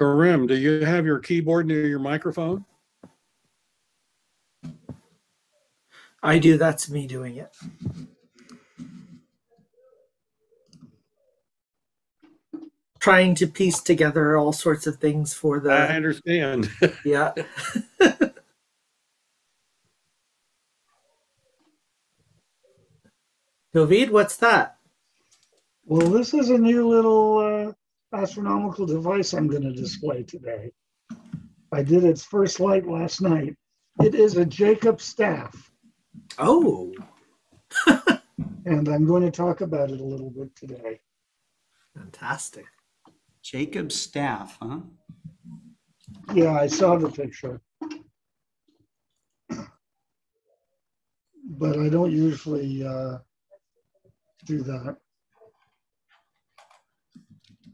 Karim, do you have your keyboard near your microphone? I do. That's me doing it. Trying to piece together all sorts of things for the. I understand. yeah. David, what's that? Well, this is a new little uh, astronomical device I'm going to display today. I did its first light last night. It is a Jacob staff, Oh, and I'm going to talk about it a little bit today. fantastic. Jacob's staff, huh? Yeah, I saw the picture. But I don't usually uh, do that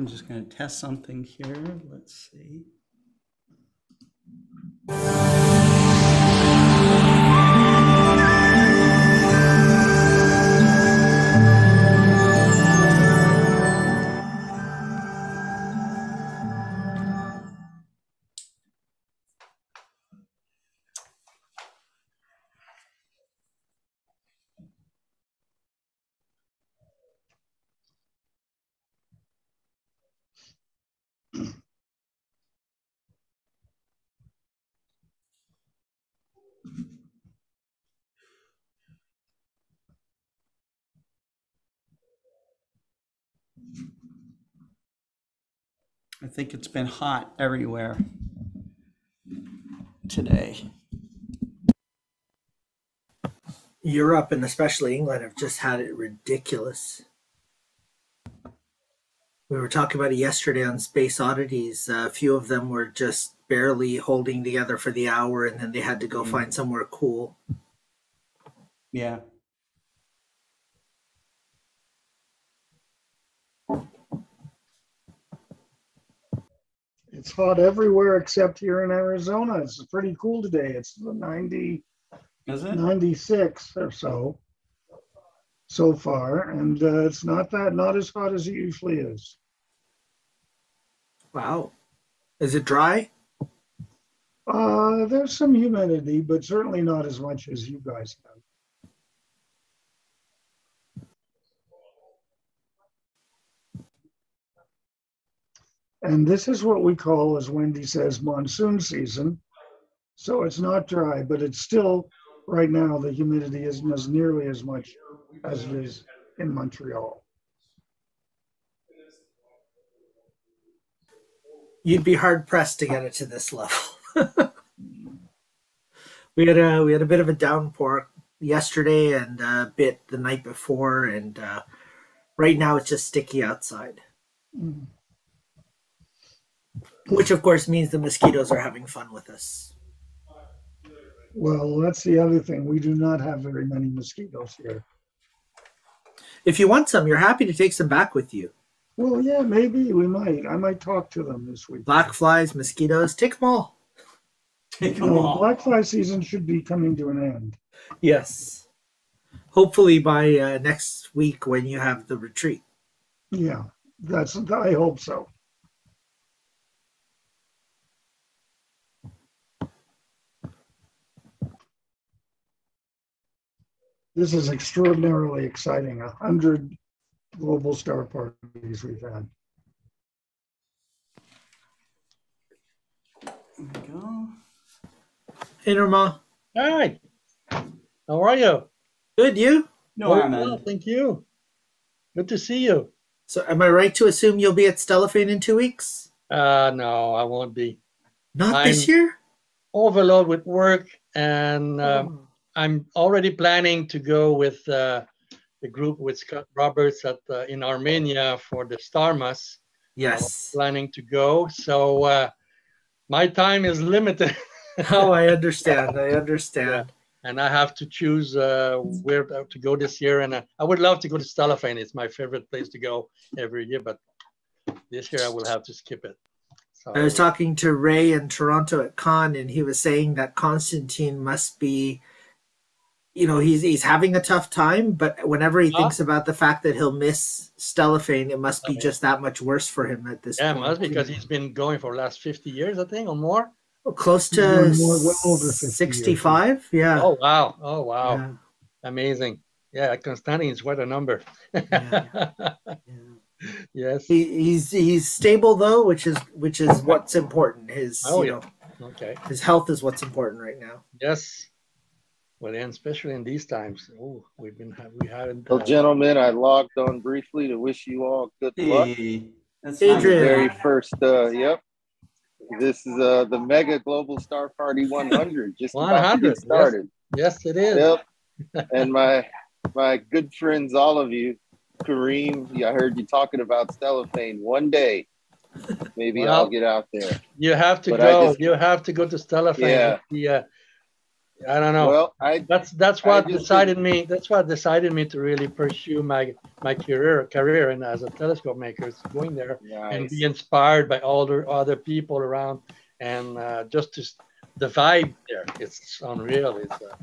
I'm just going to test something here. Let's see. Think it's been hot everywhere today. Europe and especially England have just had it ridiculous. We were talking about it yesterday on Space Oddities. Uh, a few of them were just barely holding together for the hour, and then they had to go find somewhere cool. Yeah. It's hot everywhere except here in Arizona. It's pretty cool today. It's 90, Is it? 96 or so so far, and uh, it's not that not as hot as it usually is. Wow. Is it dry? Uh, there's some humidity, but certainly not as much as you guys have. And this is what we call, as Wendy says, monsoon season. So it's not dry, but it's still, right now, the humidity isn't as nearly as much as it is in Montreal. You'd be hard pressed to get it to this level. we had a we had a bit of a downpour yesterday and a bit the night before, and uh, right now it's just sticky outside. Mm. Which of course means the mosquitoes are having fun with us. Well, that's the other thing. We do not have very many mosquitoes here. If you want some, you're happy to take some back with you. Well, yeah, maybe we might. I might talk to them this week. Black flies, mosquitoes, take them all. Take them Well, all. black fly season should be coming to an end. Yes. Hopefully by uh, next week when you have the retreat. Yeah, that's. I hope so. This is extraordinarily exciting. A hundred global star parties we've had. There we go. Hey Norma. Hi. How are you? Good, you? No, Very well, thank you. Good to see you. So am I right to assume you'll be at Stellafane in two weeks? Uh no, I won't be. Not this I'm- year. Overload with work, and um, Oh. I'm already planning to go with uh, the group with Scott Roberts at uh, in Armenia for the Starmus. yes. Planning to go, so uh, my time is limited, Oh, I understand. I understand. and I have to choose uh, where to go this year. And uh, I would love to go to Stellafane. It's my favorite place to go every year, but this year I will have to skip it. So, I was talking to Ray in Toronto at Con, and he was saying that Constantine must be, you know, he's he's having a tough time, but whenever he Huh? thinks about the fact that he'll miss Stellafane, it must be Okay. just that much worse for him at this yeah, point. must because he's been going for the last 50 years, I think, or more. close to doing more- well over 50 years. 65. Yeah. Oh wow! Oh wow! Yeah. Amazing. Yeah, Constantine is quite a number. Yeah. yes. He, he's he's stable though, which is which is what's important. His Oh, you yeah. know Okay. his health is what's important right now. Yes. Well, and especially in these times, oh, we've been ha- we haven't. Well, uh, gentlemen, I logged on briefly to wish you all good luck. Hey, that's Adrian. Very first, uh, yep. This is uh, the Mega Global Star Party 100, just about to 100, get yes. started. yes, it is. Yep. and my my good friends, all of you, Karim, I heard you talking about Stellafane. One day, maybe Well, I'll get out there. You have to But go. just- you have to go to Stellafane. Yeah. The, uh, I don't know. Well, I that's that's what decided me. That's what decided me to really pursue my my career career and as a telescope maker, is going there and be inspired by all the other people around and uh, just to the vibe there it's unreal it's uh,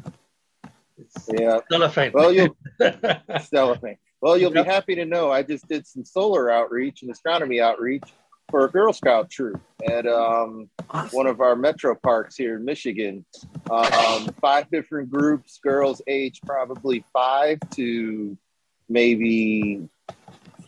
it's yeah. Stellafane Well, you'll Well, you'll Yep. be happy to know I just did some solar outreach and astronomy outreach for a Girl Scout troop at um, Awesome. one of our metro parks here in Michigan. Um, five different groups, girls age probably five to maybe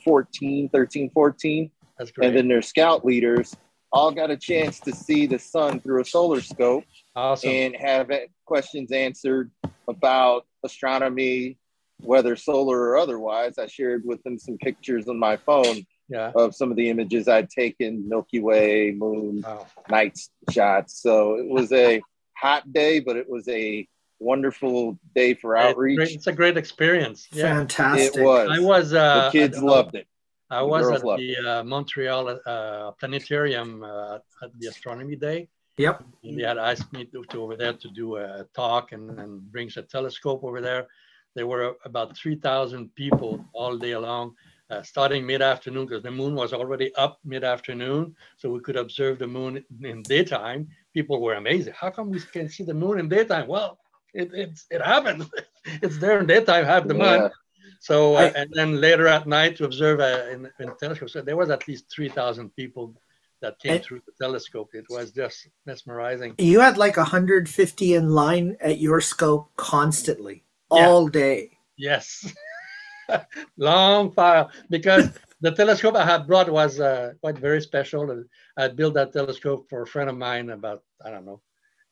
14, 13, 14. that's great And then their scout leaders all got a chance to see the sun through a solar scope awesome and have questions answered about astronomy, whether solar or otherwise. I shared with them some pictures on my phone yeah of some of the images I'd taken, Milky Way, moon, wow. night shots. So it was a hot day, but it was a wonderful day for It's outreach. great- it's a great experience yeah Fantastic. It was. i was uh the kids at- loved it. i The was girls at the uh, montreal uh, planetarium uh, at the astronomy day Yep. And they had asked me to, to over there to do a talk and, and brings a telescope over there. There were about 3,000 people all day long, uh, starting mid-afternoon because the moon was already up mid-afternoon, so we could observe the moon in daytime. People were amazed. How come we can see the moon in daytime? Well, it it's, it happened. it's there in daytime half the Yeah. month. So uh, I- and then later at night to observe uh, in, in telescope. So there was at least 3,000 people that came And- through the telescope. It was just mesmerizing. You had like 150 in line at your scope constantly, Yeah. all day. Yes. Long file because the telescope I had brought was uh, quite very special. And I built that telescope for a friend of mine about, I don't know,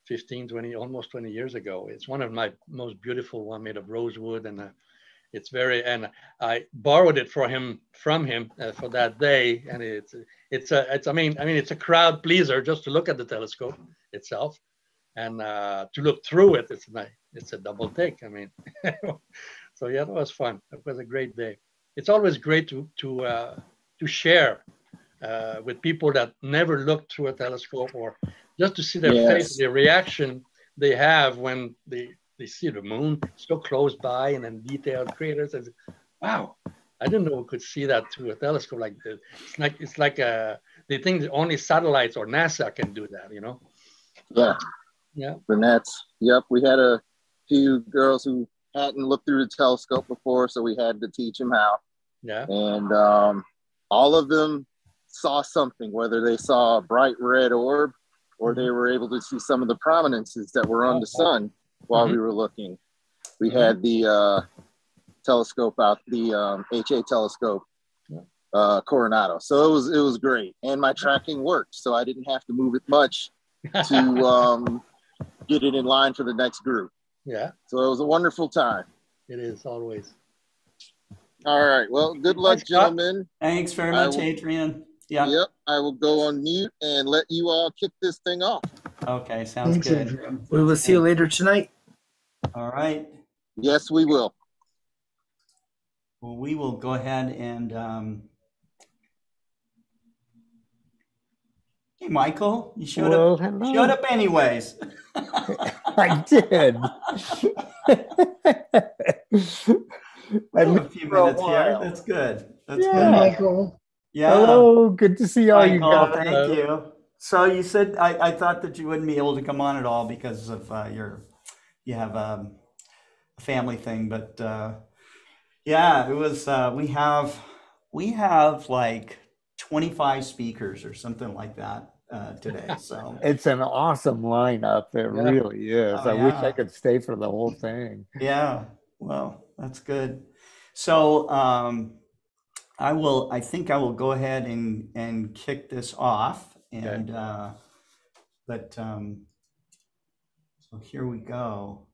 15, 20, almost 20 years ago. It's one of my most beautiful one made of rosewood and uh, it's very, and I borrowed it for him, from him uh, for that day. And it's, it's a, it's, I mean, I mean, it's a crowd pleaser just to look at the telescope itself and uh, to look through it. It's nice. It's a double take. I mean, so yeah, that was fun. It was a great day. It's always great to to uh, to share uh, with people that never looked through a telescope or just to see their face, Yes. their reaction they have when they they see the moon so close by and then detailed craters. And, wow, I didn't know we could see that through a telescope like this. It's like it's like a they think that only satellites or NASA can do that. You know? Yeah. Yeah. The nets. Yep. We had a few girls who hadn't looked through the telescope before, so we had to teach him how. Yeah. And um, all of them saw something, whether they saw a bright red orb or they were able to see some of the prominences that were on the sun while we were looking. We had the uh, telescope out, the um, HA telescope, uh, Coronado. So it was it was great, and my tracking worked, so I didn't have to move it much to um, get it in line for the next group. Yeah. So it was a wonderful time. It is always. All right. Well, good luck, Thanks, gentlemen. Thanks very much, will- Adrian. Yeah. Yep, I will go on mute and let you all kick this thing off. Okay, sounds Thanks, good. Adrian. We will see you later tonight. All right. Yes, we will. Well, we will go ahead and, um, hey, Michael, you showed Well, up, hello. showed up anyways. I did. I a missed few for a minutes here. That's good. That's Yeah. Good. Michael. Yeah. Hello, good to see all you Michael, guys. thank you. So you said, I, I thought that you wouldn't be able to come on at all because of uh, your, you have um, a family thing, but uh, yeah, it was, uh, we have, we have like 25 speakers or something like that uh, today. So It's an awesome lineup. It Yeah. really is. Oh, I wish. I could stay for the whole thing. Yeah, well, that's good. So um, I will, I think I will go ahead and, and kick this off and, uh, but, um, so here we go.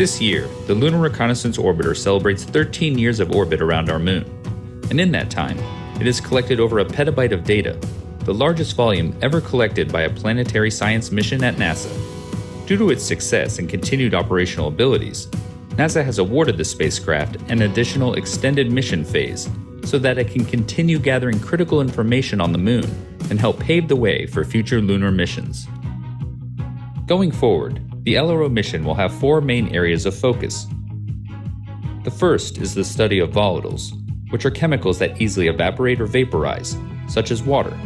This year, the Lunar Reconnaissance Orbiter celebrates 13 years of orbit around our moon. And in that time, it has collected over a petabyte of data, the largest volume ever collected by a planetary science mission at NASA. Due to its success and continued operational abilities, NASA has awarded the spacecraft an additional extended mission phase so that it can continue gathering critical information on the moon and help pave the way for future lunar missions. Going forward, the LRO mission will have four main areas of focus. The first is the study of volatiles, which are chemicals that easily evaporate or vaporize, such as water.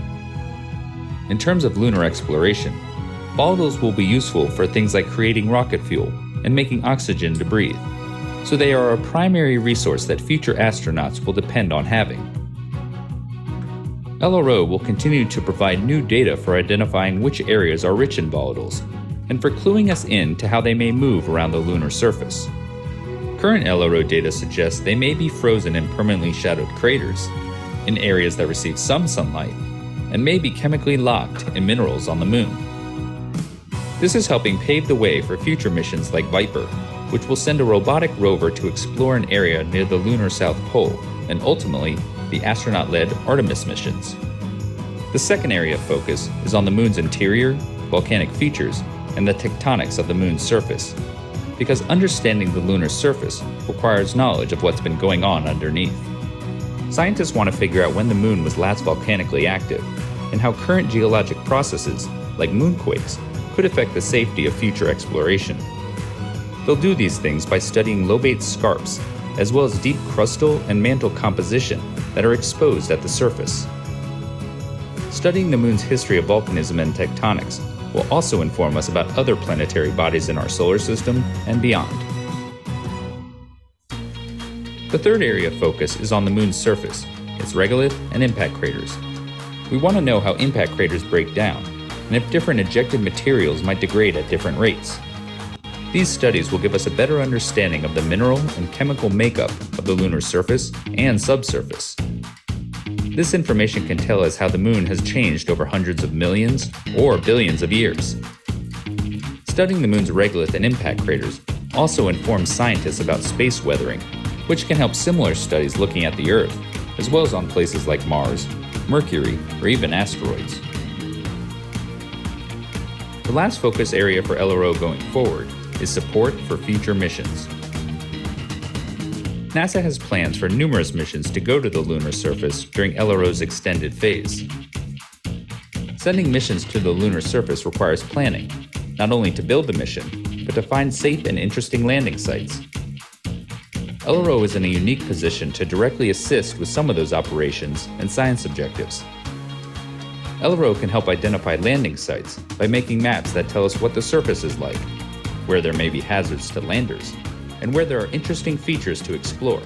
In terms of lunar exploration, volatiles will be useful for things like creating rocket fuel and making oxygen to breathe, so they are a primary resource that future astronauts will depend on having. LRO will continue to provide new data for identifying which areas are rich in volatiles and for cluing us in to how they may move around the lunar surface. Current LRO data suggests they may be frozen in permanently shadowed craters, in areas that receive some sunlight, and may be chemically locked in minerals on the moon. This is helping pave the way for future missions like Viper, which will send a robotic rover to explore an area near the lunar South Pole, and ultimately, the astronaut led Artemis missions. The second area of focus is on the moon's interior, volcanic features, and the tectonics of the moon's surface, because understanding the lunar surface requires knowledge of what's been going on underneath. Scientists want to figure out when the moon was last volcanically active and how current geologic processes, like moonquakes, could affect the safety of future exploration. They'll do these things by studying lobate scarps, as well as deep crustal and mantle composition that are exposed at the surface. Studying the moon's history of volcanism and tectonics will also inform us about other planetary bodies in our solar system and beyond. The third area of focus is on the moon's surface, its regolith and impact craters. We want to know how impact craters break down and if different ejected materials might degrade at different rates. These studies will give us a better understanding of the mineral and chemical makeup of the lunar surface and subsurface. This information can tell us how the moon has changed over hundreds of millions or billions of years. Studying the moon's regolith and impact craters also informs scientists about space weathering, which can help similar studies looking at the Earth, as well as on places like Mars, Mercury, or even asteroids. The last focus area for LRO going forward is support for future missions. NASA has plans for numerous missions to go to the lunar surface during LRO's extended phase. Sending missions to the lunar surface requires planning, not only to build the mission, but to find safe and interesting landing sites. LRO is in a unique position to directly assist with some of those operations and science objectives. LRO can help identify landing sites by making maps that tell us what the surface is like, where there may be hazards to landers, and where there are interesting features to explore.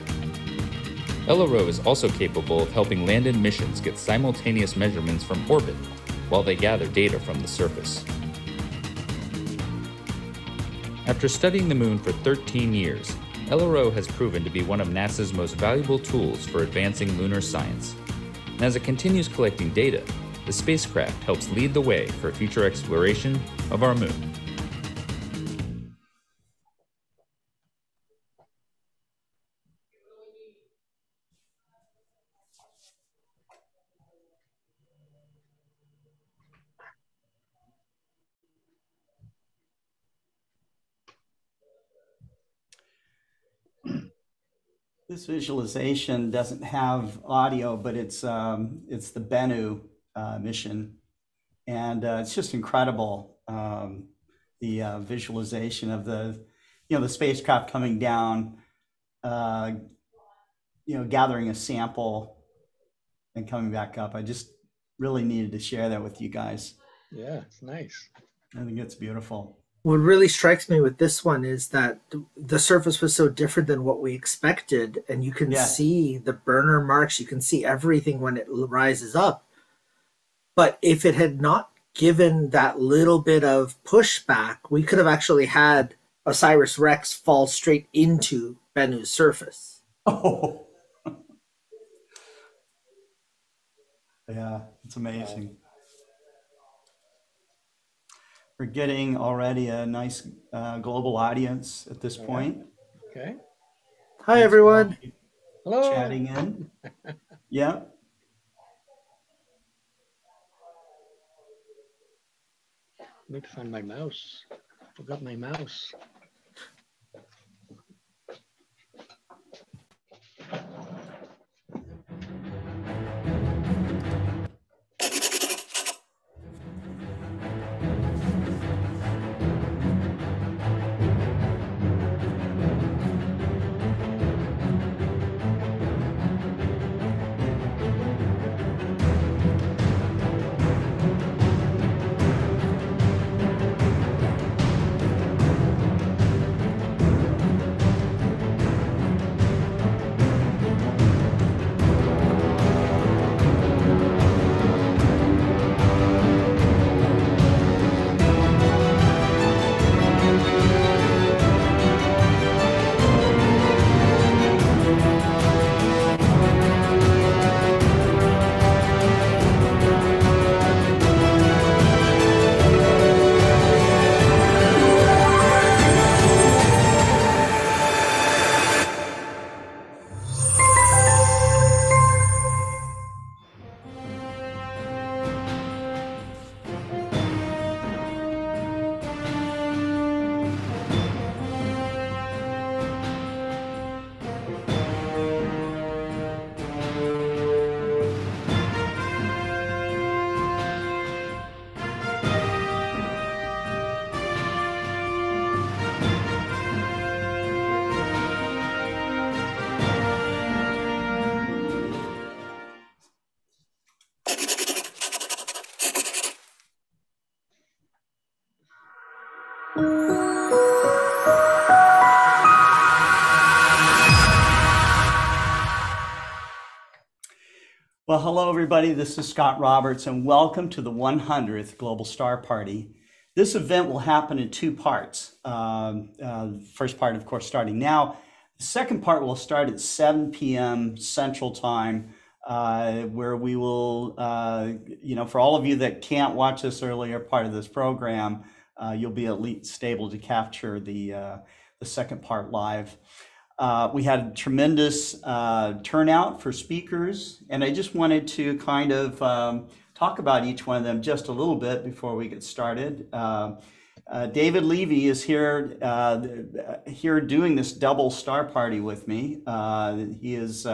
LRO is also capable of helping landed missions get simultaneous measurements from orbit while they gather data from the surface. After studying the moon for 13 years, LRO has proven to be one of NASA's most valuable tools for advancing lunar science. And as it continues collecting data, the spacecraft helps lead the way for future exploration of our moon. This visualization doesn't have audio, but it's um, it's the Bennu uh, mission, and uh, it's just incredible. Um, the uh, visualization of the you know the spacecraft coming down, uh, you know, gathering a sample and coming back up. I just really needed to share that with you guys. Yeah, it's nice. I think it's beautiful. What really strikes me with this one is that the surface was so different than what we expected, and you can Yeah. see the burner marks. You can see everything when it rises up. But if it had not given that little bit of pushback, we could have actually had OSIRIS-REx fall straight into Bennu's surface. Oh, yeah, it's amazing. We're getting already a nice uh, global audience at this Yeah. point. Okay. Hi, everyone. Hello. Chatting in. Yeah. Need to find my mouse. Forgot my mouse. Well, hello, everybody. This is Scott Roberts, and welcome to the 100th Global Star Party. This event will happen in two parts. Um, uh, first part, of course, starting now. The second part will start at 7 p.m. Central Time, uh, where we will, uh, you know, for all of you that can't watch this earlier part of this program, uh, you'll be at least able to capture the uh, the second part live. Uh, we had a tremendous uh, turnout for speakers, and I just wanted to kind of um, talk about each one of them just a little bit before we get started. Uh, uh, David Levy is here uh, here doing this double star party with me. Uh, he is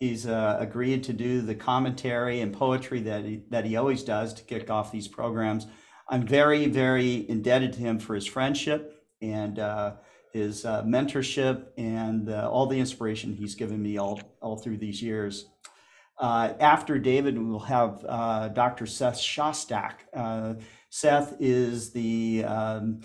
he's agreed to do the commentary and poetry that he, that he always does to kick off these programs. I'm very very indebted to him for his friendship and his uh, mentorship and uh, all the inspiration he's given me all, all through these years. Uh, after David, we will have uh, Dr. Seth Shostak. Uh, Seth is the um,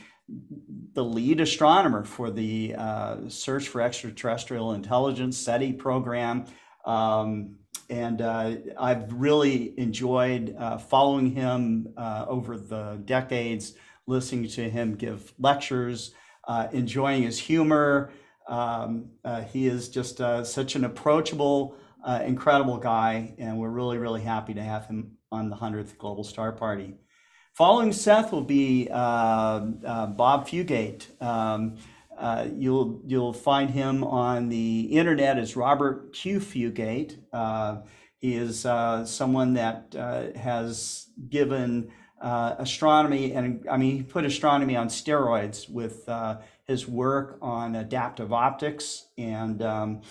the lead astronomer for the uh, Search for Extraterrestrial Intelligence SETI program. Um, and uh, I've really enjoyed uh, following him uh, over the decades, listening to him give lectures, uh, enjoying his humor. Um, uh, he is just uh, such an approachable, uh, incredible guy, and we're really, really happy to have him on the 100th Global Star Party. Following Seth will be Bob Fugate. Um, uh, you'll you'll find him on the internet as Robert Q Fugate. Uh, he is uh, someone that has given astronomy, and I mean, he put astronomy on steroids with his work on adaptive optics and. Um,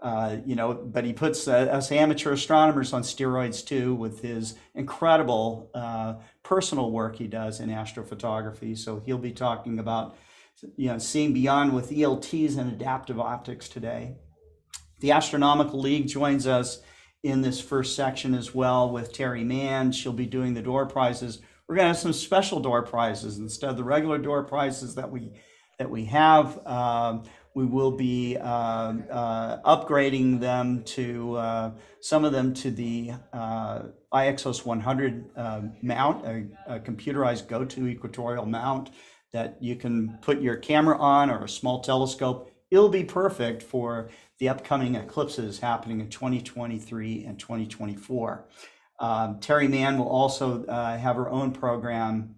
uh, you know, but he puts uh, us amateur astronomers on steroids too with his incredible uh, personal work he does in astrophotography. So he'll be talking about, you know, seeing beyond with ELTs and adaptive optics today. The Astronomical League joins us in this first section as well with Terry Mann. She'll be doing the door prizes. We're going to have some special door prizes instead of the regular door prizes that we that we have. Um, we will be uh, uh, upgrading them to uh, some of them to the uh, iEXOS 100 uh, mount, a, a, computerized go-to equatorial mount that you can put your camera on or a small telescope. It'll be perfect for the upcoming eclipses happening in 2023 and 2024. Um, Terry Mann will also uh, have her own program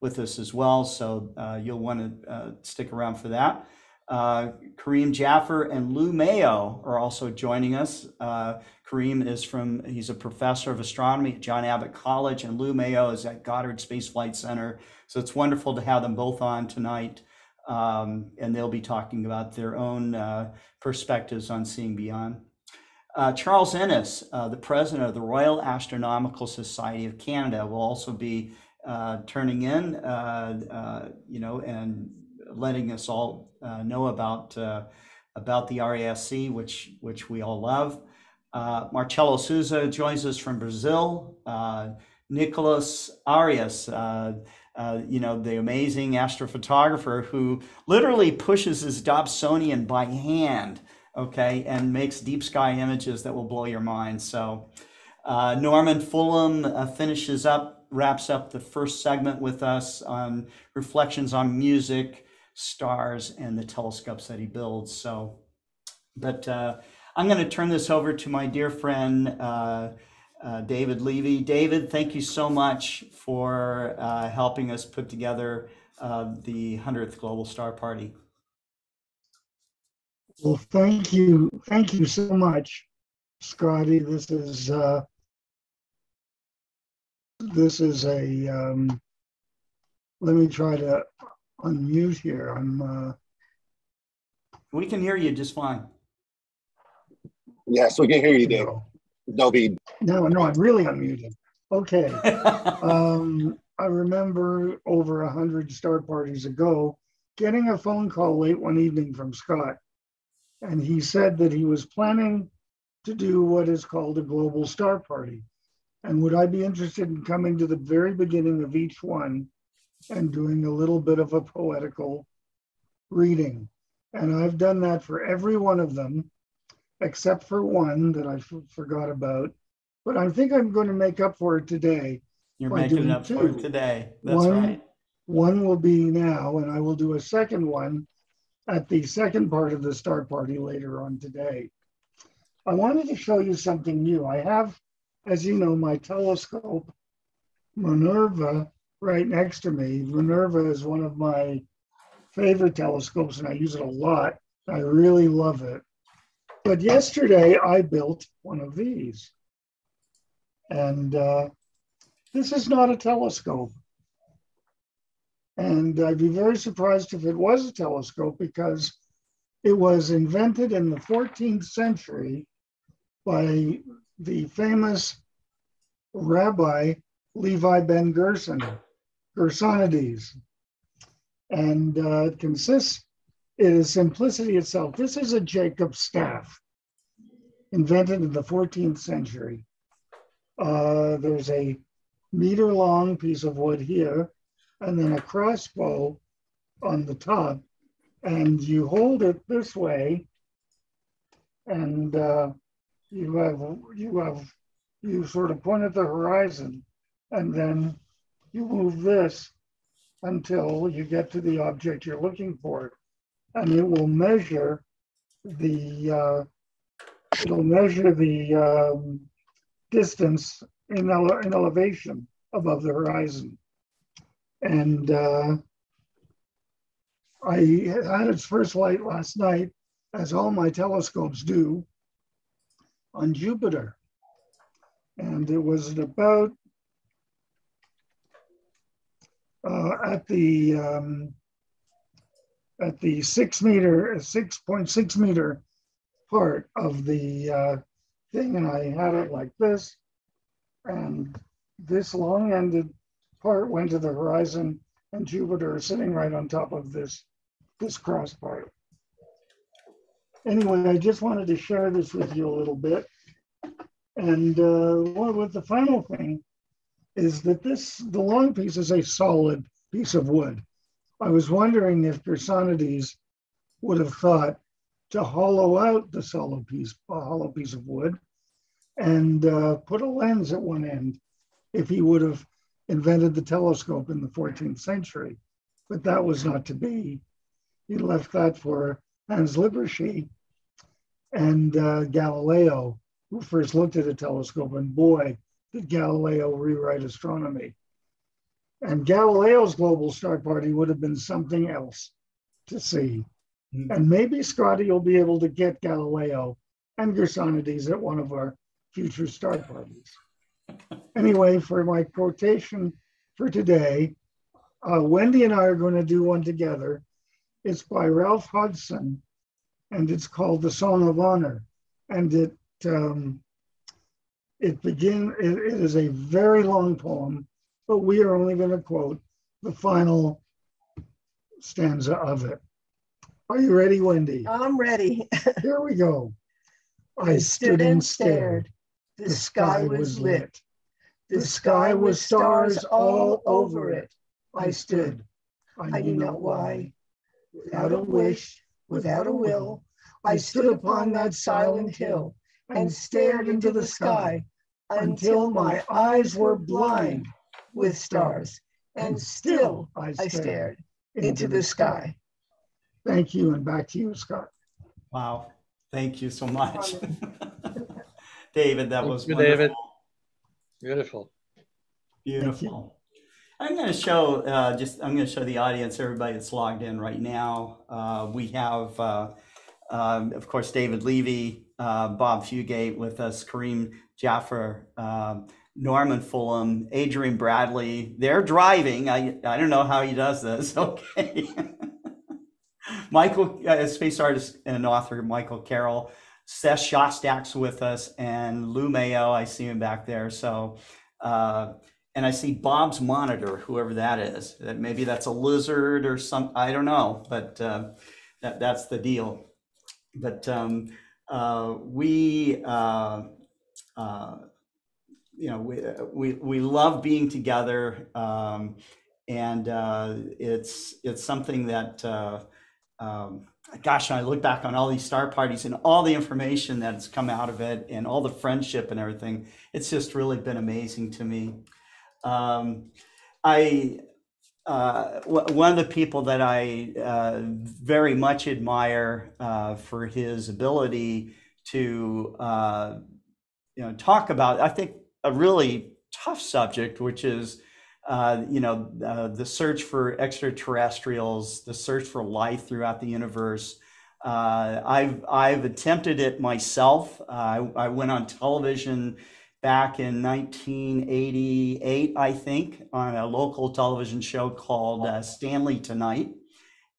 with us as well, so you'll want to stick around for that. Uh, Karim Jaffer and Lou Mayo are also joining us. Uh, Karim is from, he's a professor of astronomy at John Abbott College, and Lou Mayo is at Goddard Space Flight Center. So it's wonderful to have them both on tonight. Um, and they'll be talking about their own uh, perspectives on seeing beyond. Uh, Charles Ennis, uh, the president of the Royal Astronomical Society of Canada, will also be uh, turning in, you know, and letting us all uh, know about uh, about the RASC, which which we all love. Uh, Marcelo Souza joins us from Brazil. Uh, Nicolas Arias, uh, uh, you know, the amazing astrophotographer who literally pushes his Dobsonian by hand, okay, and makes deep sky images that will blow your mind. So, Normand Fullum finishes up, wraps up the first segment with us on reflections on music stars and the telescopes that he builds. So, but uh, I'm going to turn this over to my dear friend uh, uh, David Levy. David, thank you so much for uh, helping us put together uh, the 100th Global Star Party. Well, thank you. Thank you so much, Scotty. This is uh, this is a um, let me try to unmute here. I'm. Uh... We can hear you just fine. Yes, we can hear you, Dave. No, be. No, no, I'm really unmuted. Okay. um, I remember over a hundred start parties ago getting a phone call late one evening from Scott, and he said that he was planning to do what is called a global star party. And would I be interested in coming to the very beginning of each one and doing a little bit of a poetical reading. And I've done that for every one of them, except for one that I f- forgot about. But I think I'm going to make up for it today. You're making up two. for it today. That's one, right. One will be now, and I will do a second one at the second part of the start party later on today. I wanted to show you something new. I have, as you know, my telescope, Minerva, right next to me. Minerva is one of my favorite telescopes and I use it a lot. I really love it. But yesterday I built one of these. And uh, this is not a telescope. And I'd be very surprised if it was a telescope because it was invented in the 14th century by the famous rabbi Levi Ben Gerson. Gersonides. And uh, it consists, it is simplicity itself. This is a Jacob staff invented in the 14th century. Uh, there's a meter long piece of wood here, and then a crossbow on the top. And you hold it this way, and uh, you have you have you sort of point at the horizon, and then you move this until you get to the object you're looking for. And it will measure the, uh, it'll measure the um, distance in, ele- in elevation above the horizon. And uh, I had its first light last night, as all my telescopes do, on Jupiter. And it was at about uh, at the um, at the six meter, six point six meter part of the uh, thing, and I had it like this, and this long-ended part went to the horizon, and Jupiter is sitting right on top of this this cross part. Anyway, I just wanted to share this with you a little bit. And uh, what with the final thing is that this, the long piece is a solid piece of wood. I was wondering if Gersonides would have thought to hollow out the solid piece, a hollow piece of wood, and uh, put a lens at one end if he would have invented the telescope in the 14th century. But that was not to be. He left that for Hans Lippershey and uh, Galileo, who first looked at a telescope, and boy, did Galileo rewrite astronomy. And Galileo's global star party would have been something else to see. Hmm. And maybe Scotty will be able to get Galileo and Gersonides at one of our future star parties. Anyway, for my quotation for today, uh, Wendy and I are going to do one together. It's by Ralph Hodgson, and it's called "The Song of Honor." And it um, it begin. It, it is a very long poem, but we are only going to quote the final stanza of it. Are you ready, Wendy? I'm ready. Here we go. I stood and stared. The sky was lit. The sky was stars all over it. I stood. I knew not know why. Without a wish, without a will, I stood upon that silent hill and stared into the sky until my eyes were blind with stars. And still I stared into the sky. Thank you, and back to you, Scott. Wow. Thank you so much. David, that Thank was you, wonderful. David. Beautiful. Beautiful. I'm going to show uh, just I'm going to show the audience everybody that's logged in right now. Uh, we have, uh, um, of course, David Levy, uh, Bob Fugate with us, Karim Jaffer, um, Normand Fullum, Adrian Bradley. They're driving. I I don't know how he does this. Okay. Michael, uh, space artist and author Michael Carroll, Seth Shostak's with us, and Lou Mayo. I see him back there. So. Uh, and I see Bob's monitor, whoever that is. That maybe that's a lizard or some. I don't know, but uh, that that's the deal. But um, uh, we, uh, uh, you know, we, we we love being together, um, and uh, it's it's something that. Uh, um, gosh, I look back on all these star parties and all the information that's come out of it, and all the friendship and everything. It's just really been amazing to me. Um, I uh, w- one of the people that I uh, very much admire uh, for his ability to uh, you know talk about I think a really tough subject, which is uh, you know uh, the search for extraterrestrials, the search for life throughout the universe. Uh, I've I've attempted it myself. Uh, I, I went on television back in 1988, I think, on a local television show called uh, Stanley Tonight.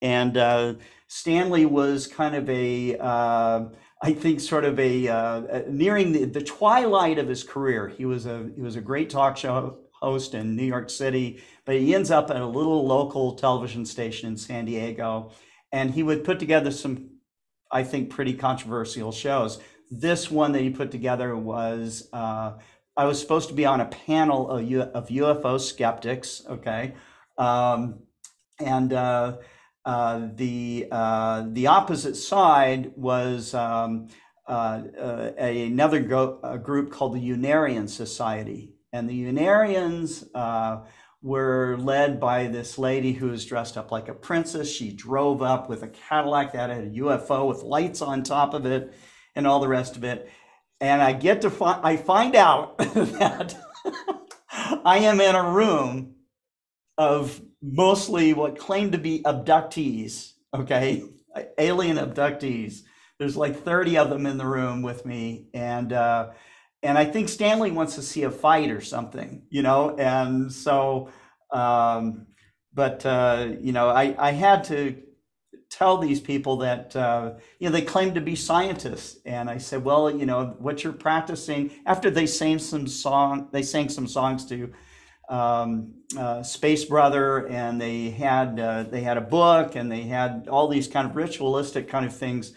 And Stanley was kind of a, I think, sort of a nearing the, the twilight of his career. He was a he was a great talk show host in New York City, but he ends up at a little local television station in San Diego, and he would put together some, I think, pretty controversial shows. This one that he put together was uh, I was supposed to be on a panel of, U- of UFO skeptics, okay, um, and uh, uh, the uh, the opposite side was um, uh, uh, another go- group called the Unarian Society, and the Unarians were led by this lady who was dressed up like a princess. She drove up with a Cadillac that had a UFO with lights on top of it and all the rest of it. And I get to find, I find out that I am in a room of mostly what claim to be abductees, okay? Alien abductees. There's like 30 of them in the room with me. And, uh, and I think Stanley wants to see a fight or something, you know? And so, um, but, uh, you know, I, I had to tell these people that, uh, you know, they claim to be scientists. And I said, well, you know, what you're practicing after they sang some song, they sang some songs to, um, uh, Space Brother, and they had uh, they had a book, and they had all these kind of ritualistic kind of things.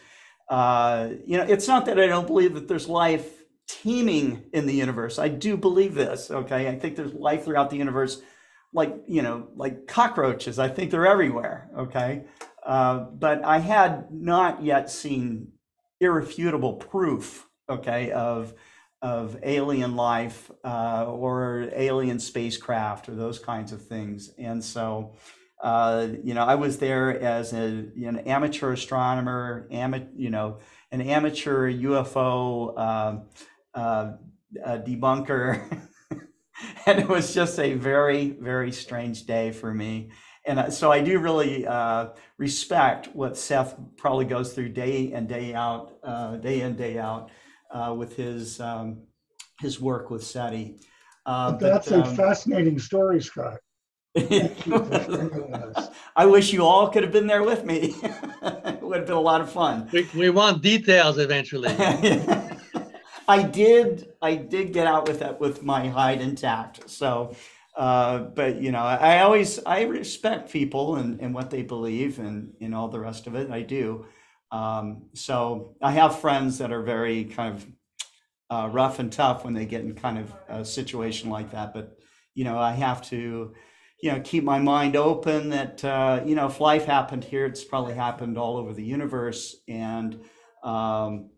Uh, you know, it's not that I don't believe that there's life teeming in the universe. I do believe this. Okay, I think there's life throughout the universe, like you know, like cockroaches. I think they're everywhere. Okay, uh, but I had not yet seen irrefutable proof. Okay, of of alien life uh, or alien spacecraft or those kinds of things. And so, uh, you know, I was there as a, an amateur astronomer, ama- you know, an amateur UFO um, uh, debunker. and it was just a very, very strange day for me. And uh, so I do really uh, respect what Seth probably goes through day in, day out, uh, day in, day out uh, with his um, his work with SETI. Uh, but that's but, um, a fascinating story, Scott. I wish you all could have been there with me. it would have been a lot of fun. We, we want details eventually. I did. I did get out with that with my hide intact. So, uh, but you know, I always I respect people and, and what they believe and and all the rest of it. I do. Um, so I have friends that are very kind of uh, rough and tough when they get in kind of a situation like that. But you know, I have to, you know, keep my mind open. That uh, you know, if life happened here, it's probably happened all over the universe. And um,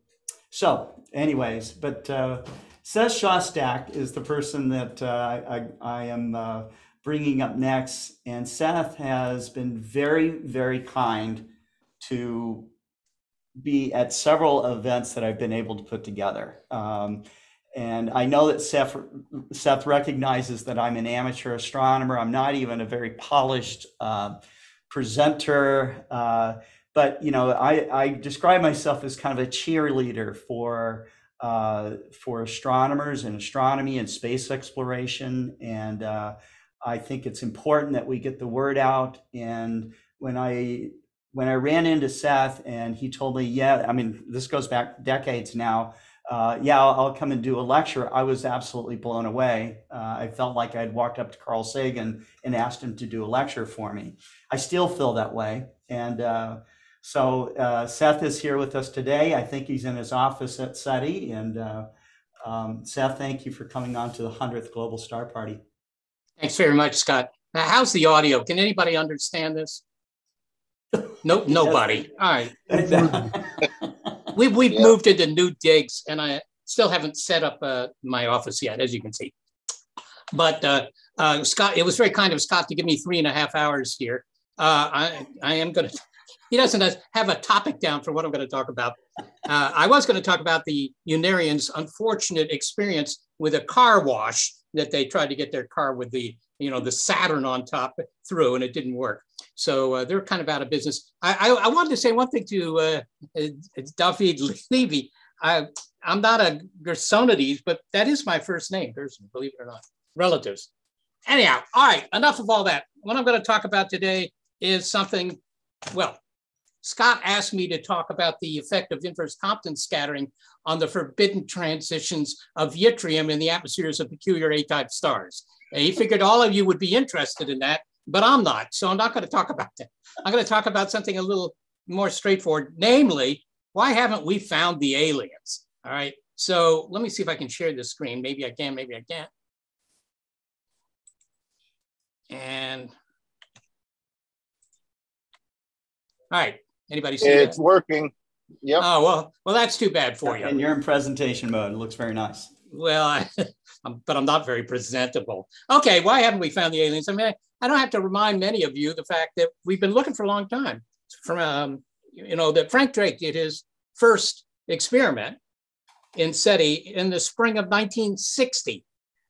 so, anyways, but uh, Seth Shostak is the person that uh, I, I am uh, bringing up next, and Seth has been very, very kind to be at several events that I've been able to put together. Um, and I know that Seth, Seth recognizes that I'm an amateur astronomer. I'm not even a very polished uh, presenter. But you know, I, I, describe myself as kind of a cheerleader for uh, for astronomers and astronomy and space exploration. And uh, I think it's important that we get the word out. And when I when I ran into Seth and he told me, yeah, I mean, this goes back decades now. Uh, yeah, I'll, I'll, come and do a lecture. I was absolutely blown away. Uh, I felt like I'd walked up to Carl Sagan and asked him to do a lecture for me. I still feel that way. And uh, so uh, Seth is here with us today. I think he's in his office at SETI. And uh, um, Seth, thank you for coming on to the 100th Global Star Party. Thanks very much, Scott. Now, how's the audio? Can anybody understand this? Nope, nobody. All right. we've we've yeah. moved into new digs, and I still haven't set up uh, my office yet, as you can see. But uh, uh, Scott, it was very kind of Scott to give me three and a half hours here. Uh, I I am going to. He doesn't have a topic down for what I'm going to talk about. Uh, I was going to talk about the Unarians' unfortunate experience with a car wash that they tried to get their car with the you know the Saturn on top through, and it didn't work. So uh, they're kind of out of business. I, I, I, wanted to say one thing to uh, David Levy. I, I'm not a Gersonides, but that is my first name, Gerson, believe it or not. Relatives. Anyhow, all right, enough of all that. What I'm going to talk about today is something, well, Scott asked me to talk about the effect of inverse Compton scattering on the forbidden transitions of yttrium in the atmospheres of peculiar A-type stars. And he figured all of you would be interested in that, but I'm not. So I'm not going to talk about that. I'm going to talk about something a little more straightforward, namely, why haven't we found the aliens? All right. So let me see if I can share the screen. Maybe I can, maybe I can't. And all right. Anybody see It's that? working. Yep. Oh, well, well, that's too bad for you. And you're in presentation mode. It looks very nice. well, I, I'm, but I'm not very presentable. Okay, why haven't we found the aliens? I mean, I, I don't have to remind many of you the fact that we've been looking for a long time. From um, you know that Frank Drake did his first experiment in SETI in the spring of 1960.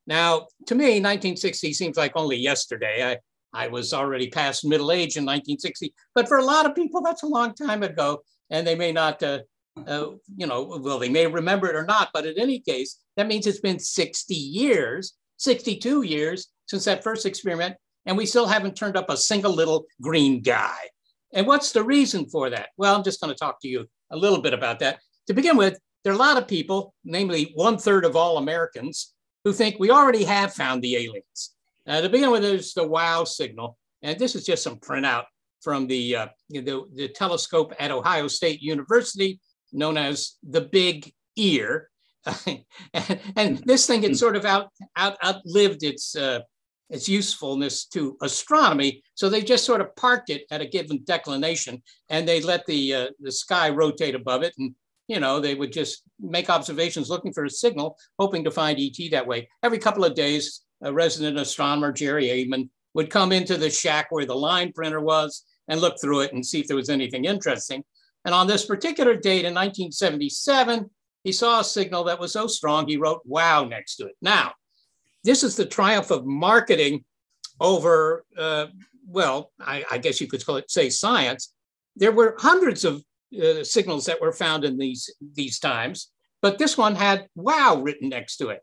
Now, to me, 1960 seems like only yesterday. I, I was already past middle age in 1960, but for a lot of people, that's a long time ago, and they may not, uh, uh, you know, well, they may remember it or not, but in any case, that means it's been 60 years, 62 years since that first experiment, and we still haven't turned up a single little green guy. And what's the reason for that? Well, I'm just going to talk to you a little bit about that. To begin with, there are a lot of people, namely one third of all Americans, who think we already have found the aliens. Uh, to begin with, there's the WOW signal. And this is just some printout from the, uh, the, the telescope at Ohio State University, known as the Big Ear. and, and, this thing had sort of out, out, outlived its, uh, its usefulness to astronomy. So they just sort of parked it at a given declination and they let the, uh, the sky rotate above it. And you know, they would just make observations looking for a signal, hoping to find ET that way. Every couple of days, a resident astronomer, Jerry Ehman, would come into the shack where the line printer was and look through it and see if there was anything interesting. And on this particular date in 1977, he saw a signal that was so strong, he wrote wow next to it. Now, this is the triumph of marketing over, uh, well, I, I, guess you could call it, say, science. There were hundreds of uh, signals that were found in these these times, but this one had "wow" written next to it.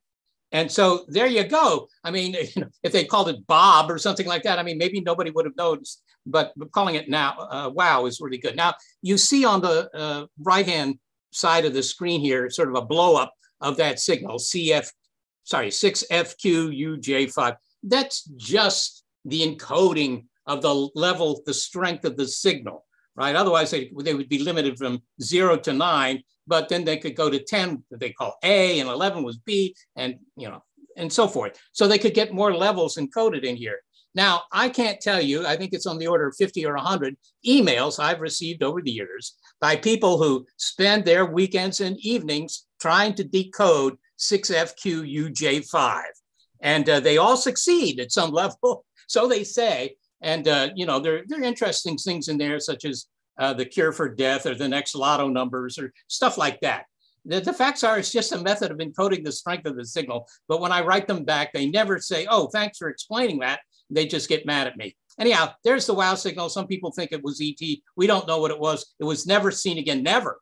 And so there you go. I mean, if they called it Bob or something like that, I mean, maybe nobody would have noticed. But calling it now uh, "wow" is really good. Now you see on the uh, right hand side of the screen here, sort of a blow up of that signal CF, sorry, 6FQUJ5. That's just the encoding of the level, the strength of the signal right? Otherwise, they, they would be limited from zero to nine, but then they could go to 10 that they call A and 11 was B and, you know, and so forth. So they could get more levels encoded in here. Now, I can't tell you, I think it's on the order of 50 or 100 emails I've received over the years by people who spend their weekends and evenings trying to decode 6FQUJ5. And uh, they all succeed at some level, so they say. And uh, you know, there, there are interesting things in there, such as uh, the cure for death or the next lotto numbers or stuff like that. The, the, facts are it's just a method of encoding the strength of the signal. But when I write them back, they never say, oh, thanks for explaining that. They just get mad at me. Anyhow, there's the wow signal. Some people think it was ET. We don't know what it was. It was never seen again, never.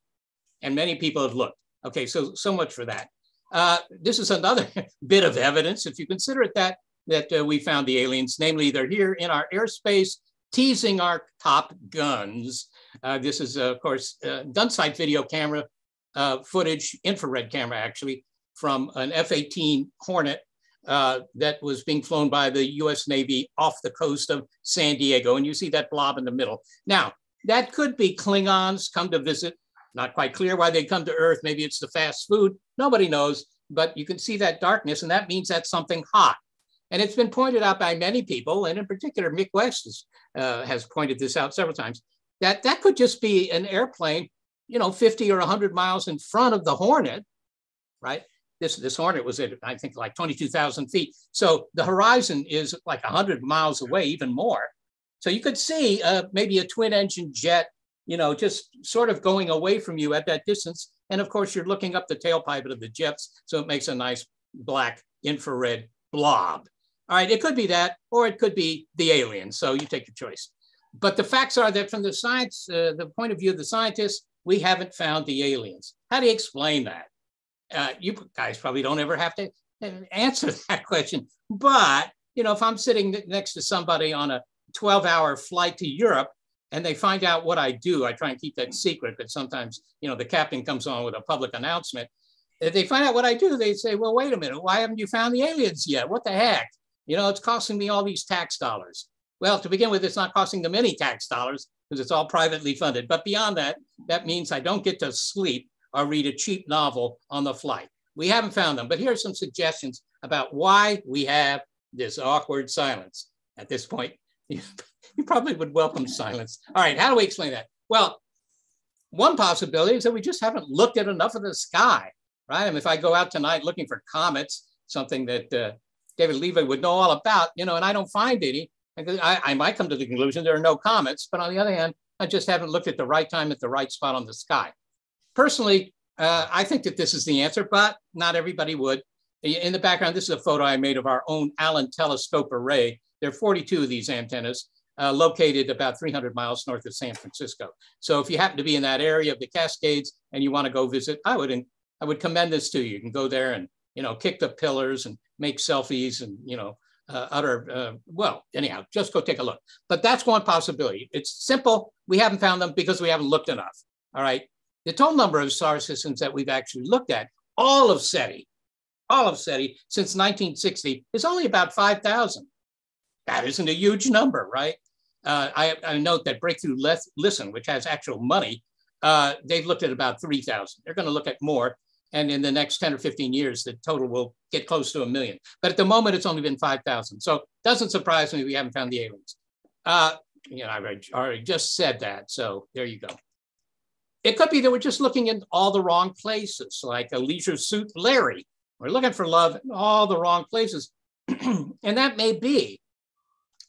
And many people have looked. Okay, so so much for that. Uh, this is another bit of evidence, if you consider it that, that uh, we found the aliens, namely they're here in our airspace, teasing our top guns. Uh, this is, uh, of course, uh, Gunsight video camera uh, footage, infrared camera actually, from an F-18 Hornet uh, that was being flown by the US Navy off the coast of San Diego. And you see that blob in the middle. Now, that could be Klingons come to visit. Not quite clear why they come to Earth. Maybe it's the fast food. Nobody knows. But you can see that darkness, and that means that's something hot. And it's been pointed out by many people, and in particular, Mick West is, uh, has pointed this out several times, that that could just be an airplane, you know, 50 or 100 miles in front of the Hornet, right? This, this Hornet was at, I think, like 22,000 feet. So the horizon is like 100 miles away, even more. So you could see uh, maybe a twin engine jet, you know, just sort of going away from you at that distance. And of course, you're looking up the tailpipe of the jets. So it makes a nice black infrared blob. All right, it could be that, or it could be the alien. So you take your choice. But the facts are that from the science, uh, the point of view of the scientists, we haven't found the aliens. How do you explain that? Uh, you guys probably don't ever have to uh, answer that question. But you know, if I'm sitting next to somebody on a 12-hour flight to Europe and they find out what I do, I try and keep that secret. But sometimes, you know, the captain comes on with a public announcement. If they find out what I do, they say, "Well, wait a minute, why haven't you found the aliens yet? What the heck?" You know, it's costing me all these tax dollars. Well, to begin with, it's not costing them any tax dollars because it's all privately funded. But beyond that, that means I don't get to sleep or read a cheap novel on the flight. We haven't found them, but here are some suggestions about why we have this awkward silence. At this point, you, probably would welcome silence. All right, how do we explain that? Well, one possibility is that we just haven't looked at enough of the sky. right? I mean, if I go out tonight looking for comets, something that uh, David Levy would know all about, you know, and I don't find any, I, I might come to the conclusion there are no comets, but on the other hand, I just haven't looked at the right time at the right spot on the sky. Personally, uh, I think that this is the answer, but not everybody would. In the background, this is a photo I made of our own Allen telescope array. There are 42 of these antennas uh, located about 300 miles north of San Francisco. So if you happen to be in that area of the Cascades and you want to go visit, I would, I would commend this to you. You can go there and, you know, kick the pillars and make selfies and, you know, uh, utter, uh, well, anyhow, just go take a look. But that's one possibility. It's simple. We haven't found them because we haven't looked enough. All right. The total number of star systems that we've actually looked at, all of SETI, all of SETI since 1960 is only about 5,000. That isn't a huge number, right? Uh, I, I, note that Breakthrough Listen, which has actual money, uh, they've looked at about 3,000. They're going to look at more. And in the next 10 or 15 years, the total will get close to a million. But at the moment, it's only been 5,000. So it doesn't surprise me we haven't found the aliens. Uh, you know, I already just said that. So there you go. It could be that we're just looking in all the wrong places, like a leisure suit Larry. We're looking for love in all the wrong places. and that may be.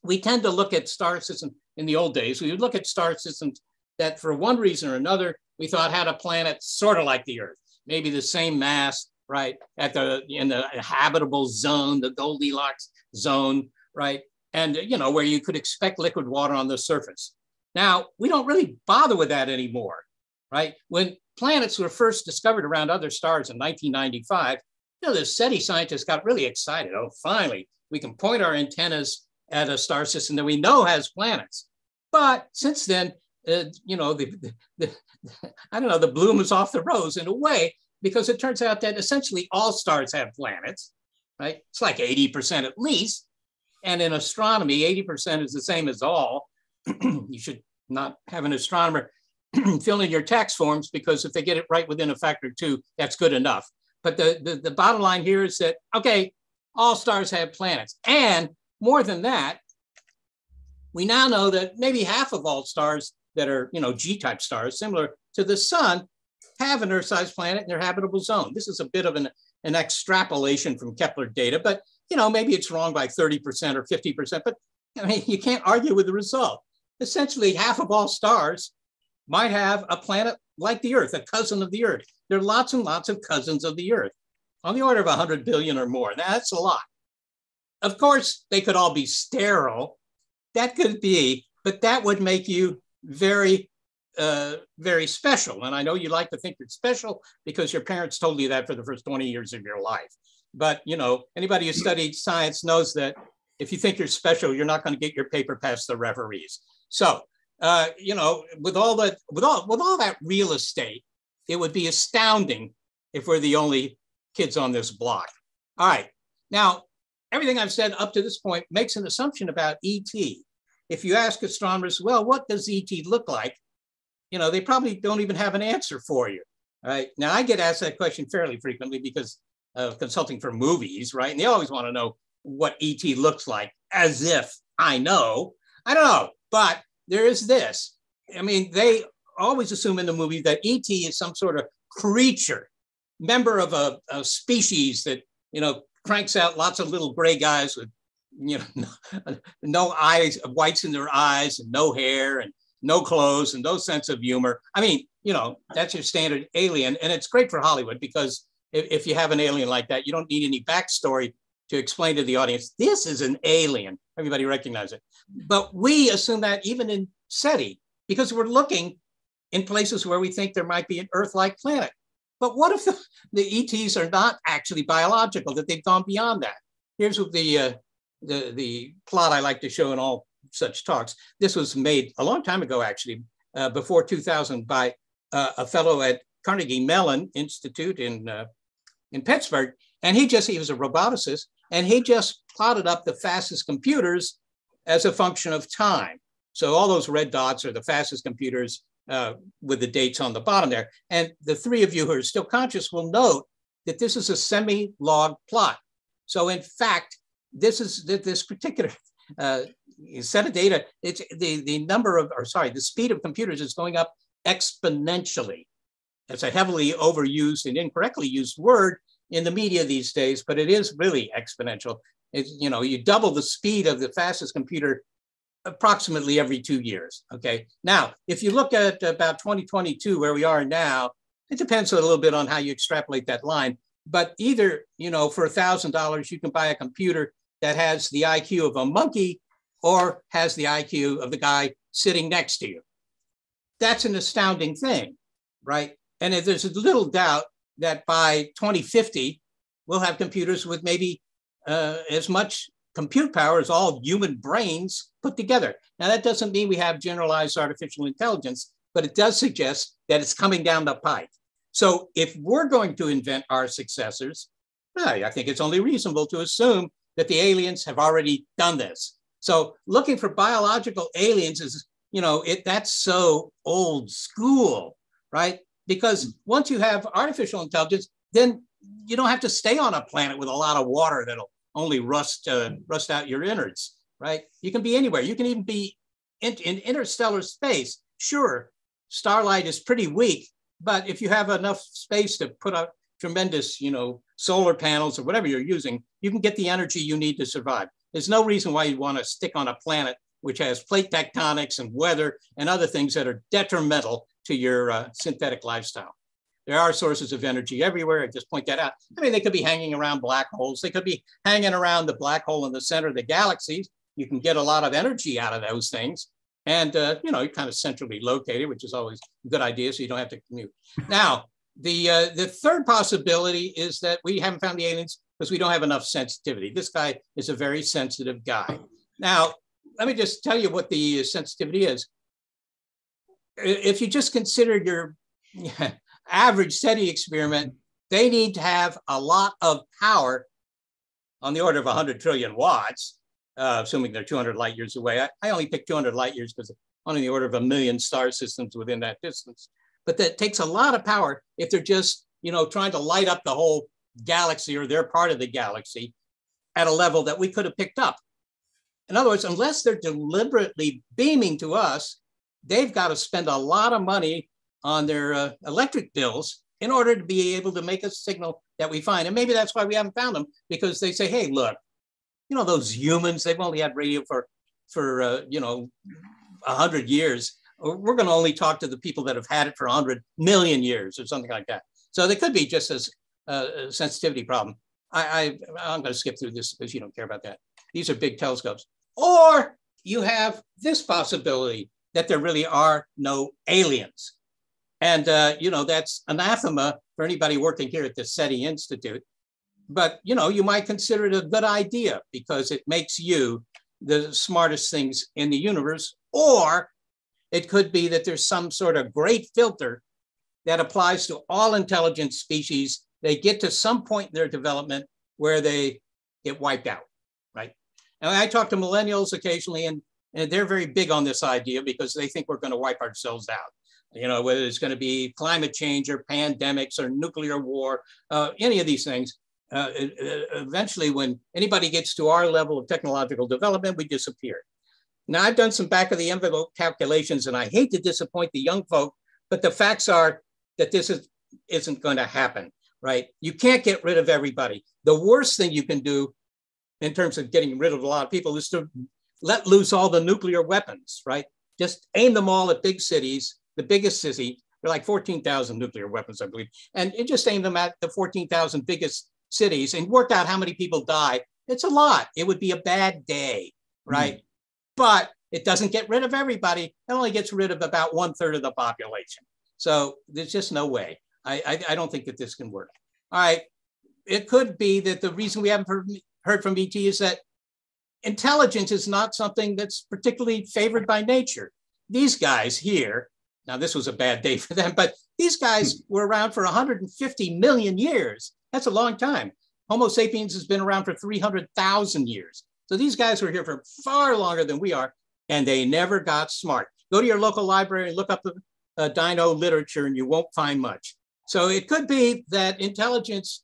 We tend to look at star systems in the old days. We would look at star systems that, for one reason or another, we thought had a planet sort of like the Earth maybe the same mass, right, at the in the habitable zone, the Goldilocks zone, right, and you know where you could expect liquid water on the surface. Now we don't really bother with that anymore, right? When planets were first discovered around other stars in 1995, you know the SETI scientists got really excited. Oh, finally, we can point our antennas at a star system that we know has planets. But since then, uh, you know, the, the, the, I don't know, the bloom is off the rose in a way, because it turns out that essentially all stars have planets, right? It's like 80% at least. And in astronomy, 80% is the same as all. you should not have an astronomer fill in your tax forms because if they get it right within a factor two, that's good enough. But the, the, the bottom line here is that, okay, all stars have planets. And more than that, we now know that maybe half of all stars that are, you know, G-type stars, similar to the sun, have an Earth-sized planet in their habitable zone. This is a bit of an, an extrapolation from Kepler data, but you know, maybe it's wrong by 30% or 50%, but I mean, you can't argue with the result. Essentially, half of all stars might have a planet like the Earth, a cousin of the Earth. There are lots and lots of cousins of the Earth, on the order of 100 billion or more. That's a lot. Of course, they could all be sterile. That could be, but that would make you very, uh, very special. And I know you like to think you're special because your parents told you that for the first 20 years of your life. But you know, anybody who studied science knows that if you think you're special, you're not going to get your paper past the referees. So, uh, you know, with all that, with all with all that real estate, it would be astounding if we're the only kids on this block. All right, now everything I've said up to this point makes an assumption about ET if you ask astronomers, well, what does ET look like? You know, they probably don't even have an answer for you. Right now, I get asked that question fairly frequently because of consulting for movies, right? And they always want to know what ET looks like, as if I know. I don't know, but there is this. I mean, they always assume in the movie that ET is some sort of creature, member of a, a species that you know cranks out lots of little gray guys with you know, no, eyes, whites in their eyes, and no hair, and no clothes, and no sense of humor. I mean, you know, that's your standard alien, and it's great for Hollywood because if, if you have an alien like that, you don't need any backstory to explain to the audience this is an alien. Everybody recognize it, but we assume that even in SETI because we're looking in places where we think there might be an Earth-like planet. But what if the, the ETs are not actually biological? That they've gone beyond that. Here's what the uh, the, the plot I like to show in all such talks. This was made a long time ago, actually, uh, before 2000 by uh, a fellow at Carnegie Mellon Institute in, uh, in Pittsburgh. And he just, he was a roboticist, and he just plotted up the fastest computers as a function of time. So all those red dots are the fastest computers uh, with the dates on the bottom there. And the three of you who are still conscious will note that this is a semi-log plot. So in fact, this is this particular uh, set of data. It's the the number of or sorry, the speed of computers is going up exponentially. it's a heavily overused and incorrectly used word in the media these days, but it is really exponential. It's, you know, you double the speed of the fastest computer approximately every two years. Okay. Now, if you look at about 2022, where we are now, it depends a little bit on how you extrapolate that line. But either, you know, for a thousand dollars, you can buy a computer that has the IQ of a monkey or has the IQ of the guy sitting next to you. That's an astounding thing, right? And if there's a little doubt that by 2050, we'll have computers with maybe uh, as much compute power as all human brains put together. Now, that doesn't mean we have generalized artificial intelligence, but it does suggest that it's coming down the pipe. So if we're going to invent our successors, I think it's only reasonable to assume that the aliens have already done this. So looking for biological aliens is, you know, it that's so old school, right? Because once you have artificial intelligence, then you don't have to stay on a planet with a lot of water that'll only rust uh, rust out your innards, right? You can be anywhere. You can even be in, in interstellar space. Sure, starlight is pretty weak, but if you have enough space to put up tremendous, you know, solar panels or whatever you're using, you can get the energy you need to survive. There's no reason why you'd want to stick on a planet which has plate tectonics and weather and other things that are detrimental to your uh, synthetic lifestyle. There are sources of energy everywhere. I just point that out. I mean, they could be hanging around black holes. They could be hanging around the black hole in the center of the galaxies. You can get a lot of energy out of those things. And, uh, you know, you're kind of centrally located, which is always a good idea. So you don't have to commute. Now, the, uh, the third possibility is that we haven't found the aliens because we don't have enough sensitivity. This guy is a very sensitive guy. Now, let me just tell you what the sensitivity is. If you just consider your average SETI experiment, they need to have a lot of power on the order of 100 trillion watts, uh, assuming they're 200 light years away. I, I only picked 200 light years because only the order of a million star systems within that distance. But that takes a lot of power if they're just, you know, trying to light up the whole galaxy or their part of the galaxy at a level that we could have picked up. In other words, unless they're deliberately beaming to us, they've got to spend a lot of money on their uh, electric bills in order to be able to make a signal that we find. And maybe that's why we haven't found them because they say, hey, look, you know, those humans, they've only had radio for, for uh, you know, 100 years. We're going to only talk to the people that have had it for 100 million years or something like that. So they could be just as uh, a sensitivity problem. I, I, I'm going to skip through this because you don't care about that. These are big telescopes. Or you have this possibility that there really are no aliens. And, uh, you know, that's anathema for anybody working here at the SETI Institute. But, you know, you might consider it a good idea because it makes you the smartest things in the universe. Or it could be that there's some sort of great filter that applies to all intelligent species. They get to some point in their development where they get wiped out, right? And I talk to millennials occasionally, and, and they're very big on this idea because they think we're going to wipe ourselves out you know, whether it's going to be climate change or pandemics or nuclear war, uh, any of these things. Uh, eventually, when anybody gets to our level of technological development, we disappear. Now, I've done some back of the envelope calculations, and I hate to disappoint the young folk, but the facts are that this is, isn't going to happen, right? You can't get rid of everybody. The worst thing you can do in terms of getting rid of a lot of people is to let loose all the nuclear weapons, right? Just aim them all at big cities the biggest city. They're like 14,000 nuclear weapons, I believe. And just aim them at the 14,000 biggest cities and worked out how many people die. It's a lot. It would be a bad day, hmm. right? Mm. But it doesn't get rid of everybody. It only gets rid of about one third of the population. So there's just no way. I, I, I, don't think that this can work. All right. It could be that the reason we haven't heard, heard from ET is that intelligence is not something that's particularly favored by nature. These guys here now, this was a bad day for them, but these guys were around for 150 million years. That's a long time. Homo sapiens has been around for 300,000 years. So these guys were here for far longer than we are, and they never got smart. Go to your local library and look up the uh, dino literature, and you won't find much. So it could be that intelligence,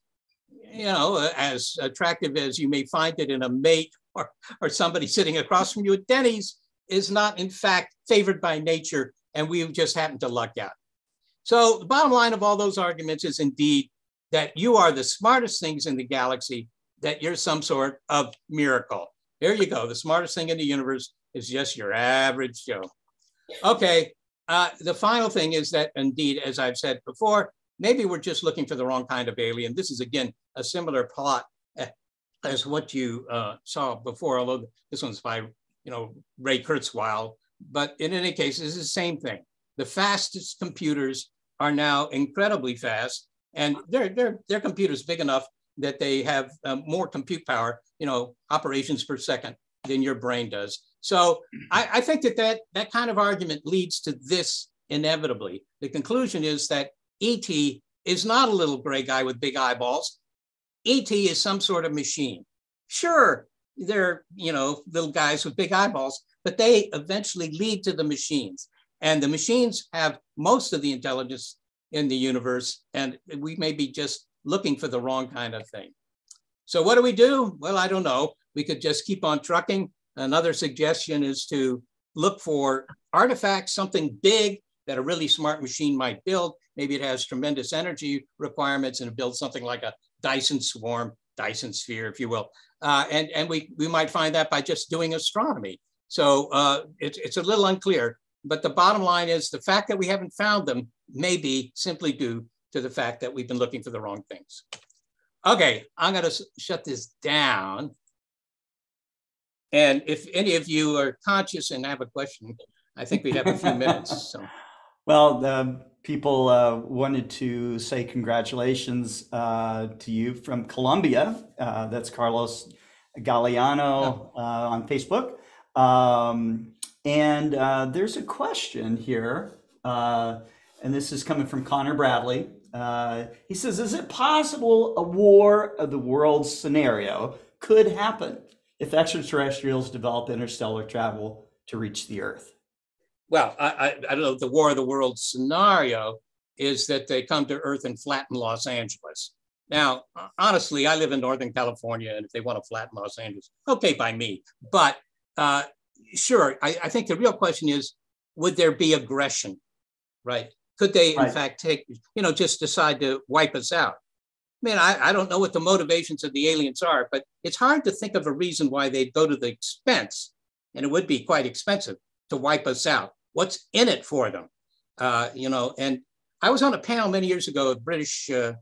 you know, as attractive as you may find it in a mate or, or somebody sitting across from you at Denny's, is not in fact favored by nature and we just happened to luck out. So the bottom line of all those arguments is indeed that you are the smartest things in the galaxy, that you're some sort of miracle. Here you go. The smartest thing in the universe is just your average Joe. Okay. Uh, the final thing is that indeed, as I've said before, maybe we're just looking for the wrong kind of alien. This is again a similar plot as what you uh, saw before, although this one's by you know Ray Kurzweil. But in any case, it's the same thing. The fastest computers are now incredibly fast, and their their their computers big enough that they have um, more compute power, you know, operations per second than your brain does. So I, I think that, that that kind of argument leads to this inevitably. The conclusion is that ET is not a little gray guy with big eyeballs. ET is some sort of machine. Sure, they're, you know, little guys with big eyeballs, but they eventually lead to the machines. And the machines have most of the intelligence in the universe, and we may be just looking for the wrong kind of thing. So what do we do? Well, I don't know. We could just keep on trucking. Another suggestion is to look for artifacts, something big that a really smart machine might build. Maybe it has tremendous energy requirements and build something like a Dyson swarm, Dyson sphere, if you will. Uh, and and we, we might find that by just doing astronomy. So uh, it, it's a little unclear, but the bottom line is the fact that we haven't found them may be simply due to the fact that we've been looking for the wrong things. Okay, I'm gonna shut this down. And if any of you are conscious and have a question, I think we have a few minutes, so. Well, the people uh, wanted to say congratulations uh, to you from Colombia. Uh, that's Carlos Galeano uh, on Facebook. Um, and uh, there's a question here, uh, and this is coming from Connor Bradley. he says, Is it possible a war of the worlds scenario could happen if extraterrestrials develop interstellar travel to reach the Earth? well, I, I, I, don't know, the War of the Worlds scenario is that they come to Earth and flatten Los Angeles. Now, honestly, I live in Northern California, and if they want to flatten Los Angeles, okay by me. But uh, sure, I, I, think the real question is would there be aggression, right? Could they, right. in fact, take, you know, just decide to wipe us out? I mean, I, I don't know what the motivations of the aliens are, but it's hard to think of a reason why they'd go to the expense, and it would be quite expensive to wipe us out. What's in it for them? Uh, you know, and I was on a panel many years ago at British uh,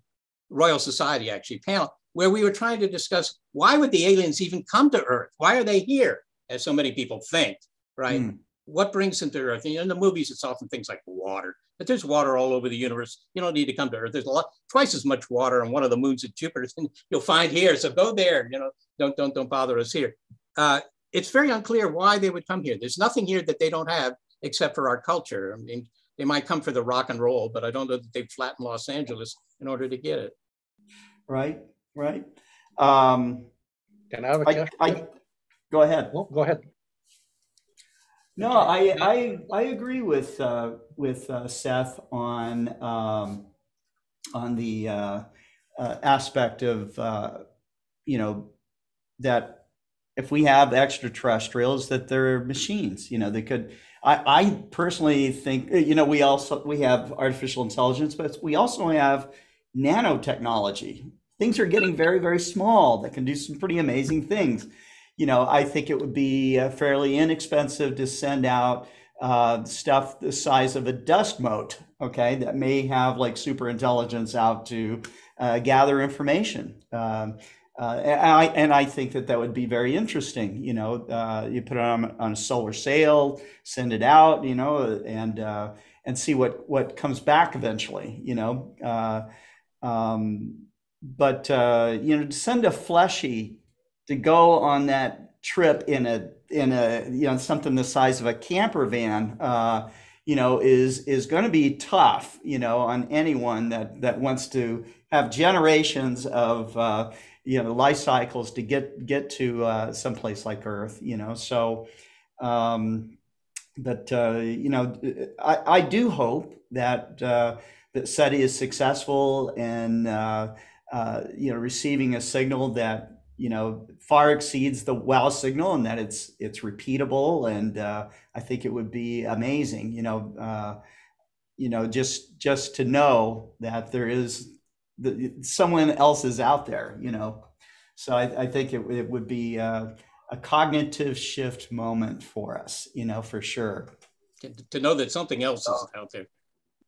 Royal Society, actually, panel where we were trying to discuss why would the aliens even come to Earth? Why are they here, as so many people think, right? Mm. What brings them to Earth? And in the movies, it's often things like water, but there's water all over the universe. You don't need to come to Earth. There's a lot, twice as much water on one of the moons of Jupiter than you'll find here. So go there. You know, don't don't don't bother us here. Uh, it's very unclear why they would come here. There's nothing here that they don't have except for our culture. I mean, they might come for the rock and roll, but I don't know that they've flattened Los Angeles in order to get it. Right, right. Um, Can I have a I, I, go ahead. Well, go ahead. No, I I, I agree with uh, with uh, Seth on um, on the uh, uh aspect of uh, you know that if we have extraterrestrials that they're machines, you know, they could I, I personally think you know we also we have artificial intelligence, but we also have nanotechnology. Things are getting very very small that can do some pretty amazing things. You know, I think it would be uh, fairly inexpensive to send out uh, stuff the size of a dust mote, okay, that may have like super intelligence out to uh, gather information. Um, uh, and, I, and I think that that would be very interesting. You know, uh, you put it on, on a solar sail, send it out, you know, and uh, and see what what comes back eventually. You know, um, but you know, to send a fleshy to go on that trip in a in a you know something the size of a camper van uh, you know is is going to be tough you know on anyone that that wants to have generations of uh, you know life cycles to get get to uh, someplace like Earth. You know, so. Um, but uh, you know, I, I do hope that uh, that SETI is successful in uh, uh, you know receiving a signal that you know far exceeds the WOW signal, and that it's it's repeatable. And uh, I think it would be amazing. You know, uh, you know, just just to know that there is the, someone else is out there, you know. So I, I think it, it would be a, a cognitive shift moment for us, you know, for sure. To, to know that something else is out there.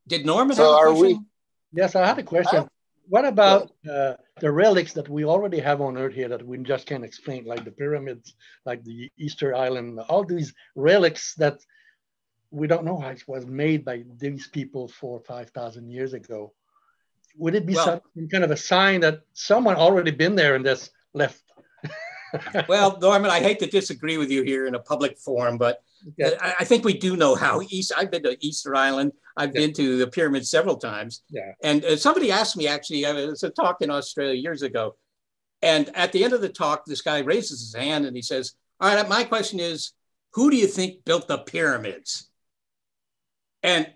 Did Norman So have a are question? we- Yes, I had a question. What about uh, the relics that we already have on Earth here that we just can't explain, like the pyramids, like the Easter Island, all these relics that we don't know how it was made by these people four or five thousand years ago? Would it be Well- some, some kind of a sign that someone already been there and just left? Well, Norman, I hate to disagree with you here in a public forum, but Okay. I, I think we do know how East. I've been to Easter Island. I've Yeah. been to the pyramids several times. Yeah. And uh, somebody asked me actually, I was a talk in Australia years ago, and at the end of the talk, this guy raises his hand and he says, "All right, my question is, who do you think built the pyramids?" And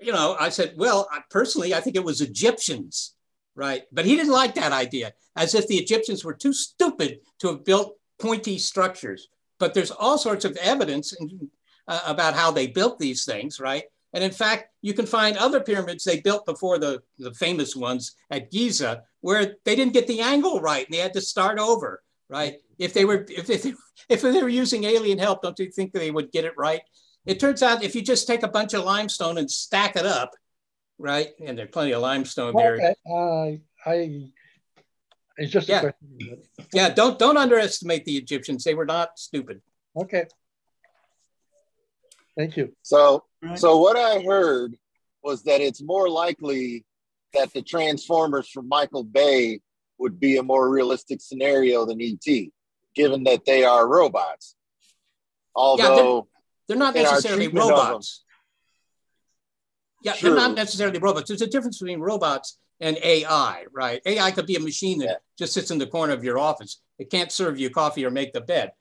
you know, I said, "Well, I, personally, I think it was Egyptians." Right. But he didn't like that idea, as if the Egyptians were too stupid to have built pointy structures. But there's all sorts of evidence in, uh, about how they built these things, right? And in fact, you can find other pyramids they built before the, the famous ones at Giza, where they didn't get the angle right and they had to start over, right? If they were if they, if they were using alien help, don't you think they would get it right? It turns out if you just take a bunch of limestone and stack it up, right? And there's plenty of limestone there. I, I, it's just a Yeah. question. Yeah, don't don't underestimate the Egyptians. They were not stupid. Okay. Thank you. So, Right. so what I heard was that it's more likely that the Transformers from Michael Bay would be a more realistic scenario than ET, given that they are robots. Although, They're not in our necessarily treatment them. robots. Yeah, they're not necessarily robots. There's a difference between robots and AI, right? AI could be a machine that Yeah. just sits in the corner of your office. It can't serve you coffee or make the bed.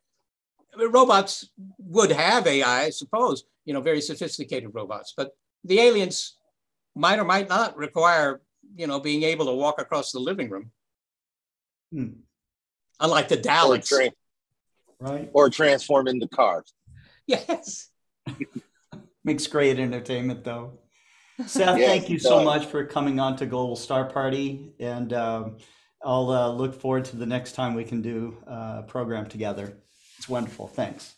I mean, robots would have AI, I suppose, you know, very sophisticated robots, but the aliens might or might not require, you know, being able to walk across the living room, Hmm. unlike the or, Daleks. tra- Right. or transform into cars. Yes. Makes great entertainment, though. Seth, Yes, thank you so does. much for coming on to Global Star Party, and um, I'll uh, look forward to the next time we can do uh, a program together. It's wonderful. Thanks.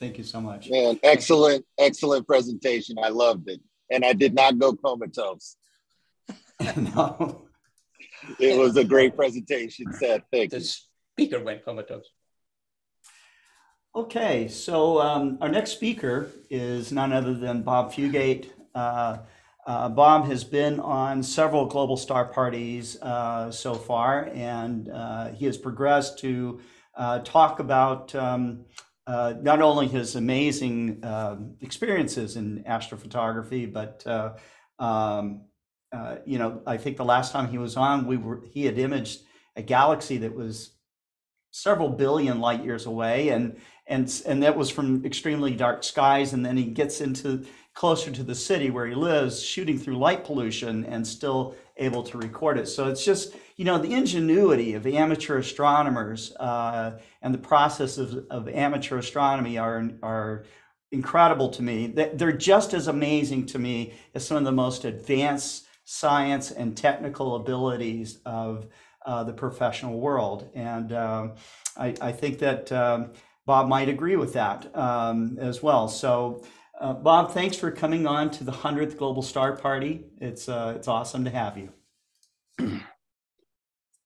Thank you so much. Man, excellent, excellent presentation. I loved it. And I did not go comatose. no. It was a great presentation, Seth. Thank The you. speaker went comatose. Okay, so um, our next speaker is none other than Bob Fugate. Uh, uh, Bob has been on several global star parties uh, so far, and uh, he has progressed to uh, talk about um, uh, not only his amazing um experiences in astrophotography, but uh, um, you know, I think the last time he was on, we were he had imaged a galaxy that was several billion light years away, and and and that was from extremely dark skies and then he gets into closer to the city where he lives shooting through light pollution and still able to record it. So it's just you know the ingenuity of the amateur astronomers uh, and the processes of, of amateur astronomy are are incredible to me. They- they're just as amazing to me as some of the most advanced science and technical abilities of uh, the professional world. And um, I, I think that um, Bob might agree with that um, as well. So, uh, Bob, thanks for coming on to the 100th Global Star Party. It's, uh, it's awesome to have you.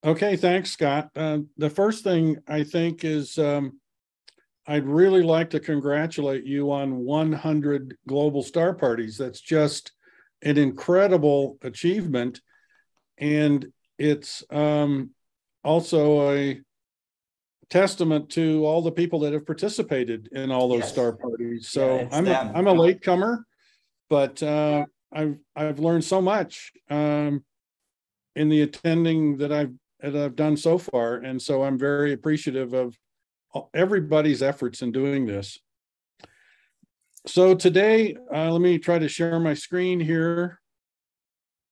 Okay, thanks, Scott. Uh, the first thing I think is um, I'd really like to congratulate you on 100 global star parties. That's just an incredible achievement. And it's um, also a testament to all the people that have participated in all those Yes. star parties. So Yeah, I'm, a, them. I'm a latecomer, but uh, I've, I've learned so much um, in the attending that I've that I've done so far, and so I'm very appreciative of everybody's efforts in doing this. So today, uh, let me try to share my screen here.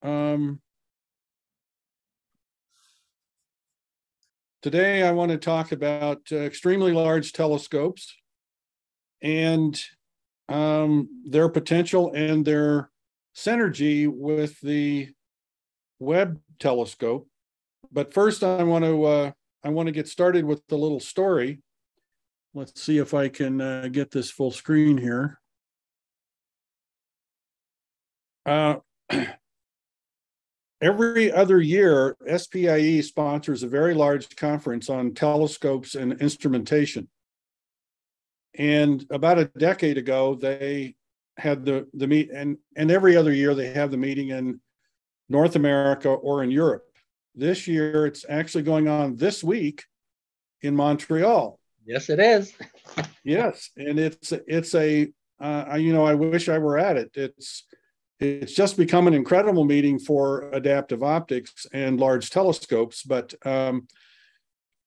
Um, today, I want to talk about uh, extremely large telescopes and um, their potential and their synergy with the Webb telescope. But first, I want to uh, I want to get started with the little story. Let's see if I can uh, get this full screen here. Every other year, SPIE sponsors a very large conference on telescopes and instrumentation. And about a decade ago, they had the the meet and and every other year they have the meeting in North America or in Europe. This year, it's actually going on this week in Montreal. Yes, it is. yes, and it's it's a uh, you know I wish I were at it. It's it's just become an incredible meeting for adaptive optics and large telescopes. But um,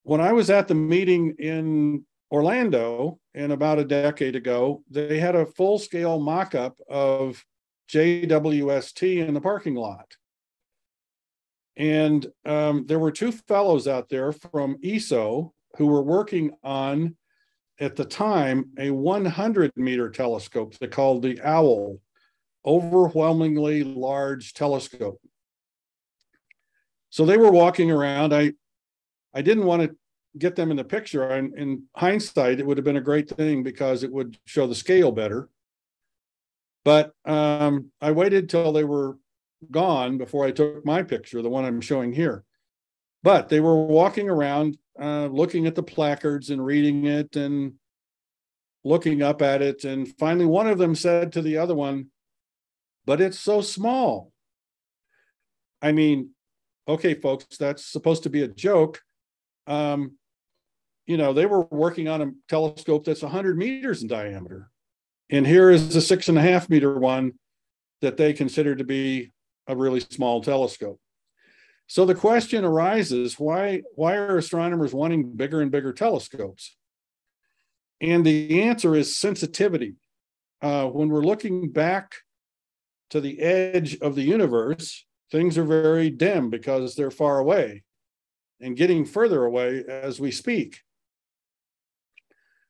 when I was at the meeting in Orlando, and about a decade ago, they had a full scale mock up of JWST in the parking lot. And um, there were two fellows out there from ESO who were working on, at the time, a 100 meter telescope they called the OWL, overwhelmingly large telescope. So they were walking around. I, I didn't want to get them in the picture. And in hindsight, it would have been a great thing because it would show the scale better. But um, I waited till they were gone before I took my picture, the one I'm showing here. But they were walking around, uh, looking at the placards and reading it and looking up at it. And finally, one of them said to the other one, But it's so small. I mean, okay, folks, that's supposed to be a joke. Um, you know, they were working on a telescope that's 100 meters in diameter. And here is a six and a half meter one that they consider to be a really small telescope. So the question arises why, why are astronomers wanting bigger and bigger telescopes? And the answer is sensitivity. Uh, when we're looking back to the edge of the universe, things are very dim because they're far away and getting further away as we speak.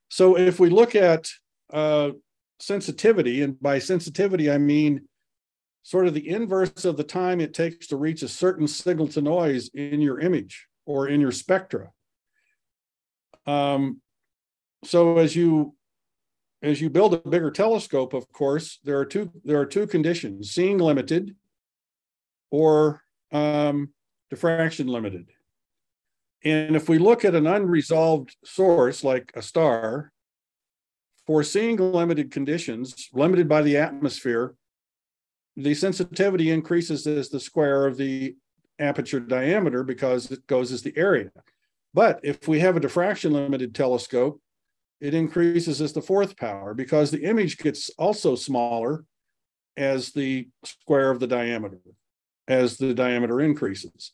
So if we look at uh, sensitivity, and by sensitivity, I mean sort of the inverse of the time it takes to reach a certain signal to noise in your image or in your spectra. Um, so as you as you build a bigger telescope, of course, there are two there are two conditions: seeing limited or um, diffraction limited. And if we look at an unresolved source like a star, for seeing limited conditions, limited by the atmosphere, the sensitivity increases as the square of the aperture diameter because it goes as the area. But if we have a diffraction limited telescope, it increases as the fourth power because the image gets also smaller as the square of the diameter, as the diameter increases.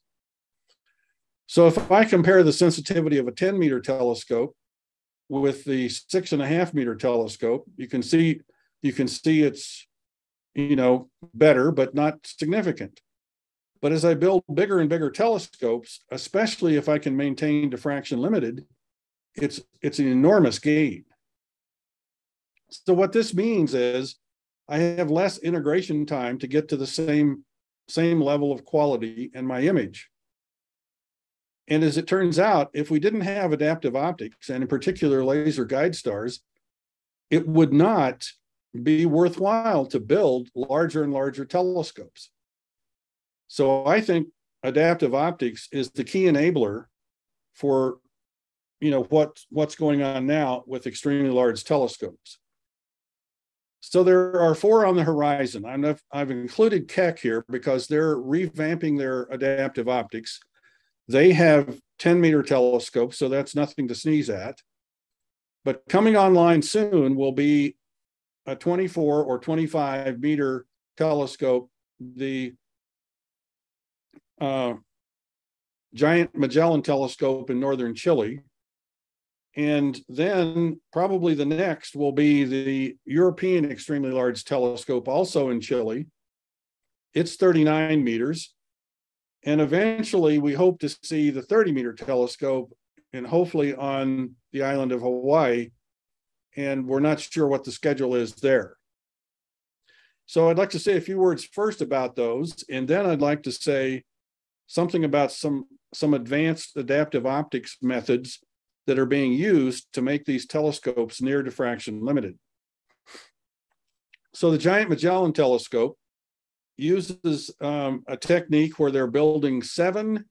So if I compare the sensitivity of a 10 meter telescope with the six and a half meter telescope, you can see you can see it's you know better, but not significant. But as I build bigger and bigger telescopes, especially if I can maintain diffraction limited, it's it's an enormous gain. So what this means is I have less integration time to get to the same same level of quality in my image. And as it turns out, if we didn't have adaptive optics, and in particular laser guide stars, it would not be worthwhile to build larger and larger telescopes. So I think adaptive optics is the key enabler for you know what what's going on now with extremely large telescopes. So there are four on the horizon. I've, I've included Keck here because they're revamping their adaptive optics. They have 10 meter telescopes, so that's nothing to sneeze at. But coming online soon will be a 24 or 25 meter telescope, the uh, Giant Magellan telescope in northern Chile. And then probably the next will be the European extremely large telescope, also in Chile. It's 39 meters. And eventually, we hope to see the 30 meter telescope and hopefully on the island of Hawaii. And we're not sure what the schedule is there. So I'd like to say a few words first about those, and then I'd like to say something about some some advanced adaptive optics methods that are being used to make these telescopes near diffraction limited. So the Giant Magellan Telescope uses um, a technique where they're building seven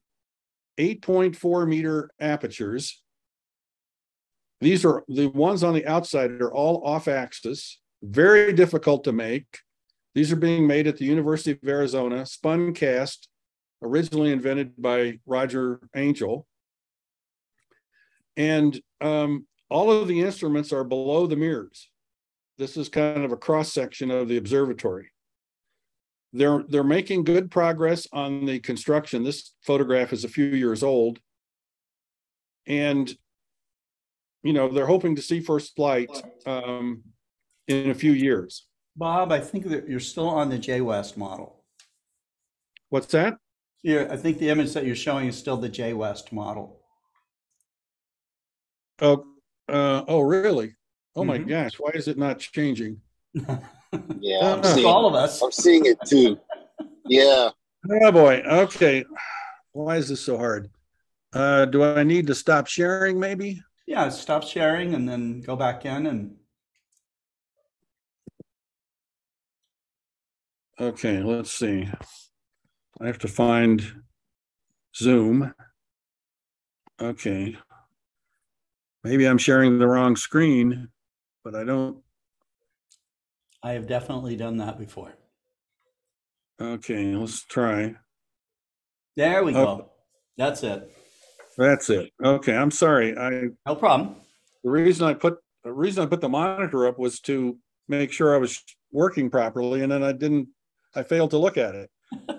8.4 meter apertures. These are the ones on the outside are all off axis, very difficult to make. These are being made at the University of Arizona, spun cast, originally invented by Roger Angel. And um, all of the instruments are below the mirrors. This is kind of a cross section of the observatory. They're they're making good progress on the construction. This photograph is a few years old, and you know they're hoping to see first flight um, in a few years. Bob, I think that you're still on the J West model. What's that? Yeah, I think the image that you're showing is still the J West model. Oh, uh, oh, really? Oh my Mhm. gosh, why is it not changing? Yeah, I'm seeing, All of us. I'm seeing it too. Yeah, Oh boy. Okay. Why is this so hard? Uh, do I need to stop sharing? Maybe. Yeah, stop sharing and then go back in and Okay. Let's see. I have to find Zoom. Okay. Maybe I'm sharing the wrong screen, but I don't. I have definitely done that before. Okay. Let's try. There we Oh. go. That's it. That's it. Okay. I'm sorry. I No problem. the reason I put the reason I put the monitor up was to make sure I was working properly, and then I didn't. I failed to look at it.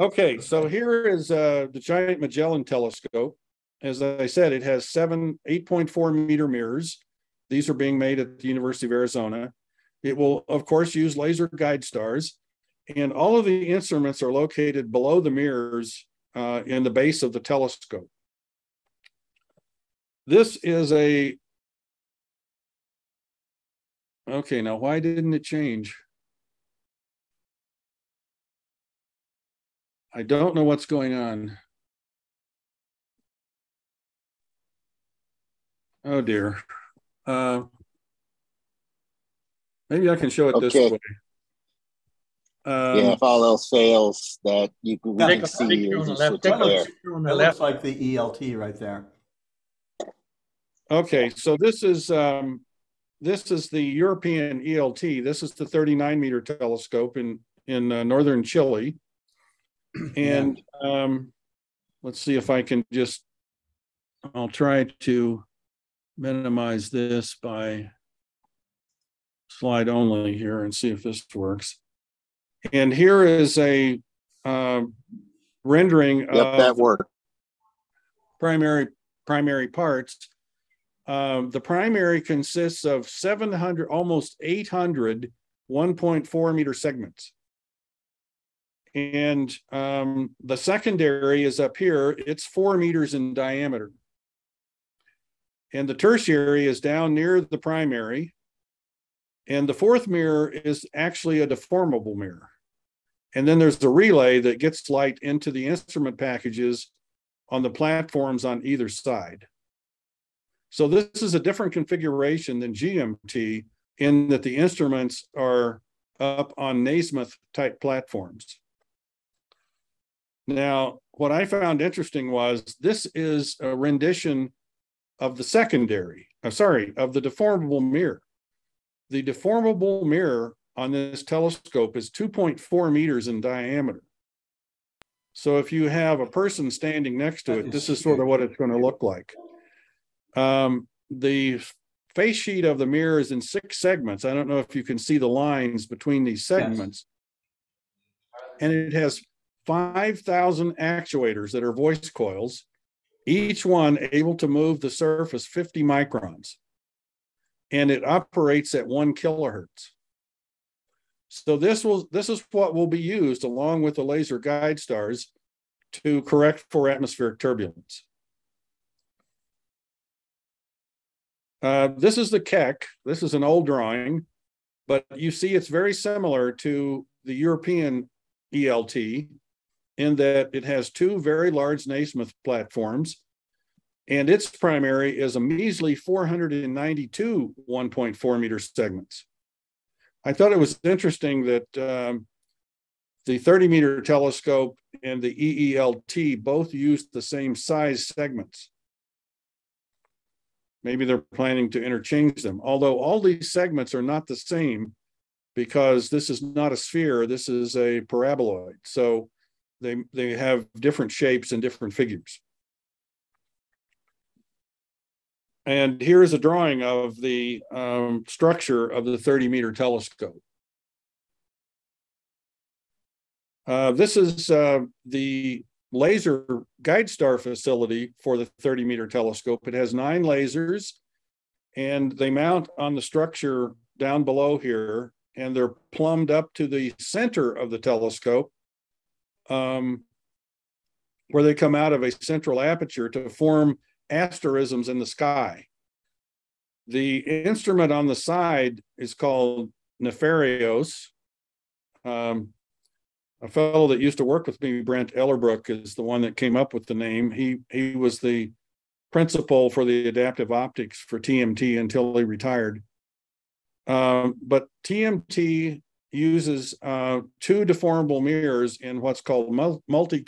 Okay, so here is uh, the Giant Magellan Telescope. As I said, it has seven 8.4 meter mirrors. These are being made at the University of Arizona. It will, of course, use laser guide stars, and all of the instruments are located below the mirrors uh, in the base of the telescope. This is a Okay, now why didn't it change? I don't know what's going on. Oh dear. Uh, maybe I can show it this way. Um, yeah. If all else fails, that you can, we Yeah. can Take a see picture on the left. Take there. on the looks left. like the ELT right there. Okay, so this is um, this is the European ELT. This is the 39 meter telescope in in uh, northern Chile, and um, let's see if I can just. I'll try to minimize this by slide only here and see if this works. And here is a um, rendering Yep, of that work. primary primary parts. Um, the primary consists of 700, almost 800 1.4 meter segments. And um, the secondary is up here, it's four meters in diameter. And the tertiary is down near the primary. And the fourth mirror is actually a deformable mirror. And then there's the relay that gets light into the instrument packages on the platforms on either side. So this is a different configuration than GMT in that the instruments are up on Nasmyth type platforms. Now, what I found interesting was this is a rendition of the secondary, uh, sorry, of the deformable mirror. The deformable mirror on this telescope is 2.4 meters in diameter. So if you have a person standing next to it, this is sort of what it's going to look like. Um, the face sheet of the mirror is in six segments. I don't know if you can see the lines between these segments. And it has 5,000 actuators that are voice coils, each one able to move the surface 50 microns. And it operates at one kilohertz. So this will this is what will be used along with the laser guide stars to correct for atmospheric turbulence. Uh, this is the Keck. This is an old drawing. but you see it's very similar to the European ELT in that it has two very large Nasmyth platforms, and its primary is a measly 492 1.4 meter segments. I thought it was interesting that um, the 30 meter telescope and the EELT both used the same size segments. Maybe they're planning to interchange them, although all these segments are not the same because this is not a sphere, this is a paraboloid. So they, they have different shapes and different figures. And here's a drawing of the um, structure of the 30 meter telescope. Uh, this is uh, the laser guide star facility for the 30 meter telescope. It has nine lasers and they mount on the structure down below here and they're plumbed up to the center of the telescope um, where they come out of a central aperture to form asterisms in the sky. The instrument on the side is called NFIRAOS. Um, a fellow that used to work with me, Brent Ellerbroek, is the one that came up with the name. He he was the principal for the adaptive optics for TMT until he retired. Um, but TMT uses uh, two deformable mirrors in what's called multi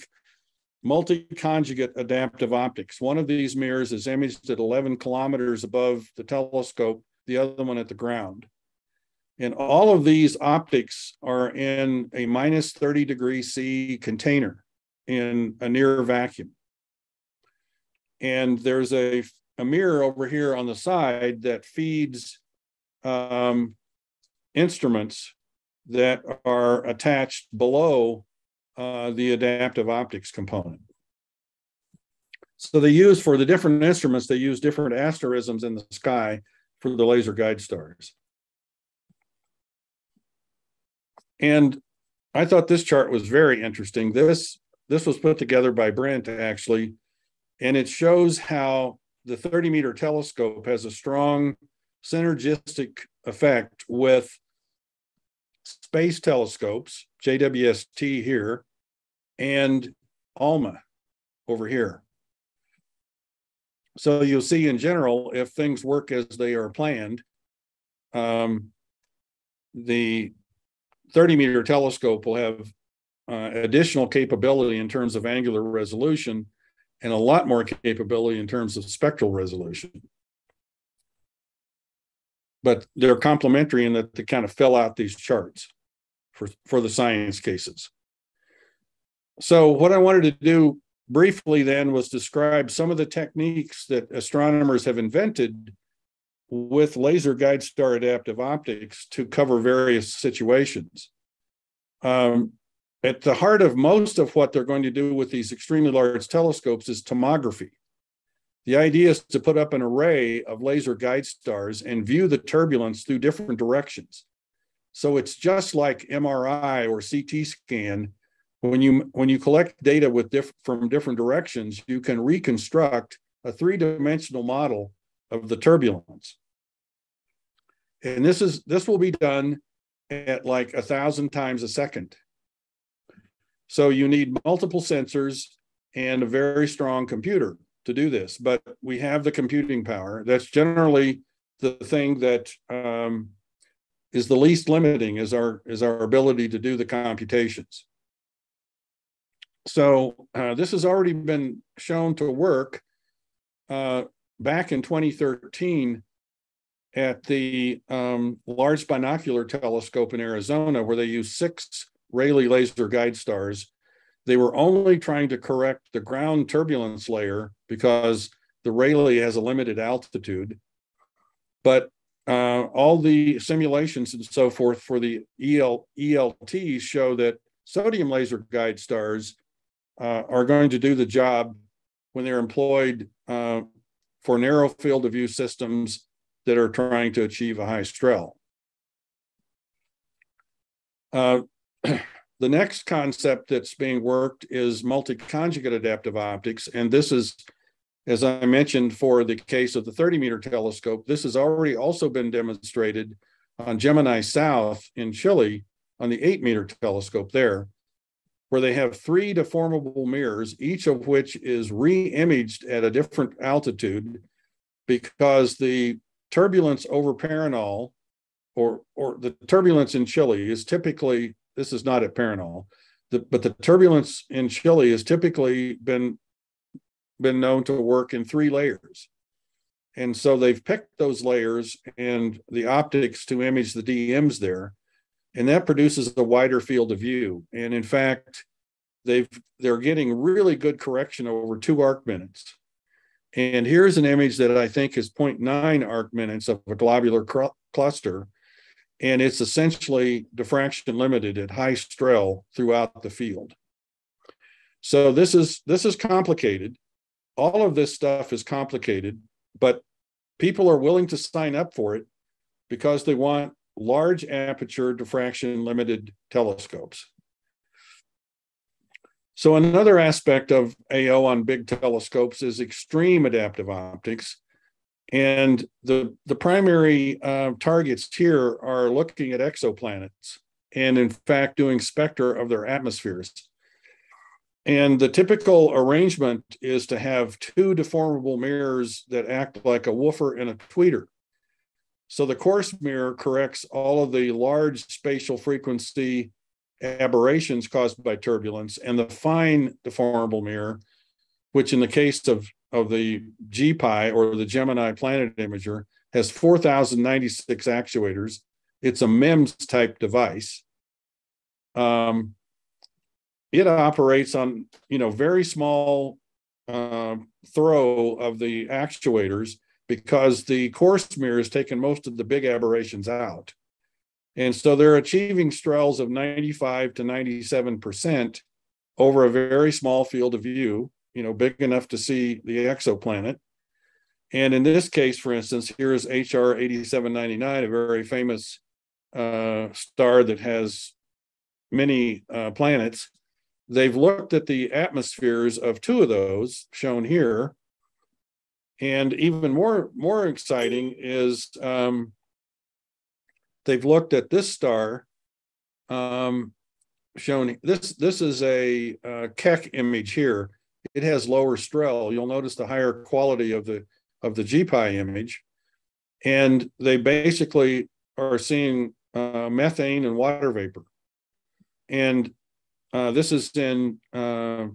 multi-conjugate adaptive optics. One of these mirrors is imaged at 11 kilometers above the telescope, the other one at the ground. And all of these optics are in a minus 30 degree C container in a near vacuum. And there's a, a mirror over here on the side that feeds um, instruments that are attached below uh, the adaptive optics component. So they use for the different instruments, they use different asterisms in the sky for the laser guide stars. And I thought this chart was very interesting. This this was put together by Brent actually, and it shows how the 30 meter telescope has a strong synergistic effect with space telescopes, JWST here, and ALMA over here. So you'll see in general, if things work as they are planned, um, the 30 meter telescope will have uh, additional capability in terms of angular resolution and a lot more capability in terms of spectral resolution. But they're complementary in that they kind of fill out these charts for, for the science cases. So what I wanted to do briefly then was describe some of the techniques that astronomers have invented with laser guide star adaptive optics to cover various situations. Um, at the heart of most of what they're going to do with these extremely large telescopes is tomography. The idea is to put up an array of laser guide stars and view the turbulence through different directions. So it's just like MRI or CT scan. When you when you collect data with diff- from different directions, you can reconstruct a three-dimensional model of the turbulence. And this is this will be done at like a thousand times a second. So you need multiple sensors and a very strong computer to do this. But we have the computing power. That's generally the thing that um, is the least limiting is our is our ability to do the computations. So uh, this has already been shown to work uh, back in 2013 at the um, Large Binocular Telescope in Arizona, where they used six Rayleigh laser guide stars. They were only trying to correct the ground turbulence layer because the Rayleigh has a limited altitude. But uh, all the simulations and so forth for the EL, ELTs show that sodium laser guide stars uh, are going to do the job when they're employed uh, for narrow field of view systems that are trying to achieve a high Strehl. Uh, the next concept that's being worked is multi-conjugate adaptive optics, and this is, as I mentioned, for the case of the 30 meter telescope, this has already also been demonstrated on Gemini South in Chile on the eight meter telescope there, where they have three deformable mirrors, each of which is re-imaged at a different altitude because the turbulence over Paranal or, or the turbulence in Chile is typically, this is not at Paranal, the, but the turbulence in Chile has typically been, been known to work in three layers. And so they've picked those layers and the optics to image the DMs there and that produces a wider field of view. And in fact, they've they're getting really good correction over two arc minutes. And here's an image that I think is 0.9 arc minutes of a globular cluster, and it's essentially diffraction limited at high Strehl throughout the field. So this is this is complicated. All of this stuff is complicated, but people are willing to sign up for it because they want large aperture diffraction limited telescopes. So another aspect of AO on big telescopes is extreme adaptive optics. And the, the primary uh, targets here are looking at exoplanets and in fact doing spectra of their atmospheres. And the typical arrangement is to have two deformable mirrors that act like a woofer and a tweeter. So the coarse mirror corrects all of the large spatial frequency aberrations caused by turbulence, and the fine deformable mirror, which in the case of, of the GPI or the Gemini Planet Imager, has 4,096 actuators. It's a MEMS type device. Um, it operates on you know very small uh, throw of the actuators because the coarse mirror has taken most of the big aberrations out. And so they're achieving Strehls of 95 to 97% over a very small field of view, you know, big enough to see the exoplanet. And in this case, for instance, here's HR 8799, a very famous uh, star that has many uh, planets. They've looked at the atmospheres of two of those shown here and even more more exciting is um, they've looked at this star, um, shown this this is a uh, Keck image here. It has lower Strehl. You'll notice the higher quality of the of the GPI image, and they basically are seeing uh, methane and water vapor. And uh, this is in uh,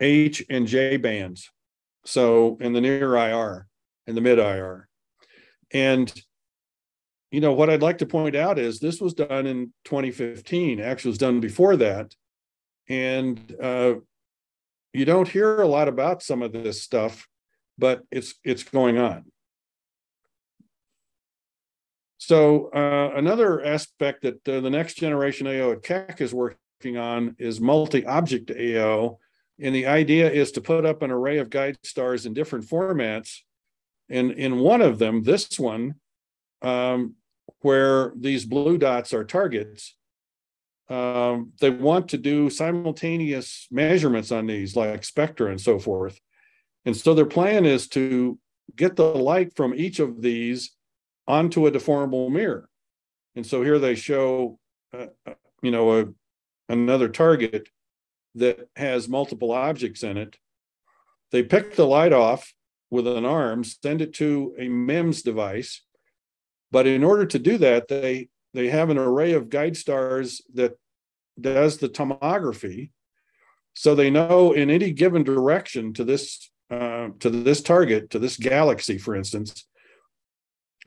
H and J bands. So in the near IR and the mid IR. And you know what I'd like to point out is this was done in 2015. Actually, was done before that, and uh, you don't hear a lot about some of this stuff, but it's it's going on. So uh, another aspect that uh, the next generation AO at Keck is working on is multi-object AO, and the idea is to put up an array of guide stars in different formats. And in one of them, this one, um, where these blue dots are targets, um, they want to do simultaneous measurements on these, like spectra and so forth. And so their plan is to get the light from each of these onto a deformable mirror. And so here they show, uh, uh you know, a, another target that has multiple objects in it. They pick the light off with an arm, send it to a MEMS device. But in order to do that, they they have an array of guide stars that does the tomography, so they know in any given direction to this uh, to this target to this galaxy, for instance,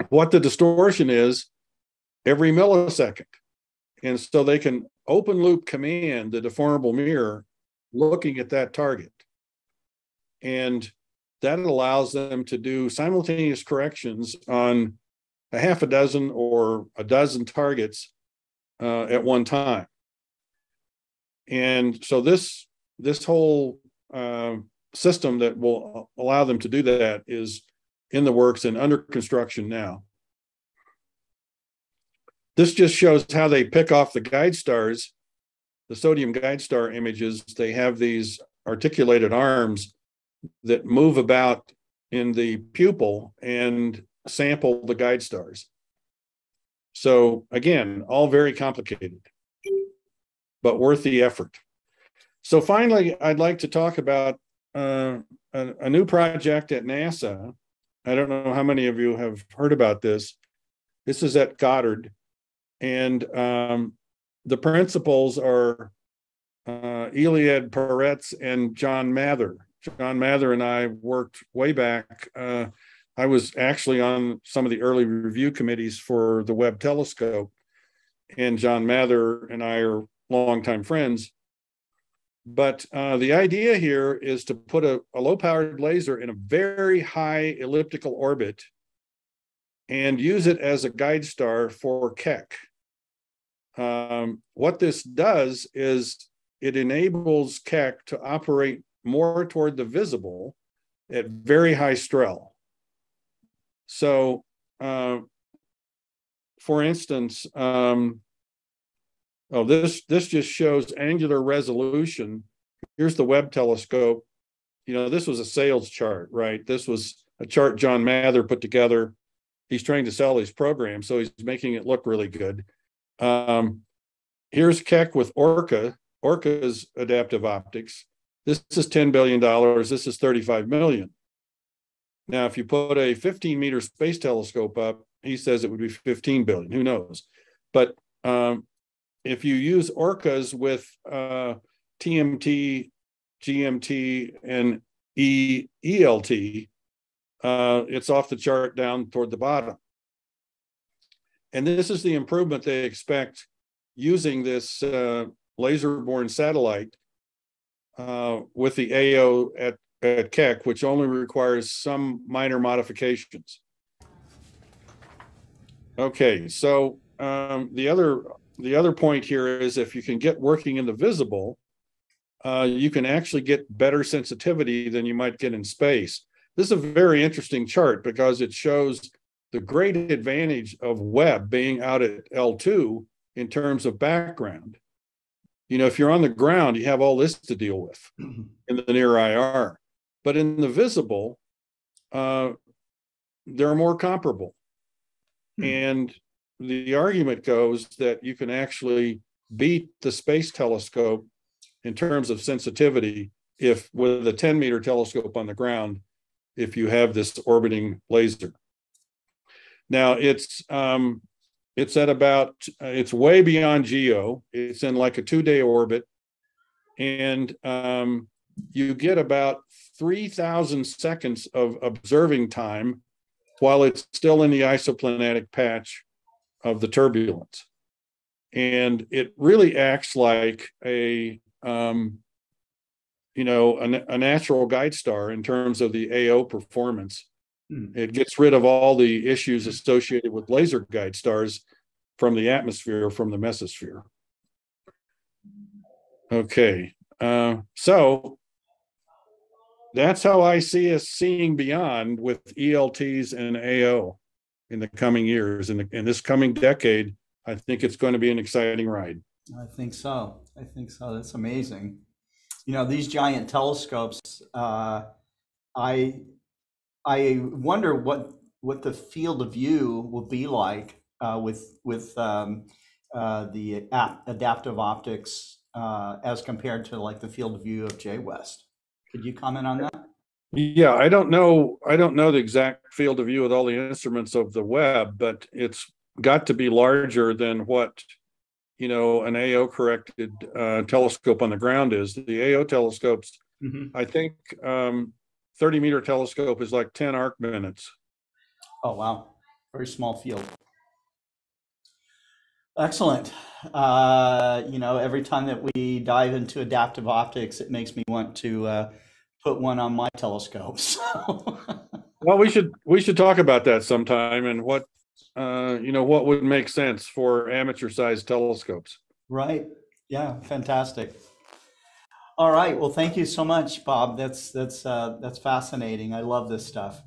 what the distortion is every millisecond, and so they can open loop command the deformable mirror looking at that target. And that allows them to do simultaneous corrections on a half a dozen or a dozen targets uh, at one time. And so this this whole uh, system that will allow them to do that is in the works and under construction now. This just shows how they pick off the guide stars, the sodium guide star images. They have these articulated arms that move about in the pupil and sample the guide stars. So again, all very complicated, but worth the effort. So finally, I'd like to talk about uh, a, a new project at NASA. I don't know how many of you have heard about this. This is at Goddard, and um, the principals are uh, Eliad Peretz and John Mather. John Mather and I worked way back. Uh, I was actually on some of the early review committees for the Webb telescope, and John Mather and I are longtime friends. But uh, the idea here is to put a, a low powered laser in a very high elliptical orbit and use it as a guide star for Keck. Um, what this does is it enables Keck to operate more toward the visible at very high Strehl. So, uh, for instance, um, oh, this this just shows angular resolution. Here's the Webb telescope. You know, this was a sales chart, right? This was a chart John Mather put together. He's trying to sell his program, so he's making it look really good. Um, here's Keck with Orca, ORCAS adaptive optics. This is $10 billion. This is 35 million. Now, if you put a 15 meter space telescope up, he says it would be 15 billion. Who knows? But um, if you use ORCAS with uh, TMT, GMT, and e, ELT, uh, it's off the chart down toward the bottom. And this is the improvement they expect using this uh, laser-borne satellite uh, with the AO at, at Keck, which only requires some minor modifications. Okay, so um, the other the other point here is if you can get working in the visible, uh, you can actually get better sensitivity than you might get in space. This is a very interesting chart because it shows the great advantage of Webb being out at L2 in terms of background. You know, if you're on the ground, you have all this to deal with in the near IR. But in the visible, uh, they're more comparable. Hmm. And the argument goes that you can actually beat the space telescope in terms of sensitivity if with a 10 meter telescope on the ground if you have this orbiting laser now it's um, it's at about uh, it's way beyond geo it's in like a two day orbit and um, you get about 3000 seconds of observing time while it's still in the isoplanatic patch of the turbulence. And it really acts like a, um, you know, a, a, natural guide star in terms of the AO performance. Hmm. It gets rid of all the issues associated with laser guide stars from the atmosphere, from the mesosphere. Okay, uh, so that's how I see us seeing beyond with ELTs and AO in the coming years. In, the, in this coming decade, I think it's going to be an exciting ride. I think so. I think so. That's amazing. You know, these giant telescopes. Uh, I I wonder what what the field of view will be like uh, with with um, uh, the adaptive optics uh, as compared to like the field of view of JWEST. Could you comment on that? Yeah, I don't know. I don't know the exact field of view with all the instruments of the web, but it's got to be larger than what you know an AO corrected uh, telescope on the ground is. The AO telescopes, mm-hmm. I think, um, 30 meter telescope is like 10 arc minutes. Oh wow, very small field. Excellent. Uh, you know, every time that we dive into adaptive optics, it makes me want to. Uh, put one on my telescope. So. well, we should we should talk about that sometime and what uh, you know what would make sense for amateur sized telescopes. Right. Yeah. Fantastic. All right. Well, thank you so much, Bob. That's that's uh, that's fascinating. I love this stuff.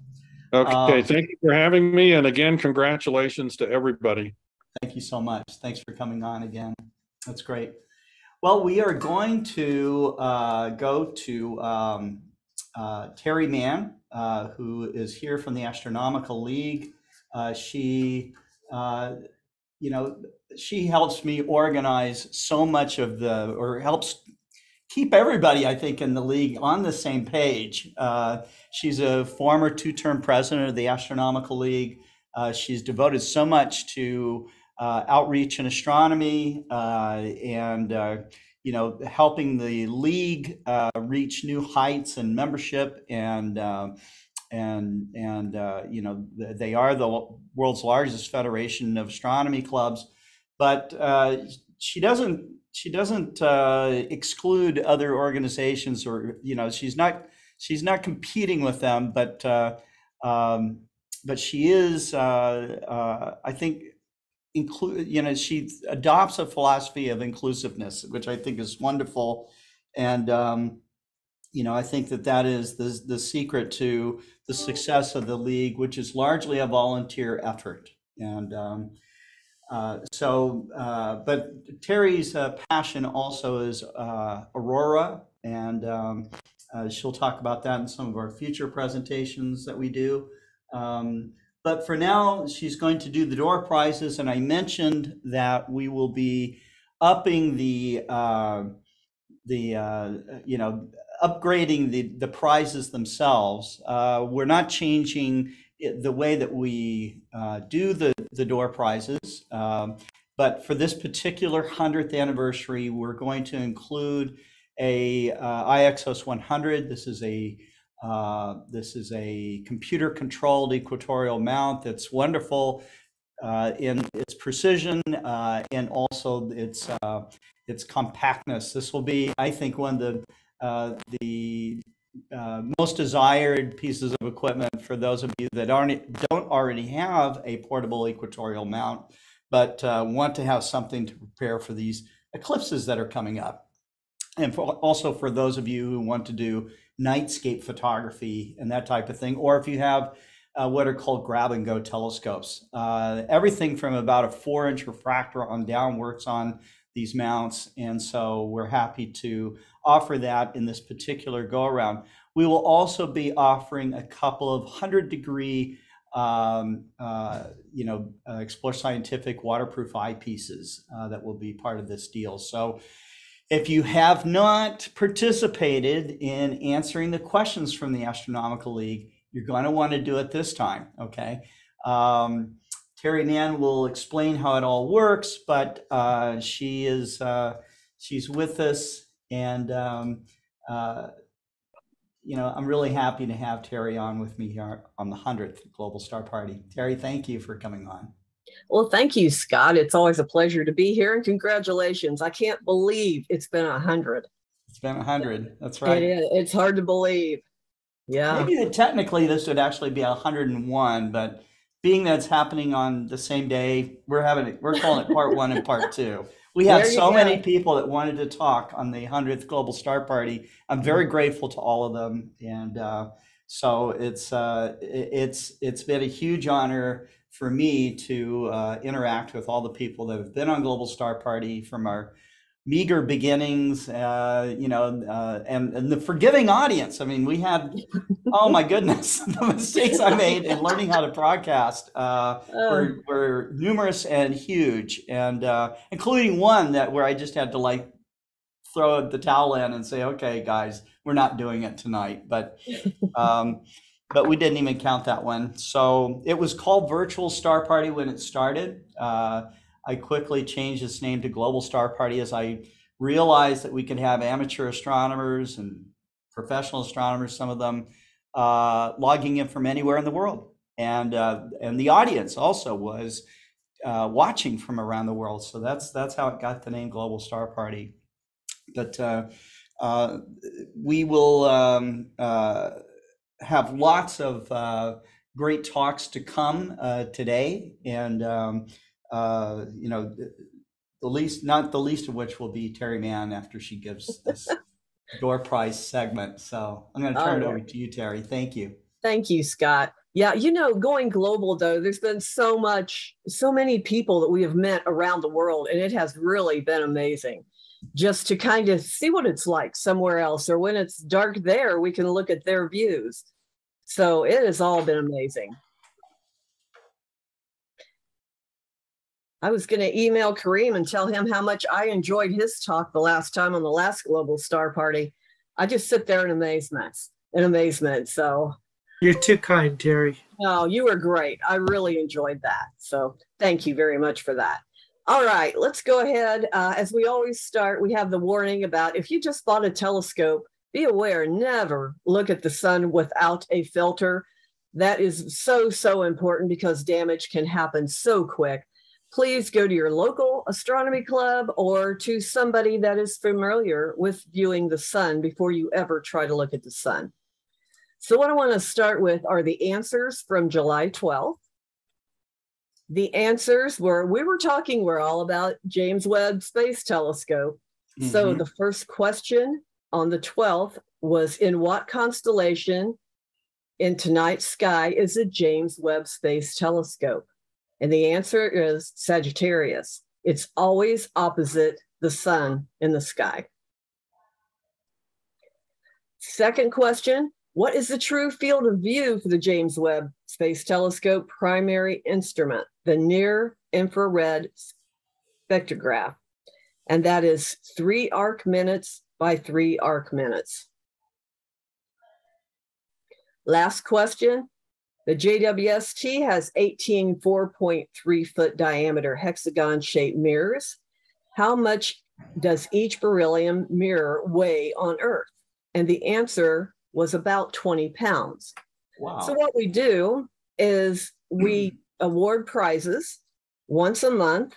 Okay. Um, thank you for having me, and again, congratulations to everybody. Thank you so much. Thanks for coming on again. That's great. Well, we are going to uh, go to um, uh, Terry Mann, uh, who is here from the Astronomical League. Uh, she, uh, you know, she helps me organize so much of the, or helps keep everybody, I think, in the league on the same page. Uh, she's a former two-term president of the Astronomical League. Uh, she's devoted so much to uh, outreach in astronomy uh, and uh, you know helping the league uh, reach new heights in membership and and and you know they are the world's largest federation of astronomy clubs, but she doesn't she doesn't exclude other organizations or you know she's not she's not competing with them, but um, but she is, uh, uh, I think, include. You know, she adopts a philosophy of inclusiveness, which I think is wonderful, and um, you know, I think that that is the the secret to the success of the league, which is largely a volunteer effort, and. Um, uh, so, uh, but Terry's uh, passion also is uh, Aurora, and um, uh, she'll talk about that in some of our future presentations that we do. Um, but for now, she's going to do the door prizes, and I mentioned that we will be upping the the you know upgrading the the prizes themselves. We're not changing the way that we uh, do the the door prizes, um, but for this particular hundredth anniversary, we're going to include a uh, iEXOS 100. This is a uh, this is a computer controlled equatorial mount that's wonderful uh, in its precision uh, and also its uh, its compactness. This will be, I think, one of the uh, most desired pieces of equipment for those of you that aren't don't already have a portable equatorial mount, but want to have something to prepare for these eclipses that are coming up, and for, also for those of you who want to do nightscape photography and that type of thing, or if you have uh, what are called grab and go telescopes. Uh, everything from about a four inch refractor on down works on these mounts. And so we're happy to offer that in this particular go around. We will also be offering a couple of 100 degree um, uh, you know, uh, Explore Scientific waterproof eyepieces uh, that will be part of this deal. So if you have not participated in answering the questions from the Astronomical League, you're going to want to do it this time, okay? Um, Terry Mann will explain how it all works, but uh, she is uh, she's with us, and um, uh, you know I'm really happy to have Terry on with me here on the hundredth Global Star Party. Terry, thank you for coming on. Well, thank you, Scott. It's always a pleasure to be here, and congratulations! I can't believe it's been a hundred. It's been a hundred. That's right. It, it's hard to believe. Yeah. Maybe that technically this would actually be hundred and one, but being that it's happening on the same day, we're having it. We're calling it part one and part two. We had so go. many people that wanted to talk on the hundredth Global Star Party. I'm very grateful to all of them, and uh, so it's uh, it's it's been a huge honor for me to uh, interact with all the people that have been on Global Star Party from our meager beginnings, uh, you know, uh, and, and the forgiving audience. I mean, we had, oh my goodness, the mistakes I made in learning how to broadcast uh, oh. were, were numerous and huge, and uh, including one that where I just had to like throw the towel in and say, okay, guys, we're not doing it tonight. But um, but we didn't even count that one. So it was called Virtual Star Party when it started. I quickly changed its name to Global Star Party as I realized that we could have amateur astronomers and professional astronomers, some of them uh, logging in from anywhere in the world, and uh, and the audience also was uh, watching from around the world. So that's that's how it got the name Global Star Party. But uh, uh, we will. Um, uh, have lots of great talks to come today, and um, uh, you know, the least, not the least of which will be Terry Mann after she gives this door prize segment. So I'm going to turn oh, it over to you, Terry. Thank you. Thank you, Scott. Yeah, you know, going global though, there's been so much, so many people that we have met around the world, and it has really been amazing just to kind of see what it's like somewhere else or when it's dark there we can look at their views so it has all been amazing I was going to email Karim and tell him how much I enjoyed his talk the last time on the last Global Star Party. I just sit there in amazement, in amazement. So you're too kind, Terry. No, you were great. I really enjoyed that. So thank you very much for that. All right, let's go ahead. Uh, as we always start, we have the warning about if you just bought a telescope, be aware never look at the sun without a filter. That is so, so important because damage can happen so quick. Please go to your local astronomy club or to somebody that is familiar with viewing the sun before you ever try to look at the sun. So, what I want to start with are the answers from July 12th. The answers were we were talking, we're all about James Webb Space Telescope. Mm-hmm. So, the first question on the 12th was In what constellation in tonight's sky is a James Webb Space Telescope? And the answer is Sagittarius. It's always opposite the sun in the sky. Second question What is the true field of view for the James Webb Space Telescope primary instrument, the near infrared spectrograph? And that is three arc minutes by three arc minutes. Last question the JWST has 18 4.3 foot diameter hexagon shaped mirrors. How much does each beryllium mirror weigh on Earth? And the answer was about 20 pounds. Wow. So, what we do is we award prizes once a month.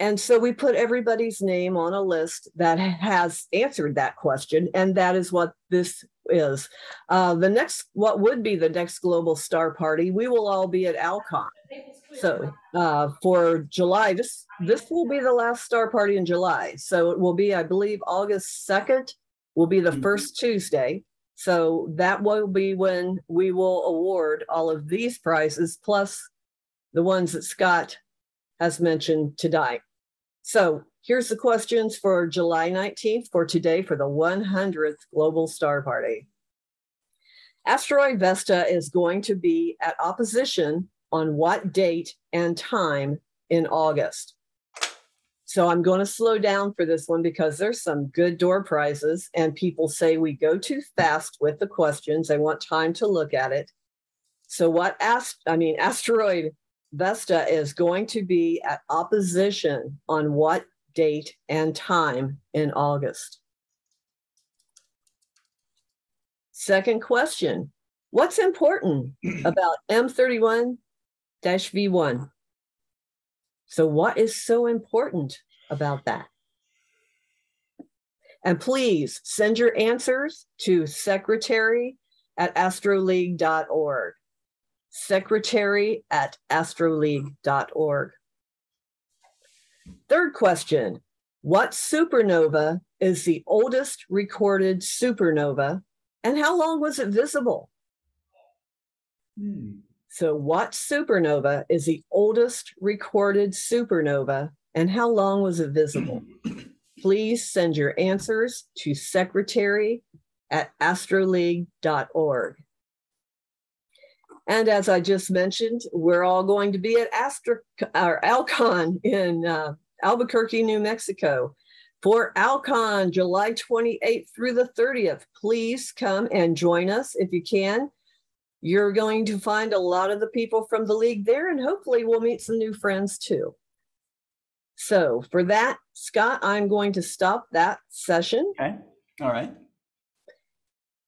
And so we put everybody's name on a list that has answered that question. And that is what this is. Uh, the next, what would be the next global star party, we will all be at Alcon. So uh, for July, this this will be the last star party in July. So it will be, I believe, August second will be the mm-hmm. first Tuesday. So that will be when we will award all of these prizes plus the ones that Scott has mentioned today. So Here's the questions for July 19th for today for the 100th Global Star Party. Asteroid Vesta is going to be at opposition on what date and time in August? So I'm going to slow down for this one because there's some good door prizes, and people say we go too fast with the questions. They want time to look at it. So what ast- I mean, asteroid Vesta is going to be at opposition on what date, and time in August. Second question What's important about M31 V1? So, what is so important about that? And please send your answers to secretary at astroleague.org. Secretary at astroleague.org. Third question What supernova is the oldest recorded supernova and how long was it visible? Hmm. So, what supernova is the oldest recorded supernova and how long was it visible? Please send your answers to secretary at astroleague.org. And as I just mentioned, we're all going to be at Astro or Alcon in uh, Albuquerque, New Mexico for Alcon, July 28th through the 30th. Please come and join us if you can. You're going to find a lot of the people from the league there, and hopefully, we'll meet some new friends too. So, for that, Scott, I'm going to stop that session. Okay. All right.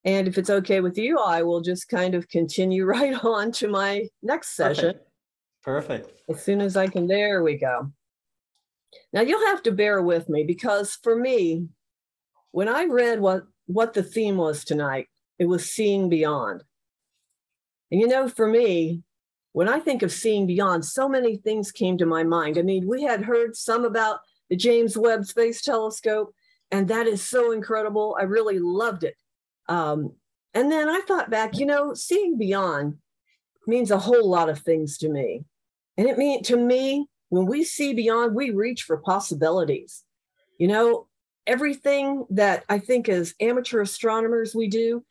And if it's okay with you, I will just kind of continue right on to my next session. Perfect. Perfect. As soon as I can, there we go. Now you'll have to bear with me because for me, when I read what, what the theme was tonight, it was seeing beyond. And you know, for me, when I think of seeing beyond, so many things came to my mind. I mean, we had heard some about the James Webb Space Telescope, and that is so incredible. I really loved it. Um, and then I thought back, you know, seeing beyond means a whole lot of things to me. And it mean to me, when we see beyond, we reach for possibilities. You know, everything that I think as amateur astronomers we do,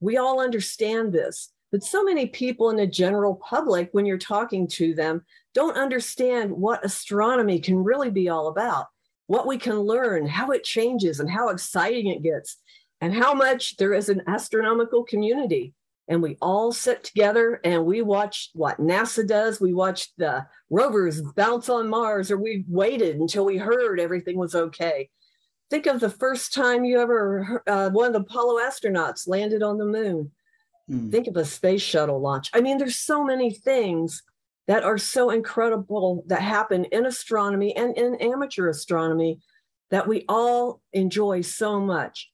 we all understand this But so many people in the general public, when you're talking to them, don't understand what astronomy can really be all about, what we can learn, how it changes, and how exciting it gets, and how much there is an astronomical community. And we all sit together and we watch what NASA does. We watch the rovers bounce on Mars, or we waited until we heard everything was okay. Think of the first time you ever, uh, one of the Apollo astronauts landed on the moon Mm. Think of a space shuttle launch. I mean, there's so many things that are so incredible that happen in astronomy and in amateur astronomy that we all enjoy so much.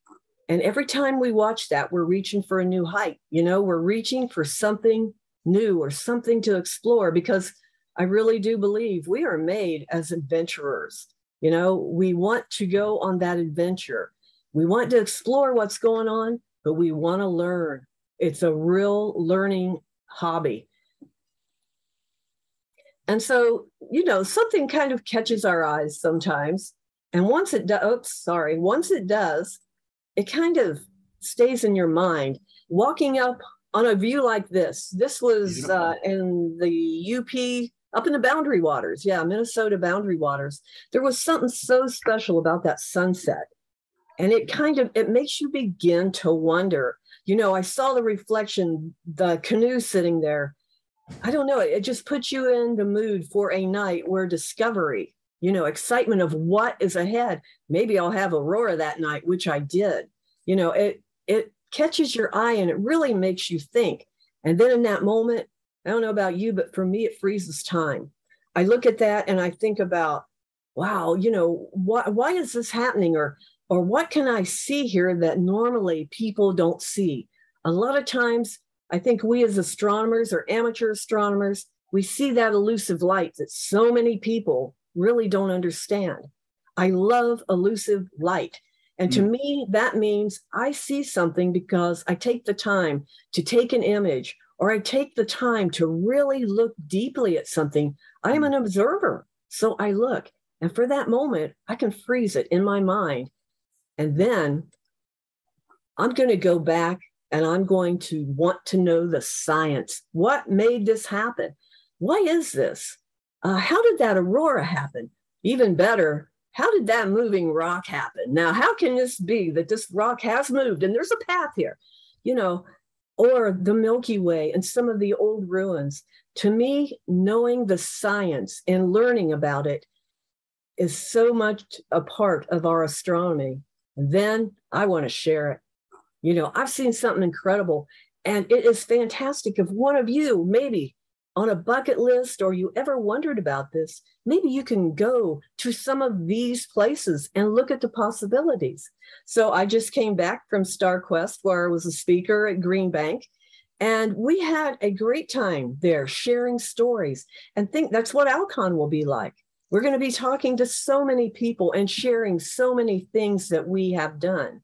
And every time we watch that, we're reaching for a new height. You know, we're reaching for something new or something to explore because I really do believe we are made as adventurers. You know, we want to go on that adventure. We want to explore what's going on, but we want to learn. It's a real learning hobby. And so, you know, something kind of catches our eyes sometimes. And once it does, oops, sorry, once it does, it kind of stays in your mind. Walking up on a view like this, this was uh, in the UP, up in the boundary waters. Yeah, Minnesota boundary waters. There was something so special about that sunset. And it kind of, it makes you begin to wonder you know, I saw the reflection, the canoe sitting there. I don't know, it just puts you in the mood for a night where discovery, you know, excitement of what is ahead. Maybe I'll have Aurora that night, which I did. You know, it it catches your eye and it really makes you think. And then in that moment, I don't know about you, but for me, it freezes time. I look at that and I think about, wow, you know, why, why is this happening? Or or what can I see here that normally people don't see? A lot of times, I think we as astronomers or amateur astronomers, we see that elusive light that so many people really don't understand. I love elusive light. And to mm. me, that means I see something because I take the time to take an image or I take the time to really look deeply at something. I am an observer. So I look. And for that moment, I can freeze it in my mind and then I'm going to go back and I'm going to want to know the science. What made this happen? Why is this? Uh, how did that aurora happen? Even better, how did that moving rock happen? Now, how can this be that this rock has moved and there's a path here? You know, or the Milky Way and some of the old ruins. To me, knowing the science and learning about it is so much a part of our astronomy and then I want to share it. You know, I've seen something incredible, and it is fantastic. If one of you, maybe on a bucket list, or you ever wondered about this, maybe you can go to some of these places and look at the possibilities. So I just came back from StarQuest, where I was a speaker at Green Bank. And we had a great time there sharing stories and think that's what Alcon will be like. We're going to be talking to so many people and sharing so many things that we have done.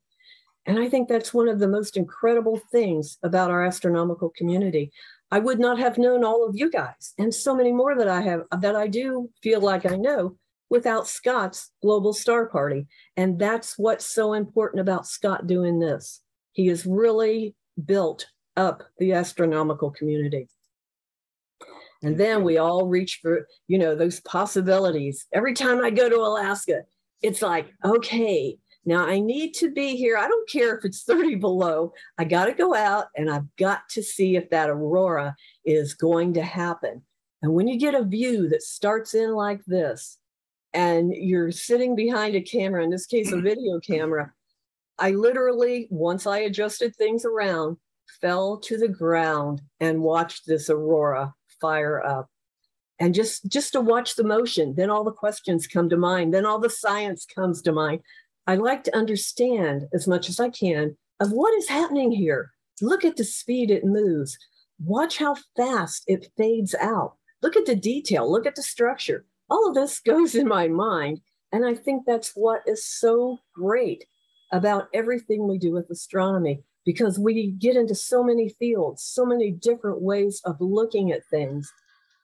And I think that's one of the most incredible things about our astronomical community. I would not have known all of you guys and so many more that I have that I do feel like I know without Scott's Global Star Party. And that's what's so important about Scott doing this. He has really built up the astronomical community. And then we all reach for, you know, those possibilities. Every time I go to Alaska, it's like, okay, now I need to be here. I don't care if it's 30 below. I got to go out and I've got to see if that aurora is going to happen. And when you get a view that starts in like this, and you're sitting behind a camera, in this case, a video camera, I literally, once I adjusted things around, fell to the ground and watched this aurora fire up and just just to watch the motion then all the questions come to mind then all the science comes to mind i like to understand as much as i can of what is happening here look at the speed it moves watch how fast it fades out look at the detail look at the structure all of this goes in my mind and i think that's what is so great about everything we do with astronomy because we get into so many fields, so many different ways of looking at things.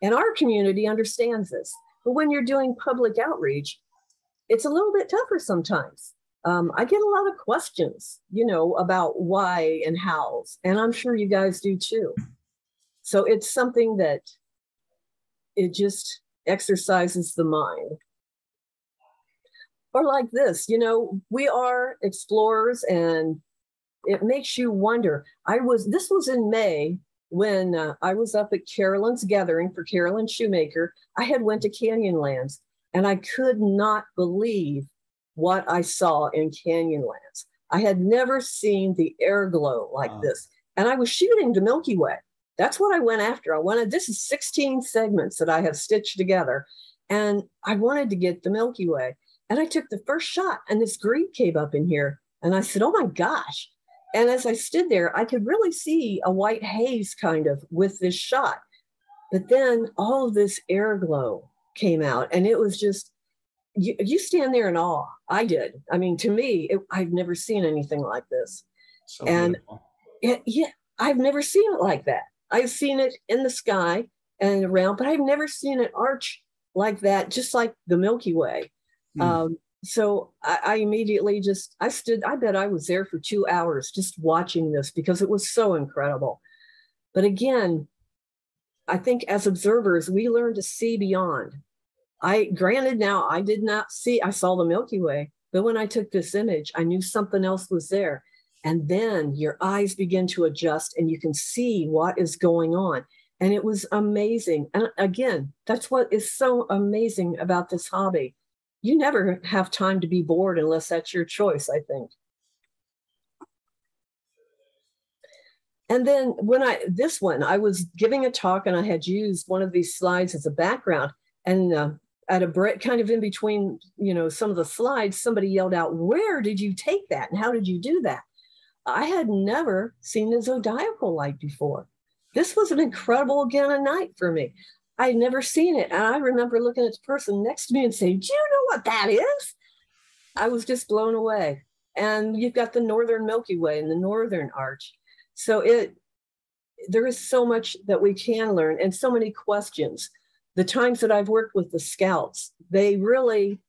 And our community understands this. But when you're doing public outreach, it's a little bit tougher sometimes. Um, I get a lot of questions, you know, about why and hows, and I'm sure you guys do too. So it's something that it just exercises the mind. Or like this, you know, we are explorers and it makes you wonder. I was, this was in May when uh, I was up at Carolyn's gathering for Carolyn Shoemaker. I had went to Canyonlands and I could not believe what I saw in Canyonlands. I had never seen the air glow like wow. this. And I was shooting the Milky Way. That's what I went after. I wanted, this is 16 segments that I have stitched together. And I wanted to get the Milky Way. And I took the first shot, and this green came up in here. And I said, Oh my gosh. And as I stood there, I could really see a white haze kind of with this shot. But then all of this air glow came out, and it was just, you, you stand there in awe. I did. I mean, to me, it, I've never seen anything like this. So and it, yeah, I've never seen it like that. I've seen it in the sky and around, but I've never seen it arch like that, just like the Milky Way. Mm. Um, so I, I, immediately just I stood. I bet I was there for two hours just watching this because it was so incredible. But again, I think as observers we learn to see beyond. I granted now I did not see. I saw the Milky Way, but when I took this image, I knew something else was there. And then your eyes begin to adjust and you can see what is going on. And it was amazing. And again, that's what is so amazing about this hobby. You never have time to be bored unless that's your choice, I think. And then when I, this one, I was giving a talk and I had used one of these slides as a background. And uh, at a break, kind of in between, you know, some of the slides, somebody yelled out, Where did you take that? And how did you do that? I had never seen the zodiacal light before. This was an incredible again a night for me. I had never seen it. And I remember looking at the person next to me and saying, Do you know what that is? I was just blown away. And you've got the Northern Milky Way and the Northern Arch. So it there is so much that we can learn and so many questions. The times that I've worked with the scouts, they really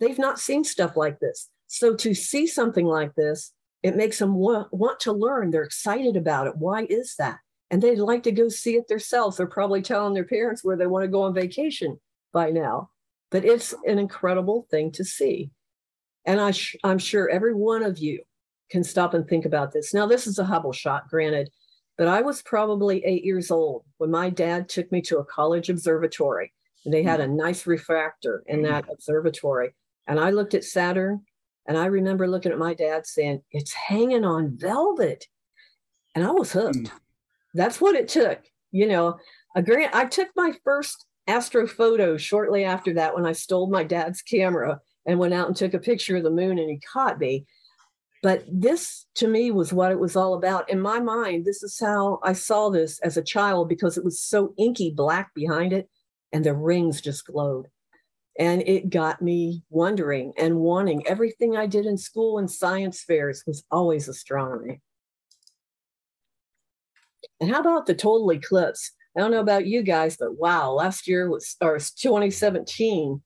they've not seen stuff like this. So to see something like this it makes them want, want to learn. They're excited about it. Why is that? And they'd like to go see it themselves. They're probably telling their parents where they want to go on vacation by now. But it's an incredible thing to see. And I I'm sure every one of you can stop and think about this. Now, this is a Hubble shot, granted, but I was probably eight years old when my dad took me to a college observatory. And they had a nice refractor in that observatory. And I looked at Saturn and I remember looking at my dad saying, It's hanging on velvet. And I was hooked. Mm. That's what it took. You know, a grant, I took my first astro photo shortly after that when I stole my dad's camera and went out and took a picture of the moon and he caught me. But this to me was what it was all about. In my mind, this is how I saw this as a child because it was so inky black behind it and the rings just glowed. And it got me wondering and wanting. Everything I did in school and science fairs was always astronomy. And how about the total eclipse? I don't know about you guys, but wow, last year was or 2017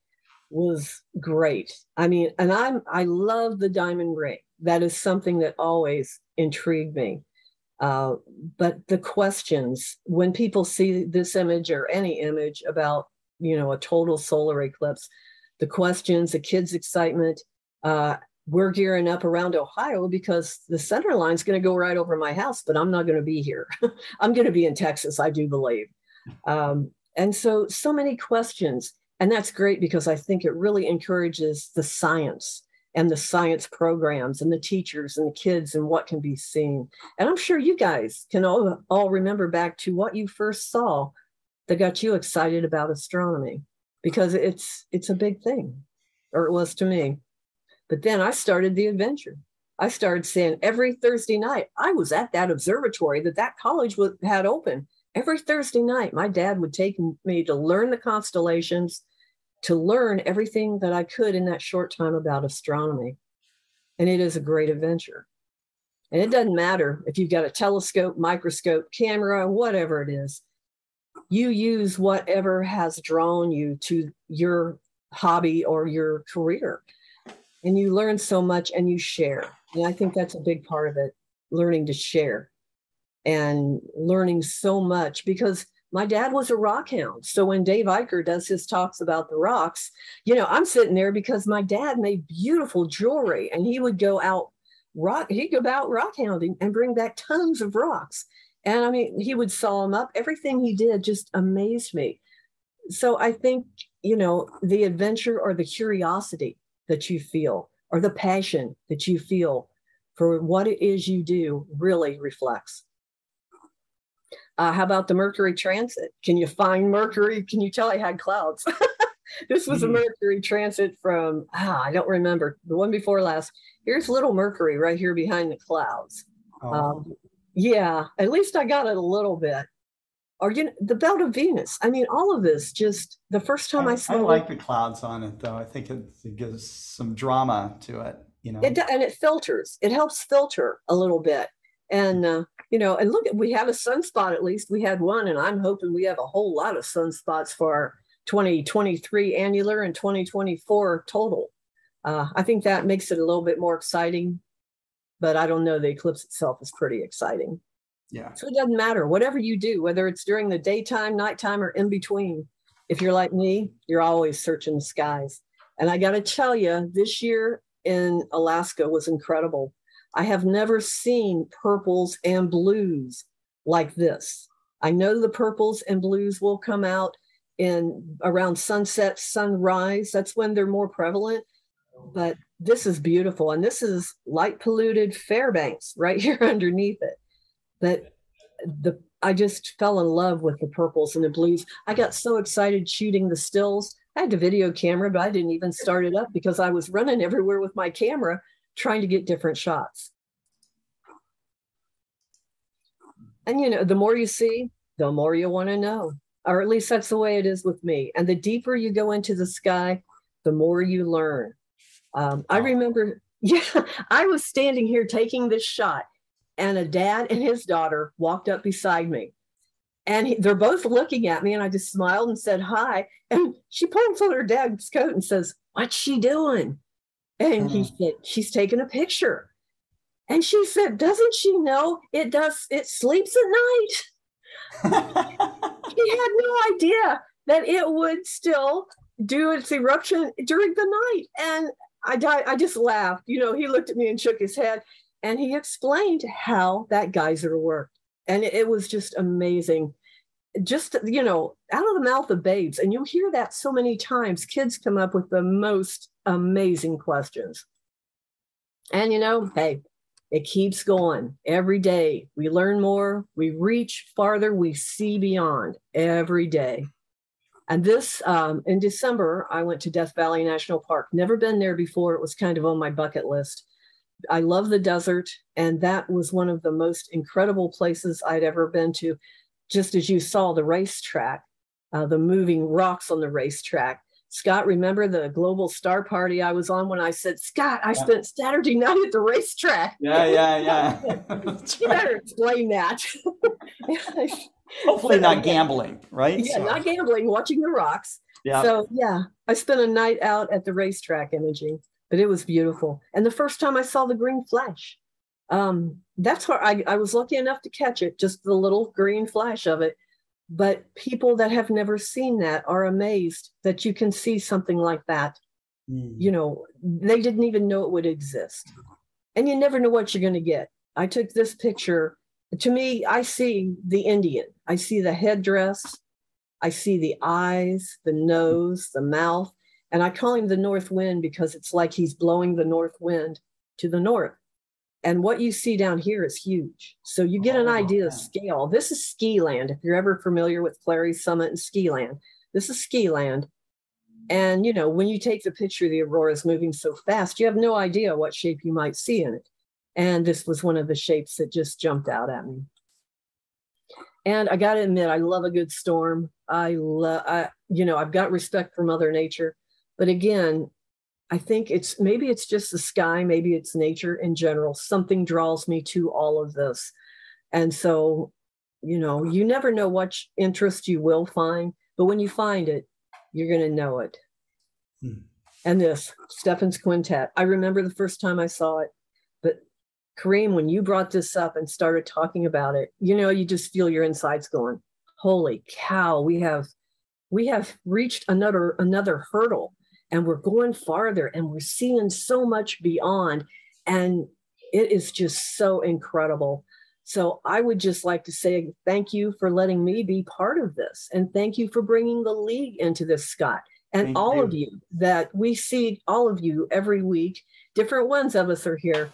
was great. I mean, and I'm I love the diamond ring. That is something that always intrigued me. Uh, but the questions when people see this image or any image about you know a total solar eclipse the questions the kids excitement uh, we're gearing up around ohio because the center line is going to go right over my house but i'm not going to be here i'm going to be in texas i do believe um, and so so many questions and that's great because i think it really encourages the science and the science programs and the teachers and the kids and what can be seen. And i'm sure you guys can all, all remember back to what you first saw that got you excited about astronomy because it's it's a big thing or it was to me. But then i started the adventure. I started saying every thursday night i was at that observatory that that college was, had open. Every thursday night my dad would take me to learn the constellations to learn everything that i could in that short time about astronomy. And it is a great adventure. And it doesn't matter if you've got a telescope microscope camera whatever it is you use whatever has drawn you to your hobby or your career. And you learn so much and you share. And i think that's a big part of it learning to share and learning so much because my dad was a rock hound. So when Dave Eicher does his talks about the rocks, you know, I'm sitting there because my dad made beautiful jewelry and he would go out rock, he'd go out rock hounding and bring back tons of rocks. And I mean, he would saw them up. Everything he did just amazed me. So I think, you know, the adventure or the curiosity that you feel or the passion that you feel for what it is you do really reflects. Uh, how about the Mercury transit? Can you find Mercury? Can you tell I had clouds? this was mm-hmm. a Mercury transit from, ah, I don't remember, the one before last. Here's little Mercury right here behind the clouds. Oh. Um, yeah, at least I got it a little bit. Or you know, the belt of Venus. I mean, all of this just the first time I, I saw. I like it, the clouds on it, though. I think it, it gives some drama to it. You know, it, and it filters. It helps filter a little bit. And uh, you know, and look, we have a sunspot at least. We had one, and I'm hoping we have a whole lot of sunspots for our 2023 annular and 2024 total. Uh, I think that makes it a little bit more exciting, but I don't know. The eclipse itself is pretty exciting. Yeah. So it doesn't matter. Whatever you do, whether it's during the daytime, nighttime, or in between, if you're like me, you're always searching the skies. And I got to tell you, this year in Alaska was incredible. I have never seen purples and blues like this. I know the purples and blues will come out in around sunset, sunrise. That's when they're more prevalent. But this is beautiful. And this is light polluted Fairbanks right here underneath it. But the I just fell in love with the purples and the blues. I got so excited shooting the stills. I had a video camera, but I didn't even start it up because I was running everywhere with my camera trying to get different shots. And you know, the more you see, the more you want to know or at least that's the way it is with me. And the deeper you go into the sky, the more you learn. Um, I remember, yeah, I was standing here taking this shot, and a dad and his daughter walked up beside me. And he, they're both looking at me, and I just smiled and said hi. And she pulls on her dad's coat and says, What's she doing? And he mm. said, She's taking a picture. And she said, Doesn't she know it does, it sleeps at night? he had no idea that it would still do its eruption during the night. And I died, I just laughed. You know, he looked at me and shook his head and he explained how that geyser worked. And it, it was just amazing. Just, you know, out of the mouth of babes. And you hear that so many times. Kids come up with the most amazing questions. And, you know, hey, it keeps going every day. We learn more, we reach farther, we see beyond every day. And this, um, in December, I went to Death Valley National Park. Never been there before. It was kind of on my bucket list. I love the desert, and that was one of the most incredible places I'd ever been to. Just as you saw the racetrack, uh, the moving rocks on the racetrack, Scott, remember the global star party I was on when I said, Scott, I yeah. spent Saturday night at the racetrack. Yeah, yeah, yeah. you better explain that. Hopefully not gambling, right? Yeah, so. not gambling, watching the rocks. Yeah. So yeah, I spent a night out at the racetrack imaging, but it was beautiful. And the first time I saw the green flash, um, that's where I, I was lucky enough to catch it, just the little green flash of it. But people that have never seen that are amazed that you can see something like that. Mm. you know they didn't even know it would exist. And you never know what you're going to get. I took this picture. To me i see the indian. I see the headdress. I see the eyes the nose the mouth. And i call him the north wind because it's like he's blowing the north wind to the north and what you see down here is huge. So you get an oh, idea of scale. This is Skiland. If you're ever familiar with Cleary's Summit and Skiland, this is Skiland. And you know, when you take the picture, the aurora is moving so fast, you have no idea what shape you might see in it. And this was one of the shapes that just jumped out at me. And I got to admit, I love a good storm. I love, I, you know, I've got respect for Mother Nature. But again, I think it's maybe it's just the sky, maybe it's nature in general. Something draws me to all of this. And so, you know, you never know what interest you will find, but when you find it, you're going to know it. Hmm. And this, Stephan's Quintet, I remember the first time I saw it, but Karim, when you brought this up and started talking about it, you know, you just feel your insides going, holy cow, we have we have reached another another hurdle and we're going farther and we're seeing so much beyond. And it is just so incredible. So I would just like to say thank you for letting me be part of this. And thank you for bringing the league into this, Scott. And Thank all you. of you that we see all of you every week. Different ones of us are here.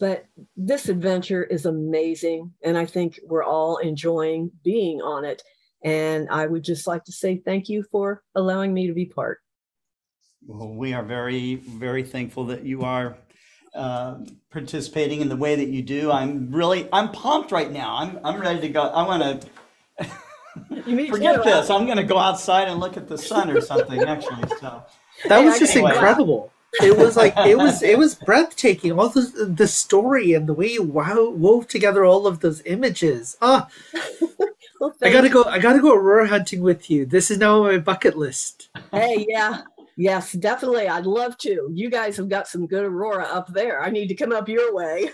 But this adventure is amazing. And I think we're all enjoying being on it. And I would just like to say thank you for allowing me to be part. Well, we are very, very thankful that you are uh, participating in the way that you do. I'm really, I'm pumped right now. I'm, I'm ready to go. I want to forget too. this. I'm going to go outside and look at the sun or something. Actually, so That Hey, was I just can- incredible. It was like it was it was breathtaking. All the the story and the way you wow, wove together all of those images. Ah, Well, I gotta you. go. I gotta go aurora hunting with you. This is now on my bucket list. Hey, yeah. Yes, definitely. I'd love to. You guys have got some good aurora up there. I need to come up your way.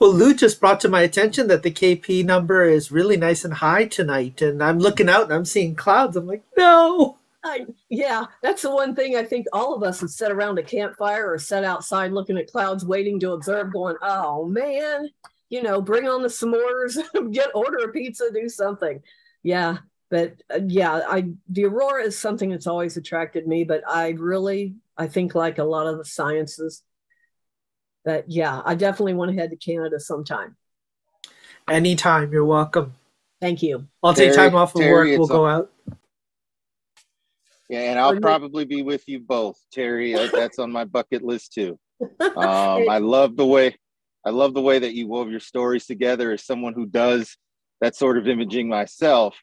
Well, Lou just brought to my attention that the KP number is really nice and high tonight, and I'm looking out and I'm seeing clouds. I'm like, no. I, yeah, that's the one thing I think all of us would sit around a campfire or sit outside looking at clouds, waiting to observe, going, "Oh man, you know, bring on the s'mores, get order a pizza, do something." Yeah, but uh, yeah, I the aurora is something that's always attracted me, but I really, I think like a lot of the sciences, that yeah, I definitely want to head to Canada sometime. Anytime, you're welcome. Thank you. I'll take time off of Terry, work. We'll go a- out. Yeah, and I'll probably be with you both, Terry. uh, That's on my bucket list too. Um, I love the way I love the way that you wove your stories together. As someone who does that sort of imaging myself,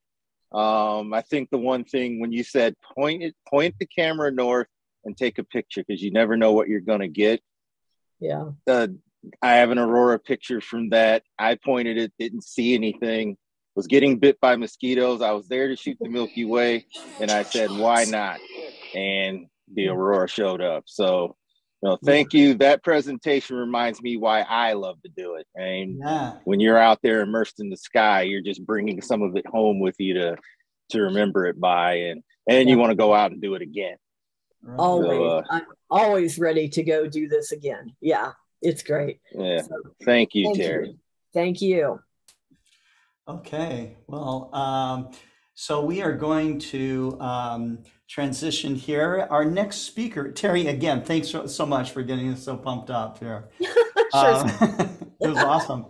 um, I think the one thing when you said point it, point the camera north and take a picture because you never know what you're gonna get. Yeah. Uh, I have an aurora picture from that. I pointed it, didn't see anything. Was getting bit by mosquitoes. I was there to shoot the Milky Way, and I said, "Why not?" And the aurora showed up. So, you know, thank you. That presentation reminds me why I love to do it. And yeah, when you're out there immersed in the sky, you're just bringing some of it home with you to to remember it by, and and you want to go out and do it again. right. Always. So, uh, I'm always ready to go do this again. Yeah, it's great. Yeah. So, Thank you, thank Terry. you. Thank you. Okay, well, um, so we are going to um, transition here. Our next speaker, Terry, again, thanks so, so much for getting us so pumped up here. Sure. Um, it was awesome.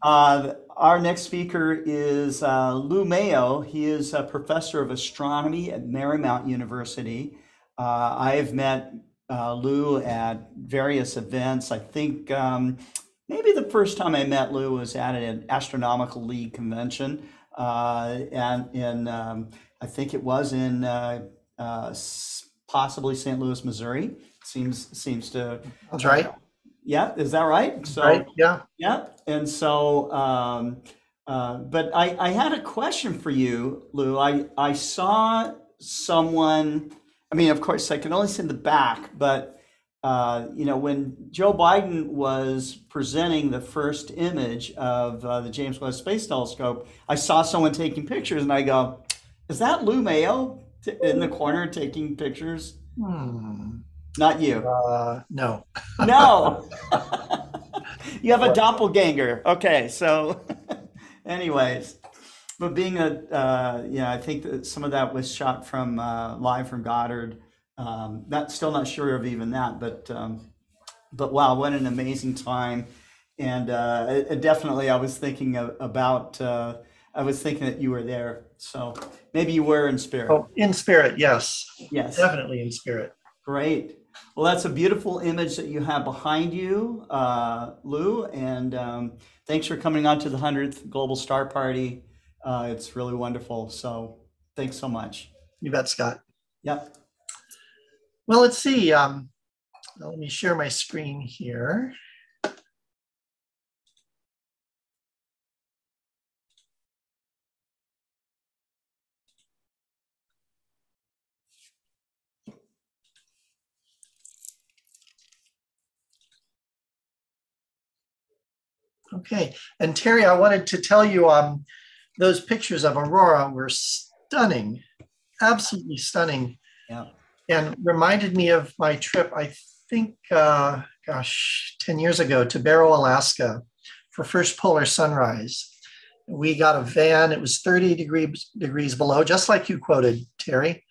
Uh, our next speaker is uh, Lou Mayo. He is a professor of astronomy at Marymount University. Uh, I have met uh, Lou at various events. I think um, maybe the first time I met Lou was at an Astronomical League convention, and in um, I think it was in uh, uh, possibly St. Louis, Missouri. Seems seems to That's right. yeah, is that right? So Right. Yeah. yeah, and so, um, uh, but I, I had a question for you, Lou. I, I saw someone, I mean, of course, I can only see in the back, but, uh, you know, when Joe Biden was presenting the first image of uh, the James Webb Space Telescope, I saw someone taking pictures and I go, is that Lou Mayo t- in the corner taking pictures? Hmm. Not you. Uh, no. No. you have a doppelganger. Okay, so, anyways, but being a, uh, yeah, I think that some of that was shot from uh, live from Goddard. Um, not still not sure of even that, but um, but wow, what an amazing time! And uh, it- it definitely, I was thinking of, about. Uh, I was thinking that you were there, so maybe you were in spirit. Oh, in spirit, yes. yes, Definitely in spirit. Great. Well, that's a beautiful image that you have behind you, uh, Lou. And um, thanks for coming on to the 100th Global Star Party. Uh, it's really wonderful. So thanks so much. You bet, Scott. Yep. Well, let's see. Um, let me share my screen here. Okay. And Terry, I wanted to tell you um, those pictures of Aurora were stunning, absolutely stunning. Yeah. And reminded me of my trip, I think, uh, gosh, 10 years ago to Barrow, Alaska for first polar sunrise. We got a van, it was 30 degrees, degrees below, just like you quoted, Terry.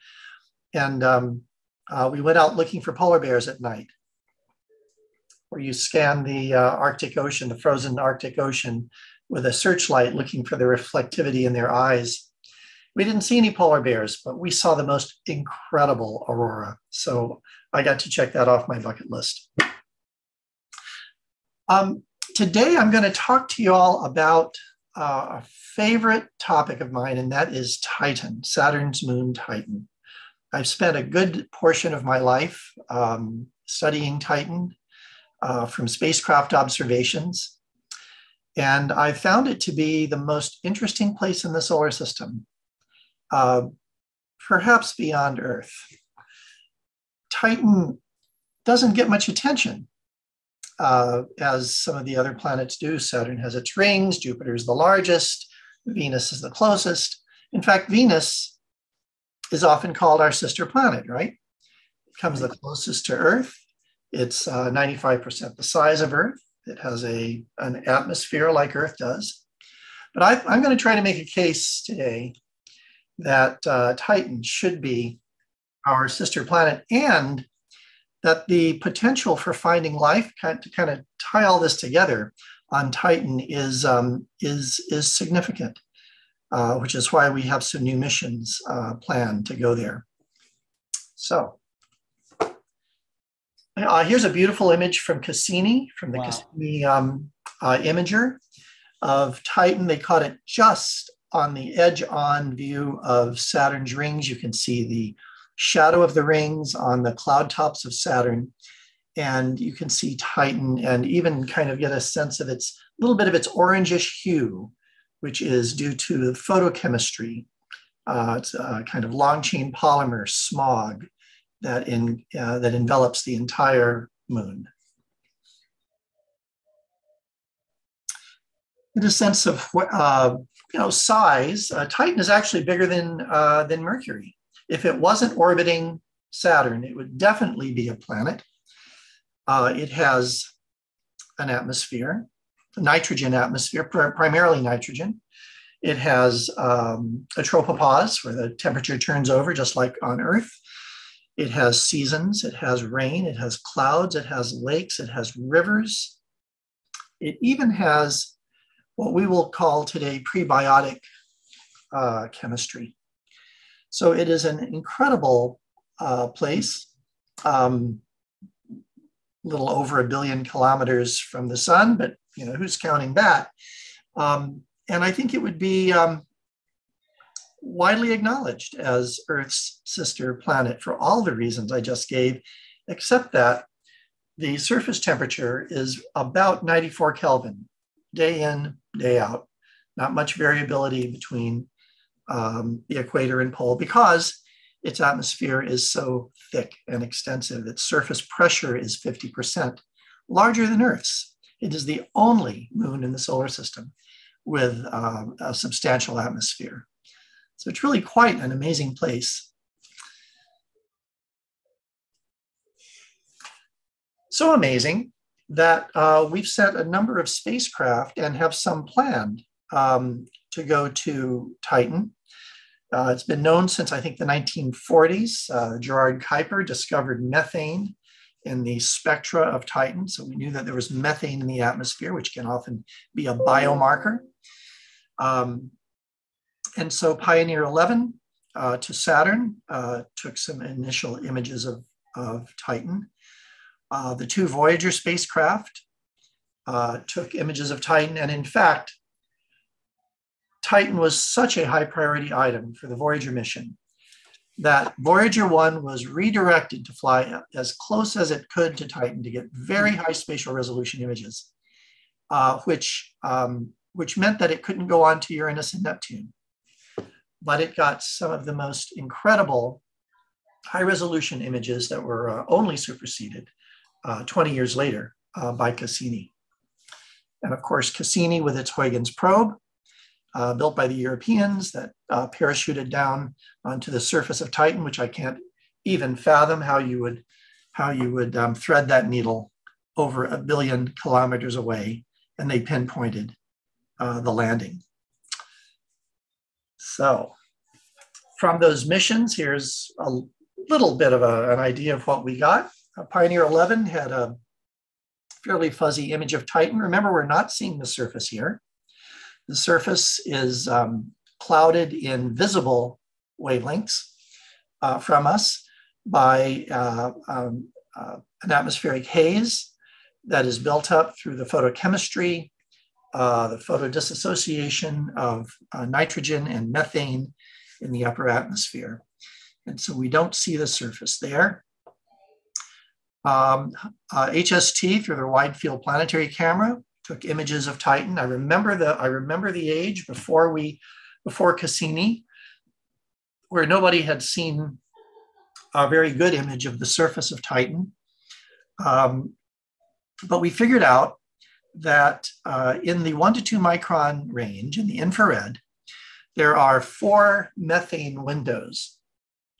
And um, uh, we went out looking for polar bears at night where you scan the uh, Arctic Ocean, the frozen Arctic Ocean, with a searchlight looking for the reflectivity in their eyes. We didn't see any polar bears, but we saw the most incredible aurora. So I got to check that off my bucket list. Um, today, I'm going to talk to you all about uh, a favorite topic of mine, and that is Titan, Saturn's moon Titan. I've spent a good portion of my life um, studying Titan, uh, from spacecraft observations. And I found it to be the most interesting place in the solar system, uh, perhaps beyond Earth. Titan doesn't get much attention uh, as some of the other planets do. Saturn has its rings, Jupiter is the largest, Venus is the closest. In fact, Venus is often called our sister planet, right? It comes the closest to Earth. It's uh, 95% the size of Earth. It has a, an atmosphere like Earth does. But I, am going to try to make a case today that uh, Titan should be our sister planet and that the potential for finding life kind to kind of tie all this together on Titan is, um, is, is significant, uh, which is why we have some new missions uh, planned to go there. So uh, here's a beautiful image from Cassini, from the wow. Cassini um, uh, imager of Titan. They caught it just on the edge on view of Saturn's rings. You can see the shadow of the rings on the cloud tops of Saturn. And you can see Titan and even kind of get a sense of its little bit of its orangish hue, which is due to the photochemistry. Uh, it's a kind of long chain polymer smog that, in, uh, that envelops the entire moon. In a sense of uh, you know size, uh, Titan is actually bigger than uh, than Mercury. If it wasn't orbiting Saturn, it would definitely be a planet. Uh, it has an atmosphere, a nitrogen atmosphere, pr primarily nitrogen. It has um, a tropopause where the temperature turns over just like on Earth. It has seasons, it has rain, it has clouds, it has lakes, it has rivers. It even has what we will call today prebiotic uh, chemistry. So it is an incredible uh, place, um, little over a billion kilometers from the sun, but you know who's counting that? Um, and I think it would be um, widely acknowledged as Earth's sister planet for all the reasons I just gave, except that the surface temperature is about 94 Kelvin, day in, day out. Not much variability between um, the equator and pole because its atmosphere is so thick and extensive. Its surface pressure is 50% larger than Earth's. It is the only moon in the solar system with um, a substantial atmosphere. So it's really quite an amazing place. So amazing that uh, we've sent a number of spacecraft and have some planned um, to go to Titan. Uh, it's been known since I think the 1940s. Uh, Gerard Kuiper discovered methane in the spectra of Titan. So we knew that there was methane in the atmosphere, which can often be a biomarker. Um, and so Pioneer 11 uh, to Saturn uh, took some initial images of, of Titan. Uh, the two Voyager spacecraft uh, took images of Titan. And in fact, Titan was such a high priority item for the Voyager mission that Voyager 1 was redirected to fly as close as it could to Titan to get very high spatial resolution images, uh, which, um, which meant that it couldn't go on to Uranus and Neptune but it got some of the most incredible high resolution images that were uh, only superseded uh, 20 years later uh, by Cassini. And of course, Cassini with its Huygens probe, uh, built by the Europeans that uh, parachuted down onto the surface of Titan, which I can't even fathom how you would how you would um, thread that needle over a billion kilometers away, and they pinpointed uh, the landing. So, from those missions, here's a little bit of a, an idea of what we got. Pioneer 11 had a fairly fuzzy image of Titan. Remember, we're not seeing the surface here. The surface is um, clouded in visible wavelengths uh, from us by uh, um, uh, an atmospheric haze that is built up through the photochemistry, uh, the photodisassociation of uh, nitrogen and methane in the upper atmosphere. And so we don't see the surface there. Um, uh, HST through their wide field planetary camera took images of Titan. I remember the I remember the age before we before Cassini, where nobody had seen a very good image of the surface of Titan. Um, but we figured out that uh, in the one to two micron range in the infrared, there are four methane windows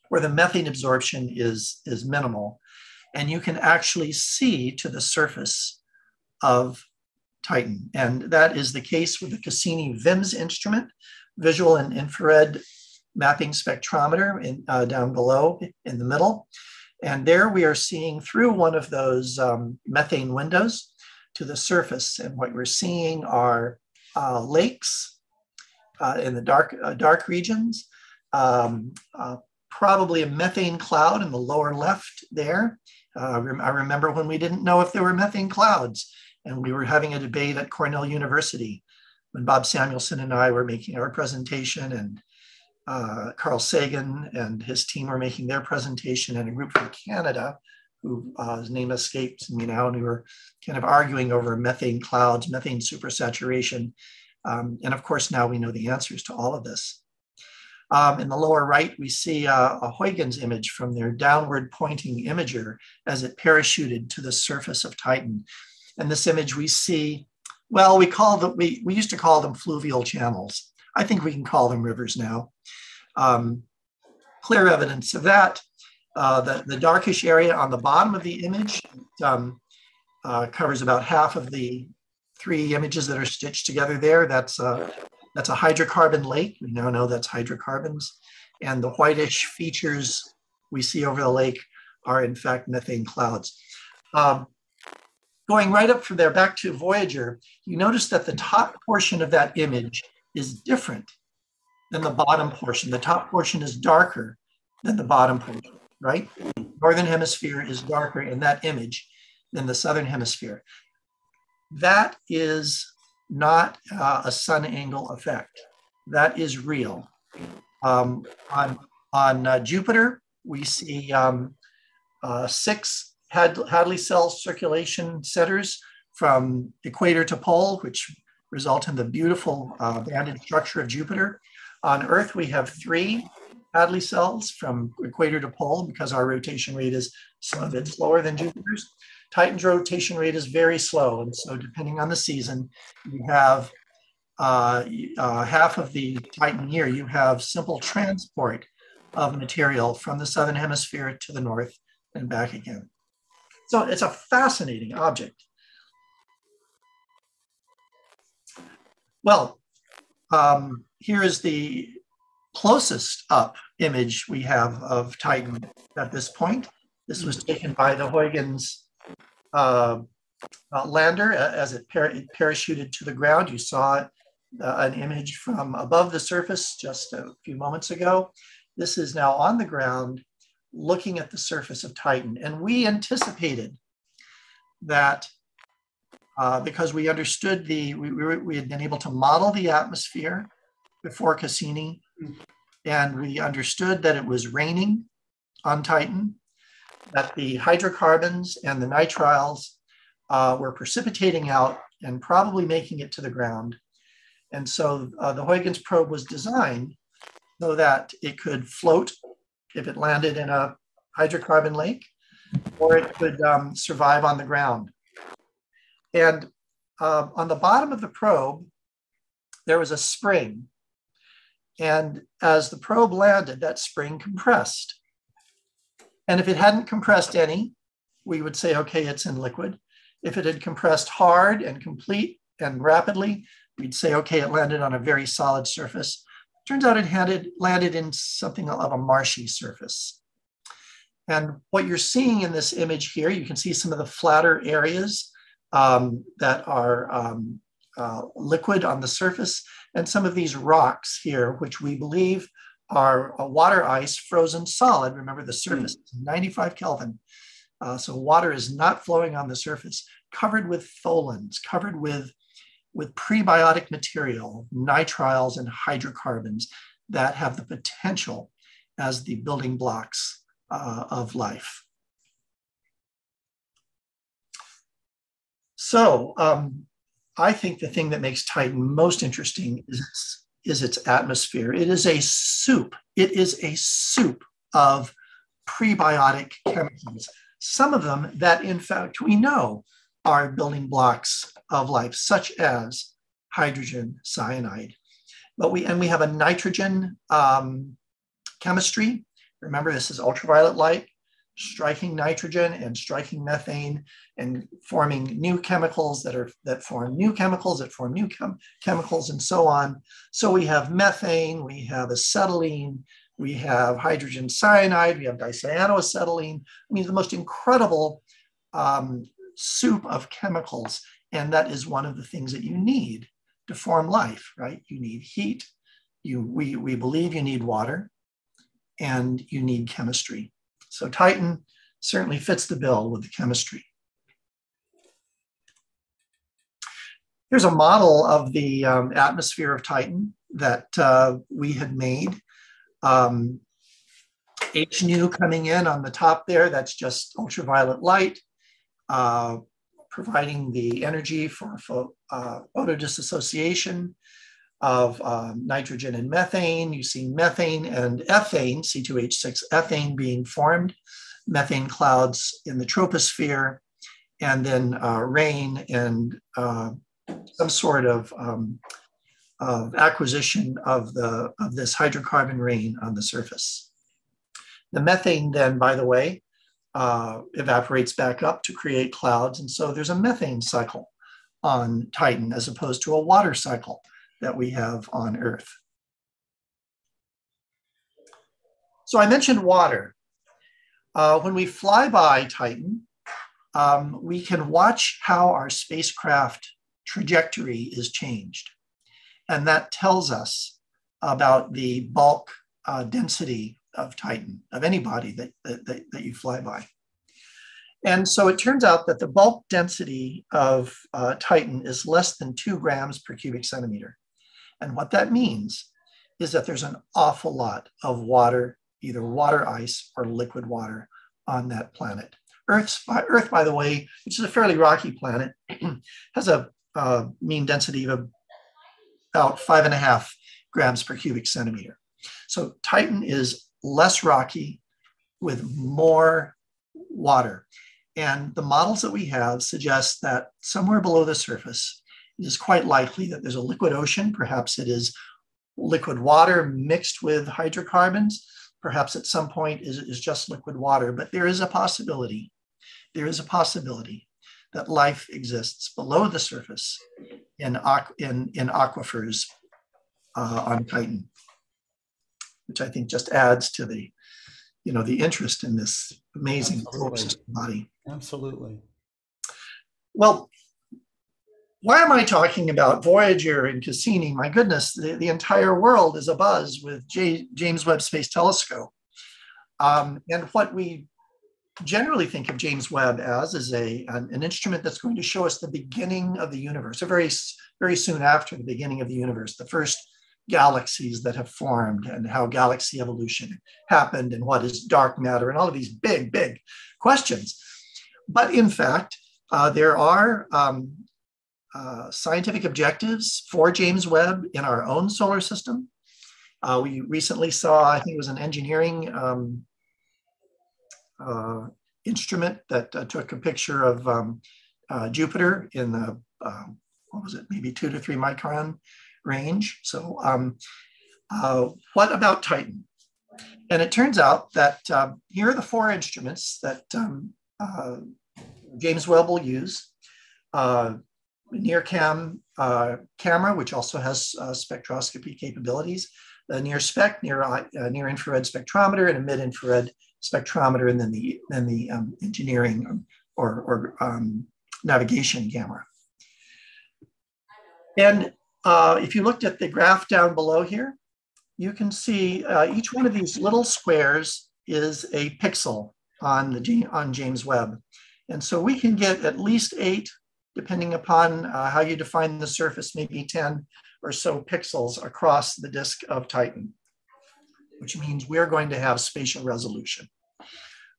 where the methane absorption is, is minimal. And you can actually see to the surface of Titan. And that is the case with the Cassini VIMS instrument, visual and infrared mapping spectrometer in, uh, down below in the middle. And there we are seeing through one of those um, methane windows to the surface. And what we're seeing are uh, lakes uh, in the dark, uh, dark regions, um, uh, probably a methane cloud in the lower left there. Uh, I remember when we didn't know if there were methane clouds and we were having a debate at Cornell University when Bob Samuelson and I were making our presentation and uh, Carl Sagan and his team were making their presentation and a group from Canada who uh, name escapes me now, and we were kind of arguing over methane clouds, methane supersaturation. Um, and of course, now we know the answers to all of this. Um, in the lower right, we see uh, a Huygens image from their downward pointing imager as it parachuted to the surface of Titan. And this image we see, well, we call them, we, we used to call them fluvial channels. I think we can call them rivers now. Um, clear evidence of that. Uh, the, the darkish area on the bottom of the image um, uh, covers about half of the three images that are stitched together there. That's a, that's a hydrocarbon lake. We now know that's hydrocarbons. And the whitish features we see over the lake are in fact methane clouds. Um, going right up from there back to Voyager, you notice that the top portion of that image is different than the bottom portion. The top portion is darker than the bottom portion, right? Northern hemisphere is darker in that image than the southern hemisphere. That is not uh, a sun angle effect. That is real. Um, on on uh, Jupiter, we see um, uh, six Had Hadley cell circulation centers from equator to pole, which result in the beautiful uh, banded structure of Jupiter. On Earth, we have three Hadley cells from equator to pole because our rotation rate is a bit slower than Jupiter's. Titan's rotation rate is very slow. And so depending on the season, you have uh, uh, half of the Titan year, you have simple transport of material from the southern hemisphere to the north and back again. So it's a fascinating object. Well, um, here is the closest up image we have of Titan at this point. This was taken by the Huygens uh, uh, lander as it, par it, parachuted to the ground. You saw uh, an image from above the surface just a few moments ago. This is now on the ground looking at the surface of Titan. And we anticipated that uh, because we understood the, we, we, we, had been able to model the atmosphere before Cassini, and we understood that it was raining on Titan, that the hydrocarbons and the nitriles uh, were precipitating out and probably making it to the ground. And so uh, the Huygens probe was designed so that it could float if it landed in a hydrocarbon lake, or it could um, survive on the ground. And uh, on the bottom of the probe, there was a spring. And as the probe landed, that spring compressed. And if it hadn't compressed any, we would say, okay, it's in liquid. If it had compressed hard and complete and rapidly, we'd say, okay, it landed on a very solid surface. Turns out it had landed in something of a marshy surface. And what you're seeing in this image here, you can see some of the flatter areas um, that are um, uh, liquid on the surface, and some of these rocks here, which we believe are water ice frozen solid. Remember, the surface is 95 Kelvin. Uh, so water is not flowing on the surface, covered with tholins, covered with, with prebiotic material, nitriles and hydrocarbons that have the potential as the building blocks uh, of life. So um, I think the thing that makes Titan most interesting is is its atmosphere. It is a soup. It is a soup of prebiotic chemicals. Some of them that, in fact, we know are building blocks of life, such as hydrogen cyanide. But we and we have a nitrogen um, chemistry. Remember, this is ultraviolet light striking nitrogen and striking methane and forming new chemicals that are that form new chemicals that form new chem chemicals and so on. So we have methane, we have acetylene, we have hydrogen cyanide, we have dicyanoacetylene. I mean, the most incredible um, soup of chemicals. And that is one of the things that you need to form life, right? You need heat, you, we, we believe you need water, and you need chemistry. So Titan certainly fits the bill with the chemistry. Here's a model of the um, atmosphere of Titan that uh, we had made. Um, H nu coming in on the top there, that's just ultraviolet light, uh, providing the energy for, for uh, photodissociation of um, nitrogen and methane. You see methane and ethane, C2H6 ethane being formed, methane clouds in the troposphere, and then uh, rain and uh, some sort of, um, of acquisition of, the, of this hydrocarbon rain on the surface. The methane then, by the way, uh, evaporates back up to create clouds. And so there's a methane cycle on Titan as opposed to a water cycle that we have on Earth. So I mentioned water. Uh, when we fly by Titan, um, we can watch how our spacecraft trajectory is changed. And that tells us about the bulk uh, density of Titan, of any body that, that, that, you fly by. And so it turns out that the bulk density of uh, Titan is less than two grams per cubic centimeter. And what that means is that there's an awful lot of water, either water ice or liquid water on that planet. Earth's, Earth, by the way, which is a fairly rocky planet, has a uh, mean density of about five and a half grams per cubic centimeter. So Titan is less rocky with more water. And the models that we have suggest that somewhere below the surface, it is quite likely that there's a liquid ocean. Perhaps it is liquid water mixed with hydrocarbons. Perhaps at some point is, is just liquid water, but there is a possibility. There is a possibility that life exists below the surface in, in, in aquifers uh, on Titan, which I think just adds to the, you know, the interest in this amazing body. Absolutely. Well, why am I talking about Voyager and Cassini? My goodness, the, the entire world is abuzz with J, James Webb Space Telescope. Um, and what we generally think of James Webb as is a, an, an, instrument that's going to show us the beginning of the universe, or very, very soon after the beginning of the universe, the first galaxies that have formed and how galaxy evolution happened and what is dark matter and all of these big, big questions. But in fact, uh, there are um, uh, scientific objectives for James Webb in our own solar system. Uh, we recently saw, I think it was an engineering um, uh, instrument that uh, took a picture of um, uh, Jupiter in the what was it, maybe two to three micron range. So um, uh, what about Titan? And it turns out that um, here are the four instruments that um, James Webb will use. Uh, NIRCam uh, camera, which also has uh, spectroscopy capabilities, the near, uh, near infrared spectrometer, and a mid infrared spectrometer, and then the, then the um, engineering or, or um, navigation camera. And uh, if you looked at the graph down below here, you can see uh, each one of these little squares is a pixel on the on James Webb. And so we can get at least eight, depending upon uh, how you define the surface, maybe 10 or so pixels across the disk of Titan, which means we're going to have spatial resolution.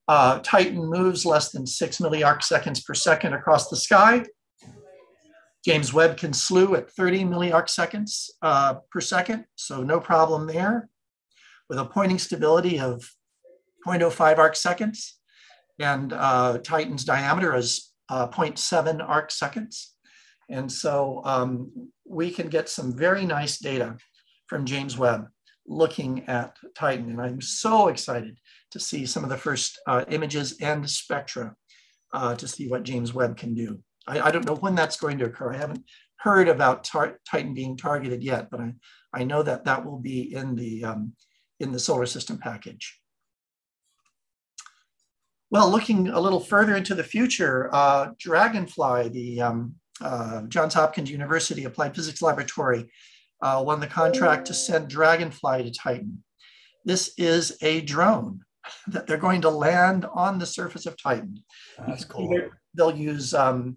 Uh, Titan moves less than six milliarc seconds per second across the sky. James Webb can slew at 30 milliarc seconds uh, per second, so no problem there. With a pointing stability of 0.05 arc seconds, and uh, Titan's diameter is uh, 0.7 arc seconds. And so um, we can get some very nice data from James Webb looking at Titan. And I'm so excited to see some of the first uh, images and spectra uh, to see what James Webb can do. I, I, don't know when that's going to occur. I haven't heard about Titan being targeted yet, but I, I know that that will be in the, um, in the solar system package. Well, looking a little further into the future, uh, Dragonfly, the um, uh, Johns Hopkins University Applied Physics Laboratory, uh, won the contract to send Dragonfly to Titan. This is a drone that they're going to land on the surface of Titan. That's cool. They'll use um,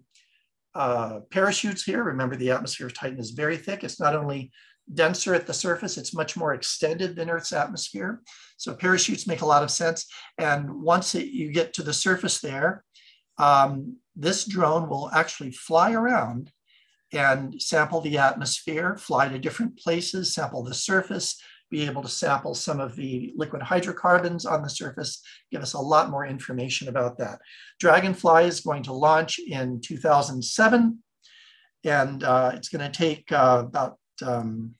uh, parachutes here. Remember, the atmosphere of Titan is very thick. It's not only denser at the surface, it's much more extended than Earth's atmosphere. So parachutes make a lot of sense. And once it, you get to the surface there, um, this drone will actually fly around and sample the atmosphere, fly to different places, sample the surface, be able to sample some of the liquid hydrocarbons on the surface, give us a lot more information about that. Dragonfly is going to launch in 2007, and uh, it's going to take uh, about um,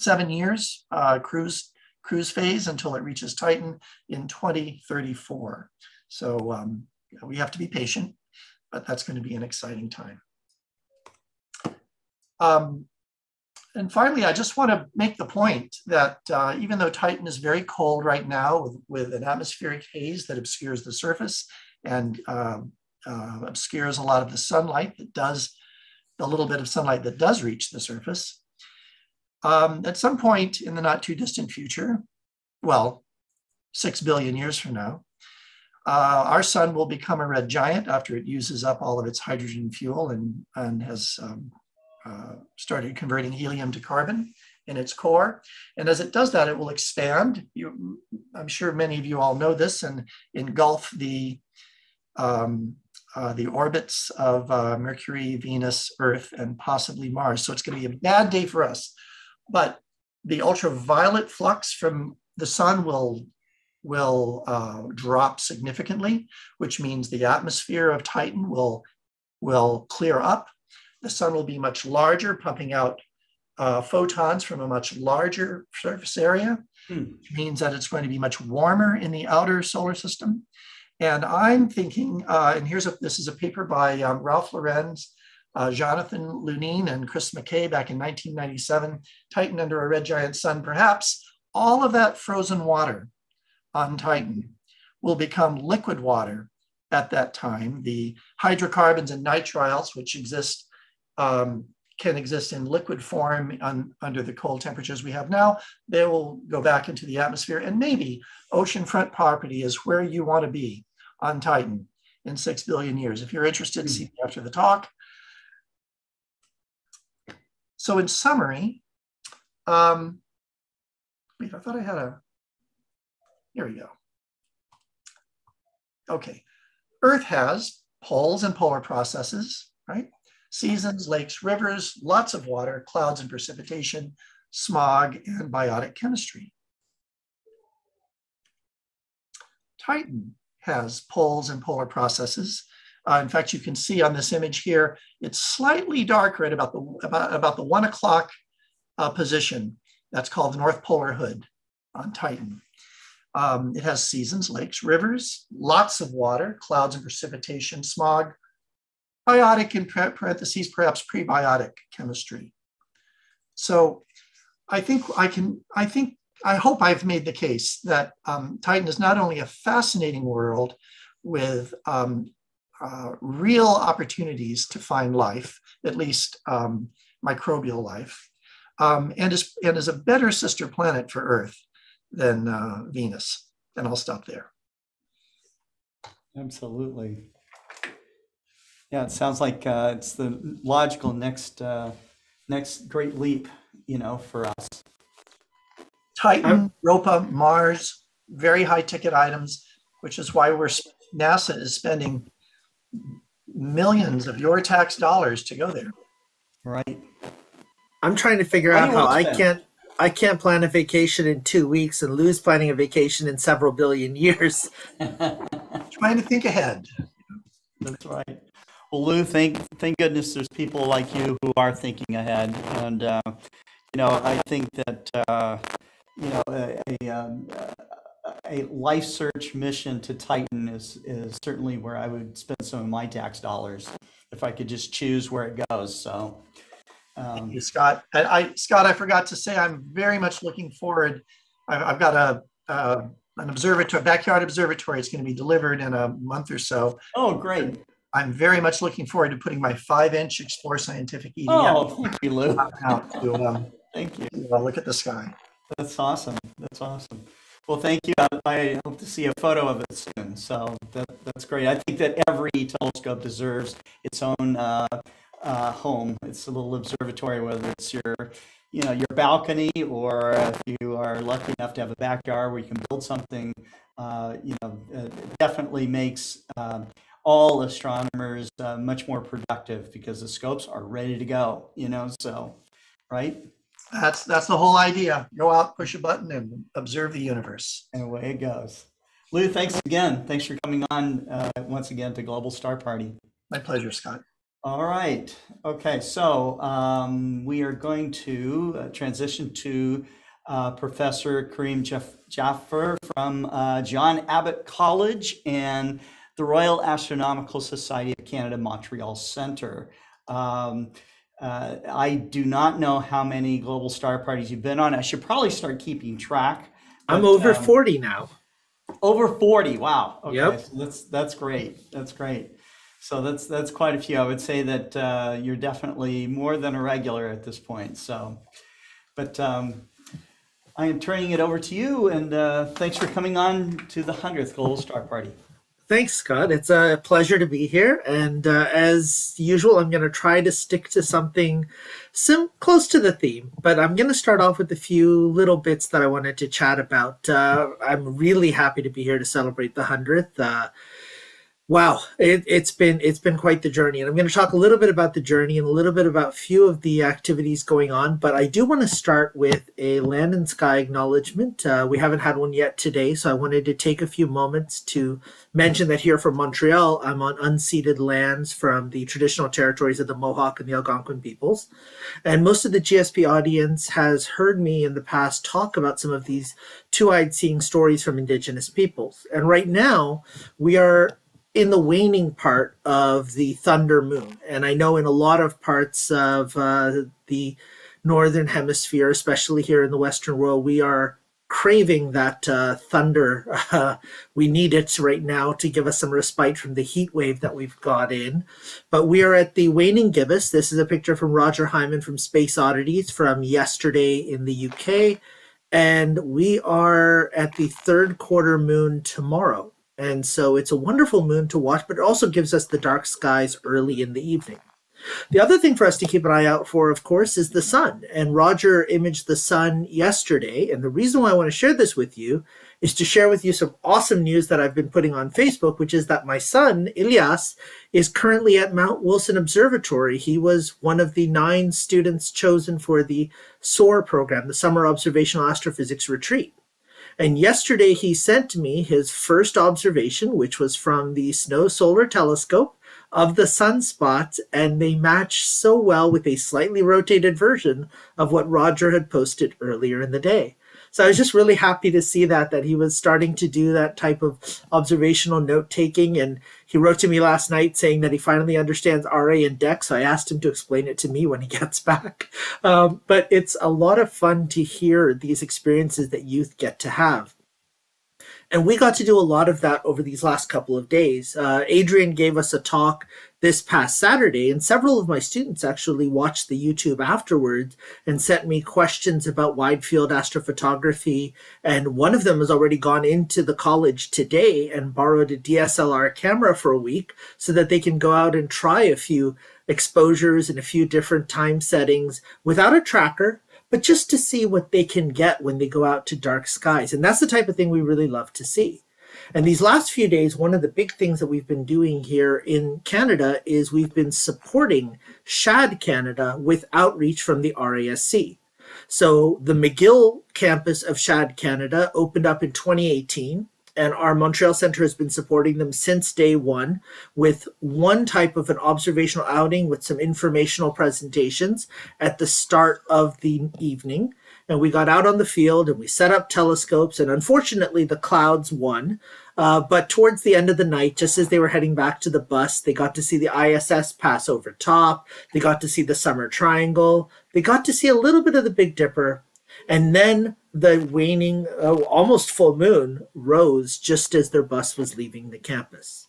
seven years uh, cruise, cruise phase until it reaches Titan in 2034. So um, we have to be patient, but that's going to be an exciting time. Um, and finally, I just want to make the point that uh, even though Titan is very cold right now with, with an atmospheric haze that obscures the surface and uh, uh, obscures a lot of the sunlight that does, the little bit of sunlight that does reach the surface, um, at some point in the not too distant future, well, six billion years from now, uh, our sun will become a red giant after it uses up all of its hydrogen fuel and, and has um, uh, started converting helium to carbon in its core. And as it does that, it will expand. You, I'm sure many of you all know this and engulf the, um, uh, the orbits of uh, Mercury, Venus, Earth, and possibly Mars. So it's going to be a bad day for us. But the ultraviolet flux from the sun will will uh, drop significantly, which means the atmosphere of Titan will, will clear up the sun will be much larger, pumping out uh, photons from a much larger surface area, hmm. which means that it's going to be much warmer in the outer solar system. And I'm thinking, uh, and here's a, this is a paper by um, Ralph Lorenz, uh, Jonathan Lunine, and Chris McKay back in 1997, Titan under a red giant sun. Perhaps all of that frozen water on Titan will become liquid water at that time. The hydrocarbons and nitriles, which exist um, can exist in liquid form on, under the cold temperatures we have now, they will go back into the atmosphere. And maybe oceanfront property is where you want to be on Titan in six billion years. If you're interested, see me after the talk. So in summary, um, wait, I thought I had a, here we go. Okay, Earth has poles and polar processes, right? seasons, lakes, rivers, lots of water, clouds and precipitation, smog, and biotic chemistry. Titan has poles and polar processes, Uh, in fact, you can see on this image here, it's slightly darker at about the, about, about the one o'clock uh, position. That's called the North Polar Hood on Titan. Um, it has seasons, lakes, rivers, lots of water, clouds and precipitation, smog, biotic in parentheses, perhaps prebiotic chemistry. So I think I can, I think, I hope I've made the case that um, Titan is not only a fascinating world with um, uh, real opportunities to find life, at least um, microbial life, um, and, is, and is a better sister planet for Earth than uh, Venus. And I'll stop there. Absolutely. Yeah, it sounds like uh, it's the logical next uh, next great leap, you know, for us. Titan, Europa, Mars, very high ticket items, which is why we're NASA is spending millions of your tax dollars to go there. Right. I'm trying to figure out how I can't I can't plan a vacation in two weeks and lose planning a vacation in several billion years. trying to think ahead. That's right. Well, Lou, thank thank goodness there's people like you who are thinking ahead, and uh, you know I think that uh, you know a, a, um, a life search mission to Titan is is certainly where I would spend some of my tax dollars if I could just choose where it goes. So. Um, Thank you, Scott. I, I, Scott, I forgot to say I'm very much looking forward. I've, I've got a, a an observatory, backyard observatory. It's going to be delivered in a month or so. Oh, great! I'm very much looking forward to putting my five-inch Explore Scientific EDF oh, thank you, Lou. out to um, thank you. To, uh, look at the sky. That's awesome. That's awesome. Well, thank you. I hope to see a photo of it soon. So that, that's great. I think that every telescope deserves its own uh, uh, home. It's a little observatory, whether it's your, you know, your balcony, or if you are lucky enough to have a backyard where you can build something. Uh, you know, it definitely makes um, all astronomers uh, much more productive because the scopes are ready to go, you know, so, right? That's, that's the whole idea. Go out, push a button and observe the universe. And away it goes. Lou, thanks again. Thanks for coming on uh, once again to Global Star Party. My pleasure, Scott. All right. Okay. So um, we are going to uh, transition to uh, Professor Karim Jaff- Jaffer from uh, John Abbott College and the Royal Astronomical Society of Canada Montreal Center. Um, uh, I do not know how many global star parties you've been on. I should probably start keeping track. But, I'm over um, 40 now. Over 40. Wow. Okay. Yep. So that's that's great. That's great. So that's that's quite a few. I would say that uh, you're definitely more than a regular at this point. So, but um, I am turning it over to you, and uh, thanks for coming on to the hundredth Global Star Party. Thanks, Scott. It's a pleasure to be here. And uh, as usual, I'm going to try to stick to something sim- close to the theme. But I'm going to start off with a few little bits that I wanted to chat about. Uh, I'm really happy to be here to celebrate the 100th. Wow, it, has been it's been quite the journey, and I'm going to talk a little bit about the journey and a little bit about a few of the activities going on. But I do want to start with a land and sky acknowledgement. Uh, we haven't had one yet today, so I wanted to take a few moments to mention that here from Montreal, I'm on unceded lands from the traditional territories of the Mohawk and the Algonquin peoples, and most of the GSP audience has heard me in the past talk about some of these two-eyed seeing stories from Indigenous peoples. And right now, we are in the waning part of the thunder moon. And I know in a lot of parts of uh, the northern hemisphere, especially here in the Western world, we are craving that uh, thunder. Uh, we need it right now to give us some respite from the heat wave that we've got in. But we are at the waning gibbous. This is a picture from Roger Hyman from Space Oddities from yesterday in the UK. And we are at the third quarter moon tomorrow. And so it's a wonderful moon to watch, but it also gives us the dark skies early in the evening. The other thing for us to keep an eye out for, of course, is the sun. And Roger imaged the sun yesterday. And the reason why I want to share this with you is to share with you some awesome news that I've been putting on Facebook, which is that my son, Ilyas, is currently at Mount Wilson Observatory. He was one of the nine students chosen for the SOAR program, the Summer Observational Astrophysics Retreat. And yesterday he sent me his first observation, which was from the Snow Solar Telescope of the sunspots, and they match so well with a slightly rotated version of what Roger had posted earlier in the day. So I was just really happy to see that that he was starting to do that type of observational note taking. And he wrote to me last night saying that he finally understands RA and DEC. So I asked him to explain it to me when he gets back. Um, but it's a lot of fun to hear these experiences that youth get to have. And we got to do a lot of that over these last couple of days. Uh, Adrian gave us a talk this past Saturday, and several of my students actually watched the YouTube afterwards and sent me questions about wide field astrophotography. And one of them has already gone into the college today and borrowed a DSLR camera for a week so that they can go out and try a few exposures and a few different time settings without a tracker but just to see what they can get when they go out to dark skies. And that's the type of thing we really love to see. And these last few days, one of the big things that we've been doing here in Canada is we've been supporting SHAD Canada with outreach from the RASC. So the McGill campus of SHAD Canada opened up in 2018 and our Montreal Center has been supporting them since day one with one type of an observational outing with some informational presentations at the start of the evening. And we got out on the field and we set up telescopes, and unfortunately, the clouds won. Uh, but towards the end of the night, just as they were heading back to the bus, they got to see the ISS pass over top. They got to see the Summer Triangle. They got to see a little bit of the Big Dipper. And then the waning, uh, almost full moon rose just as their bus was leaving the campus.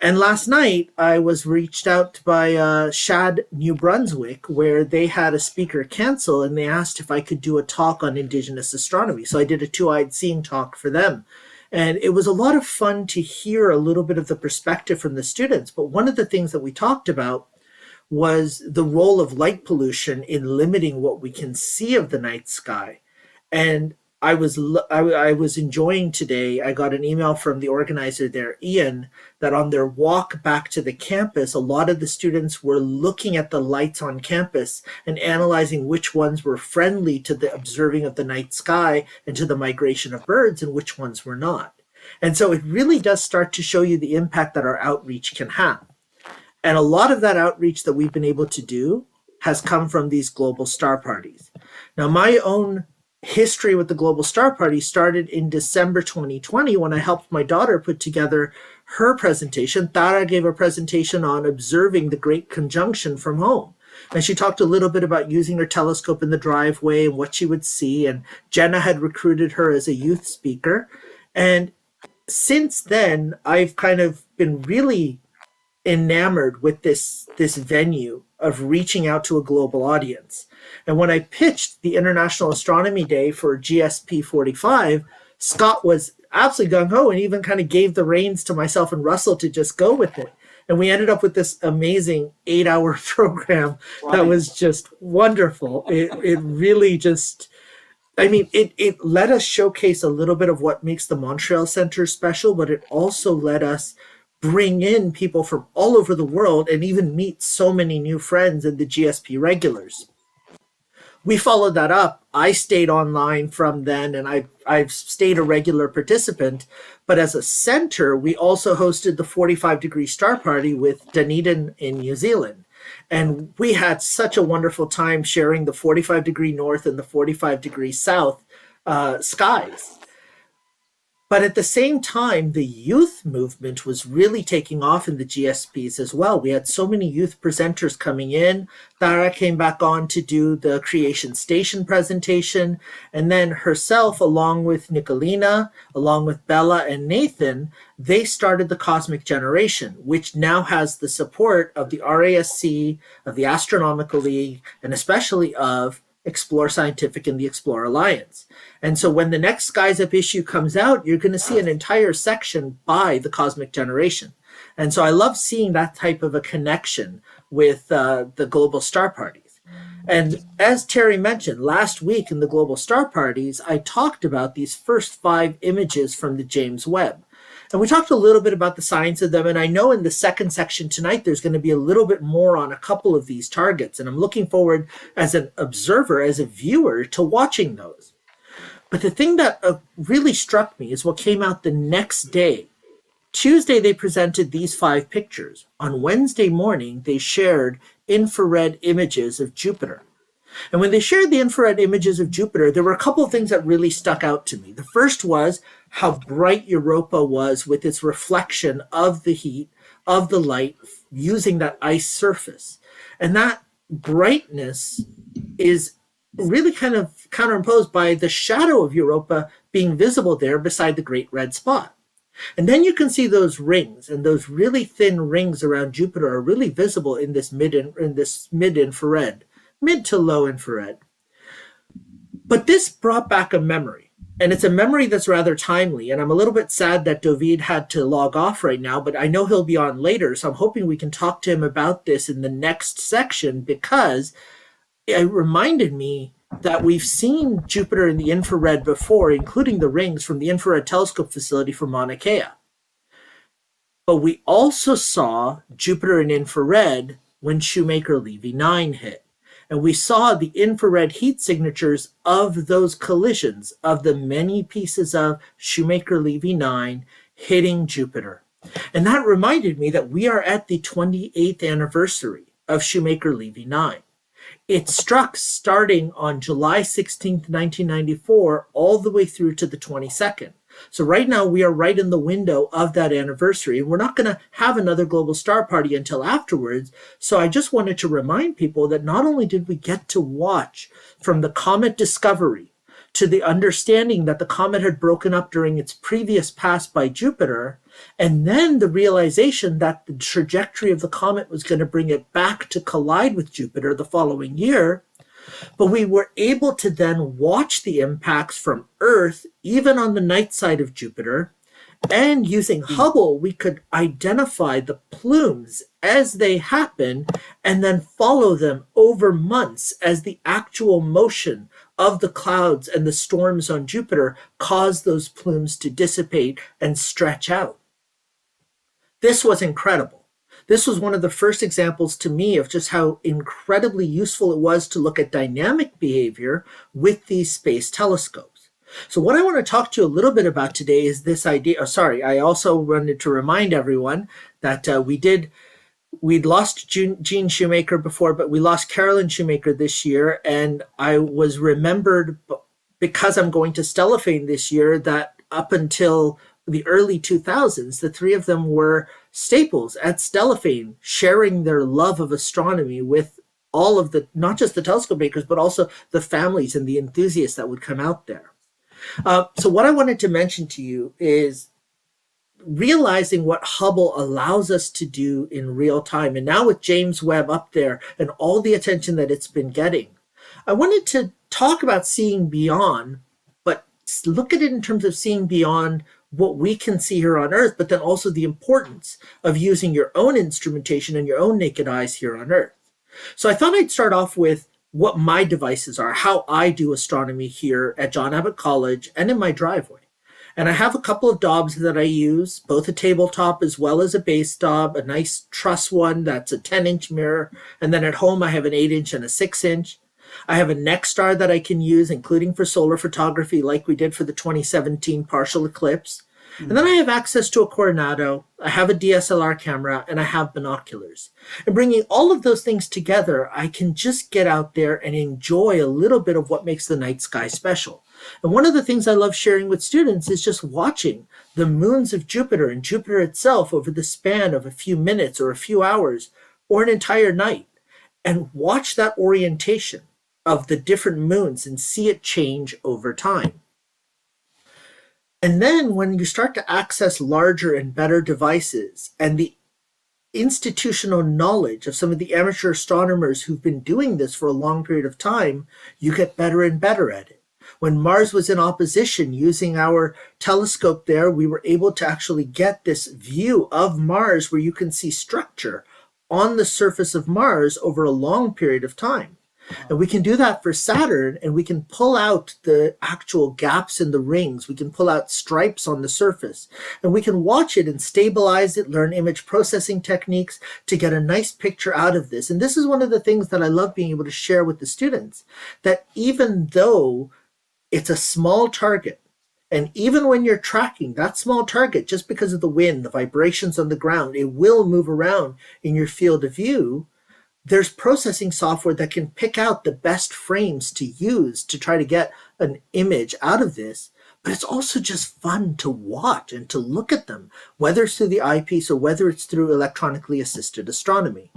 And last night, I was reached out by uh, Shad New Brunswick, where they had a speaker cancel and they asked if I could do a talk on Indigenous astronomy. So I did a two eyed seeing talk for them. And it was a lot of fun to hear a little bit of the perspective from the students. But one of the things that we talked about was the role of light pollution in limiting what we can see of the night sky. And I was I, I, was enjoying today. I got an email from the organizer there, Ian, that on their walk back to the campus, a lot of the students were looking at the lights on campus and analyzing which ones were friendly to the observing of the night sky and to the migration of birds and which ones were not. And so it really does start to show you the impact that our outreach can have. And a lot of that outreach that we've been able to do has come from these global star parties. Now, my own history with the Global Star Party started in December 2020 when I helped my daughter put together her presentation. Tara gave a presentation on observing the Great Conjunction from home. And she talked a little bit about using her telescope in the driveway and what she would see. And Jenna had recruited her as a youth speaker. And since then, I've kind of been really enamored with this this venue of reaching out to a global audience. And when I pitched the International Astronomy Day for GSP 45, Scott was absolutely gung ho and even kind of gave the reins to myself and Russell to just go with it. And we ended up with this amazing eight hour program right. that was just wonderful. It, it really just, I mean, it, it let us showcase a little bit of what makes the Montreal Center special, but it also let us bring in people from all over the world and even meet so many new friends and the GSP regulars. We followed that up. I stayed online from then and I, I've stayed a regular participant. But as a center, we also hosted the 45 degree star party with Dunedin in New Zealand. And we had such a wonderful time sharing the 45 degree north and the 45 degree south uh, skies. But at the same time, the youth movement was really taking off in the GSPs as well. We had so many youth presenters coming in. Tara came back on to do the Creation Station presentation. And then herself, along with Nicolina, along with Bella and Nathan, they started the Cosmic Generation, which now has the support of the RASC, of the Astronomical League, and especially of Explore Scientific and the Explore Alliance. And so when the next Skies Up issue comes out, you're going to see an entire section by the Cosmic Generation. And so I love seeing that type of a connection with uh, the global star parties. And as Terry mentioned, last week in the global star parties, I talked about these first five images from the James Webb. And we talked a little bit about the science of them. And I know in the second section tonight, there's going to be a little bit more on a couple of these targets. And I'm looking forward as an observer, as a viewer, to watching those. But the thing that uh, really struck me is what came out the next day Tuesday, they presented these five pictures. On Wednesday morning, they shared infrared images of Jupiter. And when they shared the infrared images of Jupiter, there were a couple of things that really stuck out to me. The first was how bright Europa was with its reflection of the heat, of the light, using that ice surface. And that brightness is really kind of counterimposed by the shadow of Europa being visible there beside the great red spot. And then you can see those rings, and those really thin rings around Jupiter are really visible in this mid in this mid infrared, mid to low infrared. But this brought back a memory, and it's a memory that's rather timely. And I'm a little bit sad that David had to log off right now, but I know he'll be on later, so I'm hoping we can talk to him about this in the next section because it reminded me that we've seen Jupiter in the infrared before, including the rings from the infrared telescope facility for Mauna Kea. But we also saw Jupiter in infrared when Shoemaker Levy 9 hit. And we saw the infrared heat signatures of those collisions of the many pieces of Shoemaker Levy 9 hitting Jupiter. And that reminded me that we are at the 28th anniversary of Shoemaker Levy 9. It struck starting on July 16th, 1994, all the way through to the 22nd. So right now we are right in the window of that anniversary and we're not going to have another global star party until afterwards. So I just wanted to remind people that not only did we get to watch from the comet discovery to the understanding that the comet had broken up during its previous pass by Jupiter, and then the realization that the trajectory of the comet was going to bring it back to collide with Jupiter the following year. But we were able to then watch the impacts from Earth, even on the night side of Jupiter. And using hmm. Hubble, we could identify the plumes as they happen and then follow them over months as the actual motion of the clouds and the storms on Jupiter cause those plumes to dissipate and stretch out. This was incredible. This was one of the first examples to me of just how incredibly useful it was to look at dynamic behavior with these space telescopes. So what I want to talk to you a little bit about today is this idea. Oh, sorry, I also wanted to remind everyone that uh, we did we'd lost Gene Shoemaker before, but we lost Carolyn Shoemaker this year, and I was remembered because I'm going to Stellafane this year that up until the early 2000s, the three of them were staples at Stellafane, sharing their love of astronomy with all of the, not just the telescope makers, but also the families and the enthusiasts that would come out there. Uh, so, what I wanted to mention to you is realizing what Hubble allows us to do in real time. And now with James Webb up there and all the attention that it's been getting, I wanted to talk about seeing beyond, but look at it in terms of seeing beyond what we can see here on Earth, but then also the importance of using your own instrumentation and your own naked eyes here on Earth. So I thought I'd start off with what my devices are, how I do astronomy here at John Abbott College and in my driveway. And I have a couple of Dobs that I use, both a tabletop as well as a base Dob, a nice truss one that's a 10 inch mirror. And then at home, I have an 8 inch and a 6 inch. I have a Nexstar that I can use, including for solar photography, like we did for the 2017 partial eclipse. Mm-hmm. And then I have access to a Coronado, I have a DSLR camera, and I have binoculars. And bringing all of those things together, I can just get out there and enjoy a little bit of what makes the night sky special. And one of the things I love sharing with students is just watching the moons of Jupiter and Jupiter itself over the span of a few minutes or a few hours or an entire night and watch that orientation of the different moons and see it change over time. And then when you start to access larger and better devices and the institutional knowledge of some of the amateur astronomers who've been doing this for a long period of time, you get better and better at it. When Mars was in opposition, using our telescope there, we were able to actually get this view of Mars where you can see structure on the surface of Mars over a long period of time. And we can do that for Saturn and we can pull out the actual gaps in the rings. We can pull out stripes on the surface and we can watch it and stabilize it, learn image processing techniques to get a nice picture out of this. And this is one of the things that I love being able to share with the students that even though it's a small target, And even when you're tracking that small target, just because of the wind, the vibrations on the ground, it will move around in your field of view. There's processing software that can pick out the best frames to use to try to get an image out of this. But it's also just fun to watch and to look at them, whether it's through the eyepiece or whether it's through electronically assisted astronomy.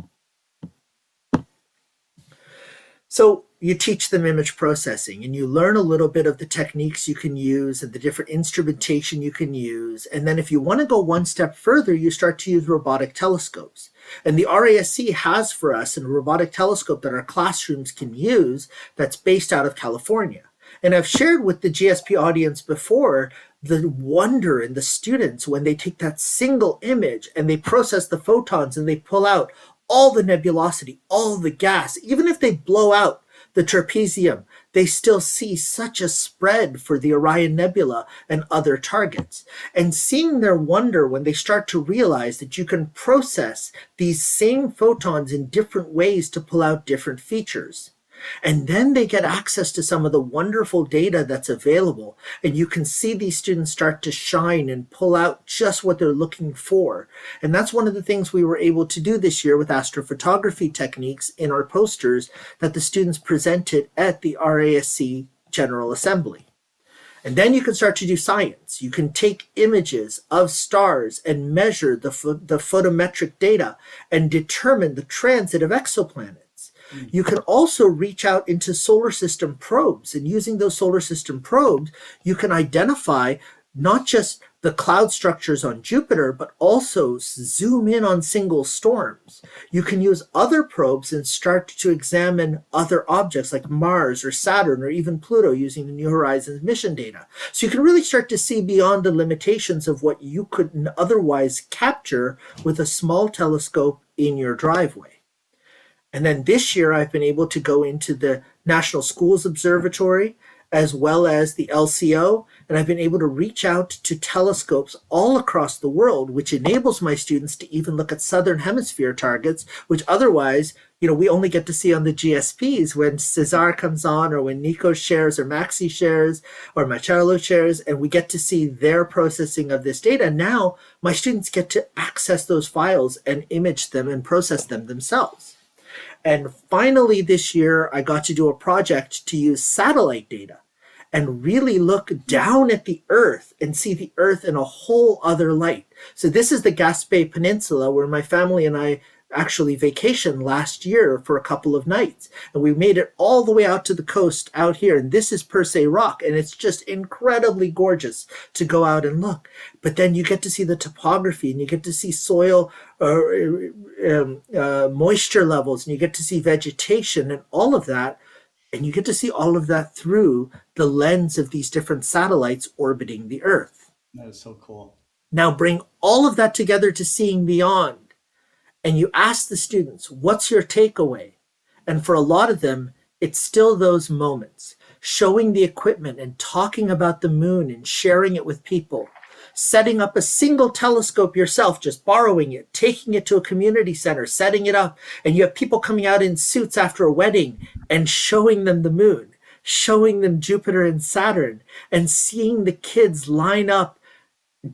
So you teach them image processing and you learn a little bit of the techniques you can use and the different instrumentation you can use. And then if you want to go one step further, you start to use robotic telescopes. And the RASC has for us a robotic telescope that our classrooms can use that's based out of California. And I've shared with the GSP audience before the wonder in the students when they take that single image and they process the photons and they pull out all the nebulosity, all the gas, even if they blow out the trapezium, they still see such a spread for the Orion Nebula and other targets. And seeing their wonder when they start to realize that you can process these same photons in different ways to pull out different features. And then they get access to some of the wonderful data that's available. And you can see these students start to shine and pull out just what they're looking for. And that's one of the things we were able to do this year with astrophotography techniques in our posters that the students presented at the RASC General Assembly. And then you can start to do science. You can take images of stars and measure the, the photometric data and determine the transit of exoplanets. You can also reach out into solar system probes, and using those solar system probes, you can identify not just the cloud structures on Jupiter, but also zoom in on single storms. You can use other probes and start to examine other objects like Mars or Saturn or even Pluto using the New Horizons mission data. So you can really start to see beyond the limitations of what you couldn't otherwise capture with a small telescope in your driveway. And then this year, I've been able to go into the National Schools Observatory as well as the LCO, and I've been able to reach out to telescopes all across the world, which enables my students to even look at Southern Hemisphere targets, which otherwise, you know, we only get to see on the GSPs when Cesar comes on or when Nico shares or Maxi shares or Marcelo shares, and we get to see their processing of this data. Now my students get to access those files and image them and process them themselves. And finally, this year, I got to do a project to use satellite data and really look down at the Earth and see the Earth in a whole other light. So, this is the Gaspé Peninsula where my family and I actually vacation last year for a couple of nights. And we made it all the way out to the coast out here. And this is Percé Rock. And it's just incredibly gorgeous to go out and look. But then you get to see the topography and you get to see soil or uh, um, uh, moisture levels and you get to see vegetation and all of that. And you get to see all of that through the lens of these different satellites orbiting the Earth. That is so cool. Now bring all of that together to seeing beyond and you ask the students, what's your takeaway? And for a lot of them, it's still those moments, showing the equipment and talking about the moon and sharing it with people, setting up a single telescope yourself, just borrowing it, taking it to a community center, setting it up, and you have people coming out in suits after a wedding and showing them the moon, showing them Jupiter and Saturn, and seeing the kids line up,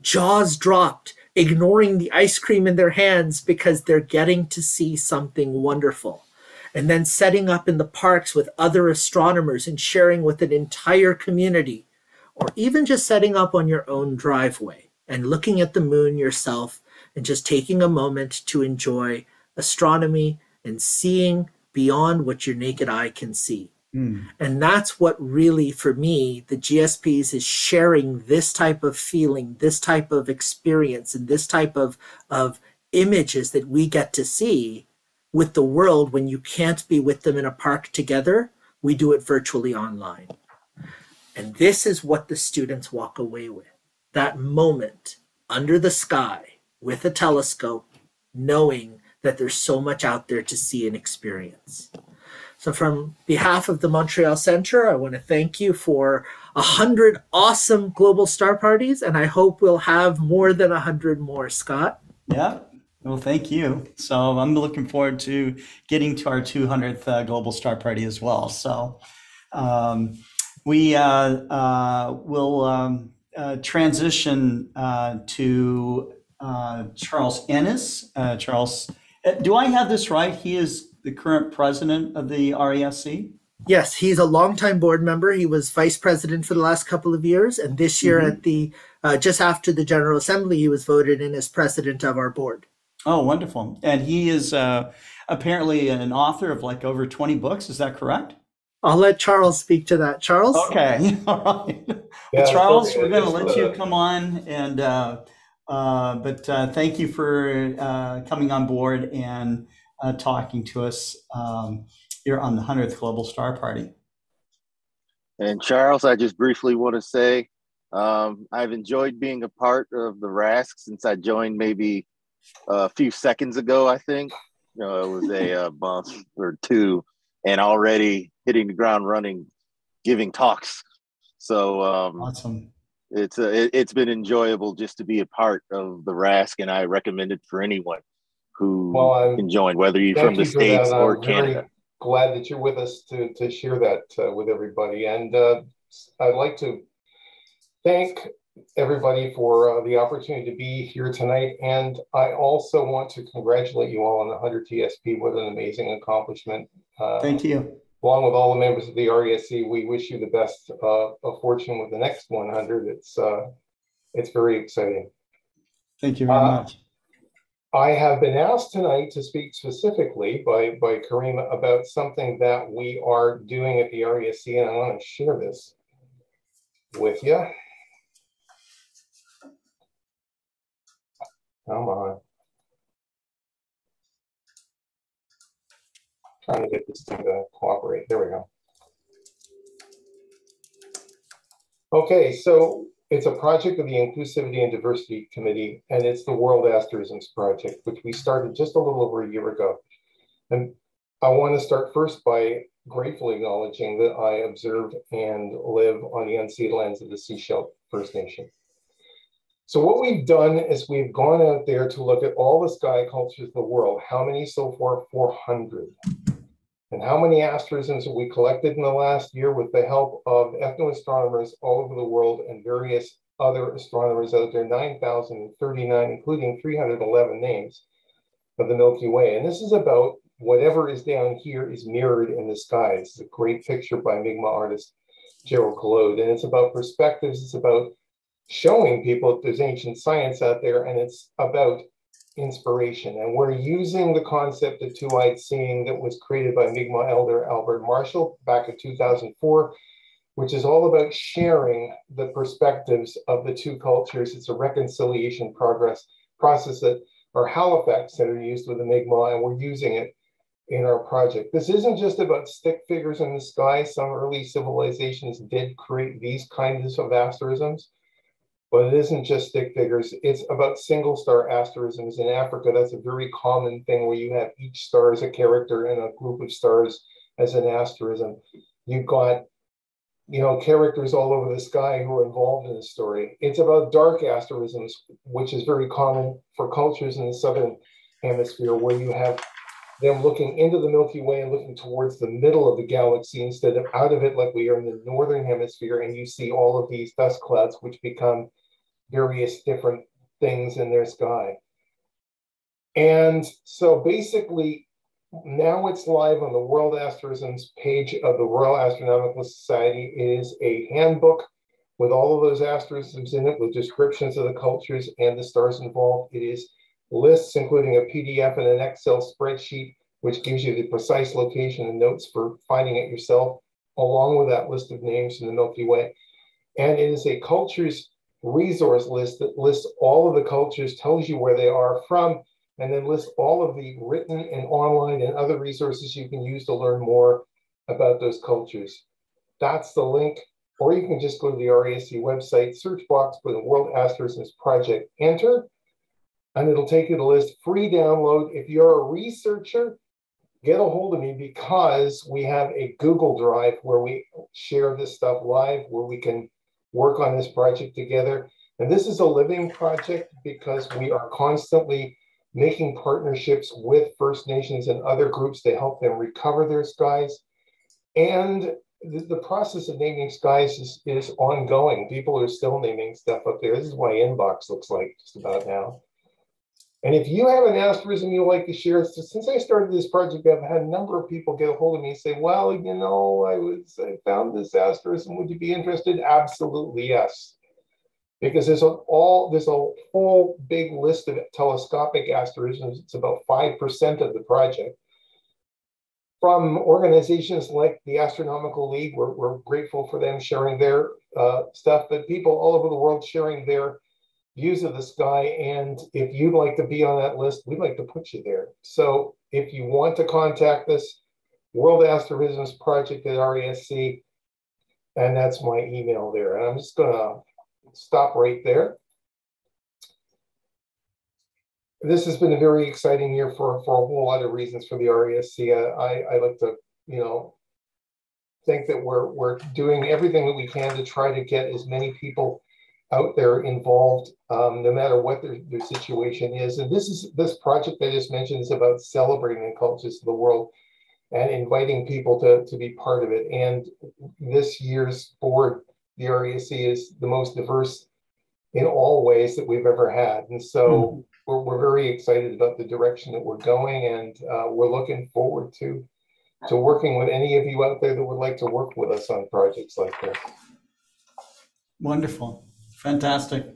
jaws dropped, ignoring the ice cream in their hands because they're getting to see something wonderful. And then setting up in the parks with other astronomers and sharing with an entire community, or even just setting up on your own driveway and looking at the moon yourself and just taking a moment to enjoy astronomy and seeing beyond what your naked eye can see. Mm. And that's what really, for me, the GSPs is sharing this type of feeling, this type of experience, and this type of, of images that we get to see with the world when you can't be with them in a park together. We do it virtually online. And this is what the students walk away with that moment under the sky with a telescope, knowing that there's so much out there to see and experience. So, from behalf of the Montreal Center, I want to thank you for a hundred awesome global star parties, and I hope we'll have more than a hundred more. Scott. Yeah. Well, thank you. So I'm looking forward to getting to our 200th uh, global star party as well. So um, we uh, uh, will. Um, uh, transition uh, to uh, Charles Ennis. Charles, do I have this right? He is the current president of the RASC. Yes, he's a longtime board member. He was vice president for the last couple of years, and this year, Mhm. at the uh, just after the General Assembly, he was voted in as president of our board. Oh, wonderful! And he is uh, apparently an author of like over twenty books. Is that correct? I'll let Charles speak to that. Charles. Okay, all right. Yeah, Well, Charles, we're going to let you uh, come on, and uh, uh, but uh, thank you for uh, coming on board and uh, talking to us um, here on the hundredth Global Star Party. And Charles, I just briefly want to say um, I've enjoyed being a part of the RASC since I joined maybe a few seconds ago, I think. You know, it was a uh, month or two, and already hitting the ground running, giving talks. So um, Awesome. it's a, it, it's been enjoyable just to be a part of the RASC, and I recommend it for anyone who Well, I'm- can join, whether you're from the you states or I'm very Canada. Glad that you're with us to, to share that uh, with everybody. And uh, I'd like to thank everybody for uh, the opportunity to be here tonight. And I also want to congratulate you all on the 100 TSP. What an amazing accomplishment. Uh, Thank you. Along with all the members of the RASC, we wish you the best uh, of fortune with the next 100. It's uh, it's very exciting. Thank you very Uh, much. I have been asked tonight to speak specifically by, by Karima about something that we are doing at the RASC, and I want to share this with you. Come on. Trying to get this thing to uh, cooperate. There we go. Okay, so it's a project of the Inclusivity and Diversity Committee, and it's the World Asterisms Project, which we started just a little over a year ago. And I want to start first by gratefully acknowledging that I observe and live on the unceded lands of the shíshálh First Nation. So what we've done is we've gone out there to look at all the sky cultures of the world. How many so far? 400. And how many asterisms we collected in the last year with the help of ethnoastronomers all over the world and various other astronomers out there, 9,039, including 311 names of the Milky Way. And this is about whatever is down here is mirrored in the sky. This is a great picture by Mi'kmaq artist Gerald Gloade. And it's about perspectives. It's about showing people that there's ancient science out there and it's about inspiration. And we're using the concept of two-eyed seeing that was created by Mi'kmaq elder Albert Marshall back in 2004, which is all about sharing the perspectives of the two cultures. It's a reconciliation progress process that are Halifax that are used with the Mi'kmaq, and we're using it in our project. This isn't just about stick figures in the sky. Some early civilizations did create these kinds of asterisms. But it isn't just stick figures, it's about single star asterisms in Africa. That's a very common thing where you have each star as a character and a group of stars as an asterism. You've got, you know, characters all over the sky who are involved in the story. It's about dark asterisms, which is very common for cultures in the southern hemisphere, where you have them looking into the Milky Way and looking towards the middle of the galaxy instead of out of it, like we are in the northern hemisphere, and you see all of these dust clouds, which become various different things in their sky. And so basically, now it's live on the World Asterisms page of the Royal Astronomical Society. It is a handbook with all of those asterisms in it, with descriptions of the cultures and the stars involved. It is lists, including a PDF and an Excel spreadsheet, which gives you the precise location and notes for finding it yourself, along with that list of names in the Milky Way. And it is a cultures resource list that lists all of the cultures, tells you where they are from, and then lists all of the written and online and other resources you can use to learn more about those cultures. That's the link. Or you can just go to the RASC website, search box, put in World Asterisms Project, enter, and it'll take you to list free download. If you're a researcher, get a hold of me because we have a Google Drive where we share this stuff live, where we can work on this project together. And this is a living project because we are constantly making partnerships with First Nations and other groups to help them recover their skies. And the, the process of naming skies is, is ongoing. People are still naming stuff up there. This is what my inbox looks like just about now. And if you have an asterism you'd like to share, so since I started this project, I've had a number of people get a hold of me and say, well, you know, I was I found this asterism. Would you be interested? Absolutely, yes. Because there's a, all there's a whole big list of telescopic asterisms. It's about 5% of the project from organizations like the Astronomical League. We're, we're grateful for them sharing their uh, stuff, but people all over the world sharing their views of the sky. And if you'd like to be on that list, we'd like to put you there. So if you want to contact us, World Asterisms Project at RASC, and that's my email there. And I'm just going to stop right there this has been a very exciting year for, for a whole lot of reasons for the RASC. Uh, I, I like to, you know, think that we're, we're doing everything that we can to try to get as many people out there involved, um, no matter what their, their situation is. And this is this project I just mentioned is about celebrating the cultures of the world and inviting people to, to be part of it. And this year's board, the RASC, is the most diverse in all ways that we've ever had. And so mm-hmm we're, we're very excited about the direction that we're going, and uh, we're looking forward to to working with any of you out there that would like to work with us on projects like this. Wonderful, fantastic,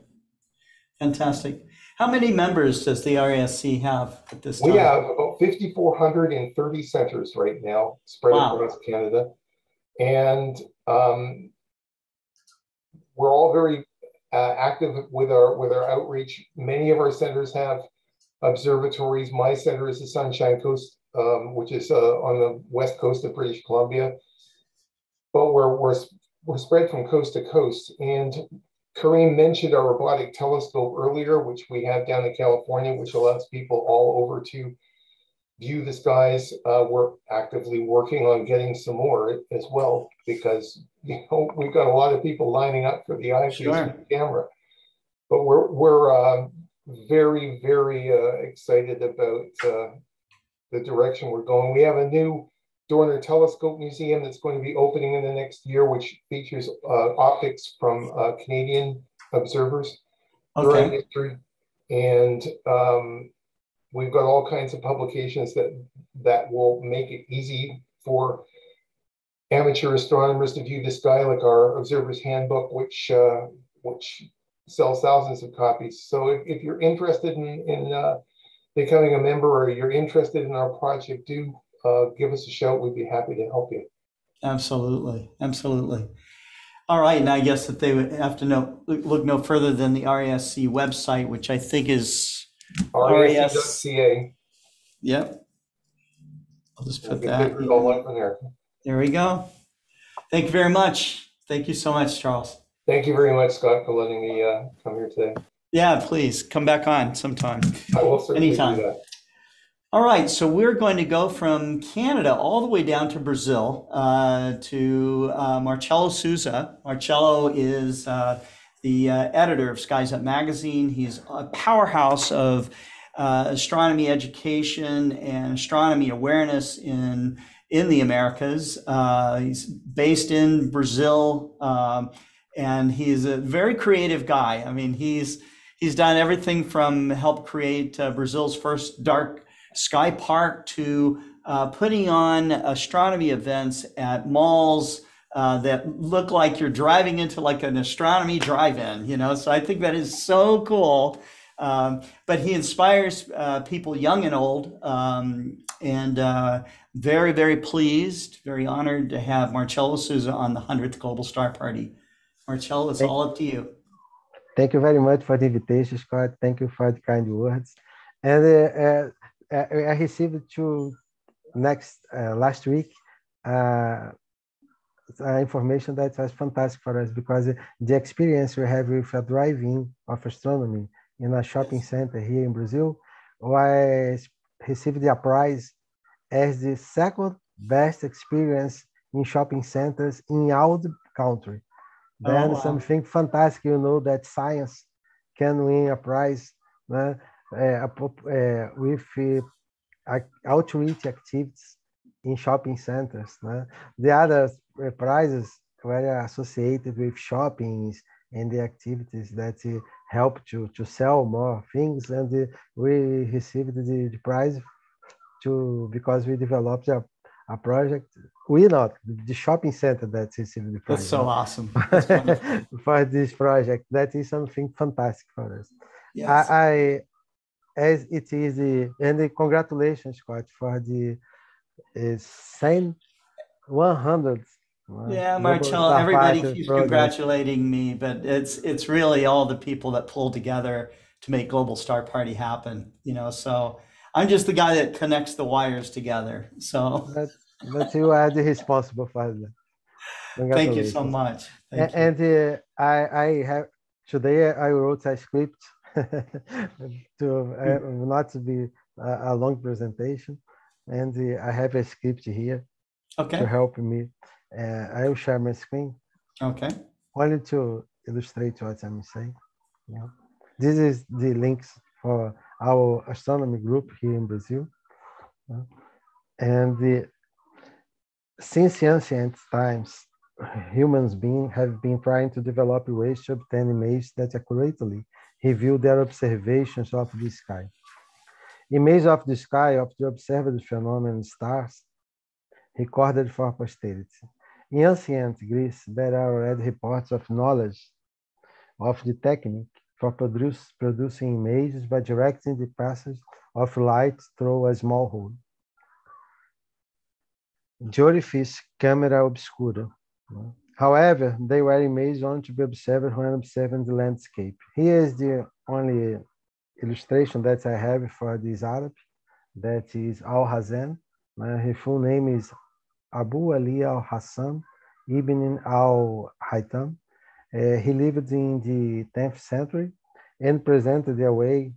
fantastic. How many members does the RASC have at this time? We have about 5,430 centers right now spread wow. across Canada. And um, we're all very uh, active with our with our outreach. Many of our centers have observatories. My center is the Sunshine Coast, um, which is uh, on the west coast of British Columbia. But we're, we're, we're spread from coast to coast. And Karim mentioned our robotic telescope earlier, which we have down in California, which allows people all over to view the skies. Uh, we're actively working on getting some more as well because you know we've got a lot of people lining up for the eyepiece sure. camera. But we're we're uh, very very uh, excited about uh, the direction we're going. We have a new Dorner Telescope Museum that's going to be opening in the next year, which features uh, optics from uh, Canadian observers okay. during history. And um, we've got all kinds of publications that that will make it easy for amateur astronomers to view the sky, like our Observer's Handbook, which uh, which sells thousands of copies. So if, if you're interested in, in uh, becoming a member or you're interested in our project, do uh, give us a shout. We'd be happy to help you. Absolutely, absolutely. All right, and I guess that they would have to know look no further than the RASC website, which I think is RASC.ca. Yep. I'll just put that. there. There we go. Thank you very much. Thank you so much, Charles. Thank you very much, Scott, for letting me uh, come here today. Yeah, please come back on sometime. I will certainly Anytime. All right, so we're going to go from Canada all the way down to Brazil uh, to uh, Marcelo Souza. Marcelo is uh, the uh, editor of Skies Up magazine. He's a powerhouse of uh, astronomy education and astronomy awareness in in the Americas. Uh, he's based in Brazil, um, and he's a very creative guy. I mean, he's he's done everything from help create Brazil's first dark sky park to uh, putting on astronomy events at malls uh, that look like you're driving into like an astronomy drive-in, you know. So I think that is so cool. Um, but he inspires uh, people young and old, um, and uh, very, very pleased, very honored to have Marcelo Souza on the 100th Global Star Party. Marcelo, it's Thank all up to you. Thank you very much for the invitation, Scott. Thank you for the kind words. And uh, uh, I received two next uh, last week uh, information that was fantastic for us because the experience we have with a drive-in of astronomy in a shopping center here in Brazil was received a prize as the second best experience in shopping centers in all the country. Oh, then wow. something fantastic, you know, that science can win a prize uh, uh, uh, Eh, eh, with uh, outreach activities in shopping centers. Né? The other prizes were associated with shoppings and the activities that help to, to sell more things. And we received the, the prize to because we developed a, a project. We not the shopping center that received the prize. That's so awesome. That's for this project, that is something fantastic for us. Yes. I as it is and the congratulations, Scott, for the uh, same 100 yeah, Marcelo, everybody keeps congratulating me, but it's it's really all the people that pulled together to make Global Star Party happen. You know, so I'm just the guy that connects the wires together. So but, but you are the responsible for that. Thank you so much. Thank and, you. and uh, I I have today I wrote a script to uh, not to be a, a long presentation, and uh, I have a script here okay. to help me. Uh, I will share my screen. Okay. Only to illustrate what I'm saying. Yeah. This is the links for our astronomy group here in Brazil. Yeah. And the, since ancient times, humans being have been trying to develop ways to obtain images that accurately reveal their observations of the sky. Images of the sky of the observed phenomenon stars recorded for posterity. In ancient Greece, there are already reports of knowledge of the technique for produce, producing images by directing the passage of light through a small hole. The orifice camera obscura. However, they were images only to be observed when observing the landscape. Here is the only illustration that I have for this Arab, that is Al Hazen. Uh, his full name is Abu Ali al Hassan ibn al Haytham. Uh, he lived in the 10th century and presented a way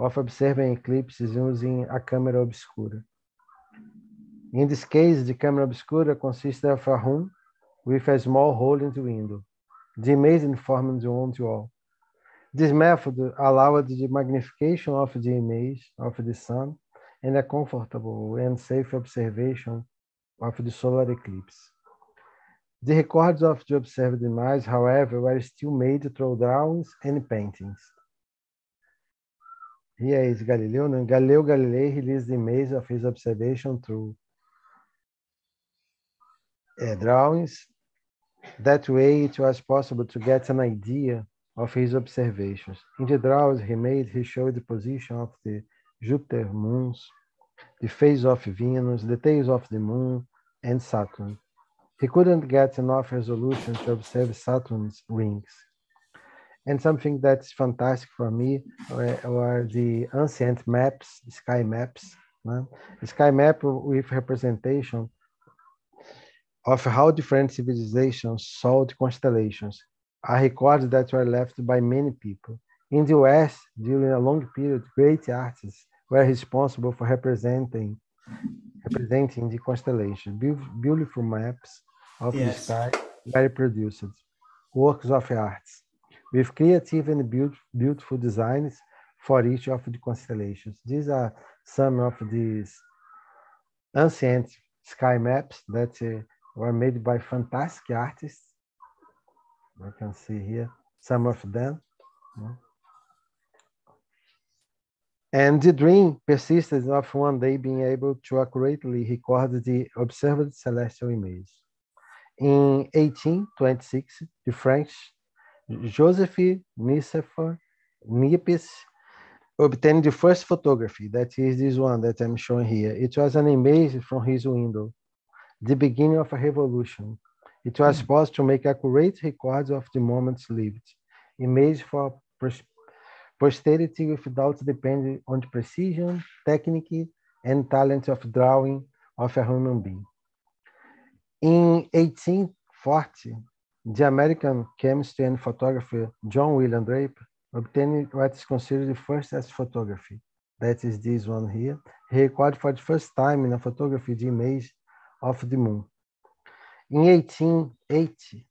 of observing eclipses using a camera obscura. In this case, the camera obscura consists of a room with a small hole in the window. The image informed on the wall. This method allowed the magnification of the image of the sun and a comfortable and safe observation of the solar eclipse. The records of the observed images, however, were still made through drawings and paintings. Here is Galileo. Galileo Galilei released the image of his observation through uh, drawings. That way, it was possible to get an idea of his observations. In the drawings he made, he showed the position of the Jupiter moons, the phase of Venus, the tails of the moon, and Saturn. He couldn't get enough resolution to observe Saturn's rings. And something that's fantastic for me were, were the ancient maps, sky maps. Né? Sky map with representation of how different civilizations saw the constellations, are records that were left by many people. In the West, during a long period, great artists were responsible for representing representing the constellation. Beautiful maps of yes. the sky were produced, works of art, with creative and beautiful designs for each of the constellations. These are some of these ancient sky maps that uh, were made by fantastic artists. You can see here some of them. And the dream persisted of one day being able to accurately record the observed celestial image. In 1826, the French Joseph Nicephore Niepce obtained the first photography, that is this one that I'm showing here. It was an image from his window, the beginning of a revolution. It was hmm. possible to make accurate records of the moments lived, image for posterity without depending on the precision, technique, and talent of drawing of a human being. In 1840, the American chemist and photographer John William Draper obtained what is considered the first as photography. That is this one here. He recorded for the first time in a photography the image of the moon. In 1880,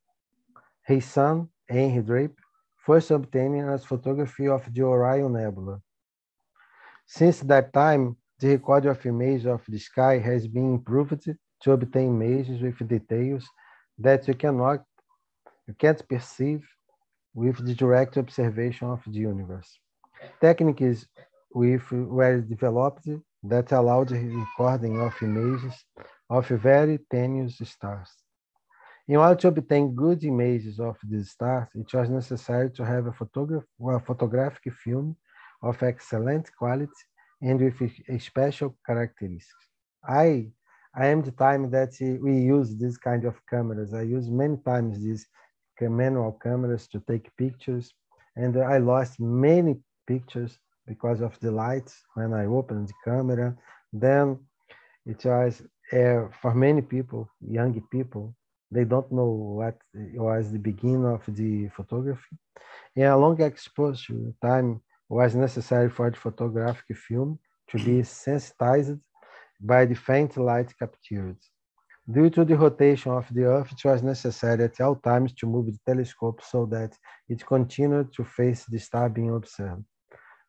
his son, Henry Draper, first obtaining a photography of the Orion Nebula. Since that time, the recording of images of the sky has been improved to obtain images with details that you cannot, you can't perceive with the direct observation of the universe. Techniques with, were developed that allowed the recording of images of very tenuous stars. In order to obtain good images of these stars, it was necessary to have a, photograph, a photographic film of excellent quality and with special characteristics. I, I am the time that we use this kind of cameras. I use many times these manual cameras to take pictures, and I lost many pictures because of the lights when I opened the camera. Then it was uh, for many people, young people, they don't know what was the beginning of the photography. And a long exposure time was necessary for the photographic film to be sensitized by the faint light captured. Due to the rotation of the Earth, it was necessary at all times to move the telescope so that it continued to face the star being observed.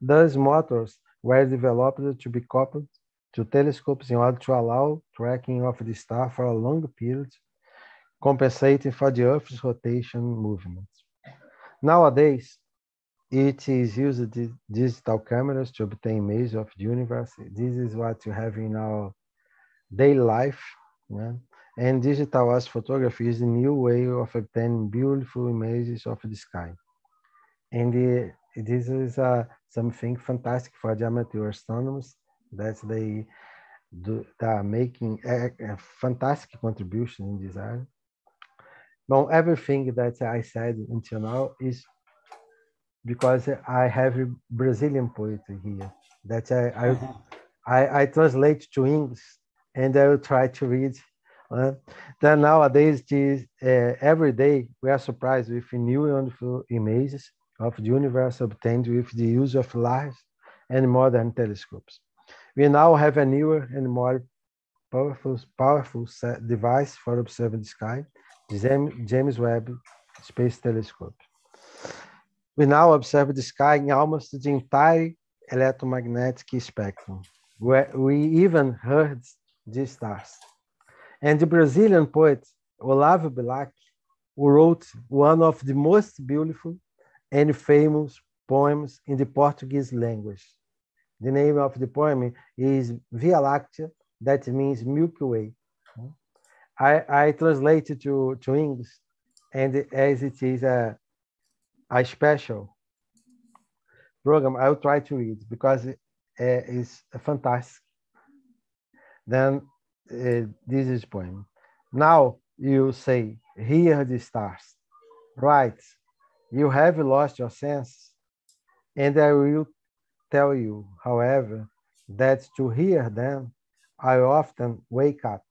Thus, motors were developed to be coupled to telescopes in order to allow tracking of the star for a long period compensating for the Earth's rotation movement. Nowadays, it is used digital cameras to obtain images of the universe. This is what you have in our daily life. Yeah? And digital as photography is a new way of obtaining beautiful images of the sky. And the, this is uh, something fantastic for the amateur astronomers that they do, are making a, a fantastic contribution in area. Now, everything that I said until now is because I have a Brazilian poetry here that I, I, I, I translate to English and I will try to read. Uh, then nowadays, uh, every day we are surprised with new and wonderful images of the universe obtained with the use of large and modern telescopes. We now have a newer and more powerful, powerful device for observing the sky the James Webb Space Telescope. We now observe the sky in almost the entire electromagnetic spectrum, where we even heard the stars. And the Brazilian poet Olavo Bilac, wrote one of the most beautiful and famous poems in the Portuguese language. The name of the poem is Via Láctea, that means Milky Way. I, I translated to, to English, and as it is a, a special program, I will try to read because it is fantastic. Then uh, this is poem. Now you say, hear the stars. Right, you have lost your sense, and I will tell you, however, that to hear them, I often wake up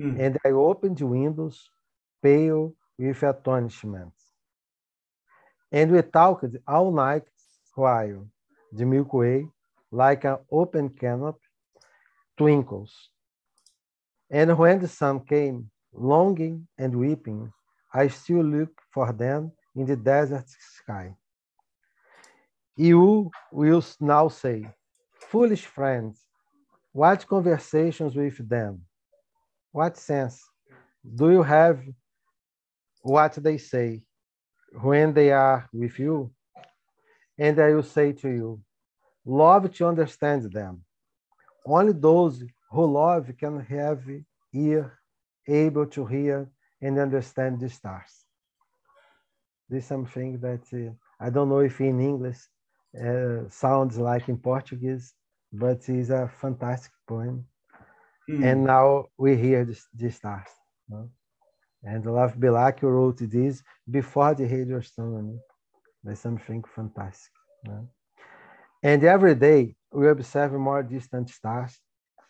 Mm. And I open the windows, pale with astonishment. And we talked all night while the Milky Way, like an open canopy, twinkles. And when the sun came, longing and weeping, I still look for them in the desert sky. You will now say, foolish friends, what conversations with them? What sense do you have what they say when they are with you? And I will say to you, love to understand them. Only those who love can have ear able to hear and understand the stars. This is something that uh, I don't know if in English uh, sounds like in Portuguese, but it's a fantastic poem. Mm. And now we hear the, the stars. No? And Olavo Bilac wrote this before the radio astronomy. That's something fantastic. No? And every day we observe more distant stars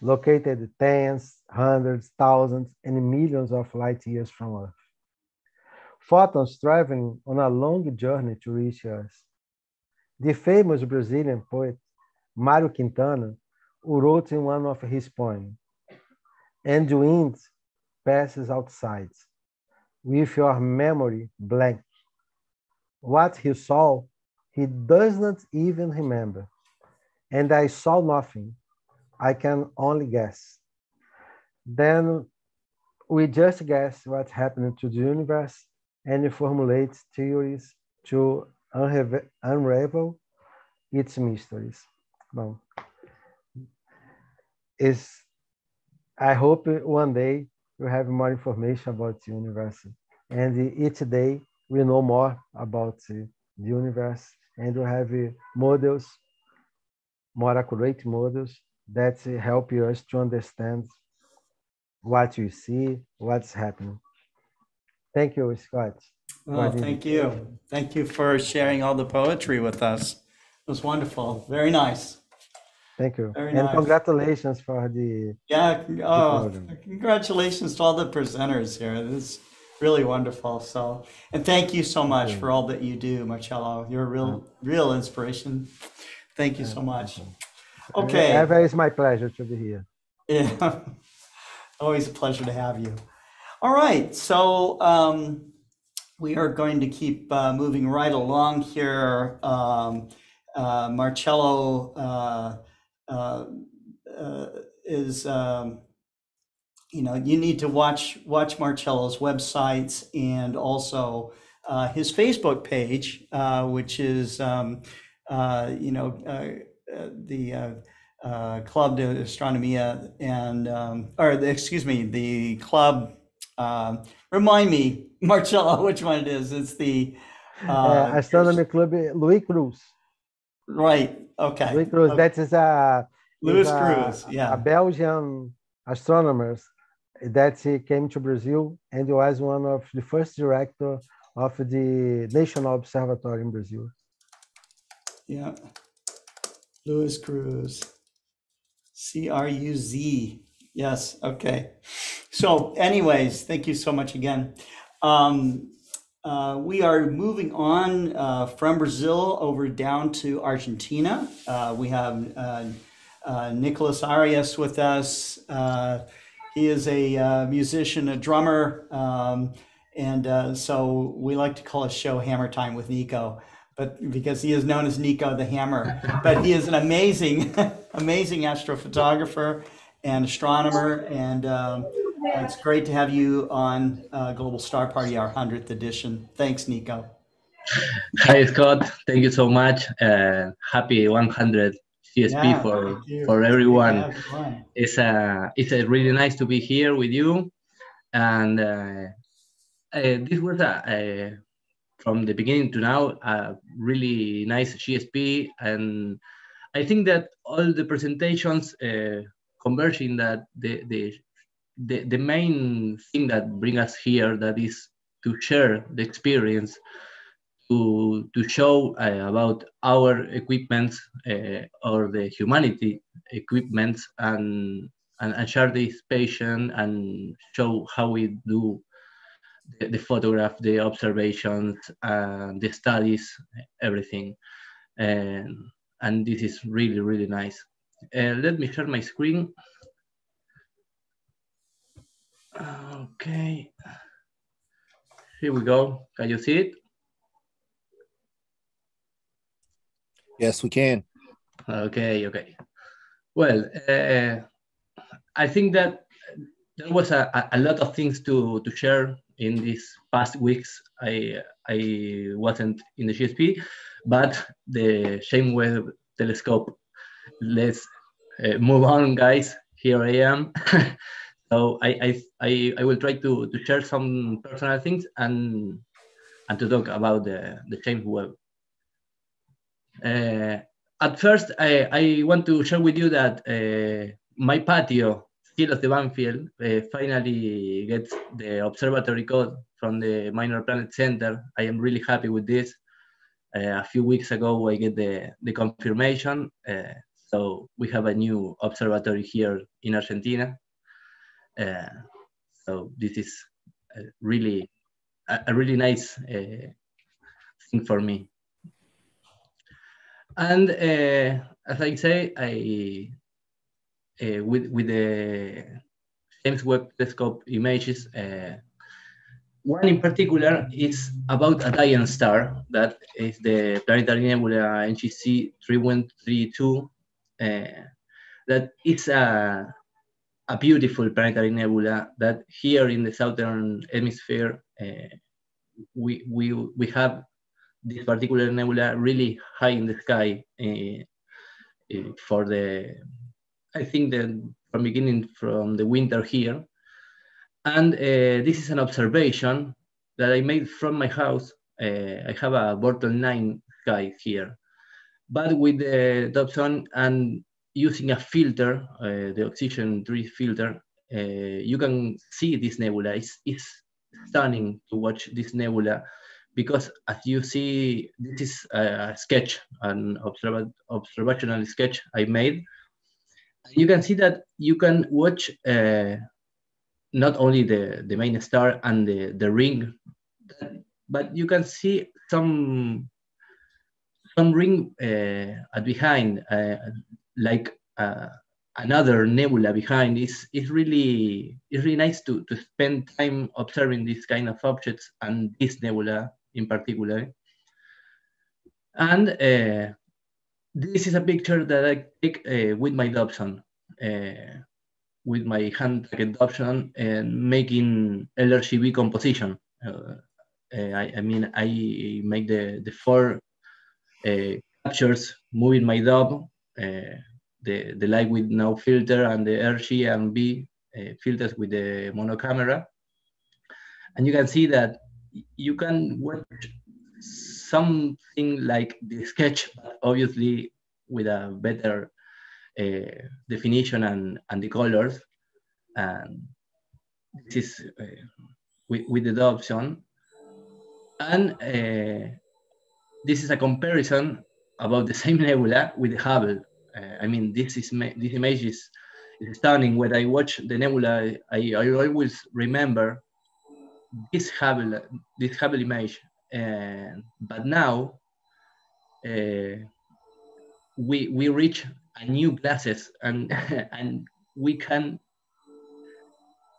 located tens, hundreds, thousands, and millions of light years from Earth. Photons traveling on a long journey to reach us. The famous Brazilian poet Mário Quintana, wrote in one of his poems, and the wind passes outside, with your memory blank. What he saw, he does not even remember. And I saw nothing, I can only guess. Then we just guess what's happening to the universe and formulate theories to unravel, its mysteries. Well, is I hope one day we have more information about the universe, and each day we know more about the universe, and we have models, more accurate models that help us to understand what you see, what's happening. Thank you, Scott. Well, thank you. Thank you for sharing all the poetry with us. It was wonderful. Very nice. Thank you. Very and nice. congratulations for the. Yeah. Oh, program. congratulations to all the presenters here. This is really wonderful. So, and thank you so much for all that you do, Marcelo. You're a real, real inspiration. Thank you so much. Okay. Is my pleasure to be here. Yeah. Always a pleasure to have you. All right. So um, we are going to keep uh, moving right along here. Um, uh, Marcelo uh, uh, uh, is, um, you know, you need to watch watch Marcelo's websites and also uh, his Facebook page, which is, um, you know, the Club de Astronomia and, um, or the, excuse me, the club. Um, remind me, Marcelo, which one it is? It's the Uh, uh, Astronomy Club Louis Cruls. right. Okay. Louis Cruls, Okay. that is a Louis is a- Cruls, yeah. a Belgian astronomer that he came to Brazil and was one of the first director of the National Observatory in Brazil. Yeah. Louis Cruls. C R U Z. Yes. Okay. So, anyways, thank you so much again. Um, uh, we are moving on uh, from Brazil over down to Argentina. Uh, we have uh, uh, Nicolas Arias with us. Uh, he is a uh, musician, a drummer, um, and uh, so we like to call his show Hammer Time with Nico, but because he is known as Nico the Hammer. But he is an amazing, amazing astrophotographer and astronomer, and um, it's great to have you on uh, Global Star Party, our hundredth edition. Thanks, Nico. Hi Scott, thank you so much. Uh, happy 100 GSP Yeah, for for It's everyone. you on. It's uh, it's uh, really nice to be here with you, and uh, uh, this was a, a from the beginning to now a really nice GSP, and I think that all the presentations uh, converging that the the the, the main thing that bring us here that is to share the experience to, to show uh, about our equipments uh, or the humanity equipments and, and, and share this patient and show how we do the, the photograph, the observations, uh, the studies, everything. And, and this is really, really nice. Uh, let me share my screen. Okay. Here we go. Can you see it? Yes, we can. Okay, okay. Well, uh, I think that there was a, a- lot of things to, to share in these past weeks. I I wasn't in the GSP, but the James Webb Telescope. Let's uh, move on, guys. Here I am. so I, I I I will try to, to share some personal things and and to talk about the the James Webb. Uh, at first, I, I want to share with you that uh, my patio, Cielos de Banfield, uh, finally gets the observatory code from the Minor Planet Center. I am really happy with this. Uh, a few weeks ago, I get the, the confirmation. Uh, so we have a new observatory here in Argentina. Uh, so this is uh, really a, a really nice uh, thing for me. And uh, as I say, I with with the James Webb Telescope images, one in particular is about a dying star that is the planetary nebula NGC 3132. Uh, that it's a, a beautiful planetary nebula that here in the southern hemisphere, uh, we, we, we have this particular nebula really high in the sky uh, uh, for the, I think that from beginning from the winter here. And this is an observation that I made from my house. I have a Bortle 9 sky here, but with the Dobson and using a filter, uh, the oxygen 3 filter, uh, you can see this nebula. It's, it's stunning to watch this nebula because as you see, this is a sketch, an observ observational sketch I made. You can see that you can watch uh, not only the, the main star and the, the ring, but you can see some some ring uh, at behind, uh, like uh, another nebula behind. It's, it's really it's really nice to, to spend time observing these kind of objects and this nebula in particular. And uh, this is a picture that I take uh, with my Dobson, uh, with my hand Dobson and making LRGB composition. Uh, uh, I, I, mean, I make the, the four uh, captures moving my Dob, the, the light with no filter and the RG and B filters with the mono camera. And you can see that you can watch something like the sketch, obviously with a better uh, definition and, and the colors. And this is uh, with, with the Dobson. And uh, this is a comparison about the same nebula with the Hubble. Uh, I mean, this is this image is, stunning. When I watch the nebula, I, I always remember this Hubble, this Hubble image. Uh, but now uh, we we reach a new glasses and and we can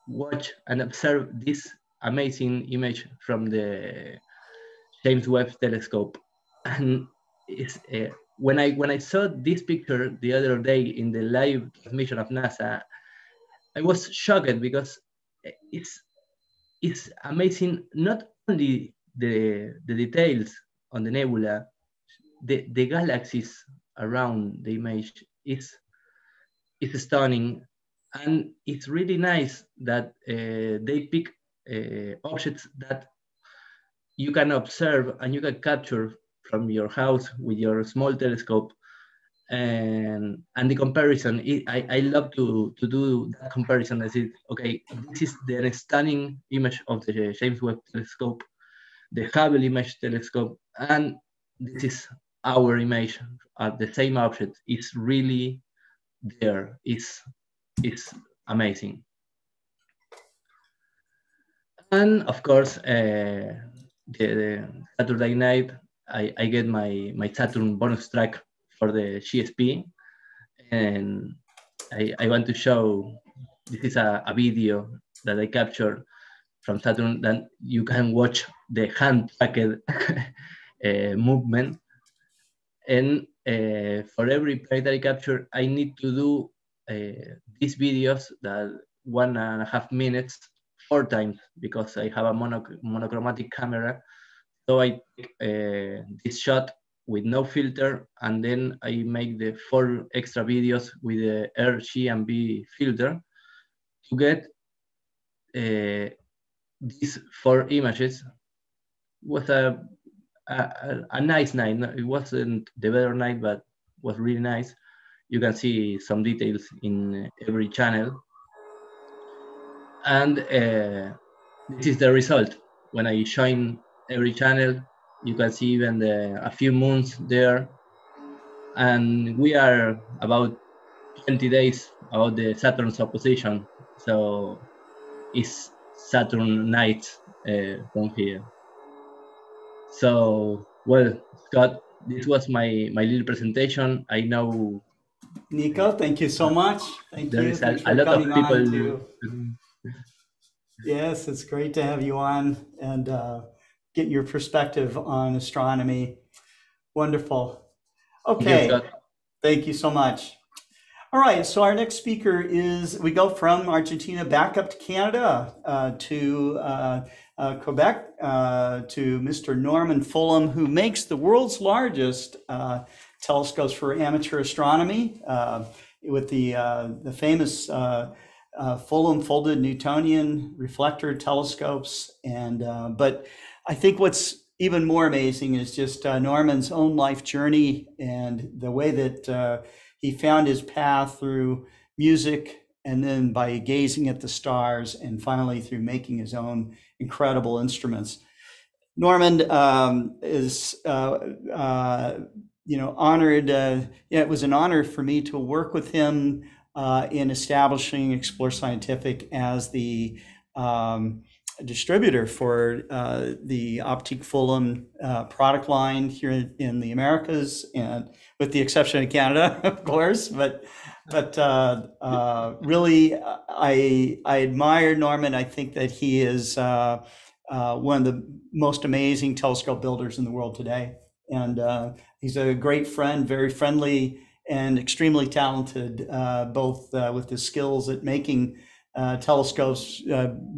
watch and observe this amazing image from the James Webb Telescope. And uh, when I when I saw this picture the other day in the live transmission of NASA, I was shocked because it's it's amazing. Not only the the details on the nebula, the the galaxies around the image is is stunning, and it's really nice that uh, they pick uh, objects that you can observe and you can capture from your house with your small telescope and and the comparison it, I, I love to to do that comparison. As it okay this is the stunning image of the James Webb telescope the Hubble image telescope and this is our image at the same object. It's really there. It's it's amazing. And of course uh, the, the Saturday night, I, I get my, my Saturn bonus track for the GSP. And I, I want to show, this is a, a video that I captured from Saturn that you can watch the hand tracked uh, movement. And uh, for every planetary capture, I need to do uh, these videos that one and a half minutes four times because I have a mono, monochromatic camera. So I take uh, this shot with no filter and then I make the four extra videos with the R, G, and B filter to get uh, these four images. Was a, a, a nice night. It wasn't the better night, but was really nice. You can see some details in every channel and uh, this is the result. When I join every channel, you can see even the, a few moons there. And we are about 20 days about the Saturn's opposition. So it's Saturn night uh, from here. So, well, Scott, this was my, my little presentation. I know Nico, thank you so much. Thank there you. is a, a lot of people. Yes, it's great to have you on and uh, get your perspective on astronomy. Wonderful. Okay. Thank you so much. All right, so our next speaker is we go from Argentina back up to Canada uh, to uh, uh, Quebec uh, to Mr. Normand Fullum, who makes the world's largest uh, telescopes for amateur astronomy uh, with the, the famous Fulham folded Newtonian reflector telescopes. And but I think what's even more amazing is just Normand's own life journey and the way that he found his path through music and then by gazing at the stars and finally through making his own incredible instruments. Normand um, is, uh, uh, you know, honored. Uh, yeah, it was an honor for me to work with him uh, in establishing Explore Scientific as the um, distributor for uh, the Optique Fullum uh, product line here in, in the Americas and with the exception of Canada, of course. But but uh, uh, really, I I admire Normand. I think that he is uh, uh one of the most amazing telescope builders in the world today, and he's a great friend, very friendly, and extremely talented, both with his skills at making telescopes,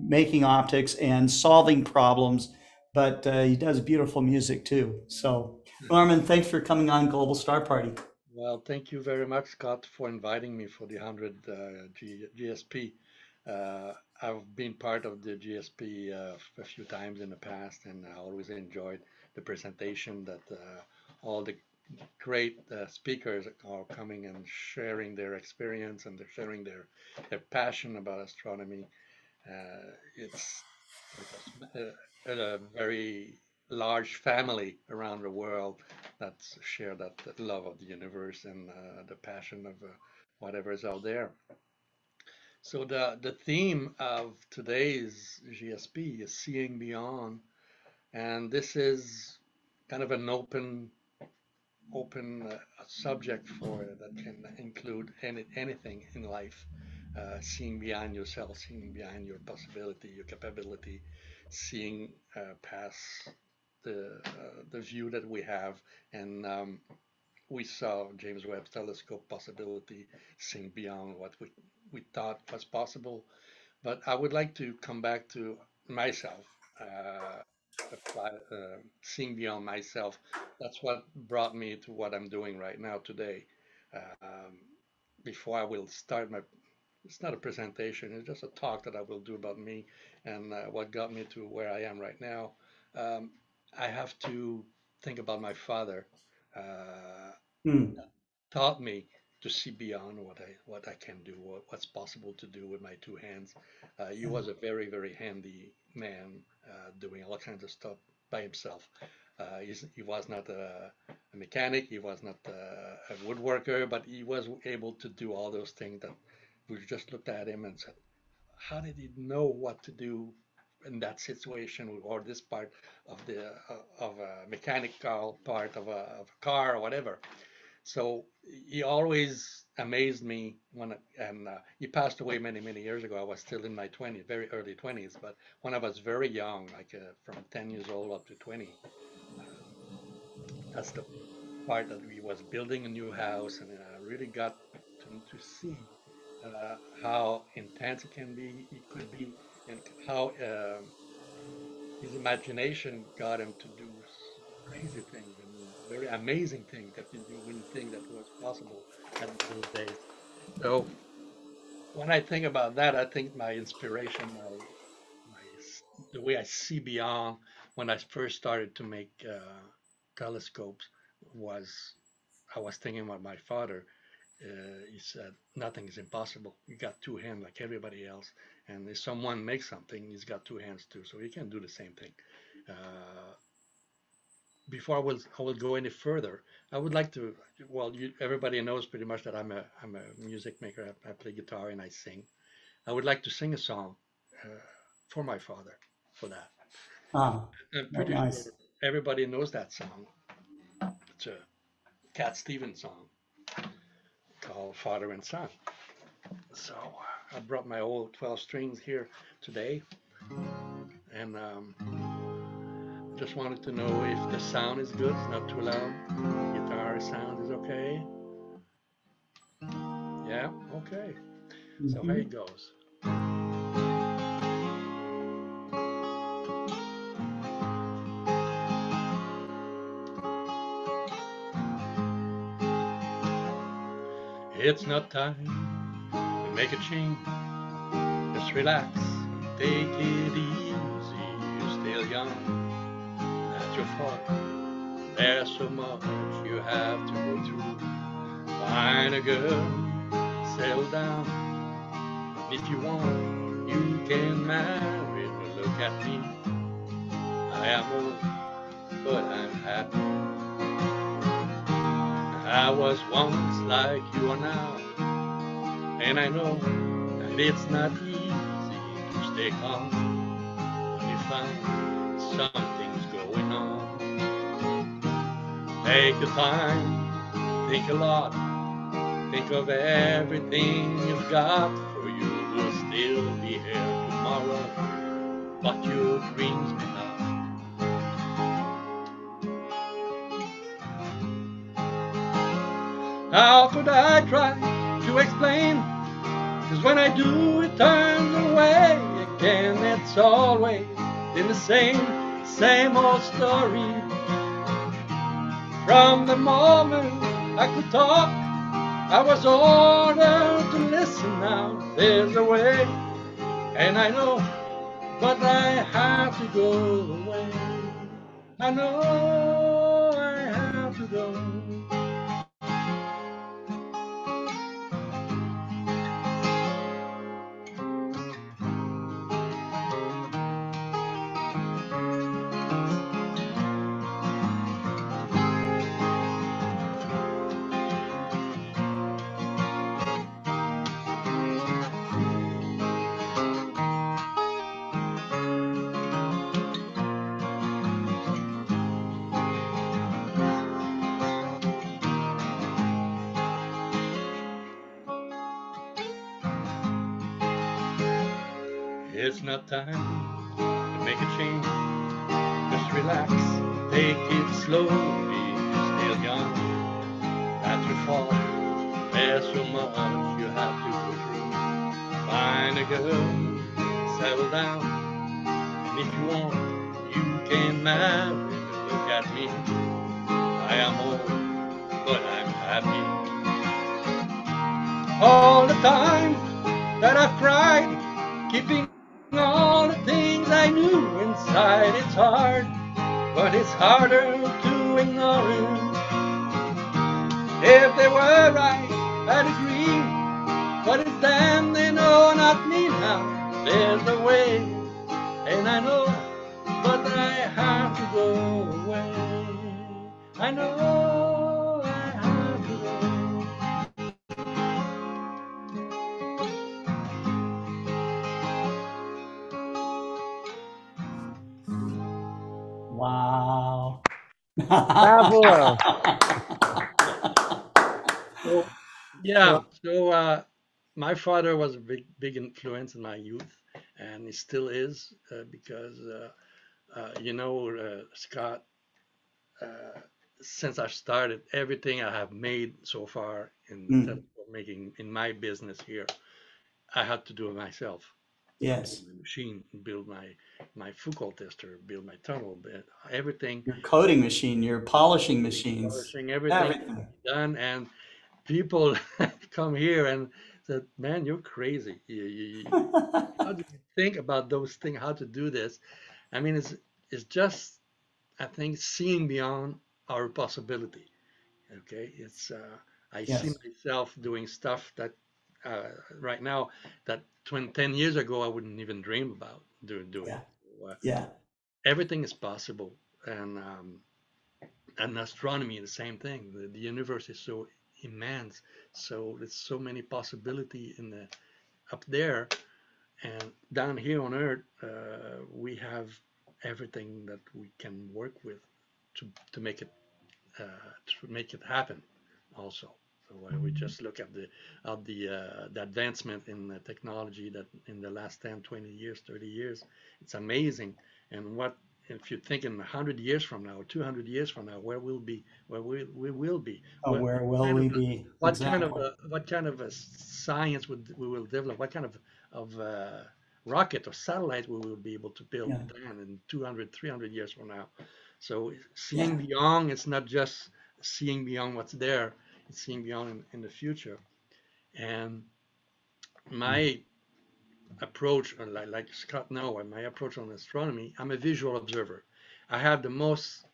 making optics, and solving problems. But he does beautiful music too. So Normand, thanks for coming on Global Star Party. Well, thank you very much, Scott, for inviting me for the 100 uh, G- GSP. Uh, I've been part of the GSP uh, a few times in the past, and I always enjoyed the presentation that uh, all the great uh, speakers are coming and sharing their experience and they're sharing their their passion about astronomy. Uh, it's, a, a very large family around the world that share that, that love of the universe and uh, the passion of uh, whatever is out there. So the the theme of today's GSP is seeing beyond, and this is kind of an open open uh, subject for that can include any, anything in life, uh, seeing beyond yourself, seeing beyond your possibility, your capability, seeing uh, past the uh, the view that we have, and um, we saw James Webb Telescope possibility, seeing beyond what we we thought was possible. But I would like to come back to myself, uh, apply, uh, seeing beyond myself. That's what brought me to what I'm doing right now today. Um, before I will start my it's not a presentation, it's just a talk that I will do about me and uh, what got me to where I am right now. Um, I have to think about my father. Uh, mm. Taught me to see beyond what I what I can do, what, what's possible to do with my two hands. Uh, he was a very very handy man, uh, doing all kinds of stuff by himself. Uh, he was not a, a, mechanic, he was not a, a, woodworker, but he was able to do all those things that we just looked at him and said, how did he know what to do in that situation or this part of the uh, of a mechanical part of a, of a car or whatever. So he always amazed me when and uh, he passed away many many years ago. I was still in my 20s, very early 20s, but when I was very young, like uh, from 10 years old up to 20, uh, that's the part that we was building a new house, and I really got to, to see uh, how intense it can be, it could be and how uh, his imagination got him to do crazy things very amazing thing that you wouldn't think that was possible at those days. So when I think about that, I think my inspiration, my, my the way I see beyond when I first started to make uh, telescopes was I was thinking about my father. Uh, he said nothing is impossible. You got two hands like everybody else, and if someone makes something, he's got two hands too, so he can do the same thing. Uh, before I will, I will go any further, I would like to. Well, you, everybody knows pretty much that I'm a I'm a music maker. I, I play guitar and I sing. I would like to sing a song uh, for my father. For that, ah, pretty nice. sure everybody knows that song. It's a Cat Stevens song called "Father and Son." So. I brought my old 12 strings here today and um, just wanted to know if the sound is good, it's not too loud. Guitar sound is okay. Yeah. Okay. So mm-hmm. here it goes. It's not time to make a change. Just relax, and take it easy. You're still young, your fault. There's so much you have to go through. Find a girl, settle down. If you want, you can marry. her. Look at me, I am old, but I'm happy. I was once like you are now, and I know that it's not easy to stay calm when you find something's Take the time, think a lot, think of everything you've got, for you will still be here tomorrow, but your dreams may not. How could I try to explain? Cause when I do, it turns away again. It's always been the same, same old story. From the moment I could talk, I was ordered to listen now. There's a way, and I know, but I have to go away. I know time So, yeah. So uh, my father was a big, big influence in my youth, and he still is uh, because uh, uh, you know, uh, Scott. Uh, since I started, everything I have made so far in telescope making in my business here, I had to do it myself. Yes. The machine, build my my Foucault tester, build my tunnel, everything. Your coding machine, your polishing machines, polishing everything, everything. done and people come here and said man you're crazy you, you, how do you think about those things how to do this i mean it's it's just i think seeing beyond our possibility okay it's uh, i see myself doing stuff that uh, right now that 20, 10 years ago i wouldn't even dream about do, doing Yeah. Uh, Yeah. everything is possible and um, and astronomy the same thing the, the universe is so immense so there's so many possibility in the up there and down here on earth uh, we have everything that we can work with to, to make it uh, to make it happen also so we just look at the at the uh, the advancement in the technology that in the last 10 20 years 30 years it's amazing and what if you think in 100 years from now, 200 years from now, where we'll be, where we, we will be. Oh, what- where will we of be? What kind of, a- what kind of a science would we will develop? What kind of, of uh, rocket or satellite we will be able to build Yeah. then in 200, 300 years from now? So seeing beyond, it's not just seeing beyond what's there, seeing beyond in, in the future. And my approach, like, like Scott know, my approach on astronomy, I'm a visual observer. I have the most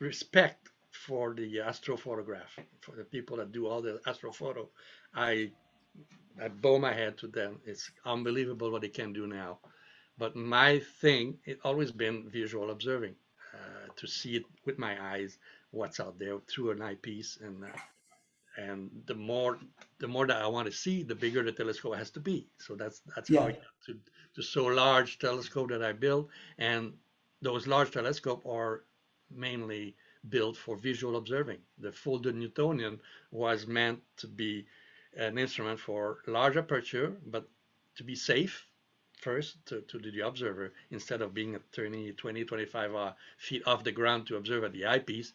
respect for the astrophotograph, for the people that do all the astrophoto. I I bow my head to them. It's unbelievable what they can do now. But my thing, it always been visual observing, uh, to see it with my eyes, what's out there through an eyepiece, and uh, and the more the more that I want to see, the bigger the telescope has to be. So that's that's how I got to to so large telescope that I built, and those large telescope are mainly built for visual observing. The folded Newtonian was meant to be an instrument for large aperture, but to be safe first to, to the observer instead of being at 20, 20, 25 uh, feet off the ground to observe at the eyepiece.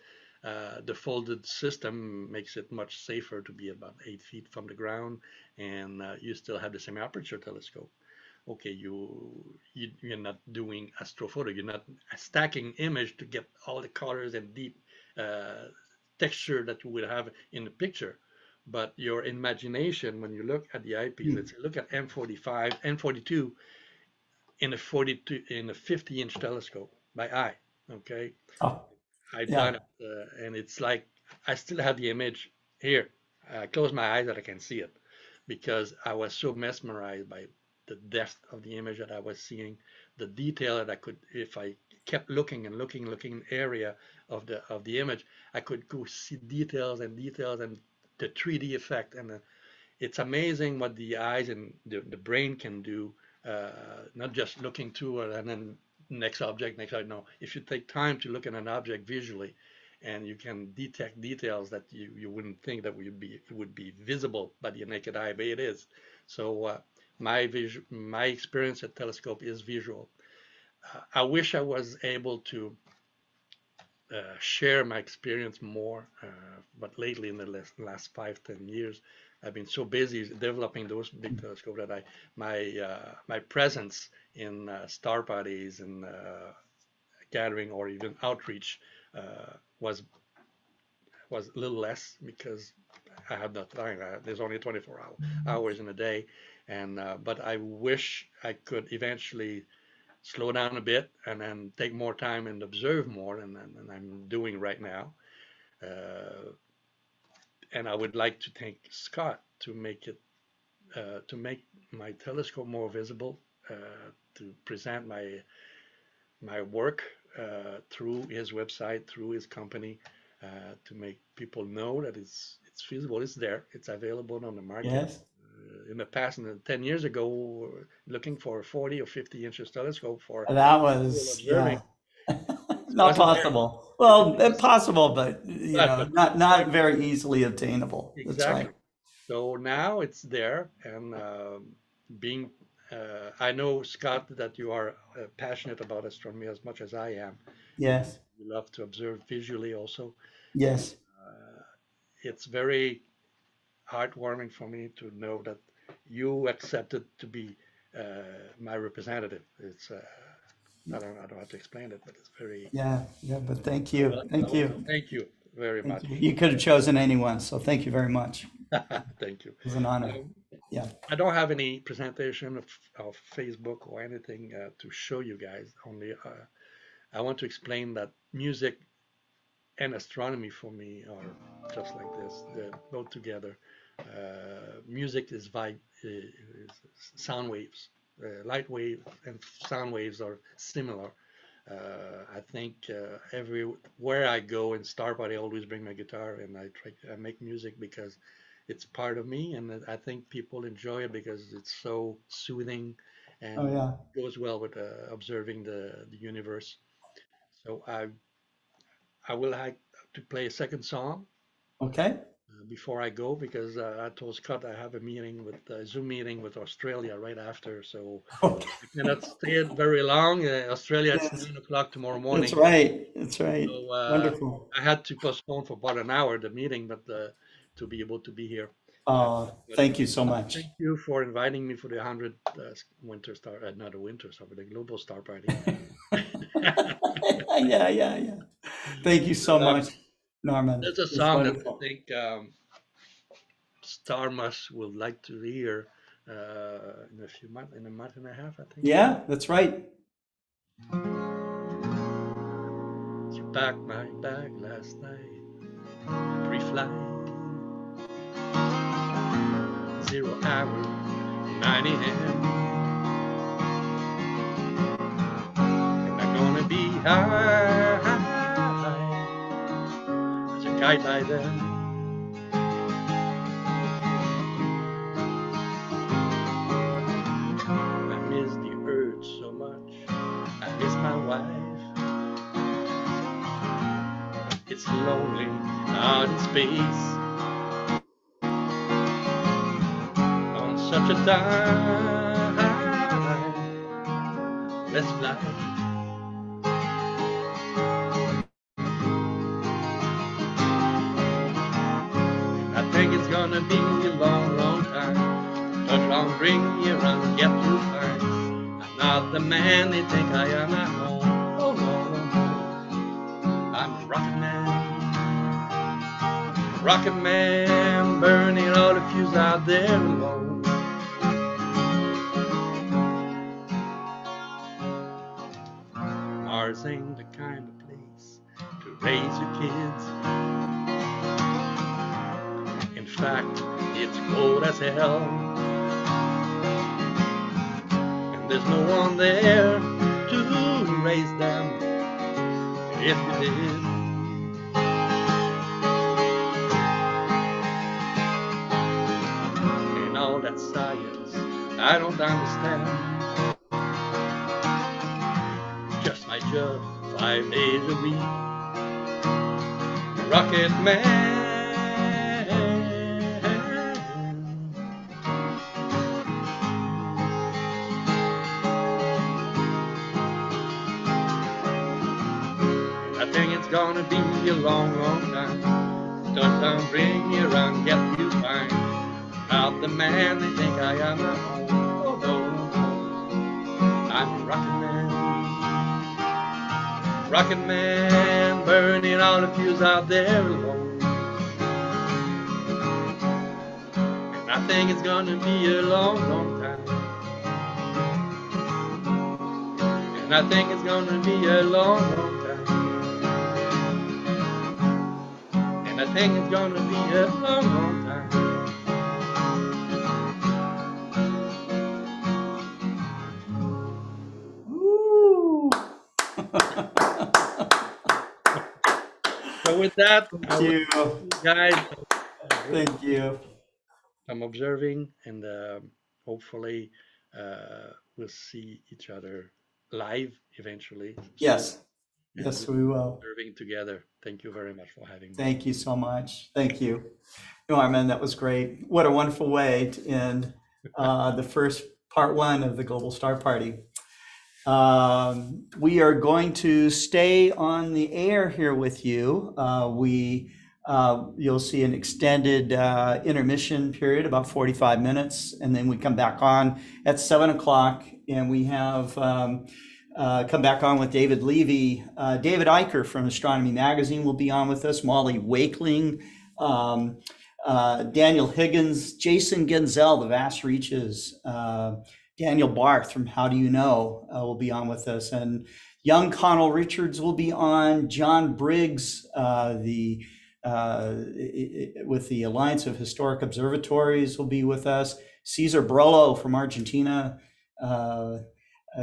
Uh, the folded system makes it much safer to be about eight feet from the ground, and uh, you still have the same aperture telescope. Okay, you, you you're not doing astrophoto. You're not stacking image to get all the colors and deep uh, texture that you would have in the picture. But your imagination, when you look at the eyepiece, let's say, look at M45, M42 in a 42 in a 50 inch telescope by eye. Okay. Oh, I yeah. done it, uh, and it's like I still have the image here. I close my eyes that I can see it because I was so mesmerized by the depth of the image that I was seeing, the detail that I could, if I kept looking and looking, looking area of the of the image, I could go see details and details and the 3D effect. And uh, it's amazing what the eyes and the, the brain can do, uh, not just looking through it and then next object, next object. No, if you take time to look at an object visually, and you can detect details that you, you wouldn't think that would be would be visible by the naked eye, but it is. So uh, my visu- my experience at telescope is visual. Uh, I wish I was able to uh, share my experience more, uh, but lately in the last, last five ten years, I've been so busy developing those big telescopes that I my uh, my presence in uh, star parties and uh, gathering or even outreach uh, was was a little less because I had no time. Uh, there's only 24 hour, hours in a day, and uh, but I wish I could eventually slow down a bit and then take more time and observe more, and, and, and I'm doing right now. And I would like to thank Scott to make it uh, to make my telescope more visible, uh, to present my my work uh, through his website, through his company, uh, to make people know that it's it's feasible, it's there, it's available on the market. Yes. Uh, in the past, 10 years ago, looking for a 40 or 50 inches telescope for That was observing. yeah. Not possible. Well, uh, possible, but you know, not not very easily obtainable. That's Exactly. right. So now it's there, and um being, uh, I know Scott that you are uh, passionate about astronomy as much as I am. Yes. You love to observe visually also. Yes. Uh, it's very heartwarming for me to know that you accepted to be uh, my representative. It's uh, I don't I don't have to explain it, but it's very Yeah. Yeah. But thank you. Thank you. Thank you very Thank much. you. You could have chosen anyone, so thank you very much. Thank you. It was an honor. Um, Yeah. I don't have any presentation of, of Facebook or anything uh, to show you guys. Only uh, I want to explain that music and astronomy for me are just like this. They're both together. Uh, music is vibe, is sound waves. Uh, light wave and sound waves are similar. Uh, I think uh, everywhere I go in Starpod, I always bring my guitar and I try I make music because it's part of me, and I think people enjoy it because it's so soothing and Oh, yeah. goes well with uh, observing the the universe. So I I will like to play a second song. Okay. Uh, before I go because uh, I told Scott I have a meeting with a Zoom meeting with Australia right after, so Okay. I cannot stay very long. Uh, Australia it's Yes. nine o'clock tomorrow morning. That's right. That's right. So, uh, Wonderful. I had to postpone for about an hour the meeting, but uh, to be able to be here. Uh, thank you so much. Thank you for inviting me for the hundred uh, Winter Star, uh, not a Winter Star, but the Global Star Party. yeah, yeah, yeah. Thank you so much, Normand. There's a song that I think um, Starmus would like to hear uh, in a few months, in a month and a half, I think. Yeah, that's right. You packed my bag last night, pre-flight, zero hour, 9 a.m. And I'm gonna be high, miss the earth so much, I miss my wife. It's lonely out in space. On such a time, let's fly. It's a long, long time. Touchdown, bring you around, get through fine. I'm not the man they think I am at home. Oh no. I'm a rocket man. Rocket man, burning all the fuse out there alone. Mars ain't the kind of hell. And there's no one there to raise them if you did. And all that science I don't understand. Just my job five days a week. Rocket man. Bring you around, get you fine. Not the man they think I am. Oh no, I'm a rocket man. Rocket man, burning all the fuse out there alone. And I think it's gonna be a long, long time. And I think it's gonna be a long, long And I think it's gonna be a long, long time. So with that, Thank you. guys. Thank you. I'm observing, and um hopefully uh, we'll see each other live eventually. Yes. Yes, we will. Observing together. Thank you very much for having me. Thank you so much. Thank you. Normand, that was great. What a wonderful way to end uh, the first part one of the Global Star Party. Um, we are going to stay on the air here with you. Uh, we uh, you'll see an extended uh, intermission period, about 45 minutes, and then we come back on at seven o'clock, and we have um, uh, come back on with David Levy. Uh, David Eicher from Astronomy Magazine will be on with us. Molly Wakeling, um, uh, Daniel Higgins, Jason Guenzel, The Vast Reaches, uh, Daniel Barth from How Do You Know uh, will be on with us, and young Conal Richards will be on. John Briggs, uh, the uh, i- i- with the Alliance of Historic Observatories, will be with us. Cesar Brolo from Argentina,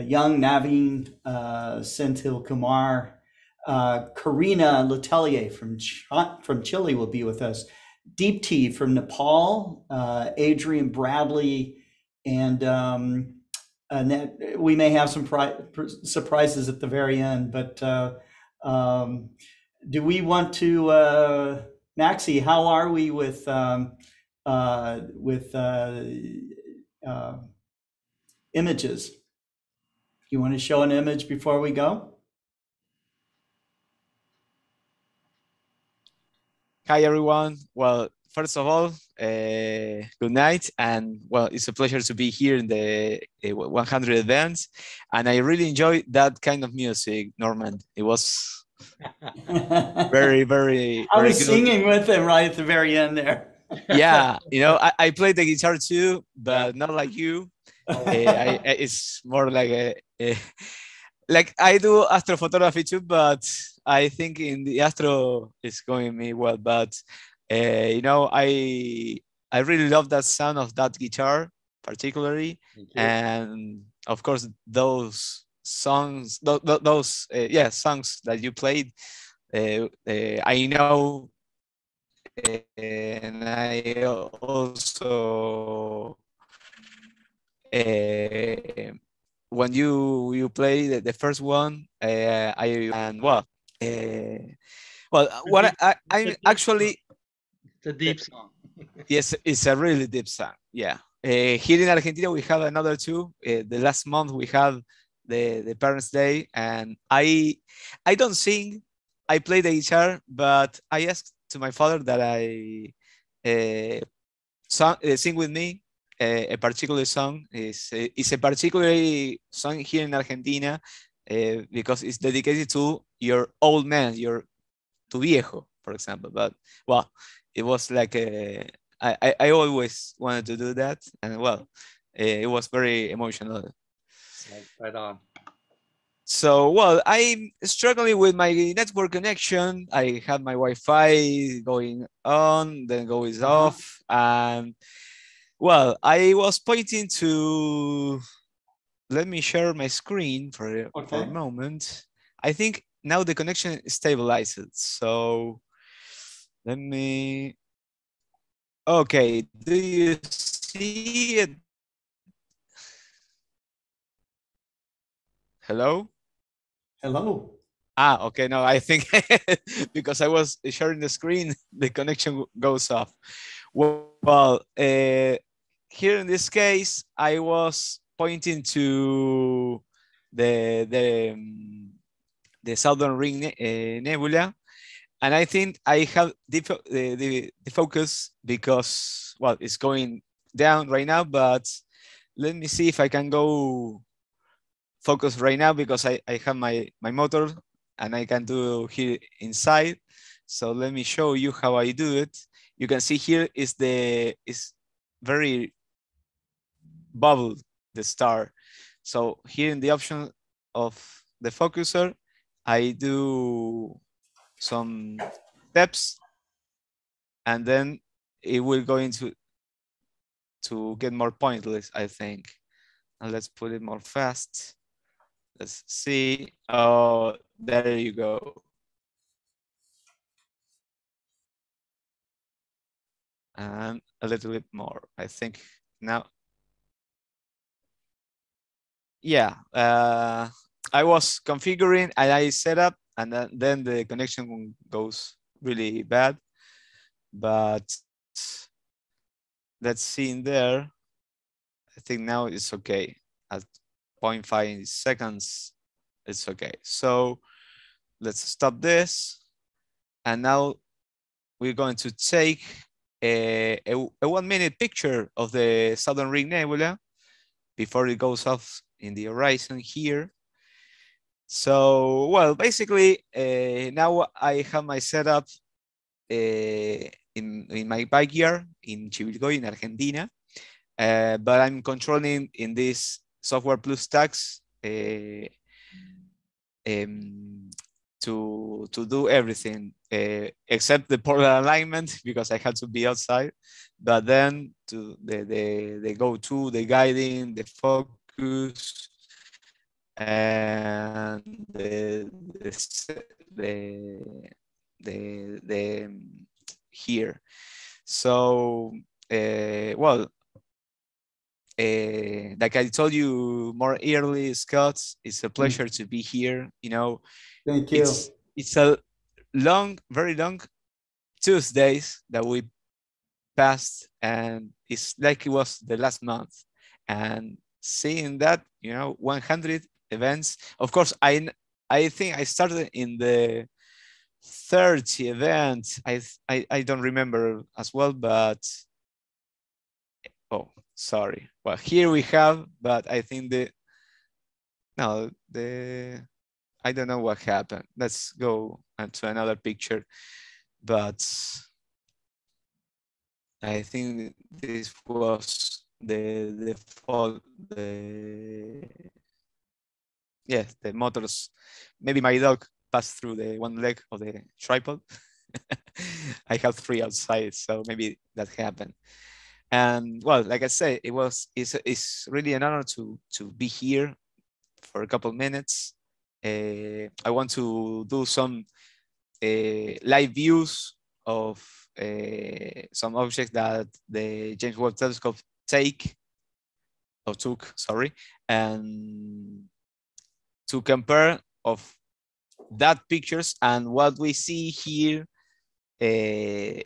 young Naveen uh, Senthil Kumar, uh, Karina Letelier from Ch- from Chile will be with us. Deep Tea from Nepal, uh, Adrian Bradley, and um. We may have some pri- surprises at the very end, but uh, um, do we want to uh, Maxie, how are we with um, uh, with uh, uh, images? You want to show an image before we go? Hi, everyone. Well, first of all, uh, good night. And well, it's a pleasure to be here in the uh, 100 events. And I really enjoy that kind of music, Normand. It was very, very. I very was good. singing with him right at the very end there. yeah, you know, I, I play the guitar too, but not like you. Uh, I, I- it's more like a, a- like I do astrophotography too, but I think in the astro is going me well. But uh, you know, I I really love that sound of that guitar, particularly, and of course those songs, those, those uh, yeah songs that you played. Uh, uh, I know and I also uh, when you you play the, the first one, uh, I and well, uh, well, what I, I actually the deep song. yes, it's a really deep song. Yeah, uh, here in Argentina we have another two. Uh, the last month we had the the Parents' Day, and I I don't sing. I play the guitar, but I asked to my father that I song, uh, sing with me uh, a particular song. is It's a particular song here in Argentina uh, because it's dedicated to your old man, your tu viejo, for example. But well, it was like a, I, I, always wanted to do that, and well, uh, it was very emotional. Right, right on. So, well, I'm struggling with my network connection. I had my Wi-Fi going on, then goes off, and well, I was pointing to. Let me share my screen for, a- for a moment. I think now the connection is stabilized. So, let me. Okay, do you see it? Hello? Hello. Ah, okay. No, I think because I was sharing the screen, the connection goes off. Well, well, uh, here in this case, I was pointing to the the um, the Southern Ring uh, Nebula, and I think I have the, the, the focus because well, it's going down right now. But let me see if I can go focus right now because I, I have my, my motor and I can do here inside. So let me show you how I do it. You can see here is the is very bubble the star. So here in the option of the focuser, I do some steps and then it will go into to get more pointless, I think. And let's put it more fast. Let's see. Oh, there you go. And a little bit more. I think now. Yeah, uh, I was configuring and I set up, and then, the connection goes really bad. But let's see in there. I think now it's okay. At 0.5 seconds, it's okay. So let's stop this. And now we're going to take a, a, a one minute picture of the Southern Ring Nebula before it goes off in the horizon here. So, well, basically, uh, now I have my setup uh, in, in my backyard in Chivilcoy in Argentina. Uh, but I'm controlling in this software plus tax uh, um, to to do everything uh, except the polar alignment because I had to be outside. But then to the the, the go to the guiding, the focus, and the the the the, the um, here. So uh, well, uh, like I told you more early, Scott, it's a pleasure to be here. You know, Thank you. It's it's a long, very long Tuesdays that we passed, and it's like it was the last month. And seeing that, you know, 100 events. Of course, I I think I started in the 30 events. I I, I don't remember as well, but oh, sorry. Well, here we have, but I think the no the I don't know what happened. Let's go to another picture, but I think this was the the the yes the motors. Maybe my dog passed through the one leg of the tripod. I have three outside, so maybe that happened. And well, like I said, it was it's, it's really an honor to to be here for a couple minutes. Uh, I want to do some uh, live views of uh, some objects that the James Webb Telescope take or took, sorry, and to compare of that pictures and what we see here uh,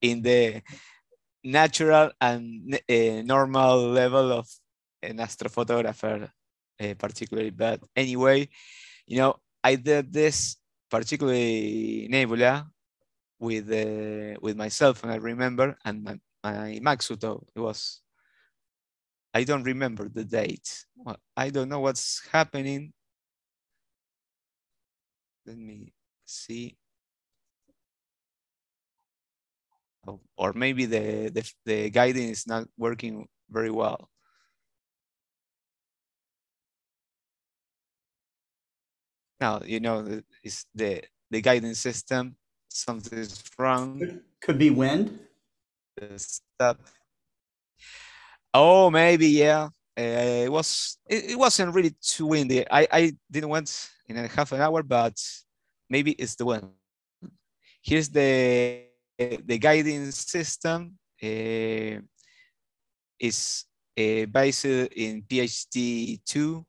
in the natural and uh, normal level of an astrophotographer uh, particularly. But anyway you know i did this particularly nebula with with myself and i remember and my, my maxuto it was i don't remember the date. Well, i don't know what's happening. Let me see. Oh, or maybe the, the the guiding is not working very well. Now you know it's the the guidance system something's wrong. Could, could be wind. Stop oh maybe yeah. Uh, it was it, it, wasn't really too windy. I i didn't went in a half an hour but maybe it's the wind. Here's the the guiding system. Uh, is uh, based in PHD2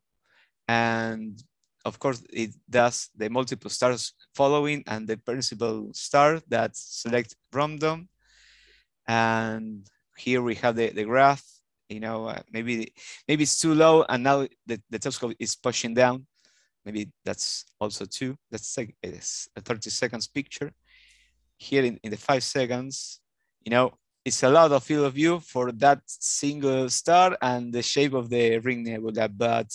and of course, it does the multiple stars following and the principal star that select random. And here we have the, the graph, you know, uh, maybe maybe it's too low and now the, the telescope is pushing down. Maybe that's also too, that's like it's a 30 seconds picture. Here in, in the five seconds, you know, it's a lot of field of view for that single star and the shape of the ring nebula, but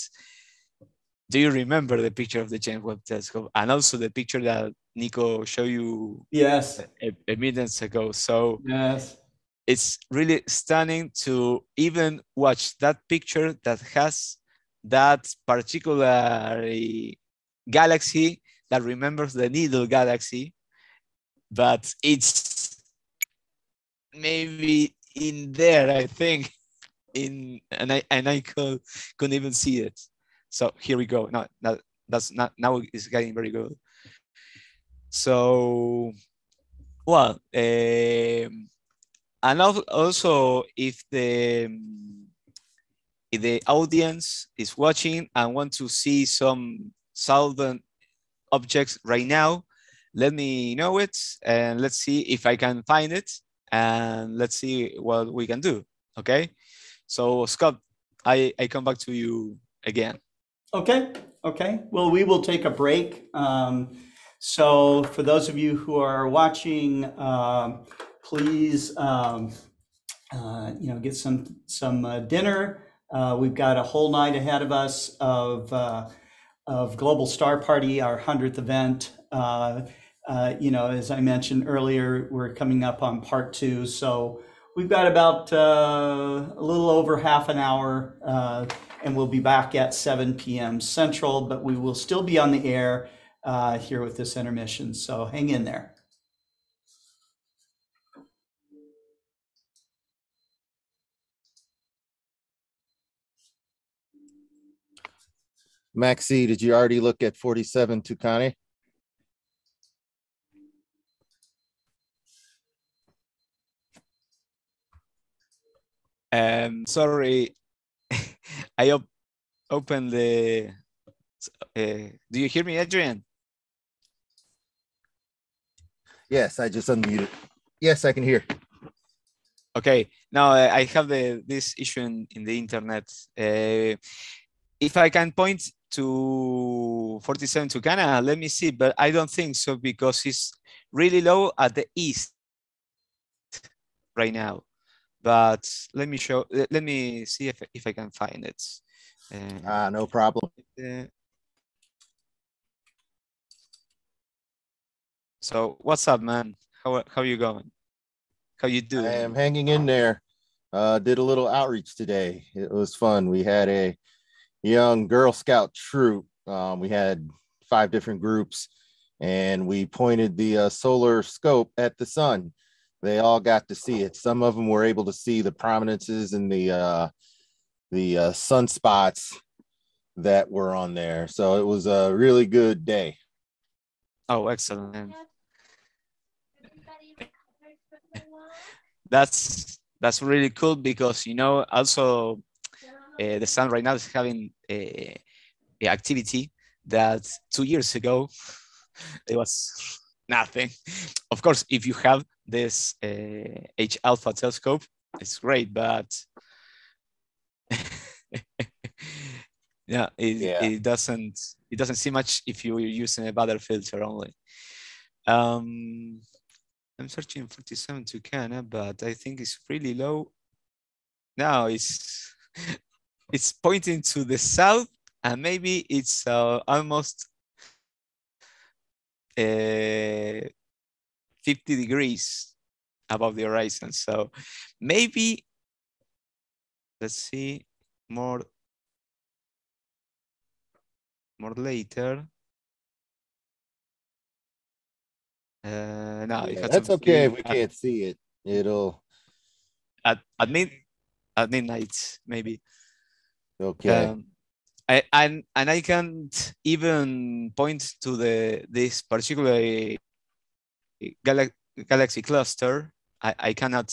do you remember the picture of the James Webb Telescope and also the picture that Nico showed you? Yes. A, a minutes ago. So yes, it's really stunning to even watch that picture that has that particular galaxy that remembers the needle galaxy, but it's maybe in there, I think, in and I and I could, couldn't even see it. So here we go. Now, now that's not now it's getting very good. So, well, um, and also if the if the audience is watching and want to see some southern objects right now, let me know it and let's see if I can find it and let's see what we can do. Okay. So Scott, I, I come back to you again. Okay, okay. Well, we will take a break. Um, so, for those of you who are watching, um, please, um, uh, you know, get some some uh, dinner. Uh, we've got a whole night ahead of us of uh, of Global Star Party, our hundredth event. Uh, uh, you know, as I mentioned earlier, we're coming up on part two, so we've got about a little over half an hour and we'll be back at 7 p.m. Central, but we will still be on the air here with this intermission. So hang in there. Maxi, did you already look at 47 Tucanae? Um, sorry, I op open the. Uh, do you hear me, Adrian? Yes, I just unmuted. Yes, I can hear. Okay, now uh, I have the this issue in, in the internet. Uh, if I can point to 47 Tucana, let me see, but I don't think so because it's really low at the east right now. But let me show, let me see if, if I can find it. Uh, ah, no problem. Uh, so what's up, man? How, how you going? How you doing? I am hanging in there. Uh, did a little outreach today. It was fun. We had a young Girl Scout troop. Um, we had five different groups, and we pointed the uh, solar scope at the sun. They all got to see it. Some of them were able to see the prominences and the uh, the uh, sunspots that were on there. So it was a really good day. Oh, excellent. that's that's really cool because you know also uh, the sun right now is having activity that two years ago it was nothing of course if you have this uh, h alpha telescope it's great but yeah it, Yeah. it doesn't it doesn't see much if you're using a Baader filter only um I'm searching 47 Tucana, but I think it's really low. Now it's it's pointing to the south, and maybe it's uh, almost uh, 50 degrees above the horizon. So maybe let's see more more later. Uh, no, Yeah, that's okay if we can't see it. It'll at at mid at midnight maybe. Okay. Um, I, and and I can't even point to the this particular galaxy galaxy cluster. I, I cannot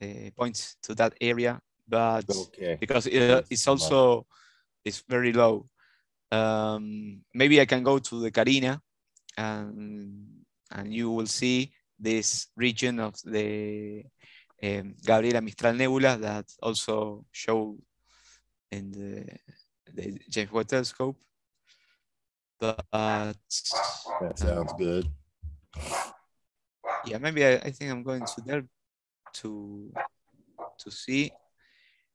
uh, point to that area, but Okay. because it, it's also it's very low. Um, maybe I can go to the Carina, and and you will see this region of the um, Gabriela Mistral Nebula that also show in the, the James Webb Telescope. But That sounds good. yeah, maybe I, I think I'm going to there to to see,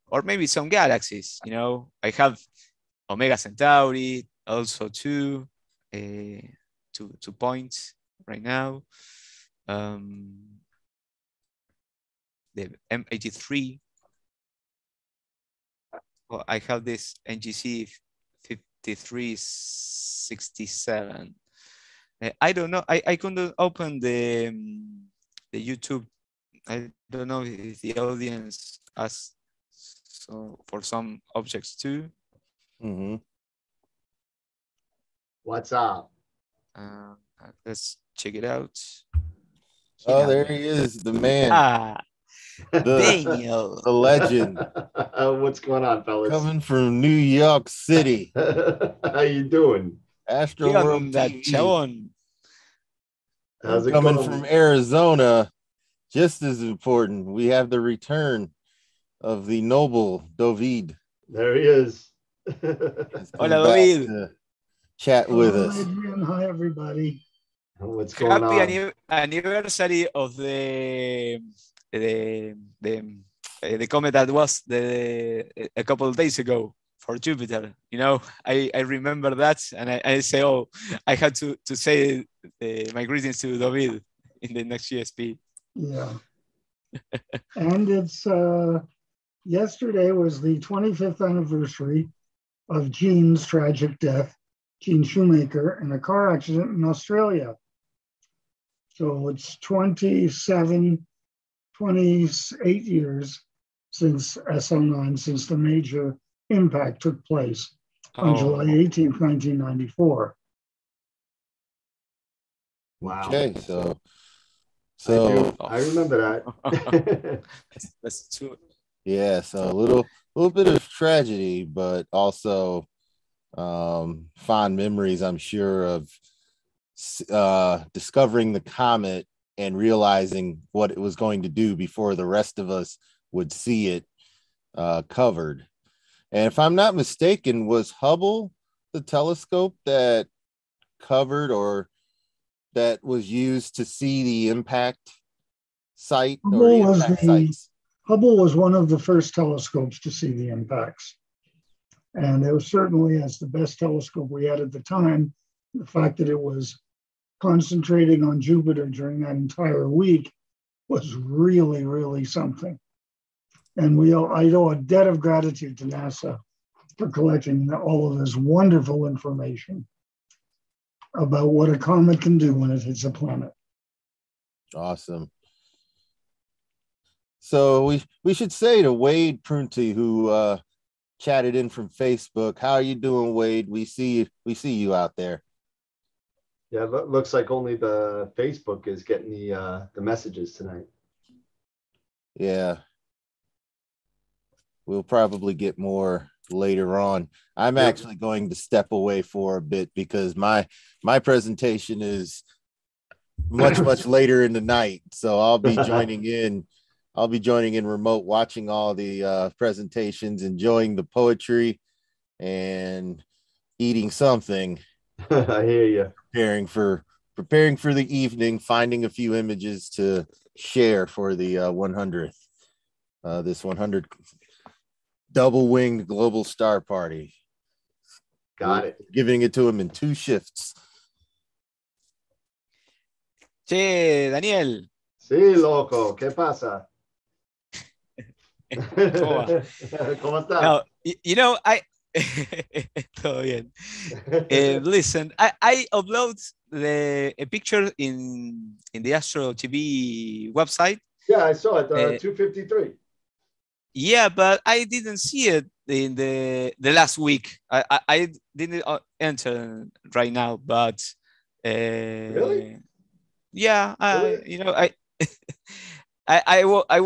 or maybe some galaxies. You know, I have Omega Centauri also too, uh, two two points right now. Um, the M83. Well, I have this NGC 5367. Uh, I don't know. I, I couldn't open the um, the YouTube. I don't know if the audience asks so for some objects too. Mm-hmm. What's up? Uh, uh, let's check it out. Oh, there he is, the man. Ah, the, Daniel. the legend, What's going on, fellas? coming from New York City. How you doing? Astro ¿Qué World onda, TV. How's it coming going? from Arizona, just as important. We have the return of the noble David. There he is. Come Hola, back David. Chat with Hello, us. Adrian. Hi, everybody. What's going on? Happy anniversary of the the the uh, the comet that was the a couple of days ago for Jupiter. You know, I, I remember that, and I, I say, oh, I had to to say uh, my greetings to David in the next GSP. Yeah. and it's uh, yesterday was the 25th anniversary of Gene's tragic death, Gene Shoemaker, in a car accident in Australia. So it's 27, 28 years since SL9, since the major impact took place on Oh. July 18th, 1994. Wow. Okay, so so I remember that. That's, that's true. yeah, so a little little bit of tragedy, but also um fond memories, I'm sure, of uh discovering the comet and realizing what it was going to do before the rest of us would see it uh, covered. And if I'm not mistaken, was Hubble the telescope that covered or that was used to see the impact site or Hubble was, impact the, sites? Hubble was one of the first telescopes to see the impacts. And it was certainly as the best telescope we had at the time. The fact that it was concentrating on Jupiter during that entire week was really, really something. And we owe, I owe a debt of gratitude to NASA for collecting all of this wonderful information about what a comet can do when it hits a planet. Awesome. So we we should say to Wade Prunty, who uh, chatted in from Facebook, "How are you doing, Wade? We see you. We see you out there." Yeah, lo- looks like only the Facebook is getting the uh, the messages tonight. Yeah. We'll probably get more later on. I'm Yep. actually going to step away for a bit because my my presentation is much much later in the night. So I'll be joining in. I'll be joining in remote, watching all the uh, presentations, enjoying the poetry, and eating something. I hear you. Preparing for preparing for the evening, finding a few images to share for the uh, 100th. Uh, this 100 double winged global star party. Got it. Giving it to him in two shifts. Che, Daniel. Sí, loco, ¿qué pasa? ¿Cómo va? ¿Cómo estás? No, you know, I todo bien. Eh, listen, I, I upload the a picture in in the Astro TV website. Yeah, I saw it. Uh, Eh, 253. Yeah, but I didn't see it in the the last week. I I, I didn't uh, enter right now, but uh, Really? Yeah, I, you know, I I I, I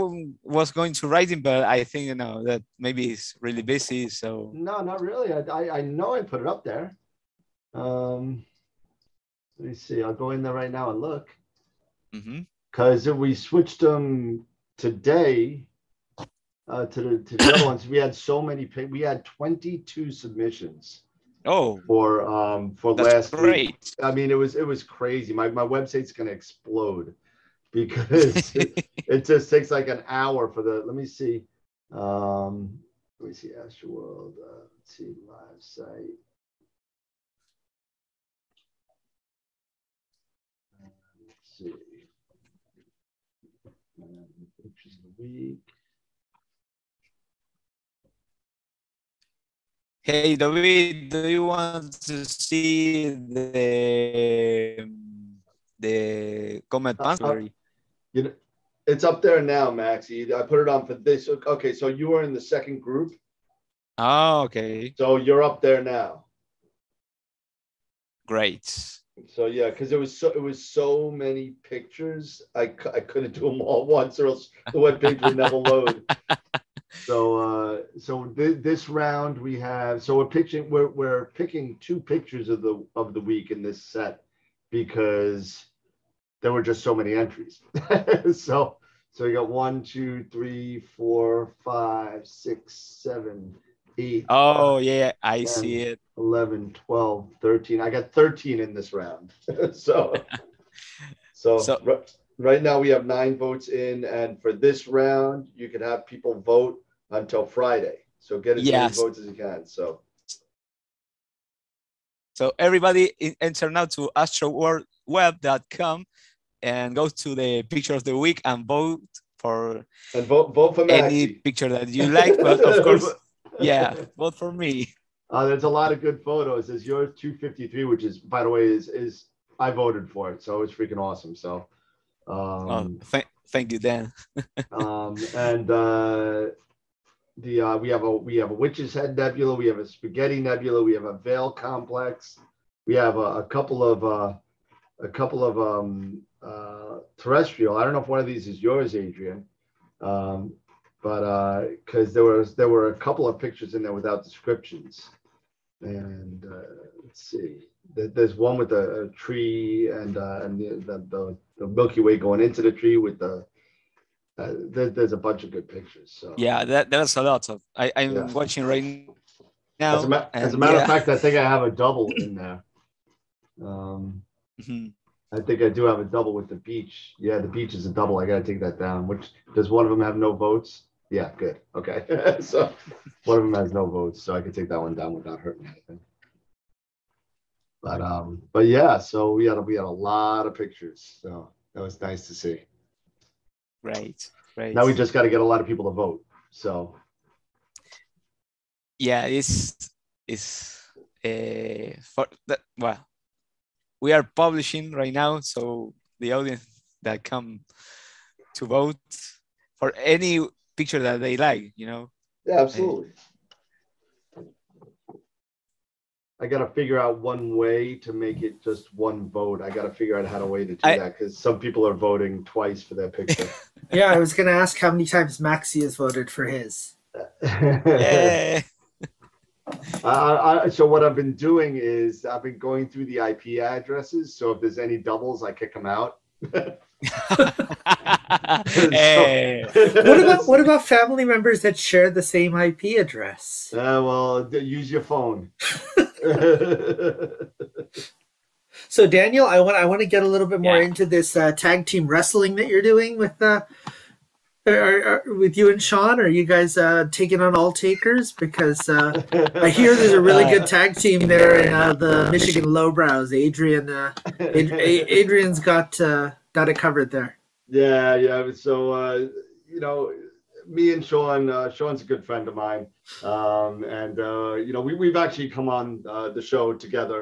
was going to write him, but I think you know that maybe he's really busy. So No, not really. I, I, I know I put it up there. Um, let me see. I'll go in there right now and look. Mm-hmm. Because if we switched them today uh, to the to the other ones. We had so many. We had 22 submissions. Oh, for um for That's last week. great. I mean, it was it was crazy. My my website's gonna explode because it, it just takes like an hour for the. Let me see. Um, let me see. Astro World. Uh, let's see live site. Let's see. Pictures of the week. Hey David, do you want to see the the comment Uh, uh, You know, it's up there now, Maxie. I put it on for this. Okay, so you are in the second group. Oh, okay, So you're up there now. great. So yeah, because it was so it was so many pictures. I, I couldn't do them all once, or else the web page would never load. So uh, so th- this round we have so we're picking we're we're picking two pictures of the of the week in this set because there were just so many entries. so so we got one, two, three, four, five, six, seven, eight. Oh yeah, I 10, see it. 11, 12, 13. I got 13 in this round. so, so, So- ri- right now we have nine votes in. And for this round, you can have people vote until Friday. So get as Yes. many votes as you can. So, So everybody enter now to astroworldweb.com and go to the picture of the week and vote for and vote, vote for any picture that you like. But of course, yeah, vote for me. Uh, there's a lot of good photos. There's yours 253, which is, by the way, is, is I voted for it. So it's freaking awesome. So, um, Oh, thank, thank you, Dan. um, and uh, the uh, we have a we have a witch's head nebula, we have a spaghetti nebula, we have a veil complex, we have a, a couple of uh, a couple of um, uh, terrestrial. I don't know if one of these is yours, Adrian, um, but because there was there were a couple of pictures in there without descriptions. and uh, let's see. There's one with a, a tree and uh, and the the the Milky Way going into the tree with the. Uh, there, there's a bunch of good pictures. So Yeah, that there's a lot of. I I'm Yeah. watching right now. as a, ma- as a matter yeah. of fact, I think I have a double in there. Um, Mhm. I think I do have a double with the beach. Yeah, the beach is a double. I gotta take that down. Which does one of them have no votes? Yeah, good. Okay, so one of them has no votes, so I can take that one down without hurting anything. But um, but yeah, so we had a, we had a lot of pictures, so that was nice to see. Great, Right. Now we just got to get a lot of people to vote. So yeah, it's it's uh, for that. Well, we are publishing right now, so the audience that come to vote for any picture that they like, you know. yeah, absolutely. I got to figure out one way to make it just one vote. I got to figure out how to way to do I- that because some people are voting twice for their picture. Yeah, I was going to ask how many times Maxi has voted for his. Yeah. I, I, so what I've been doing is I've been going through the IP addresses. So if there's any doubles, I kick them out. Eh, What about what about family members that share the same IP address? Uh, well, use your phone. So Daniel, I want I want to get a little bit more Yeah. into this uh, tag team wrestling that you're doing with uh, are, are, with you and Sean. Are you guys uh, taking on all takers? Because uh, I hear there's a really good tag team there in uh, the Michigan Lowbrows. Adrian, uh, Ad- Adrian's got uh, got it covered there. Yeah, yeah. So uh, you know, me and Sean, uh, Sean's a good friend of mine, um, and uh, you know, we we've actually come on uh, the show together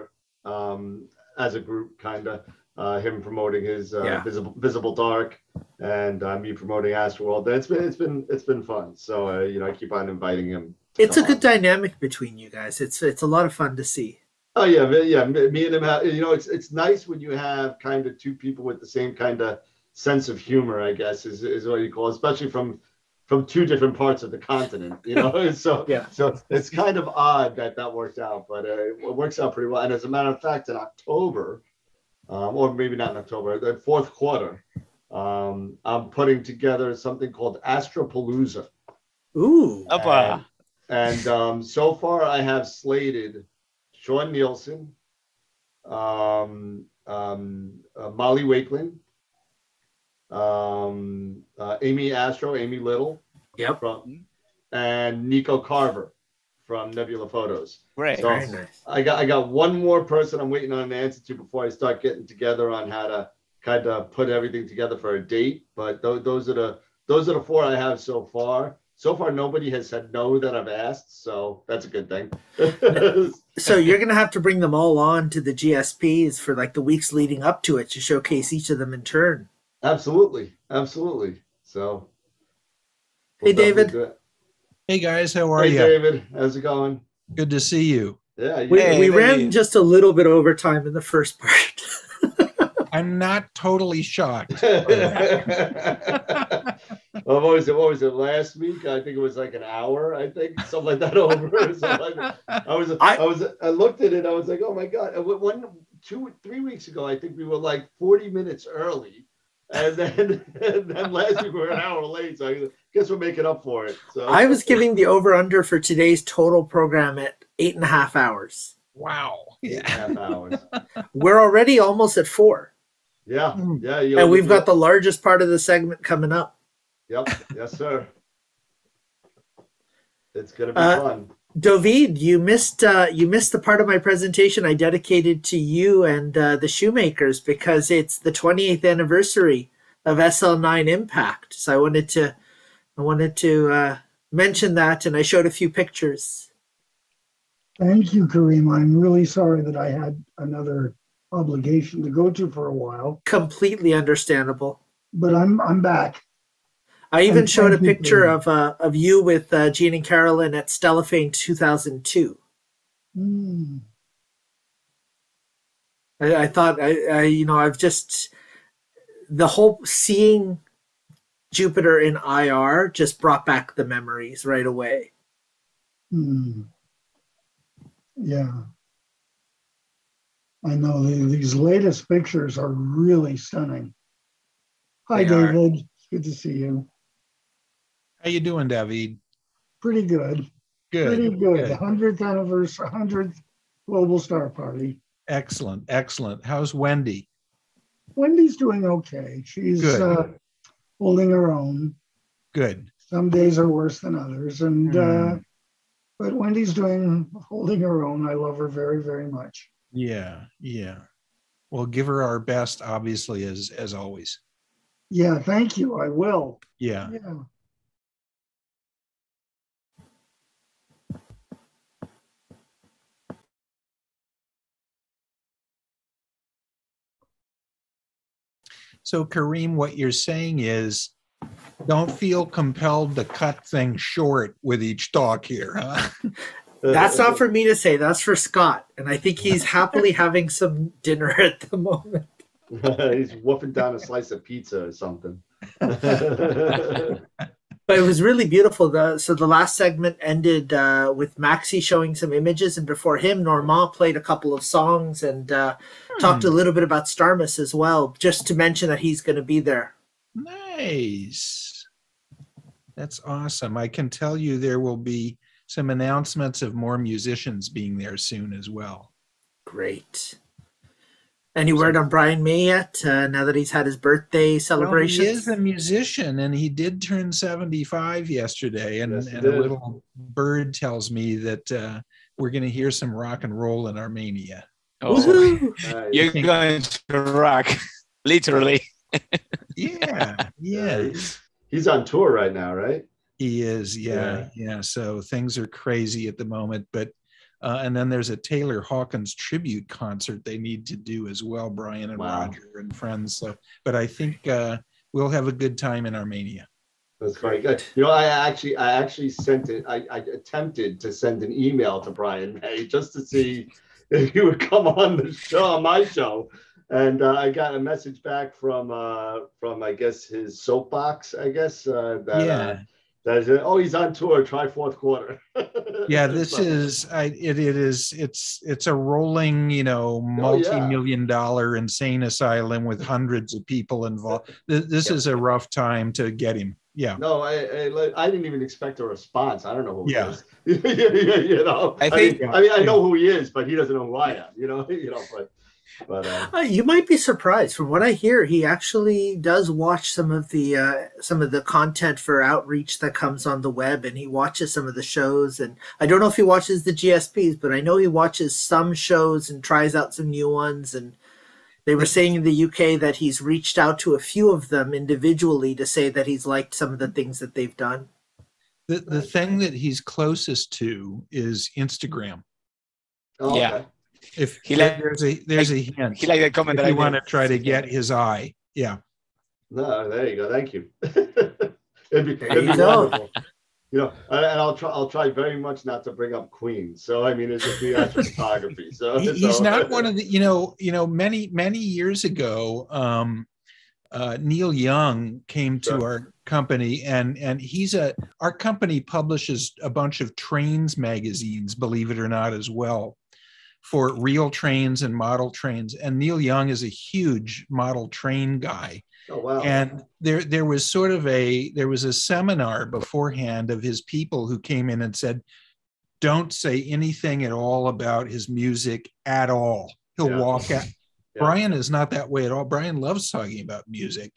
um, as a group, kind of. Uh, him promoting his uh, Yeah. visible visible dark, and uh, me promoting Astroworld. It's been it's been it's been fun. So uh, you know, I keep on inviting him. It's a good on. dynamic between you guys. It's it's a lot of fun to see. Oh yeah, yeah. Me me and him have. You know, it's it's nice when you have kind of two people with the same kind of sense of humor. I guess is is what you call, it, especially from from two different parts of the continent. You know, so Yeah. So it's kind of odd that that worked out, but uh, it works out pretty well. And as a matter of fact, in October, um, or maybe not in October, the fourth quarter, um, I'm putting together something called Astropalooza. Ooh. Opa. And um, so far, I have slated Sean Nielsen, um, um, uh, Molly Wakeling, um, uh, Amy Astro, Amy Little, Yep. from, and Nico Carver from Nebula Photos. Great. So Very nice. I got I got one more person I'm waiting on an answer to before I start getting together on how to kind of put everything together for a date. But those, those are the those are the four I have so far. So far, nobody has said no that I've asked, so that's a good thing. So you're gonna have to bring them all on to the GSPs for like the weeks leading up to it to showcase each of them in turn. absolutely, absolutely. So, Hey, David. Hey guys, how are you? Hey, you? David, how's it going? Good to see you. Yeah, you- We, Hey, we ran just a little bit over time in the first part. I'm not totally shocked. well, what was it? What was it last week? I think it was like an hour. I think something like that over. Something like that. I was, I, was, I looked at it. I was like, oh my god! One, two, three weeks ago, I think we were like forty minutes early, and then, and then last week we were an hour late. So I guess we're making up for it. So I was giving the over under for today's total program at eight and a half hours. Wow. eight and a half hours. We're already almost at four. Yeah, yeah. You And we've got the largest part of the segment coming up. Yep. Yes, sir. It's gonna be Uh, fun. David, you missed uh, you missed the part of my presentation I dedicated to you and uh, the shoemakers because it's the 28th anniversary of SL9 Impact. So I wanted to I wanted to uh, mention that, and I showed a few pictures. Thank you, Karim. I'm really sorry that I had another obligation to go to for a while, Completely understandable. but I'm I'm back. I even And showed a you picture of uh, of you with uh, Gene and Carolyn at Stellafane 2002. Mm. I, I thought I, I you know I've just the whole seeing Jupiter in IR just brought back the memories right away. Hmm. Yeah. I know the, these latest pictures are really stunning. Hi, They are. David. Good to see you. How you doing, David? Pretty good. Good. Pretty good. good. 100th anniversary, 100th Global Star Party. Excellent. Excellent. How's Wendy? Wendy's doing okay. She's uh, holding her own. Good. Some days are worse than others, and uh, Hmm. but Wendy's doing holding her own. I love her very, very much. Yeah. Yeah. Well, give her our best, obviously, as as always. Yeah, thank you. I will. Yeah. Yeah. So, Karim, what you're saying is don't feel compelled to cut things short with each talk here, huh? That's not for me to say. That's for Scott, and I think he's happily having some dinner at the moment. He's wolfing down a slice of pizza or something. But it was really beautiful. The, so the last segment ended uh, with Maxi showing some images, and before him, Normand played a couple of songs and uh, talked a little bit about Starmus as well, just to mention that he's going to be there. Nice. That's awesome. I can tell you there will be some announcements of more musicians being there soon as well. Great. Any word on Brian May yet? Uh, now that he's had his birthday Well, he is a musician and he did turn 75 yesterday. And, Yes, and a little bird tells me that uh, we're going to hear some rock and roll in Armenia. Oh, you're going to rock, literally. Yeah, yeah. he's, he's on tour right now, right? He is, yeah, yeah. So things are crazy at the moment, but uh, and then there's a Taylor Hawkins tribute concert they need to do as well, Brian and Wow. Roger and friends. So, but I think uh, we'll have a good time in Armenia. That's very good. You know, I actually, I actually sent it. I, I attempted to send an email to Brian May just to see if he would come on the show, on my show, and uh, I got a message back from, uh, from I guess his soapbox. I guess uh, that. Uh, Yeah. That is, oh, he's on tour. Try fourth quarter. Yeah, this is I, it. It is it's it's a rolling, you know, Oh, yeah. multi-million dollar insane asylum with hundreds of people involved. Th- This is a rough time to get him. Yeah. No, I, I I didn't even expect a response. I don't know who Yeah. he is. you know, I I, think- mean, I mean, I know who he is, but he doesn't know who I am. You know, you know, but but uh, Uh, you might be surprised. From what I hear, he actually does watch some of the uh, some of the content for outreach that comes on the web, and he watches some of the shows. And I don't know if he watches the GSPs, but I know he watches some shows and tries out some new ones. And they were saying in the UK that he's reached out to a few of them individually to say that he's liked some of the things that they've done. The the thing that he's closest to is Instagram. oh, Yeah. okay. If He like- there's a there's a hint. He liked that comment if that I you want to try to get his eye. Yeah. No, there you go. Thank you. it'd be, it'd you be wonderful. You know, and, and I'll try. I'll try very much not to bring up Queen. So I mean, it's just me photography. So He- he's so- not one of the you know you know many many years ago um uh, Neil Young came to Sure. our company and and he's a our company publishes a bunch of trains magazines believe it or not as well for real trains and model trains and Neil Young is a huge model train guy Oh wow. and there there was sort of a there was a seminar beforehand of his people who came in and said don't say anything at all about his music at all he'll Yeah. walk out Yeah. brian is not that way at all brian loves talking about music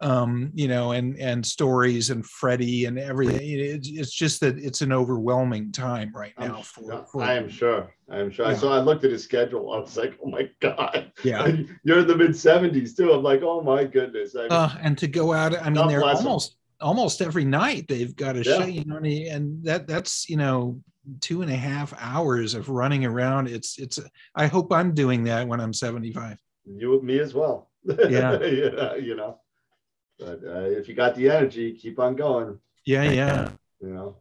um you know and and stories and freddie and everything it's, it's just that it's an overwhelming time right now for, for I am sure. I am sure. I Yeah. saw. I looked at his schedule. I was like, oh my god. Yeah. You're in the mid seventies too. I'm like, oh my goodness. I mean, uh, and to go out i mean they're almost almost every night they've got a Yeah. show you know and that that's you know two and a half hours of running around it's it's i hope i'm doing that when i'm 75 you me as well. Yeah. yeah. You know. But uh, if you got the energy, keep on going. yeah yeah You know.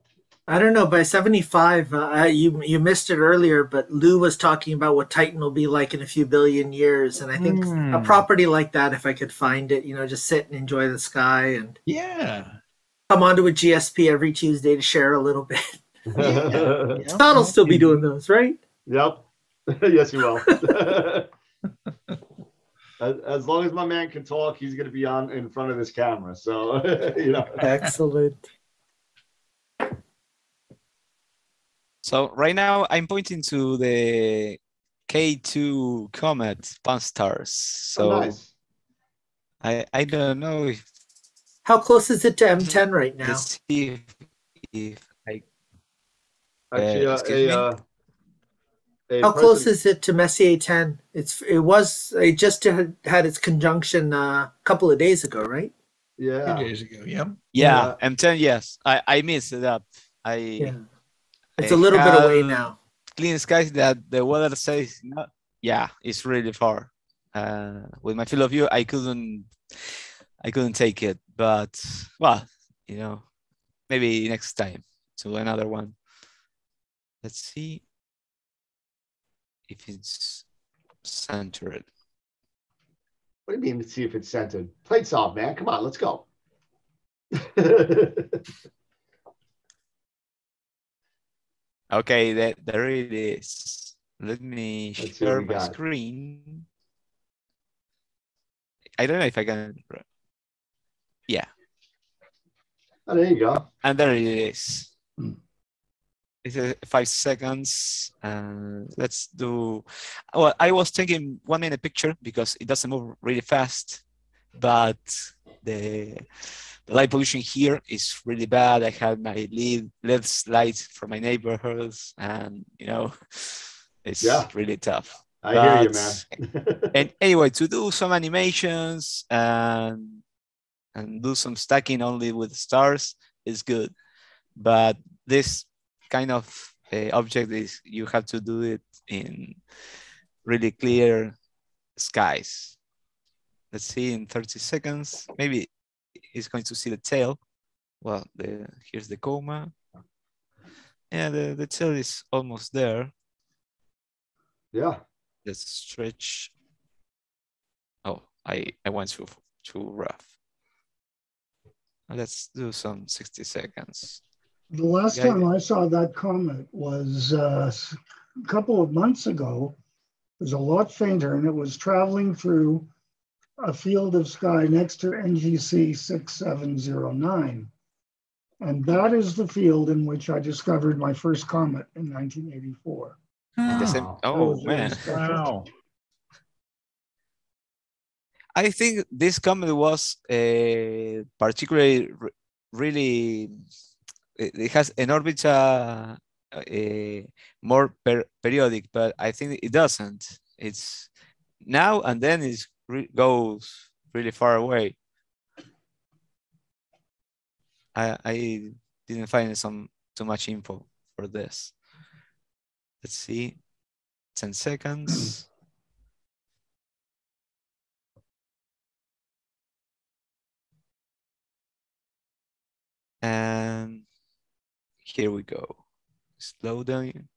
I don't know. By seventy-five, uh, you you missed it earlier, but Lou was talking about what Titan will be like in a few billion years, and I think Hmm. a property like that, if I could find it, you know, just sit and enjoy the sky and yeah come onto a GSP every Tuesday to share a little bit. yeah Scott will still be doing those, right? Yep. yes, you will. as, as long as my man can talk, he's going to be on in front of this camera. So, you know. Excellent. So right now I'm pointing to the K2 comet Pan-STARRS. So Oh, nice. I I don't know if How close is it to M10 right now? see if, if I Actually, Uh, uh, excuse a, me? uh, a How close is it to Messier 10? It's it was it just had, had its conjunction uh, a couple of days ago, right? Yeah. Two days ago. Yep. yeah, M10 yes. I I missed it up. I Yeah. It's I a little bit away now. Clean skies that the weather says not. Yeah, it's really far. Uh, with my field of view, I couldn't I couldn't take it, but well, you know, maybe next time to another one. Let's see if it's centered. What do you mean? Let's see if it's centered. Play it soft, man. Come on, let's go. Okay, that there it is. Let me Let's share my got. screen. I don't know if I can. Yeah, Oh, there you go. and there it is. It's uh, Uh, five seconds. And let's do. Well, I was taking one minute picture because it doesn't move really fast, but the the light pollution here is really bad. I have my lead LED lights from my neighborhoods, and you know, it's Yeah. really tough. I hear you, man. and anyway, to do some animations and and do some stacking only with stars is good, but this kind of uh, object is you have to do it in really clear skies. Let's see in 30 seconds. Maybe he's going to see the tail. Well, the here's the coma. Yeah, the, the tail is almost there. Yeah. Let's stretch. Oh, I, I went too, too rough. Let's do some 60 seconds. The last Yeah, time I saw that comet was uh, a couple of months ago. It was a lot fainter and it was traveling through a field of sky next to NGC 6709. And that is the field in which I discovered my first comet in 1984. The oh man. special. I think this comet was uh, particularly r- really it has an orbit uh, more per periodic, but I think it doesn't. It's now and then it re goes really far away. I I didn't find some too much info for this. Let's see, ten seconds. And here we go. Slow down.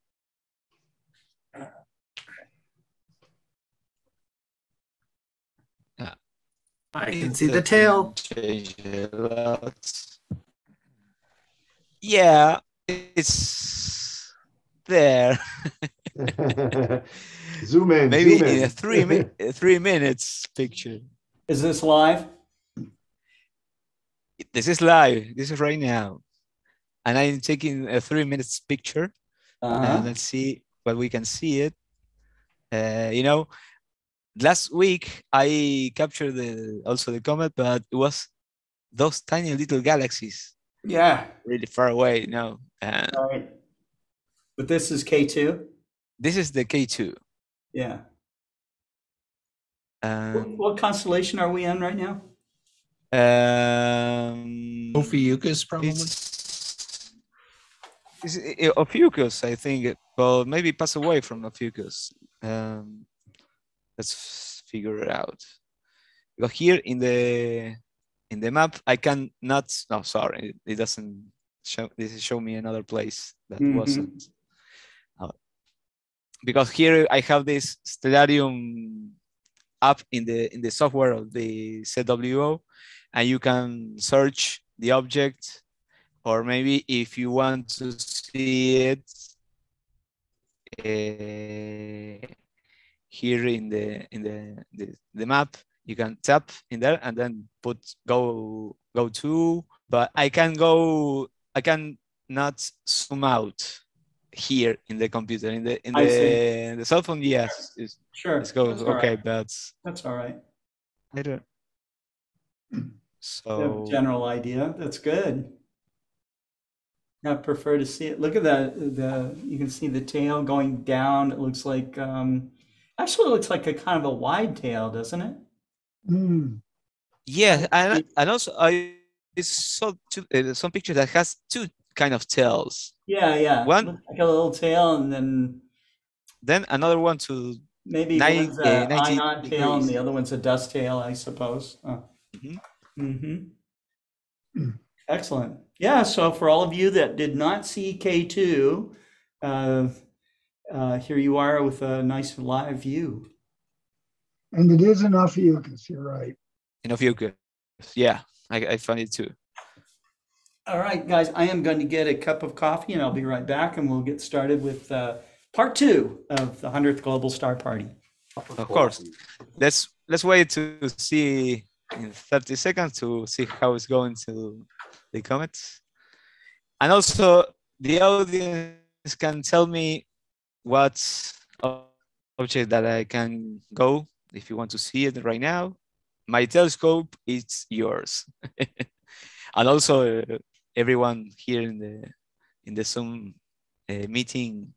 Yeah. I can see the tail. Change a lot. Yeah, it's there. Zoom in. Maybe zoom in in. a three mi- three minutes picture. Is this live? This is live. This is right now, and I'm taking a three minutes picture. Uh-huh. And let's see what we can see it. Uh, you know, last week I captured the also the comet, but it was those tiny little galaxies. Yeah. Really far away. No. And Right. But this is K2. this is the K2. Yeah. Um, What, what constellation are we in right now? Um, Ophiuchus, probably. Ophiuchus, I think, well, maybe pass away from Ophiuchus. Um, let's figure it out. Because here in the in the map, I can not. No, sorry, it, doesn't show. This is show me another place that Mhm. wasn't. Uh, because here I have this Stellarium app in the in the software of the ZWO, and you can search the object, or maybe if you want to see it, uh, here in the in the, the the map you can tap in there and then put go go to but i can go i can not zoom out here in the computer in the in I the, in the cell phone yes it's, Sure, it's goes that's okay right. but That's all right. i don't so general idea. That's good. I prefer to see it. Look at that. The you can see the tail going down. It looks like um, actually it looks like a kind of a wide tail, doesn't it? Mm. yeah and, and also i saw two, uh, some picture that has two kind of tails Yeah, yeah. One- like a little tail, and then then another one to maybe nine- one's uh, a 90 ion tail, and the other one's a dust tail, I suppose. Uh, Mhm. hmm Excellent. Yeah. So for all of you that did not see K two, uh, uh, here you are with a nice live view. And it is enough Ophiuchus, you're right. in Ophiuchus. Yeah, I, I found it too. All right, guys, I am going to get a cup of coffee and I'll be right back and we'll get started with uh, part two of the 100th Global Star Party. Of course. Let's let's wait to see in 30 seconds to see how it's going to the comments. And also the audience can tell me what object that I can go if you want to see it right now. My telescope is yours. and also uh, everyone here in the in the Zoom uh, meeting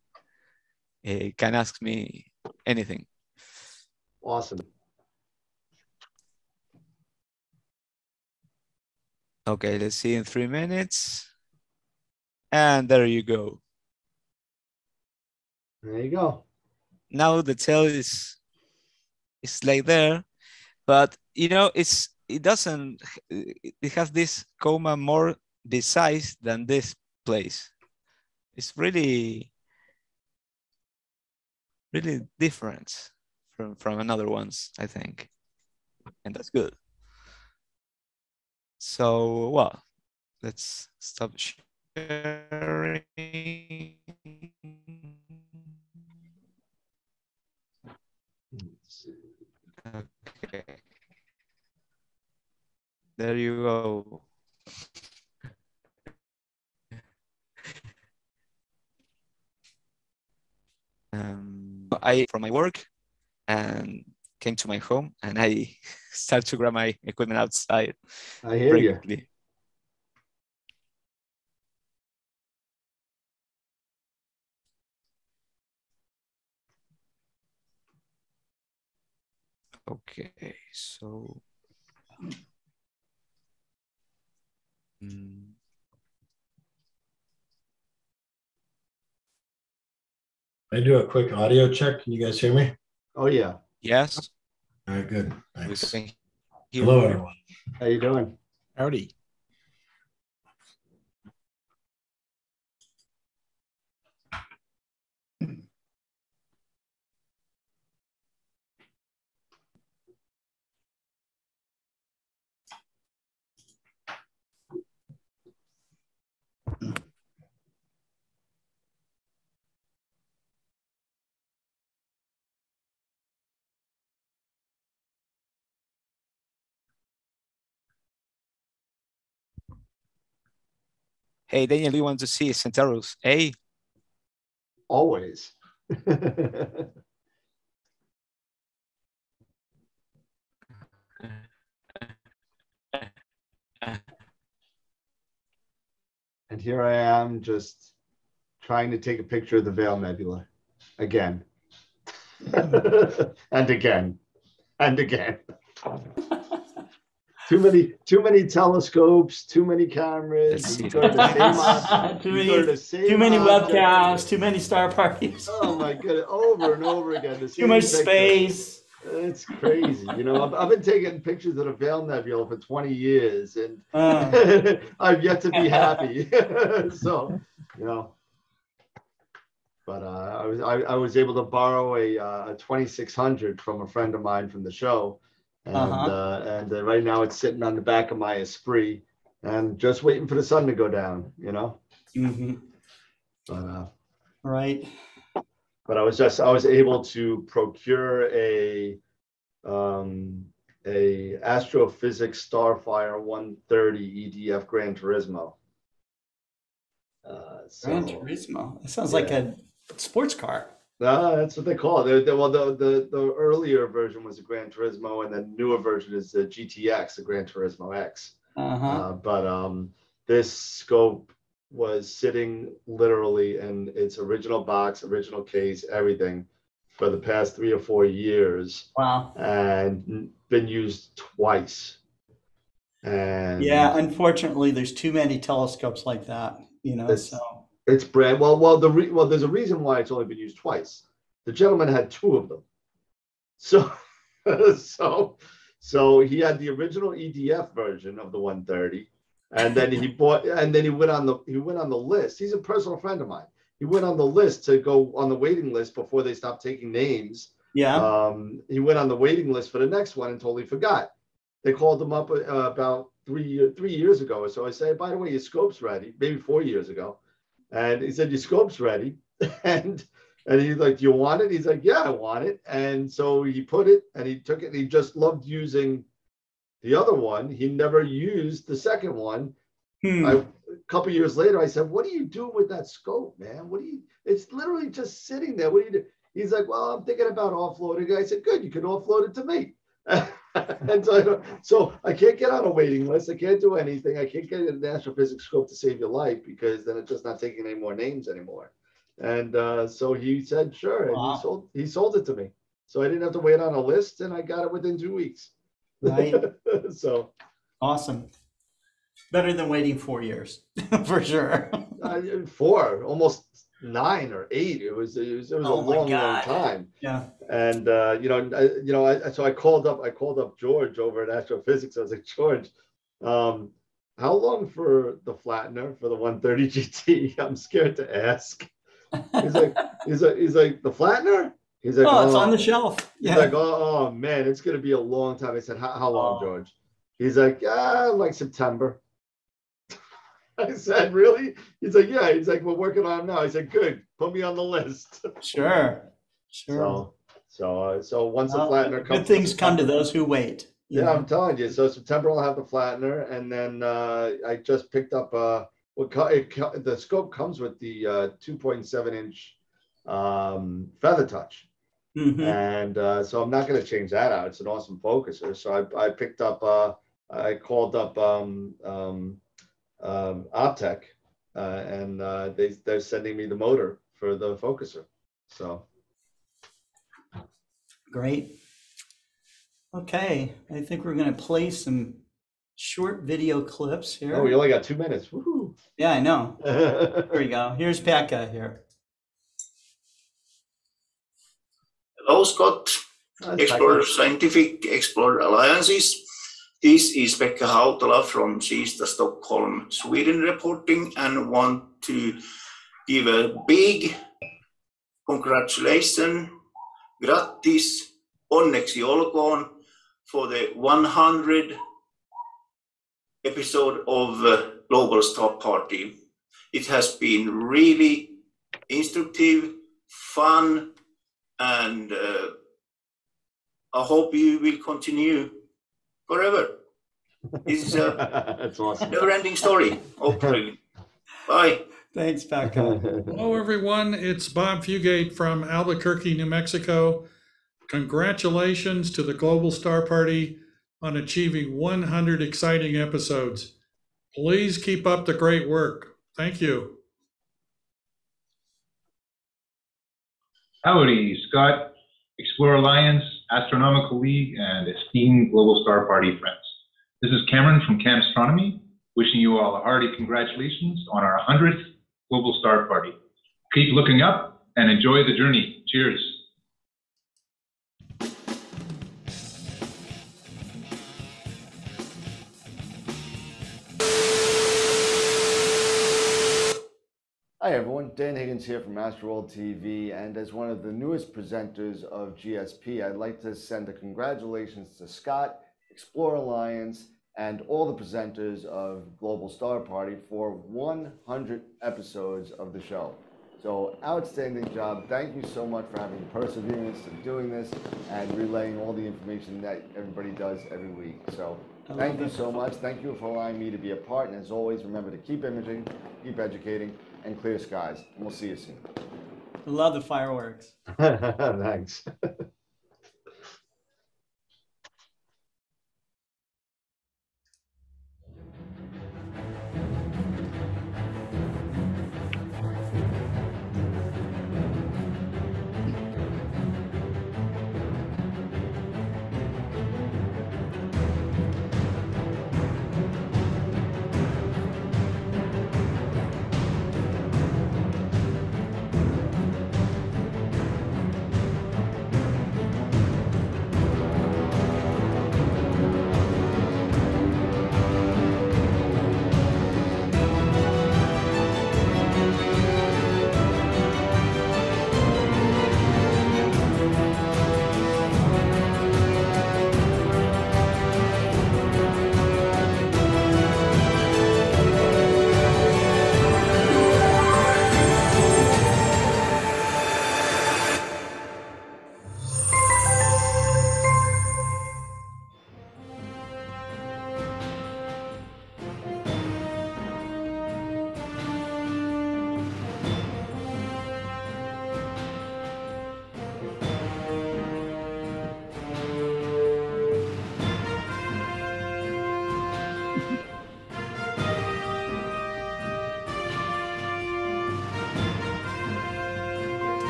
uh, can ask me anything. Awesome. Okay, let's see in three minutes. And there you go. There you go. Now the tail is is like there, but you know it's it doesn't it has this coma more besides than this place. It's really really different from from another ones, I think. And that's good. So, well, let's stop sharing. Okay. There you go. Um, I from my work and came to my home and I started to grab my equipment outside. I hear very you. Okay, so mm, I do a quick audio check. Can you guys hear me? Oh yeah. yes, All right, good. Thanks. can hear Hello, everyone. How you doing? Howdy. Hey, Daniel, you want to see Centaurus Hey. Always. and here I am just trying to take a picture of the Veil Nebula again. and again. And again. Too many too many telescopes, too many cameras. you go to the same ob- too many, go to the same too many object. webcasts, too many star parties, Oh my goodness, over and over again. the too same much picture. space. It's crazy. You know, I've, I've been taking pictures of the Veil Nebula for 20 years and Uh. I've yet to be happy. so, you know, but uh, I was I, I was able to borrow a, uh, a 2600 from a friend of mine from the show, and Uh-huh. uh, and uh, right now it's sitting on the back of my Esprit, and just waiting for the sun to go down. You know, Mhm. but uh, Right. but I was just I was able to procure a um, a Astrophysics Starfire 130 EDF Gran Turismo. Uh, so, Gran Turismo. It sounds like a sports car. No, that's what they call it. They- well, the, the the earlier version was a Gran Turismo, and the newer version is the GTX, the Gran Turismo X. Uh-huh. Uh, but um, this scope was sitting literally in its original box, original case, everything for the past three or four years. Wow. And been used twice. And Yeah, unfortunately, there's too many telescopes like that. You know, so It's brand well. Well, the re, well, there's a reason why it's only been used twice. The gentleman had two of them, so so so he had the original EDF version of the 130, and then he bought, and then he went on the he went on the list. He's a personal friend of mine. He went on the list to go on the waiting list before they stopped taking names. Yeah. Um, he went on the waiting list for the next one and totally forgot. They called him up uh, about three three years ago. So I say, by the way, your scope's ready. Maybe four years ago. And he said, Your scope's ready. and and he's like, Do you want it? He's like, Yeah, I want it. And so he put it and he took it and he just loved using the other one. He never used the second one. Hmm. I, a couple years later, I said, What do you do with that scope, man? What do you it's literally just sitting there. What do you do? He's like, Well, I'm thinking about offloading. it." I said, Good, you can offload it to me. and so I, so I can't get on a waiting list. I can't do anything. I can't get a national physics scope to save your life because then it's just not taking any more names anymore. And uh, so he said, sure. And Wow. he sold he sold it to me. So I didn't have to wait on a list and I got it within two weeks. Right. so awesome. Better than waiting four years, for sure. uh, four, almost nine or eight. It was it was, it was Oh a my long, long time. Yeah. And uh, you know, I, you know, I, so I called up, I called up George over at Astrophysics. I was like, George, um, how long for the flattener for the 130 GT? I'm scared to ask. He's like, he's like, he's like the flattener. He's like, Oh, it's on the shelf. He's Yeah. like, oh, oh, man, it's gonna be a long time. I said, how, how long, Oh. George? He's like, ah, like September. I said, really? He's like, yeah. He's like, we're working on it now. I said, good. Put me on the list. Sure. Sure. So, so, uh, so once the flattener comes, good things come to those who wait. Yeah, know. I'm telling you. So September I'll have the flattener, and then uh, I just picked up uh, what co- it, co- the scope comes with the uh, 2.7 inch um, feather touch, Mhm. and uh, so I'm not going to change that out. It's an awesome focuser. So I, I picked up. Uh, I called up um, um, um, Optech, uh, and uh, they they're sending me the motor for the focuser. So Great. Okay, I think we're going to play some short video clips here. oh, we only got two minutes. Woohoo! Yeah, I know. Here we go. Here's Pekka here. Hello, Scott. Explorer Scientific Explorer Alliances. This is Pekka Hautala from Kista, Stockholm, Sweden reporting and want to give a big congratulations, grattis, onneksi olkoon for the 100 episode of uh, Global Star Party. It has been really instructive, fun, and uh, I hope you will continue forever. This is uh, a That's awesome. never-ending story, hopefully. Bye. Thanks, Pekka. Hello, everyone. It's Bob Fugate from Albuquerque, New Mexico. Congratulations to the Global Star Party on achieving 100 exciting episodes. Please keep up the great work. Thank you. Howdy, Scott, Explorer Alliance, Astronomical League, and esteemed Global Star Party friends. This is Cameron from Camp Astronomy, wishing you all a hearty congratulations on our 100th Global Star Party. Keep looking up and enjoy the journey. Cheers. Hi everyone, Dan Higgins here from Astroworld TV, and as one of the newest presenters of GSP, I'd like to send a congratulations to Scott, Explore Alliance, and all the presenters of Global Star Party for 100 episodes of the show. So outstanding job. Thank you so much for having perseverance and doing this and relaying all the information that everybody does every week. So thank you so much. Thank you for allowing me to be a part. And as always, remember to keep imaging, keep educating, and clear skies. And we'll see you soon. Love the fireworks. Thanks.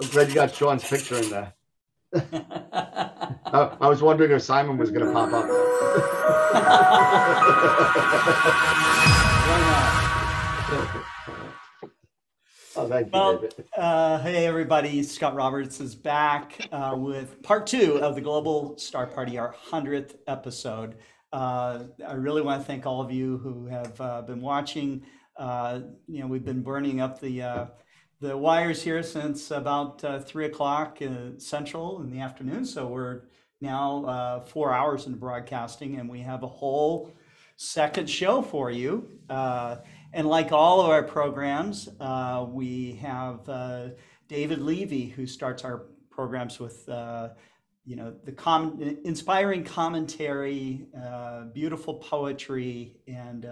I'm glad you got Sean's picture in there. I, I was wondering if Simon was going to pop up. oh, thank you, Well, uh, hey everybody, Scott Roberts is back uh, with part two of the Global Star Party, our 100th episode. Uh, I really want to thank all of you who have uh, been watching. Uh, you know, we've been burning up the uh, the wires here since about uh, three o'clock uh, central in the afternoon. So we're now uh, four hours into broadcasting, and we have a whole second show for you. Uh, and like all of our programs, uh, we have David Levy, who starts our programs with, you know, the com- inspiring commentary, beautiful poetry, and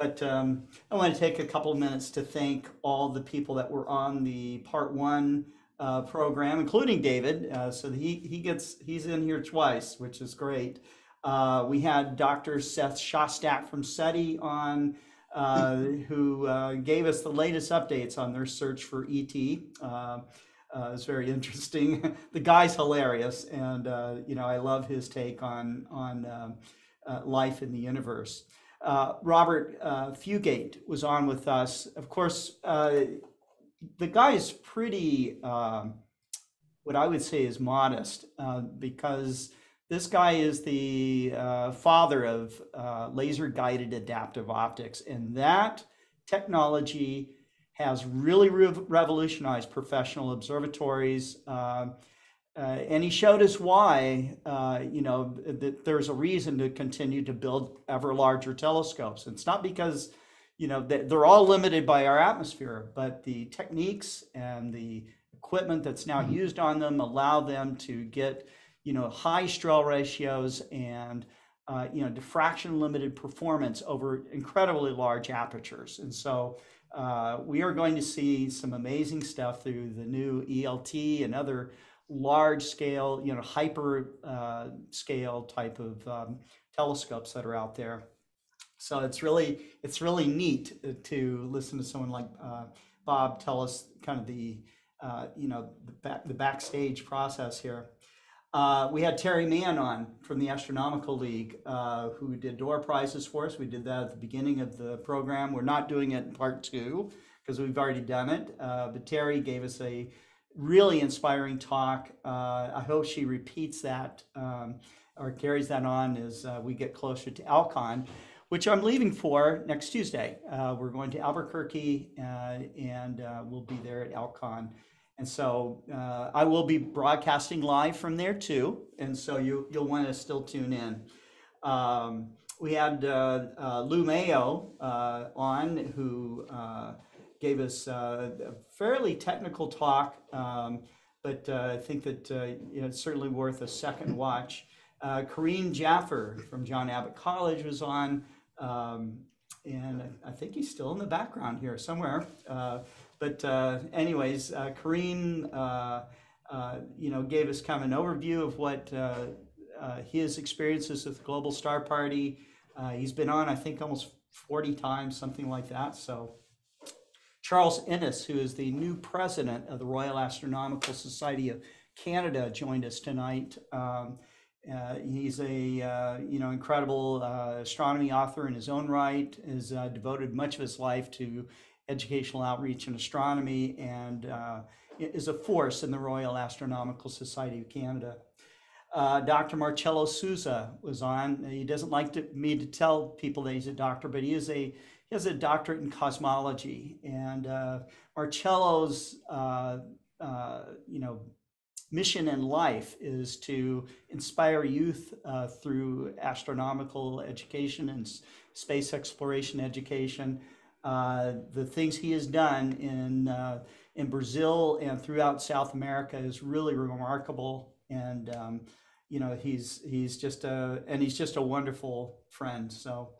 but um, I want to take a couple of minutes to thank all the people that were on the part one uh, program, including David. Uh, so he he gets he's in here twice, which is great. Uh, we had Dr. Seth Shostak from SETI on, uh, who uh, gave us the latest updates on their search for ET. Uh, uh, it's very interesting. the guy's hilarious, and uh, you know I love his take on on um, uh, life in the universe. Uh, Robert uh, Fugate was on with us. Of course, uh, the guy is pretty, um, what I would say is modest, uh, because this guy is the uh, father of uh, laser guided adaptive optics. And that technology has really rev- revolutionized professional observatories. Uh, and he showed us why, uh, you know, that there's a reason to continue to build ever larger telescopes. It's not because, you know, they- they're all limited by our atmosphere, but the techniques and the equipment that's now used on them allow them to get, you know, high Strehl ratios and, uh, you know, diffraction limited performance over incredibly large apertures. And so uh, we are going to see some amazing stuff through the new ELT and other large scale, you know, hyper uh, scale type of um, telescopes that are out there. So it's really it's really neat uh, to listen to someone like uh, Bob tell us kind of the uh, you know the, back, the backstage process here. Uh, we had Terry Mann on from the Astronomical League, uh, who did door prizes for us. We did that at the beginning of the program. We're not doing it in part two because we've already done it. But Terry gave us a really inspiring talk. Uh, I hope she repeats that um, or carries that on as uh, we get closer to Alcon, which I'm leaving for next Tuesday. Uh, we're going to Albuquerque uh, and uh, we'll be there at Alcon. And so uh, I will be broadcasting live from there too. And so you, you'll want to still tune in. Um, we had Lou Mayo on who gave us uh, a fairly technical talk, um, but uh, I think that you know, it's certainly worth a second watch. Uh, Karim Jaffer from John Abbott College was on, um, and I think he's still in the background here somewhere. but anyways, Karim, you know, gave us kind of an overview of what his experiences with Global Star Party, uh, he's been on, I think, almost 40 times, something like that. So, Charles Ennis, who is the new president of the Royal Astronomical Society of Canada, joined us tonight. Um, uh, he's a uh, you know incredible uh, astronomy author in his own right. Has uh, devoted much of his life to educational outreach in astronomy, and uh, is a force in the Royal Astronomical Society of Canada. Uh, Dr. Marcelo Souza was on. He doesn't like to, me to tell people that he's a doctor, but he is a he has a doctorate in cosmology. And uh, Marcelo's uh, uh you know mission in life is to inspire youth uh, through astronomical education and space exploration education. Uh, the things he has done in in Brazil and throughout South America is really remarkable and um, you know he's he's just a and he's just a wonderful friend so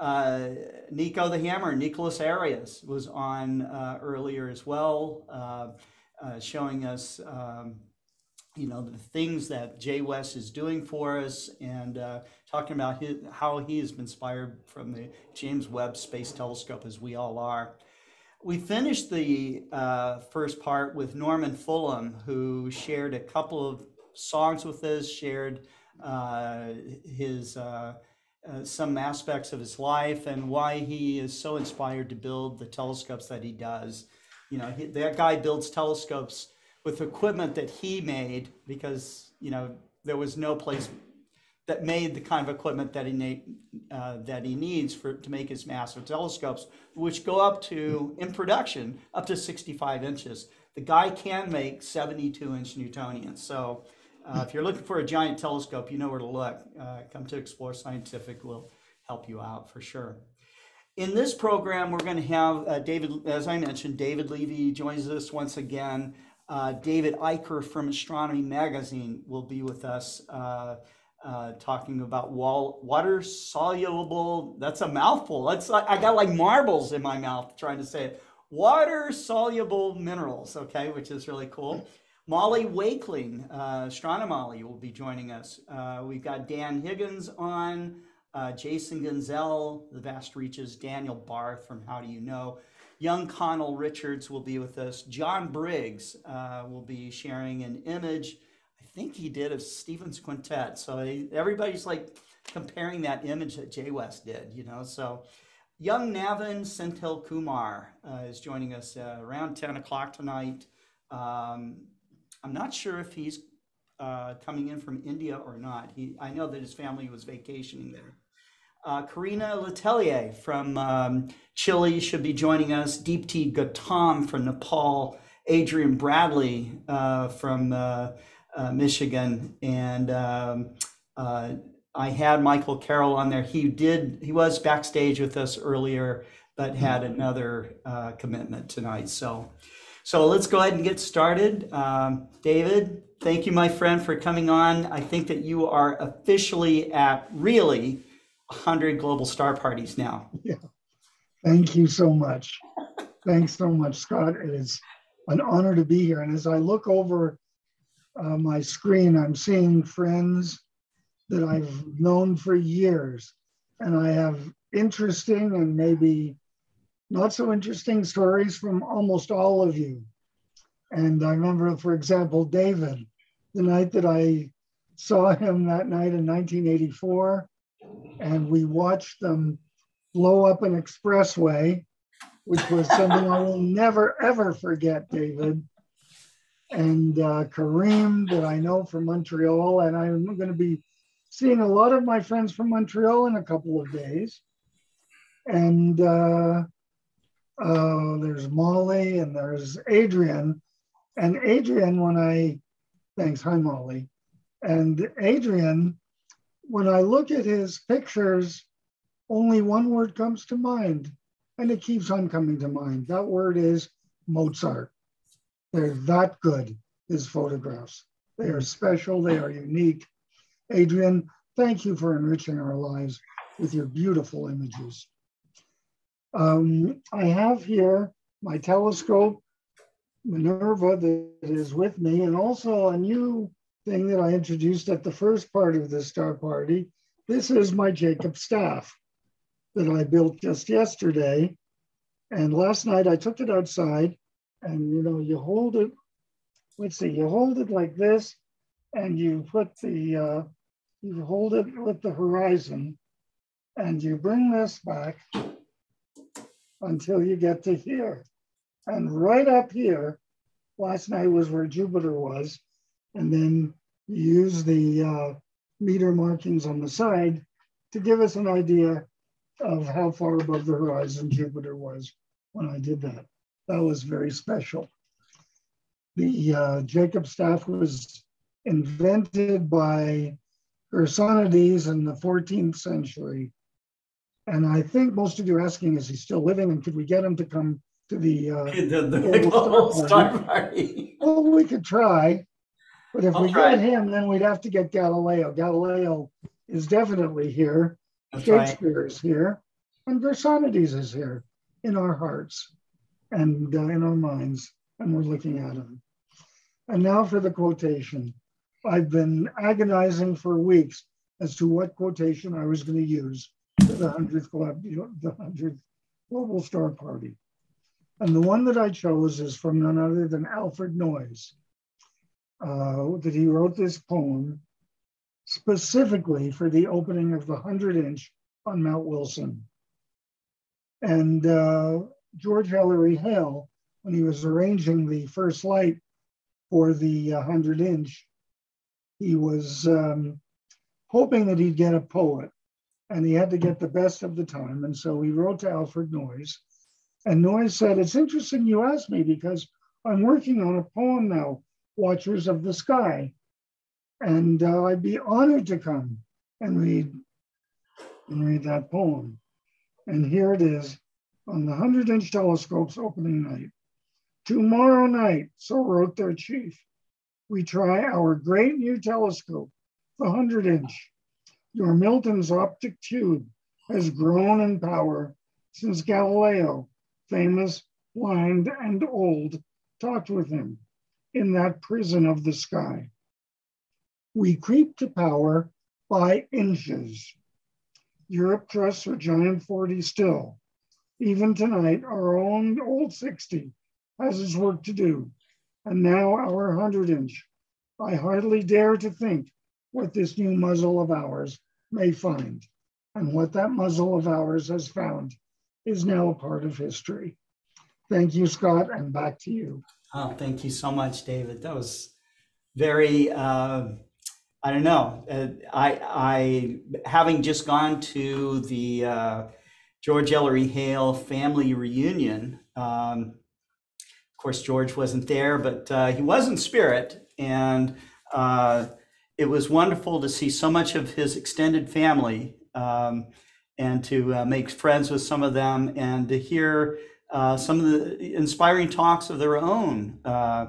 uh, Nico the Hammer, Nicolas Arias was on uh, earlier as well, uh, uh showing us, um, you know, the things that JWST is doing for us and uh, talking about his, how he has been inspired from the James Webb Space Telescope, as we all are. We finished the uh, first part with Normand Fullum, who shared a couple of songs with us, shared his uh, some aspects of his life and why he is so inspired to build the telescopes that he does. You know, he, that guy builds telescopes with equipment that he made because you know there was no place that made the kind of equipment that he need, uh, that he needs for to make his massive telescopes, which go up to in production up to 65 inches. The guy can make 72 inch Newtonians. So uh, if you're looking for a giant telescope, you know where to look. Uh, come to Explore Scientific, we'll help you out for sure. In this program, we're going to have uh, David, as I mentioned, David Levy joins us once again. Uh, David Eicher from Astronomy Magazine will be with us uh, uh, talking about wall, water soluble. That's a mouthful. That's I got like marbles in my mouth trying to say it. Water soluble minerals, okay, which is really cool. Molly Wakeling, uh, will be joining us. Uh, we've got Dan Higgins on, uh, Jason Guenzel, The Vast Reaches, Daniel Barth from How Do You Know. Young Conal Richards will be with us. John Briggs uh, will be sharing an image, I think he did, of Stephan's Quintet. So he, everybody's like comparing that image that JWST did, you know. So young Navin Senthil Kumar uh, is joining us uh, around 10 o'clock tonight. Um, I'm not sure if he's uh, coming in from India or not. He, I know that his family was vacationing there. Uh, Karina Letelier from um, Chile should be joining us. Deep Deepti Gautam from Nepal. Adrian Bradley uh, from uh, uh, Michigan. And um, uh, I had Michael Carroll on there. He did, he was backstage with us earlier, but had another commitment tonight. So so let's go ahead and get started. Um, David, thank you, my friend, for coming on. I think that you are officially at really 100 global star parties now. Yeah. Thank you so much. Thanks so much, Scott. It is an honor to be here. And as I look over uh, my screen, I'm seeing friends that I've known for years. And I have interesting and maybe not so interesting stories from almost all of you. And I remember, for example, David, the night that I saw him that night in 1984, and we watched them blow up an expressway, which was something I will never, ever forget, David. And uh, Karim, that I know from Montreal, and I'm going to be seeing a lot of my friends from Montreal in a couple of days. And uh, uh, there's Molly and there's Adrian. And Adrian, when I, thanks, hi Molly. And Adrian when I look at his pictures, only one word comes to mind, and it keeps on coming to mind. That word is Mozart. They're that good, his photographs. They are special, they are unique. Adrian, thank you for enriching our lives with your beautiful images. Um, I have here my telescope, Minerva, that is with me, and also a new thing that I introduced at the first part of the Star Party. This is my Jacob staff that I built just yesterday. And last night I took it outside and you know, you hold it, let's see, you hold it like this and you put the, uh, you hold it with the horizon and you bring this back until you get to here. And right up here, last night was where Jupiter was. And then use the uh, meter markings on the side to give us an idea of how far above the horizon Jupiter was when I did that. That was very special. The uh, Jacob staff was invented by Gersonides in the 14th century. And I think most of you are asking, is he still living and could we get him to come to the, uh, the, the global star party? Well, we could try. But if I'll we try. get him, then we'd have to get Galileo. Galileo is definitely here. That's right. Shakespeare is here. And Gersonides is here in our hearts and uh, in our minds. And we're looking at him. And now for the quotation. I've been agonizing for weeks as to what quotation I was going to use the 100th club, the 100th Global Star Party. And the one that I chose is from none other than Alfred Noyes uh, that he wrote this poem specifically for the opening of the 100 inch on Mount Wilson. And uh, George Ellery Hale, when he was arranging the first light for the 100 inch, he was um, hoping that he'd get a poet and he had to get the best of the time. And so he wrote to Alfred Noyes. And Noyes said, It's interesting you asked me because I'm working on a poem now, Watchers of the Sky. And uh, I'd be honored to come and read and read that poem. And here it is on the 100 inch telescope's opening night. Tomorrow night, so wrote their chief, we try our great new telescope, the 100 inch. Your Milton's optic tube has grown in power since Galileo, famous, blind, and old, talked with him in that prison of the sky. We creep to power by inches. Europe trusts her giant 40 still. Even tonight, our own old 60 has its work to do. And now our 100 inch. I hardly dare to think what this new muzzle of ours may find. And what that muzzle of ours has found is now a part of history. Thank you, Scott, and back to you. Oh, thank you so much, David. That was very, uh, I don't know. Uh, I, I, having just gone to the uh, George Ellery Hale family reunion, um, of course, George wasn't there, but uh, he was in spirit. And uh, it was wonderful to see so much of his extended family um, and to uh, make friends with some of them and to hear uh, some of the inspiring talks of their own. Uh,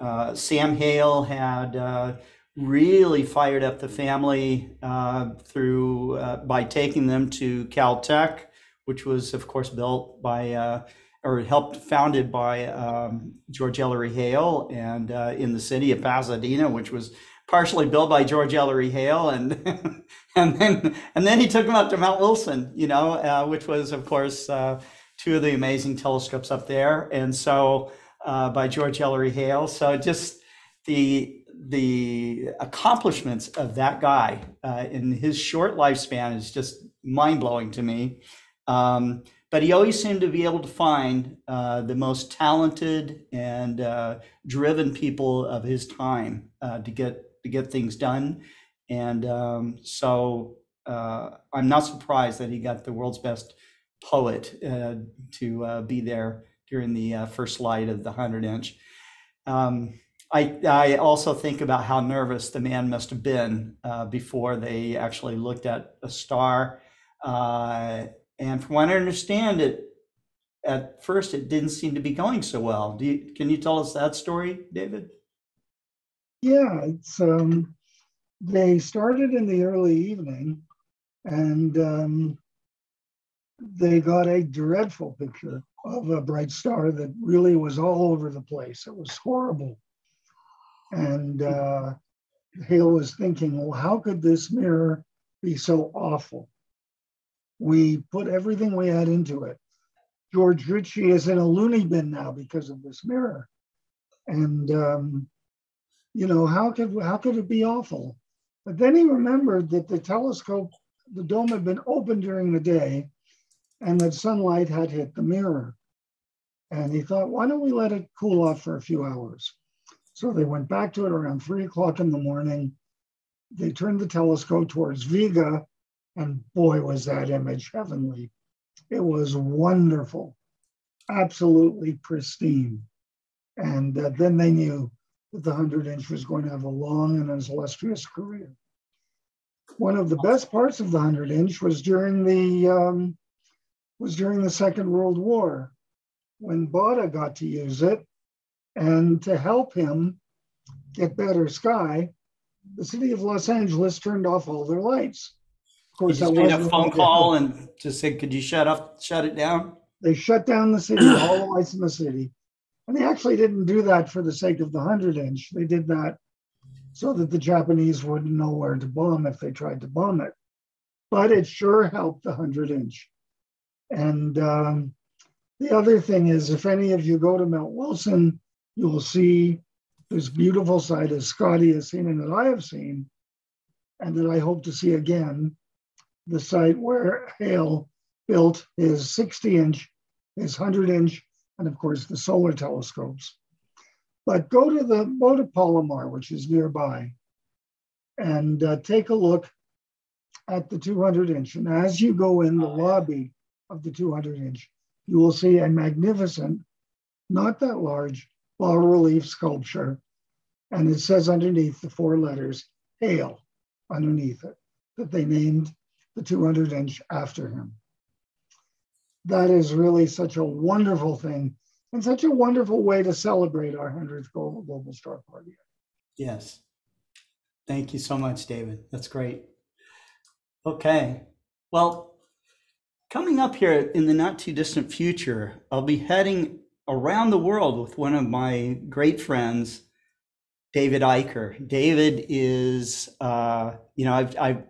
uh, Sam Hale had uh, really fired up the family uh, through by taking them to Caltech, which was, of course, built by or helped founded by um, George Ellery Hale, and in the city of Pasadena, which was partially built by George Ellery Hale, and and then and then he took them up to Mount Wilson, you know, uh, which was, of course, uh, two of the amazing telescopes up there, and so uh, by George Ellery Hale. So just the the accomplishments of that guy uh, in his short lifespan is just mind blowing to me. Um, but he always seemed to be able to find uh, the most talented and uh, driven people of his time uh, to get to get things done. And um, so uh, I'm not surprised that he got the world's best poet uh, to uh, be there during the uh, first light of the 100 inch. Um, I, I also think about how nervous the man must have been uh, before they actually looked at a star. Uh, and from what I understand, it at first it didn't seem to be going so well. You, can you tell us that story, David? Yeah, it's um, they started in the early evening, and um, they got a dreadful picture of a bright star that really was all over the place. It was horrible. And uh, Hale was thinking, well, how could this mirror be so awful? We put everything we had into it. George Ritchie is in a loony bin now because of this mirror. And um, you know, how could how could it be awful? But then he remembered that the telescope, the dome had been open during the day, and that sunlight had hit the mirror. And he thought, why don't we let it cool off for a few hours? So they went back to it around three o'clock in the morning. They turned the telescope towards Vega, and boy, was that image heavenly. It was wonderful, absolutely pristine. And uh, then they knew that the 100 inch was going to have a long and illustrious career. One of the best parts of the 100 inch was during the um, was during the Second World War, when Baade got to use it, and to help him get better sky, the city of Los Angeles turned off all their lights. Of course, that made a phone call and just said, "Could you shut up, shut it down?" They shut down the city, all the lights in the city, and they actually didn't do that for the sake of the 100 inch. They did that so that the Japanese wouldn't know where to bomb if they tried to bomb it. But it sure helped the 100 inch. And um, the other thing is, if any of you go to Mount Wilson, you will see this beautiful site as Scotty has seen and that I have seen, and that I hope to see again the site where Hale built his 60 inch, his 100 inch, and of course the solar telescopes. But go to the go Palomar, which is nearby, and uh, take a look at the 200 inch. And as you go in the lobby of the 200 inch, you will see a magnificent, not that large, bas relief sculpture. And it says underneath the four letters, Hale, underneath it, that they named the 200 inch after him that is really such a wonderful thing and such a wonderful way to celebrate our 100th Global, Global Star Party. Yes. Thank you so much, David. That's great. Okay. Well, coming up here in the not too distant future, I'll be heading around the world with one of my great friends, David Eicher. David is, uh, you know, I've, I've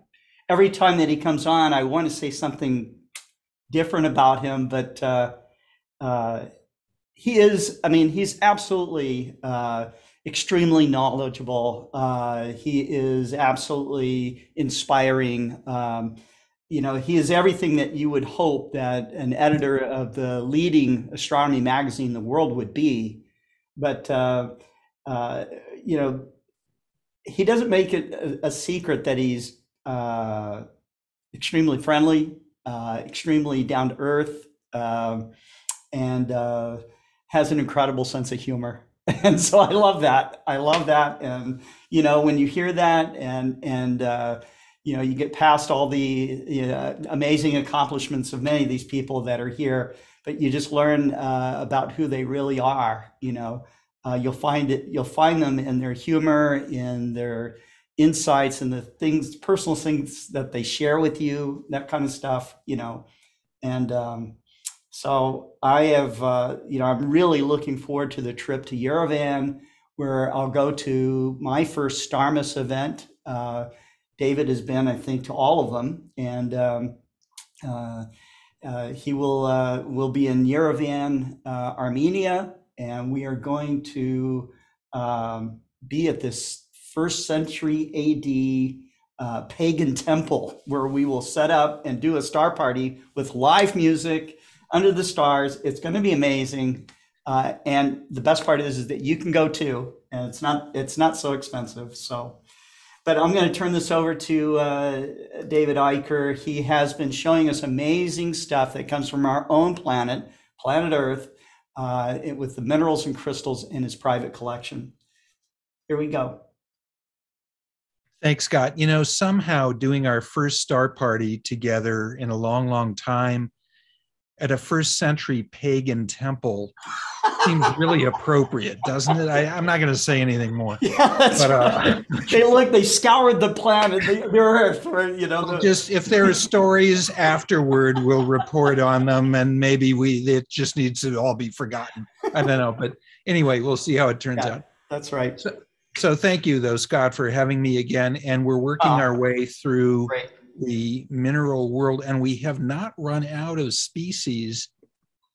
every time that he comes on, I want to say something different about him, but uh, uh, he is, I mean, he's absolutely uh, extremely knowledgeable. Uh, he is absolutely inspiring. Um, you know, he is everything that you would hope that an editor of the leading astronomy magazine in the world would be. But, uh, uh, you know, he doesn't make it a, a secret that he's extremely friendly, uh, extremely down to earth, um, and uh, has an incredible sense of humor. And so I love that. I love that. And you know, when you hear that, and and uh, you know, you get past all the you know, amazing accomplishments of many of these people that are here, but you just learn uh, about who they really are. You know, uh, you'll find it. You'll find them in their humor, in their insights and the things, personal things that they share with you, that kind of stuff, you know. And um, so I have, uh, you know, I'm really looking forward to the trip to Yerevan, where I'll go to my first Starmus event. Uh, David has been, I think, to all of them, and um, uh, uh he will uh, will be in Yerevan, uh, Armenia, and we are going to um, be at this first century AD uh, pagan temple where we will set up and do a star party with live music under the stars. It's going to be amazing. Uh, and the best part is, is that you can go too, and it's not it's not so expensive. So, but I'm going to turn this over to uh, David Eicher. He has been showing us amazing stuff that comes from our own planet, planet Earth, uh, with the minerals and crystals in his private collection. Here we go. Thanks, Scott. You know, somehow doing our first star party together in a long, long time at a first century pagan temple seems really appropriate, doesn't it? I, am not going to say anything more. Yeah, that's but, uh, right. they look, they scoured the planet, the, the earth, for, you know. The... Just if there are stories afterward, we'll report on them, and maybe we it just needs to all be forgotten. I don't know, but anyway, we'll see how it turns yeah, out. That's right. So, so thank you, though, Scott, for having me again. And we're working oh, our way through great. the mineral world, and we have not run out of species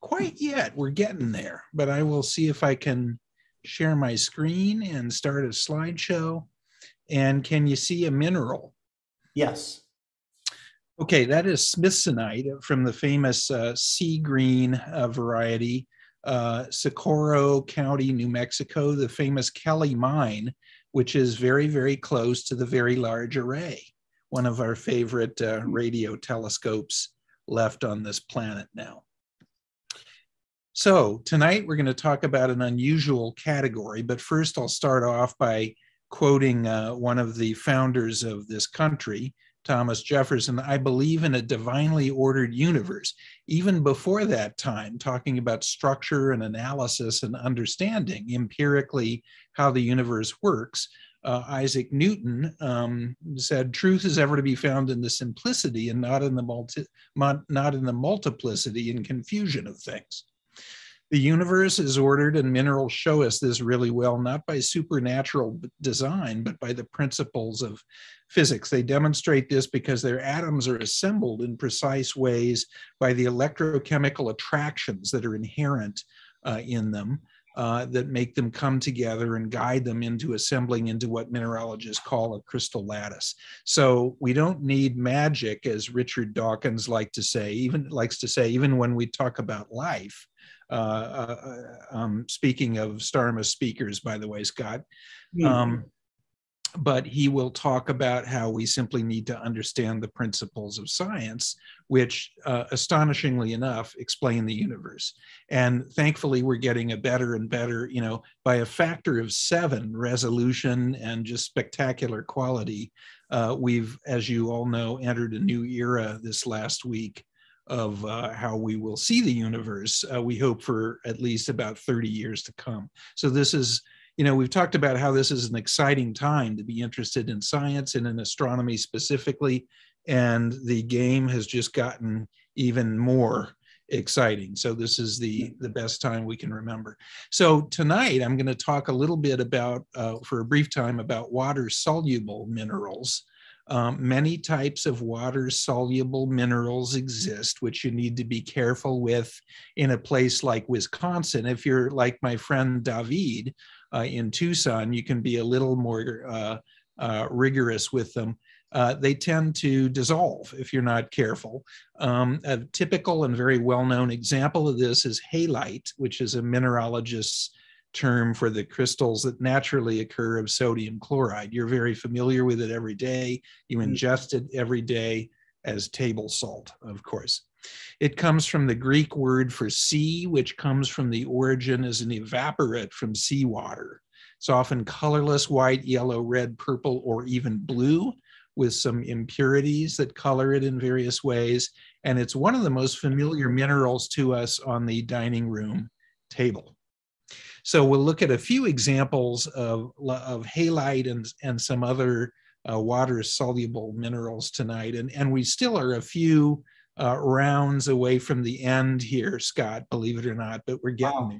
quite yet. We're getting there, but I will see if I can share my screen and start a slideshow. And can you see a mineral? Yes. Okay, that is smithsonite from the famous uh, sea green uh, variety uh, Socorro County, New Mexico, the famous Kelly Mine, which is very, very close to the Very Large Array, one of our favorite uh, radio telescopes left on this planet now. So tonight we're going to talk about an unusual category, but first I'll start off by quoting uh, one of the founders of this country, Thomas Jefferson, I believe in a divinely ordered universe. Even before that time, talking about structure and analysis and understanding empirically how the universe works, uh, Isaac Newton um, said, "Truth is ever to be found in the simplicity and not in the multi, not in the multiplicity and confusion of things." The universe is ordered, and minerals show us this really well, not by supernatural design, but by the principles of physics. They demonstrate this because their atoms are assembled in precise ways by the electrochemical attractions that are inherent uh, in them. Uh, that make them come together and guide them into assembling into what mineralogists call a crystal lattice. So we don't need magic, as Richard Dawkins like to say, even likes to say, even when we talk about life. Uh, uh, um, speaking of Starmus speakers, by the way, Scott. Mm-hmm. Um, but he will talk about how we simply need to understand the principles of science, which, uh, astonishingly enough, explain the universe. And thankfully, we're getting a better and better, you know, by a factor of seven resolution and just spectacular quality. Uh, we've, as you all know, entered a new era this last week of uh, how we will see the universe, uh, we hope for at least about 30 years to come. So this is, you know, we've talked about how this is an exciting time to be interested in science and in astronomy specifically, and the game has just gotten even more exciting. So this is the the best time we can remember. So tonight I'm going to talk a little bit about, uh, for a brief time, about water soluble minerals. Um, many types of water soluble minerals exist, which you need to be careful with in a place like Wisconsin. If you're like my friend David uh, in Tucson, you can be a little more uh, uh, rigorous with them. Uh, they tend to dissolve if you're not careful. Um, a typical and very well known example of this is halite, which is a mineralogist's term for the crystals that naturally occur of sodium chloride. You're very familiar with it every day. You mm-hmm. ingest it every day as table salt, of course. It comes from the Greek word for sea, which comes from the origin as an evaporite from seawater. It's often colorless, white, yellow, red, purple, or even blue, with some impurities that color it in various ways. And it's one of the most familiar minerals to us on the dining room table. So we'll look at a few examples of, of halite and, and some other uh, water soluble minerals tonight. And, and we still are a few uh, rounds away from the end here, Scott, believe it or not, but we're getting wow.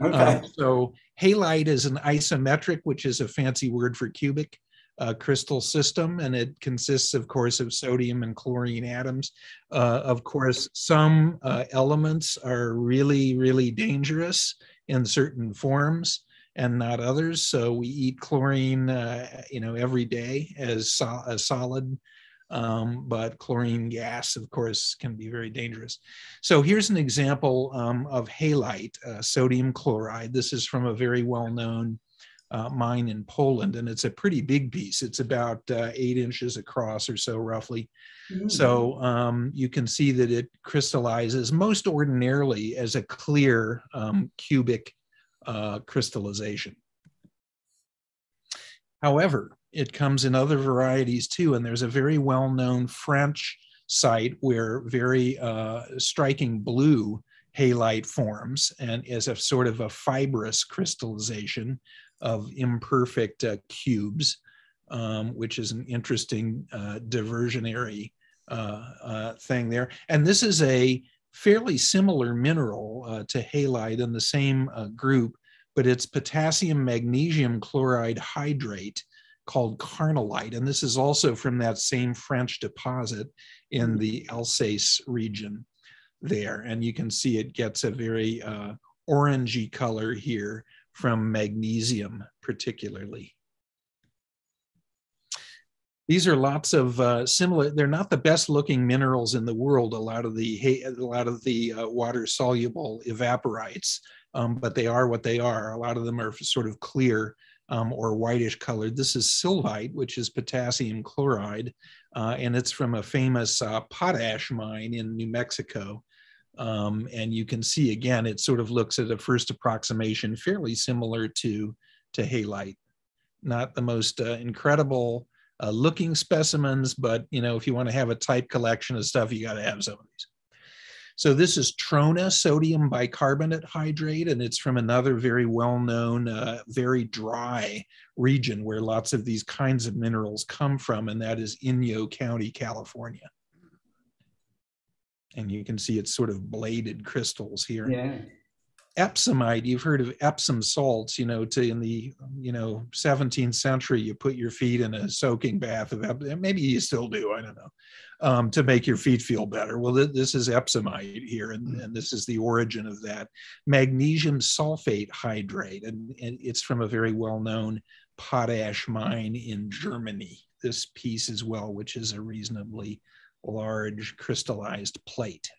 there. Okay. Uh, so halite is an isometric, which is a fancy word for cubic uh, crystal system, and it consists, of course, of sodium and chlorine atoms. Uh, of course, some uh, elements are really, really dangerous in certain forms and not others. So we eat chlorine, uh, you know, every day as so- a solid. Um, but chlorine gas, of course, can be very dangerous. So here's an example um, of halite, uh, sodium chloride. This is from a very well-known uh, mine in Poland, and it's a pretty big piece. It's about uh, eight inches across or so, roughly. Mm-hmm. So um, you can see that it crystallizes most ordinarily as a clear um, cubic uh, crystallization. However, it comes in other varieties too, and there's a very well-known French site where very uh, striking blue halite forms and is a sort of a fibrous crystallization of imperfect uh, cubes, um, which is an interesting uh, diversionary uh, uh, thing there. And this is a fairly similar mineral uh, to halite in the same group, but it's potassium magnesium chloride hydrate called carnallite. And this is also from that same French deposit in the Alsace region there. And you can see it gets a very uh, orangey color here from magnesium particularly. These are lots of uh, similar, they're not the best looking minerals in the world, a lot of the, a lot of the uh, water soluble evaporites, um, but they are what they are. A lot of them are sort of clear um, or whitish colored. This is sylvite, which is potassium chloride, uh, and it's from a famous uh, potash mine in New Mexico. Um, and you can see again, it sort of looks at a first approximation fairly similar to, to halite. Not the most uh, incredible uh, looking specimens, but you know, if you want to have a type collection of stuff, you got to have some of these. So this is Trona sodium bicarbonate hydrate, and it's from another very well-known, uh, very dry region where lots of these kinds of minerals come from, and that is Inyo County, California. And you can see it's sort of bladed crystals here. Yeah. Epsomite, you've heard of Epsom salts, you know, to in the, you know, 17th century, you put your feet in a soaking bath of, maybe you still do, I don't know um, to make your feet feel better. Well, th this is epsomite here, and, and, this is the origin of that. Magnesium sulfate hydrate, and, and it's from a very well-known potash mine in Germany. This piece as well, which is a reasonably large crystallized plate.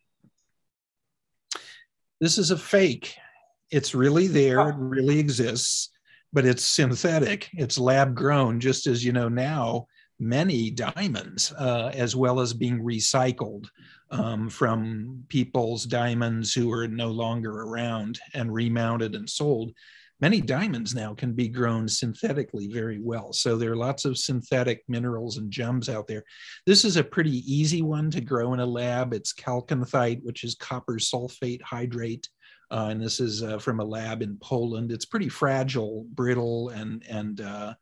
This is a fake. It's really there, it really exists, but it's synthetic. It's lab grown, just as you know now many diamonds uh, as well as being recycled um, from people's diamonds who are no longer around and remounted and sold. Many diamonds now can be grown synthetically very well. So there are lots of synthetic minerals and gems out there. This is a pretty easy one to grow in a lab. It's chalcanthite, which is copper sulfate hydrate. Uh, and this is uh, from a lab in Poland. It's pretty fragile, brittle, and and uh,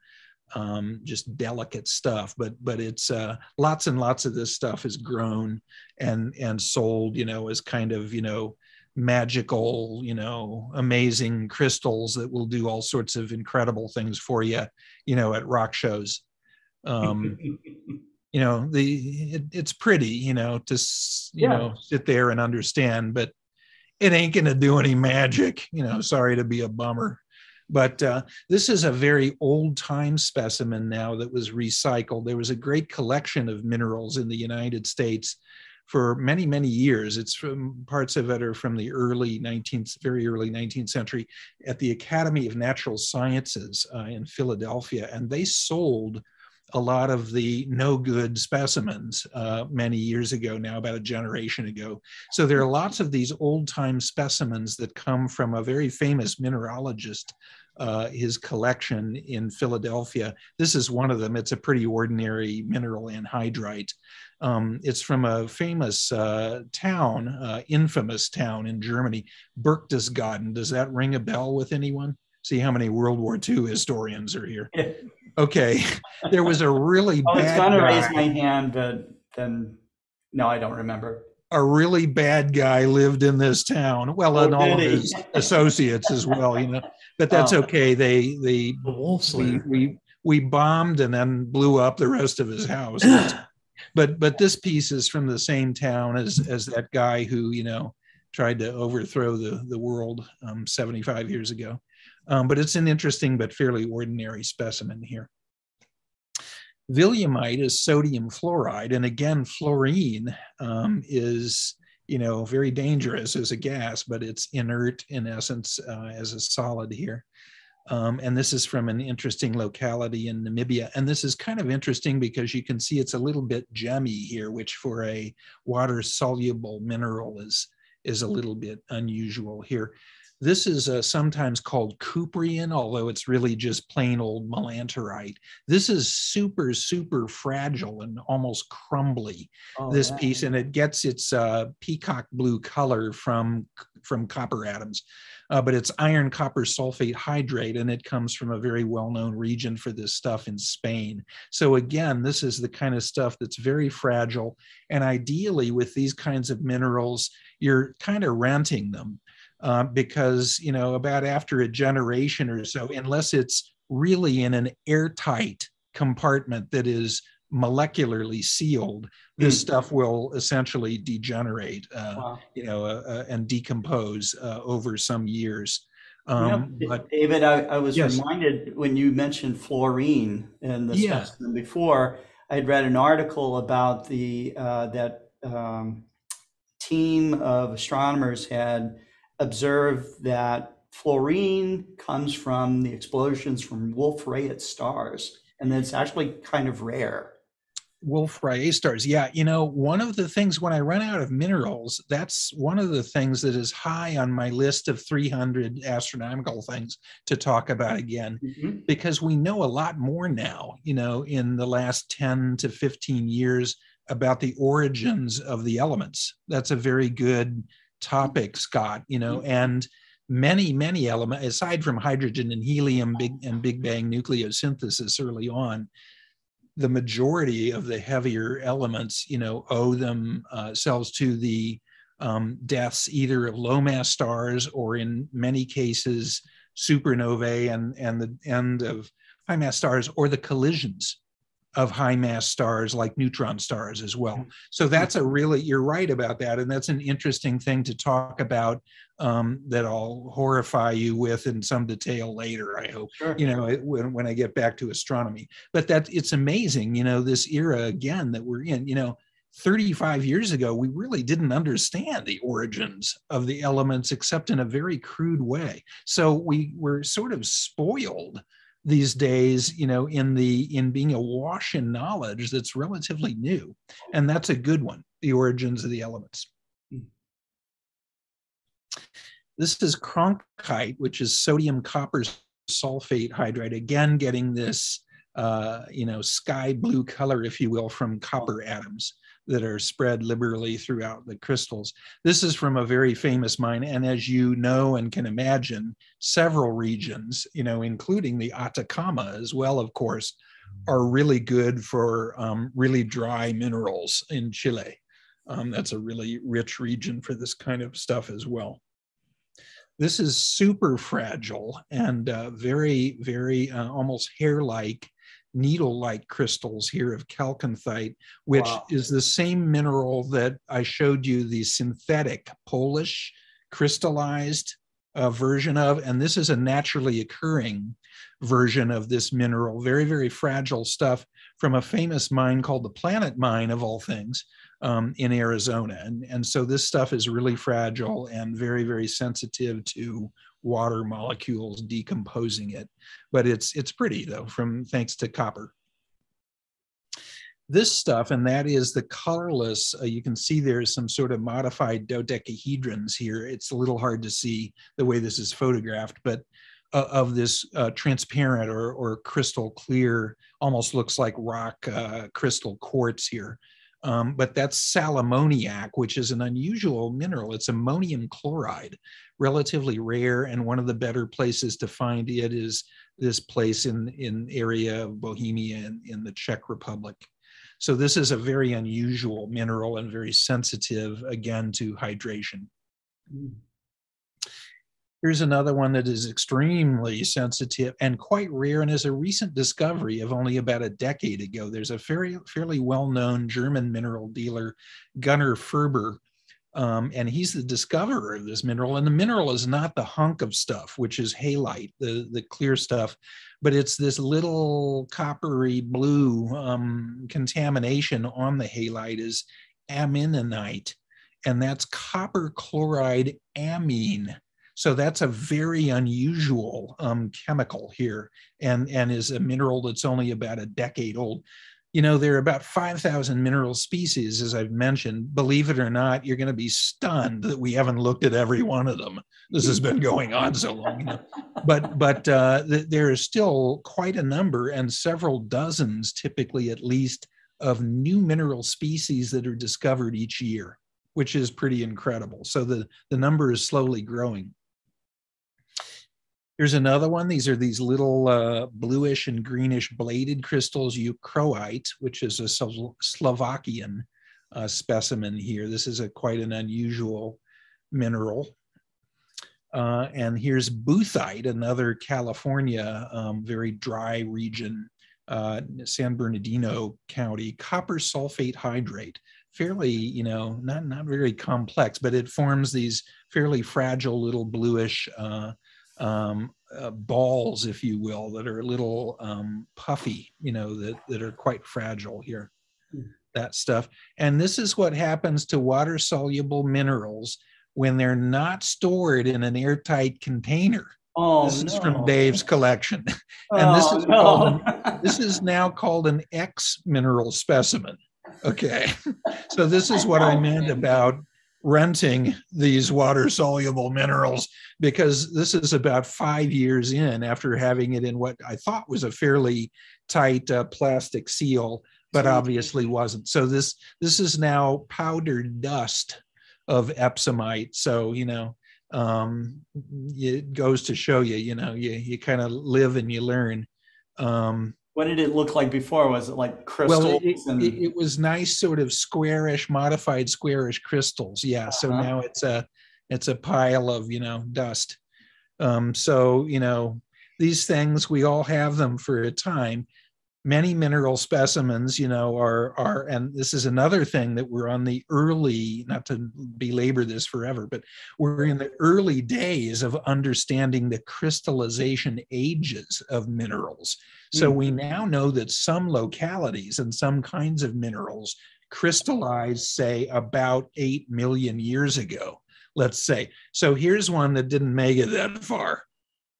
um, just delicate stuff. But but it's uh, lots and lots of this stuff is grown and and sold, you know, as kind of you know magical, you know, amazing crystals that will do all sorts of incredible things for you, you know, at rock shows. Um, you know, the it, it's pretty, you know, to you yeah. know sit there and understand, but it ain't gonna do any magic. You know, sorry to be a bummer. But uh, this is a very old time specimen now that was recycled. There was a great collection of minerals in the United States for many, many years. It's from parts of it are from the early 19th, very early 19th century at the Academy of Natural Sciences uh, in Philadelphia. And they sold a lot of the no good specimens uh, many years ago now, about a generation ago. So there are lots of these old time specimens that come from a very famous mineralogist uh, his collection in Philadelphia. This is one of them. It's a pretty ordinary mineral anhydrite. Um, it's from a famous uh, town, uh, infamous town in Germany, Berchtesgaden. Does that ring a bell with anyone? See how many World War II historians are here. Okay, there was a really oh, bad. I was going to raise my hand, but then no, I don't remember a really bad guy lived in this town. Well, oh, and all of his associates as well, you know. But that's oh. okay. They they we, we we bombed and then blew up the rest of his house. but but this piece is from the same town as as that guy who you know tried to overthrow the the world um, 75 years ago. Um, but it's an interesting but fairly ordinary specimen here. Villiaumite is sodium fluoride, and again, fluorine um, is you know very dangerous as a gas, but it's inert in essence uh, as a solid here. Um, and this is from an interesting locality in Namibia. And this is kind of interesting because you can see it's a little bit gemmy here, which for a water soluble mineral is is a little bit unusual here. This is uh, sometimes called cuprian, although it's really just plain old melanterite. This is super, super fragile and almost crumbly, Oh, this piece, and it gets its uh, peacock blue color from, from copper atoms. Uh, but it's iron copper sulfate hydrate, and it comes from a very well-known region for this stuff in Spain. So again, this is the kind of stuff that's very fragile. And ideally with these kinds of minerals, you're kind of renting them uh, because, you know, about after a generation or so, unless it's really in an airtight compartment that is molecularly sealed, this stuff will essentially degenerate, uh, Wow. you know, uh, uh, and decompose uh, over some years. You know, Um, but David, I, I was Yes. reminded when you mentioned fluorine in the Yeah. specimen before, I had read an article about the uh, that um, team of astronomers had observed that fluorine comes from the explosions from Wolf Rayet stars, and that it's actually kind of rare. Wolf Rayet stars. Yeah, you know, one of the things when I run out of minerals, that's one of the things that is high on my list of 300 astronomical things to talk about again, mm-hmm. because we know a lot more now, you know, in the last 10 to 15 years about the origins of the elements. That's a very good topic, Scott, you know, and many, many elements, aside from hydrogen and helium big and Big Bang nucleosynthesis early on, the majority of the heavier elements, you know, owe themselves to the um, deaths either of low mass stars or in many cases supernovae and, and the end of high mass stars or the collisions of high mass stars like neutron stars as well. So that's a really, you're right about that. And that's an interesting thing to talk about um, that I'll horrify you with in some detail later, I hope, you know, it- when, when I get back to astronomy. But that it's amazing, you know, this era again that we're in, you know, 35 years ago, we really didn't understand the origins of the elements except in a very crude way. So we were sort of spoiled these days you know in the in being awash in knowledge that's relatively new. And that's a good one the origins of the elements. This is kröhnkite which is sodium copper sulfate hydride. Again getting this uh, you know sky blue color if you will from copper atoms that are spread liberally throughout the crystals. This is from a very famous mine, and as you know and can imagine, several regions, you know, including the Atacama as well, of course, are really good for um, really dry minerals in Chile. Um, that's a really rich region for this kind of stuff as well. This is super fragile and uh, very, very uh, almost hair-like needle-like crystals here of chalcanthite, which Wow. is the same mineral that I showed you the synthetic Polish crystallized uh, version of, and this is a naturally occurring version of this mineral, very, very fragile stuff from a famous mine called the Planet Mine, of all things, um, in Arizona. And, and so this stuff is really fragile and very, very sensitive to water molecules decomposing it. But it's it's pretty though, from thanks to copper. This stuff, and that is the colorless, uh, you can see there's some sort of modified dodecahedrons here. It's a little hard to see the way this is photographed, but uh, of this uh, transparent or, or crystal clear, almost looks like rock uh, crystal quartz here. Um, but that's salammoniac, which is an unusual mineral. It's ammonium chloride, relatively rare, and one of the better places to find it is this place in in area of Bohemia in, in the Czech Republic. So this is a very unusual mineral and very sensitive again to hydration. Here's another one that is extremely sensitive and quite rare and is a recent discovery of only about a decade ago. There's a very, fairly well-known German mineral dealer, Gunnar Färber, um, and he's the discoverer of this mineral. And the mineral is not the hunk of stuff, which is halite, the, the clear stuff, but it's this little coppery blue um, contamination on the halite is ammineite, and that's copper chloride amine. So that's a very unusual um, chemical here and, and is a mineral that's only about a decade old. You know, there are about 5,000 mineral species, as I've mentioned. Believe it or not, you're going to be stunned that we haven't looked at every one of them. This has been going on so long. You know? But, but uh, th- there is still quite a number and several dozens, typically at least, of new mineral species that are discovered each year, which is pretty incredible. So the, the number is slowly growing. Here's another one. These are these little uh, bluish and greenish bladed crystals, euchroite, which is a Slovakian uh, specimen here. This is a quite an unusual mineral. Uh, and here's boothite, another California um, very dry region, uh, San Bernardino County, copper sulfate hydrate. Fairly, you know, not, not very complex, but it forms these fairly fragile little bluish uh, um, uh, balls, if you will, that are a little um, puffy, you know, that, that are quite fragile here, mm. that stuff. And this is what happens to water soluble minerals when they're not stored in an airtight container. Oh, this is no. from Dave's collection. and this Oh, is, no. called this is now called an X mineral specimen. Okay. so this is what I meant about renting these water soluble minerals because this is about five years in after having it in what I thought was a fairly tight uh, plastic seal, but obviously wasn't. So this this is now powdered dust of epsomite. So you know, um, it goes to show you, you know, you you kind of live and you learn. Um, What did it look like before? Was it like crystals? well, it, and it, it was nice, sort of squarish, modified squarish crystals. Yeah. So Uh-huh. now it's a it's a pile of you know dust. Um, so you know these things we all have them for a time. Many mineral specimens, you know, are are, and this is another thing that we're on the early, not to belabor this forever, but we're in the early days of understanding the crystallization ages of minerals. So we mm-hmm. now know that some localities and some kinds of minerals crystallized, say, about 8 million years ago, let's say. So here's one that didn't make it that far,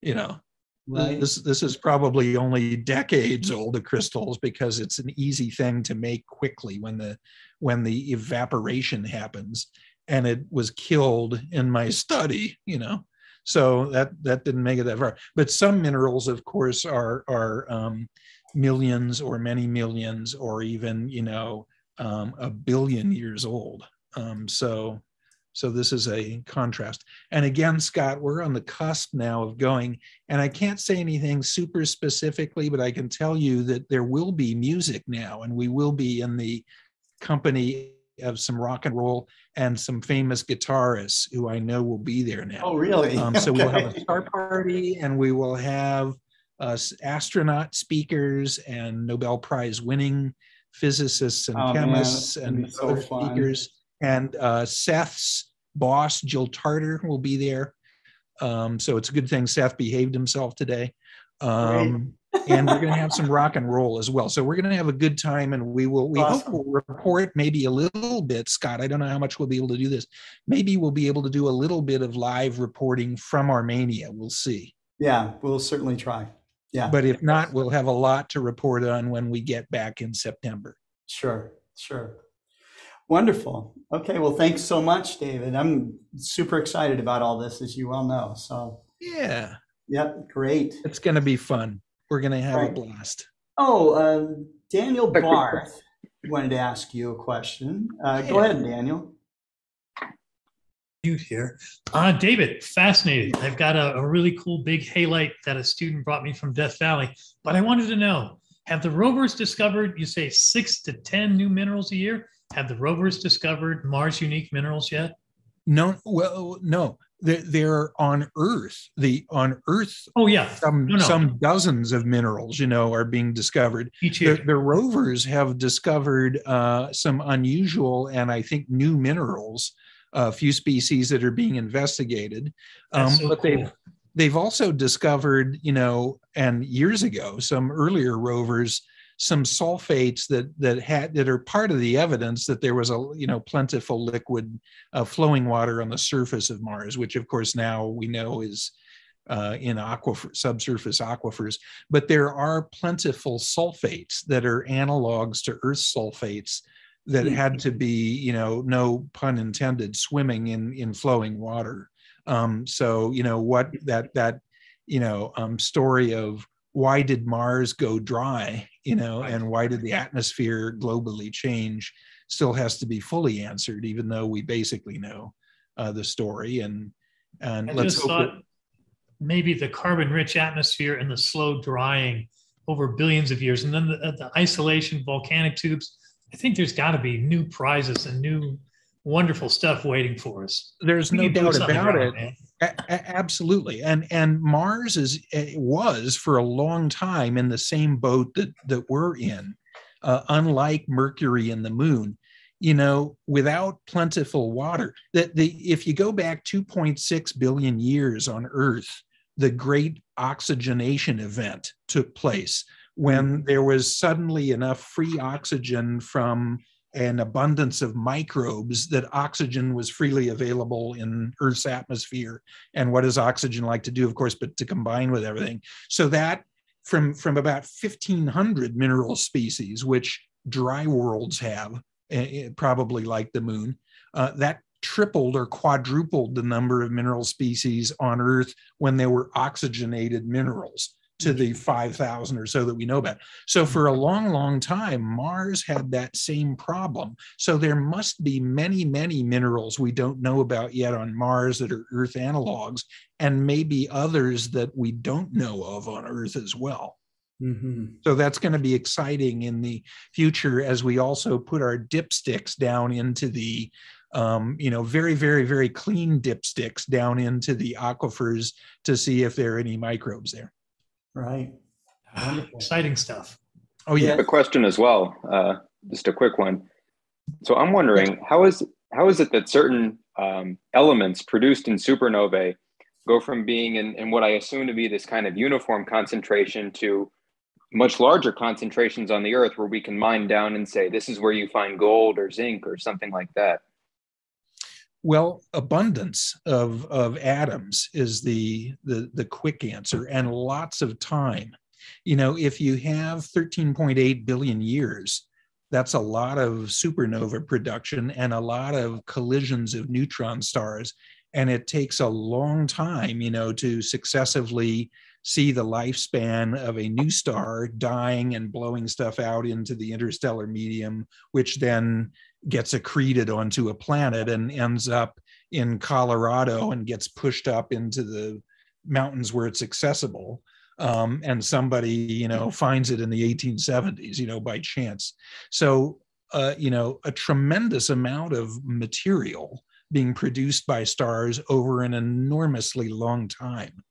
you know. Right. This, this is probably only decades old of crystals because it's an easy thing to make quickly when the when the evaporation happens. And it was killed in my study you know? So that that didn't make it that far. But some minerals of course are are um, millions or many millions or even you know um, a billion years old. Um, so so this is a contrast and again scott we're on the cusp now of going and i can't say anything super specifically but i can tell you that there will be music now and we will be in the company of some rock and roll and some famous guitarists who I know will be there now. Oh, really? Um, so we'll have a star party and we will have uh, astronaut speakers and Nobel Prize winning physicists and Oh, chemists that's and so other fun. speakers. And uh, Seth's boss, Jill Tarter, will be there. Um, so it's a good thing Seth behaved himself today. Um, and we're going to have some rock and roll as well. So we're going to have a good time, and we will. We hope we'll report maybe a little bit, Scott. I don't know how much we'll be able to do this. Maybe we'll be able to do a little bit of live reporting from Armenia. We'll see. Yeah, we'll certainly try. Yeah. But if not, we'll have a lot to report on when we get back in September. Sure, sure. Wonderful. Okay, well, thanks so much, David. I'm super excited about all this, as you well know. So, Yeah, yep, great. it's going to be fun. We're going to have a blast. Oh, um, Daniel Barth wanted to ask you a question. Uh, Go ahead, Daniel. Mute here. Uh, David, fascinated. I've got a, a really cool big halite that a student brought me from Death Valley, but I wanted to know, have the rovers discovered, you say six to 10 new minerals a year? Have the rovers discovered Mars unique minerals yet? No, well, no, they're, they're on Earth. The on Earth. Oh yeah, some No, no. some dozens of minerals, you know, are being discovered. Each The, year. the rovers have discovered uh, some unusual and I think new minerals. A few species that are being investigated, um, so but they've they've also discovered, you know, and years ago, some earlier rovers, some sulfates that that had that are part of the evidence that there was a you know plentiful liquid uh, flowing water on the surface of Mars, which of course now we know is uh, in aquifer, subsurface aquifers, but there are plentiful sulfates that are analogs to earth sulfates that Mm. had to be, you know, no pun intended, swimming in in flowing water. Um, so, you know, what that that you know um, story of why did Mars go dry, you know, and why did the atmosphere globally change still has to be fully answered, even though we basically know uh, the story. And and I let's just thought that- maybe the carbon rich atmosphere and the slow drying over billions of years, and then the, the isolation, volcanic tubes. I think there's got to be new prizes and new wonderful stuff waiting for us. There's no doubt about right, it. A- absolutely, and and Mars is eh, was for a long time in the same boat that that we're in. Uh, unlike Mercury and the Moon, you know, without plentiful water, that the if you go back 2.6 billion years on Earth, the Great Oxygenation Event took place when there was suddenly enough free oxygen from an abundance of microbes that oxygen was freely available in Earth's atmosphere. And what does oxygen like to do, of course, but to combine with everything? So that from, from about 1,500 mineral species, which dry worlds have, eh, eh, probably like the moon, uh, that tripled or quadrupled the number of mineral species on Earth when they were oxygenated minerals to the 5,000 or so that we know about. So for a long, long time, Mars had that same problem. So there must be many, many minerals we don't know about yet on Mars that are Earth analogs, and maybe others that we don't know of on Earth as well. Mm-hmm. So that's going to be exciting in the future as we also put our dipsticks down into the, um, you know, very, very, very clean dipsticks down into the aquifers to see if there are any microbes there. Right. Exciting stuff. Oh yeah. A question as well, uh, just a quick one. So I'm wondering how is how is it that certain um, elements produced in supernovae go from being in, in what I assume to be this kind of uniform concentration to much larger concentrations on the Earth, where we can mine down and say this is where you find gold or zinc or something like that. Well, abundance of, of atoms is the, the, the quick answer and lots of time. You know, if you have 13.8 billion years, that's a lot of supernova production and a lot of collisions of neutron stars. And it takes a long time, you know, to successively see the lifespan of a new star dying and blowing stuff out into the interstellar medium, which then gets accreted onto a planet and ends up in Colorado and gets pushed up into the mountains where it's accessible. Um, and somebody, you know, finds it in the 1870s, you know, by chance. So, uh, you know, a tremendous amount of material being produced by stars over an enormously long time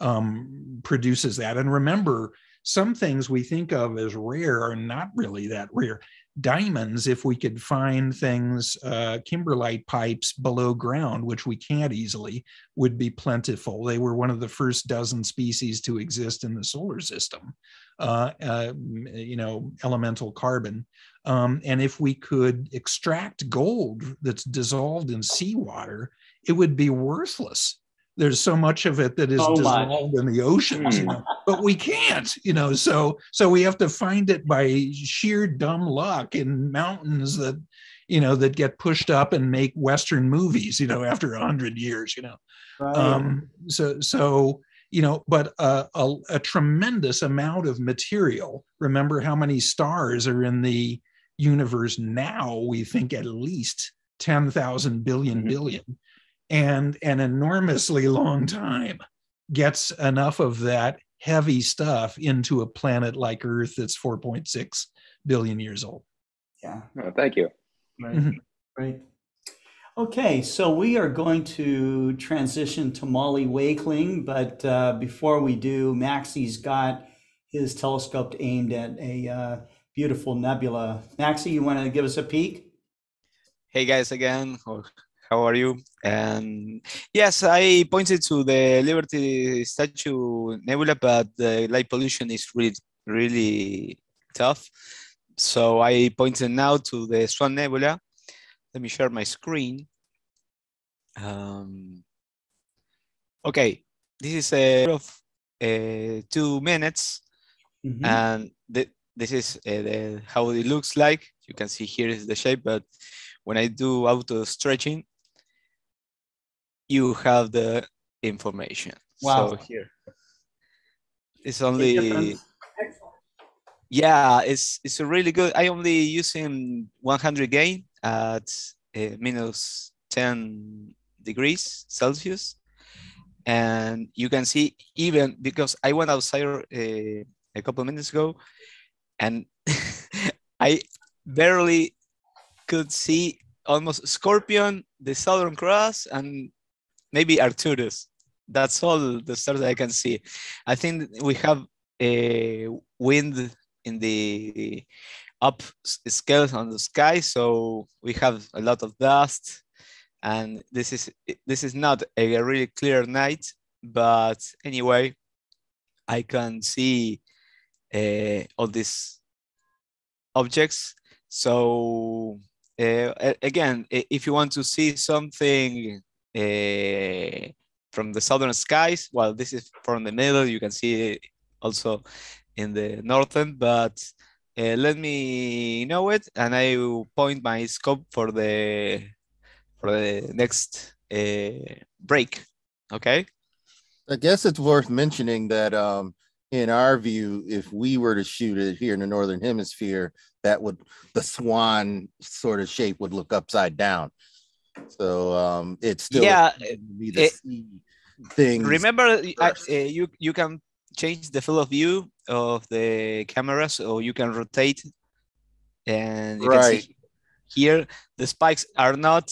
um, produces that. And remember, some things we think of as rare are not really that rare. Diamonds, if we could find things, uh, kimberlite pipes below ground, which we can't easily, would be plentiful. They were one of the first dozen species to exist in the solar system, uh, uh, you know, elemental carbon. Um, and if we could extract gold that's dissolved in seawater, it would be worthless there's so much of it that is much. dissolved in the oceans you hmm. know but we can't you know so so we have to find it by sheer dumb luck in mountains that you know that get pushed up and make western movies you know after a hundred years you know. Right. um so so you know but a, a, a tremendous amount of material. Remember how many stars are in the universe now? We think at least 10,000 billion mm-hmm. billion and an enormously long time gets enough of that heavy stuff into a planet like Earth that's 4.6 billion years old. Yeah. Oh, thank you. Right. Mhm. Right. Okay, so we are going to transition to Molly Wakeling, but uh, before we do, Maxie's got his telescope aimed at a uh, beautiful nebula. Maxie, you want to give us a peek? Hey guys again, How- are you? And yes, I pointed to the Liberty Statue Nebula, but the light pollution is really, really tough. So I pointed now to the Swan Nebula. Let me share my screen. Um, okay, this is a of uh, two minutes, Mhm. and th- this is uh, the, how it looks like. You can see here is the shape, but when I do auto stretching, you have the information. Wow. So here, it's only yeah, it's it's a really good. I only using 100 gain at uh, minus 10 degrees Celsius, and you can see even because I went outside uh, a couple minutes ago, and I barely could see almost Scorpion, the Southern Cross, and maybe Arcturus. That's all the stars I can see. I think we have a wind in the up scales on the sky, so we have a lot of dust, and this is this is not a really clear night. But anyway, I can see uh, all these objects. So uh, again, if you want to see something uh, from the southern skies, well, this is from the middle. You can see it also in the northern, but uh, let me know it, and I will point my scope for the for the next uh, break. Okay. I guess it's worth mentioning that um, in our view, if we were to shoot it here in the northern hemisphere, that would the swan sort of shape would look upside down. So um, it's still Yeah, be the it- sea things. Remember, y- I- uh, you you can change the field of view of the camera, so you can rotate, and you can Right. see here the spikes are not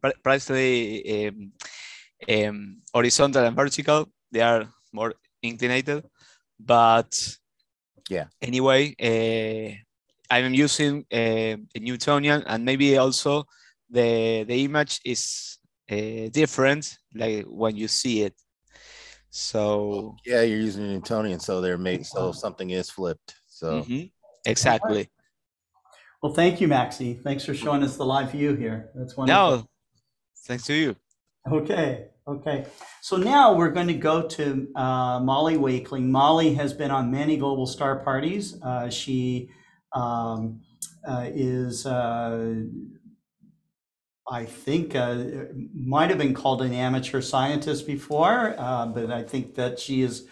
pre- precisely um, um, horizontal and vertical; they are more inclinated. But yeah, anyway, uh, I'm using uh, a Newtonian, and maybe also the the image is uh, different, like when you see it. So Yeah, you're using a Newtonian, so they're made so something is flipped. So Mhm. exactly. Well, thank you, maxi Thanks for showing us the live view here. That's wonderful. No, thanks to you. Okay, okay. So now we're going to go to uh, Molly Wakeling. Molly has been on many Global Star parties. Uh, she um, uh, is, uh, I think, uh, might have been called an amateur scientist before, uh, but I think that she is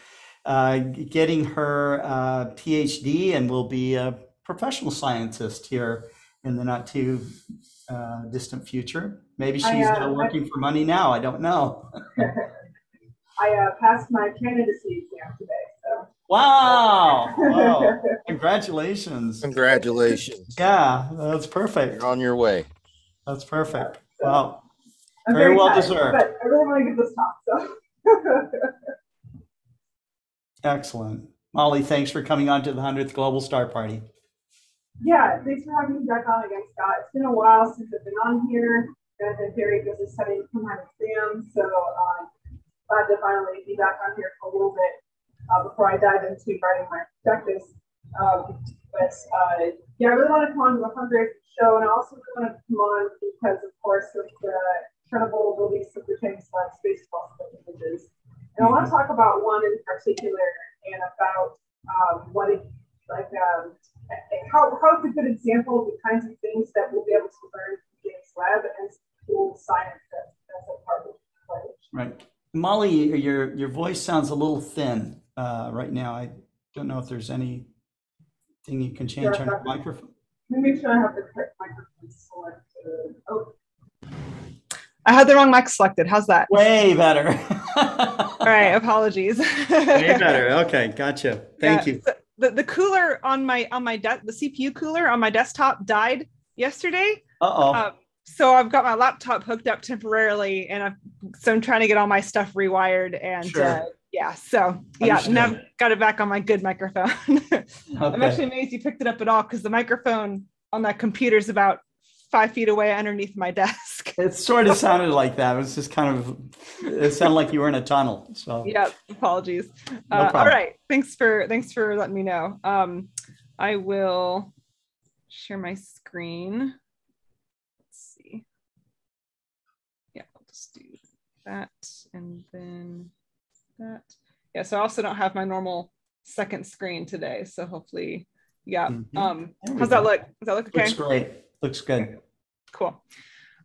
uh, getting her uh, PhD and will be a professional scientist here in the not too uh, distant future. Maybe I, she's uh, uh, working for money now. I don't know. I uh, passed my candidacy exam today, so. Wow! Wow! Congratulations! Congratulations! Yeah, that's perfect. You're on your way. That's perfect. Wow! I'm Very well tired, deserved. But I really want to give this talk, so. Excellent. Molly, thanks for coming on to the 100th Global Star Party. yeah, thanks for having me back on again, Scott. It's been a while since I've been on here. I've been very busy studying for my exam, so um, glad to finally be back on here for a little bit uh, before I dive into writing my perspectives. Um, but uh, yeah, I really want to come on to the 100th show, and I also want to come on because, of course, of the incredible release of the James Webb Space Telescope images. And I want to talk about one in particular and about um, what it like um, how, how it's a good example of the kinds of things that we'll be able to learn from James Webb and cool science that, that's a part of it. Right. Molly, your your voice sounds a little thin uh, right now. I don't know if there's anything you can change on your microphone. Let me make sure I have the correct microphone selected. Oh, I had the wrong mic selected. How's that? Way better. All right, apologies. Way better. Okay, gotcha. Thank Yeah, you. so the, the cooler on my on my de- the CPU cooler on my desktop died yesterday. Uh-oh. Uh, so I've got my laptop hooked up temporarily, and I've so I'm trying to get all my stuff rewired. And Sure. uh, yeah, so yeah, Understood. now I've got it back on my good microphone. I'm actually amazed you picked it up at all because the microphone on that computer is about five feet away underneath my desk. It sort of sounded like that. It was just kind of, it sounded like you were in a tunnel. So, yeah Apologies. No Uh, all right. Thanks for thanks for letting me know. Um, I will share my screen. Let's see. Yeah, I'll just do that and then that. Yeah, so I also don't have my normal second screen today. So hopefully, yeah. Mhm. Um, how's that look? Does that look okay? Looks great. Looks good. Cool.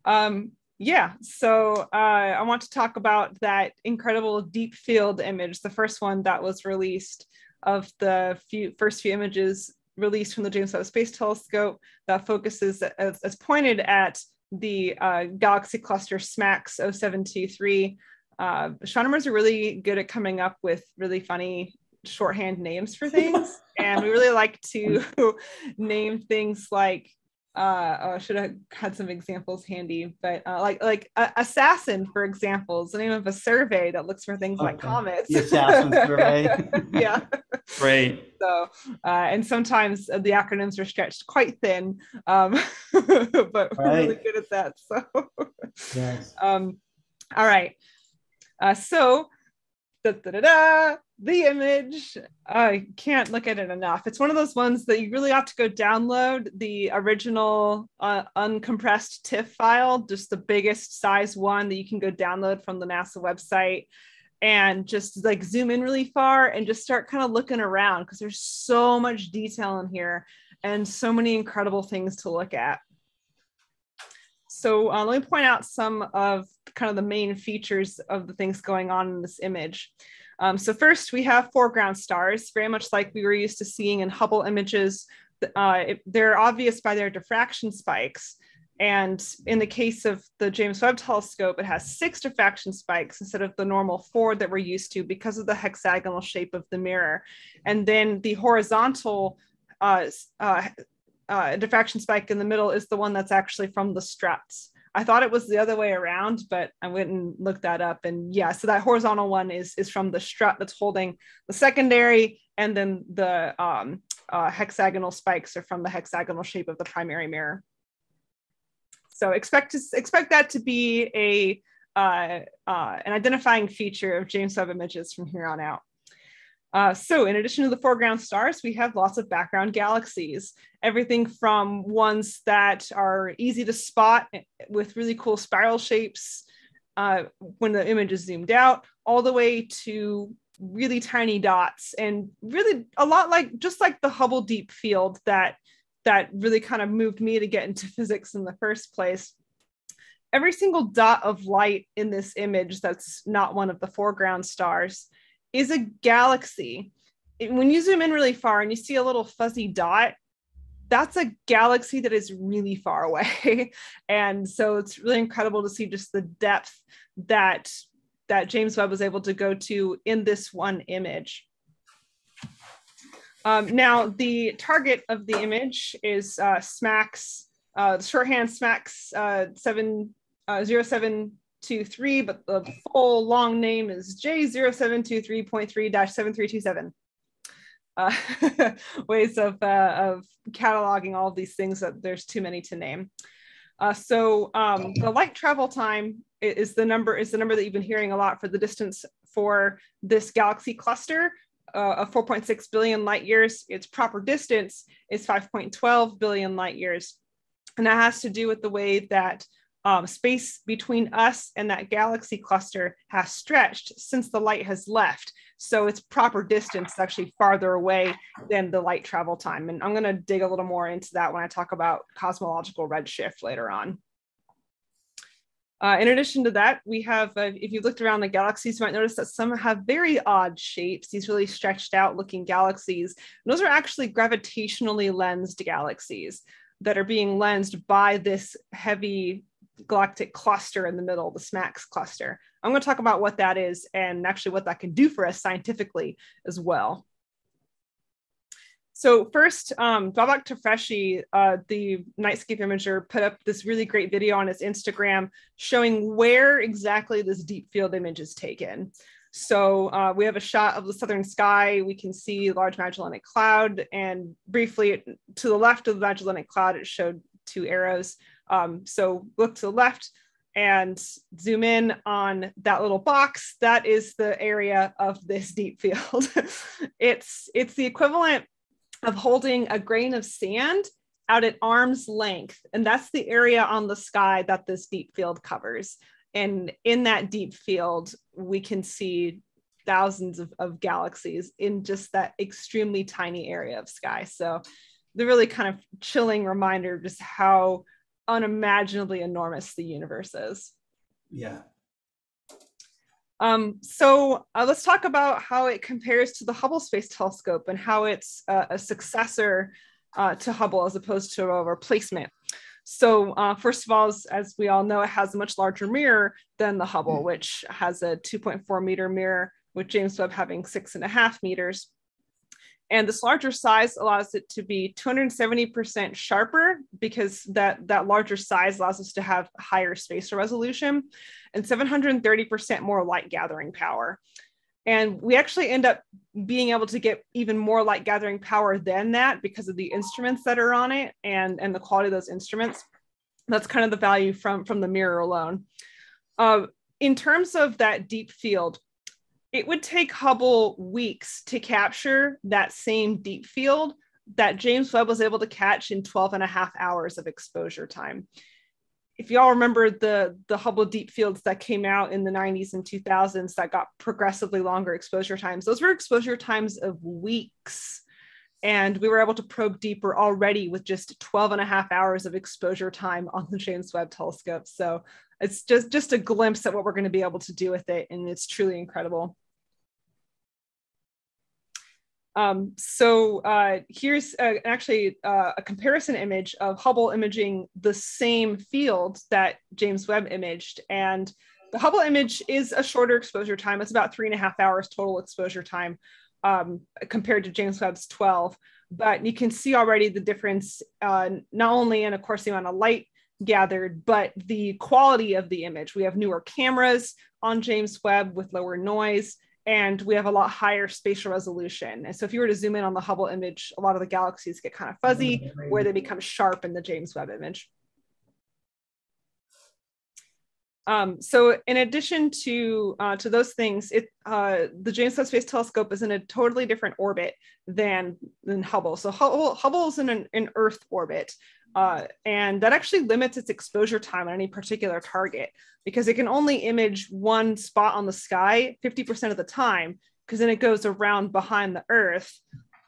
Um, yeah, so uh, I want to talk about that incredible deep field image, the first one that was released of the few first few images released from the James Webb Space Telescope that focuses as, as pointed at the uh, galaxy cluster SMACS 0723. Uh, astronomers are really good at coming up with really funny shorthand names for things, and we really like to name things like uh oh, I should have had some examples handy, but uh, like like uh, ASAS-SN, for example, is the name of a survey that looks for things like comets. The ASAS-SN survey. yeah. Great. So uh, and sometimes uh, the acronyms are stretched quite thin, um, but we're really good at that. So Yes. um, all right. Uh, so da, da, da, the image. I can't look at it enough. It's one of those ones that you really have to go download the original uh, uncompressed tiff file just the biggest size one that you can go download from the nasa website and just like zoom in really far and just start kind of looking around because there's so much detail in here and so many incredible things to look at. So uh, let me point out some of kind of the main features of the things going on in this image. Um, so first we have foreground stars, very much like we were used to seeing in Hubble images. Uh, it- they're obvious by their diffraction spikes. And in the case of the James Webb Telescope, it has six diffraction spikes instead of the normal four that we're used to because of the hexagonal shape of the mirror. And then the horizontal uh, uh, uh, diffraction spike in the middle is the one that's actually from the struts. I thought it was the other way around, but I went and looked that up. And yeah, so that horizontal one is is from the strut that's holding the secondary, and then the um, uh, hexagonal spikes are from the hexagonal shape of the primary mirror. So expect to expect that to be a uh, uh, an identifying feature of James Webb images from here on out. Uh, so in addition to the foreground stars, we have lots of background galaxies, everything from ones that are easy to spot with really cool spiral shapes uh, when the image is zoomed out, all the way to really tiny dots and really a lot like just like the Hubble deep field that that really kind of moved me to get into physics in the first place. Every single dot of light in this image that's not one of the foreground stars is a galaxy. When you zoom in really far and you see a little fuzzy dot, that's a galaxy that is really far away. and so it's really incredible to see just the depth that that James Webb was able to go to in this one image. Um, now, the target of the image is uh, SMACS, uh, shorthand SMACS uh, 7, uh, 0723, but the full long name is J0723.3-7327. Uh, ways of, uh, of cataloging all of these things that there's too many to name. Uh, so um, the light travel time is the number is the number that you've been hearing a lot for the distance for this galaxy cluster uh, of 4.6 billion light years. Its proper distance is 5.12 billion light years, and that has to do with the way that um, space between us and that galaxy cluster has stretched since the light has left. So its proper distance is actually farther away than the light travel time. And I'm going to dig a little more into that when I talk about cosmological redshift later on. Uh, in addition to that, we have, uh, if you looked around the galaxies, you might notice that some have very odd shapes, these really stretched out looking galaxies. And those are actually gravitationally lensed galaxies that are being lensed by this heavy galactic cluster in the middle, the SMACS cluster. I'm going to talk about what that is and actually what that can do for us scientifically as well. So first, um, Babak Tafreshi, uh, the Nightscape imager, put up this really great video on his Instagram showing where exactly this deep field image is taken. So uh, we have a shot of the southern sky. We can see large Magellanic Cloud, and briefly to the left of the Magellanic Cloud, it showed two arrows. Um, so look to the left and zoom in on that little box. That is the area of this deep field. it's it's the equivalent of holding a grain of sand out at arm's length, and that's the area on the sky that this deep field covers. And in that deep field, we can see thousands of, of galaxies in just that extremely tiny area of sky. So the really kind of chilling reminder of just how unimaginably enormous the universe is. Yeah. Um, so uh, let's talk about how it compares to the Hubble Space Telescope and how it's uh, a successor uh, to Hubble as opposed to a replacement. So uh, first of all, as, as, we all know, it has a much larger mirror than the Hubble, mm. which has a 2.4 meter mirror with James Webb having six and a half meters. And this larger size allows it to be 270% sharper because that, that larger size allows us to have higher spatial resolution and 730% more light gathering power. And we actually end up being able to get even more light gathering power than that because of the instruments that are on it and, and the quality of those instruments. That's kind of the value from, from the mirror alone. Uh, in terms of that deep field, it would take Hubble weeks to capture that same deep field that James Webb was able to catch in 12 and a half hours of exposure time. If y'all remember the, the Hubble deep fields that came out in the 90s and 2000s that got progressively longer exposure times, those were exposure times of weeks. And we were able to probe deeper already with just 12 and a half hours of exposure time on the James Webb telescope. So it's just, just a glimpse at what we're going to be able to do with it. And it's truly incredible. Um, so uh, here's uh, actually uh, a comparison image of Hubble imaging the same field that James Webb imaged. And the Hubble image is a shorter exposure time. It's about three and a half hours total exposure time um, compared to James Webb's 12. But you can see already the difference, uh, not only in, of course, the amount of light gathered, but the quality of the image. We have newer cameras on James Webb with lower noise and we have a lot higher spatial resolution. And so if you were to zoom in on the Hubble image, a lot of the galaxies get kind of fuzzy where they become sharp in the James Webb image. Um, so in addition to, uh, to those things, it, uh, the James Webb Space Telescope is in a totally different orbit than, than Hubble. So Hubble, Hubble is in an, an Earth orbit, uh, and that actually limits its exposure time on any particular target because it can only image one spot on the sky 50% of the time because then it goes around behind the earth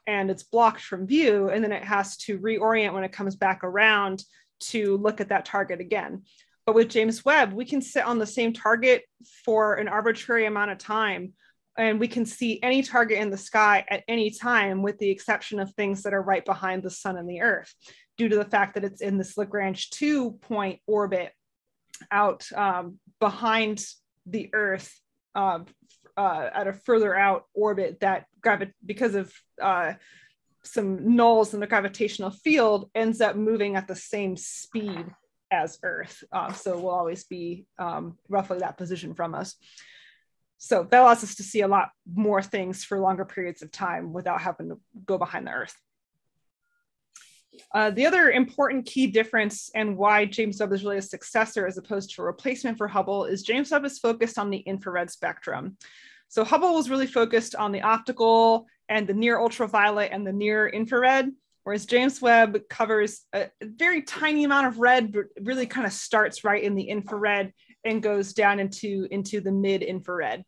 and it's blocked from view and then it has to reorient when it comes back around to look at that target again. But with james webb we can sit on the same target for an arbitrary amount of time and we can see any target in the sky at any time with the exception of things that are right behind the sun and the earth due to the fact that it's in this Lagrange 2 point orbit out um, behind the Earth uh, uh, at a further out orbit that because of uh, some nulls in the gravitational field ends up moving at the same speed as Earth. Uh, so will always be um, roughly that position from us. So that allows us to see a lot more things for longer periods of time without having to go behind the Earth. Uh, the other important key difference and why James Webb is really a successor as opposed to a replacement for Hubble is James Webb is focused on the infrared spectrum. So Hubble was really focused on the optical and the near ultraviolet and the near infrared, whereas James Webb covers a very tiny amount of red, but really kind of starts right in the infrared and goes down into, into the mid infrared.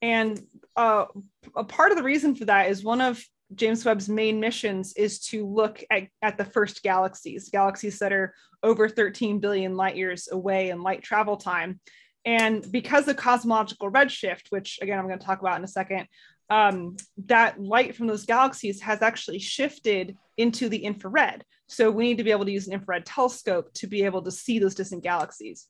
And uh, a part of the reason for that is one of James Webb's main missions is to look at, at the first galaxies, galaxies that are over 13 billion light years away in light travel time. And because of cosmological redshift, which again I'm going to talk about in a second, um, that light from those galaxies has actually shifted into the infrared. So we need to be able to use an infrared telescope to be able to see those distant galaxies.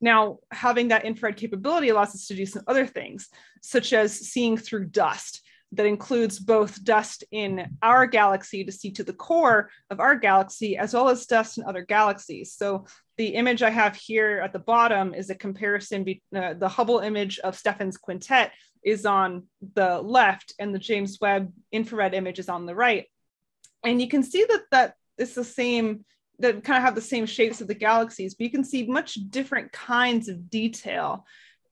Now, having that infrared capability allows us to do some other things, such as seeing through dust that includes both dust in our galaxy to see to the core of our galaxy, as well as dust in other galaxies. So the image I have here at the bottom is a comparison. Be, uh, the Hubble image of Stephan's quintet is on the left, and the James Webb infrared image is on the right. And you can see that that is the same that kind of have the same shapes of the galaxies, but you can see much different kinds of detail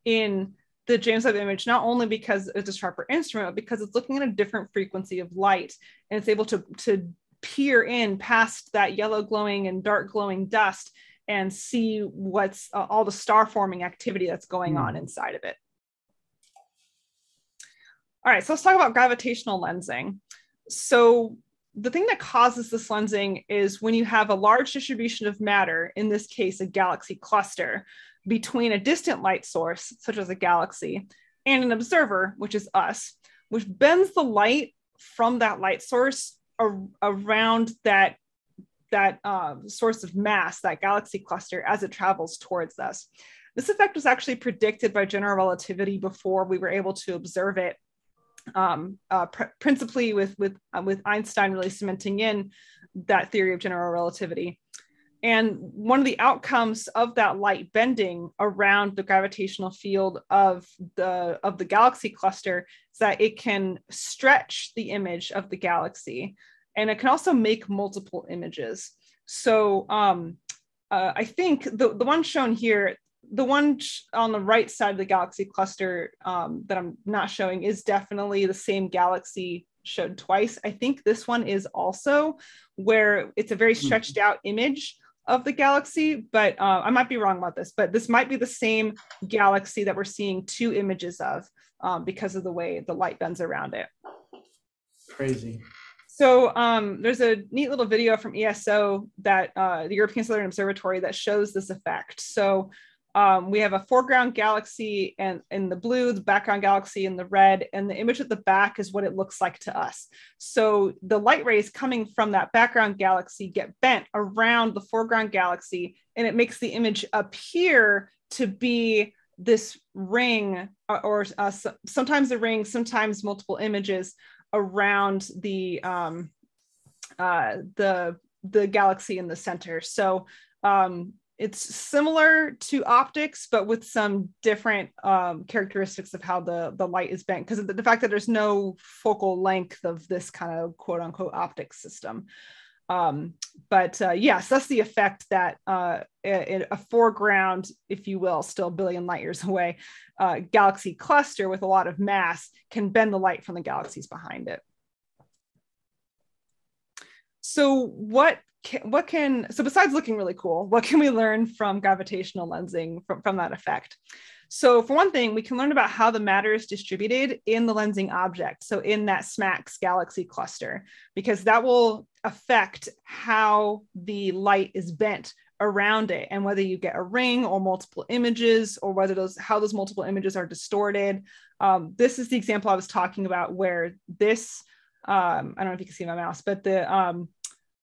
in the James Webb image, not only because it's a sharper instrument, but because it's looking at a different frequency of light and it's able to, to peer in past that yellow glowing and dark glowing dust and see what's uh, all the star forming activity that's going on inside of it. All right, so let's talk about gravitational lensing. So the thing that causes this lensing is when you have a large distribution of matter, in this case, a galaxy cluster, between a distant light source, such as a galaxy, and an observer, which is us, which bends the light from that light source ar- around that that uh, source of mass, that galaxy cluster, as it travels towards us. This effect was actually predicted by general relativity before we were able to observe it um, uh, pr- principally with with uh, with Einstein really cementing in that theory of general relativity. And one of the outcomes of that light bending around the gravitational field of the of the galaxy cluster is that it can stretch the image of the galaxy, and it can also make multiple images. So um, uh, I think the the one shown here the one on the right side of the galaxy cluster um, that I'm not showing is definitely the same galaxy showed twice. I think this one is also where it's a very hmm. stretched out image of the galaxy, but uh, I might be wrong about this, but this might be the same galaxy that we're seeing two images of um, because of the way the light bends around it. Crazy. So um, there's a neat little video from ESO that uh, the European Southern Observatory that shows this effect. So um, we have a foreground galaxy and in the blue, the background galaxy in the red, and the image at the back is what it looks like to us. So the light rays coming from that background galaxy get bent around the foreground galaxy, and it makes the image appear to be this ring, or, or uh, sometimes a ring, sometimes multiple images around the um, uh, the the galaxy in the center. So um, it's similar to optics, but with some different um, characteristics of how the, the light is bent because of the, the, fact that there's no focal length of this kind of quote unquote optics system. Um, but uh, yes, that's the effect that uh, in a foreground, if you will, still a billion light years away, uh, galaxy cluster with a lot of mass can bend the light from the galaxies behind it. So what what can so besides looking really cool what can we learn from gravitational lensing from, from that effect? So for one thing we can learn about how the matter is distributed in the lensing object so in that SMACS galaxy cluster because that will affect how the light is bent around it and whether you get a ring or multiple images or whether those how those multiple images are distorted. Um, this is the example i was talking about where this um, i don't know if you can see my mouse but the um,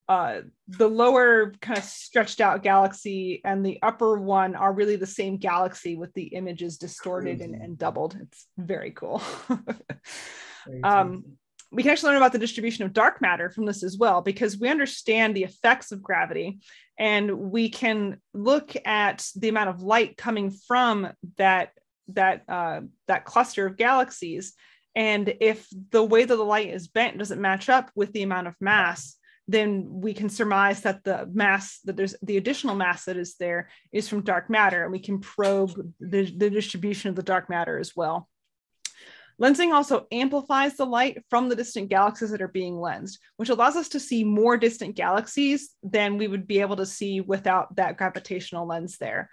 uh, the lower kind of stretched out galaxy and the upper one are really the same galaxy with the images distorted and, and, doubled. It's very cool. um, we can actually learn about the distribution of dark matter from this as well, because we understand the effects of gravity and we can look at the amount of light coming from that that uh, that cluster of galaxies. And if the way that the light is bent doesn't match up with the amount of mass, then we can surmise that the mass that there's the additional mass that is there is from dark matter and we can probe the, the distribution of the dark matter as well. Lensing also amplifies the light from the distant galaxies that are being lensed which allows us to see more distant galaxies than we would be able to see without that gravitational lens there.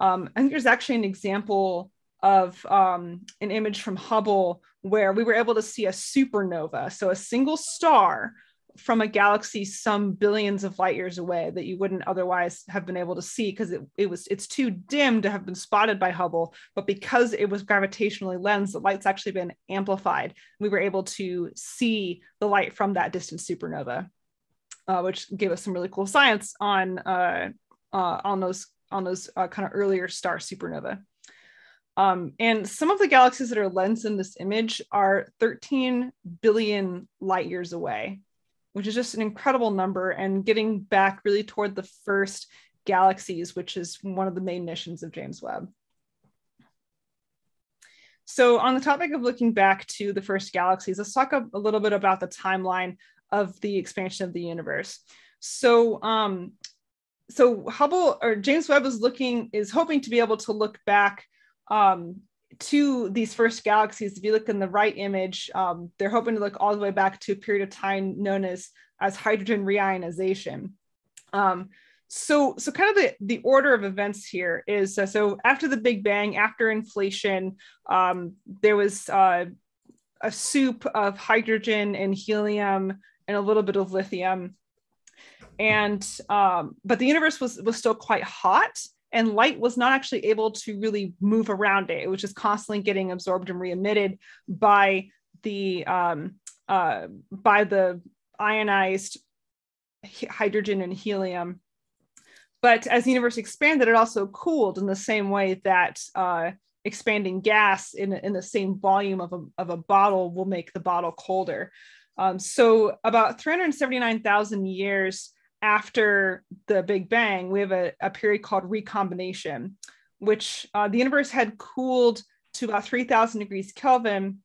Um, i think there's actually an example of um, an image from hubble where we were able to see a supernova. So a single star from a galaxy some billions of light years away that you wouldn't otherwise have been able to see because it, it was it's too dim to have been spotted by Hubble. But because it was gravitationally lensed the light's actually been amplified. We were able to see the light from that distant supernova uh, which gave us some really cool science on uh, uh, on those on those uh, kind of earlier star supernova. Um, and some of the galaxies that are lensed in this image are 13 billion light years away which is just an incredible number and getting back really toward the first galaxies, which is one of the main missions of James Webb. So on the topic of looking back to the first galaxies, let's talk a, a little bit about the timeline of the expansion of the universe. So um, so Hubble or James Webb is looking is hoping to be able to look back um, to these first galaxies, if you look in the right image, um, they're hoping to look all the way back to a period of time known as, as hydrogen reionization. Um, so, so kind of the, the order of events here is uh, so after the Big Bang, after inflation, um, there was uh, a soup of hydrogen and helium and a little bit of lithium. And um, but the universe was was still quite hot, and light was not actually able to really move around it. It was just constantly getting absorbed and re-emitted by the um, uh, by the ionized hydrogen and helium. But as the universe expanded, it also cooled in the same way that uh, expanding gas in, in the same volume of a, of a bottle will make the bottle colder. Um, so about 379,000 years after the Big Bang, we have a, a period called recombination, which uh, the universe had cooled to about 3,000 degrees Kelvin,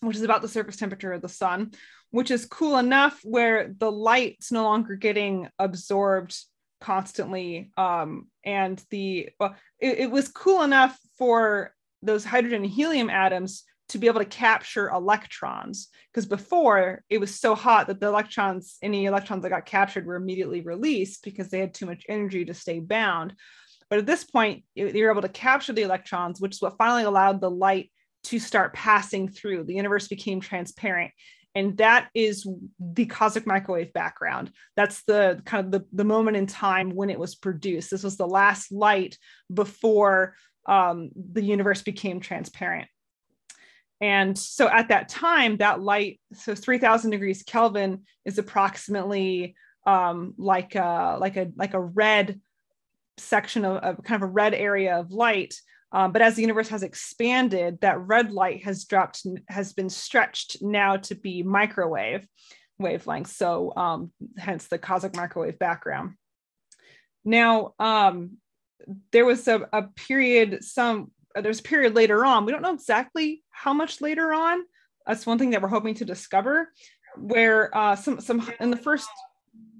which is about the surface temperature of the sun, which is cool enough where the light's no longer getting absorbed constantly um, and the well, it, it, was cool enough for those hydrogen and helium atoms to be able to capture electrons because before it was so hot that the electrons any electrons that got captured were immediately released because they had too much energy to stay bound. But at this point were able to capture the electrons which is what finally allowed the light to start passing through. The universe became transparent. And that is the cosmic microwave background. That's the kind of the, the moment in time when it was produced. This was the last light before um, the universe became transparent and so at that time that light so 3000 degrees kelvin is approximately um, like a like a like a red section of, of kind of a red area of light um, but as the universe has expanded, that red light has dropped, has been stretched now to be microwave wavelengths. So um, hence the cosmic microwave background. Now, um, there was a, a period, some, there's a period later on, we don't know exactly how much later on. That's one thing that we're hoping to discover, where uh, some, some in the first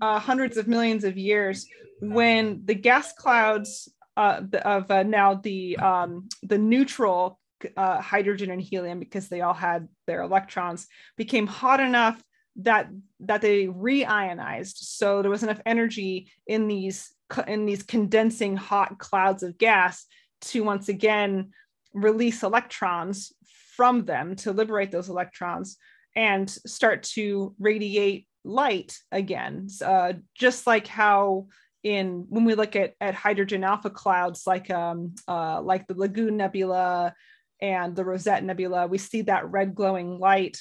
uh, hundreds of millions of years, when the gas clouds uh, of uh, now the um, the neutral uh, hydrogen and helium because they all had their electrons became hot enough that that they reionized so there was enough energy in these in these condensing hot clouds of gas to once again release electrons from them to liberate those electrons and start to radiate light again uh, just like how in when we look at, at hydrogen alpha clouds like um, uh, like the Lagoon Nebula and the Rosette Nebula, we see that red glowing light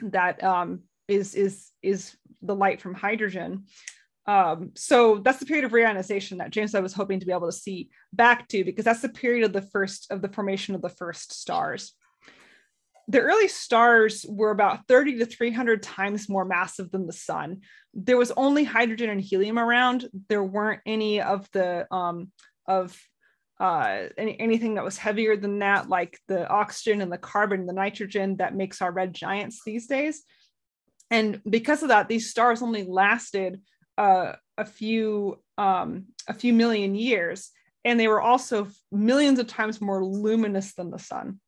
that um, is is is the light from hydrogen. Um, so that's the period of reionization that James I was hoping to be able to see back to because that's the period of the first of the formation of the first stars the early stars were about 30 to 300 times more massive than the sun. There was only hydrogen and helium around. There weren't any of the um, of uh, any, anything that was heavier than that, like the oxygen and the carbon and the nitrogen that makes our red giants these days. And because of that, these stars only lasted uh, a few um, a few million years, and they were also millions of times more luminous than the sun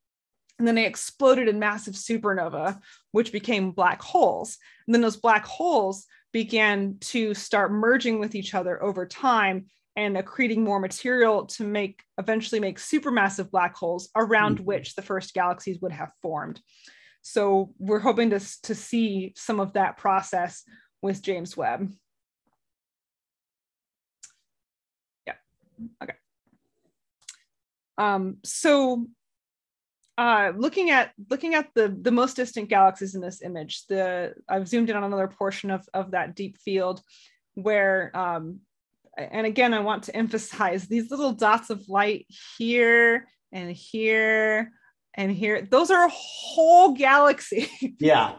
and then they exploded in massive supernova, which became black holes. And then those black holes began to start merging with each other over time and accreting more material to make eventually make supermassive black holes around mm-hmm. which the first galaxies would have formed. So we're hoping to, to see some of that process with James Webb. Okay. Um, so uh, looking at looking at the the most distant galaxies in this image, the I've zoomed in on another portion of of that deep field, where um, and again I want to emphasize these little dots of light here and here and here. Those are a whole galaxy. Yeah.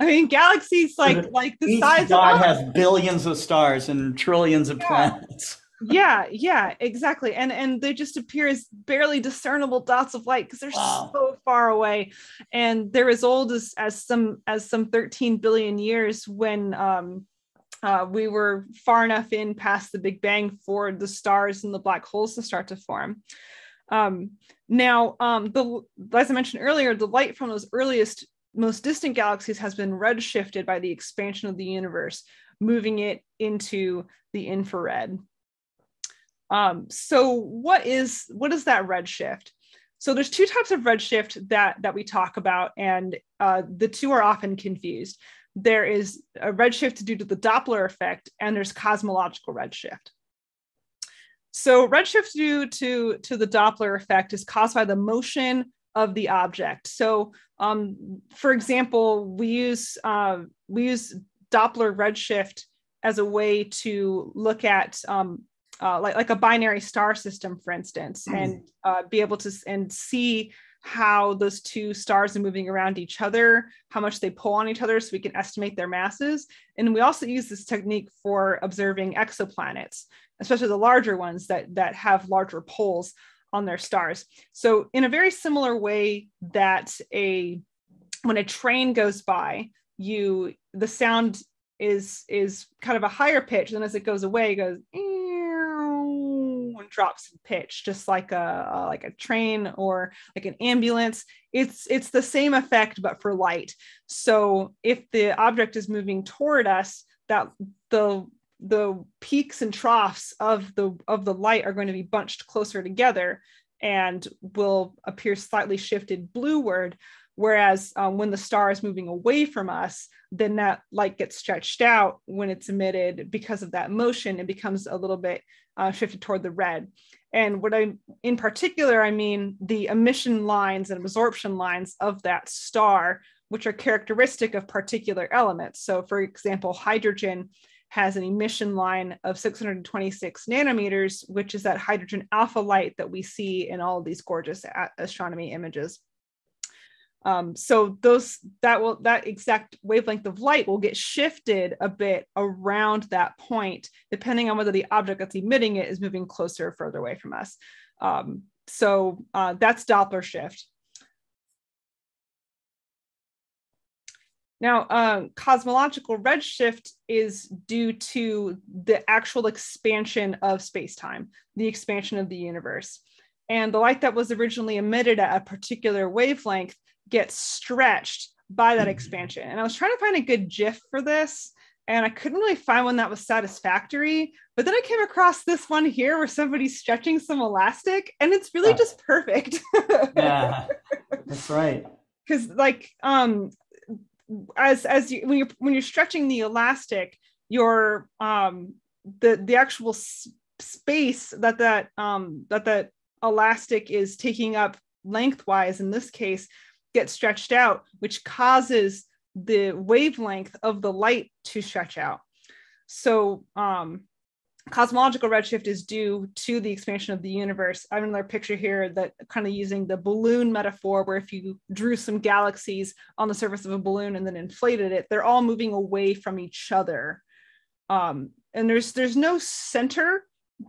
I mean, galaxies like like the Each size God of has billions of stars and trillions of planets. Yeah yeah exactly. And and they just appear as barely discernible dots of light because they're wow. so far away. And they're as old as as some as some 13 billion years when um uh, we were far enough in past the big bang for the stars and the black holes to start to form um now um the as i mentioned earlier the light from those earliest most distant galaxies has been redshifted by the expansion of the universe moving it into the infrared um, so what is what is that redshift? So there's two types of redshift that that we talk about, and uh, the two are often confused. There is a redshift due to the Doppler effect, and there's cosmological redshift. So redshift due to, to the Doppler effect is caused by the motion of the object. So um, for example, we use, uh, we use Doppler redshift as a way to look at um, uh, like, like a binary star system, for instance, mm. and uh, be able to and see how those two stars are moving around each other, how much they pull on each other, so we can estimate their masses. And we also use this technique for observing exoplanets, especially the larger ones that, that have larger poles on their stars. So in a very similar way that a when a train goes by, you the sound is is kind of a higher pitch, and as it goes away, it goes drops in pitch, just like a, a like a train or like an ambulance. It's it's the same effect but for light. So if the object is moving toward us, that the the peaks and troughs of the of the light are going to be bunched closer together and will appear slightly shifted blueward whereas um, when the star is moving away from us then that light gets stretched out when it's emitted because of that motion it becomes a little bit uh, shifted toward the red and what i in particular i mean the emission lines and absorption lines of that star which are characteristic of particular elements so for example hydrogen has an emission line of 626 nanometers, which is that hydrogen alpha light that we see in all these gorgeous astronomy images. Um, so those that will that exact wavelength of light will get shifted a bit around that point, depending on whether the object that's emitting it is moving closer or further away from us. Um, so uh, that's Doppler shift. Now, uh, cosmological redshift is due to the actual expansion of spacetime, the expansion of the universe. And the light that was originally emitted at a particular wavelength gets stretched by that expansion. And I was trying to find a good GIF for this, and I couldn't really find one that was satisfactory. But then I came across this one here where somebody's stretching some elastic, and it's really just perfect. yeah, that's right. Because like um as as you when you're when you're stretching the elastic your um the the actual s- space that that um that that elastic is taking up lengthwise in this case gets stretched out which causes the wavelength of the light to stretch out so um cosmological redshift is due to the expansion of the universe. I have another picture here that kind of using the balloon metaphor, where if you drew some galaxies on the surface of a balloon and then inflated it, they're all moving away from each other. Um, and there's there's no center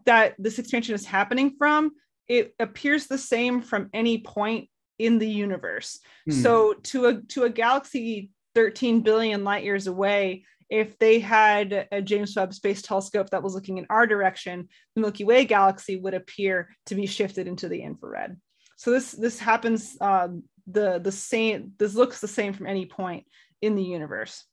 that this expansion is happening from. It appears the same from any point in the universe. Hmm. So to a to a galaxy 13 billion light years away, if they had a James Webb Space Telescope that was looking in our direction, the Milky Way galaxy would appear to be shifted into the infrared. So this this happens um, the the same. This looks the same from any point in the universe.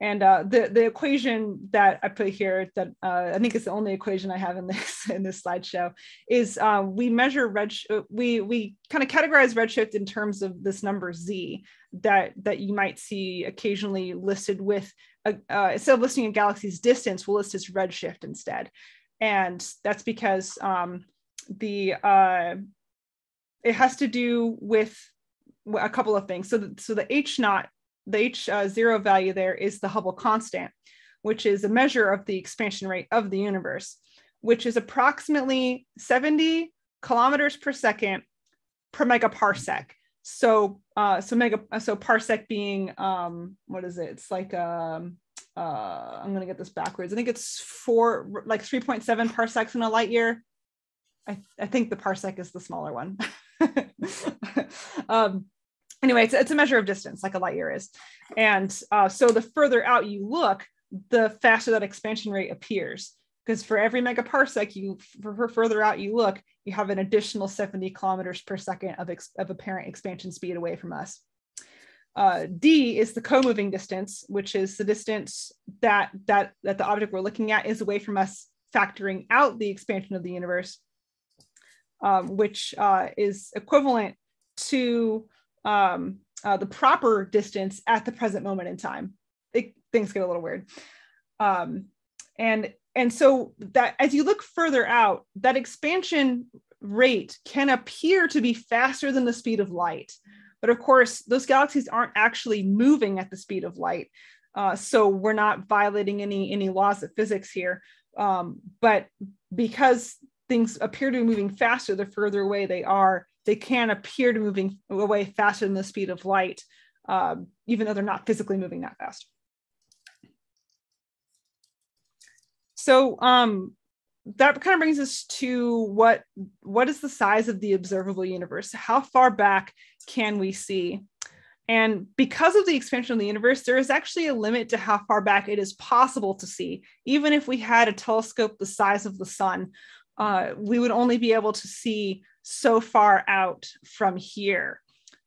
And uh, the the equation that I put here, that uh, I think is the only equation I have in this in this slideshow, is uh, we measure red. We we kind of categorize redshift in terms of this number z that that you might see occasionally listed with a, uh, instead of listing a galaxy's distance, we'll list its redshift instead, and that's because um, the uh, it has to do with a couple of things. So the, so the h naught the H uh, zero value there is the Hubble constant, which is a measure of the expansion rate of the universe, which is approximately 70 kilometers per second per megaparsec. So, uh, so mega, so parsec being, um, what is it? It's like, um, uh, I'm gonna get this backwards. I think it's four, like 3.7 parsecs in a light year. I, I think the parsec is the smaller one. um, anyway, it's, it's a measure of distance, like a light year is. And uh, so the further out you look, the faster that expansion rate appears. Because for every megaparsec, you for, further out you look, you have an additional 70 kilometers per second of, ex, of apparent expansion speed away from us. Uh, D is the co-moving distance, which is the distance that that that the object we're looking at is away from us, factoring out the expansion of the universe. um, which uh, is equivalent to um, uh, the proper distance at the present moment in time. It, things get a little weird. Um, and and so that as you look further out, that expansion rate can appear to be faster than the speed of light. But of course, those galaxies aren't actually moving at the speed of light. Uh, so we're not violating any any laws of physics here. Um, but because things appear to be moving faster the further away they are, they can appear to be moving away faster than the speed of light, uh, even though they're not physically moving that fast. So um, that kind of brings us to what what is the size of the observable universe? How far back can we see? And because of the expansion of the universe, there is actually a limit to how far back it is possible to see. Even if we had a telescope the size of the sun, uh, we would only be able to see so far out from here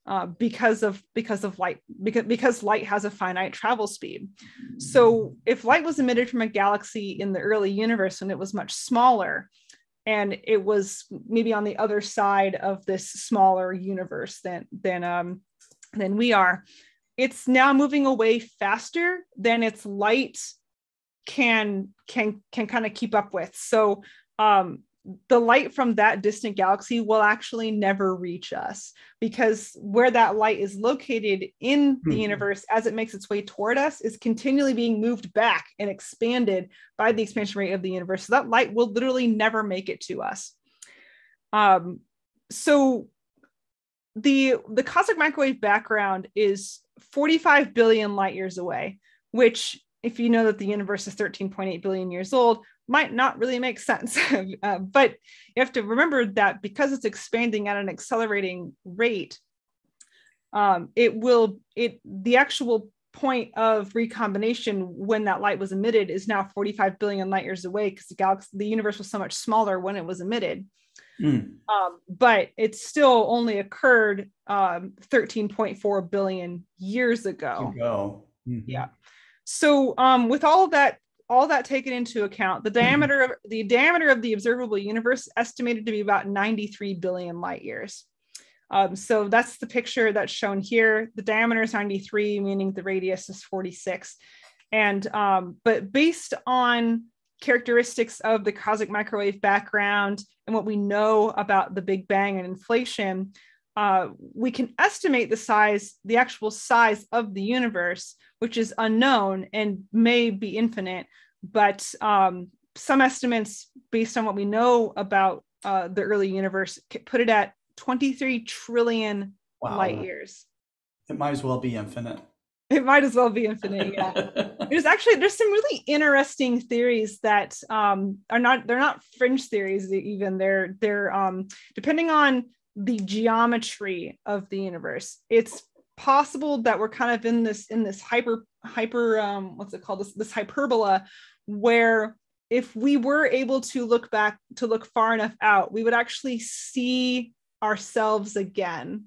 uh, because of because of light because because light has a finite travel speed. So if light was emitted from a galaxy in the early universe when it was much smaller, and it was maybe on the other side of this smaller universe than than um, than we are, it's now moving away faster than its light can can can kind of keep up with. So um, the light from that distant galaxy will actually never reach us because where that light is located in the mm-hmm. universe as it makes its way toward us is continually being moved back and expanded by the expansion rate of the universe. So that light will literally never make it to us. Um, so the the cosmic microwave background is 45 billion light years away, which if you know that the universe is 13.8 billion years old, might not really make sense. uh, but you have to remember that because it's expanding at an accelerating rate, um, it will, it the actual point of recombination when that light was emitted is now 45 billion light years away because the galaxy, the universe was so much smaller when it was emitted. Mm. Um, but it still only occurred um, 13.4 billion years ago. Mm-hmm. Yeah. So um, with all of that all that taken into account, the diameter of the diameter of the observable universe estimated to be about 93 billion light years. Um, so that's the picture that's shown here. The diameter is 93, meaning the radius is 46. And um, but based on characteristics of the cosmic microwave background and what we know about the Big Bang and inflation, uh, we can estimate the size, the actual size of the universe, which is unknown and may be infinite. But um, some estimates, based on what we know about uh, the early universe, put it at 23 trillion wow. light years. It might as well be infinite. It might as well be infinite. Yeah. there's actually there's some really interesting theories that um, are not they're not fringe theories even they're they're um, depending on the geometry of the universe. It's possible that we're kind of in this in this hyper hyper um, what's it called this this hyperbola where if we were able to look back to look far enough out, we would actually see ourselves again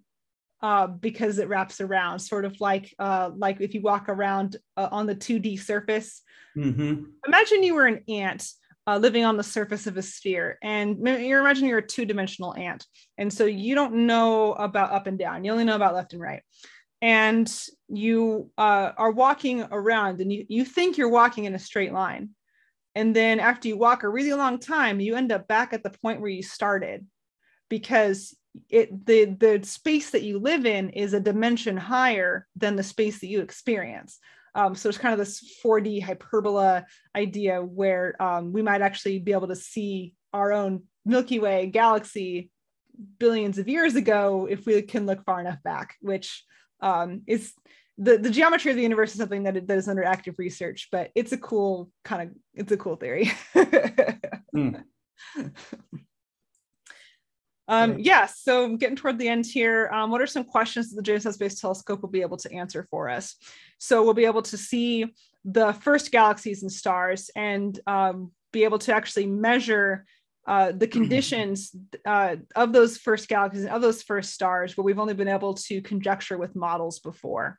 uh, because it wraps around, sort of like uh, like if you walk around uh, on the 2D surface. Mm-hmm. Imagine you were an ant uh, living on the surface of a sphere. And you're imagining you're a two dimensional ant. And so you don't know about up and down, you only know about left and right. And you uh, are walking around and you, you think you're walking in a straight line. And then after you walk a really long time, you end up back at the point where you started because it the the space that you live in is a dimension higher than the space that you experience um, so it's kind of this 4D hyperbola idea where um, we might actually be able to see our own Milky Way galaxy billions of years ago if we can look far enough back, which um, is the, the geometry of the universe is something that, that is under active research, but it's a cool kind of, it's a cool theory. mm. Um, yeah, so getting toward the end here, um, what are some questions that the James Webb Space Telescope will be able to answer for us? So we'll be able to see the first galaxies and stars and um, be able to actually measure uh, the conditions uh, of those first galaxies and of those first stars where we've only been able to conjecture with models before.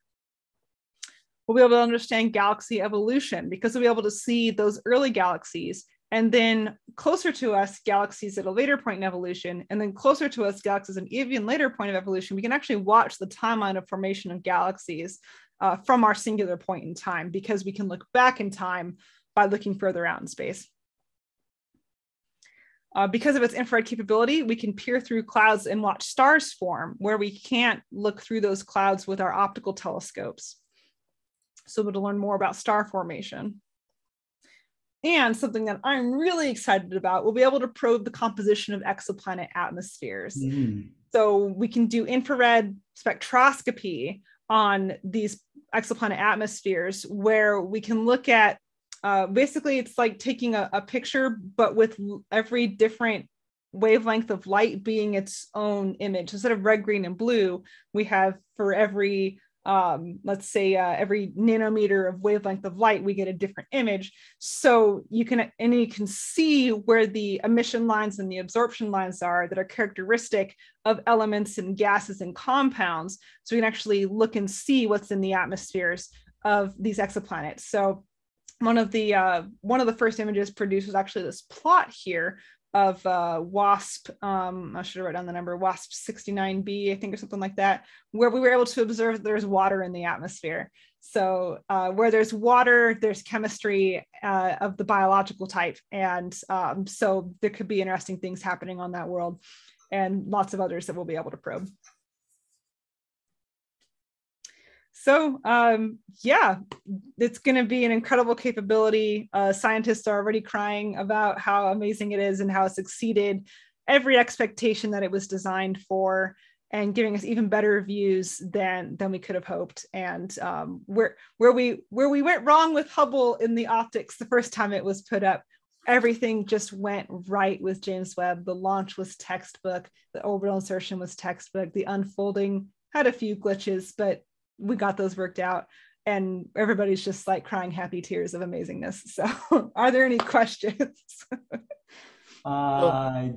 We'll be able to understand galaxy evolution because we'll be able to see those early galaxies and then closer to us, galaxies at a later point in evolution, and then closer to us, galaxies at an even later point of evolution, we can actually watch the timeline of formation of galaxies uh, from our singular point in time because we can look back in time by looking further out in space. Uh, because of its infrared capability, we can peer through clouds and watch stars form where we can't look through those clouds with our optical telescopes. So we'll learn more about star formation. And something that I'm really excited about, we'll be able to probe the composition of exoplanet atmospheres. Mm. So we can do infrared spectroscopy on these exoplanet atmospheres where we can look at uh, basically it's like taking a, a picture but with every different wavelength of light being its own image instead of red green and blue we have for every um, let's say uh, every nanometer of wavelength of light, we get a different image. So you can, and you can see where the emission lines and the absorption lines are that are characteristic of elements and gases and compounds. So we can actually look and see what's in the atmospheres of these exoplanets. So one of the uh, one of the first images produced was actually this plot here of uh, WASP, um, I should have written down the number, WASP 69b, I think, or something like that, where we were able to observe there's water in the atmosphere. So uh, where there's water, there's chemistry uh, of the biological type. And um, so there could be interesting things happening on that world and lots of others that we'll be able to probe. So um, yeah, it's going to be an incredible capability. Uh, scientists are already crying about how amazing it is and how it's exceeded every expectation that it was designed for and giving us even better views than than we could have hoped and um, where where we where we went wrong with hubble in the optics the first time it was put up everything just went right with james webb the launch was textbook the orbital insertion was textbook the unfolding had a few glitches but we got those worked out and everybody's just like crying happy tears of amazingness. So are there any questions? Uh,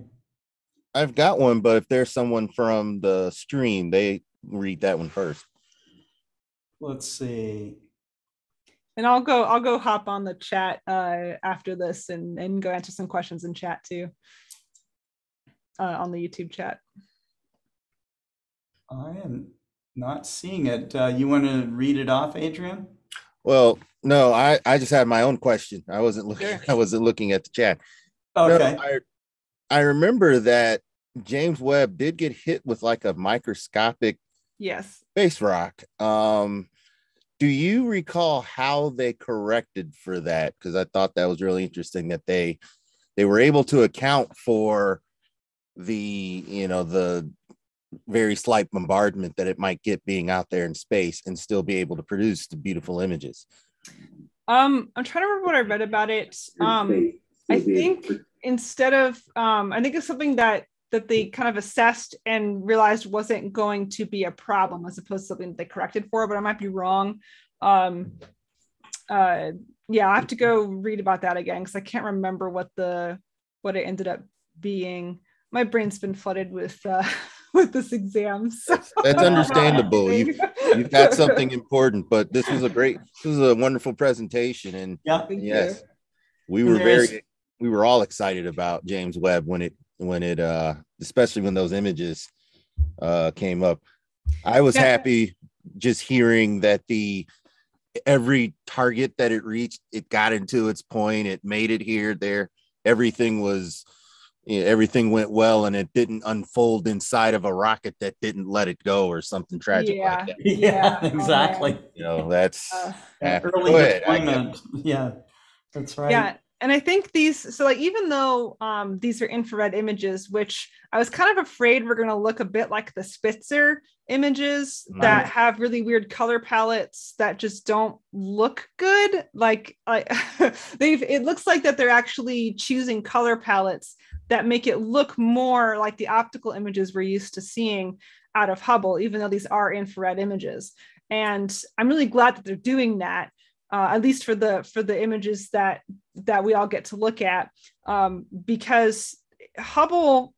I've got one, but if there's someone from the stream, they read that one first. let's see. And i'll go i'll go hop on the chat uh, after this and and go answer some questions in chat too uh, on the youtube chat. I am not seeing it uh, you want to read it off adrian Well, no, I, I just had my own question. I wasn't looking. Sure. I wasn't looking at the chat. No, Okay. I, I remember that James Webb did get hit with like a microscopic yes space rock. Um, do you recall how they corrected for that? Because I thought that was really interesting that they they were able to account for the you know the very slight bombardment that it might get being out there in space and still be able to produce the beautiful images. Um, I'm trying to remember what I read about it. Um, I think instead of, um, I think it's something that that they kind of assessed and realized wasn't going to be a problem, as opposed to something that they corrected for. But I might be wrong. Um, uh, yeah, I have to go read about that again because I can't remember what the what it ended up being. My brain's been flooded with uh, with this exam. So. That's understandable. You've you've got something important, but this was a great, this was a wonderful presentation, and yeah, yes, we were there's- very, we were all excited about James Webb when it when it uh especially when those images uh came up. I was Yeah. happy just hearing that the every target that it reached, it got into its point, it made it here, there, everything was you know, everything went well and it didn't unfold inside of a rocket that didn't let it go or something tragic Yeah, like that. yeah, oh, exactly. You know, that's Uh, early go ahead. I get- deployment yeah that's right Yeah. And I think these, so like, even though um, these are infrared images, which I was kind of afraid were going to look a bit like the Spitzer images that have really weird color palettes that just don't look good. Like, I, they've, it looks like that they're actually choosing color palettes that make it look more like the optical images we're used to seeing out of Hubble, even though these are infrared images. And I'm really glad that they're doing that uh, at least for the for the images that that we all get to look at um, because hubble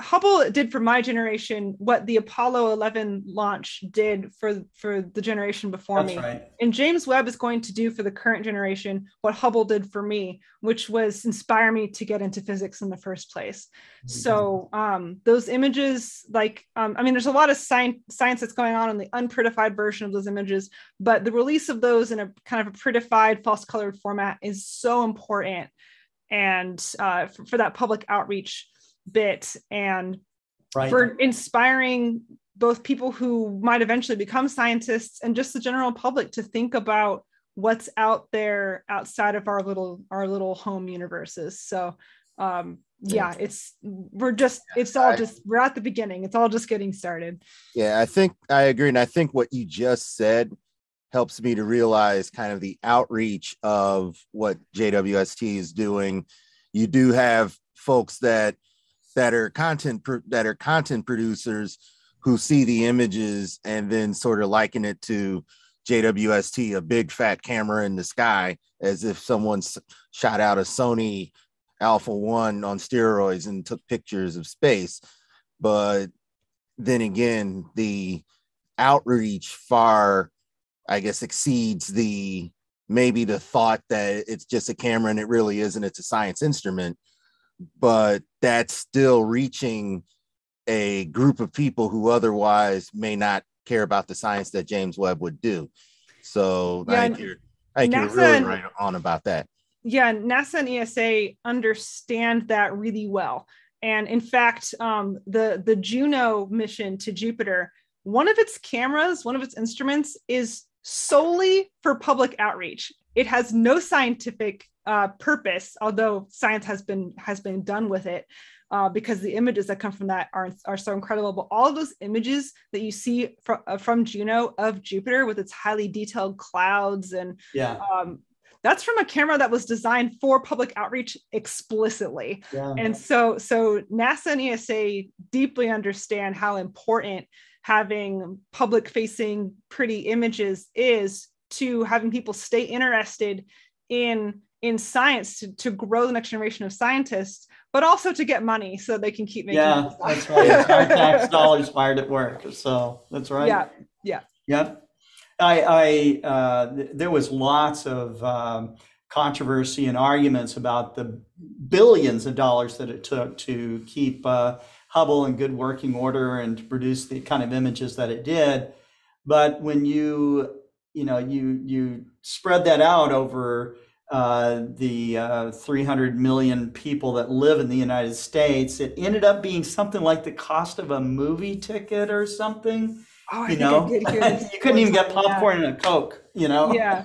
Hubble did for my generation what the Apollo 11 launch did for for the generation before That's me. right. And James Webb is going to do for the current generation what Hubble did for me, which was inspire me to get into physics in the first place. So um, those images, like um, I mean, there's a lot of science science that's going on in the unprettified version of those images, but the release of those in a kind of a prettified, false colored format is so important, and uh, for, for that public outreach bit and Right. for inspiring both people who might eventually become scientists and just the general public to think about what's out there outside of our little our little home universes so um yeah it's we're just it's all just we're at the beginning it's all just getting started Yeah, I think I agree. And I think what you just said helps me to realize kind of the outreach of what JWST is doing. You do have folks that that are content that are content producers who see the images and then sort of liken it to JWST, a big fat camera in the sky, as if someone shot out a Sony Alpha One on steroids and took pictures of space. But then again, the outreach far, I guess, exceeds the maybe the thought that it's just a camera and it really isn't, it's a science instrument. But that's still reaching a group of people who otherwise may not care about the science that James Webb would do. So Yeah, I think you're, I think you're really right on about that. yeah nasa and esa understand that really well and in fact um, the the juno mission to jupiter one of its cameras one of its instruments is solely for public outreach it has no scientific uh, purpose although science has been has been done with it uh, because the images that come from that are, are so incredible. But all of those images that you see from, uh, from Juno of Jupiter with its highly detailed clouds and Yeah. um, that's from a camera that was designed for public outreach explicitly. Yeah. And so, so NASA and ESA deeply understand how important having public facing pretty images is to having people stay interested in in science to, to grow the next generation of scientists but also to get money so they can keep making Yeah, that's right. Our tax dollars fired at work. So that's right. yeah yeah Yep. I, I uh, th- there was lots of um, controversy and arguments about the billions of dollars that it took to keep uh, Hubble in good working order and to produce the kind of images that it did. But when you you know you you spread that out over uh, the uh, 300 million people that live in the United States, it ended up being something like the cost of a movie ticket or something. Oh, I you know, did hear this you couldn't even get yeah. popcorn and a Coke. You know. yeah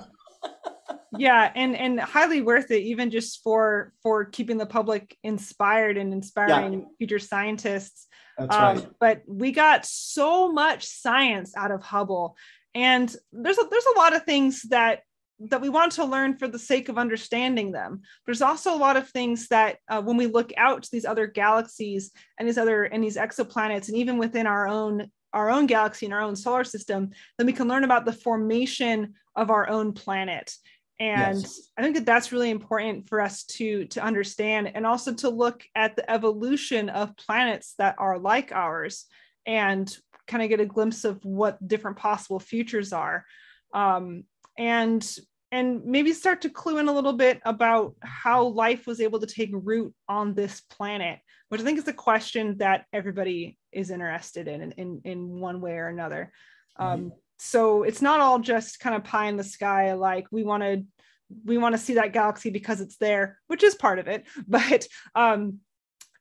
yeah and and highly worth it even just for for keeping the public inspired and inspiring future scientists Um, That's right. but we got so much science out of hubble and there's a there's a lot of things that that we want to learn for the sake of understanding them. There's also a lot of things that uh, when we look out to these other galaxies and these other and these exoplanets and even within our own our own galaxy and our own solar system then we can learn about the formation of our own planet. And Yes. i think that that's really important for us to to understand and also to look at the evolution of planets that are like ours. And kind of get a glimpse of what different possible futures are. Um, and and maybe start to clue in a little bit about how life was able to take root on this planet which i think is a question that everybody is interested in in, in one way or another. Um, so it's not all just kind of pie in the sky like we want to we want to see that galaxy because it's there which is part of it. But um,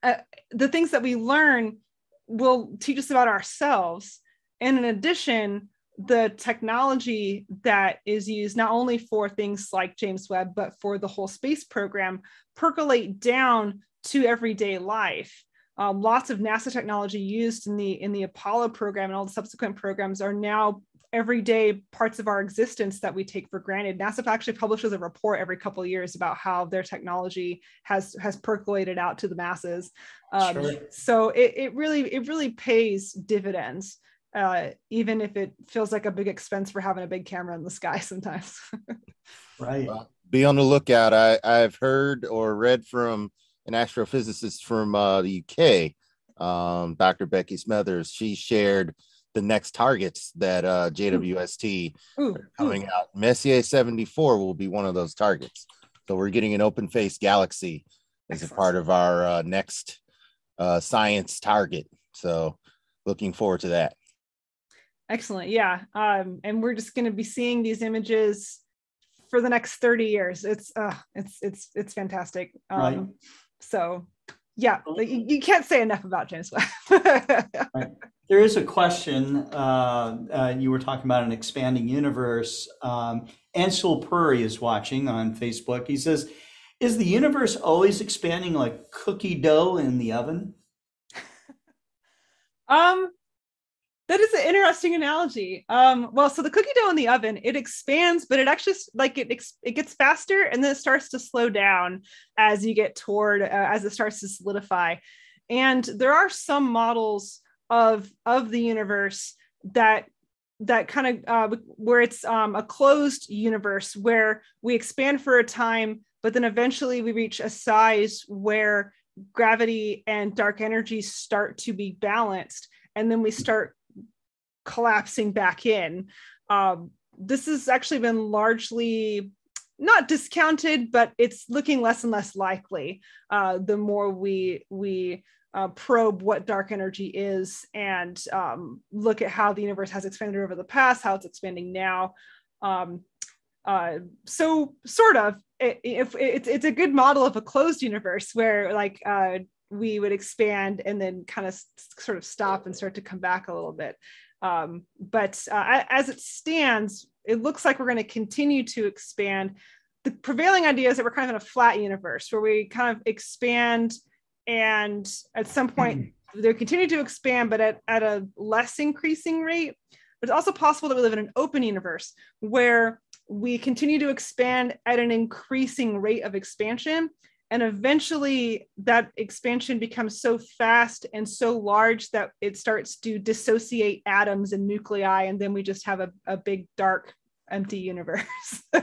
uh, the things that we learn will teach us about ourselves. And in addition the technology that is used not only for things like james webb but for the whole space program percolate down to everyday life. Um, lots of nasa technology used in the in the apollo program and all the subsequent programs are now everyday parts of our existence that we take for granted nasa actually publishes a report every couple of years about how their technology has has percolated out to the masses um, Sure. so it, it really it really pays dividends uh, even if it feels like a big expense for having a big camera in the sky sometimes Right. be on the lookout. I, I've heard or read from an astrophysicist from uh, the UK um, Dr. Becky Smethurst, she shared the next targets that uh, JWST Ooh, coming out. Messier 74 will be one of those targets. So we're getting an open face galaxy as a part of our uh, next uh, science target. So looking forward to that. Excellent. Yeah. Um, and we're just going to be seeing these images for the next 30 years. It's uh it's it's it's fantastic. Um Right. so yeah, you, you can't say enough about James Webb. Right. There is a question. Uh, uh, you were talking about an expanding universe. Um, Ansul Puri is watching on Facebook. He says, "Is the universe always expanding like cookie dough in the oven?" Um, that is an interesting analogy. Um, well, so the cookie dough in the oven, it expands, but it actually like it it gets faster and then it starts to slow down as you get toward uh, as it starts to solidify. And there are some models of of the universe that that kind of uh, where it's um, a closed universe where we expand for a time, but then eventually we reach a size where gravity and dark energy start to be balanced, and then we start collapsing back in. Um, this has actually been largely not discounted, but it's looking less and less likely uh, the more we we uh, probe what dark energy is and um, look at how the universe has expanded over the past, how it's expanding now. Um, uh, so sort of, it, if it's it's a good model of a closed universe where like uh, we would expand and then kind of sort of stop and start to come back a little bit. Um, but uh, as it stands, it looks like we're going to continue to expand. The prevailing idea is that we're kind of in a flat universe where we kind of expand and at some point they continue to expand, but at, at a less increasing rate. But it's also possible that we live in an open universe where we continue to expand at an increasing rate of expansion. And eventually that expansion becomes so fast and so large that it starts to dissociate atoms and nuclei. And then we just have a, a big, dark, empty universe.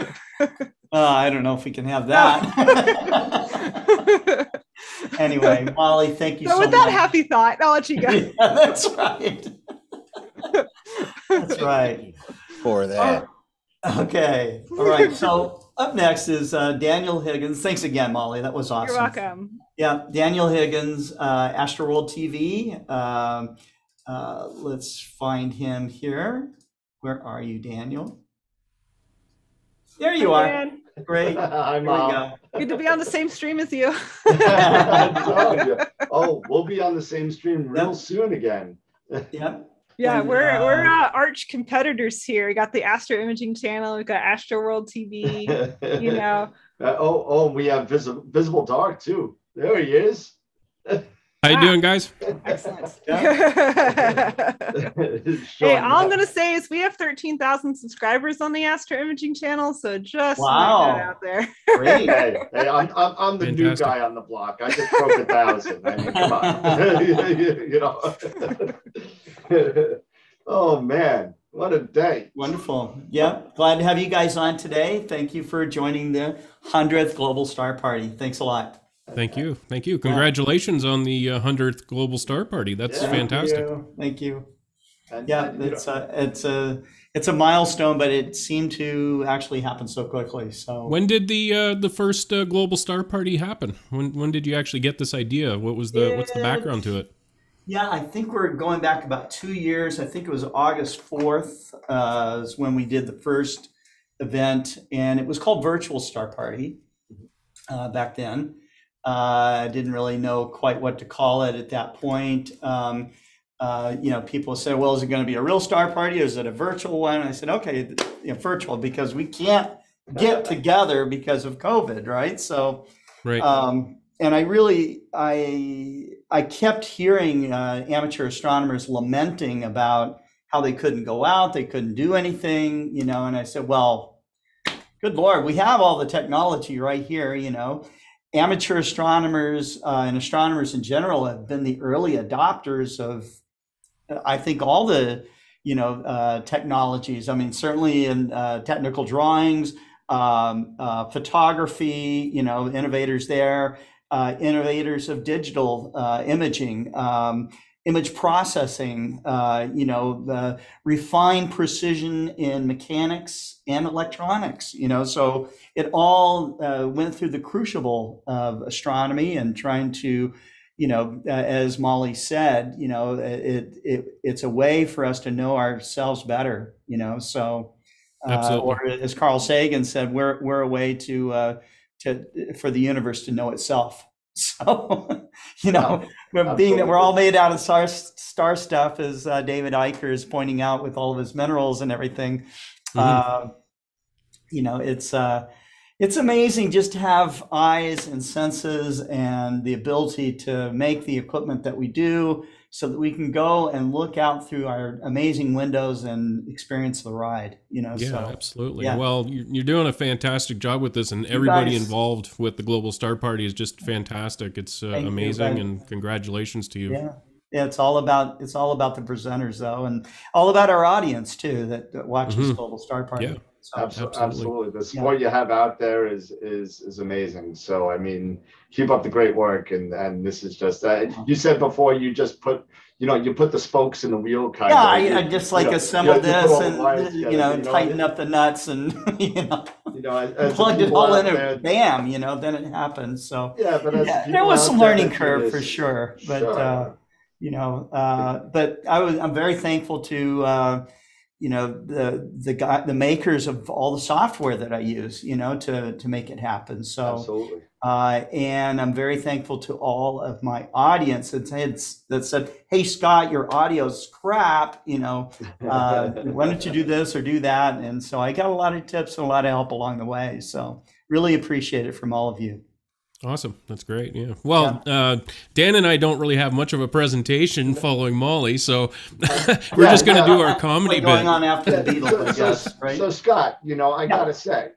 Uh, I don't know if we can have that. anyway, Molly, thank you so so, with that happy thought, I'll let you go. yeah, that's right. That's right. For that. Okay. All right. So up next is uh, Daniel Higgins. Thanks again, Molly. That was awesome. You're welcome. Yeah, Daniel Higgins, uh, Astroworld TV. Um, uh, let's find him here. Where are you, Daniel? There you Hi, are. Dan. Great. Hi, Here we Mom. go. Good to be on the same stream as you. You. Oh, we'll be on the same stream real soon again. Yep. Yeah, And, we're we're uh, uh, arch competitors here. We got the Astro Imaging channel, We've got Astro World TV. you know, Uh, oh, oh, we have visible, visible dark too. There he is. How you doing, guys? excellent. Hey, all I'm gonna say is we have 13,000 subscribers on the Astro Imaging channel, so just Wow. wow. that out there. Hey, hey, I'm, I'm, I'm the new guy on the block. I just broke a thousand. I mean, come on. you know. oh man, what a day! Wonderful. Yep. Glad to have you guys on today. Thank you for joining the 100th Global Star Party. Thanks a lot. Thank you. Thank you. Congratulations on the uh, 100th Global Star Party. That's Thank fantastic. you. Thank you. Yeah, it's a, it's a, it's a milestone, but it seemed to actually happen so quickly. So When did the uh, the first uh, Global Star Party happen? When when did you actually get this idea? What was the what's the background to it? Yeah, I think we're going back about two years. I think it was August 4th uh, is when we did the first event, and it was called Virtual Star Party uh, back then. Uh, I didn't really know quite what to call it at that point. Um, uh, you know, people said, well, is it going to be a real star party or is it a virtual one? I said, okay, you know, virtual because we can't get together because of COVID, right? So, Right. um, and I really, I, I kept hearing uh, amateur astronomers lamenting about how they couldn't go out, they couldn't do anything, you know. And I said, well, good lord, we have all the technology right here, you know. Amateur astronomers uh, and astronomers in general have been the early adopters of, I think, all the, you know, uh, technologies. I mean, certainly in uh, technical drawings, um, uh, photography, you know, innovators there uh, innovators of digital uh, imaging, um, image processing, uh, you know, the refined precision in mechanics and electronics, you know, so it all uh, went through the crucible of astronomy and trying to, you know, uh, as Molly said, you know, it, it it's a way for us to know ourselves better, you know, so. Uh, Absolutely. or as Carl Sagan said, we're we're a way to uh, to for the universe to know itself. So, you know, but being that we're all made out of star star stuff, as uh, David Eicher is pointing out with all of his minerals and everything, uh, you know, it's uh, it's amazing just to have eyes and senses and the ability to make the equipment that we do, so that we can go and look out through our amazing windows and experience the ride. You know, Yeah, so absolutely. yeah. Well, you're, you're doing a fantastic job with this, and everybody guys- involved with the Global Star Party is just fantastic. It's uh, Thank you, amazing, and congratulations to you. Yeah. Yeah, it's all about it's all about the presenters though, and all about our audience too that, that watches Mhm. Global Star Party. Yeah. So, Absolutely. Absolutely. The support you have out there is is is amazing. So I mean, keep up the great work, and and this is just uh, you said before you just put you know you put the spokes in the wheel kind Yeah, of. I, I just you like know, assembled you- put this and you know tighten up the nuts and you know You know, as, as plugged it all in there- and bam, you know, then it happens. So Yeah, but the there was some learning do curve for sure, but Sure. uh, you know, uh, but I was I'm very thankful to uh, you know the the guy the makers of all the software that I use, you know, to to make it happen. So Absolutely. Uh, and I'm very thankful to all of my audience that said, that said, "Hey Scott, your audio's crap. You know, uh, why don't you do this or do that?" And so I got a lot of tips and a lot of help along the way. So really appreciate it from all of you. Awesome. That's great. Yeah. Well, uh, Dan and I don't really have much of a presentation following Molly, so we're Yeah, just going to yeah. do our comedy going bit. on after the So- Beatles, I so- guess, right? So Scott, you know, I gotta say,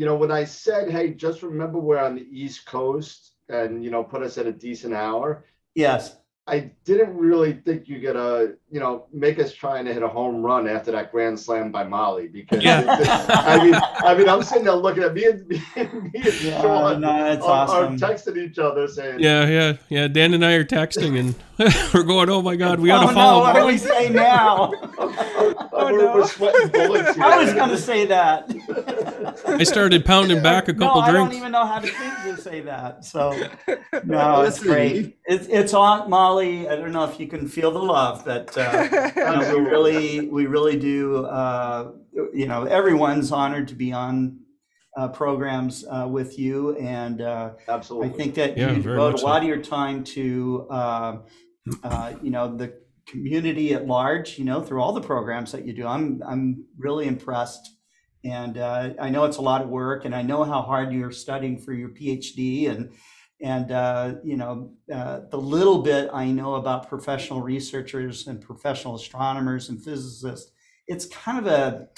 you know, when I said, "Hey, just remember we're on the East Coast," and you know, put us at a decent hour. Yes. I didn't really think you're gonna, you know, make us trying to hit a home run after that grand slam by Molly because I mean, I mean, I'm sitting there looking at me and me and, me and Yeah, Sean no, that's are, are texting each other saying, Yeah, yeah, yeah. Dan and I are texting, and we're going, "Oh my God, we got oh to no, follow." what do we say now? oh, we're, we're sweating bullets here. I was going to say that. I started pounding back a couple no, couple I drinks. don't even know how to think to say that. So no, it's great. It's it's on Molly. I don't know if you can feel the love, but uh, you know, we really we really do. Uh, you know, everyone's honored to be on uh, programs uh, with you, and uh, Absolutely. I think that Yeah, you devote a lot so. of your time to uh, uh, you know the community at large. You know, through all the programs that you do. I'm I'm really impressed. And uh, I know it's a lot of work, and I know how hard you're studying for your PhD, and and uh, you know uh, the little bit I know about professional researchers and professional astronomers and physicists. It's kind of a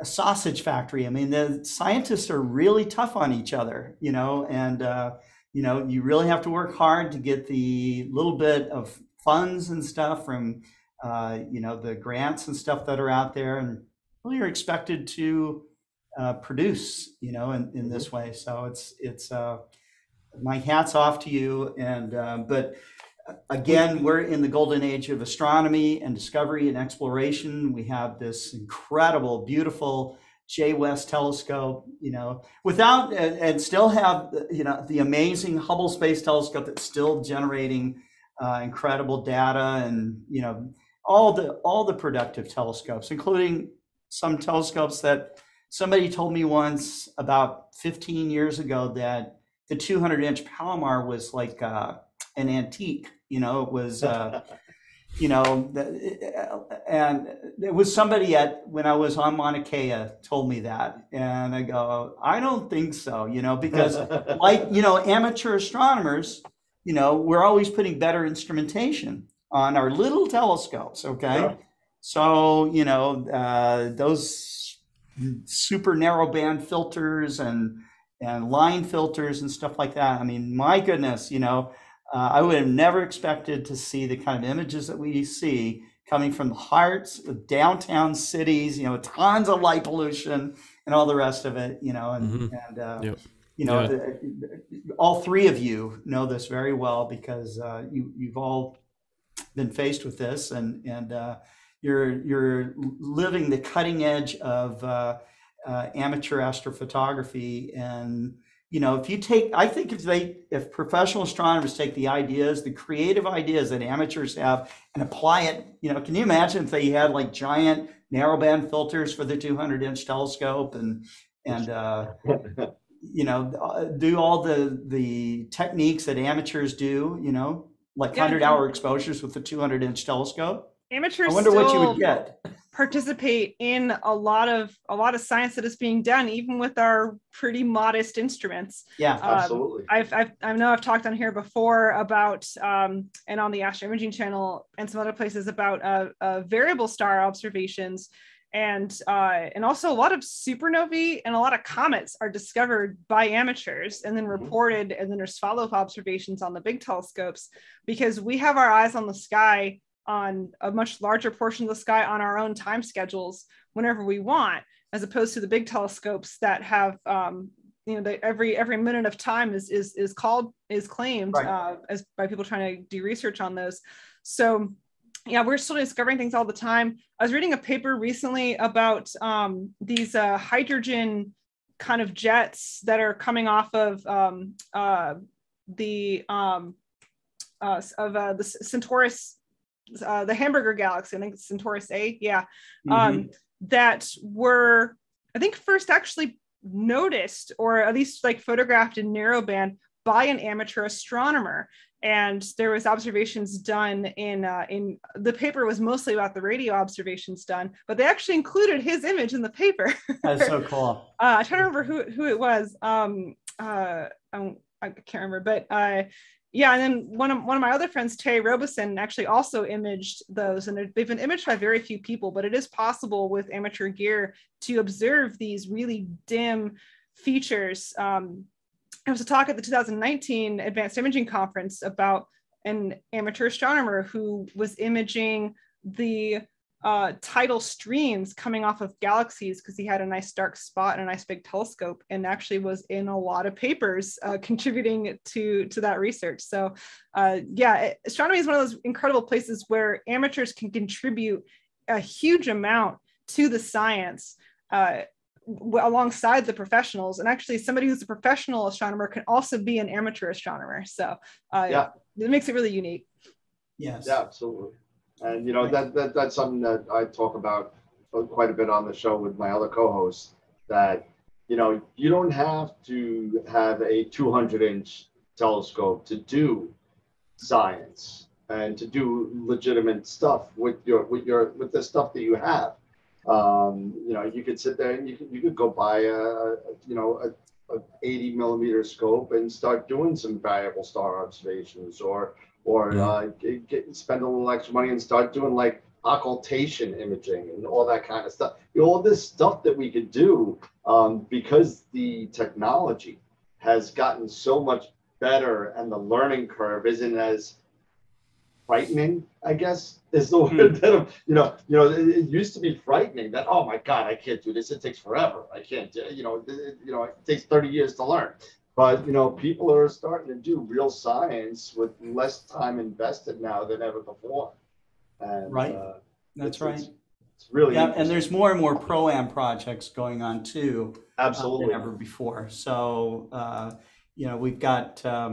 a sausage factory. I mean, the scientists are really tough on each other, you know, and uh, you know you really have to work hard to get the little bit of funds and stuff from uh, you know the grants and stuff that are out there, and really are expected to uh, produce, you know, in, in this way. So it's it's uh, my hats off to you. And uh, but uh, again, we're in the golden age of astronomy and discovery and exploration. We have this incredible, beautiful J West telescope, you know, without and, and still have you know the amazing Hubble Space Telescope that's still generating uh, incredible data and you know all the all the productive telescopes, including some telescopes that somebody told me once about 15 years ago that the 200 inch Palomar was like uh, an antique. You know, it was, uh, you know, and it was somebody at when I was on Mauna Kea told me that, and I go, I don't think so. You know, because like you know, amateur astronomers, you know, we're always putting better instrumentation on our little telescopes. Okay. So, you know, uh, those super narrow band filters and and line filters and stuff like that. I mean, my goodness, you know, uh, I would have never expected to see the kind of images that we see coming from the hearts of downtown cities, you know, tons of light pollution and all the rest of it, you know, and, Mhm. and uh, Yep. you know, Yeah. the- all three of you know this very well because uh, you you've all been faced with this, and and uh, you're you're living the cutting edge of uh, amateur astrophotography. And you know, if you take, I think if they if professional astronomers take the ideas, the creative ideas that amateurs have, and apply it, you know, can you imagine if they had like giant narrowband filters for the 200 inch telescope and and uh, you know uh, do all the the techniques that amateurs do you know like 100 hour exposures with the 200 inch telescope Amateurs i wonder what you would get participate in a lot of a lot of science that is being done even with our pretty modest instruments. Yeah, Um, absolutely. I've, I've i know i've talked on here before about um, and on the astro imaging channel and some other places about uh, uh, variable star observations. And uh, and also a lot of supernovae and a lot of comets are discovered by amateurs and then reported and then there's follow-up observations on the big telescopes because we have our eyes on the sky on a much larger portion of the sky on our own time schedules whenever we want as opposed to the big telescopes that have um, you know they, every every minute of time is is is called is claimed Right. uh, as by people trying to do research on those so yeah we're still discovering things all the time i was reading a paper recently about um, these uh, hydrogen kind of jets that are coming off of um, uh, the um, uh, of uh, the centaurus uh, the hamburger galaxy i think it's centaurus a yeah um, Mhm. that were i think first actually noticed or at least like photographed in narrowband by an amateur astronomer and there was observations done in uh, in the paper was mostly about the radio observations done but they actually included his image in the paper that's so cool uh, I try to remember who who it was. Um, uh, I, I can't remember, but uh, yeah. And then one of one of my other friends, Terry Robeson, actually also imaged those, and they've been imaged by very few people, but it is possible with amateur gear to observe these really dim features. Um, there was a talk at the 2019 Advanced Imaging Conference about an amateur astronomer who was imaging the uh, tidal streams coming off of galaxies because he had a nice dark spot and a nice big telescope and actually was in a lot of papers uh, contributing to to that research. So uh, yeah it- astronomy is one of those incredible places where amateurs can contribute a huge amount to the science uh, w- alongside the professionals. And actually somebody who's a professional astronomer can also be an amateur astronomer. So uh, Yeah. it makes it really unique. Yes. Yeah, absolutely. And you know that, that that's something that I talk about quite a bit on the show with my other co-hosts. That you know you don't have to have a 200 inch telescope to do science and to do legitimate stuff with your with your with the stuff that you have. Um, you know, you could sit there and you could you could go buy a, a you know a, a 80 millimeter scope and start doing some variable star observations or or uh, get, get, spend a little extra money and start doing like occultation imaging and all that kind of stuff. You know, all this stuff that we could do um, because the technology has gotten so much better and the learning curve isn't as frightening, I guess, is the word that I'm, you know, you know, it, it used to be frightening that, oh my God, I can't do this. It takes forever. I can't, you know, it, you know, it takes 30 years to learn. But, you know, people are starting to do real science with less time invested now than ever before. And, Right. uh, that's it's- right It's, it's really yeah and there's more and more pro am projects going on too uh, Absolutely. than ever before so uh, you know we've got um,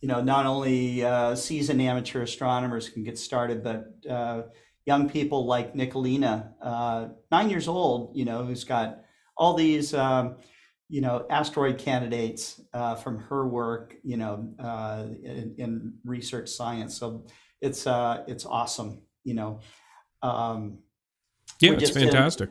you know not only uh, seasoned amateur astronomers can get started but uh, young people like nicolina uh, nine years old you know who's got all these um, you know asteroid candidates uh, from her work you know uh, in, in research science so it's uh, it's awesome you know um, Yeah, it's just in- fantastic.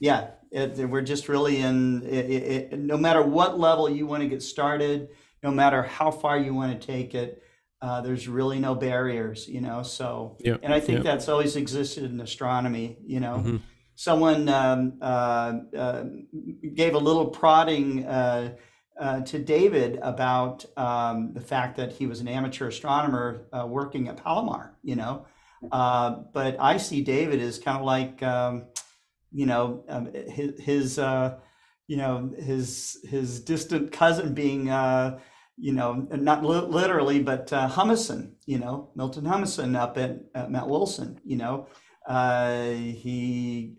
yeah, it, we're just really in. It, it, no matter what level you want to get started, no matter how far you want to take it, uh, there's really no barriers, you know. So, Yeah, and I think yeah. that's always existed in astronomy. You know, Mhm. Someone um, uh, uh, gave a little prodding uh, uh, to David about um, the fact that he was an amateur astronomer uh, working at Palomar. You know, uh, but I see David as kind of like. Um, you know, um, his, his you know, his his distant cousin being, you know, not li- literally, but uh, Humason, you know, Milton Humason up at, at Mount Wilson, you know, uh, he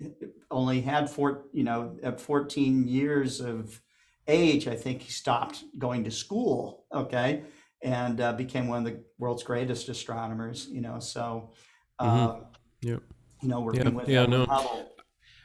only had four, you know, at 14 years of age, I think he stopped going to school. Okay. And uh, became one of the world's greatest astronomers, you know, so, Mhm. um, Yep. you know, working Yeah, with, yeah, uh, no. Hubble.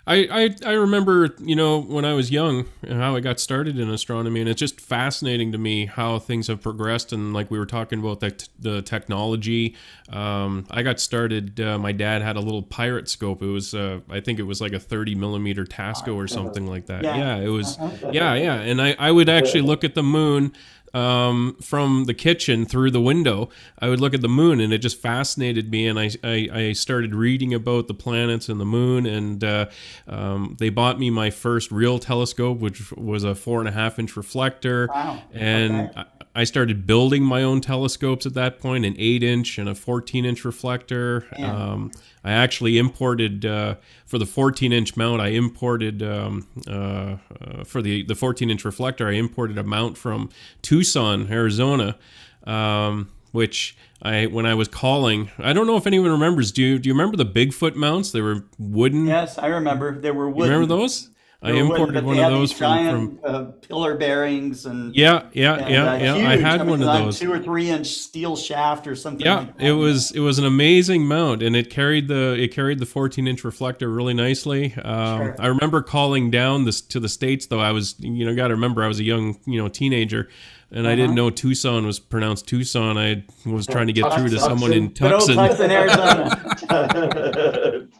I, I I remember you know when I was young and how I got started in astronomy and it's just fascinating to me how things have progressed. And like we were talking about the, the technology um, I got started uh, my dad had a little pirate scope. It was uh, I think it was like a 30 millimeter Tasco or something like that. Yeah. yeah it was Uh-huh. yeah yeah. And I, I would actually look at the moon um, from the kitchen through the window. I would look at the moon, and it just fascinated me. And I, I, I started reading about the planets and the moon. And uh, um, they bought me my first real telescope, which was a four and a half inch reflector. Wow. And I, I started building my own telescopes at that point, an eight inch and a 14 inch reflector. Yeah. Um, I actually imported uh, for the 14 inch mount. I imported um, uh, uh, for the the 14 inch reflector. I imported a mount from Tucson, Arizona, um, which I when I was calling. I don't know if anyone remembers. Do you do you remember the Bigfoot mounts? They were wooden. Yes, I remember. There were You wooden. remember those? I They were wooden, imported one of those these from, giant, uh, pillar bearings and Yeah, yeah, and, yeah, uh, yeah. I huge. had mean, one of those. Two or three inch steel shaft or something. Yeah, like that. it was it was an amazing mount, and it carried the it carried the 14 inch reflector really nicely. Um, Sure. I remember calling down this to the states though. I was you know got to remember I was a young you know teenager, and I didn't Uh-huh. know Tucson was pronounced Tucson. I was trying to get through to someone in Tucson. Tucson, Arizona.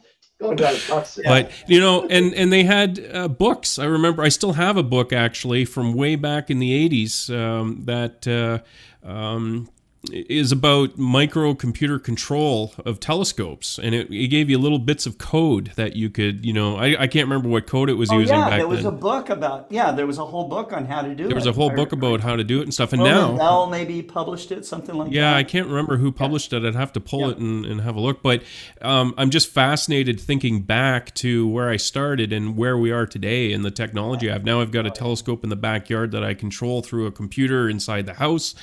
But you know, and and they had uh, books. I remember I still have a book actually from way back in the '80s um, that uh, um, is about microcomputer control of telescopes, and it, it gave you little bits of code that you could, you know, I, I can't remember what code it was oh using yeah, there was then. a book about yeah, there was a whole book on how to do it. there was a whole I- book about how to do it and stuff, and now. Bell maybe published it, something like Yeah, that. Yeah, I can't remember who published it. I'd have to pull it and, and have a look. But um, I'm just fascinated thinking back to where I started and where we are today and the technology I have. Now I've got a telescope in the backyard that I control through a computer inside the house.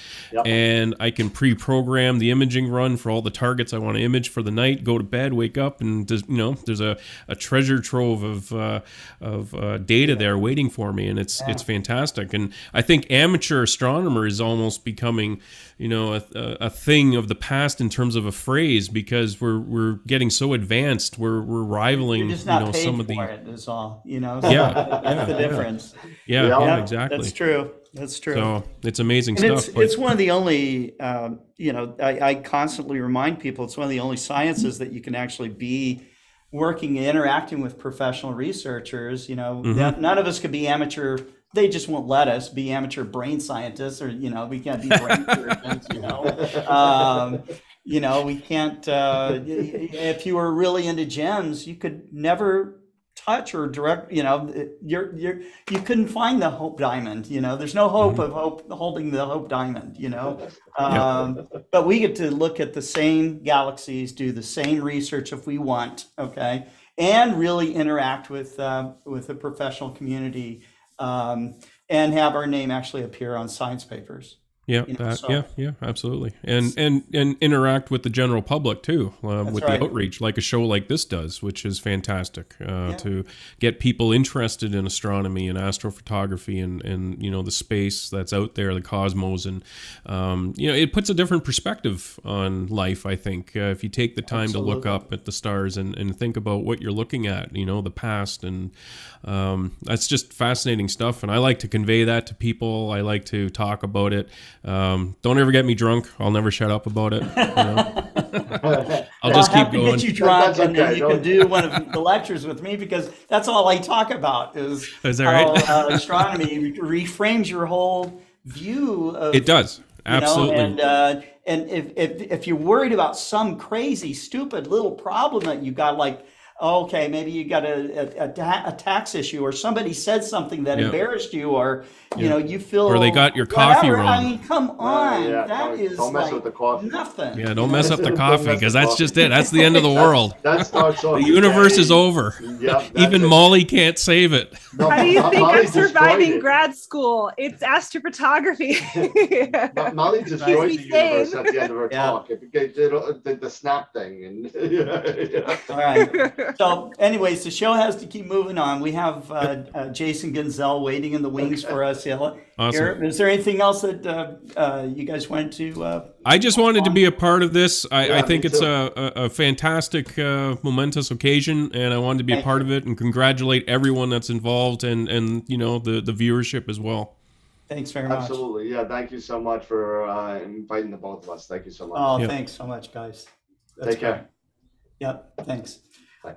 And I can pre program the imaging run for all the targets I want to image for the night, go to bed, wake up, and just, you know, there's a, a treasure trove of, uh, of uh, data there waiting for me. And it's, it's fantastic. And I think amateur astronomer is almost becoming you know a, a, a thing of the past in terms of a phrase because we're we're getting so advanced we're we're rivaling You're just you not know paid some of for the it. Is all you know. Yeah, that's yeah, the yeah. difference. Yeah, yeah, exactly. That's true. That's true. so it's amazing And stuff it's, it's one of the only, um, you know, I, I constantly remind people it's one of the only sciences that you can actually be working, interacting with professional researchers. You know, Mhm. N- none of us could be amateur. They just won't let us be amateur brain scientists, or you know, we can't be brain surgeons. You know, um, you know, we can't. Uh, if you were really into gems, you could never touch or direct. You know, you're you're you couldn't find the hope diamond. You know, there's no hope of hope holding the hope diamond. You know, um, but we get to look at the same galaxies, do the same research if we want. Okay, and really interact with uh, with the professional community. Um, and have our name actually appear on science papers. Yeah you know, that, so- yeah yeah absolutely. And and and interact with the general public too uh, with right. the outreach like a show like this does which is fantastic uh, to get people interested in astronomy and astrophotography and and you know the space that's out there the cosmos and um, you know it puts a different perspective on life i think. Uh, if you take the time to look up at the stars and, and think about what you're looking at you know the past and um, that's just fascinating stuff and i like to convey that to people i like to talk about it um, don't ever get me drunk i'll never shut up about it you know? i'll just keep have to going get you drunk, That's and then okay, you can don't- do one of the lectures with me because that's all I talk about is Is that how right? uh, astronomy reframes your whole view of It does. you know, Absolutely. and uh, and if, if if you're worried about some crazy stupid little problem that you got like okay, maybe you got a, a, a, tax issue or somebody said something that Yeah. embarrassed you or, you Yeah. know, you feel. Or they got your coffee whatever. I wrong. mean, come on. yeah, that don't- is don't mess like with the coffee. nothing. Yeah, don't mess up the coffee because that's coffee. just it. That's the end of the world. That starts off. The universe is over. Yep, Even it. Molly can't save it. No, How do you think Molly I'm surviving it. grad school? It's astrophotography. Mo- Molly destroyed the universe at the end of her Yeah. talk. It became you know, the, the snap thing, and yeah, All right. So, anyways, the show has to keep moving on. We have uh, uh, Jason Guenzel waiting in the wings for us here. Awesome. Is there anything else that uh, uh, you guys wanted to? Uh, I just wanted to be a part of this. I, Yeah, I think it's a, a, a fantastic, uh, momentous occasion, and I wanted to be a Thank part of it and congratulate everyone that's involved and, and you know the, the viewership as well. thanks very much. absolutely. Yeah, thank you so much for uh, inviting the both of us. Thank you so much. Oh, Yeah. thanks so much, guys. That's Take care. great. Yep, thanks.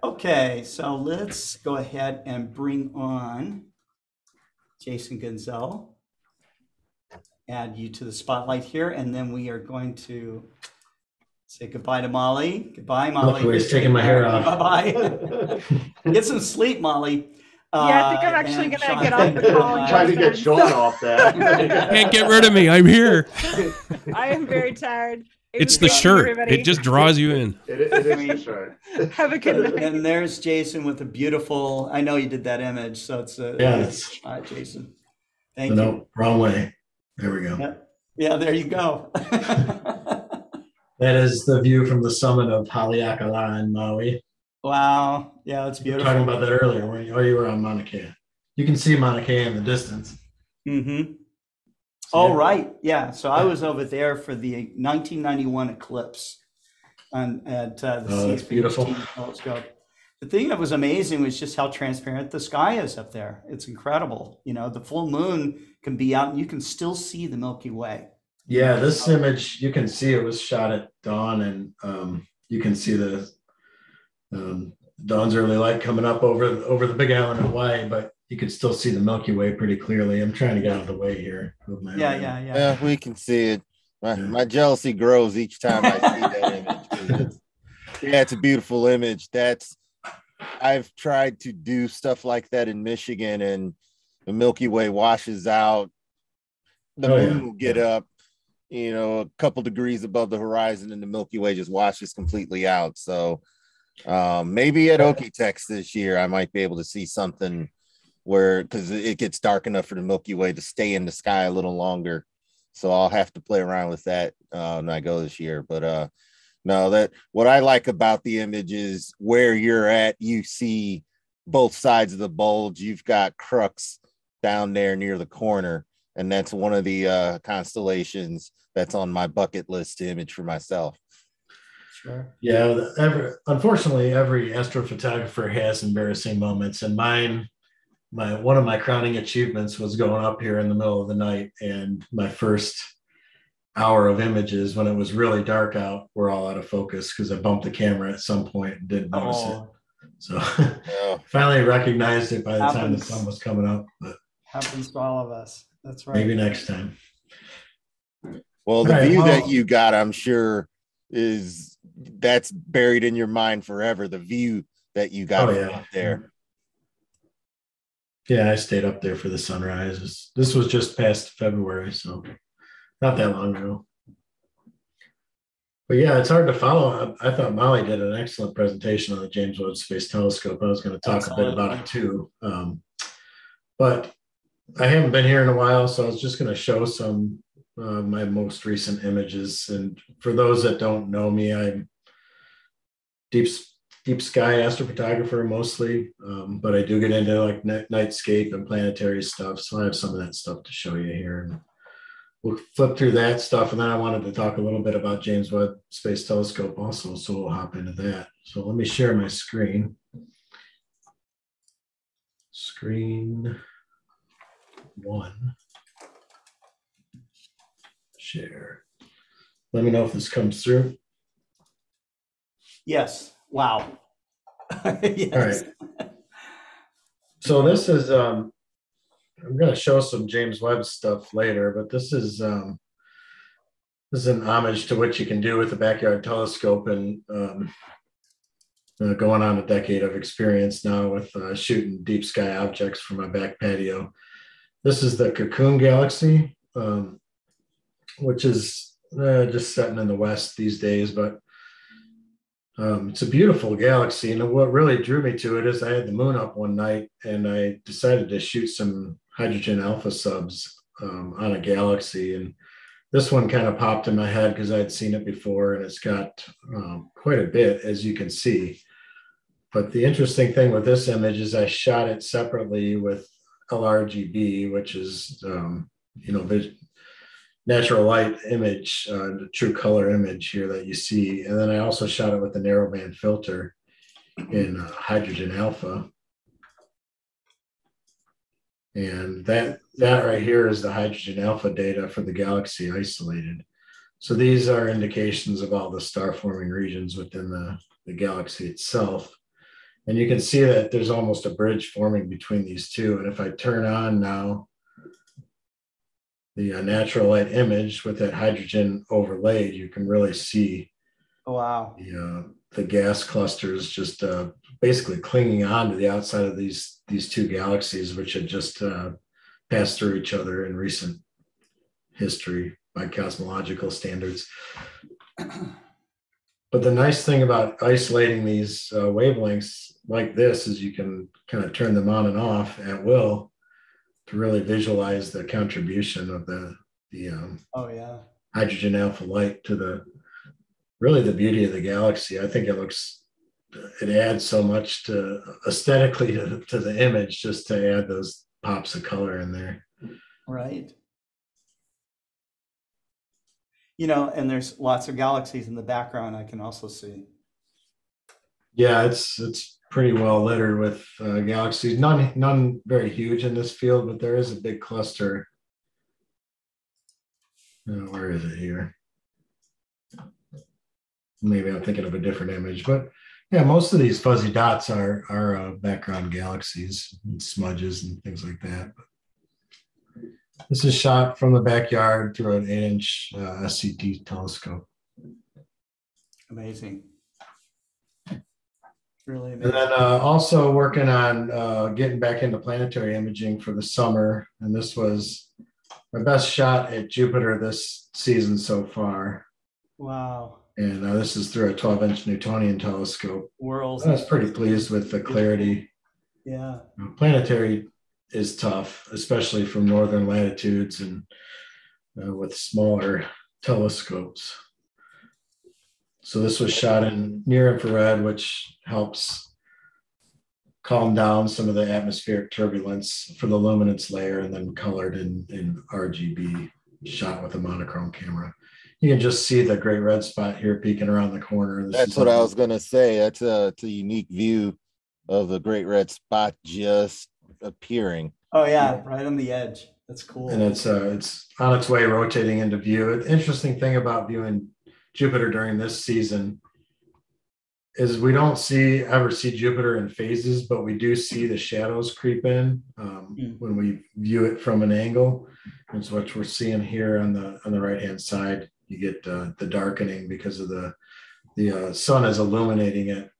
Okay, so let's go ahead and bring on Jason Guenzel. Add you to the spotlight here, and then we are going to say goodbye to Molly. Goodbye, Molly. Look, he's taking my hair off. Bye-bye. Get some sleep, Molly. Yeah, I think I'm Uh, actually and gonna get off the call and much. Trying to get Sean off that. Can't get rid of me. I'm here. I am very tired. It It's the shirt. everybody. It just draws you in. It, it is for sure. Have a good night. And there's Jason with a beautiful. I know you did that image, so it's a Yeah, a that's- Jason. Thank no, you. wrong way. There we go. Yeah, yeah, there you go. That is the view from the summit of Haleakala in Maui. wow, yeah, it's We were beautiful. talking about that earlier. Where you, oh, you were on Mauna Kea. You can see Mauna Kea in the distance. Mm-hmm. Oh, yeah. right. Yeah. So I was over there for the 1991 eclipse on, at uh, the Oh, that's beautiful. telescope. The thing that was amazing was just how transparent the sky is up there. It's incredible. You know, the full moon can be out and you can still see the Milky Way. Yeah, this image you can see it was shot at dawn, and um, you can see the um, dawn's early light coming up over over the Big Island of Hawaii, but you could still see the Milky Way pretty clearly. I'm trying to get out of the way here. Move my Yeah, yeah, yeah. Yeah, we can see it. My, my jealousy grows each time I see that image. it's- Yeah, it's a beautiful image. That's I've tried to do stuff like that in Michigan, and the Milky Way washes out. The Oh, yeah. moon will get up, you know, a couple degrees above the horizon, and the Milky Way just washes completely out. So um, maybe at Okie-Tex this year, I might be able to see something where because it gets dark enough for the Milky Way to stay in the sky a little longer. So I'll have to play around with that uh, when I go this year. But uh, no, that what I like about the image is where you're at, you see both sides of the bulge. You've got Crux down there near the corner, and that's one of the uh, constellations that's on my bucket list image for myself. Sure. Yeah, every, unfortunately, every astrophotographer has embarrassing moments, and mine, my one of my crowning achievements was going up here in the middle of the night, and my first hour of images when it was really dark out were all out of focus because I bumped the camera at some point and didn't notice Oh, it. So finally recognized it by the time the sun was coming up, but happens to all of us. That's right. maybe next time. Well, the All right, view that you got, I'm sure, is that's buried in your mind forever. The view that you got Oh, yeah. up there. Yeah, I stayed up there for the sunrise. This- was just past February, so not that long ago. But yeah, it's hard to follow. I, I thought Molly did an excellent presentation on the James Webb Space Telescope. I was going to talk a bit about it too. Um, but I haven't been here in a while, so I was just going to show some uh, my most recent images. And for those that don't know me, I'm deep deep sky astrophotographer mostly, um, but I do get into like night, nightscape and planetary stuff. So I have some of that stuff to show you here. And we'll flip through that stuff, and then I wanted to talk a little bit about James Webb Space Telescope also. So we'll hop into that. So let me share my screen. Screen one. Share. Let me know if this comes through. Yes. Wow. yes. All right. So this is um I'm gonna show some James Webb stuff later, but this is um this is an homage to what you can do with the backyard telescope and um uh, going on a decade of experience now with uh, shooting deep sky objects from my back patio. This is the Cocoon Galaxy, um, which is uh, just setting in the west these days, but um, it's a beautiful galaxy. And what really drew me to it is I had the moon up one night and I decided to shoot some hydrogen alpha subs um, on a galaxy. And this one kind of popped in my head because I'd seen it before and it's got um, quite a bit, as you can see. But the interesting thing with this image is I shot it separately with LRGB, which is, um, you know, natural light image, uh, the true color image here that you see. And then I also shot it with the narrowband filter in uh, hydrogen alpha. And that, that right here is the hydrogen alpha data for the galaxy isolated. So these are indications of all the star forming regions within the, the galaxy itself. And you can see that there's almost a bridge forming between these two. And if I turn on now the uh, natural light image with that hydrogen overlaid, you can really see oh, wow. the, uh, the gas clusters just uh, basically clinging on to the outside of these, these two galaxies, which had just uh, passed through each other in recent history by cosmological standards. But the nice thing about isolating these uh, wavelengths like this is you can kind of turn them on and off at will to really visualize the contribution of the the um, oh yeah hydrogen alpha light to the really the beauty of the galaxy. I think it looks it adds so much to aesthetically to, to the image just to add those pops of color in there. Right. You know, and there's lots of galaxies in the background I can also see. Yeah, it's it's pretty well littered with uh, galaxies. None none very huge in this field, but there is a big cluster. Uh, where is it here? Maybe I'm thinking of a different image, but yeah, most of these fuzzy dots are are uh, background galaxies and smudges and things like that. But this is shot from the backyard through an eight-inch uh, SCT telescope. Amazing really amazing. And then uh, also working on uh, getting back into planetary imaging for the summer. And this was my best shot at Jupiter this season so far. Wow. And uh, this is through a 12 inch Newtonian telescope. Worlds. I was pretty pleased with the clarity. Yeah. planetary is tough, especially from northern latitudes and uh, with smaller telescopes. So this was shot in near infrared, which helps calm down some of the atmospheric turbulence for the luminance layer and then colored in, in RGB shot with a monochrome camera. You can just see the great red spot here peeking around the corner. This That's what I was going to say. That's a, it's a unique view of the great red spot just appearing. Oh yeah, right on the edge. That's cool. And it's uh, it's on its way rotating into view. Interesting thing about viewing Jupiter during this season is we don't see ever see Jupiter in phases, but we do see the shadows creep in um, mm. when we view it from an angle. And so what we're seeing here on the on the right hand side, you get uh, the darkening because of the the uh, sun is illuminating it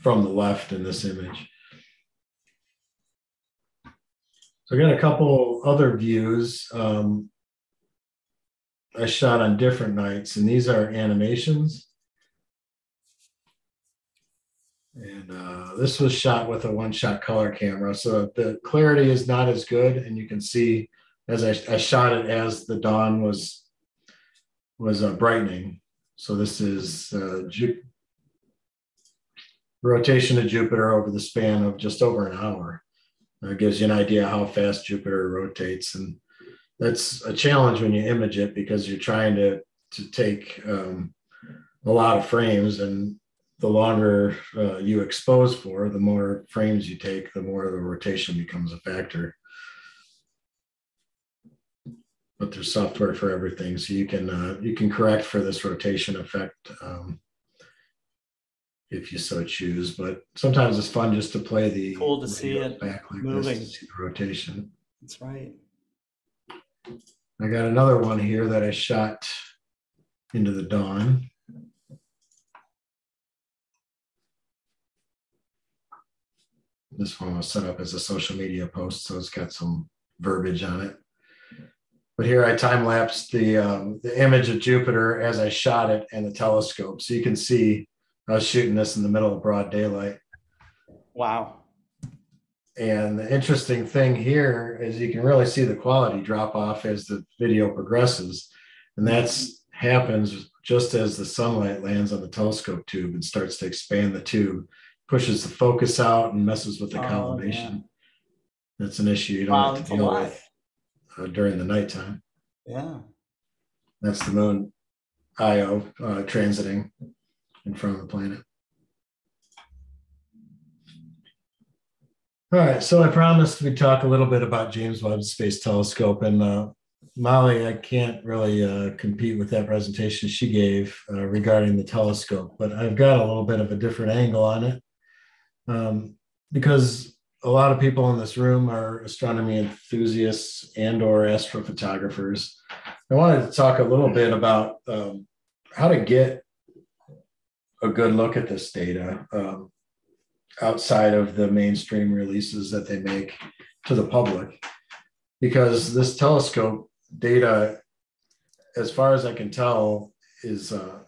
from the left in this image. So I got a couple other views. Um, I shot on different nights, and these are animations. And uh, this was shot with a one-shot color camera, so the clarity is not as good, and you can see as I, I shot it as the dawn was was uh, brightening. So this is uh, Ju- rotation of Jupiter over the span of just over an hour. It gives you an idea how fast Jupiter rotates, and that's a challenge when you image it because you're trying to to take um, a lot of frames and the longer uh, you expose for the more frames you take the more the rotation becomes a factor. But there's software for everything so you can uh, you can correct for this rotation effect um, if you so choose but sometimes it's fun just to play the cool to see it back like moving. this to see the rotation. That's right I got another one here that I shot into the dawn. this one was set up as a social media post, so it's got some verbiage on it. But here I time lapsed the um, the image of Jupiter as I shot it and the telescope, so you can see I was shooting this in the middle of broad daylight. Wow. And the interesting thing here is you can really see the quality drop off as the video progresses. And that happens just as the sunlight lands on the telescope tube and starts to expand the tube, pushes the focus out and messes with the Oh, collimation. That's an issue you don't Wow, have to deal with uh, during the nighttime. Yeah. That's the moon Io uh, transiting in front of the planet. All right, so I promised we'd talk a little bit about James Webb Space Telescope, and uh, Molly, I can't really uh, compete with that presentation she gave uh, regarding the telescope, but I've got a little bit of a different angle on it um, because a lot of people in this room are astronomy enthusiasts and/or astrophotographers. I wanted to talk a little bit about um, how to get a good look at this data um, outside of the mainstream releases that they make to the public. Because this telescope data, as far as I can tell, is uh,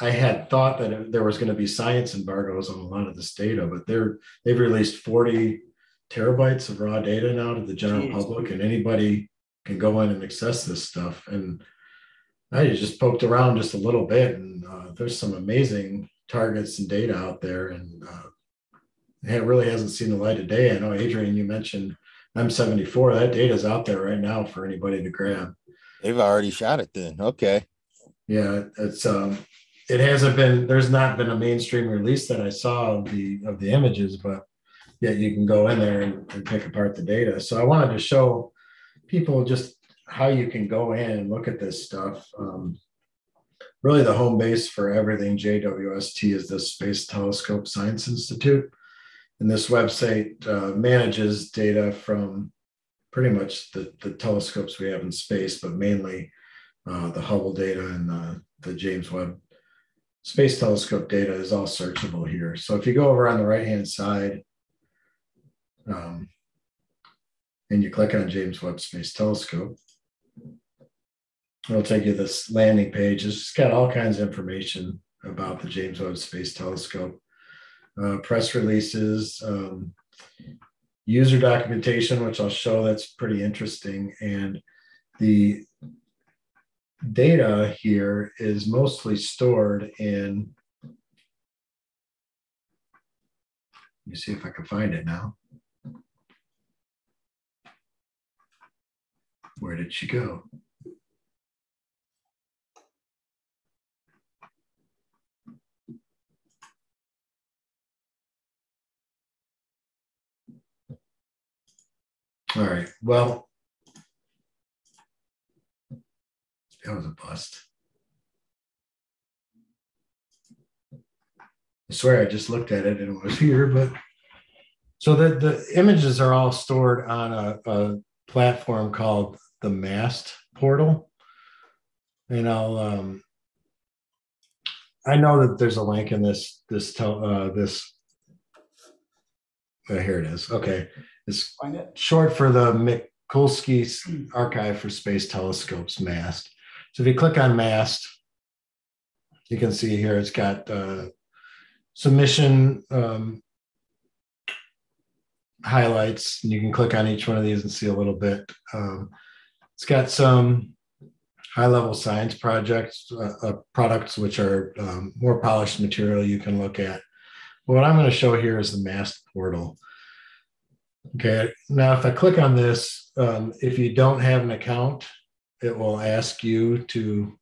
I had thought that it- there was going to be science embargoes on a lot of this data, but they're they've released 40 terabytes of raw data now to the general Jeez. public, and anybody can go in and access this stuff. And I just poked around just a little bit, and uh, there's some amazing targets and data out there, and uh, it really hasn't seen the light of day. I know, Adrian, you mentioned M74. That data is out there right now for anybody to grab. They've already shot it then. Okay. Yeah, it's um, it hasn't been. There's not been a mainstream release that I saw of the of the images, but yet you can go in there and, and pick apart the data. So I wanted to show people just how you can go in and look at this stuff. Um, really, the home base for everything JWST is the Space Telescope Science Institute, and this website uh, manages data from pretty much the, the telescopes we have in space, but mainly uh, the Hubble data and the, the James Webb Space Telescope data is all searchable here. So if you go over on the right hand side um, and you click on James Webb Space Telescope, it'll take you to this landing page. It's got all kinds of information about the James Webb Space Telescope, uh, press releases, um, user documentation, which I'll show that's pretty interesting. And the data here is mostly stored in, let me see if I can find it now. Where did she go? All right, well, that was a bust. I swear I just looked at it and it was here, but so the, the images are all stored on a, a platform called the MAST portal. And I'll um I know that there's a link in this this tel, uh this uh, here it is. Okay. Find short for the Mikulski Archive for Space Telescopes MAST. So if you click on MAST, you can see here it's got uh, submission um, highlights. And you can click on each one of these and see a little bit. Um, it's got some high level science projects, uh, uh, products which are um, more polished material you can look at. But What I'm going to show here is the MAST portal. Okay, now if I click on this, um, if you don't have an account, it will ask you to,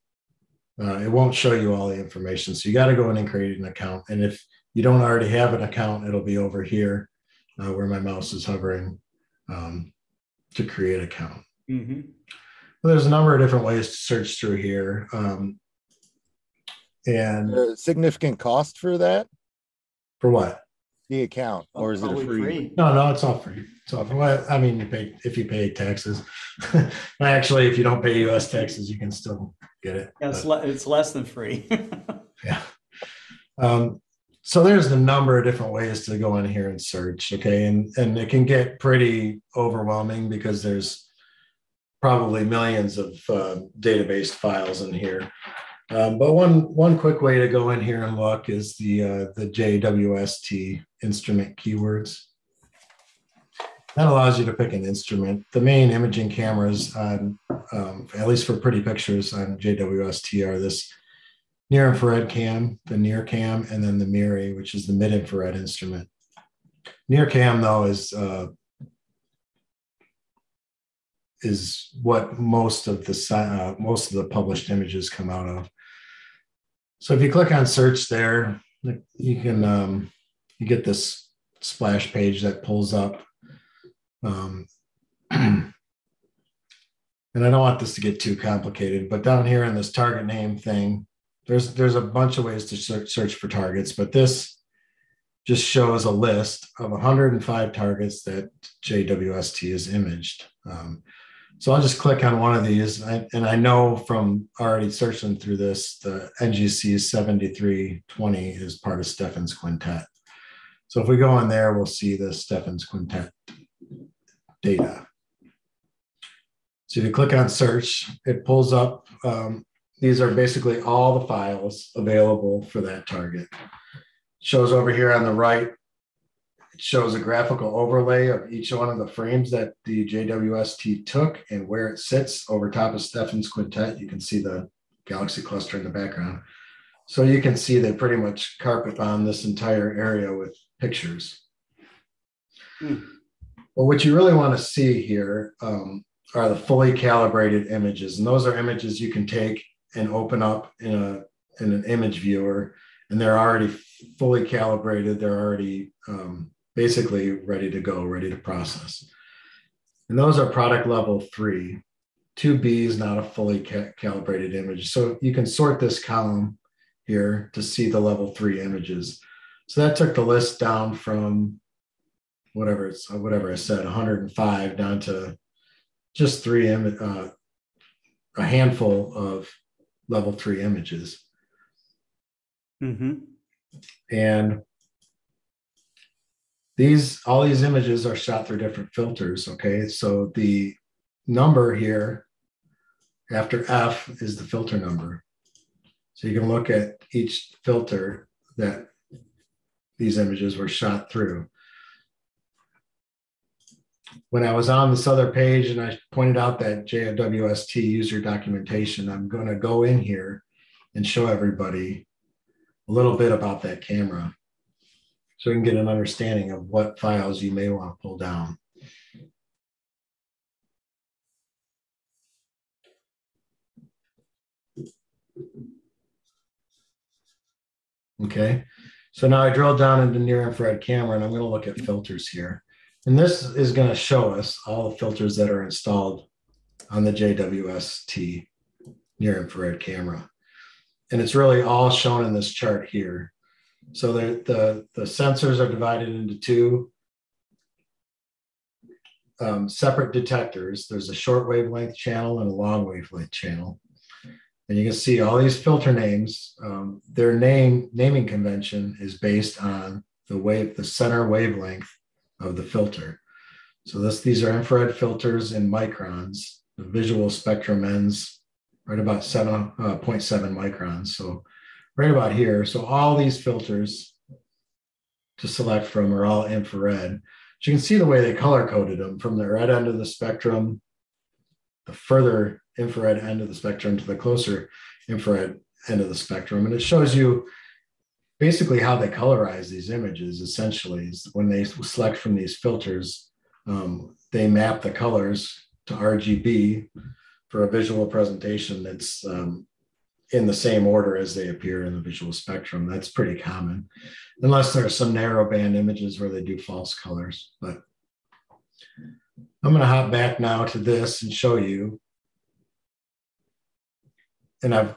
uh, it won't show you all the information. So you got to go in and create an account. And if you don't already have an account, it'll be over here uh, where my mouse is hovering um, to create an account. Mm-hmm. Well, there's a number of different ways to search through here. Um, and Uh, significant cost for that? For what? The account, or is it a free? No, no, it's all free. It's all free. Well, I mean, you pay if you pay taxes. Actually, if you don't pay U.S. taxes, you can still get it. Yeah, it's, but- le- it's less than free. yeah. Um, so there's a number of different ways to go in here and search okay and and it can get pretty overwhelming because there's probably millions of uh, database files in here um, but one one quick way to go in here and look is the uh, the jwst instrument keywords that allows you to pick an instrument the main imaging cameras on um, at least for pretty pictures on jwst are this near infrared cam, the NIRCam, and then the MIRI, which is the mid infrared instrument. NIRCam though is uh, is what most of the uh, most of the published images come out of. So if you click on search there, you can um, you get this splash page that pulls up. Um, and I don't want this to get too complicated, but down here in this target name thing, there's there's a bunch of ways to search, search for targets, but this just shows a list of 105 targets that JWST is imaged. Um, so I'll just click on one of these, I, and I know from already searching through this, the NGC 7320 is part of Stephan's quintet. So if we go in there, we'll see the Stephan's quintet data. So if you click on search, it pulls up um, these are basically all the files available for that target. shows over here on the right, it shows a graphical overlay of each one of the frames that the JWST took and where it sits over top of Stephan's quintet. You can see the galaxy cluster in the background. So you can see they pretty much carpet bomb this entire area with pictures. Hmm. Well, what you really want to see here um, are the fully calibrated images. And those are images you can take and open up in a in an image viewer, and they're already fully calibrated. They're already um, basically ready to go, ready to process. And those are product level three. 2B is not a fully ca- calibrated image. So you can sort this column here to see the level three images. So that took the list down from whatever it's whatever I said, 105 down to just three, uh, a handful of level three images. Mm-hmm. And these all these images are shot through different filters. Okay, so the number here after F is the filter number. So you can look at each filter that these images were shot through when I was on this other page and I pointed out that JWST user documentation, I'm going to go in here and show everybody a little bit about that camera so we can get an understanding of what files you may want to pull down. Okay, so now I drill down into near infrared camera and I'm going to look at filters here. And this is going to show us all the filters that are installed on the JWST near infrared camera. And it's really all shown in this chart here. So the, the, the sensors are divided into two um, separate detectors. There's a short wavelength channel and a long wavelength channel. And you can see all these filter names. Um, their name naming convention is based on the wave, the center wavelength of the filter. So this, these are infrared filters in microns. The visual spectrum ends right about 7.7 uh, microns. So right about here. So all these filters to select from are all infrared. But you can see the way they color coded them from the red end of the spectrum, the further infrared end of the spectrum to the closer infrared end of the spectrum. And it shows you basically how they colorize these images essentially is when they select from these filters um, they map the colors to rgb for a visual presentation that's um, in the same order as they appear in the visual spectrum that's pretty common unless there are some narrow band images where they do false colors but i'm going to hop back now to this and show you and i've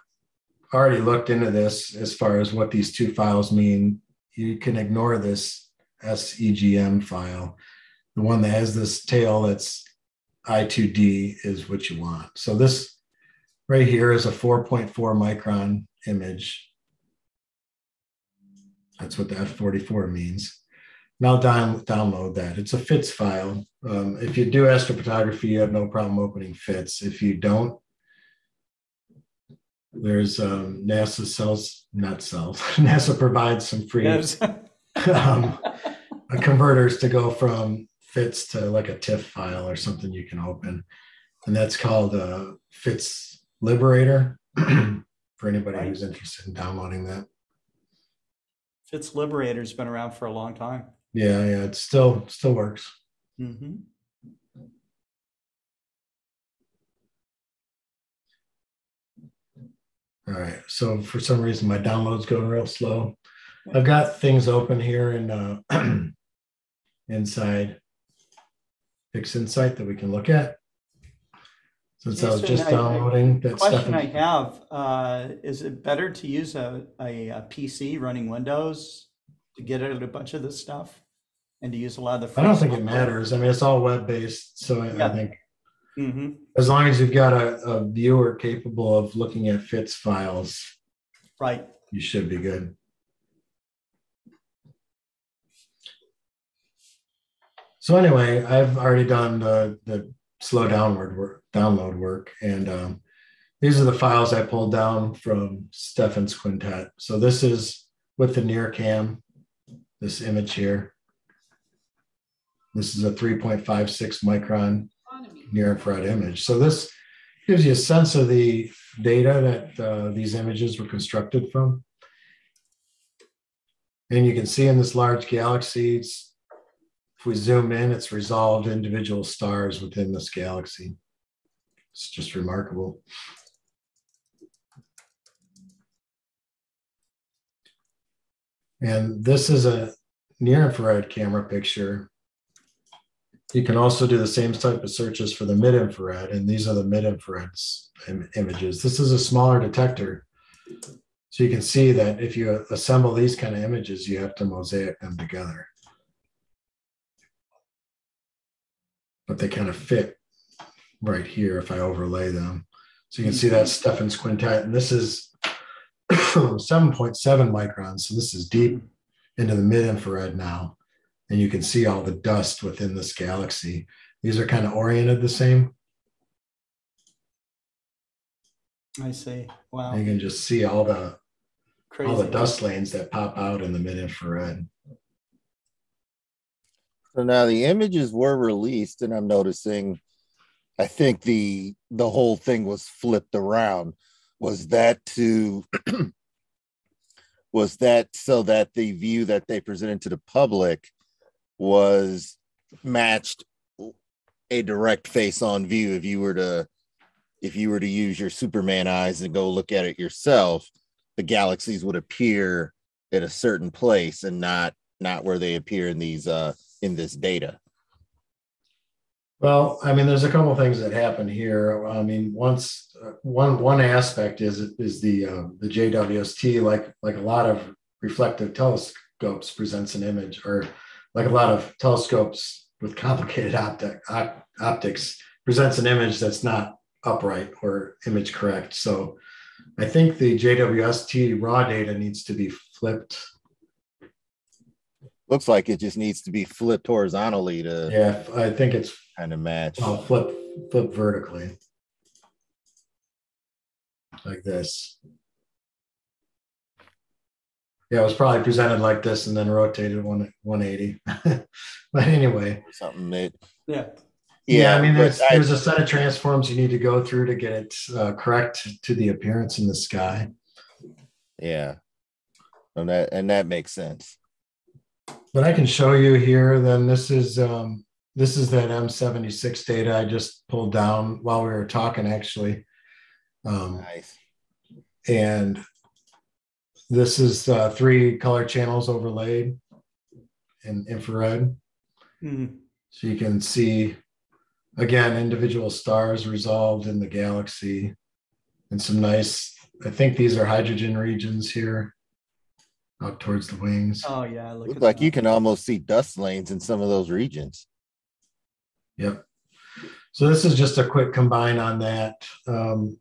already looked into this as far as what these two files mean. You can ignore this SEGM file. The one that has this tail that's I2D is what you want. So this right here is a 4.4 micron image. That's what the F44 means. Now down, download that. It's a FITS file. Um, if you do astrophotography, you have no problem opening FITS. If you don't, there's um, NASA sells, not sells, NASA provides some free Yes. um, converters to go from FITS to like a TIFF file or something you can open. And that's called uh, FITS Liberator for anybody who's interested in downloading that. FITS Liberator's been around for a long time. Yeah, yeah, it still still works. hmm All right. So for some reason, my download's going real slow. I've got things open here in uh, inside PixInsight that we can look at. Since I was just I- I- downloading the that stuff. Question I have, uh, is it better to use a, a, a PC running Windows to get at a bunch of this stuff? And to use a lot of the. I don't think it matters. I mean, it's all web based. So I, I think Mhm. as long as you've got a, a viewer capable of looking at FITS files, Right. you should be good. So anyway, I've already done the, the slow downward work, download work, and um, these are the files I pulled down from Stephan's quintet. So this is with the NIRCam, this image here. This is a 3.56 micron near infrared image. So this gives you a sense of the data that uh, these images were constructed from. And you can see in this large galaxy, if we zoom in, it's resolved individual stars within this galaxy. It's just remarkable. And this is a near infrared camera picture. You can also do the same type of searches for the mid infrared, and these are the mid infrared Im- images. This is a smaller detector. So you can see that if you assemble these kind of images, you have to mosaic them together. But they kind of fit right here if I overlay them. So you can see that's Stephan's quintet, and this is 7.7 microns. So this is deep into the mid infrared now. And you can see all the dust within this galaxy. These are kind of oriented the same. I see. Wow. You can just see all the all the dust lanes that pop out in the mid infrared. So now the images were released, and I'm noticing. I think the the whole thing was flipped around. Was that to was that so that the view that they presented to the public was matched a direct face on view if you were to if you were to use your superman eyes and go look at it yourself the galaxies would appear at a certain place and not not where they appear in these uh in this data Well, I mean, there's a couple things that happen here. I mean, once uh, one one aspect is is the uh, the JWST, like like a lot of reflective telescopes presents an image, or like a lot of telescopes with complicated optic op, optics presents an image that's not upright or image correct. So, I think the JWST raw data needs to be flipped. looks like it just needs to be flipped horizontally to Yeah, I think it's kind of match I'll flip flip vertically like this. Yeah, it was probably presented like this and then rotated one 180. but anyway, something that yeah. yeah, I mean, there's I- there's a set of transforms you need to go through to get it uh, correct to the appearance in the sky. yeah and that and that makes sense But I can show you here. Then this is um, this is that M76 data I just pulled down while we were talking, actually. Um, nice. And this is uh, three color channels overlaid in infrared. Mhm. So you can see, again, individual stars resolved in the galaxy and some nice, I think these are hydrogen regions here out towards the wings. Oh yeah. Look Look at like you can almost see dust lanes in some of those regions Yep. So this is just a quick combine on that. Um,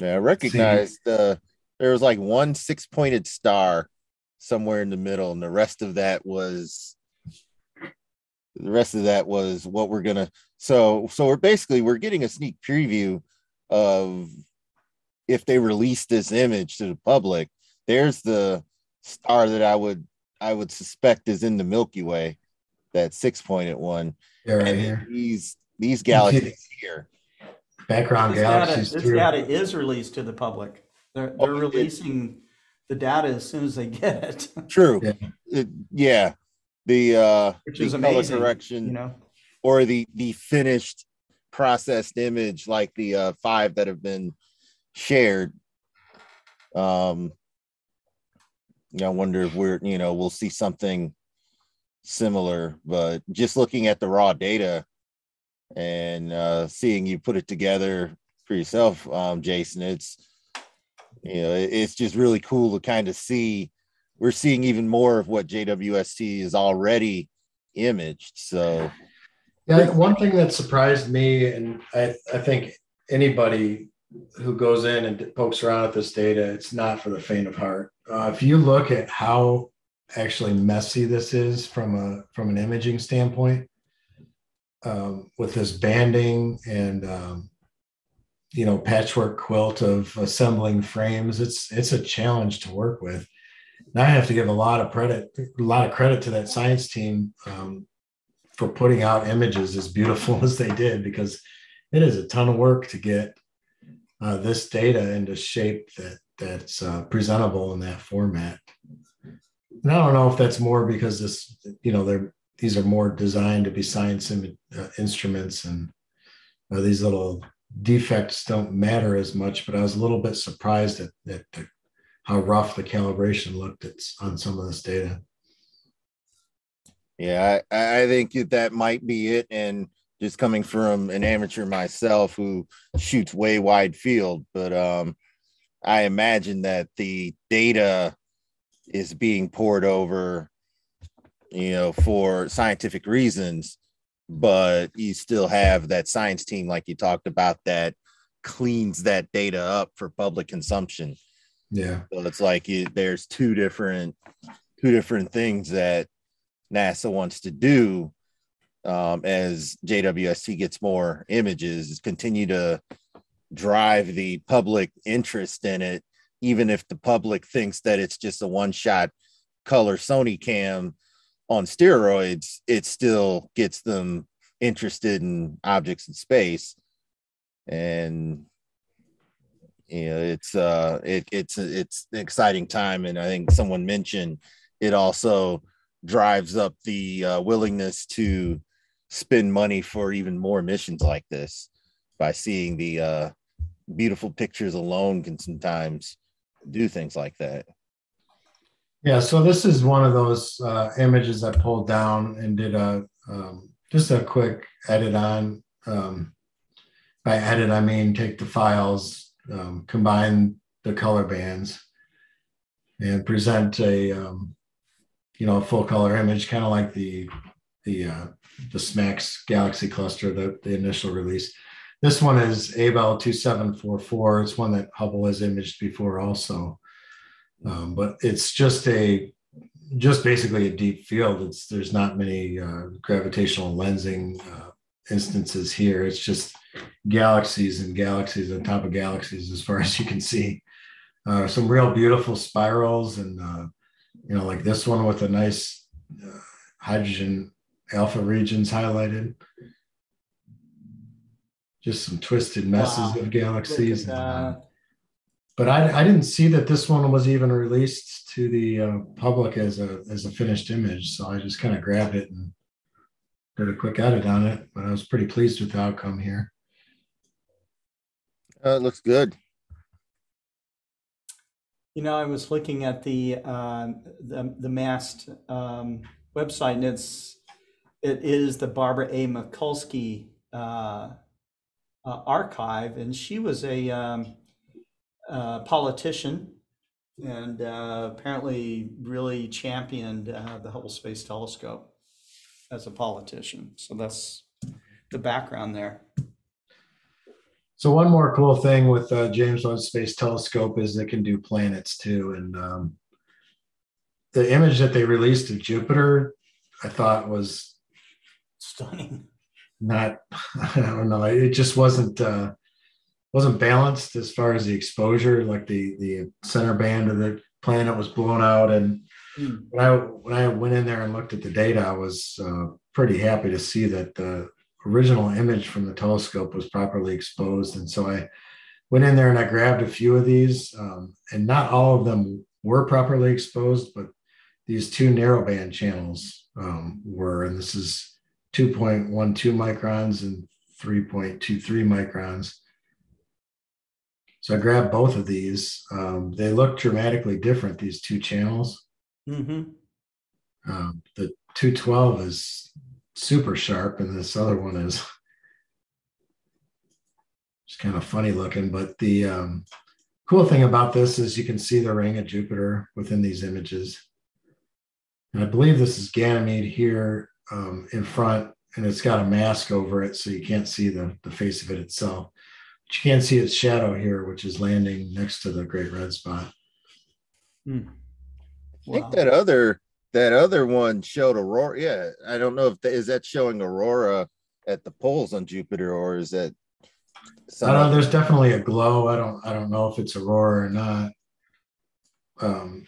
yeah i recognize the there was like one six pointed star somewhere in the middle, and the rest of that was the rest of that was what we're gonna so so we're basically we're getting a sneak preview of if they release this image to the public there's the star that i would i would suspect is in the milky way that six pointed one. Yeah, right And here. these these galaxies here Background This data, galaxies this too. data is released to the public. They're, they're releasing the data as soon as they get it. True. It- yeah. The uh Which the is color amazing, correction you know? or the the finished processed image like the uh five that have been shared. Um I wonder if we're you know we'll see something similar, but just looking at the raw data and uh seeing you put it together for yourself, um, Jason, it's you know, it's just really cool to kind of see we're seeing even more of what JWST is already imaged. So Yeah, one thing that surprised me, and I, I think anybody who goes in and pokes around at this data, it's not for the faint of heart. Uh, if you look at how actually messy this is from a from an imaging standpoint, um, with this banding and um, you know patchwork quilt of assembling frames, it's it's a challenge to work with. And I have to give a lot of credit, a lot of credit to that science team um, for putting out images as beautiful as they did because it is a ton of work to get uh, this data into shape that that's uh, presentable in that format. And I don't know if that's more because this, you know, they're these are more designed to be science Im- uh, instruments, and uh, these little defects don't matter as much. But I was a little bit surprised at, at the, how rough the calibration looked at, on some of this data. Yeah, I, I think that that might be it. And just coming from an amateur myself who shoots way wide field, but um, I imagine that the data is being pored over, you know, for scientific reasons, but you still have that science team, like you talked about, that cleans that data up for public consumption. Yeah. So it's like you, there's two different two different things that NASA wants to do um, as JWST gets more images is continue to drive the public interest in it, even if the public thinks that it's just a one shot color Sony cam on steroids, it still gets them interested in objects in space. And you know it's uh it, it's it's an exciting time and i think someone mentioned it also drives up the uh, willingness to spend money for even more missions like this by seeing the uh beautiful pictures alone can sometimes do things like that Yeah, so this is one of those uh, images I pulled down and did a um, just a quick edit on. Um, by edit, I mean take the files, um, combine the color bands, and present a um, you know a full color image, kind of like the the uh, the SMACS Galaxy cluster, the, the initial release. This one is Abell 2744. It's one that Hubble has imaged before also. Um, but it's just a just basically a deep field. It's there's not many uh, gravitational lensing uh, instances here. It's just galaxies and galaxies on top of galaxies as far as you can see. Uh, some real beautiful spirals and uh, you know like this one with a nice uh, hydrogen alpha regions highlighted. Just some twisted messes Wow. of galaxies. and, uh. But I, I didn't see that this one was even released to the uh, public as a as a finished image. So I just kind of grabbed it and did a quick edit on it. But I was pretty pleased with the outcome here. uh, it looks good You know, I was looking at the uh, the, the MAST um, website, and it's it is the Barbara A. Mikulski uh, uh, archive, and she was a um, uh, politician, and uh, apparently really championed uh, the Hubble Space Telescope as a politician. So that's the background there. So one more cool thing with uh, James Webb Space Telescope is it can do planets too. And um, the image that they released of Jupiter, I thought was Stunning. not. I don't know. It just wasn't uh, wasn't balanced as far as the exposure. Like the the center band of the planet was blown out, and Hmm. when I when I went in there and looked at the data, I was uh, pretty happy to see that the original image from the telescope was properly exposed. And so I went in there and I grabbed a few of these, um, and not all of them were properly exposed, but these two narrowband channels um, were, and this is 2.12 microns and 3.23 microns. So I grabbed both of these. Um, they look dramatically different, these two channels. Mm-hmm. Um, the 212 is super sharp, and this other one is just kind of funny looking. But the um, cool thing about this is you can see the ring of Jupiter within these images. And I believe this is Ganymede here um, in front, and it's got a mask over it, so you can't see the, the face of it itself. But you can't see its shadow here, which is landing next to the Great Red Spot. Hmm. I think that other that other one showed aurora. Yeah, I don't know if that, is that showing aurora at the poles on Jupiter or is that? I don't know. There's definitely a glow. I don't. I don't know if it's aurora or not. Um,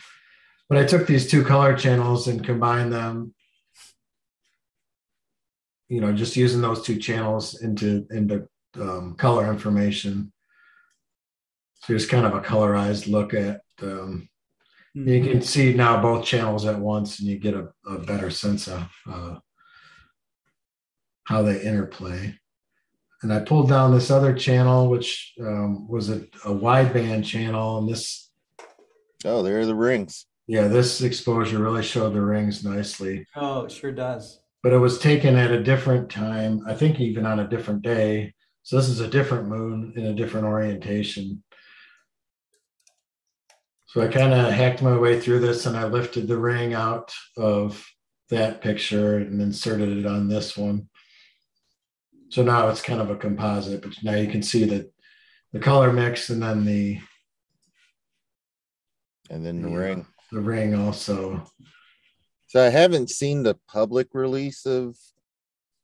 but I took these two color channels and combined them. You know, just using those two channels into into um, color information. So here's kind of a colorized look at. Um, You can see now both channels at once, and you get a, a better sense of uh, how they interplay and I pulled down this other channel, which um, was a, a wideband channel, and this. Oh, there are the rings. Yeah, this exposure really showed the rings nicely, Oh, it sure does. but it was taken at a different time. I think even on a different day. So this is a different moon in a different orientation. So I kind of hacked my way through this, and I lifted the ring out of that picture and inserted it on this one. So now it's kind of a composite, but now you can see that the color mix and then the and then the uh, ring. the ring also. So I haven't seen the public release of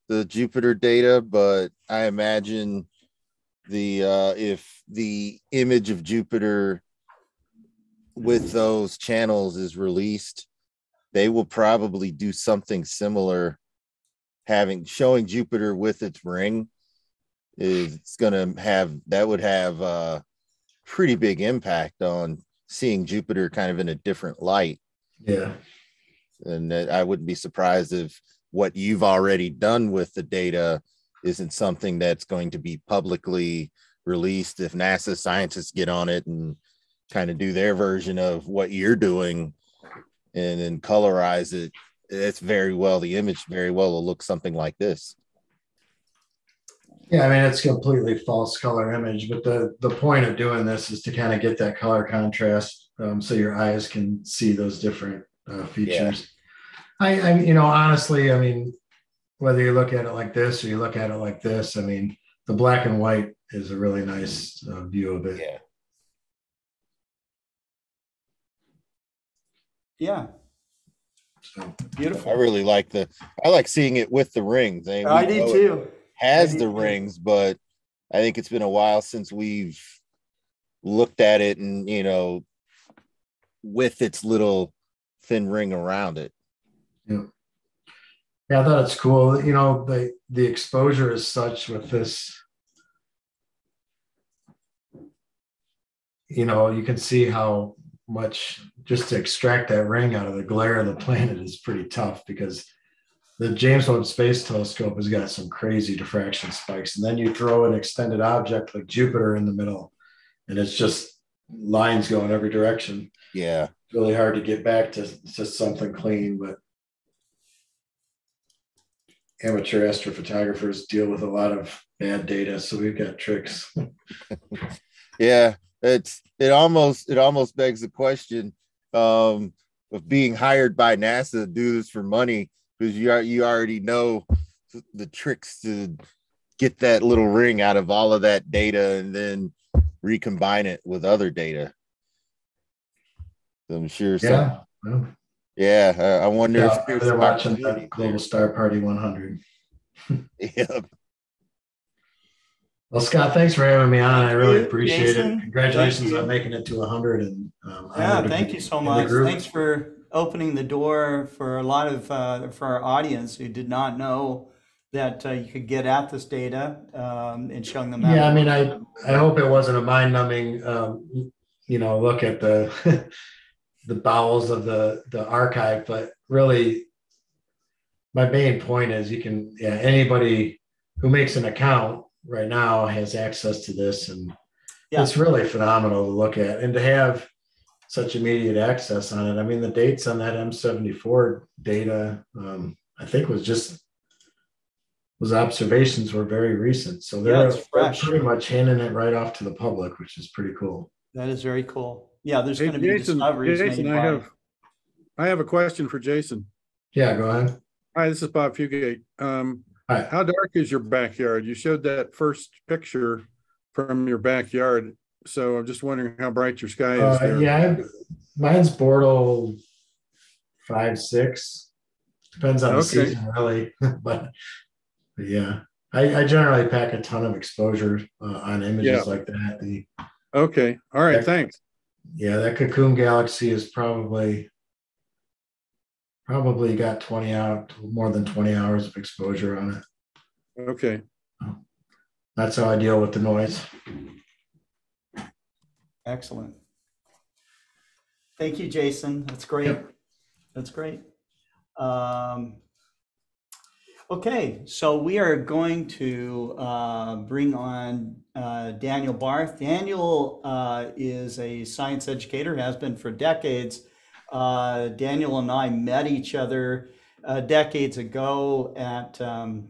the Jupiter data, but I imagine the uh, if the image of Jupiter with those channels is released, they will probably do something similar, having showing Jupiter with its ring is gonna have that would have a pretty big impact on seeing Jupiter kind of in a different light. Yeah. And I wouldn't be surprised if what you've already done with the data isn't something that's going to be publicly released if NASA scientists get on it and kind of do their version of what you're doing and then colorize it. It's very well, the image very well will look something like this. Yeah, I mean it's completely false color image, but the the point of doing this is to kind of get that color contrast, um, so your eyes can see those different uh, features. I, I, you know, honestly, I mean, whether you look at it like this or you look at it like this, I mean, the black and white is a really nice uh, view of it. Yeah. Yeah. Beautiful. I really like the I like seeing it with the rings. I, I we do too. Has I do the too. rings, but I think it's been a while since we've looked at it and you know with its little thin ring around it. Yeah. Yeah, I thought it's cool. You know, the the exposure is such with this. You know, you can see how much just to extract that ring out of the glare of the planet is pretty tough because the James Webb Space Telescope has got some crazy diffraction spikes. And then you throw an extended object like Jupiter in the middle, and it's just lines going every direction. Yeah. It's really hard to get back to, to something clean, but amateur astrophotographers deal with a lot of bad data, so we've got tricks. Yeah, it's it almost it almost begs the question um of being hired by NASA to do this for money because you are you already know the tricks to get that little ring out of all of that data and then recombine it with other data. I'm sure. Yeah. Some, yeah. I, I wonder Yeah, if there's they're watching opportunity the Global Star Party 100. yeah. Well, Scott, thanks for having me on. I really appreciate Jason. it. Congratulations on making it to 100. And um, Yeah, thank you so much. Thanks for opening the door for a lot of uh, for our audience who did not know that uh, you could get at this data um, and showing them. Yeah. I mean, I I hope it wasn't a mind numbing, um, you know, look at the the bowels of the the archive, but really, my main point is you can yeah anybody who makes an account right now has access to this, and Yeah. it's really phenomenal to look at and to have such immediate access on it. I mean, the dates on that M74 data, um, I think was just those observations were very recent. So they're, it's they're pretty much handing it right off to the public, which is pretty cool. That is very cool. Yeah, there's Hey, going to be Jason, discoveries Jason, made I have, I have a question for Jason. Yeah, go ahead. Hi, this is Bob Fugate. Um, Hi. how dark is your backyard? You showed that first picture from your backyard. So I'm just wondering how bright your sky is Uh, there. yeah, I- mine's Bortle five, six. Depends on the Okay. season, really. but, but yeah, I, I generally pack a ton of exposure uh, on images Yeah. like that. The, Okay, all right, That- thanks. Yeah, that cocoon galaxy is probably probably got 20 out more than 20 hours of exposure on it. Okay. That's how I deal with the noise. Excellent. Thank you, Jason. That's great. That's great. Um, okay, so we are going to uh, bring on uh, Daniel Barth. Daniel uh, is a science educator, has been for decades. Uh, Daniel and I met each other uh, decades ago at um,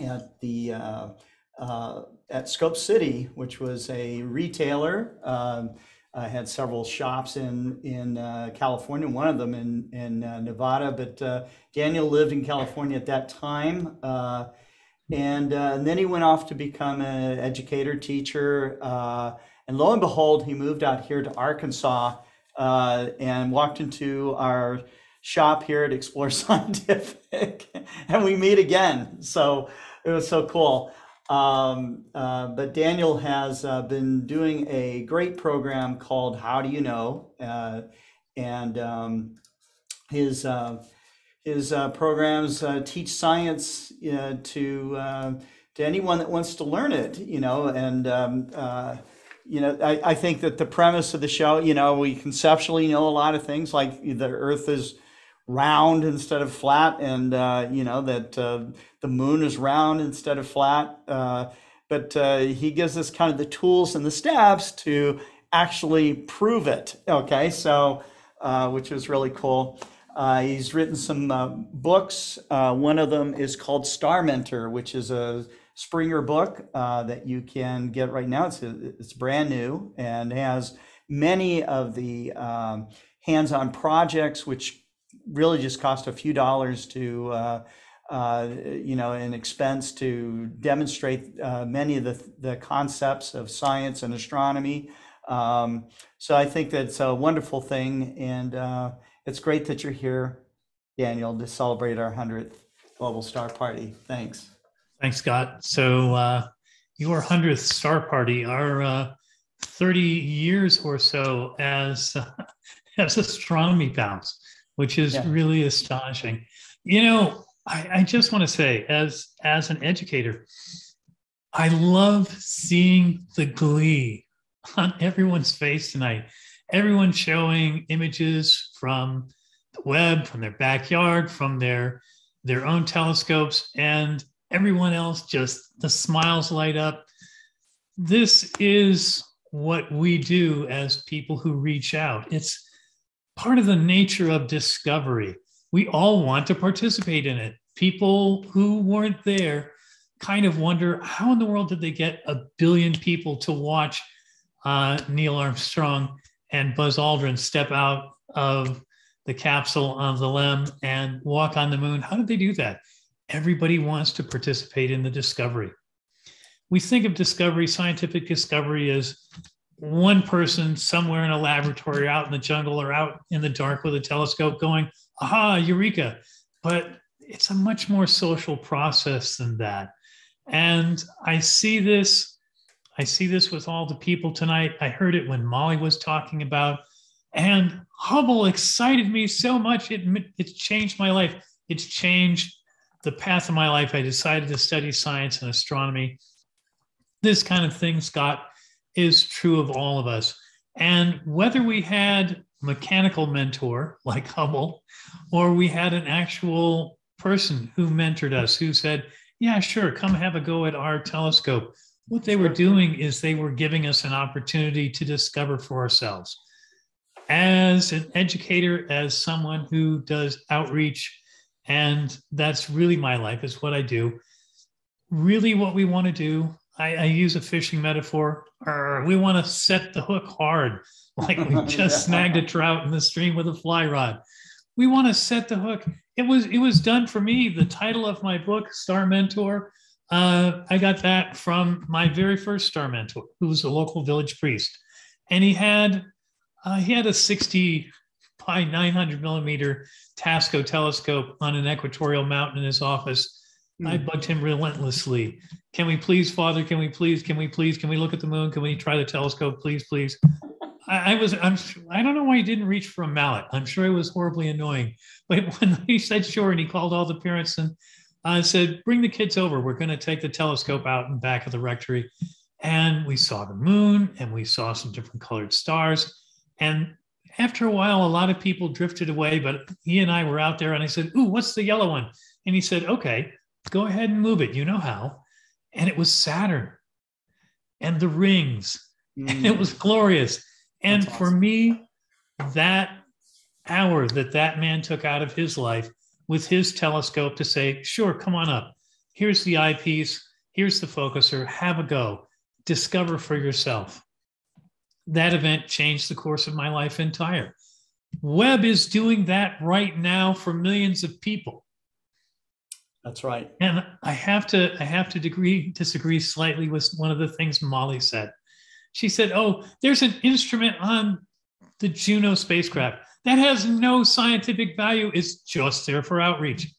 at the uh, at Scope City, which was a retailer. Um, I had several shops in in uh, California, one of them in in uh, Nevada. But uh, Daniel lived in California at that time, uh, and, uh, and then he went off to become an educator, teacher. Uh, and lo and behold, he moved out here to Arkansas and walked into our shop here at Explore Scientific, and we meet again. So it was so cool. Um, uh, but Daniel has uh, been doing a great program called How Do You Know? Uh, and um, his uh, his uh, programs uh, teach science to to anyone that wants to learn it. You know, and um, you know, I, I think that the premise of the show, you know, we conceptually know a lot of things like the Earth is round instead of flat, and uh, you know that uh, the moon is round instead of flat. Uh, but uh, he gives us kind of the tools and the steps to actually prove it. Okay, so uh, which is really cool. Uh, he's written some books. One of them is called Star Mentor, which is a Springer book that you can get right now. It's it's brand new and has many of the um, hands-on projects, which really just cost a few dollars to uh, uh, you know an expense to demonstrate uh, many of the the concepts of science and astronomy. Um, so I think that's a wonderful thing, and uh, it's great that you're here, Daniel, to celebrate our hundredth Global Star Party. Thanks. Thanks, Scott. So uh, your hundredth star party, our uh, thirty years or so as as astronomy pals, which is Yeah. really astonishing. You know, I, I just want to say, as as an educator, I love seeing the glee on everyone's face tonight. Everyone showing images from the web, from their backyard, from their their own telescopes, and everyone else just the smiles light up. This is what we do as people who reach out. It's part of the nature of discovery. We all want to participate in it. People who weren't there kind of wonder how in the world did they get a billion people to watch uh, Neil Armstrong and Buzz Aldrin step out of the capsule on the LEM and walk on the moon? How did they do that? Everybody wants to participate in the discovery. we think of discovery, scientific discovery, as one person somewhere in a laboratory out in the jungle or out in the dark with a telescope going, aha, eureka. But it's a much more social process than that. And I see this, I see this with all the people tonight. I heard it when Molly was talking about, and Hubble excited me so much. It, it's changed my life. It's changed the path of my life. I decided to study science and astronomy. This kind of thing, Scott, is true of all of us. And whether we had mechanical mentor like Hubble, or we had an actual person who mentored us who said, Yeah, sure, come have a go at our telescope. What they were doing is they were giving us an opportunity to discover for ourselves. As an educator, as someone who does outreach, and that's really my life, is what I do. Really, what we want to do, I, I use a fishing metaphor. we want to set the hook hard, like we just snagged a trout in the stream with a fly rod. We want to set the hook it was it was done for me. The title of my book, Star Mentor, uh, I got that from my very first star mentor, who was a local village priest, and he had uh, he had a 60 by 900 millimeter Tasco telescope on an equatorial mountain in his office. Mm. I bugged him relentlessly. Can we please, Father? Can we please? Can we please? Can we look at the moon? Can we try the telescope, please, please? I, I was I'm I don't know why he didn't reach for a mallet. I'm sure it was horribly annoying. But when he said sure, and he called all the parents and I uh, said, "Bring the kids over. We're going to take the telescope out in back of the rectory." And we saw the moon, and we saw some different colored stars. And after a while, a lot of people drifted away, but he and I were out there, and I said, "Ooh, what's the yellow one?" And he said, "Okay, go ahead and move it. You know how." And it was Saturn, and the rings, mm. and it was glorious. And for me, that hour that that man took out of his life with his telescope to say, sure, come on up. Here's the eyepiece. Here's the focuser. Have a go. Discover for yourself. That event changed the course of my life entire. Webb is doing that right now for millions of people. That's right. And I have to I have to degree, disagree slightly with one of the things Molly said she said, Oh, there's an instrument on the Juno spacecraft that has no scientific value. It's just there for outreach.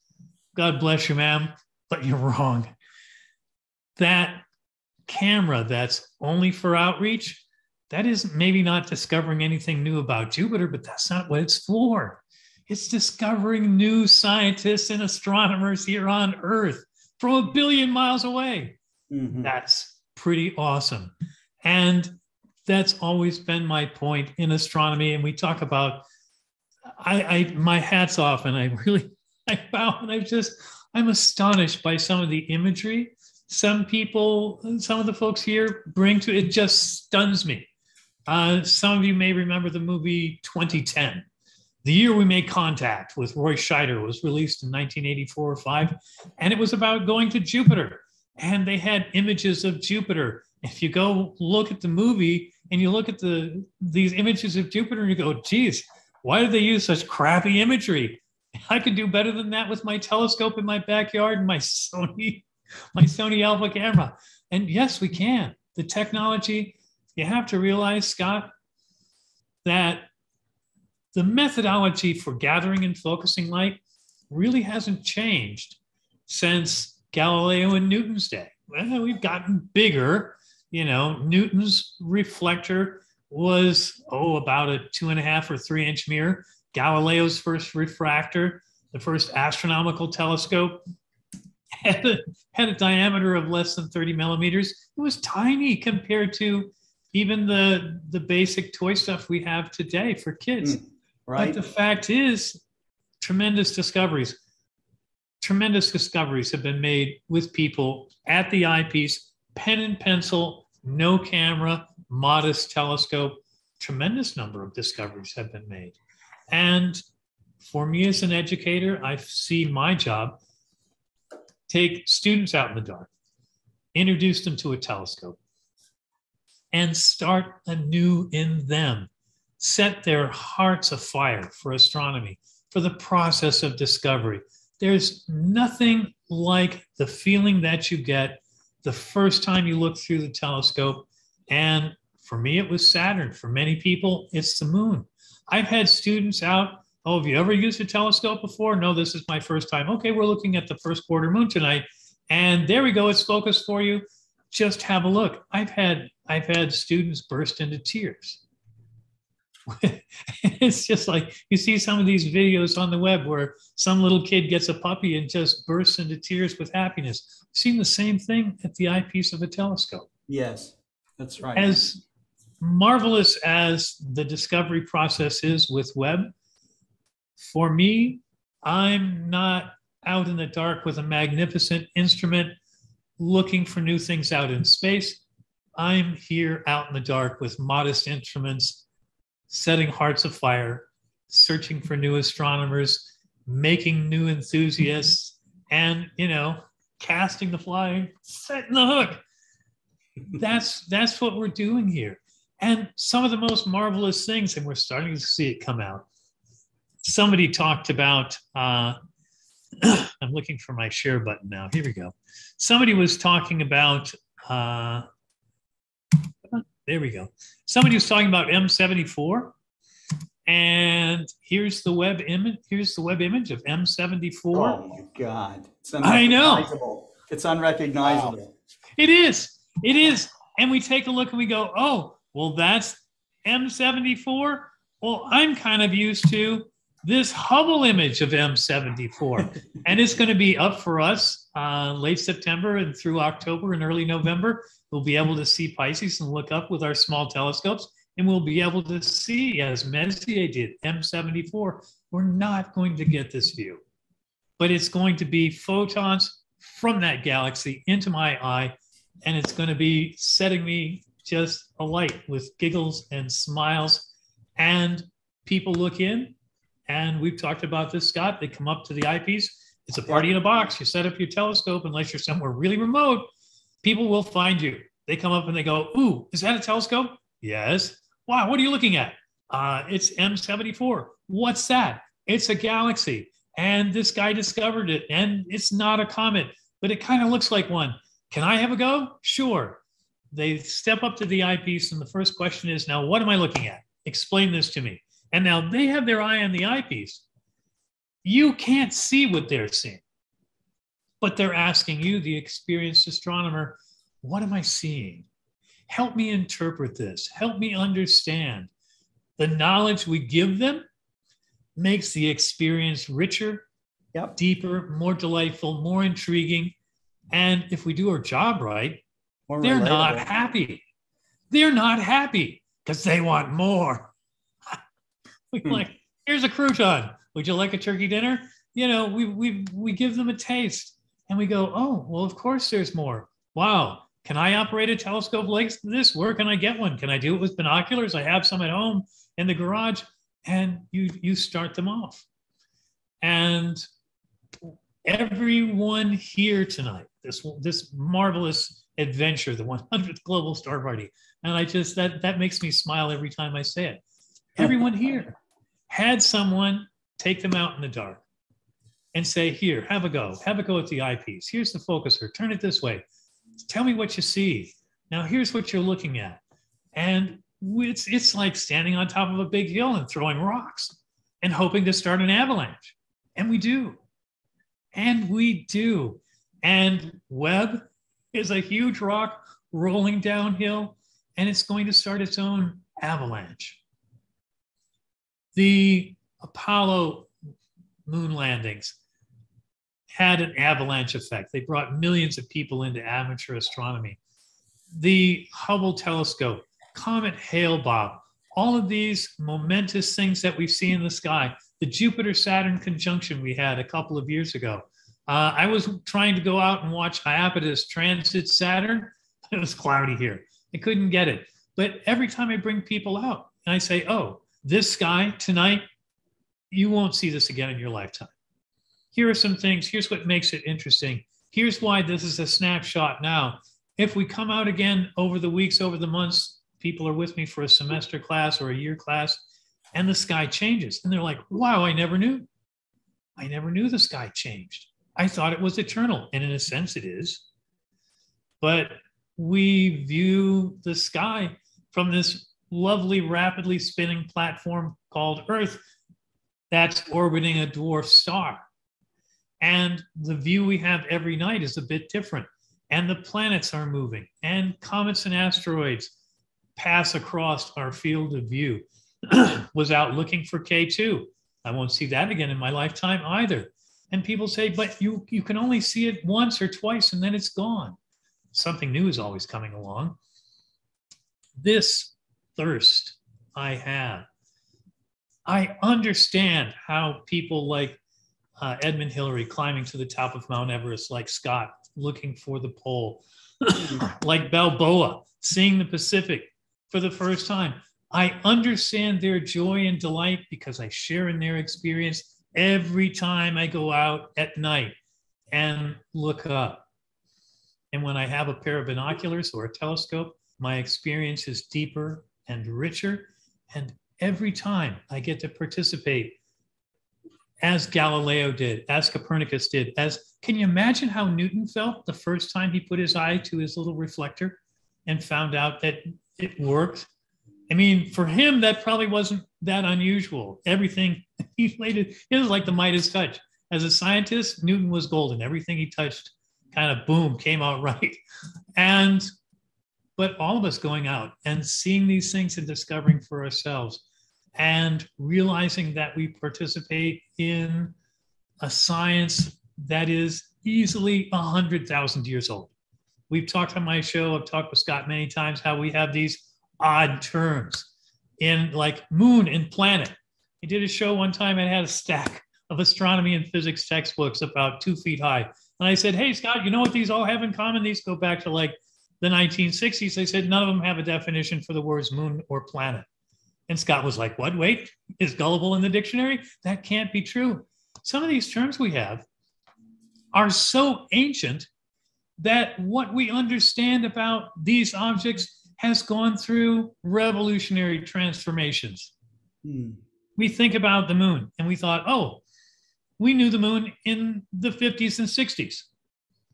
God bless you, ma'am, but you're wrong. That camera that's only for outreach, that is maybe not discovering anything new about Jupiter, but that's not what it's for. It's discovering new scientists and astronomers here on Earth from a billion miles away. Mm-hmm. That's pretty awesome. And that's always been my point in astronomy. And we talk about, I, I my hat's off, and I really, I bow, and I just, I'm astonished by some of the imagery some people, some of the folks here bring to it. Just stuns me. Uh, some of you may remember the movie 2010. The year we made contact with Roy Scheider was released in 1984 or 5, and it was about going to Jupiter. And they had images of Jupiter if you go look at the movie and you look at the these images of Jupiter and you go, geez, why did they use such crappy imagery? I could do better than that with my telescope in my backyard and my Sony, my Sony Alpha camera. And yes, we can. The technology, you have to realize, Scott, that the methodology for gathering and focusing light really hasn't changed since Galileo and Newton's day. Well, we've gotten bigger, you know, Newton's reflector was, oh, about a two and a half or three inch mirror. Galileo's first refractor, the first astronomical telescope, had a, had a diameter of less than 30 millimeters. It was tiny compared to even the, the basic toy stuff we have today for kids. Mm, right. But the fact is, tremendous discoveries, tremendous discoveries have been made with people at the eyepiece, pen and pencil, no camera, modest telescope. Tremendous number of discoveries have been made. And for me as an educator, I see my job take students out in the dark, introduce them to a telescope, and start anew in them. Set their hearts afire for astronomy, for the process of discovery. There's nothing like the feeling that you get the first time you look through the telescope. And for me, it was Saturn. For many people, it's the moon. I've had students out. Oh, have you ever used a telescope before? No, this is my first time. Okay, we're looking at the first quarter moon tonight. And there we go. It's focused for you. Just have a look. I've had I've had students burst into tears. it's just like you see some of these videos on the Webb where some little kid gets a puppy and just bursts into tears with happiness. I've seen the same thing at the eyepiece of a telescope. Yes, that's right. As marvelous as the discovery process is with web, for me, I'm not out in the dark with a magnificent instrument looking for new things out in space. I'm here out in the dark with modest instruments, setting hearts afire, searching for new astronomers, making new enthusiasts, and, you know, casting the fly, setting the hook. That's that's what we're doing here. And some of the most marvelous things, and we're starting to see it come out. Somebody talked about uh, I'm looking for my share button now. Here we go. Somebody was talking about, uh, there we go. Somebody was talking about M74. And here's the Webb image. Here's the Webb image of M74. Oh my God. It's I know. It's unrecognizable. It is. It is. And we take a look and we go, oh, well, that's M74. Well, I'm kind of used to this Hubble image of M74. and it's going to be up for us uh, late September and through October and early November. We'll be able to see Pisces and look up with our small telescopes, and we'll be able to see, as Messier did, M74. We're not going to get this view, but it's going to be photons from that galaxy into my eye, and it's going to be setting me just alight with giggles and smiles. And people look in and we've talked about this, Scott. They come up to the eyepiece. It's a party in a box. You set up your telescope, unless you're somewhere really remote, people will find you. They come up and they go, Ooh, is that a telescope? Yes. Wow, what are you looking at? Uh, it's M74. What's that? It's a galaxy. And this guy discovered it. And it's not a comet, but it kind of looks like one. Can I have a go? Sure. They step up to the eyepiece, and the first question is, Now, what am I looking at? Explain this to me. And now they have their eye on the eyepiece. You can't see what they're seeing, but they're asking you, the experienced astronomer, what am I seeing? Help me interpret this. Help me understand. The knowledge we give them makes the experience richer, yep. deeper, more delightful, more intriguing. And if we do our job right, More they're not happy. They're not happy because they want more. Hmm. like, here's a crouton. Would you like a turkey dinner? You know, we we we give them a taste, and we go, oh, well, of course there's more. Wow, can I operate a telescope like this? Where can I get one? Can I do it with binoculars? I have some at home in the garage, and you you start them off, and everyone here tonight, this this marvelous adventure, the 100th Global Star Party, and I just that that makes me smile every time I say it. Everyone here had someone take them out in the dark and say, "Here, have a go. Have a go at the eyepiece. Here's the focuser. Turn it this way. Tell me what you see. Now here's what you're looking at." And it's it's like standing on top of a big hill and throwing rocks and hoping to start an avalanche. And we do. And we do. And Webb is a huge rock rolling downhill, and it's going to start its own avalanche. The Apollo moon landings had an avalanche effect. They brought millions of people into amateur astronomy. The Hubble telescope, Comet Hale Bopp, all of these momentous things that we see in the sky, the Jupiter Saturn conjunction we had a couple of years ago. Uh, I was trying to go out and watch Iapetus transit Saturn. It was cloudy here. I couldn't get it. But every time I bring people out and I say, oh, this sky tonight, you won't see this again in your lifetime. Here are some things. Here's what makes it interesting. Here's why this is a snapshot now. If we come out again over the weeks, over the months, people are with me for a semester class or a year class, and the sky changes. And they're like, wow, I never knew. I never knew the sky changed. I thought it was eternal. And in a sense, it is. but we view the sky from this lovely, rapidly spinning platform called Earth that's orbiting a dwarf star. And the view we have every night is a bit different. And the planets are moving, and comets and asteroids pass across our field of view. Was out looking for K2. I won't see that again in my lifetime either. And people say, but you, you can only see it once or twice and then it's gone. Something new is always coming along. This thirst I have. I understand how people like uh, Edmund Hillary climbing to the top of Mount Everest, like Scott looking for the pole, like Balboa seeing the Pacific for the first time. I understand their joy and delight because I share in their experience every time I go out at night and look up. And when I have a pair of binoculars or a telescope, my experience is deeper and richer. And every time I get to participate as Galileo did, as Copernicus did, as can you imagine how Newton felt the first time he put his eye to his little reflector and found out that it worked? I mean, for him, that probably wasn't that unusual. Everything he laid it, it was like the Midas touch. As a scientist, Newton was golden. Everything he touched kind of boom came out right. And but all of us going out and seeing these things and discovering for ourselves and realizing that we participate in a science that is easily 100,000 years old. We've talked on my show, I've talked with Scott many times how we have these odd terms in like moon and planet. He did a show one time and had a stack of astronomy and physics textbooks about two feet high. And I said, Hey, Scott, you know what these all have in common? These go back to like the 1960s. They said none of them have a definition for the words moon or planet. And Scott was like, What? Wait, is gullible in the dictionary? That can't be true. Some of these terms we have are so ancient that what we understand about these objects has gone through revolutionary transformations. Hmm. We think about the moon and we thought, oh, we knew the moon in the 50s and 60s.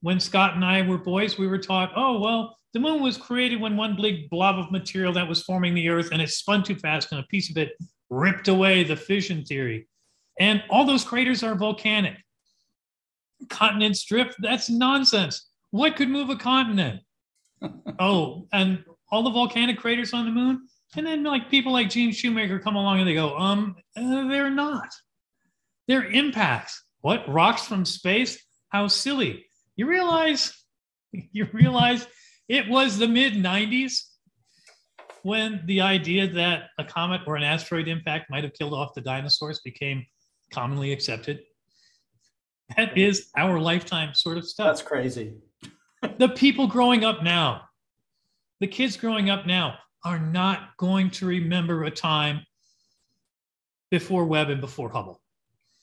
When Scott and I were boys, we were taught, oh, well, the moon was created when one big blob of material that was forming the earth and it spun too fast and a piece of it ripped away the fission theory. And all those craters are volcanic. Continents drift, that's nonsense. What could move a continent? oh, and all the volcanic craters on the moon. And then like people like Gene Shoemaker come along and they go, um, uh, they're not. They're impacts. What rocks from space? How silly. You realize, you realize it was the mid 90s when the idea that a comet or an asteroid impact might have killed off the dinosaurs became commonly accepted. That is our lifetime sort of stuff. That's crazy. the people growing up now, the kids growing up now are not going to remember a time before Webb and before Hubble.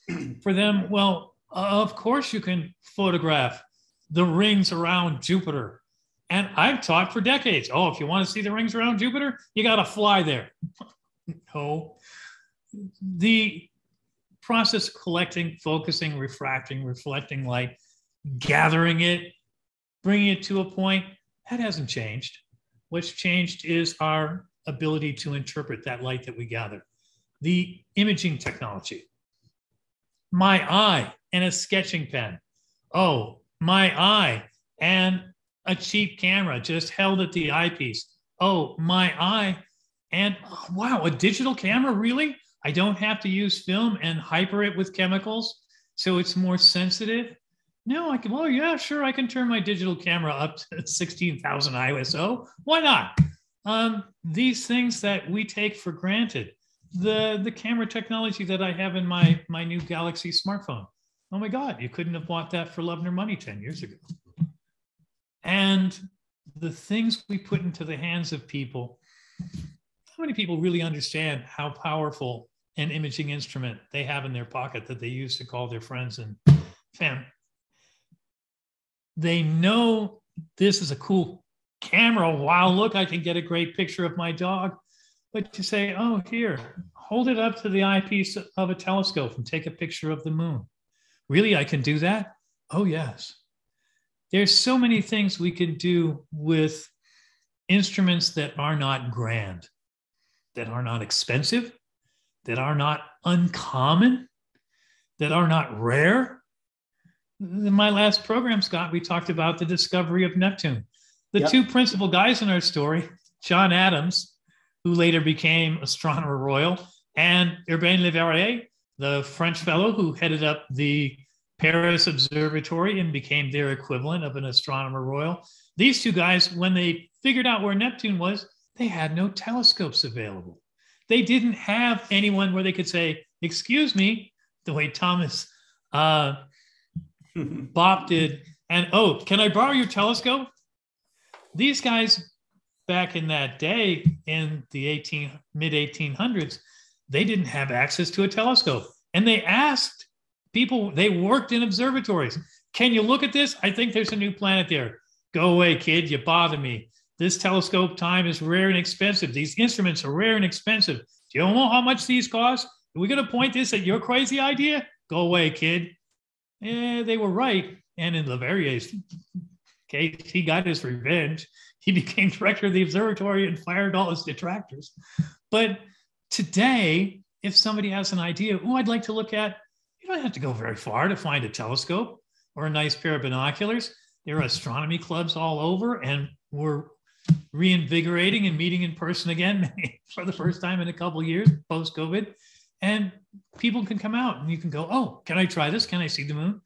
For them, well, of course you can photograph the rings around Jupiter. And I've taught for decades. Oh, if you want to see the rings around Jupiter, you got to fly there. no. The process of collecting, focusing, refracting, reflecting light, gathering it, bringing it to a point, that hasn't changed. What's changed is our ability to interpret that light that we gather. The imaging technology. My eye and a sketching pen. Oh, my eye and a cheap camera just held at the eyepiece. Oh, my eye and oh, wow, a digital camera, really? I don't have to use film and hyper it with chemicals so it's more sensitive. No, I can, well, yeah, sure, I can turn my digital camera up to 16,000 ISO. Why not? Um, these things that we take for granted, the, the camera technology that I have in my, my new Galaxy smartphone. Oh my God, you couldn't have bought that for love nor money 10 years ago. And the things we put into the hands of people, how many people really understand how powerful an imaging instrument they have in their pocket that they use to call their friends and family? they know this is a cool camera. Wow, look, I can get a great picture of my dog. But to say, oh, here, hold it up to the eyepiece of a telescope and take a picture of the moon. Really, I can do that? Oh, yes. There's so many things we can do with instruments that are not grand, that are not expensive, that are not uncommon, that are not rare. In my last program, Scott, we talked about the discovery of Neptune. The Yep. two principal guys in our story, John Adams, who later became Astronomer Royal, and Urbain Le Verrier, the French fellow who headed up the Paris Observatory and became their equivalent of an Astronomer Royal. These two guys, when they figured out where Neptune was, they had no telescopes available. They didn't have anyone where they could say, Excuse me, the way Thomas uh, Bopp did, and oh, can I borrow your telescope? These guys back in that day in the 18 mid 1800s they didn't have access to a telescope. And they asked people they worked in observatories. Can you look at this? I think there's a new planet there. Go away kid. You bother me. This telescope time is rare and expensive. These instruments are rare and expensive. Do you know how much these cost? Are we going to point this at your crazy idea? Go away kid. Yeah they were right. And in Le Verrier's case he got his revenge. He became director of the observatory and fired all his detractors. But today, if somebody has an idea, oh, I'd like to look at, you don't have to go very far to find a telescope or a nice pair of binoculars. There are astronomy clubs all over, and we're reinvigorating and meeting in person again for the first time in a couple years post COVID. And people can come out and you can go, oh, can I try this? Can I see the moon?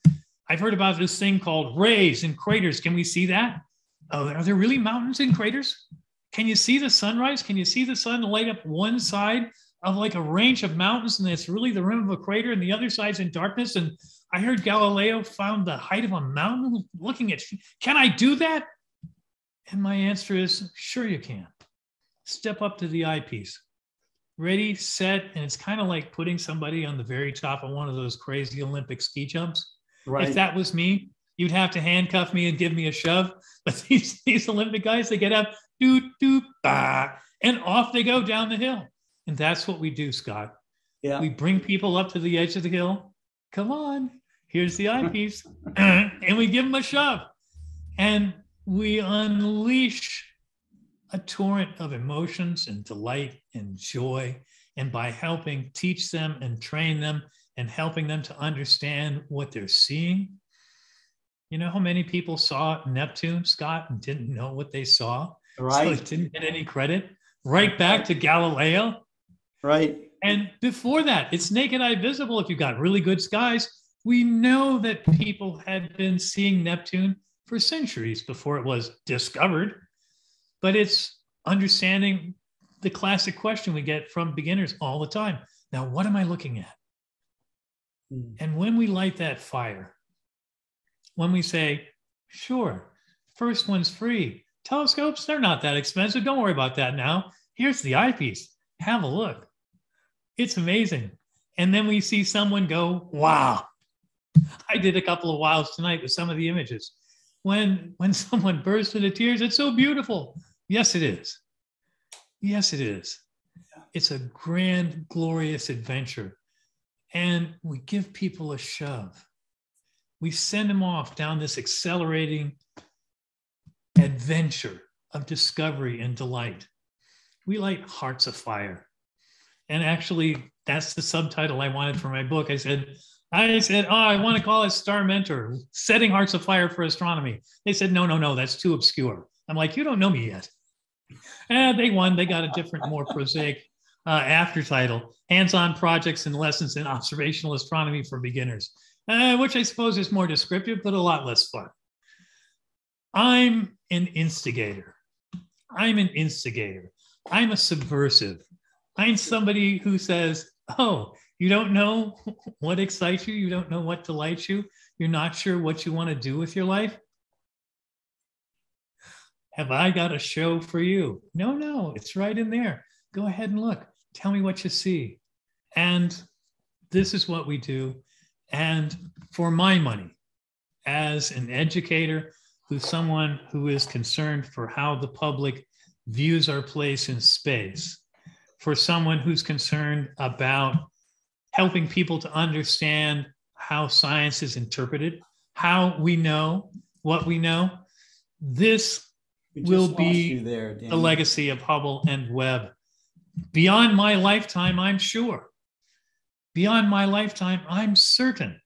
I've heard about this thing called rays and craters. Can we see that? Oh, are there really mountains and craters? Can you see the sunrise? Can you see the sun light up one side of like a range of mountains and it's really the rim of a crater and the other side's in darkness? And I heard Galileo found the height of a mountain looking at, can I do that? And my answer is sure you can. Step up to the eyepiece. Ready, set, and it's kind of like putting somebody on the very top of one of those crazy Olympic ski jumps. Right. If that was me, you'd have to handcuff me and give me a shove. But these, these Olympic guys, they get up, doot, doot, bah, and off they go down the hill. And that's what we do, Scott. Yeah. We bring people up to the edge of the hill. Come on, here's the eyepiece. and we give them a shove. And we unleash a torrent of emotions and delight and joy. And by helping teach them and train them and helping them to understand what they're seeing, you know how many people saw Neptune, Scott, and didn't know what they saw? So Right. it didn't get any credit. Right back to Galileo. Right. And before that, it's naked eye visible if you've got really good skies. We know that people had been seeing Neptune for centuries before it was discovered, but it's understanding the classic question we get from beginners all the time. Now, what am I looking at? Hmm. And when we light that fire, when we say, sure, first one's free, telescopes, they're not that expensive. Don't worry about that now. Here's the eyepiece. Have a look. It's amazing. And then we see someone go, wow. I did a couple of wows tonight with some of the images. When when someone bursts into tears, it's so beautiful. Yes, it is. Yes, it is. It's a grand, glorious adventure. And we give people a shove. We send them off down this accelerating adventure of discovery and delight. We light hearts of fire. And actually, that's the subtitle I wanted for my book. I said, I said, oh, I want to call it Star Mentor, Setting Hearts of Fire for Astronomy. They said, no, no, no, that's too obscure. I'm like, you don't know me yet. And they won. They got a different, more prosaic uh, after title, Hands-on Projects and Lessons in Observational Astronomy for Beginners, uh, which I suppose is more descriptive, but a lot less fun. I'm an instigator. I'm an instigator. I'm a subversive. I'm somebody who says, oh, you don't know what excites you. You don't know what delights you. You're not sure what you want to do with your life. Have I got a show for you? No, no, it's right in there. Go ahead and look. Tell me what you see. And this is what we do. And for my money, as an educator, who's someone who is concerned for how the public views our place in space, for someone who's concerned about helping people to understand how science is interpreted, how we know what we know. This We will be there, the legacy of Hubble and Webb. Beyond my lifetime, I'm sure. Beyond my lifetime, I'm certain.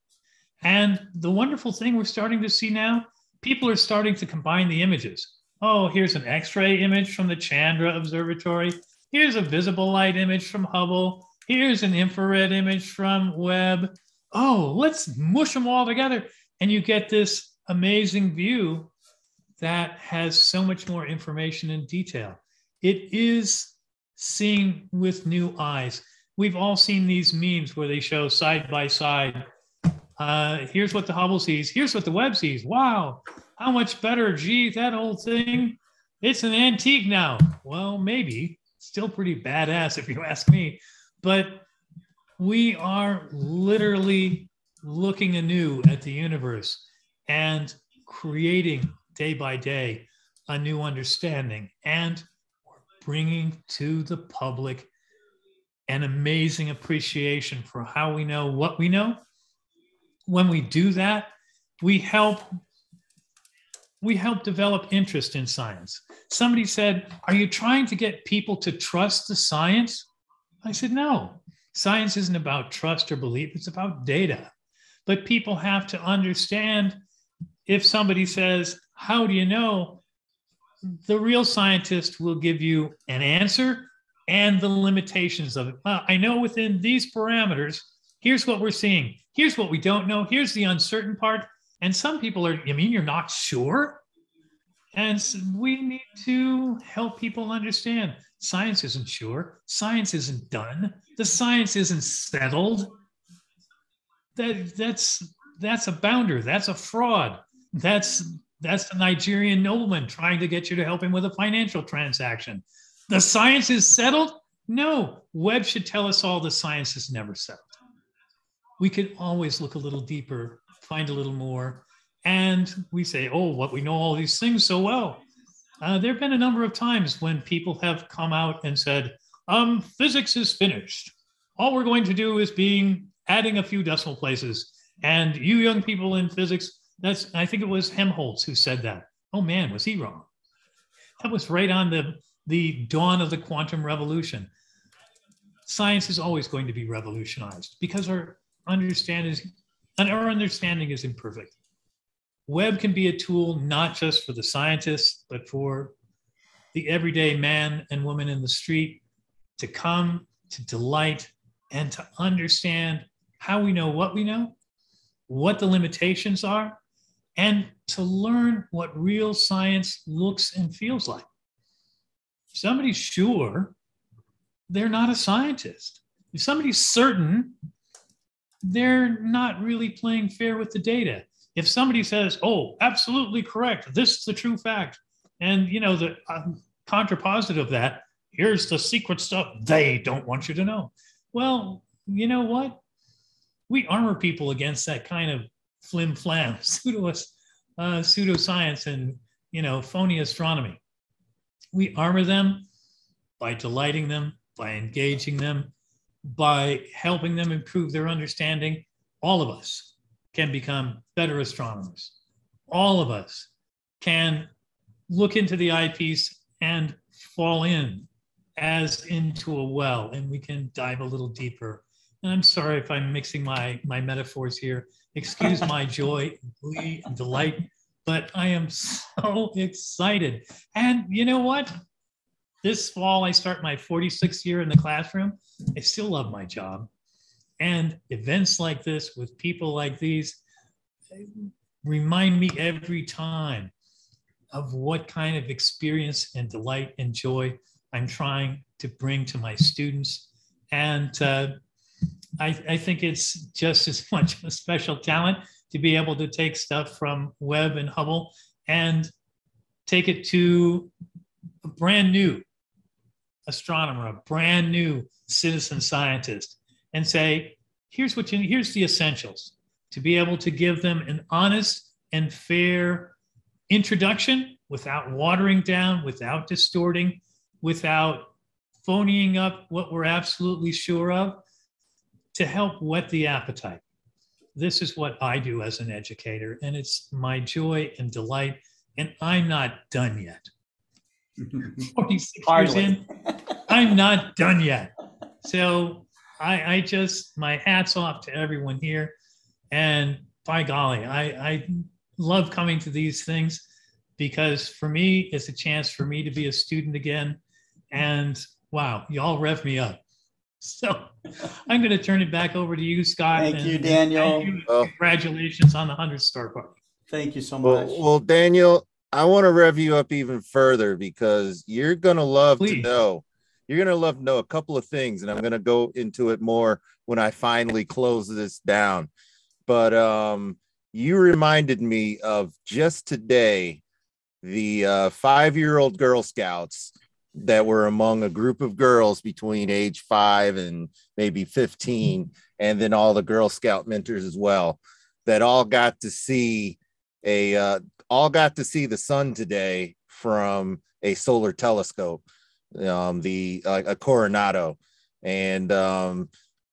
And the wonderful thing we're starting to see now, people are starting to combine the images. Oh, here's an X ray image from the Chandra Observatory. Here's a visible light image from Hubble. Here's an infrared image from Webb. Oh, let's mush them all together. And you get this amazing view that has so much more information and detail. It is seeing with new eyes. We've all seen these memes where they show side by side. Uh, here's what the Hubble sees. Here's what the Webb sees. Wow, how much better? Gee, that old thing, it's an antique now. Well, maybe. Still pretty badass if you ask me. But we are literally looking anew at the universe and creating day by day a new understanding. And bringing to the public an amazing appreciation for how we know what we know. When we do that, we help we help develop interest in science. Somebody said, "Are you trying to get people to trust the science?" I said, "No. Science isn't about trust or belief, it's about data." But people have to understand if somebody says, How do you know? The real scientist will give you an answer and the limitations of it. Well, I know within these parameters, here's what we're seeing. Here's what we don't know. Here's the uncertain part. And some people are, you mean you're not sure? And s- we need to help people understand. Science isn't sure, science isn't done, the science isn't settled. That that's that's a bounder. That's a fraud. That's that's the nigerian nobleman trying to get you to help him with a financial transaction. The science is settled? No. Webb should tell us all the science is never settled we could always look a little deeper find a little more and we say oh what we know all these things so well uh, there have been a number of times when people have come out and said um, physics is finished all we're going to do is being adding a few decimal places. And you young people in physics, that's I think it was Helmholtz who said that. Oh man, was he wrong? That was right on the the dawn of the quantum revolution. Science is always going to be revolutionized because our understanding is and our understanding is imperfect. Webb can be a tool not just for the scientists, but for the everyday man and woman in the street to come, to delight, and to understand how we know what we know, what the limitations are, and to learn what real science looks and feels like. If somebody's sure, they're not a scientist. If somebody's certain, they're not really playing fair with the data. If somebody says, "Oh, absolutely correct. This is the true fact," and you know the um, contrapositive of that, here's the secret stuff they don't want you to know. Well, you know what? We armor people against that kind of flim flam, pseudo uh, pseudoscience and you know phony astronomy. We armor them by delighting them, by engaging them, by helping them improve their understanding. All of us can become better astronomers. All of us can look into the eyepiece and fall in as into a well, and we can dive a little deeper. And I'm sorry if I'm mixing my, my metaphors here. Excuse my joy, glee, and delight, but I am so excited. And you know what? This fall, I start my 46th year in the classroom. I still love my job. And events like this with people like these remind me every time of what kind of experience and delight and joy I'm trying to bring to my students. And uh, I, I think it's just as much a special talent to be able to take stuff from Webb and Hubble and take it to a brand new astronomer, a brand new citizen scientist, and say, here's what you here's the essentials to be able to give them an honest and fair introduction without watering down, without distorting, without phonying up what we're absolutely sure of, to help whet the appetite. this is what I do as an educator, and it's my joy and delight. And I'm not done yet. 46 years in, I'm not done yet. So I, I just, my hat's off to everyone here. And by golly, I, I love coming to these things because for me, it's a chance for me to be a student again. And wow, y'all rev me up. So I'm going to turn it back over to you, Scott. Thank and- you, and Daniel. thank you. Congratulations on the 100 star party. Thank you so much. Well, well, Daniel, I want to rev you up even further because you're gonna love to know. You're gonna love to know a couple of things, and I'm gonna go into it more when I finally close this down. But um, you reminded me of just today the uh, five-year-old Girl Scouts that were among a group of girls between age five and maybe 15, and then all the Girl Scout mentors as well, that all got to see a uh, all got to see the sun today from a solar telescope, um, the uh, a Coronado, and um,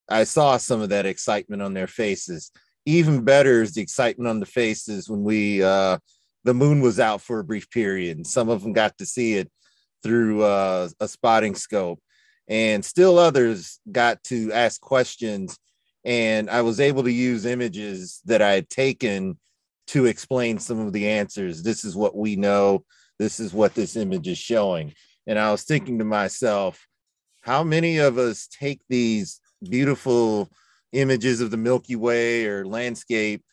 I saw some of that excitement on their faces. Even better is the excitement on the faces when we uh, the moon was out for a brief period, and some of them got to see it through uh, a spotting scope, and still others got to ask questions. And I was able to use images that I had taken to explain some of the answers. This is what we know. This is what this image is showing. And I was thinking to myself, how many of us take these beautiful images of the Milky Way or landscape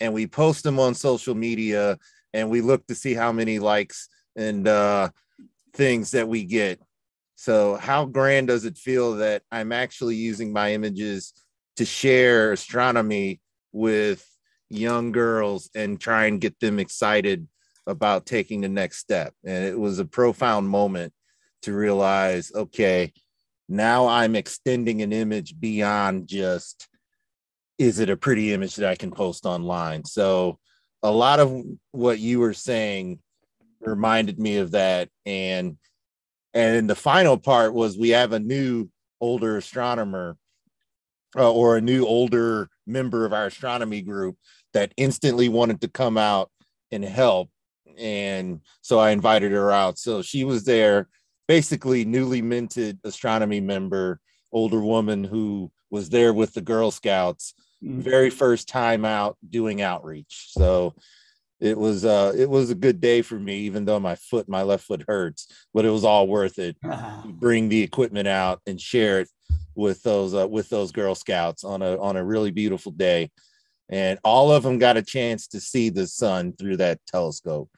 and we post them on social media and we look to see how many likes and uh, things that we get. So, how grand does it feel that I'm actually using my images to share astronomy with young girls and try and get them excited about taking the next step? And it was a profound moment to realize okay, now I'm extending an image beyond just is it a pretty image that I can post online? So, a lot of what you were saying reminded me of that and and the final part was we have a new older astronomer uh, or a new older member of our astronomy group that instantly wanted to come out and help. And so i invited her out. So she was there basically newly minted astronomy member older woman who was there with the girl scouts very first time out doing outreach. So it was uh it was a good day for me even though my foot my left foot hurts but it was all worth it to bring the equipment out and share it with those uh, with those girl scouts on a on a really beautiful day and all of them got a chance to see the sun through that telescope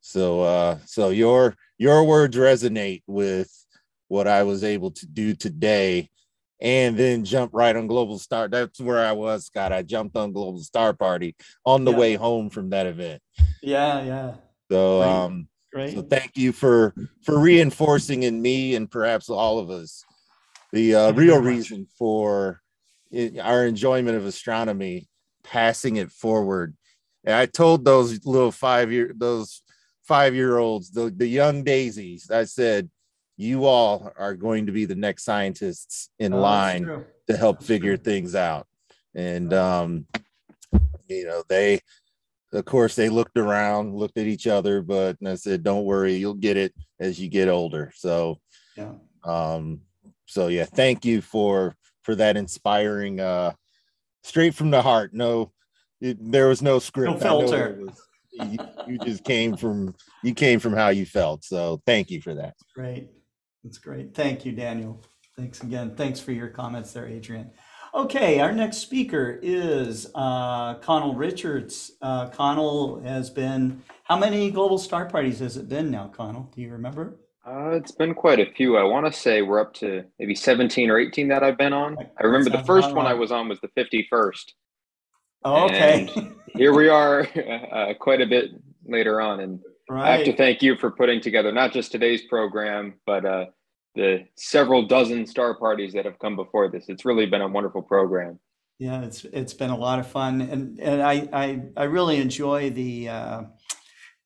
so uh so your your words resonate with what i was able to do today and then jump right on global star that's where i was scott i jumped on global star party on the Yeah. way home from that event Yeah, yeah. so Great. um Great. so thank you for for reinforcing in me and perhaps all of us the uh, real reason for i- our enjoyment of astronomy, passing it forward. And I told those little five year those five year olds, the, the young daisies, I said, you all are going to be the next scientists in Oh, line to help figure things out. And um, you know, they of course they looked around, looked at each other, but I said, Don't worry, you'll get it as you get older. So Yeah. um so yeah thank you for for that inspiring uh straight from the heart no it, there was no script No filter. was- you, you just came from you came from how you felt so thank you for that Great. That's great. Thank you, Daniel. Thanks again. Thanks for your comments there, Adrian. Okay, our next speaker is uh, Conal Richards. Uh, Conal has been, how many global star parties has it been now, Conal? Do you remember? Uh, it's been quite a few. I want to say we're up to maybe 17 or 18 that I've been on. I remember the first one I was on was the 51st. Oh, okay. Here we are uh, quite a bit later on. And I have to thank you for putting together not just today's program, but uh, the several dozen star parties that have come before this. It's really been a wonderful program. Yeah, it's it's been a lot of fun, and and I I, I really enjoy the uh,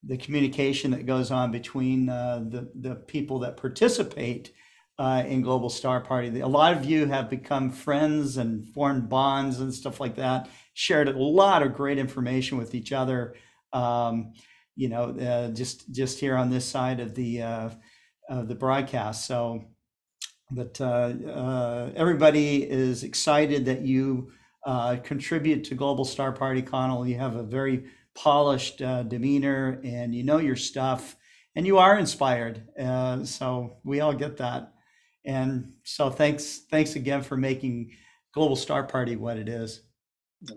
the communication that goes on between uh, the the people that participate uh, in Global Star Party. A lot of you have become friends and formed bonds and stuff like that. Shared a lot of great information with each other. Um, you know, uh, just just here on this side of the uh, of the broadcast. So, but uh, uh, everybody is excited that you contribute to Global Star Party, Conal. You have a very polished uh, demeanor, and you know your stuff, and you are inspired. Uh, so we all get that. And so thanks, thanks again for making Global Star Party what it is.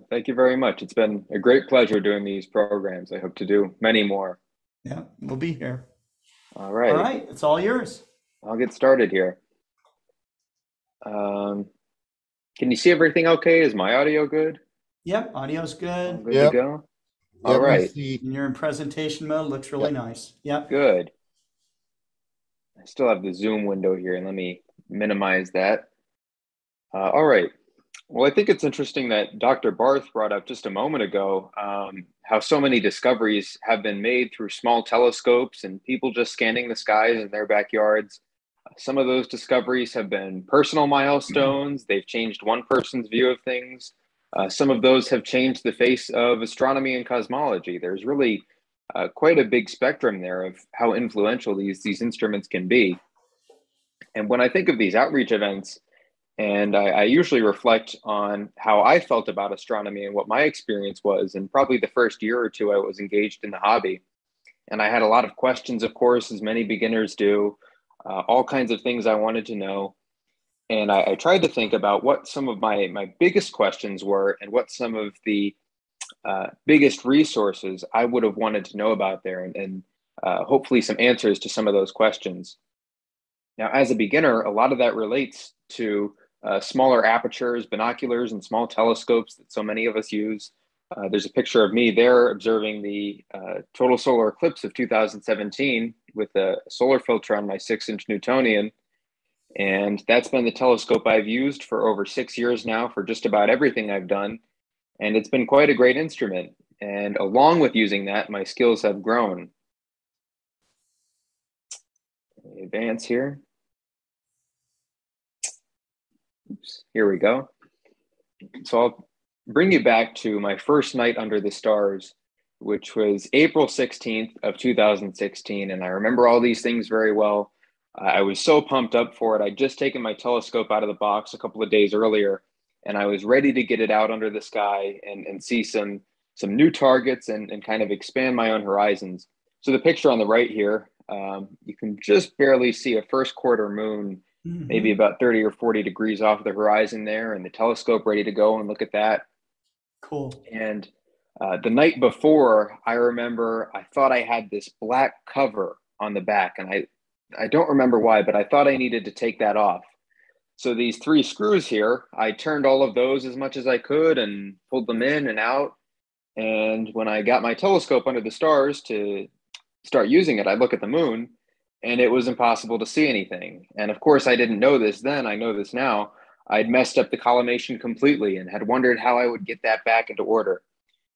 Thank you very much. It's been a great pleasure doing these programs. I hope to do many more. Yeah, we'll be here. All right. All right, it's all yours. I'll get started here. Um, can you see everything okay? Is my audio good? Yep, audio's good. Good to go? All Yep, right. You're in presentation mode. Looks really nice. Yep. Good. I still have the Zoom window here, and let me minimize that. Uh, all right. Well, I think it's interesting that Dr. Barth brought up just a moment ago um, how so many discoveries have been made through small telescopes and people just scanning the skies in their backyards. Some of those discoveries have been personal milestones, they've changed one person's view of things. Uh, some of those have changed the face of astronomy and cosmology. There's really uh, quite a big spectrum there of how influential these, these instruments can be. And when I think of these outreach events, and I, I usually reflect on how I felt about astronomy and what my experience was. And probably the first year or two I was engaged in the hobby. And I had a lot of questions, of course, as many beginners do, uh, all kinds of things I wanted to know. And I, I tried to think about what some of my, my biggest questions were and what some of the uh, biggest resources I would have wanted to know about there, and, and uh, hopefully some answers to some of those questions. Now, as a beginner, a lot of that relates to uh, smaller apertures, binoculars, and small telescopes that so many of us use. Uh, there's a picture of me there observing the uh, total solar eclipse of 2017 with a solar filter on my six inch Newtonian. And that's been the telescope I've used for over six years now for just about everything I've done. And it's been quite a great instrument. And along with using that, my skills have grown. Advance here. Oops, here we go. So I'll bring you back to my first night under the stars, which was April 16th of 2016. And I remember all these things very well. I was so pumped up for it. I'd just taken my telescope out of the box a couple of days earlier, and I was ready to get it out under the sky and, and see some some new targets and, and kind of expand my own horizons. So the picture on the right here, um, you can just barely see a first quarter moon Mm-hmm. maybe about 30 or 40 degrees off the horizon there, and the telescope ready to go and look at that. Cool. And uh, the night before, I remember I thought I had this black cover on the back, and I, I don't remember why, but I thought I needed to take that off. So these three screws here, I turned all of those as much as I could and pulled them in and out. And when I got my telescope under the stars to start using it, I look at the moon and it was impossible to see anything. And of course, I didn't know this then. I know this now. I'd messed up the collimation completely and had wondered how I would get that back into order.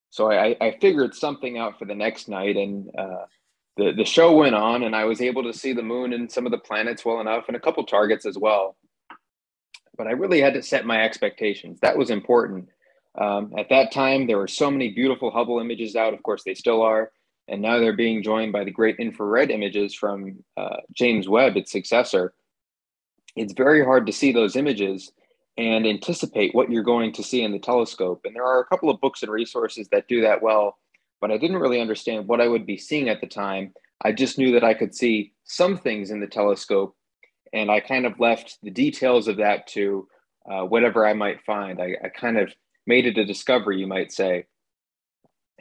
So I, I figured something out for the next night, and uh, the the show went on, and I was able to see the moon and some of the planets well enough, and a couple targets as well. But I really had to set my expectations. That was important. Um, at that time, there were so many beautiful Hubble images out. Of course, they still are and now they're being joined by the great infrared images from uh, James Webb, its successor. It's very hard to see those images and anticipate what you're going to see in the telescope. And there are a couple of books and resources that do that well, but I didn't really understand what I would be seeing at the time. I just knew that I could see some things in the telescope, and I kind of left the details of that to uh, whatever I might find. I, I kind of made it a discovery, you might say.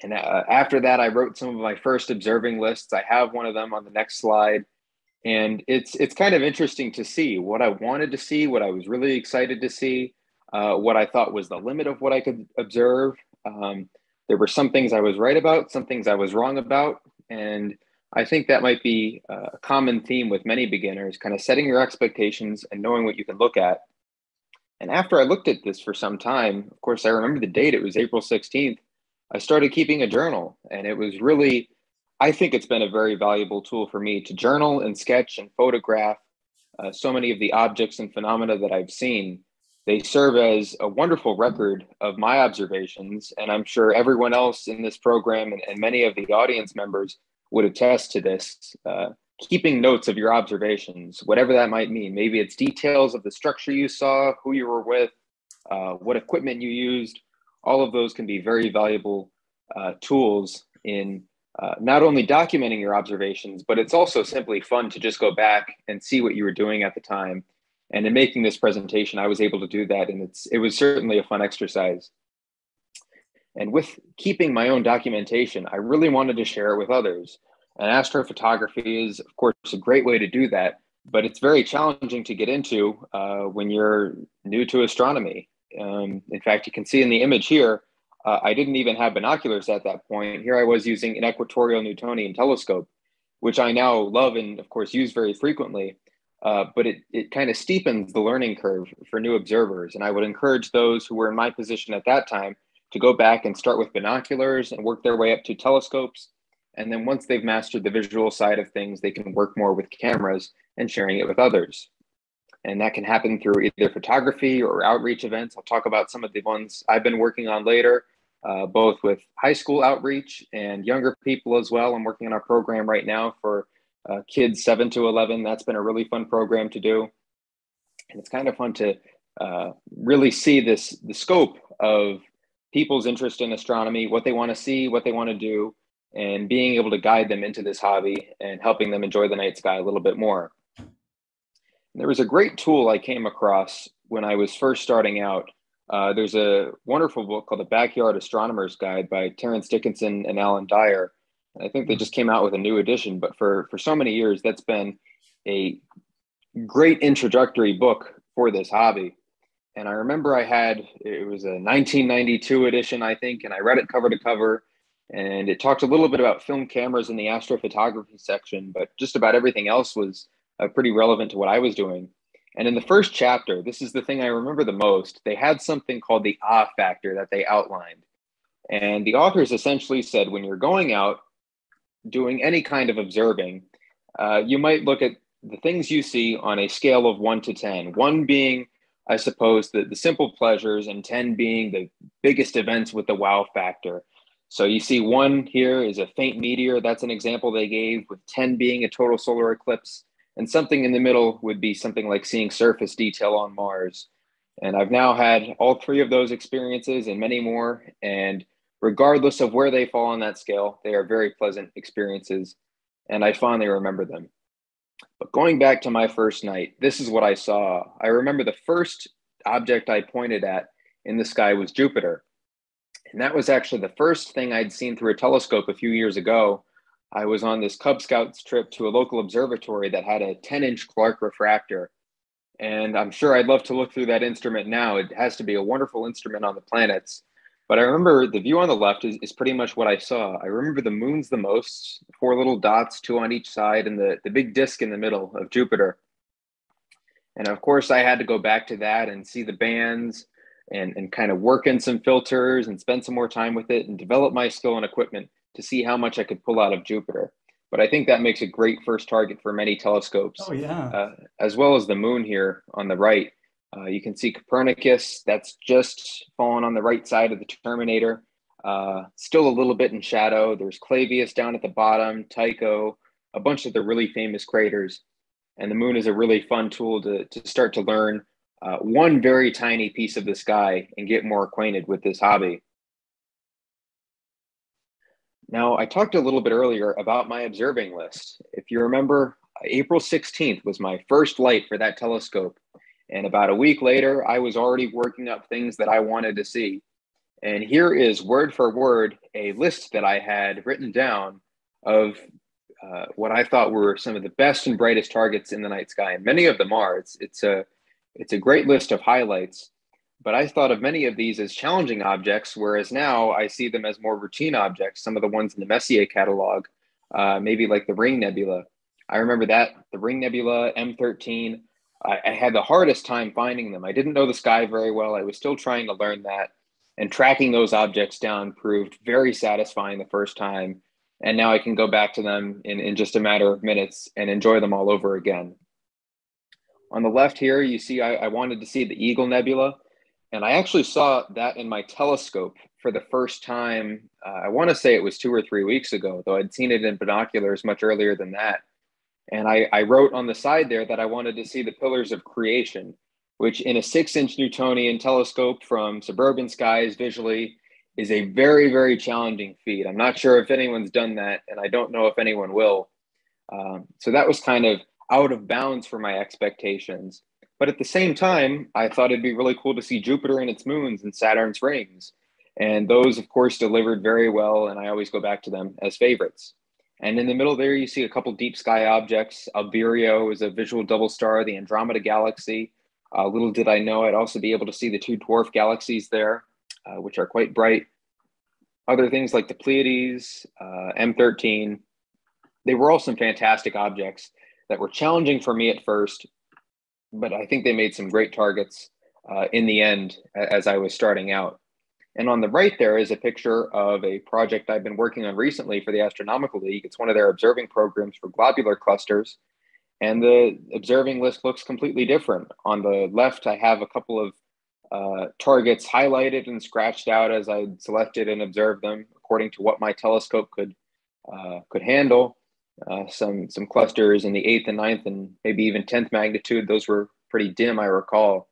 And uh, after that, I wrote some of my first observing lists. I have one of them on the next slide. And it's it's kind of interesting to see what I wanted to see, what I was really excited to see, uh, what I thought was the limit of what I could observe. Um, there were some things I was right about, some things I was wrong about, and I think that might be a common theme with many beginners, kind of setting your expectations and knowing what you can look at. And after I looked at this for some time, of course, I remember the date. It was April 16th. I started keeping a journal, and it was really, I think it's been a very valuable tool for me to journal and sketch and photograph uh, so many of the objects and phenomena that I've seen, they serve as a wonderful record of my observations. And I'm sure everyone else in this program and, and many of the audience members would attest to this. Uh, keeping notes of your observations, whatever that might mean. Maybe it's details of the structure you saw, who you were with, uh, what equipment you used. All of those can be very valuable uh, tools in uh, not only documenting your observations, but it's also simply fun to just go back and see what you were doing at the time. And in making this presentation, I was able to do that, and it's it was certainly a fun exercise. And with keeping my own documentation, I really wanted to share it with others. And astrophotography is, of course, a great way to do that, but it's very challenging to get into uh, when you're new to astronomy. Um, in fact, you can see in the image here, uh, I didn't even have binoculars at that point. Here I was using an equatorial Newtonian telescope, which I now love and, of course, use very frequently. Uh, but it, it kind of steepens the learning curve for new observers. And I would encourage those who were in my position at that time to go back and start with binoculars and work their way up to telescopes. And then once they've mastered the visual side of things, they can work more with cameras and sharing it with others. And that can happen through either photography or outreach events. I'll talk about some of the ones I've been working on later uh, both with high school outreach and younger people as well. I'm working on our program right now for uh, kids 7 to 11. That's been a really fun program to do. And it's kind of fun to uh, really see this the scope of people's interest in astronomy, what they want to see, what they want to do, and being able to guide them into this hobby and helping them enjoy the night sky a little bit more. There was a great tool I came across when I was first starting out uh, there's a wonderful book called The Backyard Astronomer's Guide by Terence Dickinson and Alan Dyer. I think they just came out with a new edition, but for, for so many years, that's been a great introductory book for this hobby. And I remember I had, it was a 1992 edition, I think, and I read it cover to cover. And it talked a little bit about film cameras in the astrophotography section, but just about everything else was uh, pretty relevant to what I was doing. And in the first chapter, this is the thing I remember the most. They had something called the ah factor that they outlined. And the authors essentially said when you're going out doing any kind of observing, uh, you might look at the things you see on a scale of one to 10, one being, I suppose, the, the simple pleasures, and 10 being the biggest events with the wow factor. So you see one here is a faint meteor. That's an example they gave, with 10 being a total solar eclipse. And something in the middle would be something like seeing surface detail on Mars. And I've now had all three of those experiences and many more. And regardless of where they fall on that scale, they are very pleasant experiences. And I fondly remember them. But going back to my first night, this is what I saw. I remember the first object I pointed at in the sky was Jupiter. And that was actually the first thing I'd seen through a telescope a few years ago I was on this Cub Scouts trip to a local observatory that had a 10 inch Clark refractor. And I'm sure I'd love to look through that instrument now. It has to be a wonderful instrument on the planets. But I remember the view on the left is, is pretty much what I saw. I remember the moons the most, four little dots, two on each side, and the, the big disk in the middle of Jupiter. And of course, I had to go back to that and see the bands and, and kind of work in some filters and spend some more time with it and develop my skill and equipment to see how much I could pull out of Jupiter. But I think that makes a great first target for many telescopes. Oh, yeah. Uh, as well as the moon here on the right. Uh, you can see Copernicus, that's just fallen on the right side of the Terminator. Uh, still a little bit in shadow. There's Clavius down at the bottom, Tycho, a bunch of the really famous craters. And the moon is a really fun tool to, to start to learn uh, one very tiny piece of the sky and get more acquainted with this hobby. Now, I talked a little bit earlier about my observing list. If you remember, April 16th was my first light for that telescope. And about a week later, I was already working up things that I wanted to see. And here is word for word a list that I had written down of uh, what I thought were some of the best and brightest targets in the night sky. And many of them are. It's, it's, a, it's a great list of highlights. But I thought of many of these as challenging objects, whereas now I see them as more routine objects. Some of the ones in the Messier catalog, uh, maybe like the Ring Nebula. I remember that the Ring Nebula M13. I, I had the hardest time finding them. I didn't know the sky very well. I was still trying to learn that, and tracking those objects down proved very satisfying the first time. And now I can go back to them in, in just a matter of minutes and enjoy them all over again. On the left here, you see I, I wanted to see the Eagle Nebula, and I actually saw that in my telescope for the first time. Uh, I want to say it was two or three weeks ago, though I'd seen it in binoculars much earlier than that. And I, I wrote on the side there that I wanted to see the pillars of creation, which in a six inch Newtonian telescope from suburban skies visually is a very, very challenging feat. I'm not sure if anyone's done that, and I don't know if anyone will. Um, so that was kind of out of bounds for my expectations. But at the same time, I thought it'd be really cool to see Jupiter and its moons and Saturn's rings. And those, of course, delivered very well. And I always go back to them as favorites. And in the middle there, you see a couple deep sky objects. Albireo is a visual double star, the Andromeda Galaxy. Uh, little did I know I'd also be able to see the two dwarf galaxies there, uh, which are quite bright. Other things like the Pleiades, uh, M13, they were all some fantastic objects that were challenging for me at first, but I think they made some great targets uh, in the end as I was starting out. And on the right there is a picture of a project I've been working on recently for the Astronomical League. It's one of their observing programs for globular clusters. And the observing list looks completely different. On the left, I have a couple of uh, targets highlighted and scratched out as I selected and observed them according to what my telescope could uh, could handle. Uh, some some clusters in the eighth and ninth and maybe even tenth magnitude. Those were pretty dim, I recall.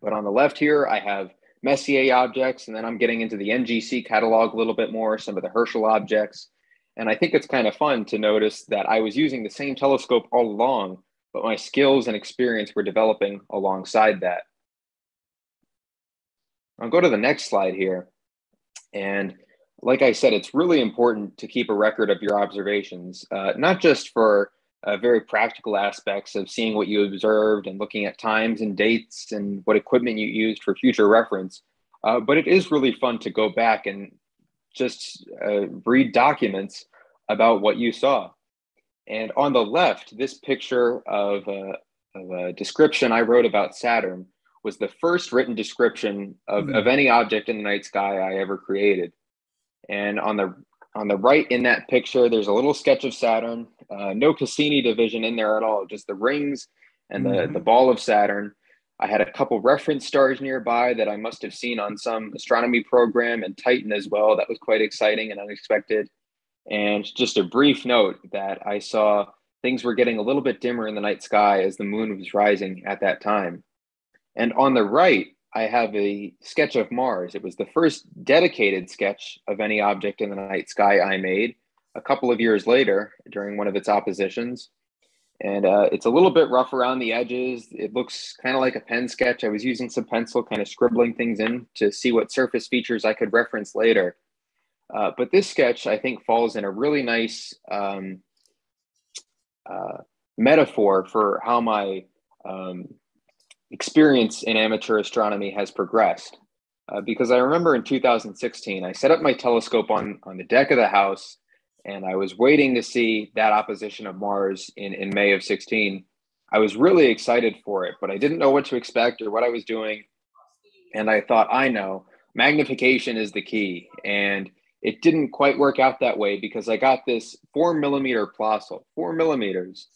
But on the left here, I have Messier objects, and then I'm getting into the NGC catalog a little bit more, some of the Herschel objects. And I think it's kind of fun to notice that I was using the same telescope all along, but my skills and experience were developing alongside that. I'll go to the next slide here. And like I said, it's really important to keep a record of your observations, uh, not just for uh, very practical aspects of seeing what you observed and looking at times and dates and what equipment you used for future reference. Uh, but it is really fun to go back and just uh, read documents about what you saw. And on the left, this picture of a, of a description I wrote about Saturn was the first written description of, mm-hmm. of any object in the night sky I ever created. And on the on the right in that picture, there's a little sketch of Saturn. Uh, no Cassini division in there at all, just the rings and the, mm-hmm. the ball of Saturn. I had a couple reference stars nearby that I must have seen on some astronomy program and Titan as well. That was quite exciting and unexpected. And just a brief note that I saw things were getting a little bit dimmer in the night sky as the moon was rising at that time. And on the right, I have a sketch of Mars. It was the first dedicated sketch of any object in the night sky I made a couple of years later during one of its oppositions. And uh, it's a little bit rough around the edges. It looks kind of like a pen sketch. I was using some pencil, kind of scribbling things in to see what surface features I could reference later. Uh, but this sketch, I think, falls in a really nice um, uh, metaphor for how my um, experience in amateur astronomy has progressed. Uh, because I remember in 2016, I set up my telescope on, on the deck of the house and I was waiting to see that opposition of Mars in, in May of 16. I was really excited for it, but I didn't know what to expect or what I was doing. And I thought, I know magnification is the key. And it didn't quite work out that way because I got this four millimeter Plössl, four millimeters.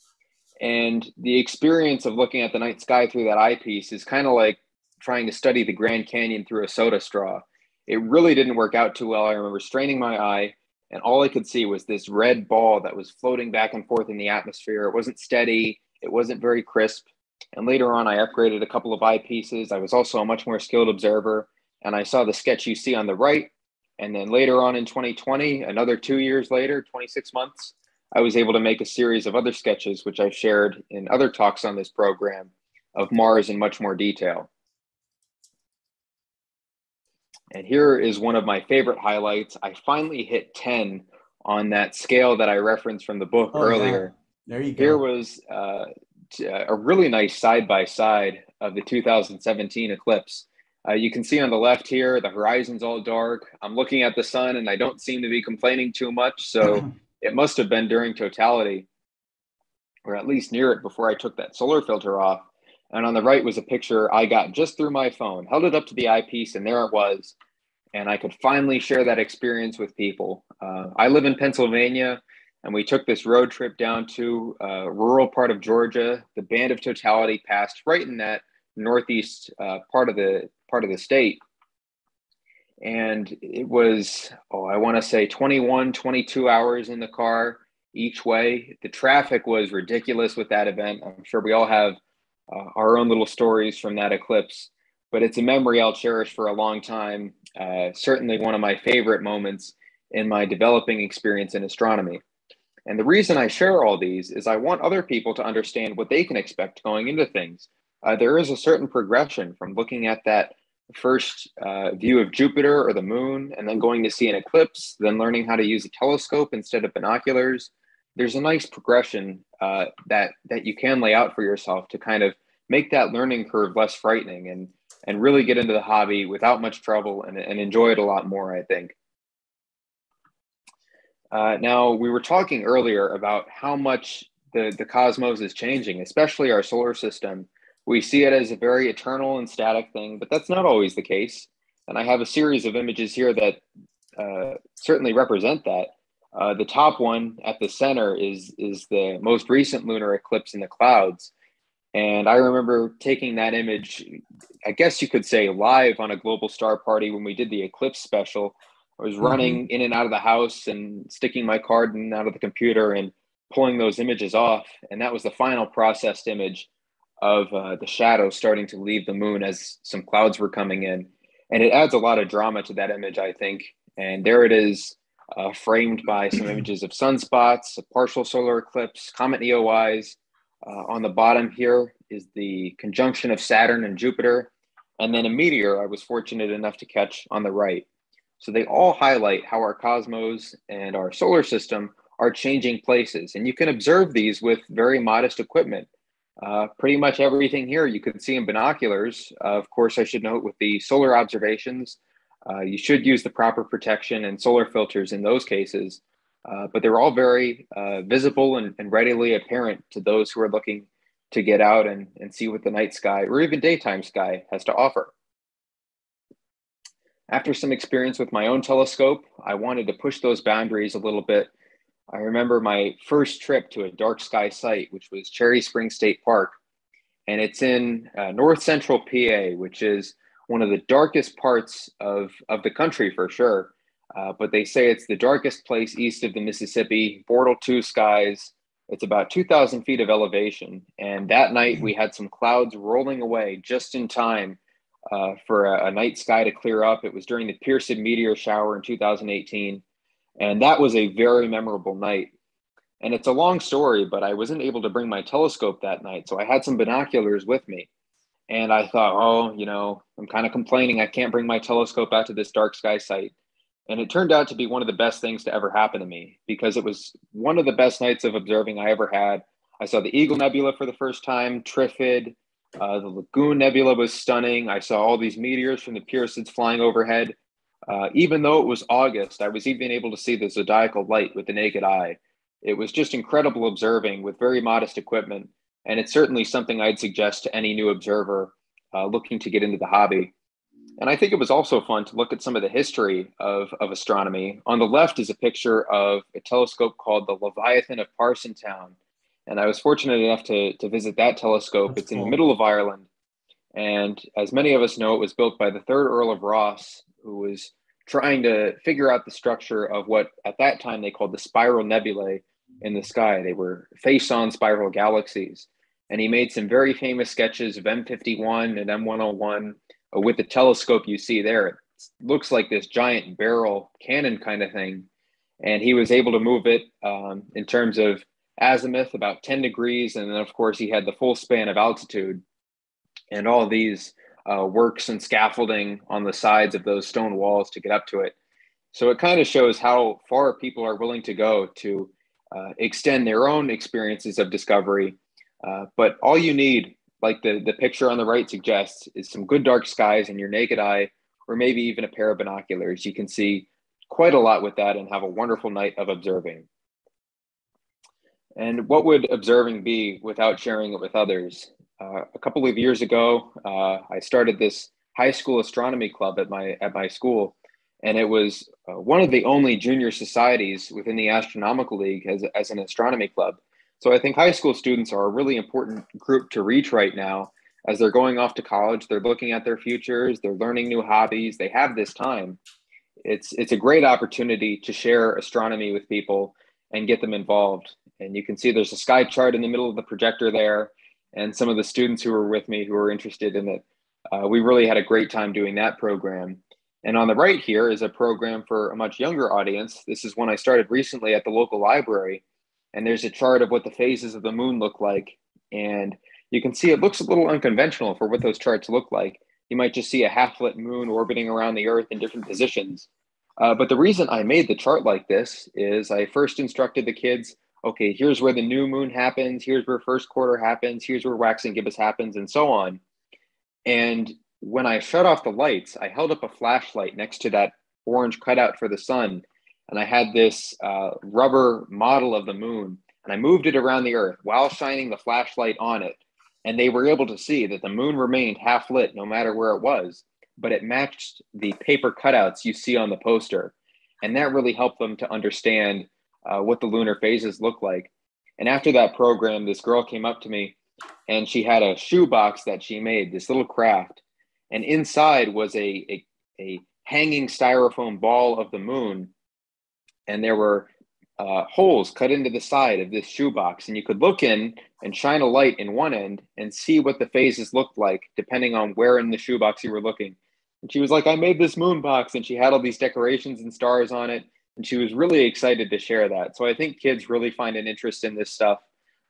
And the experience of looking at the night sky through that eyepiece is kind of like trying to study the Grand Canyon through a soda straw. It really didn't work out too well. I remember straining my eye, and all I could see was this red ball that was floating back and forth in the atmosphere. It wasn't steady, it wasn't very crisp. And later on, I upgraded a couple of eyepieces. I was also a much more skilled observer, and I saw the sketch you see on the right. And then later on in 2020, another two years later, 26 months, I was able to make a series of other sketches, which I've shared in other talks on this program, of Mars in much more detail. And here is one of my favorite highlights. I finally hit 10 on that scale that I referenced from the book oh, earlier. Yeah. There you go. Here was uh, a really nice side by side of the 2017 eclipse. Uh, you can see on the left here, the horizon's all dark. I'm looking at the sun and I don't seem to be complaining too much. So it must have been during totality, or at least near it before I took that solar filter off. And on the right was a picture I got just through my phone, held it up to the eyepiece, and there it was. And I could finally share that experience with people. Uh, I live in Pennsylvania. and we took this road trip down to a rural part of Georgia. The band of totality passed right in that northeast uh, part of the part of the state. And it was, oh, I want to say 21, 22 hours in the car each way. The traffic was ridiculous with that event. I'm sure we all have uh, our own little stories from that eclipse, but it's a memory I'll cherish for a long time. Uh, certainly one of my favorite moments in my developing experience in astronomy. And the reason I share all these is I want other people to understand what they can expect going into things. Uh, there is a certain progression from looking at that first uh, view of Jupiter or the moon, and then going to see an eclipse, then learning how to use a telescope instead of binoculars. There's a nice progression uh, that that you can lay out for yourself to kind of make that learning curve less frightening and and really get into the hobby without much trouble and, and enjoy it a lot more. I think. Uh, now, we were talking earlier about how much the, the cosmos is changing, especially our solar system. We see it as a very eternal and static thing, but that's not always the case. And I have a series of images here that uh, certainly represent that. Uh, the top one at the center is, is the most recent lunar eclipse in the clouds. And I remember taking that image, I guess you could say live on a global star party when we did the eclipse special I was running mm-hmm. in and out of the house and sticking my card in and out of the computer and pulling those images off. And that was the final processed image of uh, the shadow starting to leave the moon as some clouds were coming in. And it adds a lot of drama to that image, I think. And there it is, uh, framed by some images of sunspots, a partial solar eclipse, comet Neowise. Uh, on the bottom here is the conjunction of Saturn and Jupiter, and then a meteor I was fortunate enough to catch on the right. So they all highlight how our cosmos and our solar system are changing places. And you can observe these with very modest equipment. Uh, pretty much everything here you can see in binoculars. Uh, of course, I should note with the solar observations, uh, you should use the proper protection and solar filters in those cases. Uh, but they're all very uh, visible and, and, readily apparent to those who are looking to get out and, and see what the night sky or even daytime sky has to offer. After some experience with my own telescope, I wanted to push those boundaries a little bit. I remember my first trip to a dark sky site, which was Cherry Spring State Park. And it's in uh, north central PA, which is one of the darkest parts of, of the country for sure. Uh, but they say it's the darkest place east of the Mississippi, Bortle 2 skies. It's about 2,000 feet of elevation. And that night we had some clouds rolling away just in time uh, for a, a, night sky to clear up. It was during the Perseid meteor shower in 2018. And that was a very memorable night. And it's a long story, but I wasn't able to bring my telescope that night. So I had some binoculars with me. And I thought, oh, you know, I'm kind of complaining I can't bring my telescope out to this dark sky site. And it turned out to be one of the best things to ever happen to me because it was one of the best nights of observing I ever had. I saw the Eagle Nebula for the first time, Trifid, uh, the Lagoon Nebula was stunning. I saw all these meteors from the Perseids flying overhead. Uh, even though it was August, I was even able to see the zodiacal light with the naked eye. It was just incredible observing with very modest equipment. And it's certainly something I'd suggest to any new observer uh, looking to get into the hobby. And I think it was also fun to look at some of the history of, of astronomy. On the left is a picture of a telescope called the Leviathan of Parsonstown. And I was fortunate enough to, to visit that telescope. That's it's cool. in the middle of Ireland. And as many of us know, it was built by the third Earl of Rosse, who was trying to figure out the structure of what at that time they called the spiral nebulae in the sky. They were face on spiral galaxies. And he made some very famous sketches of M51 and M101 uh, with the telescope you see there. It looks like this giant barrel cannon kind of thing. And he was able to move it um, in terms of azimuth about 10 degrees. And then, of course, he had the full span of altitude and all these uh, works and scaffolding on the sides of those stone walls to get up to it. So it kind of shows how far people are willing to go to uh, extend their own experiences of discovery. Uh, but all you need, like the, the picture on the right suggests, is some good dark skies and your naked eye, or maybe even a pair of binoculars. You can see quite a lot with that and have a wonderful night of observing. And what would observing be without sharing it with others? Uh, a couple of years ago, uh, I started this high school astronomy club at my at my school, and it was uh, one of the only junior societies within the Astronomical League as, as an astronomy club. So I think high school students are a really important group to reach right now as they're going off to college. They're looking at their futures, they're learning new hobbies, they have this time. It's, it's a great opportunity to share astronomy with people and get them involved. And you can see there's a sky chart in the middle of the projector there, and some of the students who were with me who were interested in it. Uh, we really had a great time doing that program. And on the right here is a program for a much younger audience. This is one I started recently at the local library. And there's a chart of what the phases of the moon look like. And you can see it looks a little unconventional for what those charts look like. You might just see a half lit moon orbiting around the Earth in different positions. Uh, but the reason I made the chart like this is I first instructed the kids okay, here's where the new moon happens, here's where first quarter happens, here's where waxing gibbous happens, and so on. And when I shut off the lights, I held up a flashlight next to that orange cutout for the sun, and I had this uh, rubber model of the moon, and I moved it around the earth while shining the flashlight on it. And they were able to see that the moon remained half lit no matter where it was, but it matched the paper cutouts you see on the poster. And that really helped them to understand uh, what the lunar phases look like. And after that program, this girl came up to me and she had a shoebox that she made, this little craft. And inside was a, a, a hanging styrofoam ball of the moon. And there were uh, holes cut into the side of this shoebox. And you could look in and shine a light in one end and see what the phases looked like depending on where in the shoebox you were looking. And she was like i made this moon box. And she had all these decorations and stars on it and she was really excited to share that so i think kids really find an interest in this stuff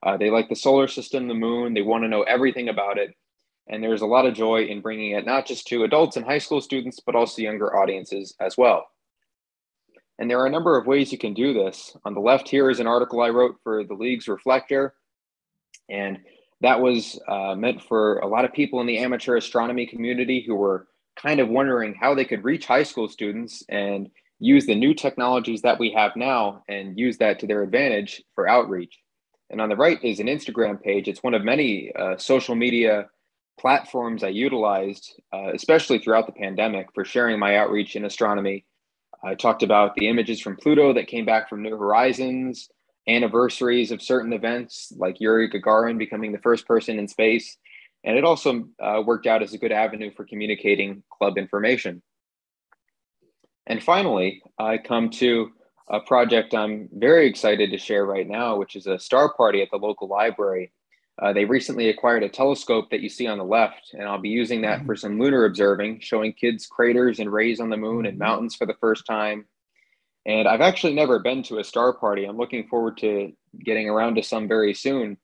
uh, they like the solar system the moon they want to know everything about it and there's a lot of joy in bringing it not just to adults and high school students, but also younger audiences as well. And there are a number of ways you can do this. On the left here is an article I wrote for the League's Reflector. And that was uh, meant for a lot of people in the amateur astronomy community who were kind of wondering how they could reach high school students and use the new technologies that we have now and use that to their advantage for outreach. And on the right is an Instagram page. It's one of many uh, social media platforms I utilized, uh, especially throughout the pandemic, for sharing my outreach in astronomy. I talked about the images from Pluto that came back from New Horizons, anniversaries of certain events like Yuri Gagarin becoming the first person in space. And it also uh, worked out as a good avenue for communicating club information. And finally, I come to a project I'm very excited to share right now, which is a star party at the local library uh, they recently acquired a telescope that you see on the left, and I'll be using that for some lunar observing, showing kids craters and rays on the moon and mountains for the first time. And I've actually never been to a star party. I'm looking forward to getting around to some very soon.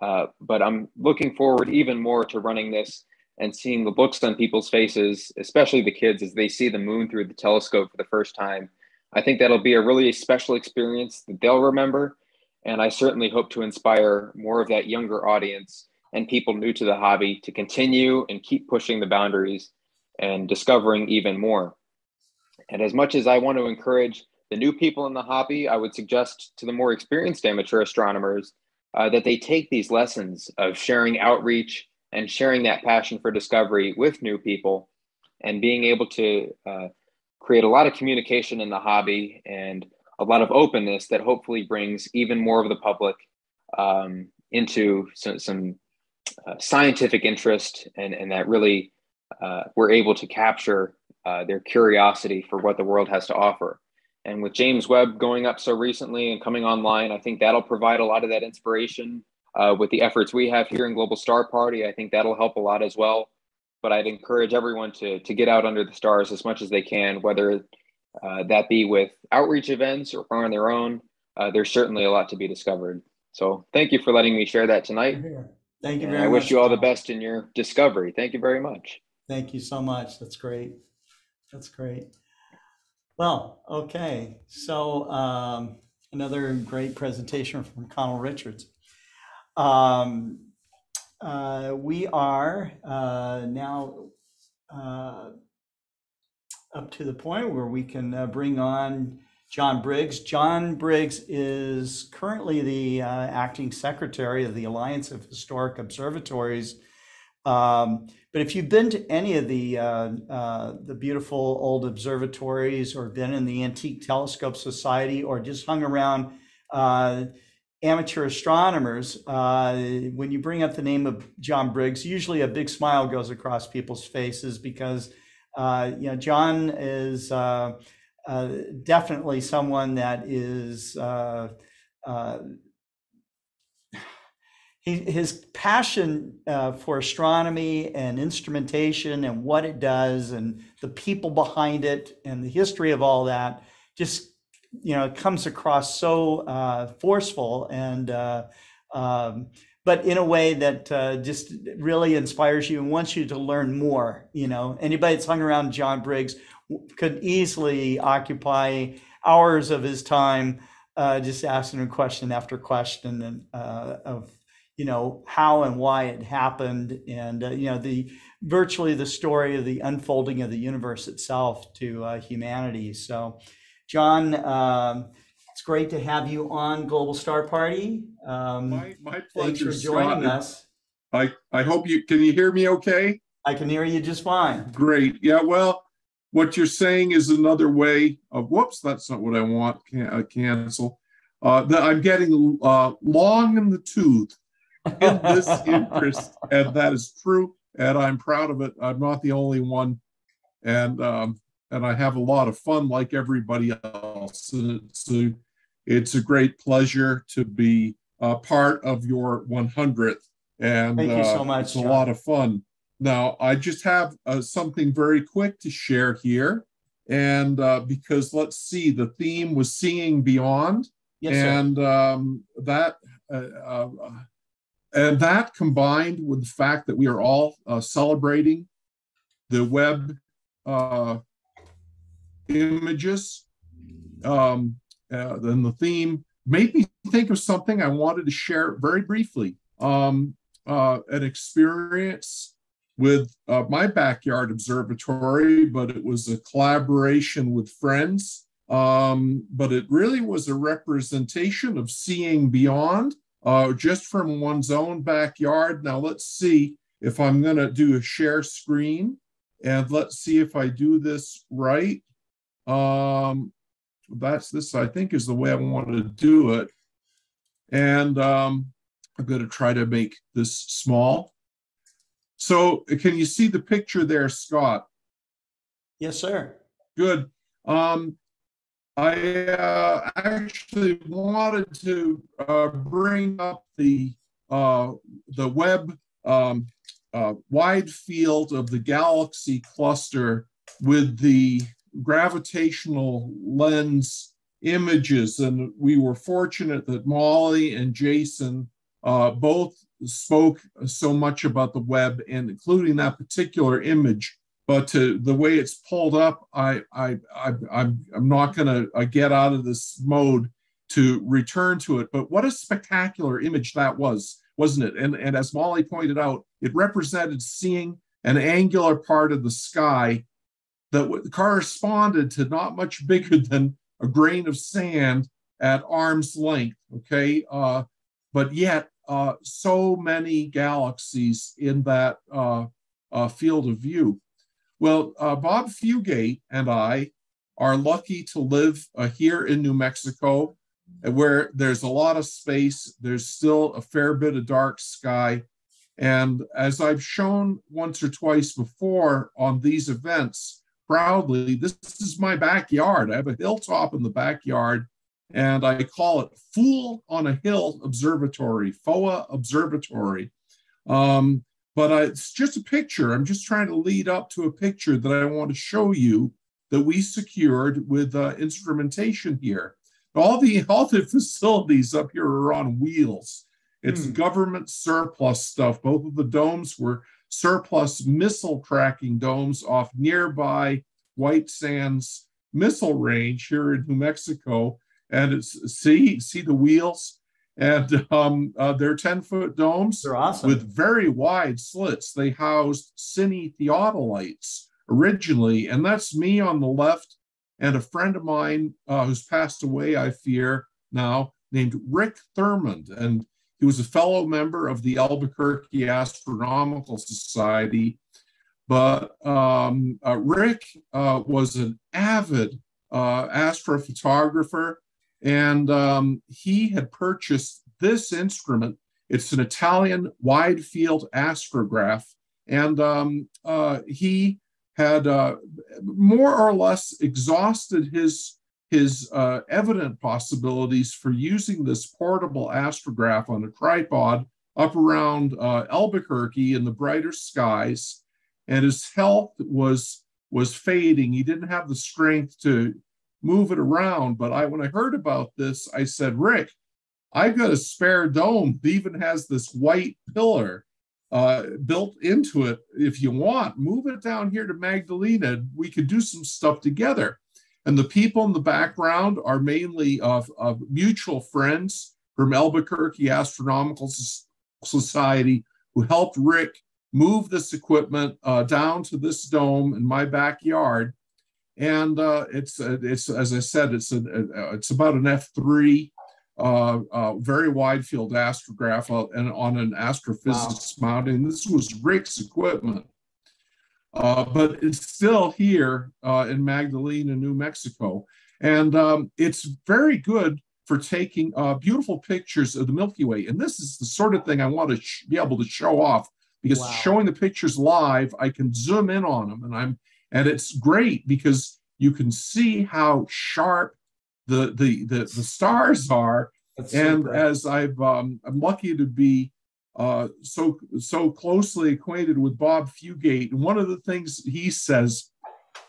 Uh, but I'm looking forward even more to running this and seeing the looks on people's faces, especially the kids, as they see the moon through the telescope for the first time. I think that'll be a really special experience that they'll remember and I certainly hope to inspire more of that younger audience and people new to the hobby to continue and keep pushing the boundaries and discovering even more. And as much as I want to encourage the new people in the hobby, I would suggest to the more experienced amateur astronomers uh, that they take these lessons of sharing outreach and sharing that passion for discovery with new people and being able to uh, create a lot of communication in the hobby and a lot of openness that hopefully brings even more of the public um, into some, some uh, scientific interest and, and that really uh, we're able to capture uh, their curiosity for what the world has to offer. And with James Webb going up so recently and coming online, I think that'll provide a lot of that inspiration. Uh, with the efforts we have here in Global Star Party, I think that'll help a lot as well. But I'd encourage everyone to to get out under the stars as much as they can, whether uh, that be with outreach events or on their own. Uh, there's certainly a lot to be discovered. So thank you for letting me share that tonight. Thank you very I much. I wish you all the best in your discovery. Thank you very much. Thank you so much. That's great. That's great. Well, okay. So um, another great presentation from Conal Richards. Um, uh, we are uh, now uh, up to the point where we can uh, bring on John Briggs. John Briggs is currently the uh, acting secretary of the Alliance of Historic Observatories, Um, but if you've been to any of the uh, the beautiful old observatories, or been in the Antique Telescope Society, or just hung around amateur astronomers, uh, when you bring up the name of John Briggs, usually a big smile goes across people's faces because uh, you know John is uh, definitely someone that is he, his passion uh, for astronomy and instrumentation and what it does and the people behind it and the history of all that just you know it comes across so uh, forceful and uh, um, but in a way that uh, just really inspires you and wants you to learn more you know. Anybody that's hung around john briggs could easily occupy hours of his time uh, just asking him question after question and, uh, of you know how and why it happened and uh, you know the virtually the story of the unfolding of the universe itself to humanity. So john um, it's great to have you on global star party um, my, my thanks pleasure for joining Scott. us I, I hope you can you hear me okay i can hear you just fine great yeah well what you're saying is another way of whoops that's not what i want can, uh, cancel uh, that i'm getting uh, long in the tooth in this interest, and that is true. And I'm proud of it. I'm not the only one, and um, and I have a lot of fun like everybody else. And it's a, it's a great pleasure to be a part of your 100th. And Thank you so uh, much, It's a lot of fun. Now, I just have uh, something very quick to share here. And uh, because let's see, the theme was Seeing Beyond. Yes, and um, that uh, uh, and that combined with the fact that we are all uh, celebrating the Webb uh, images, um, uh, then the theme made me think of something I wanted to share very briefly. Um, uh, an experience with uh, my backyard observatory, but it was a collaboration with friends. Um, but it really was a representation of seeing beyond uh, just from one's own backyard. Now let's see if I'm going to do a share screen and let's see if I do this right. Um, that's this, I think, is the way I want to do it. And um, I'm going to try to make this small. So can you see the picture there, Scott? yes sir Good. Um, I uh, actually wanted to uh, bring up the uh, the Webb um, uh, wide field of the galaxy cluster with the gravitational lens images, and we were fortunate that Molly and Jason uh, both spoke so much about the Webb, and including that particular image but to the way it's pulled up, I, I, I I'm, I'm not going to uh, get out of this mode to return to it. But what a spectacular image that was, wasn't it? And, and as Molly pointed out, it represented seeing an angular part of the sky that corresponded to not much bigger than a grain of sand at arm's length. Okay. Uh, but yet, uh, so many galaxies in that uh, uh, field of view. Well, uh, Bob Fugate and I are lucky to live uh, here in New Mexico, where there's a lot of space. There's still a fair bit of dark sky. And as I've shown once or twice before on these events, proudly, this is my backyard. I have a hilltop in the backyard, and I call it Fool on a Hill Observatory, FOA Observatory. Um, but I, it's just a picture. I'm just trying to lead up to a picture that I want to show you that we secured with uh, instrumentation here. All the all the facilities up here are on wheels. It's government surplus stuff. Both of the domes were surplus missile tracking domes off nearby White Sands missile range here in New Mexico. And it's see see the wheels and um, uh, they're 10 foot domes They're awesome. with very wide slits. They housed cine theodolites originally, and that's me on the left, and a friend of mine uh, who's passed away, I fear now, named Rick Thurmond. And he was a fellow member of the Albuquerque Astronomical Society. But um, uh, Rick uh, was an avid uh, astrophotographer, and um, he had purchased this instrument. It's an Italian wide field astrograph, and um, uh, he had uh, more or less exhausted his his uh, evident possibilities for using this portable astrograph on a tripod up around uh, Albuquerque in the brighter skies, and his health was was fading. He didn't have the strength to move it around. But I, when I heard about this, I said, Rick, I've got a spare dome. It even has this white pillar uh, built into it. If you want, move it down here to Magdalena. We could do some stuff together. And the people in the background are mainly of, of mutual friends from Albuquerque Astronomical Society who helped Rick move this equipment uh, down to this dome in my backyard. And uh, it's uh, it's as I said, it's a, uh, it's about an F three, uh, uh, very wide field astrograph and on an Astro-Physics wow. mounting. This was Rick's equipment. Uh, but it's still here uh, in Magdalena, New Mexico. And um, it's very good for taking uh, beautiful pictures of the Milky Way. And this is the sort of thing I want to sh- be able to show off because wow. showing the pictures live, I can zoom in on them. And I'm and it's great because you can see how sharp the the the, the stars are. That's and super. as I've um, I'm lucky to be uh, so so closely acquainted with Bob Fugate. And one of the things he says,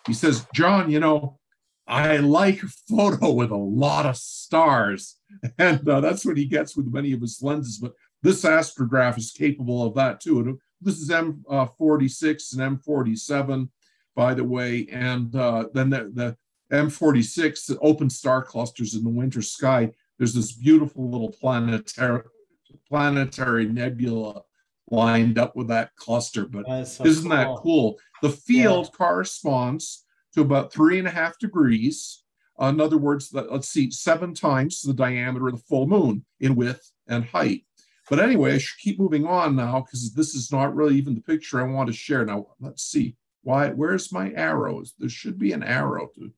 he says, John, you know, I like photo with a lot of stars, and uh, that's what he gets with many of his lenses. But this astrograph is capable of that too. And this is M46 and M47, by the way, and uh, then the, the M46, the open star clusters in the winter sky. There's this beautiful little planetary planetary nebula lined up with that cluster. But so isn't cool. that cool? The field yeah. corresponds to about three and a half degrees. Uh, in other words, let's see, seven times the diameter of the full moon in width and height. But anyway, I should keep moving on now because this is not really even the picture I want to share. Now, let's see. Why? Where's my arrows? There should be an arrow to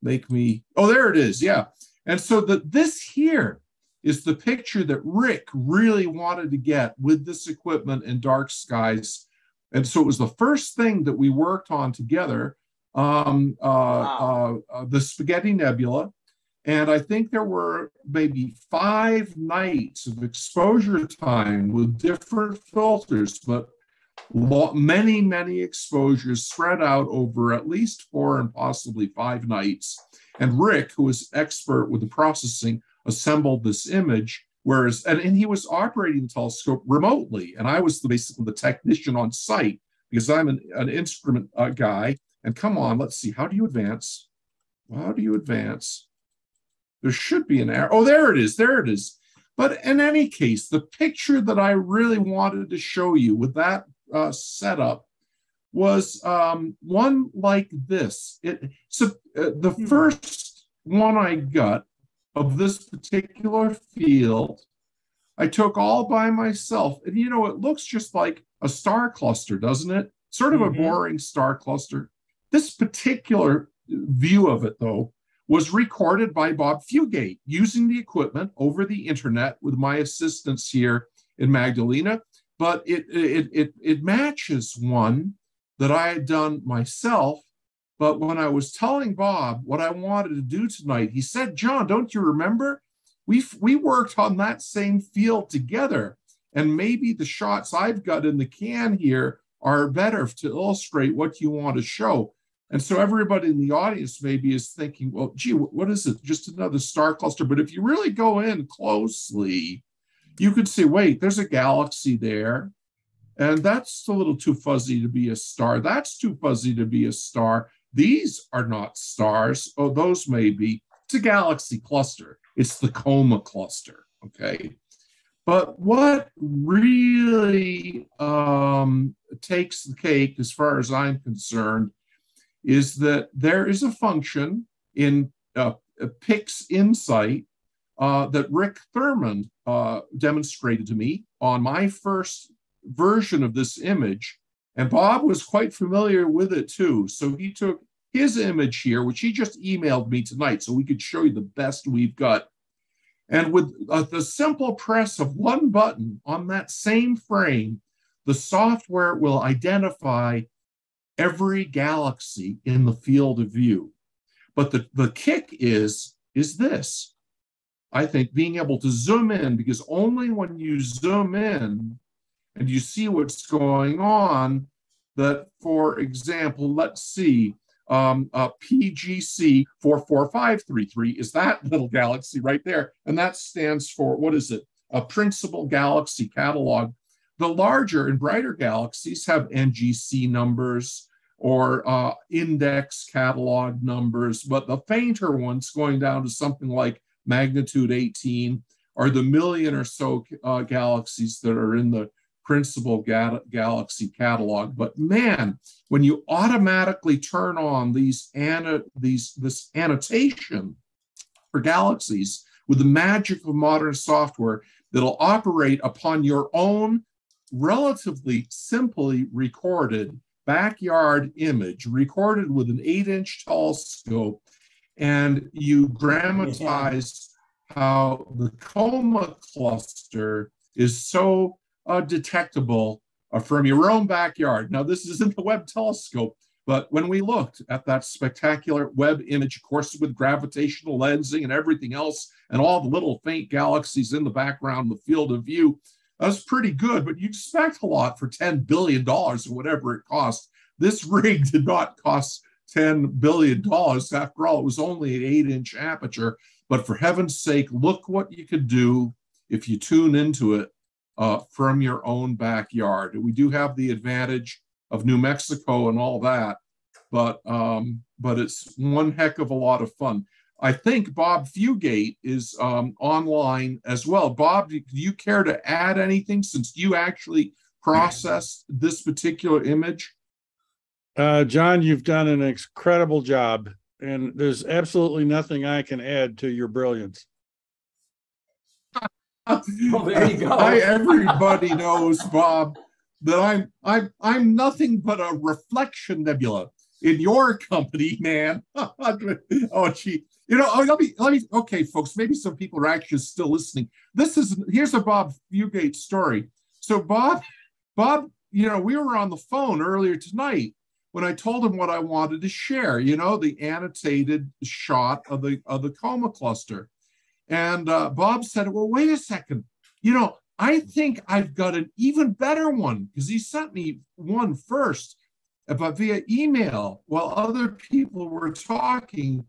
make me. Oh, there it is. Yeah. And so the this here is the picture that Rick really wanted to get with this equipment in dark skies. And so it was the first thing that we worked on together, um, uh, wow. uh, uh, the Spaghetti Nebula. And I think there were maybe five nights of exposure time with different filters, but many, many exposures spread out over at least four and possibly five nights. And Rick, who was expert with the processing, assembled this image. Whereas, and, and he was operating the telescope remotely, and I was the, basically the technician on site because I'm an, an instrument uh, guy. And come on, let's see, how do you advance? How do you advance? There should be an arrow. Oh, there it is. There it is. But in any case, the picture that I really wanted to show you with that uh, setup was um, one like this. It, so uh, the hmm. first one I got of this particular field I took all by myself. And you know, it looks just like a star cluster, doesn't it? Sort of mm-hmm. a boring star cluster. This particular view of it, though, was recorded by Bob Fugate using the equipment over the internet with my assistants here in Magdalena. But it, it, it, it matches one that I had done myself but when I was telling Bob what I wanted to do tonight, he said, John, don't you remember? We, we worked on that same field together. And maybe the shots I've got in the can here are better to illustrate what you want to show. And so everybody in the audience maybe is thinking, well, gee, what is it? Just another star cluster. But if you really go in closely, you could see, wait, there's a galaxy there. And that's a little too fuzzy to be a star. That's too fuzzy to be a star. These are not stars. Oh, those may be. It's a galaxy cluster. It's the Coma cluster. Okay. But what really um, takes the cake, as far as I'm concerned, is that there is a function in uh, PixInsight uh, that Rick Thurmond uh, demonstrated to me on my first version of this image. And Bob was quite familiar with it too. So he took his image here, which he just emailed me tonight, so we could show you the best we've got. And with uh, the simple press of one button on that same frame, the software will identify every galaxy in the field of view. But the, the kick is, is this. I think being able to zoom in, because only when you zoom in and you see what's going on, that, for example, let's see, um, uh, PGC 44533 is that little galaxy right there. And that stands for, what is it? A principal galaxy catalog. The larger and brighter galaxies have NGC numbers or uh, index catalog numbers, but the fainter ones going down to something like magnitude 18 are the million or so uh, galaxies that are in the principal ga galaxy catalog. But man, when you automatically turn on these, these this annotation for galaxies with the magic of modern software that'll operate upon your own relatively simply recorded backyard image recorded with an eight inch telescope and you dramatize yeah. how the coma cluster is so uh, detectable uh, from your own backyard. Now, this isn't the Webb telescope, but when we looked at that spectacular Webb image, of course, with gravitational lensing and everything else, and all the little faint galaxies in the background, the field of view, that was pretty good, but you expect a lot for $10 billion or whatever it cost. This rig did not cost $10 billion. After all, it was only an eight inch aperture. But for heaven's sake, look what you could do if you tune into it uh, from your own backyard. We do have the advantage of New Mexico and all that, but um, but it's one heck of a lot of fun. I think Bob Fugate is um, online as well. Bob, do you care to add anything since you actually processed this particular image? Uh, John, you've done an incredible job, and there's absolutely nothing I can add to your brilliance. Well, oh, there you go. I, everybody knows, Bob, that I'm I'm I'm nothing but a reflection nebula in your company, man. oh, gee. You know, oh, let me let me. Okay, folks, maybe some people are actually still listening. This is here's a Bob Fugate story. So Bob, Bob, you know, we were on the phone earlier tonight, when I told him what I wanted to share, you know, the annotated shot of the of the coma cluster. And uh, Bob said, "Well, wait a second. You know, I think I've got an even better one because he sent me one first, but via email while other people were talking,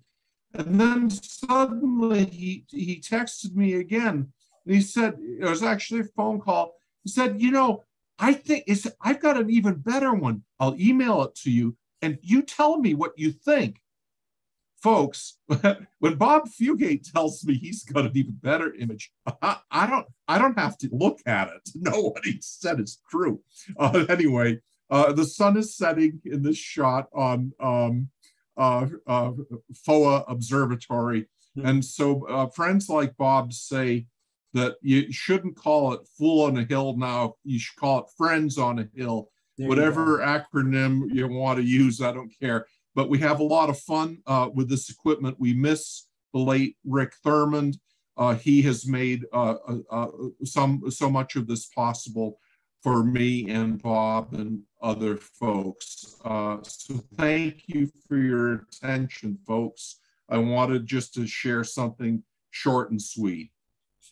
and then suddenly he he texted me again. And he said it was actually a phone call. He said, "You know, I think it's I've got an even better one. I'll email it to you and you tell me what you think. Folks, when Bob Fugate tells me he's got an even better image, I, I don't I don't have to look at it to know what he said is true. Uh, anyway, uh, the sun is setting in this shot on um, uh, uh FOA Observatory. Mm-hmm. And so uh, friends like Bob say, that you shouldn't call it Fool on a Hill now. You should call it Friends on a Hill. There Whatever acronym you want to use, I don't care. But we have a lot of fun uh, with this equipment. We miss the late Rick Thurmond. Uh, he has made uh, uh, uh, some so much of this possible for me and Bob and other folks. Uh, so thank you for your attention, folks. I wanted just to share something short and sweet.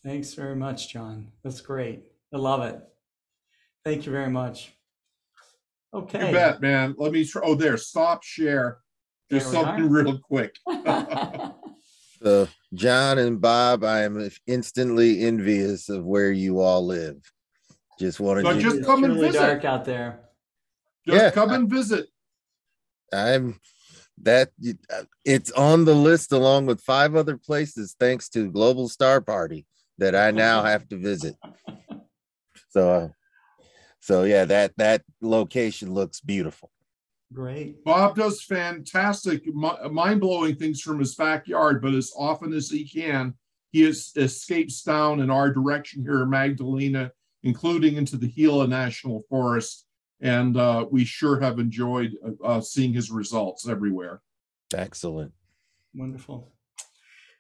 Thanks very much, John. That's great. I love it. Thank you very much. Okay. You bet, man. Let me try. Oh, there. Stop share. Just something are. real quick. so, John and Bob, I am instantly envious of where you all live. Just wanted so to just come and visit. Dark out there. Just yeah, come and visit. I'm that it's on the list along with five other places thanks to Global Star Party that I now have to visit. So, uh, so yeah, that that location looks beautiful. Great. Bob does fantastic, mind blowing things from his backyard, but as often as he can, he is, escapes down in our direction here in Magdalena, including into the Gila National Forest. And uh, we sure have enjoyed uh, uh, seeing his results everywhere. Excellent. Wonderful.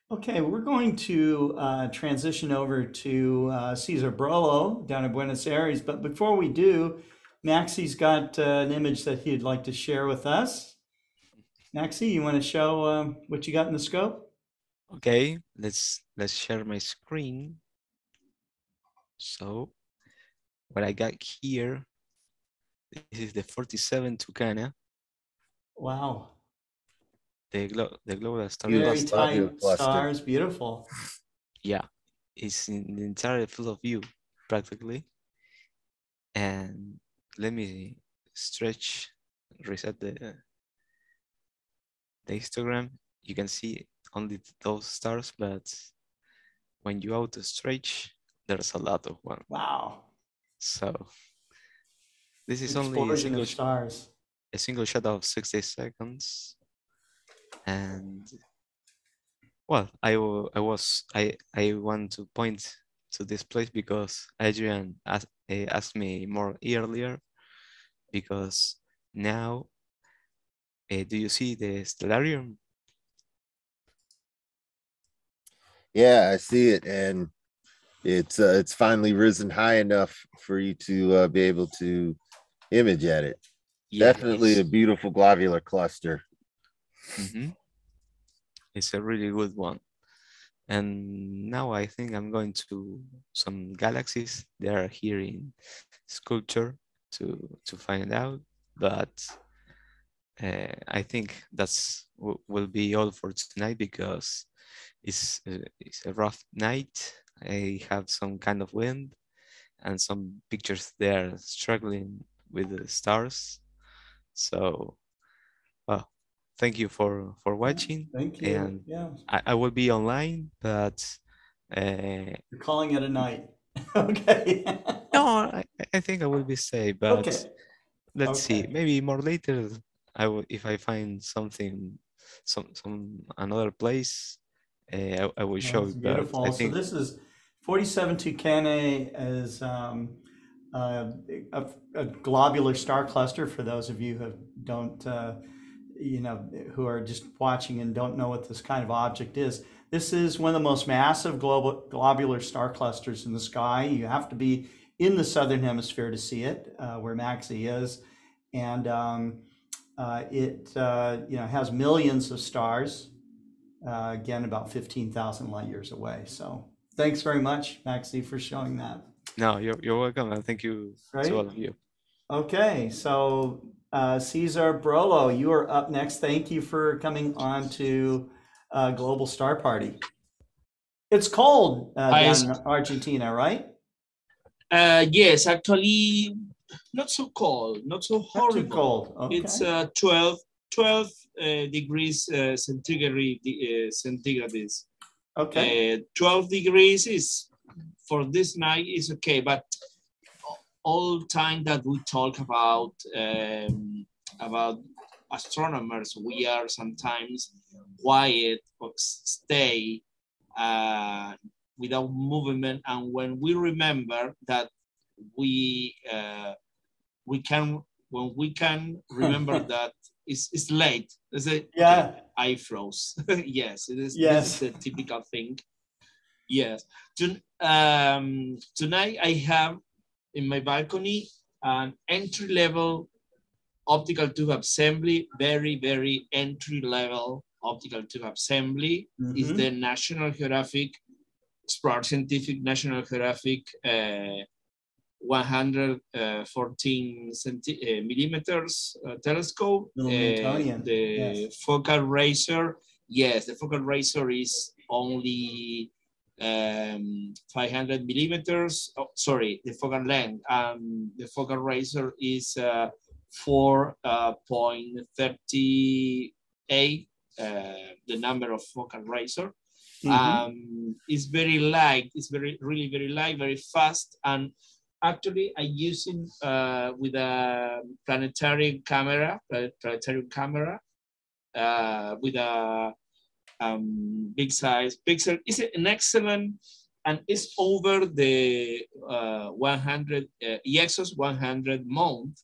Okay, we're going to uh, transition over to uh, Cesar Brolo down in Buenos Aires. But before we do, Maxie's got uh, an image that he'd like to share with us. Maxie, you want to show um, what you got in the scope? Okay, let's let's share my screen. So, what I got here, this is the 47 Tucana. Wow. The glow, the glow star Very cluster. tight stars, beautiful. Yeah, it's in the entire field of view, practically. And let me stretch, reset the the histogram. You can see only those stars, but when you auto stretch, there's a lot of one. Wow. So this is only a single stars. a single shot of 60 seconds and well i i was i i want to point to this place because adrian asked, asked me more earlier because now uh, do you see the stellarium Yeah, I see it, and it's uh, it's finally risen high enough for you to uh, be able to image at it. Yeah, Definitely a beautiful globular cluster. Mhm. It's a really good one. And now I think I'm going to some galaxies that are here in Sculptor to to find out. But uh, I think that's will be all for tonight because it's a, it's a rough night. I have some kind of wind and some pictures there struggling with the stars. So, well, thank you for for watching. Thank you. And Yeah. I, I will be online, but uh, You're calling it a night. okay. no, I, I think I will be safe. But Okay. let's see. Maybe more later. I will if I find something, some some another place. Uh, I, I will show. That's beautiful. I So this is 47 Tucanae is um, uh, a, a globular star cluster for those of you who don't, uh, you know, who are just watching and don't know what this kind of object is. This is one of the most massive global, globular star clusters in the sky. You have to be in the southern hemisphere to see it, uh, where Maxie is, and um, uh, it uh, you know has millions of stars. Uh, again, about 15,000 light years away. So thanks very much, Maxie, for showing that. no, you're you're welcome, and thank you Right? to all of you. Okay, so uh, Cesar Brolo, you are up next. Thank you for coming on to uh, Global Star Party. It's cold uh, down in Argentina, right? Uh, yes, actually, not so cold, not so Not too horrible. cold. Okay. It's uh, 12, 12 uh, degrees uh, centigrade. Uh, centigrades. Okay. Uh, 12 degrees is for this night is okay, but all time that we talk about um, about astronomers, we are sometimes quiet or stay uh, without movement. And when we remember that we uh, we can when we can remember that it's, it's late. Is it? Yeah. I froze. yes, it is. Yes. This is the typical thing. Yes. Um, tonight I have in my balcony an entry level optical tube assembly, very, very entry level optical tube assembly is Mhm. the National Geographic, Spark Scientific National Geographic uh, 114 centi- uh, millimeters uh, telescope. Uh, the yes. focal ratio, yes, the focal ratio is only um, 500 millimeters. Oh, sorry, the focal length. Um, the focal ratio is uh, 4.38, uh, the number of focal ratio. Mhm. Um, it's very light. It's very, really very light, very fast. And actually, I use it uh, with a planetary camera, planetary camera, uh, with a um, big size. Pixel is an excellent and it's over the uh, 100 uh, EXOS 100 mount.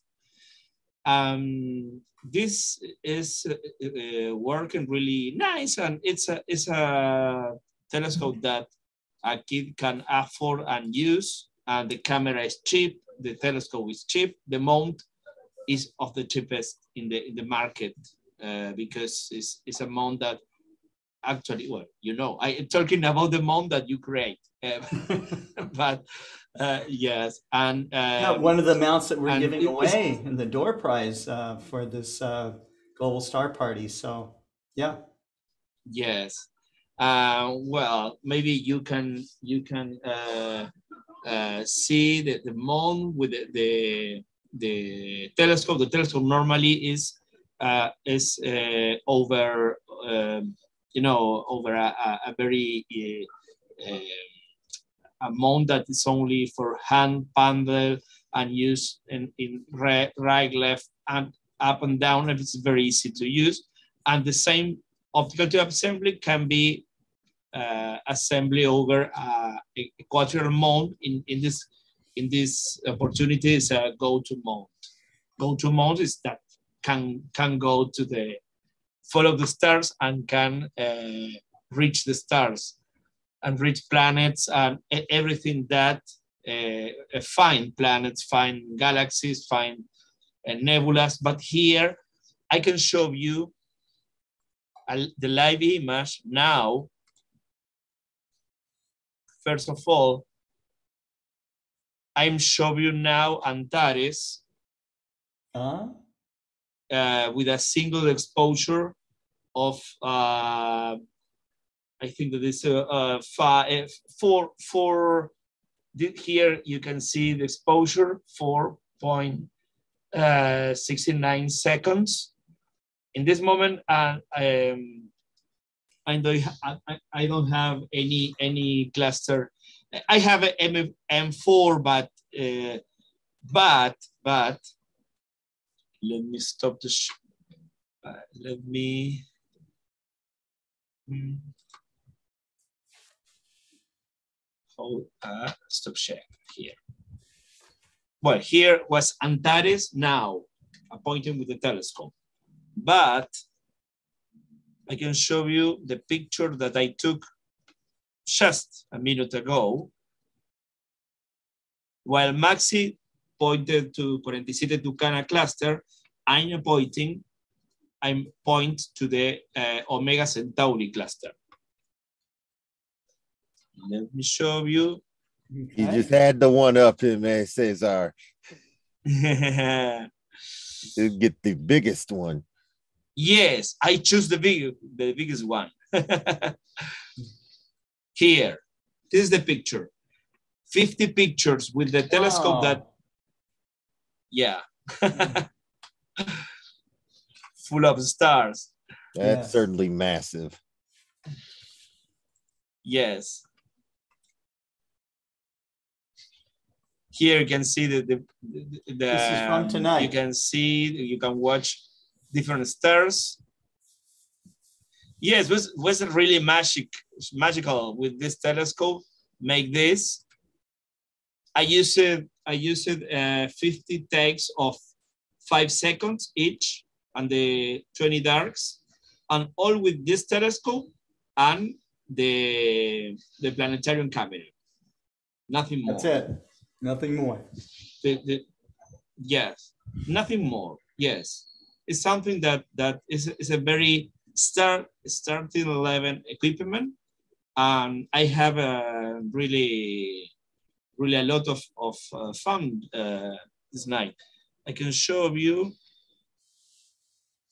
Um, this is uh, uh, working really nice, and it's a it's a telescope that a kid can afford and use. And the camera is cheap. The telescope is cheap. The mount is of the cheapest in the in the market uh, because it's, it's a mount that actually, well, you know, I am talking about the mount that you create. Uh, but uh, yes, and yeah, um, one of the mounts that we're giving was- away in the door prize uh, for this uh, global star party. So yeah, Yes. Uh, well, maybe you can you can uh, uh, see the, the moon with the, the the telescope. The telescope normally is uh, is uh, over um, you know over a, a, a very uh, uh, amount that is only for hand panel and use in, in right, left, and up and down. And it's very easy to use. And the same optical tube assembly can be uh, assembly over uh, a quadrilateral mount. In, in this in this opportunity is a go-to mount. Go-to mount is that can can go to the follow the stars and can uh, reach the stars and reach planets and everything that uh, find planets, find galaxies, find uh, nebulas. But here I can show you the live image now. First of all, I'm showing you now Antares uh, with a single exposure of, uh, I think that is uh, uh, five, four, four, here you can see the exposure, 4.69 seconds. In this moment, uh, um, I don't, I don't have any any cluster. I have a M M4, but uh, but but let me stop the. Uh, let me. Hmm. Hold uh, stop share here. Well, here was Antares now, appointed with the telescope, but I can show you the picture that I took just a minute ago. While Maxi pointed to 47 Tucana cluster, I'm pointing, I'm point to the uh, Omega Centauri cluster. Let me show you. You just had the one up here, man, Cesar. yes, You get the biggest one. Yes, I choose the big, the biggest one. Here, this is the picture. 50 pictures with the telescope Wow. that, yeah. Full of stars. That's Yes. certainly massive. Yes. Here you can see the the, the, the This is from um, tonight. You can see you can watch different stars. Yes, was was really magic magical with this telescope. Make this. I used it. I used. Uh, Fifty takes of five seconds each, and the twenty darks, and all with this telescope and the the planetarium camera. Nothing more. That's it. Nothing more. The, the, yes, nothing more. Yes, it's something that that is is a very start starting eleven equipment, and I have a really really a lot of of uh, fun uh, this night. I can show you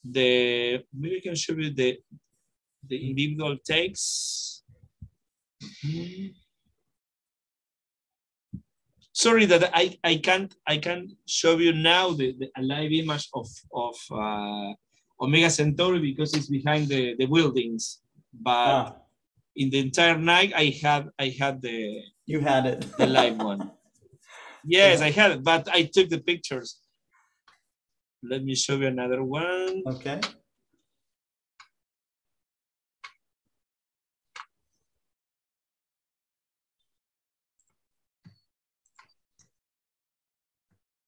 the maybe I can show you the the individual takes. Mhm. Sorry that I, I can't I can't show you now the, the live image of of uh, Omega Centauri because it's behind the, the buildings. But in the entire night I had I had the you had it. the live one. Yes, yeah. I had it, but I took the pictures. Let me show you another one. Okay.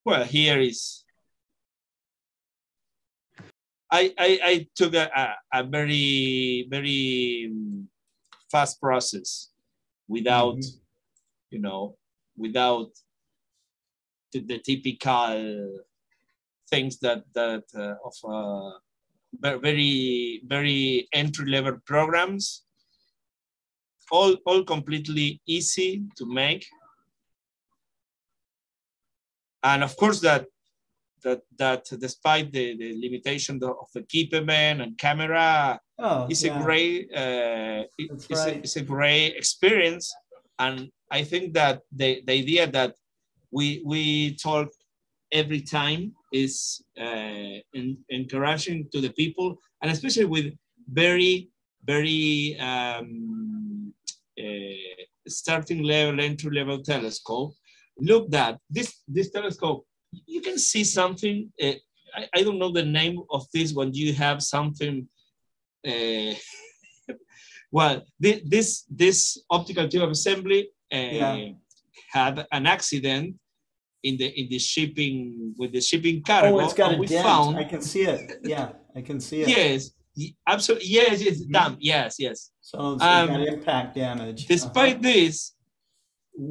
Well, here is. I I, I took a, a, a very very um, fast process without mm -hmm you know, without the, the typical things that, that uh, of uh, very, very entry level programs. All, all completely easy to make and of course that that that despite the, the limitation of the equipment and camera Oh, it's yeah. a great uh, it- it's, a, right. it's a great experience and i think that the, the idea that we we talk every time is uh, en- encouraging to the people and especially with very very um, uh, starting level entry level telescope. Look that this this telescope you can see something uh, I, I don't know the name of this when you have something uh, well thi- this this optical tube assembly uh, Yeah. had an accident in the in the shipping with the shipping cargo Oh, it's got a we dent. found I can see it. Yeah, I can see it. yes absolutely yes yes damn yes yes So it's Um, got impact damage. despite this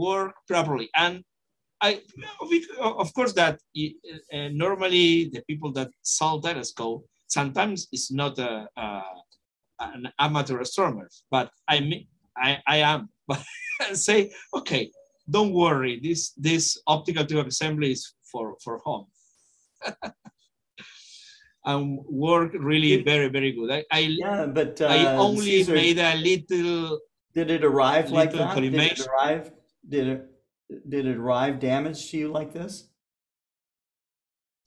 work properly and i we, of course that uh, normally the people that sell telescope sometimes it's not a, a an amateur astronomer but i mean i i am but say okay don't worry this this optical tube assembly is for for home and work really very very good i i, Yeah, but I uh, only Caesar, made a little Did it arrive like that? Did it arrive? Did it? Did it arrive damaged to you like this?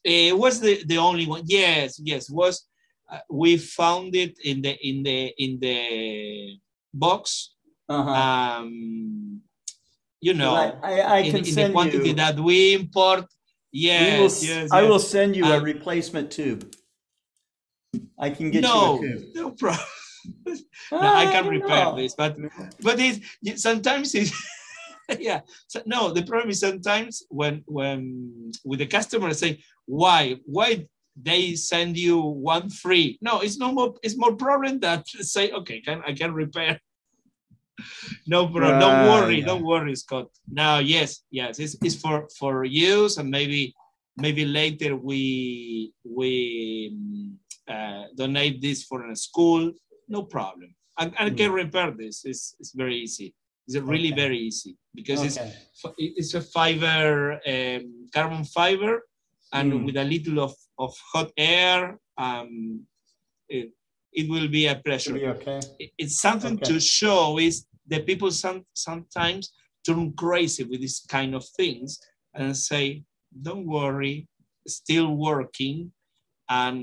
It was the, the only one. Yes, yes, was we found it in the in the in the box. Uh-huh. Um, you know, I- I- I in, can in the quantity you- that we import. We will Yes, I yes. will send you a Um, replacement tube. I can get no, you a tube. no problem. no, I Ah, can repair know. this, but but it sometimes it yeah. So, no, the problem is sometimes when when with the customer say why why they send you one free. No, it's no more. It's more problem that say okay, can I can repair. No problem. don't worry. yeah. Don't worry, Scott. Now, yes, yes, it's, it's for for use and maybe maybe later we we mm, uh, donate this for a school. No problem. I, I can repair this. It's, it's very easy. It's really Okay. very easy because it's Okay. fi- it's a fiber um, carbon fiber and Mm. with a little of, of hot air um, it, it will be a pleasure Be okay. It- it's something Okay. to show is the people some, sometimes turn crazy with these kind of things and say don't worry still working and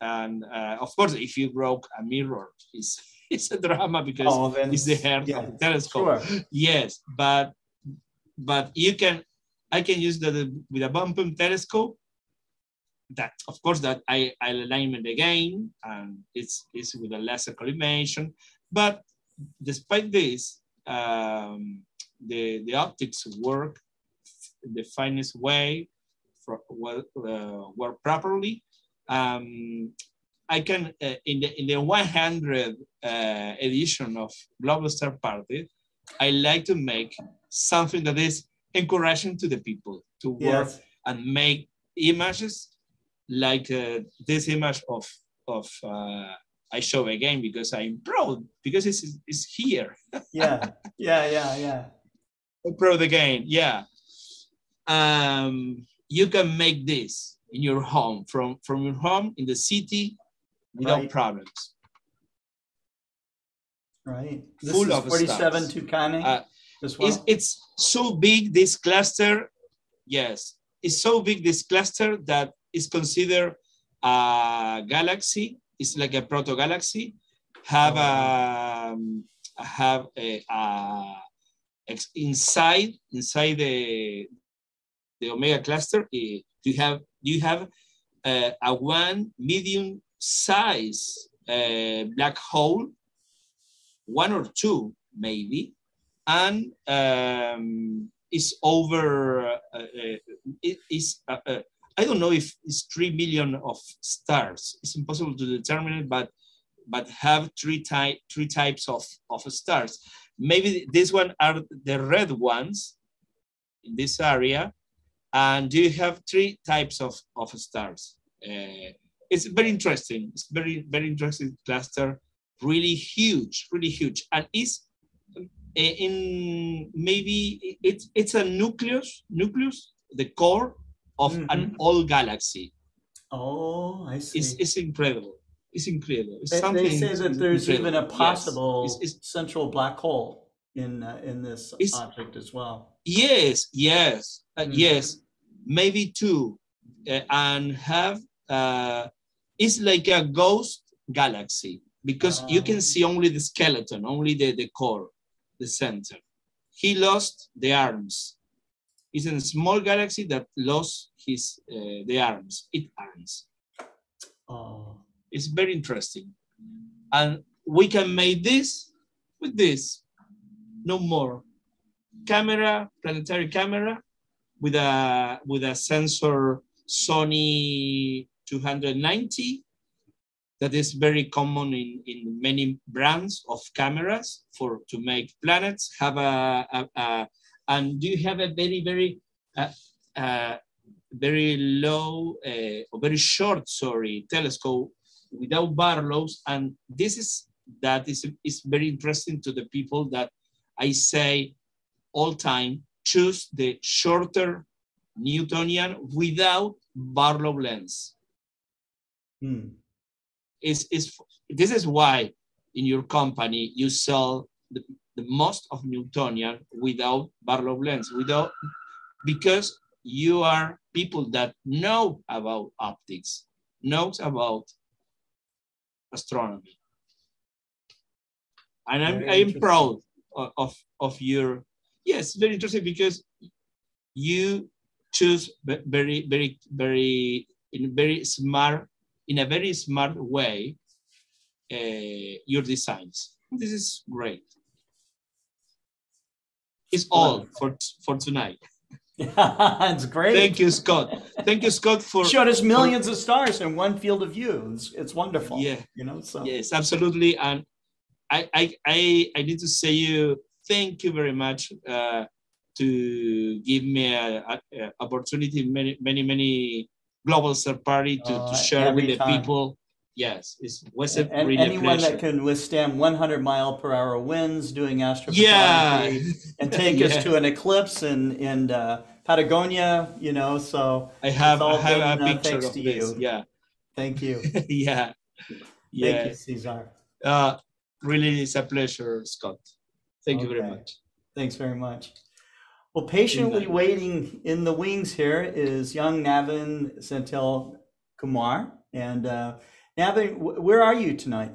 and uh, of course if you broke a mirror it's it's a drama because Oh, then it's the heart yeah, of the telescope sure. yes but but you can i can use the with a bumping telescope that of course that I, I align it again and it's it's with a lesser collimation but despite this um, the the optics work the finest way for well uh, work properly. Um, I can uh, in the in the 100 uh, edition of Global Star Party I like to make something that is encouraging to the people to work Yes. and make images like uh, this image of of uh, I show again because I'm proud because it's it's here. Yeah, yeah, yeah, yeah. I'm proud again. Yeah. Um, you can make this in your home from from your home in the city without Right. problems. Right. This Full is of 47 stars. Tucanae Uh, well. It's, it's so big, this cluster. Yes, it's so big, this cluster, that is considered a galaxy. It's like a proto galaxy. Have a have a, a inside inside the the omega cluster. eh, you have you have uh, a one medium size uh, black hole, one or two maybe, and um, is over. Uh, uh, it is. Uh, uh, I don't know if it's three million of stars. It's impossible to determine it, but but have three type three types of of stars. Maybe this one are the red ones in this area, and you have three types of of stars. Uh, it's very interesting. It's very very interesting cluster. Really huge, really huge, and it's in maybe it's it's a nucleus nucleus the core of mm -hmm. an Mm-hmm. old galaxy Oh, I see. it's, it's incredible it's incredible it's They, they say that there's even a incredible. Yes. possible It's- central black hole in uh, in this It's- object as well. yes yes uh, Mhm. yes maybe two uh, and have uh it's like a ghost galaxy because you can Ah. see only the skeleton only the the core the center. He lost the arms. It's a small galaxy that lost his uh, the arms. It arms Oh, it's very interesting. And we can make this with this. No more. Camera planetary camera with a with a sensor sony 290 that is very common in, in many brands of cameras for to make planets have a, a, a and do you have a very very uh, uh, very low uh, or very short sorry telescope without barlows and this is that is is very interesting to the people that i say all time choose the shorter newtonian without barlow lens hmm. Is is this is why in your company you sell the, the most of Newtonian without Barlow lens, without because you are people that know about optics, knows about astronomy. And I'm I'm proud of, of, your yes, very interesting because you choose very, very, very in very smart, in a very smart way, uh, your designs. This is great. It's all for for tonight. it's great. Thank you, Scott. Thank you, Scott, for showed us for- millions of stars in one field of view. It's, it's wonderful. Yeah. you know. So Yes, absolutely. And I, I, I, I need to say you thank you very much uh, to give me a, a, a opportunity, many, many, many global third party to, Uh, to share with the time. people. Yes, it was a and really anyone that can withstand 100 mile per hour winds doing astrophotography Yeah. and take us to an eclipse in in uh, Patagonia, you know. So I have, all I have been, a uh, picture thanks of to this. you. Yeah. Thank you. yeah. yeah. Thank you, Cesar. Uh, really, it's a pleasure, Scott. Thank you very much. Thanks very much. Well, patiently waiting in the wings here is young Navin Santel Kumar. And uh, Navin, wh- where are you tonight?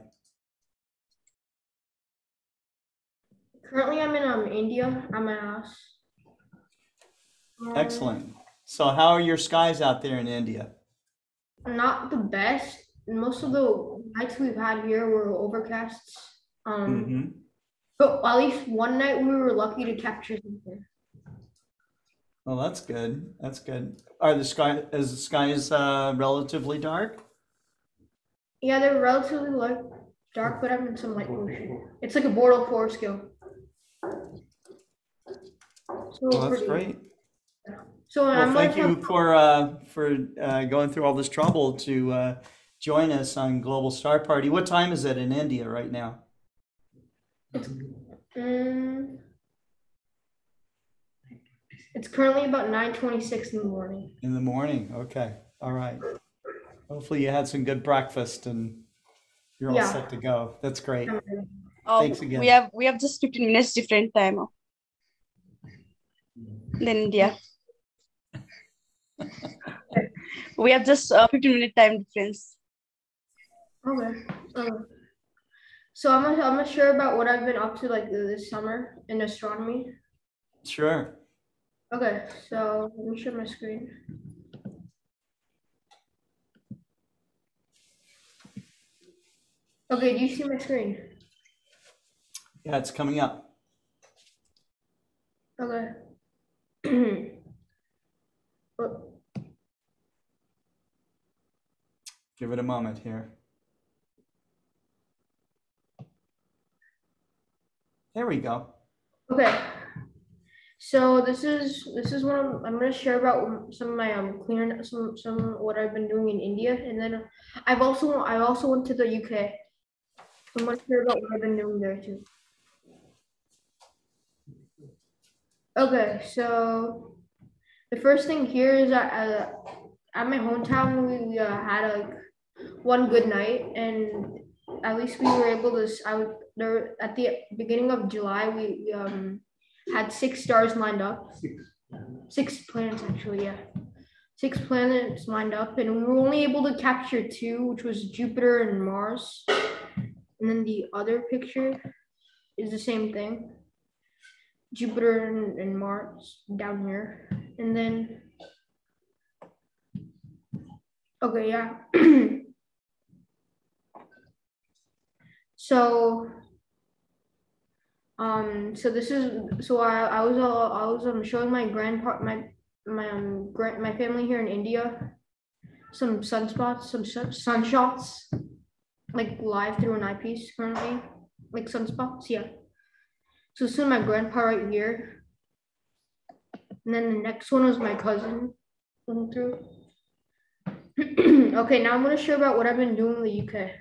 Currently, I'm in um India. I'm at house. Um, Excellent. So, how are your skies out there in India? Not the best. Most of the nights we've had here were overcasts. Um, hmm but at least one night we were lucky to capture something. Well, that's good. That's good. Are the sky is the skies uh, relatively dark? Yeah, they're relatively like dark, but having some light pollution. It's like a Bortle four scale. So Well, that's pretty- great. So Well, I'm thank like, you for uh, for uh, going through all this trouble to uh, join us on Global Star Party. What time is it in India right now? Mm, it's currently about nine twenty-six in the morning. In the morning. Okay. All right. Hopefully, you had some good breakfast and you're all Yeah. set to go. That's great. Oh, Thanks again. We have we have just 15 minutes different time than India. we have just uh, 15 minute time difference. Okay. Um, so I'm not, I'm not sure about what I've been up to like this summer in astronomy. Sure. Okay, so let me share my screen. Okay, do you see my screen? Yeah, it's coming up. Okay. Oh. Give it a moment here. There we go. Okay. So this is this is what I'm, I'm gonna share about some of my um clearing some some what I've been doing in India, and then I've also I also went to the UK. I'm gonna share about what I've been doing there too. Okay, so the first thing here is that uh, at my hometown we, we uh, had like one good night, and at least we were able to. I would there at the beginning of July we, we um had six stars lined up. Six planets, actually, yeah. Six planets lined up, and we were only able to capture two, which was Jupiter and Mars. And then the other picture is the same thing Jupiter and, and Mars down here. And then, okay, yeah. so um, so this is so I, I was uh, I was um showing my grandpa my my um grand my family here in India some sunspots some sun, sunshots like live through an eyepiece currently like sunspots yeah. So this is my grandpa right here, and then the next one was my cousin looking through. okay, now I'm gonna share about what I've been doing in the UK.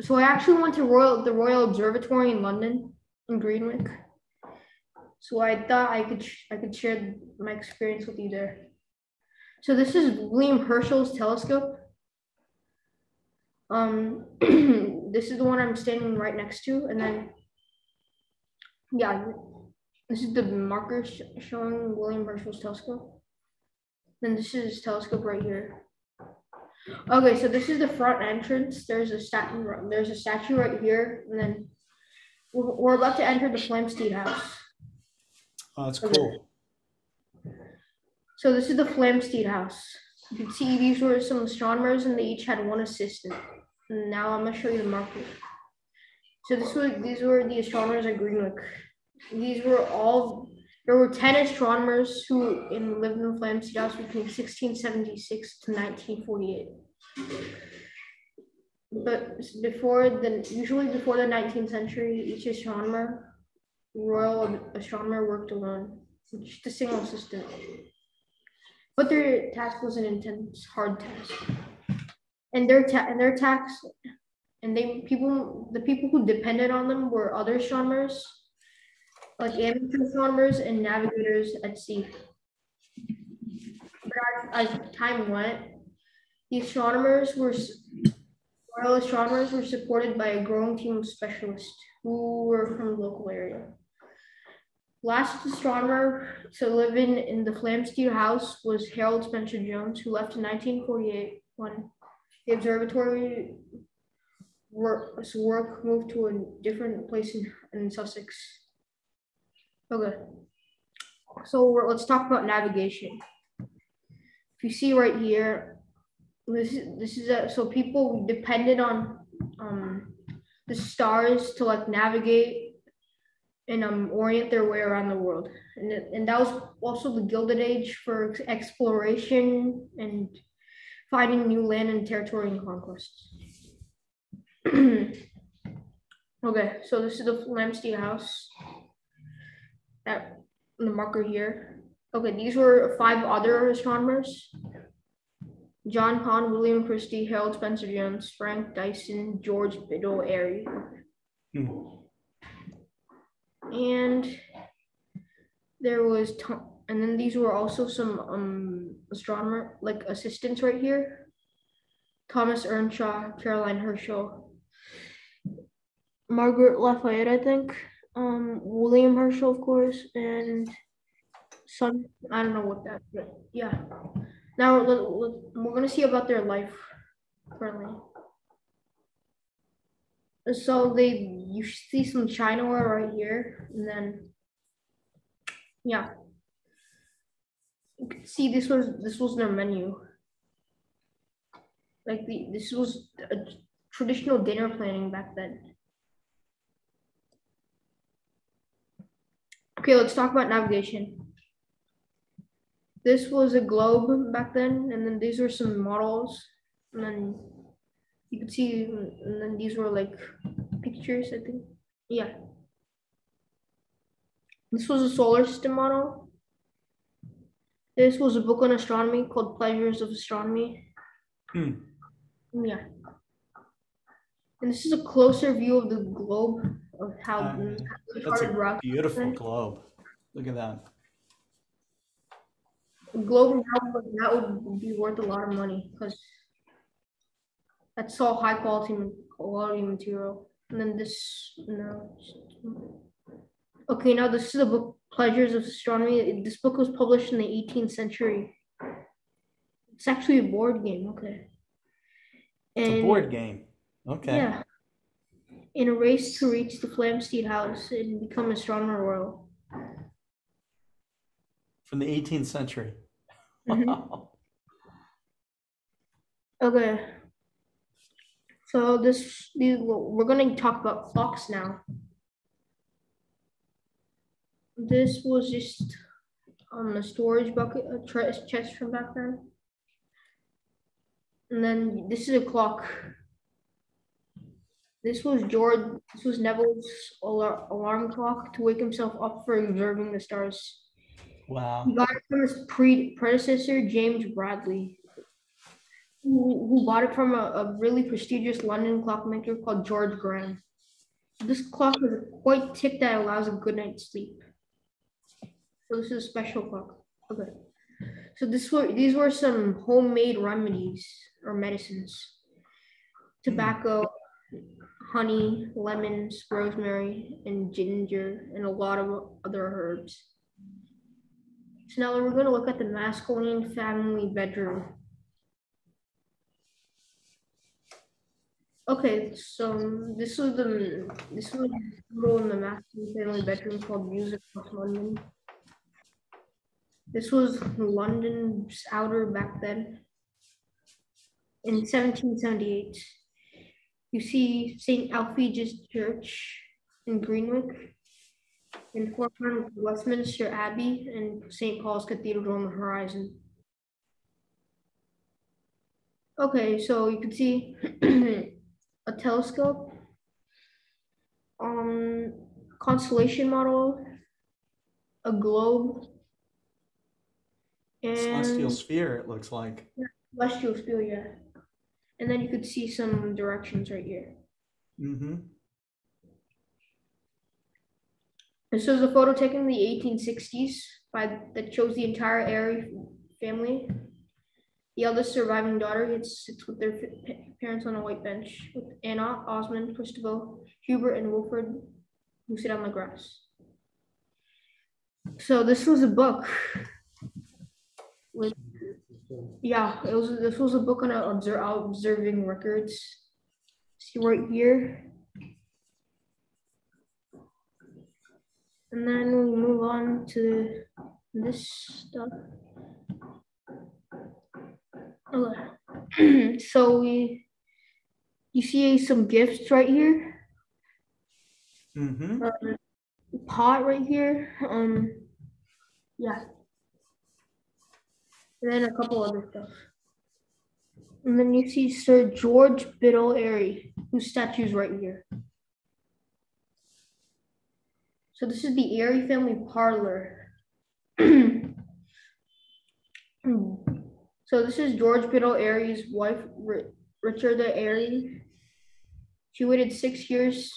So I actually went to Royal the Royal Observatory in London in Greenwich. So I thought I could I could share my experience with you there. So this is William Herschel's telescope. Um, this is the one I'm standing right next to, and then yeah, this is the marker sh showing William Herschel's telescope. Then this is his telescope right here. Okay, so this is the front entrance. There's a statue. There's a statue right here, and then we're about to enter the Flamsteed house. Oh, that's cool. So this is the Flamsteed house. You can see these were some astronomers and they each had one assistant. And now I'm gonna show you the market. So this was these were the astronomers at Greenwich. These were all there were 10 astronomers who in, lived in the Flamsteed house between 1676 to 1948 but before the usually before the 19th century, each astronomer, royal astronomer, worked alone, just a single assistant. But their task was an intense, hard task, and their ta- and their task, and they people the people who depended on them were other astronomers, like amateur astronomers and navigators at sea. But as time went, the astronomers were Royal astronomers were supported by a growing team of specialists who were from the local area. Last astronomer to live in, in the Flamsteed house was Harold Spencer Jones, who left in 1948 when the observatory work, work moved to a different place in, in Sussex. Okay, so let's talk about navigation. If you see right here, this is this is a, so people depended on um the stars to like navigate and um orient their way around the world. And and that was also the gilded age for exploration and finding new land and territory and conquest okay so this is the Flamsteed house at the marker here. Okay these were five other astronomers John Pond, William Christie, Harold Spencer Jones, Frank Dyson, George Biddle Airy. Hmm. And there was, Tom, and then these were also some um astronomer like assistants right here. Thomas Earnshaw, Caroline Herschel, Margaret Lafayette, I think, um, William Herschel, of course, and son. I don't know what that, but yeah. Now we're going to see about their life currently. So they, you see some Chinaware right here, and then, yeah. You can see this was this was their menu. Like the this was a traditional dinner planning back then. Okay, let's talk about navigation. This was a globe back then, and then these were some models, and then you could see, and then these were like pictures, I think. Yeah. This was a solar system model. This was a book on astronomy called Pleasures of Astronomy. Hmm. Yeah. And this is a closer view of the globe of how Uh, the That's a rock. beautiful globe. Look at that. A globe that would be worth a lot of money because that's all high quality quality material. And then this no. Okay, now this is the book Pleasures of Astronomy. This book was published in the 18th century. It's actually a board game. Okay. It's a board game. Okay. Yeah. In a race to reach the Flamsteed House and become a astronomer royal. From the 18th century. Mhm. Okay. So this we're gonna talk about clocks now. This was just um a storage bucket, a chest from back then. And then this is a clock. This was George. This was Nevil's alarm clock to wake himself up for observing the stars. Wow. He got it from his pre- predecessor, James Bradley, who, who bought it from a, a really prestigious London clockmaker called George Graham. This clock is a quite tick that allows a good night's sleep. So this is a special clock. Okay. So this were these were some homemade remedies or medicines. Tobacco, honey, lemons, rosemary, and ginger, and a lot of other herbs. So now we're going to look at the Maskelyne family bedroom. Okay, so this was the this was the in the Maskelyne family bedroom called Music of London. This was London's outer back then. In 1778, you see St. Alphege Church in Greenwich, in the foreground Westminster Abbey and St. Paul's Cathedral on the horizon. Okay, so you can see a telescope, um, constellation model, a globe, and Celestial sphere, it looks like. Yeah, celestial sphere, yeah. And then you could see some directions right here. Mm-hmm. This was a photo taken in the 1860s by that shows the entire Airy family. The eldest surviving daughter gets sits with their parents on a white bench with Anna, Osmond, Christabel, Hubert, and Wilfred, who sit on the grass. So this was a book. With yeah, it was. This was a book on observing records. See right here. And then we move on to this stuff. Okay. so we, you see some gifts right here. Mm-hmm. Um, pot right here. Um, yeah. And then a couple other stuff. And then you see Sir George Biddle Airy, whose statue's right here. So this is the Airy family parlor. so this is George Biddle Airy's wife, Ri- Richarda Airy. She waited six years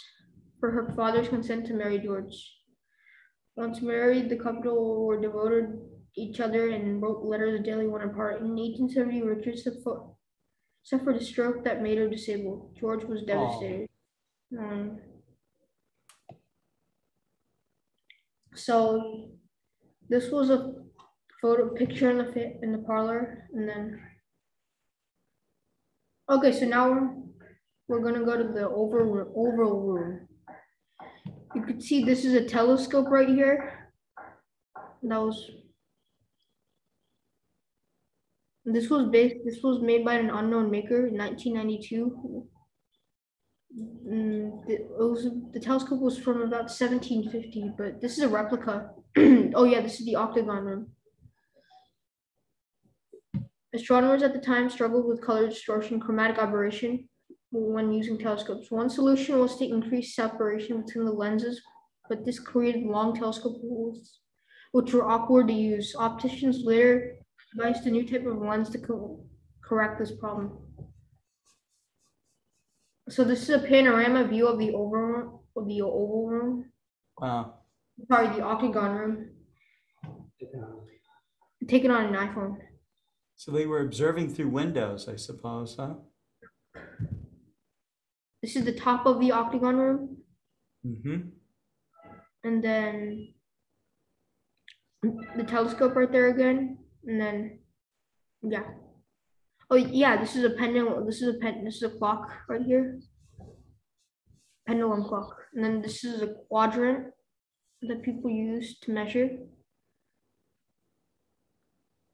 for her father's consent to marry George. Once married, the couple were devoted to each other and wrote letters daily when apart. In 1870, Richard suffered a stroke that made her disabled. George was devastated. Um, so this was a photo picture in the in the parlor, and then okay. So now we're, we're gonna go to the oval oval room. You can see this is a telescope right here. That was this was based. This was made by an unknown maker in 1992. Mm, the, was, the telescope was from about 1750, but this is a replica. oh yeah, this is the octagon room. Astronomers at the time struggled with color distortion, chromatic aberration when using telescopes. One solution was to increase separation between the lenses, but this created long telescope holes, which were awkward to use. Opticians later devised a new type of lens to co correct this problem. So this is a panorama view of the oval of the oval room. Wow. Sorry, the octagon room. Taken on an iPhone. So they were observing through windows, I suppose, huh? This is the top of the octagon room, Mm-hmm. and then the telescope right there again, and then yeah. Oh yeah, this is a pendulum. This is a pen. This is a clock right here. Pendulum clock, and then this is a quadrant that people use to measure.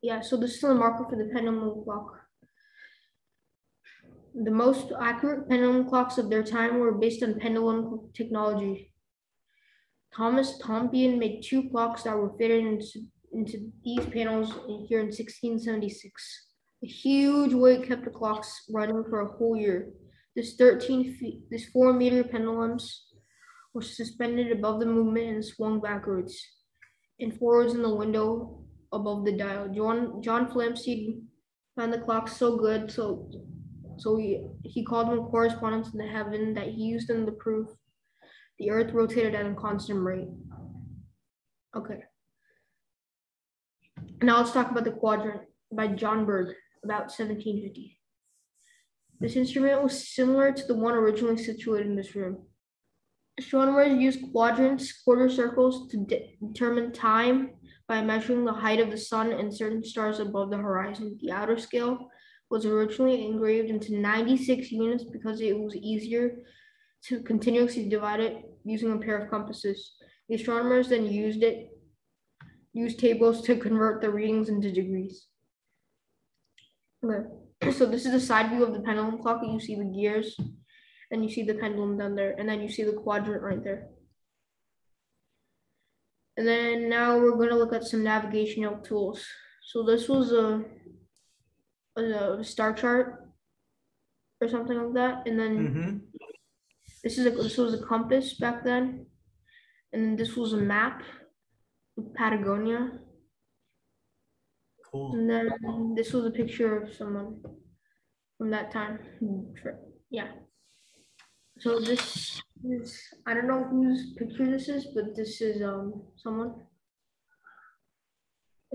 Yeah, so this is the marker for the pendulum clock. The most accurate pendulum clocks of their time were based on pendulum technology. Thomas Tompion made two clocks that were fitted into, into these panels here in 1676. A huge weight kept the clocks running for a whole year. This 13 feet, this four meter pendulums was suspended above the movement and swung backwards and forwards in the window above the dial. John John Flamsteed found the clock so good, so so he, he called them correspondence in the heaven that he used them to prove the earth rotated at a constant rate. Okay. Now let's talk about the quadrant by John Bird, about 1750. This instrument was similar to the one originally situated in this room. Astronomers used quadrants, quarter circles, to de- determine time by measuring the height of the sun and certain stars above the horizon. The outer scale was originally engraved into 96 units because it was easier to continuously divide it using a pair of compasses. The astronomers then used it, used tables to convert the readings into degrees. Okay, so this is the side view of the pendulum clock. You see the gears, and you see the pendulum down there, and then you see the quadrant right there. And then now we're going to look at some navigational tools. So this was a, a star chart or something like that, and then Mm-hmm. this is a this was a compass back then, and then this was a map of Patagonia. Cool. And then this was a picture of someone from that time. Yeah. So this is I don't know whose picture this is, but this is um someone.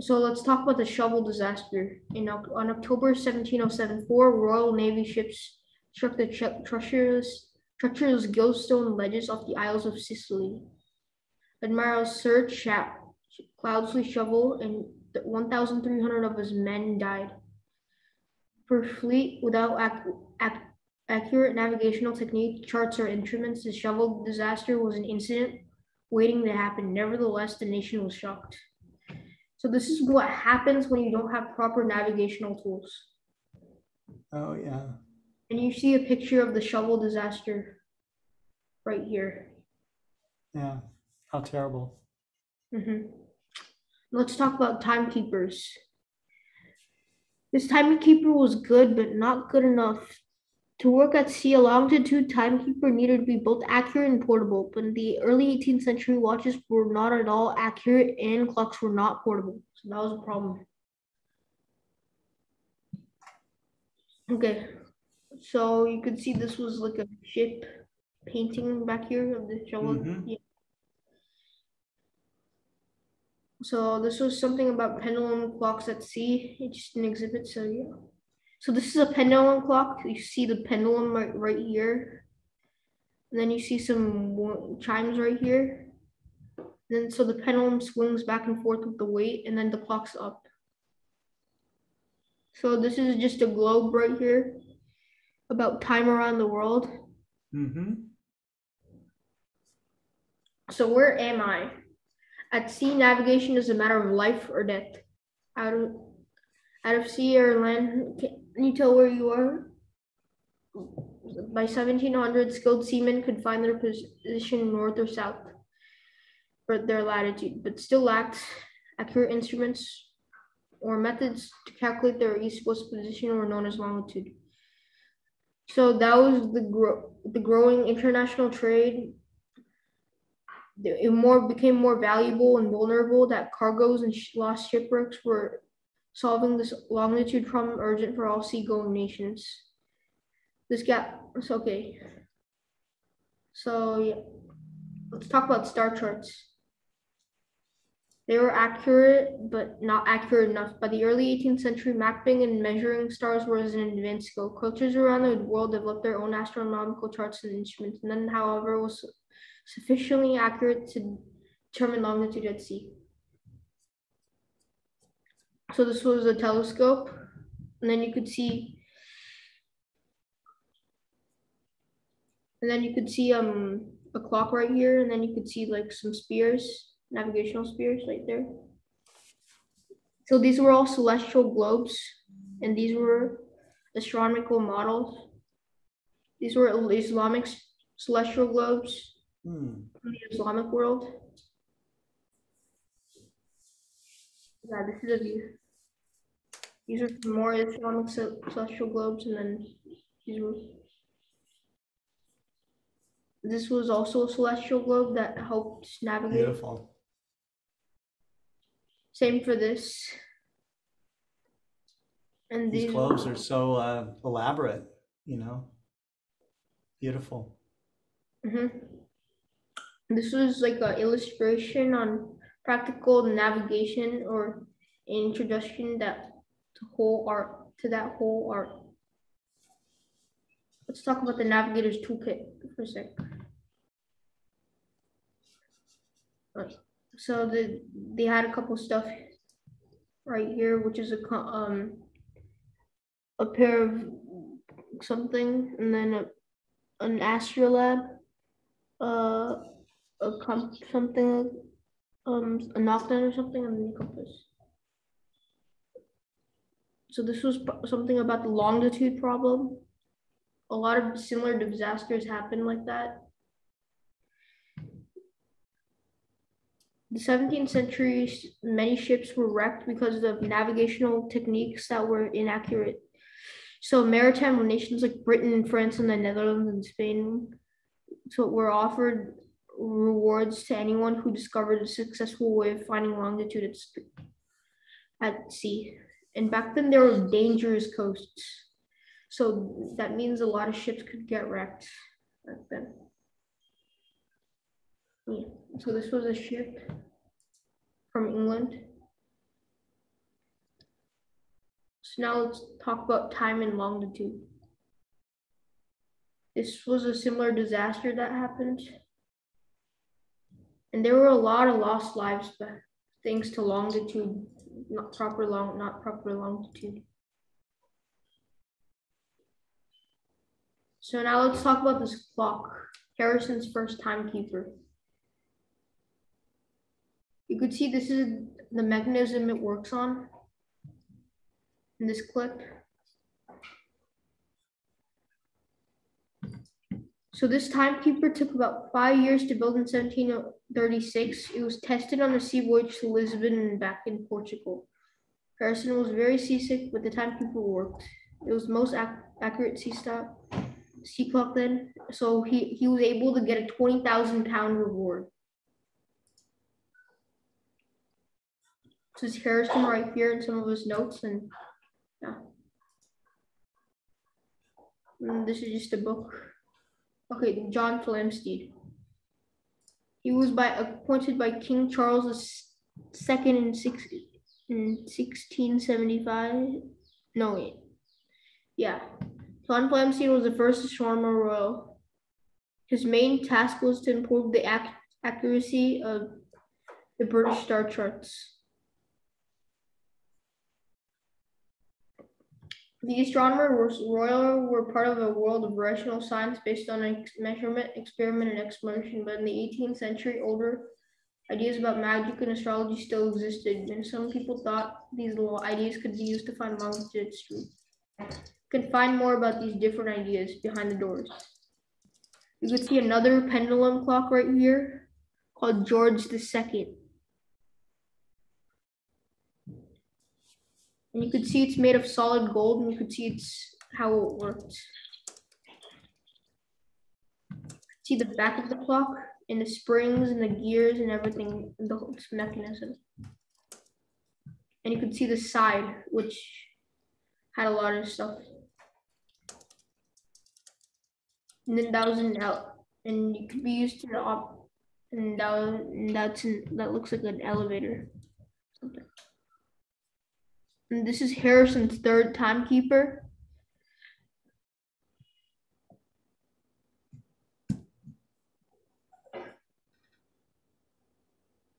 So let's talk about the Shovell disaster. In on October 1707, four Royal Navy ships struck the tre- treacherous treacherous Gilstone ledges off the Isles of Scilly. Admiral Sir Chap Cloudesley Shovell and 1,300 of his men died. For fleet without ac- ac- accurate navigational technique, charts, or instruments, the Shovell disaster was an incident waiting to happen. Nevertheless, the nation was shocked. So this is what happens when you don't have proper navigational tools. Oh yeah. And you see a picture of the Shovell disaster right here. Yeah. How terrible. hmm Let's talk about timekeepers. This timekeeper was good, but not good enough. To work at sea, a longitude timekeeper needed to be both accurate and portable. But in the early 18th century, watches were not at all accurate and clocks were not portable. So that was a problem. Okay, so you could see this was like a ship painting back here of the Shovell. Mhm. Yeah. So this was something about pendulum clocks at sea. It's just an exhibit. So yeah. So this is a pendulum clock. You see the pendulum right, right here. And then you see some chimes right here. Then so the pendulum swings back and forth with the weight, and then the clock's up. So this is just a globe right here about time around the world. Mm-hmm. So where am I? At sea, navigation is a matter of life or death. Out of out of sea or land, can you tell where you are? By 1700, skilled seamen could find their position north or south for their latitude, but still lacked accurate instruments or methods to calculate their east-west position or known as longitude. So that was the gro- the growing international trade. It more became more valuable and vulnerable that cargoes and lost shipwrecks were solving this longitude problem urgent for all seagoing nations. This gap, it's okay. So yeah, let's talk about star charts. They were accurate, but not accurate enough. By the early 18th century, mapping and measuring stars was an advanced skill. Cultures around the world developed their own astronomical charts and instruments. None, however, was sufficiently accurate to determine longitude at sea. So this was a telescope, and then you could see, and then you could see um a clock right here, and then you could see like some spears, navigational spears right there. So these were all celestial globes, and these were astronomical models. These were Islamic celestial globes Hmm. from the Islamic world. Yeah, this is a view. These are more Islamic celestial globes, and then these were. This was also a celestial globe that helped navigate. Beautiful. Same for this. And These these clothes are so uh, elaborate, you know. Beautiful. hmm This was like an illustration on practical navigation or introduction that to whole art to that whole art. Let's talk about the navigator's toolkit for a sec. So the they had a couple stuff right here, which is a um a pair of something, and then a, an astrolabe, uh, a comp something, um, a knockdown or something, and then a compass. So this was something about the longitude problem. A lot of similar disasters happen like that. The 17th century, many ships were wrecked because of navigational techniques that were inaccurate. So maritime nations like Britain and France and the Netherlands and Spain so were offered rewards to anyone who discovered a successful way of finding longitude at, sea. And back then there were dangerous coasts. So that means a lot of ships could get wrecked back then. Yeah. So this was a ship from England. So now let's talk about time and longitude. This was a similar disaster that happened. And there were a lot of lost lives but thanks to longitude, not proper long, not proper longitude. So now let's talk about this clock, Harrison's first timekeeper. You could see this is the mechanism it works on in this clip. So this timekeeper took about five years to build in 1736. It was tested on a sea voyage to Lisbon and back in Portugal. Harrison was very seasick, but the timekeeper worked. It was the most ac- accurate sea stop, sea clock then, so he, he was able to get a 20,000 pound reward. This is Harrison right here in some of his notes, and yeah. And this is just a book. Okay, John Flamsteed. He was by appointed by King Charles II in six in 1675. No, wait. Yeah. John Flamsteed was the first astronomer royal. His main task was to improve the ac- accuracy of the British star charts. The astronomers royal were part of a world of rational science based on ex- measurement, experiment, and exploration. But in the 18th century, older ideas about magic and astrology still existed, and some people thought these little ideas could be used to find longitude. You can find more about these different ideas behind the doors. You could see another pendulum clock right here called George II. And you could see it's made of solid gold and you could see it's how it worked. See the back of the clock and the springs and the gears and everything the whole mechanism. And you could see the side, which had a lot of stuff. And then that was an out, and it could be used to the op, and that and that's an, that looks like an elevator. Something. And this is Harrison's third timekeeper.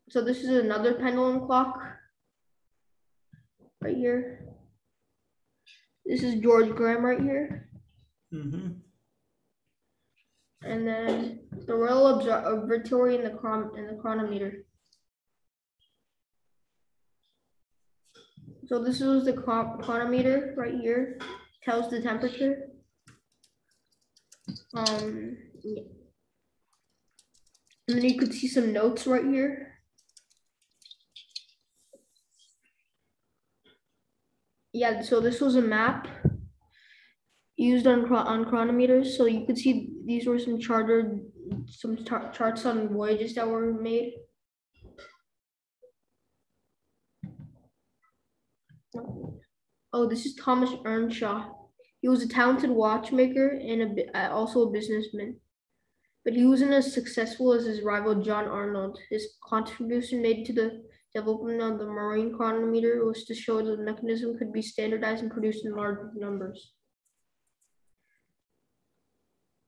So this is another pendulum clock right here. This is George Graham right here. Mm-hmm. And then the Royal Observatory and the chron and the chronometer. So this is the chronometer right here, tells the temperature. Um, and then you could see some notes right here. Yeah, so this was a map used on on chronometers. So you could see these were some charted some charts on voyages that were made. Oh, this is Thomas Earnshaw. He was a talented watchmaker and a, uh, also a businessman, but he wasn't as successful as his rival John Arnold. His contribution made to the development of the marine chronometer was to show that the mechanism could be standardized and produced in large numbers.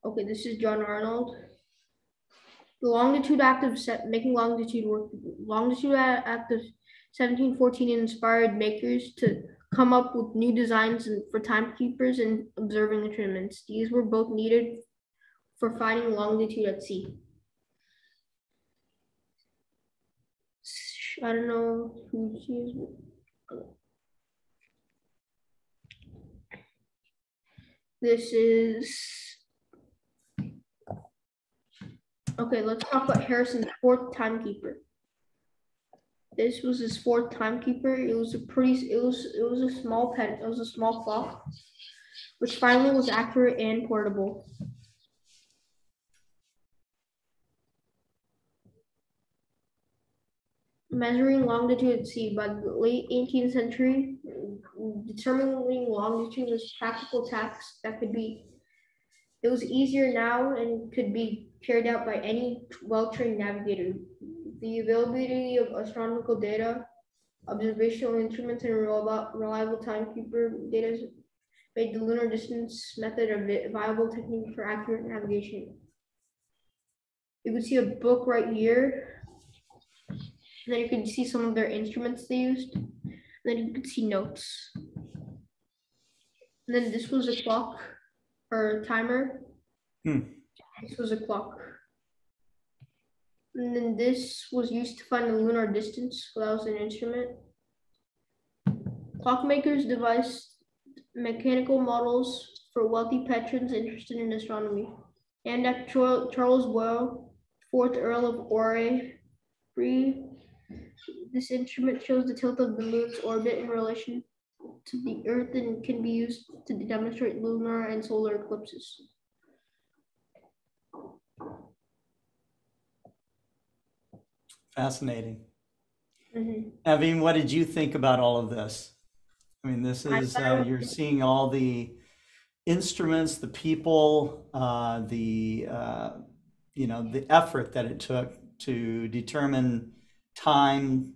Okay, this is John Arnold. The longitude active set making longitude work longitude active 1714 inspired makers to come up with new designs for timekeepers and observing instruments. These were both needed for finding longitude at sea. I don't know who she is. This is okay. Let's talk about Harrison's fourth timekeeper. This was his fourth timekeeper. It was a pretty. It was. It was a small pen. It was a small clock, which finally was accurate and portable. measuring longitude at sea by the late 18th century, determining longitude was practical task that could be, it was easier now and could be carried out by any well-trained navigator. The availability of astronomical data, observational instruments, and reliable timekeeper data made the lunar distance method a viable technique for accurate navigation. You can see a book right here and then you can see some of their instruments they used. And then you can see notes. And then this was a clock or a timer. Hmm. This was a clock. And then this was used to find the lunar distance. So that was an instrument. Clockmakers devised mechanical models for wealthy patrons interested in astronomy. And after Charles Boyle, fourth Earl of Orrery, this instrument shows the tilt of the moon's orbit in relation to the Earth and can be used to demonstrate lunar and solar eclipses. Fascinating. Mm-hmm. What did you think about all of this? I mean, this is, uh, you're seeing all the instruments, the people, uh, the, uh, you know, the effort that it took to determine time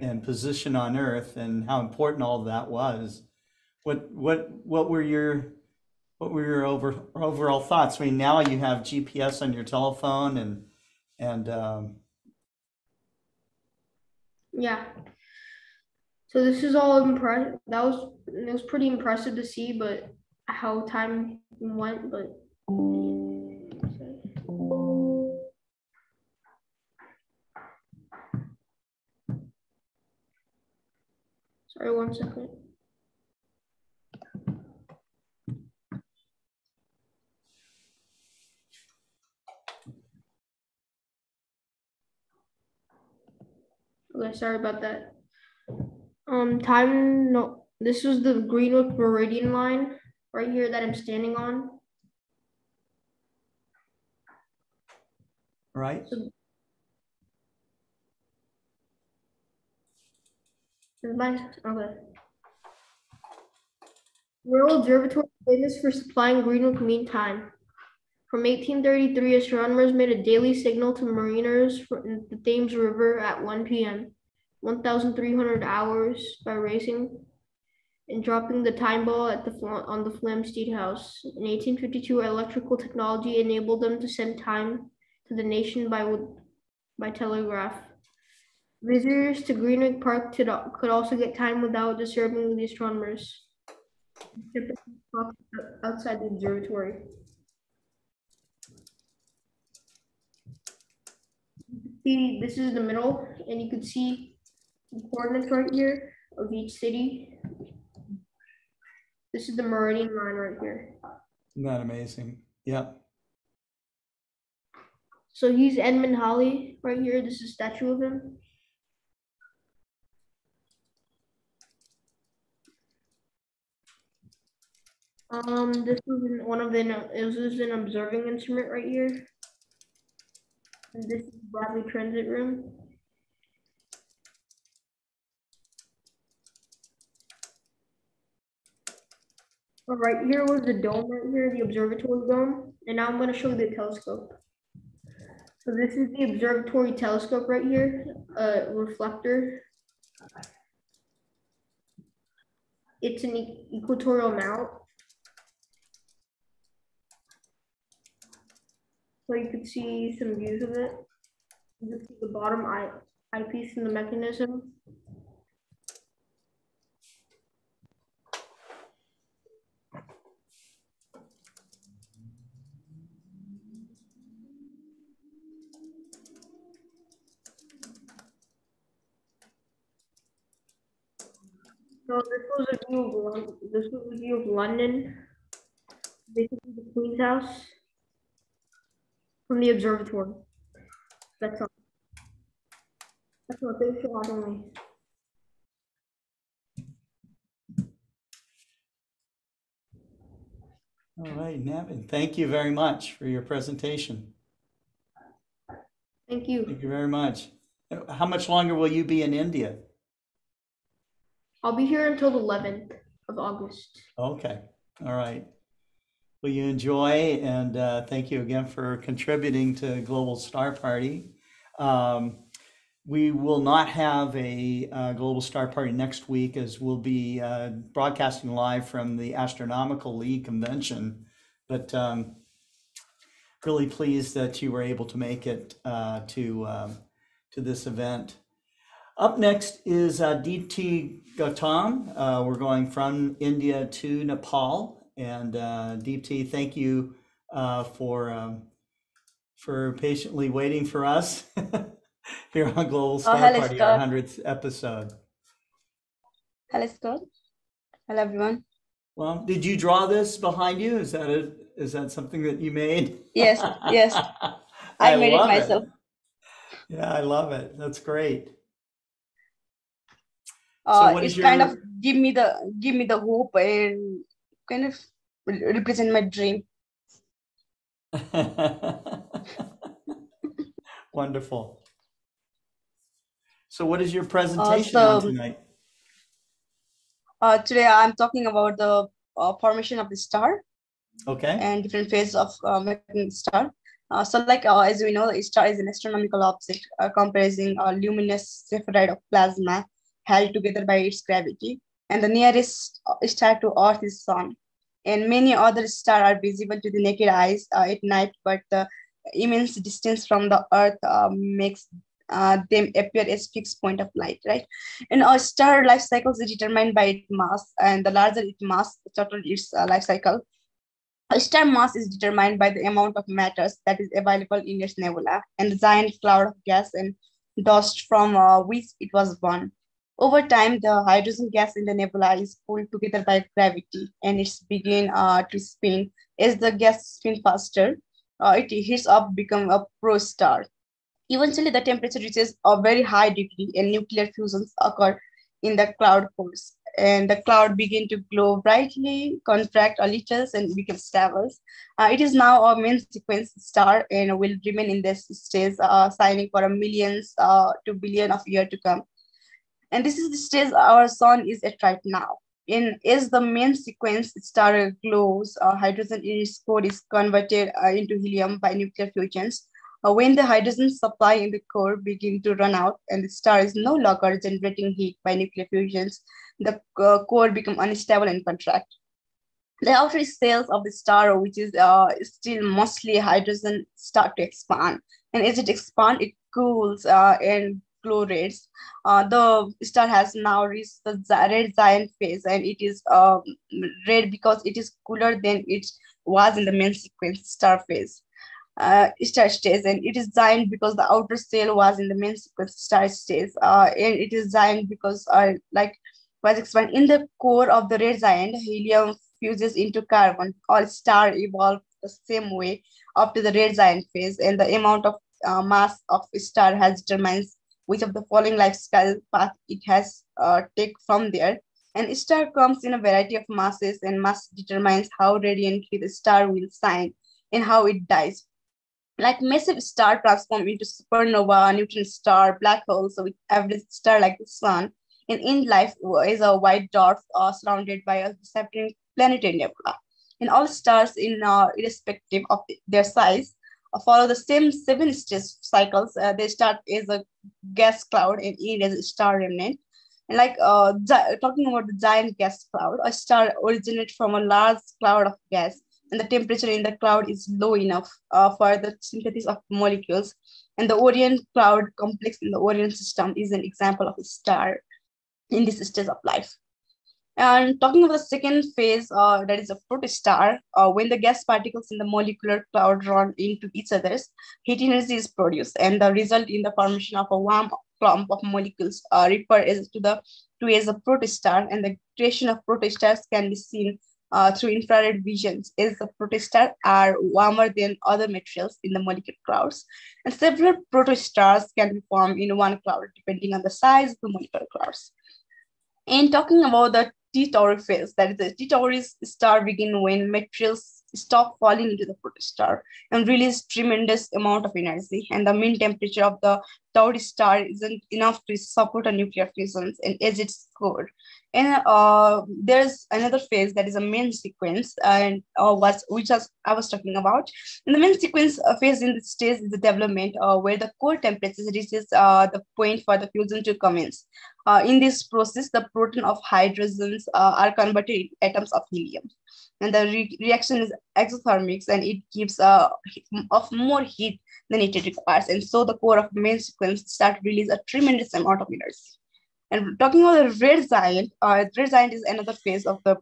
and position on Earth and how important all that was. What what what were your what were your over overall thoughts? I mean, now you have GPS on your telephone and and um... yeah. So this is all impressive. That was it was pretty impressive to see, but how time went, but. Sorry, one second. Sorry about that. Um, time no This was the Greenwich Meridian line right here that I'm standing on. Right. So, my okay. Royal Observatory is famous for supplying Greenwich Mean Time. From 1833, astronomers made a daily signal to mariners in the Thames River at 1 p.m. 1,300 hours by racing and dropping the time ball at the on the Flamsteed House. In 1852, electrical technology enabled them to send time to the nation by by telegraph. Visitors to Greenwich Park could also get time without disturbing the astronomers outside the observatory. See, this is the middle, and you can see the coordinates right here of each city. This is the meridian line right here. Isn't that amazing? Yep. So he's Edmund Halley right here. This is a statue of him. Um, this was one of the, it was an observing instrument right here. This is Bradley Transit Room. All right, here was the dome right here, the observatory dome. And now I'm going to show you the telescope. So this is the observatory telescope right here, a reflector. It's an equatorial mount. So you could see some views of it. You can see the bottom eye eyepiece and the mechanism. So this was a view of this was a view of London. Basically the Queen's House from the observatory. That's all. That's for having me. All right, Navin, thank you very much for your presentation. Thank you. Thank you very much. How much longer will you be in India? I'll be here until the 11th of August. Okay, all right. Will you enjoy? And uh, thank you again for contributing to Global Star Party. Um, we will not have a uh, Global Star Party next week as we'll be uh, broadcasting live from the Astronomical League convention. But um, really pleased that you were able to make it uh, to, um, to this event. Up next is uh, DT Gautam. Uh, we're going from India to Nepal. And uh, T, thank you uh, for um, for patiently waiting for us here on Global Star hello, Party, our hundredth episode. Hello, Scott. Hello, everyone. Well, did you draw this behind you? Is that a is that something that you made? Yes, yes. I made it myself. Yeah, I love it. That's great. Uh, what it's is kind of give me the give me the hope and kind of represent my dream. Wonderful. So, what is your presentation on so- tonight? Uh, today I'm talking about the uh, formation of the star Okay. and different phases of uh, making star. Uh, so, like uh, as we know, the star is an astronomical object uh, comprising a luminous spheroid of plasma held together by its gravity, and the nearest star to Earth is Sun. And many other stars are visible to the naked eyes uh, at night, but the immense distance from the Earth uh, makes uh, them appear as fixed point of light, right? And a star life cycle is determined by its mass, and the larger its mass, shorter its uh, life cycle. A star mass is determined by the amount of matters that is available in its nebula and the giant cloud of gas and dust from uh, which it was born. Over time, the hydrogen gas in the nebula is pulled together by gravity and it's begin uh, to spin. As the gas spin faster, uh, it heats up, become a protostar. Eventually, the temperature reaches a very high degree and nuclear fusions occur in the cloud cores. and the cloud begin to glow brightly, contract a little, and become stable. Uh, it is now a main sequence star and will remain in this stage, uh, signing for a millions uh, to billion of years to come. And this is the stage our sun is at right now. In as the main sequence star glows, uh, hydrogen in its core is converted uh, into helium by nuclear fusions. Uh, when the hydrogen supply in the core begin to run out and the star is no longer generating heat by nuclear fusions, the uh, core become unstable and contract. The outer cells of the star, which is uh, still mostly hydrogen, start to expand. And as it expands, it cools uh, and glow. Uh, the star has now reached the red giant phase and it is um, red because it is cooler than it was in the main sequence star phase. Uh, star stage and it is giant because the outer shell was in the main sequence star stage uh, and it is giant because uh, like was expanded in the core of the red giant helium fuses into carbon all star evolve the same way up to the red giant phase and the amount of uh, mass of star has determines which of the following lifestyle path it has uh, take from there. And star comes in a variety of masses and mass determines how radiantly the star will shine and how it dies. Like massive star transform into supernova, neutron star, black hole, so with average star like the sun. And in life is a white dwarf uh, surrounded by a separating planetary nebula. And all stars, in uh, irrespective of their size, follow the same seven stage cycles. Uh, they start as a gas cloud and end as a star remnant. And like uh, talking about the giant gas cloud, a star originates from a large cloud of gas, and the temperature in the cloud is low enough uh, for the synthesis of molecules. And the Orion cloud complex in the Orion system is an example of a star in this stage of life. And talking about the second phase, uh, that is a protostar, uh, when the gas particles in the molecular cloud run into each other's, heat energy is produced, and the result in the formation of a warm clump of molecules uh, referred as to the to as a protostar, and the creation of protostars can be seen uh, through infrared visions, as the protostars are warmer than other materials in the molecular clouds, and several protostars can be formed in one cloud depending on the size of the molecular clouds. And talking about the T-Tauri phase. That is, the T-Tauri star begin when materials stop falling into the protostar and release tremendous amount of energy. And the mean temperature of the Tauri star isn't enough to support a nuclear fusion and as its core. And uh, there's another phase that is a main sequence and uh, was which was I was talking about. The main sequence uh, phase in this stage is the development uh, where the core temperature reaches uh, the point for the fusion to commence. Uh, in this process, the proton of hydrogens uh, are converted into atoms of helium. And the re reaction is exothermic and it gives uh, of more heat than it requires. And so the core of main sequence start release a tremendous amount of energy. And talking about the red giant, uh, red giant is another phase of the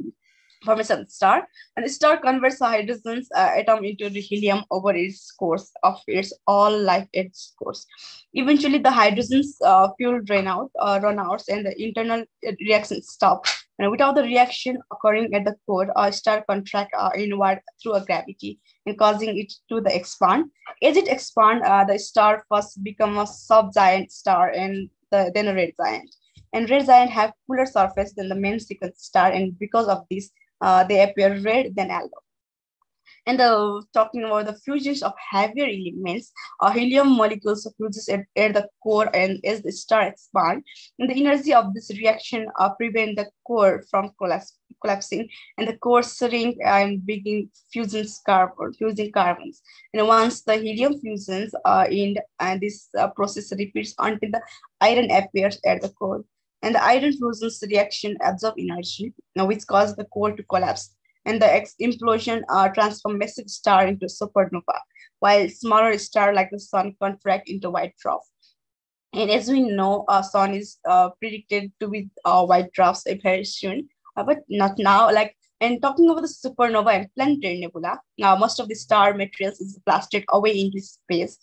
formation star. And the star converts the hydrogen's uh, atom into helium over its course of its all life its course. Eventually, the hydrogen's uh, fuel drain out, uh, run out, and the internal reactions stop. And without the reaction occurring at the core, a star contract uh, inward through a gravity and causing it to the expand. As it expand, uh, the star first become a subgiant star and the, then a red giant and red giant have cooler surface than the main sequence star and because of this uh, they appear red than yellow and talking about the fusions of heavier elements, uh, helium molecules fuses at, at, the core and as the star expand, and the energy of this reaction uh, prevent the core from collapse, collapsing, and the core shrink and begin fusing carbon, fusing carbons. And once the helium fusions uh, end, and this uh, process repeats until the iron appears at the core. And the iron fusions reaction absorb energy, which causes the core to collapse and the implosion uh, transform massive star into supernova, while smaller star like the sun contract into white dwarf. And as we know, uh, sun is uh, predicted to be uh, white dwarfs very soon, uh, but not now. Like and talking about the supernova and planetary nebula, now most of the star materials is blasted away into space,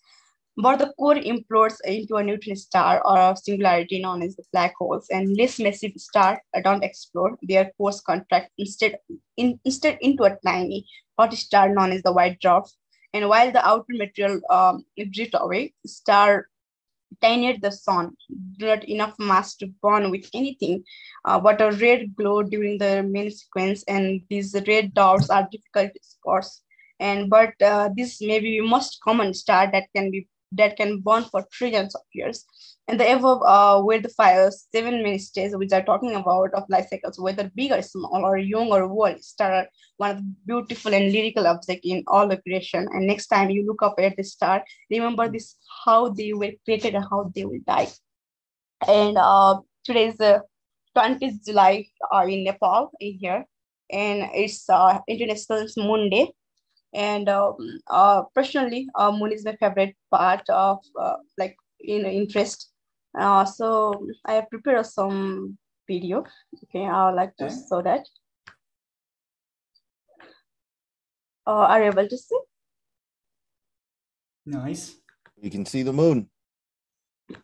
but the core implodes into a neutron star or a singularity known as the black holes, and less massive stars don't explode; their cores contract instead, in, instead into a tiny hot star known as the white dwarf. And while the outer material um, drift away, star near the sun, not enough mass to burn with anything, uh, but a red glow during the main sequence, and these red dots are difficult to spot. And but uh, this may be most common star that can be that can burn for trillions of years. And the above uh, were the five, seven main stages which are talking about of life cycles, whether big or small or young or old, star one of the beautiful and lyrical object in all the creation. And next time you look up at the star, remember this how they were created and how they will die. And uh, today is the 20th July uh, in Nepal in here, and it's uh, International Moon Day. And um, uh, personally, uh, moon is my favorite part of uh, like in interest. Uh, so I have prepared some video. Okay, I would like to Okay. show that. Uh, are you able to see? Nice. You can see the moon.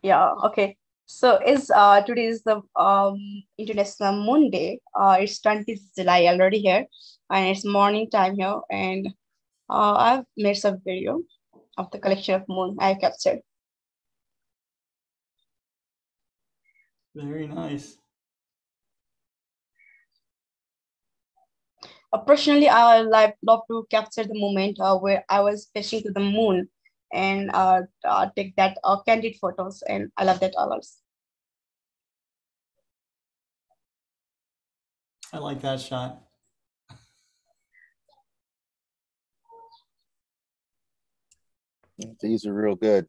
Yeah, okay. So is uh today is the um International Moon Day. Uh it's 20th July already here and it's morning time here and uh I've made some video of the collection of moon I captured. Very nice. Uh, personally, I would like love to capture the moment uh, where I was fishing to the moon and uh, uh take that uh, candid photos and I love that a lot. I like that shot. These are real good.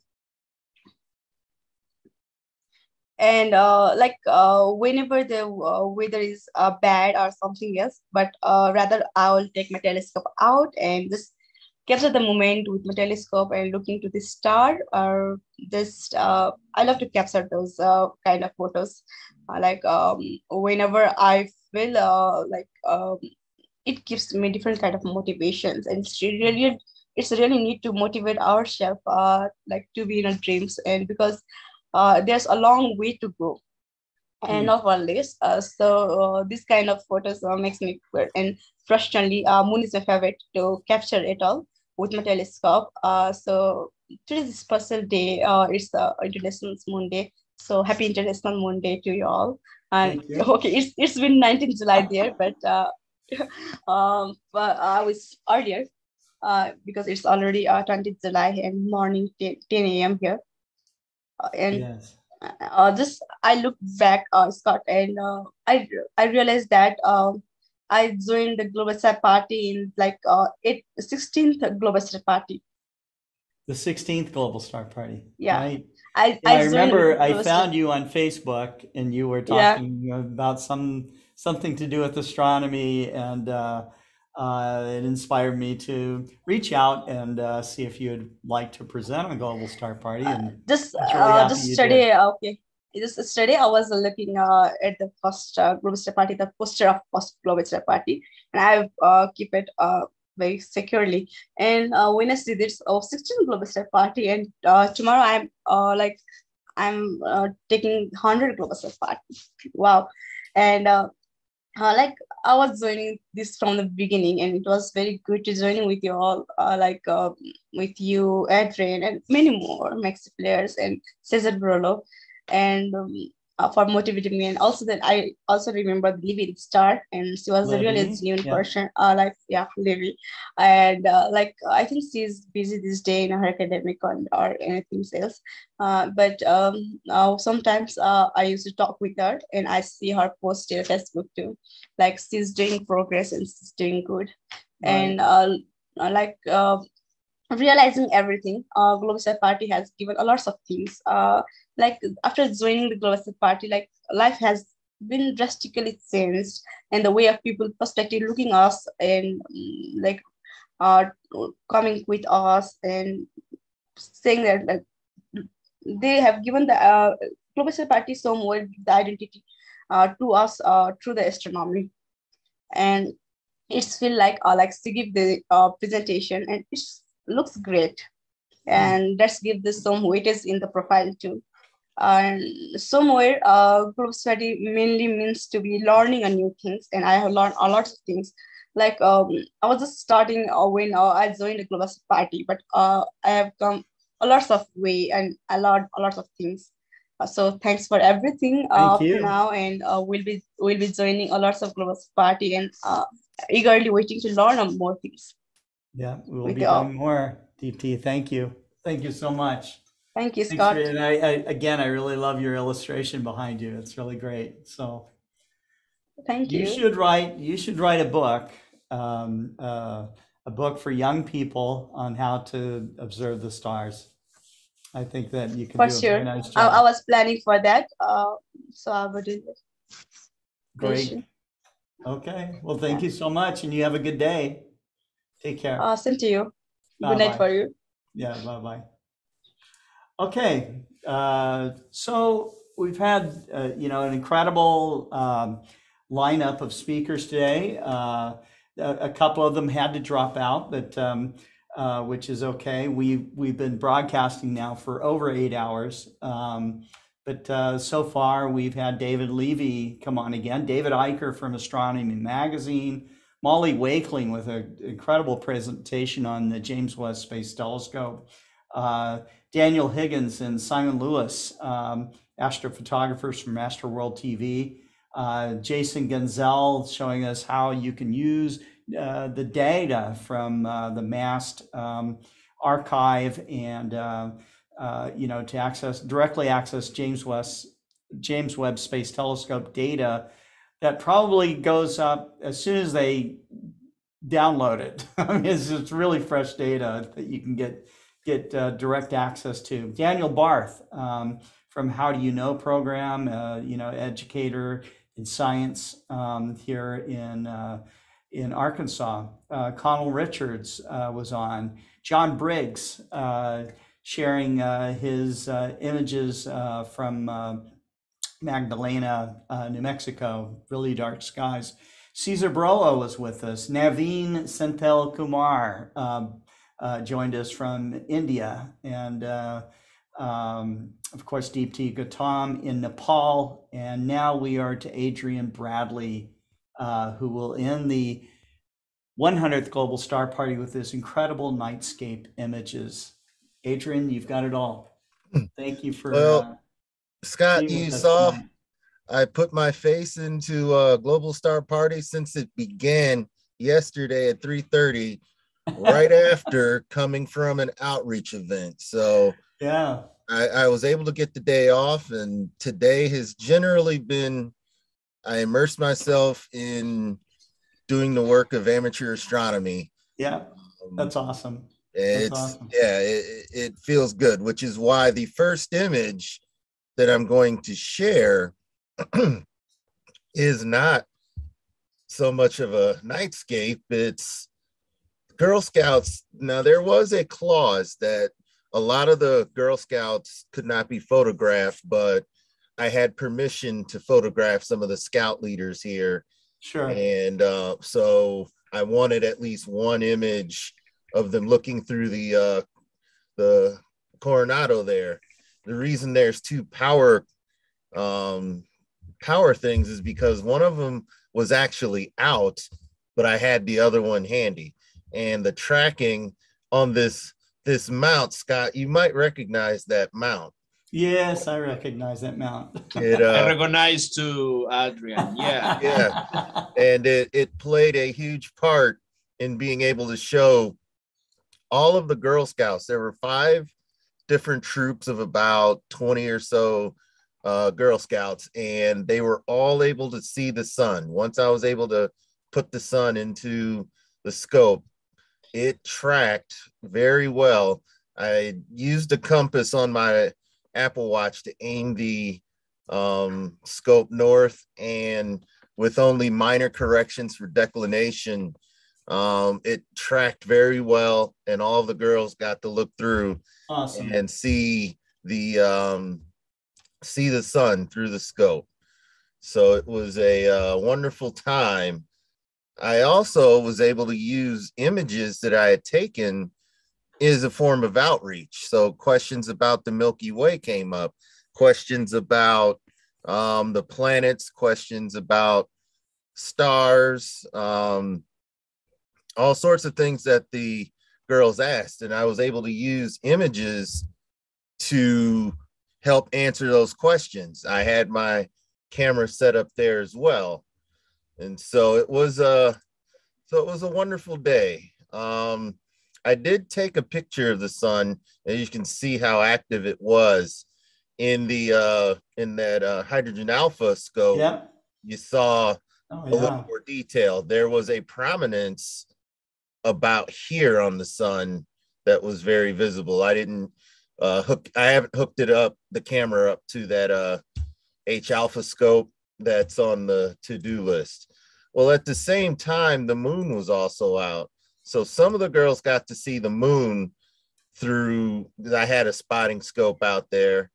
and uh, like uh, whenever the uh, weather is uh, bad or something else but uh, rather i will take my telescope out and just capture the moment with my telescope and look into the star or just uh, i love to capture those uh, kind of photos uh, like um, whenever i feel uh, like um, it gives me different kind of motivations and it's really it's really need to motivate ourselves uh, like to be in our dreams and because uh, there's a long way to go. And Mm. not all this uh, so uh, this kind of photos uh, makes me and personally uh, moon is my favorite to capture it all with my telescope. Uh, so today is special day uh, it's the international moon day. So happy international moon day to you all. And you. okay it's, it's been 19th july there but uh, um but i was earlier uh, because it's already uh, 20th july and morning 10, 10 a.m here uh, and Yes. uh, just I look back, uh, Scott, and uh, I I realized that um, I joined the Global Star Party in like uh, it 16th Global Star Party. The 16th Global Star Party. Yeah. Right? I I, I remember I found you on Facebook and you were Yeah. talking about some something to do with astronomy and uh, uh, it inspired me to reach out and uh, see if you'd like to present on Global Star Party and just really uh, just today okay. Just yesterday i was looking uh, at the first uh, global star party the poster of first global star party and i uh, keep it uh, very securely. And uh, when i see this oh 16 global star party and uh, tomorrow i'm uh, like i'm uh, taking 100 global star party. Wow. And uh, uh, like I was joining this from the beginning, and it was very good to join with you all, uh, like uh, with you, Adrian, and many more Maxi players and Cesar Brolo, and um, uh, for motivating me. And also that I also remember the Livy star, and she was a really genuine yeah. person. Uh, like yeah, Livy, and uh, like I think she's busy this day in her academic or, or anything else. Uh, but um, uh, sometimes uh, I used to talk with her, and I see her post on Facebook too like she's doing progress and she's doing good and uh, like uh, realizing everything uh, global Star party has given a lot of things. Uh, like after joining the global Star party like life has been drastically changed and the way of people perspective looking us and mm, like uh, coming with us and saying that like they have given the uh, global Star party so more the identity uh, to us uh, through the astronomy. And it's feel like uh, like to give the uh, presentation and it looks great and let's give this some weightage in the profile too and somewhere uh, group study mainly means to be learning a new things and i have learned a lot of things like um, i was just starting uh, when uh, i joined the global party but uh, i have come a lots of way and a lot a lot of things. Uh, so thanks for everything uh, Thank you. now, and uh, we'll be we'll be joining a lots of global party and uh, eagerly waiting to learn more things. Yeah, we will With be all. doing more. DT, thank you. Thank you so much. Thank you, Thanks Scott. for- And I, I, again, I really love your illustration behind you. It's really great. So Thank you you. should write, you should write a book, um, uh, a book for young people on how to observe the stars. I think that you can For do a sure. nice I, I was planning for that, uh, so I will do it. Great. Okay. Well, thank you so much and you have a good day. Take care. Uh, same to you. Good night for you. Yeah, bye bye. Okay, uh, so we've had uh, you know an incredible um, lineup of speakers today. Uh, a, a couple of them had to drop out, but um, uh, which is okay. We we've been broadcasting now for over eight hours. Um, but uh, so far, we've had David Levy come on again, David Eicher from Astronomy Magazine, Molly Wakeling with an incredible presentation on the James Webb Space Telescope, uh, Daniel Higgins and Simon Lewis, um, astrophotographers from Astroworld TV, uh, Jason Guenzel showing us how you can use uh, the data from uh, the MAST um, archive and uh, uh, you know to access directly access James West James Webb Space Telescope data that probably goes up as soon as they download it. I mean, it's just really fresh data that you can get get uh, direct access to. Daniel Barth um, from How Do You Know program, uh, you know, educator in science um, here in uh, in Arkansas. Uh, Conal Richards uh, was on. John Briggs uh, sharing his images from Magdalena, uh, New Mexico, really dark skies. Caesar Broa was with us. Naveen Senthil Kumar um, uh, joined us from India. And uh, um, of course, Deepti Gautam in Nepal. And now we are to Adrian Bradley, uh, who will end the 100th Global Star Party with this incredible nightscape images. Adrian, you've got it all. Thank you for. uh, Well, Scott, you saw. I put my face into a Global Star Party since it began yesterday at 3:30, right after coming from an outreach event. So Yeah. I, I was able to get the day off, and today has generally been I immersed myself in doing the work of amateur astronomy. Yeah. Um, that's awesome. It's awesome. yeah, it, it- it feels good, which is why the first image that I'm going to share is not so much of a nightscape. It's Girl Scouts. Now there was a clause that a lot of the Girl Scouts could not be photographed, but I had permission to photograph some of the scout leaders here. Sure. And uh, so I wanted at least one image of them looking through the uh, the Coronado there. The reason there's two power um, power things is because one of them was actually out, but I had the other one handy. And the tracking on this this mount, Scott, you might recognize that mount. Yes, I recognize that mount. It, I uh, recognize to Adrian. Yeah. yeah and it, it played a huge part in being able to show all of the girl scouts there were five different troops of about 20 or so uh, girl scouts and they were all able to see the sun. Once i was able to put the sun into the scope it tracked very well. I used a compass on my apple watch to aim the um, scope north and with only minor corrections for declination um, it tracked very well and all the girls got to look through Awesome. and see the um, see the sun through the scope. So it was a uh, wonderful time. I also was able to use images that i had taken is a form of outreach. So questions about the milky way came up questions about um, the planets questions about stars um, all sorts of things that the girls asked, and I was able to use images to help answer those questions. I had my camera set up there as well, and so it was a so it was a wonderful day. Um, I did take a picture of the sun, and you can see how active it was in the uh, in that uh, hydrogen alpha scope. Yeah. You saw Oh, a little more detail. There was a prominence about here on the sun that was very visible. I didn't uh, hook. I haven't hooked it up the camera up to that uh, H alpha scope that's on the to do list. Well, at the same time, the moon was also out, so some of the girls got to see the moon through. I had a spotting scope out there,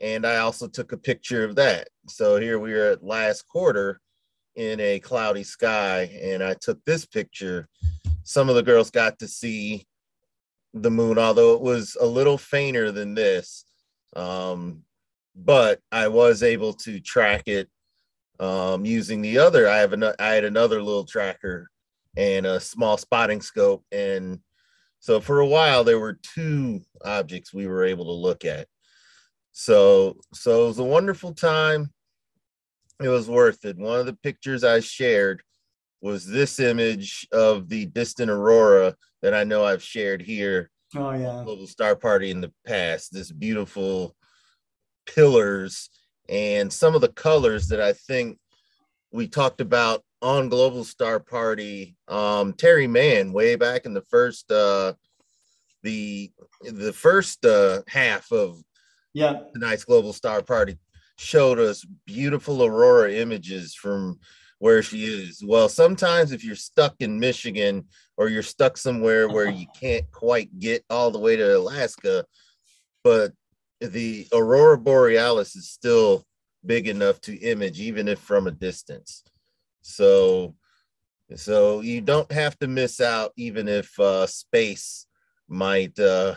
and I also took a picture of that. So here we are at last quarter in a cloudy sky and I took this picture. Some of the girls got to see the moon, although it was a little fainter than this. Um, but I was able to track it um, using the other. I have an, I had another little tracker and a small spotting scope, and so for a while there were two objects we were able to look at. So so it was a wonderful time it was worth it. One of the pictures I shared was this image of the distant aurora that I know I've shared here. Oh yeah. Global Star Party in the past. This beautiful pillars and some of the colors that I think we talked about on Global Star Party. Um, Terry Mann, way back in the first uh the the first uh half of yeah tonight's Global Star Party showed us beautiful aurora images from where she is. Well, sometimes if you're stuck in Michigan or you're stuck somewhere where you can't quite get all the way to Alaska, but the aurora borealis is still big enough to image even if from a distance. So so you don't have to miss out even if uh space might uh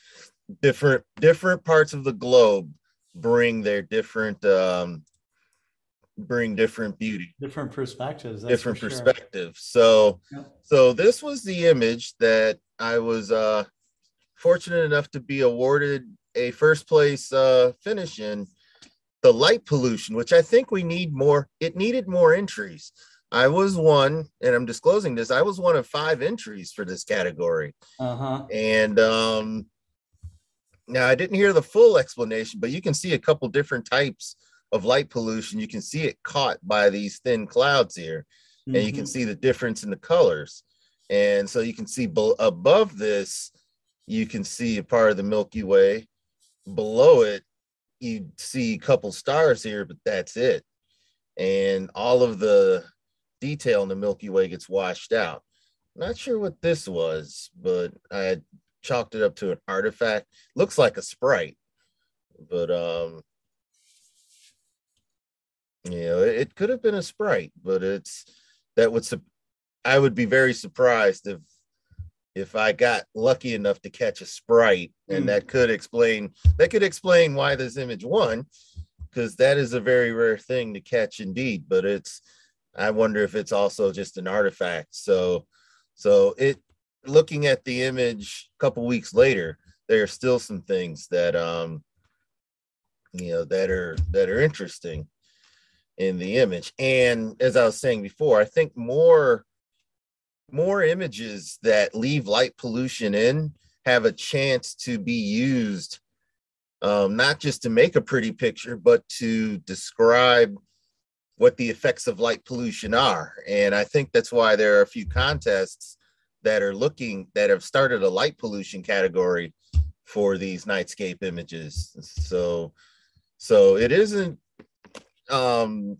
different different parts of the globe bring their different um bring different beauty Different perspectives. different sure. perspectives so Yeah. so this was the image that i was uh fortunate enough to be awarded a first place uh finish in the light pollution which i think we need more it needed more entries i was one and i'm disclosing this i was one of five entries for this category Uh-huh. and um now I didn't hear the full explanation, but you can see a couple different types of light pollution. You can see it caught by these thin clouds here, and you can Mhm. see the difference in the colors. And so you can see be- above this, you can see a part of the Milky Way. Below it, you see a couple stars here, but that's it. And all of the detail in the Milky Way gets washed out. Not sure what this was, but I had chalked it up to an artifact. Looks like a sprite, but um, you know, it, it could have been a sprite, but it's that would sup- I would be very surprised if if I got lucky enough to catch a sprite, and Mm. that could explain that could explain why this image won, because that is a very rare thing to catch indeed. But it's I wonder if it's also just an artifact. So so it looking at the image a couple weeks later, there are still some things that um you know that are that are interesting in the image. And as I was saying before, I think more more images that leave light pollution in have a chance to be used um, not just to make a pretty picture, but to describe what the effects of light pollution are. And I think that's why there are a few contests that are looking that have started a light pollution category for these nightscape images. So so it isn't um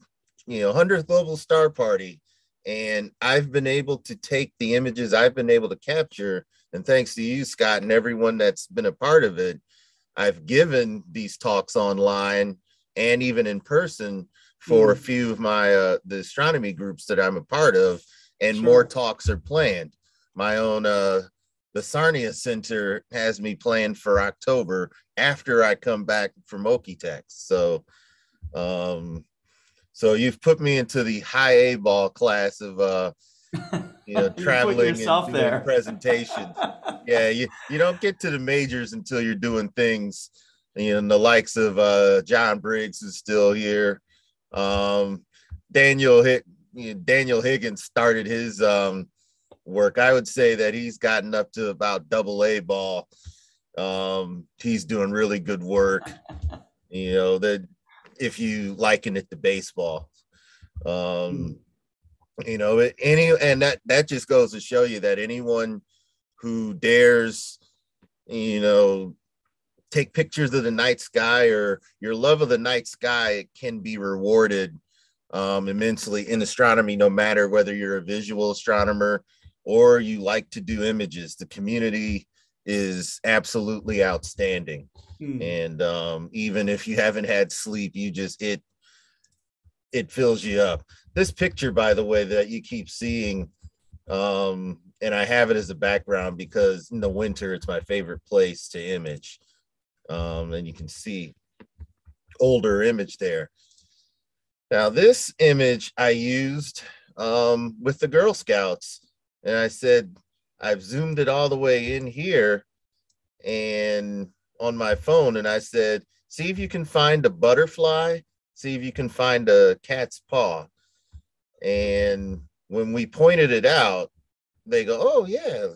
you know 100th global star party and I've been able to take the images I've been able to capture and thanks to you Scott and everyone that's been a part of it I've given these talks online and even in person for a Mhm. few of my uh the astronomy groups that I'm a part of and more talks are planned my own uh the Sarnia Center has me planned for October after I come back from Okie-Tex. So um so you've put me into the high A ball class of uh you know, You traveling and doing there. presentations. yeah, you, you don't get to the majors until you're doing things. You know, the likes of uh, John Briggs is still here. Um, Daniel Hick, you know, Daniel Higgins started his um, work. I would say that he's gotten up to about double A ball. Um, he's doing really good work. You know that if you liken it to baseball, um, you know it- any and that that just goes to show you that anyone who dares, you know, take pictures of the night sky or your love of the night sky can be rewarded um, immensely in astronomy, no matter whether you're a visual astronomer or you like to do images. The community is absolutely outstanding. Hmm. And um, even if you haven't had sleep, you just it it fills you up. This picture, by the way, that you keep seeing, um, and I have it as a background because in the winter it's my favorite place to image. Um, and you can see older image there. Now, this image I used um, with the Girl Scouts, and I said, I've zoomed it all the way in here and on my phone, and I said, see if you can find a butterfly, see if you can find a cat's paw. And when we pointed it out, they go, oh, yeah,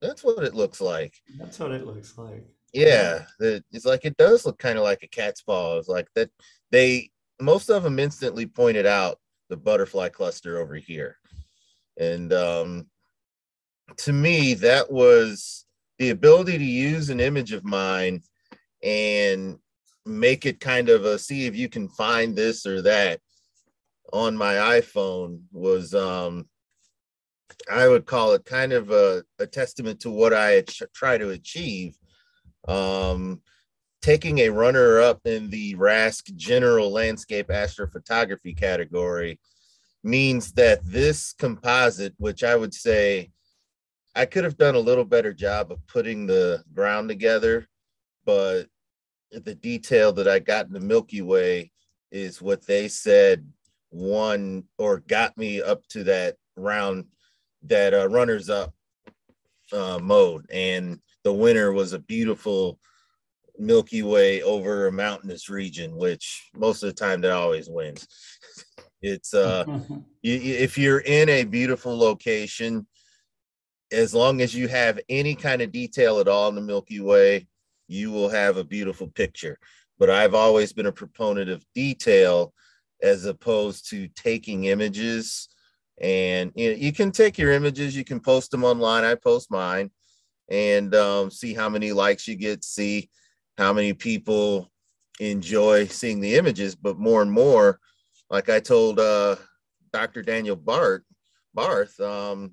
that's what it looks like. That's what it looks like. Yeah, it's like it does look kind of like a cat's paw. It's like that. They most of them instantly pointed out the butterfly cluster over here, and um, to me, that was the ability to use an image of mine and make it kind of a see if you can find this or that on my iPhone was um I would call it kind of a, a testament to what I tr- try to achieve. Um, taking a runner up in the RASC general landscape astrophotography category means that this composite, which I would say I could have done a little better job of putting the ground together, but the detail that I got in the Milky Way is what they said won or got me up to that round that uh, runners up uh, mode. And the winner was a beautiful milky way over a mountainous region which most of the time that always wins. It's uh you, if you're in a beautiful location as long as you have any kind of detail at all in the milky way you will have a beautiful picture. But i've always been a proponent of detail as opposed to taking images. And you, know, you can take your images you can post them online. I post mine and um, see how many likes you get see how many people enjoy seeing the images. But more and more like i told uh, dr daniel bart barth um,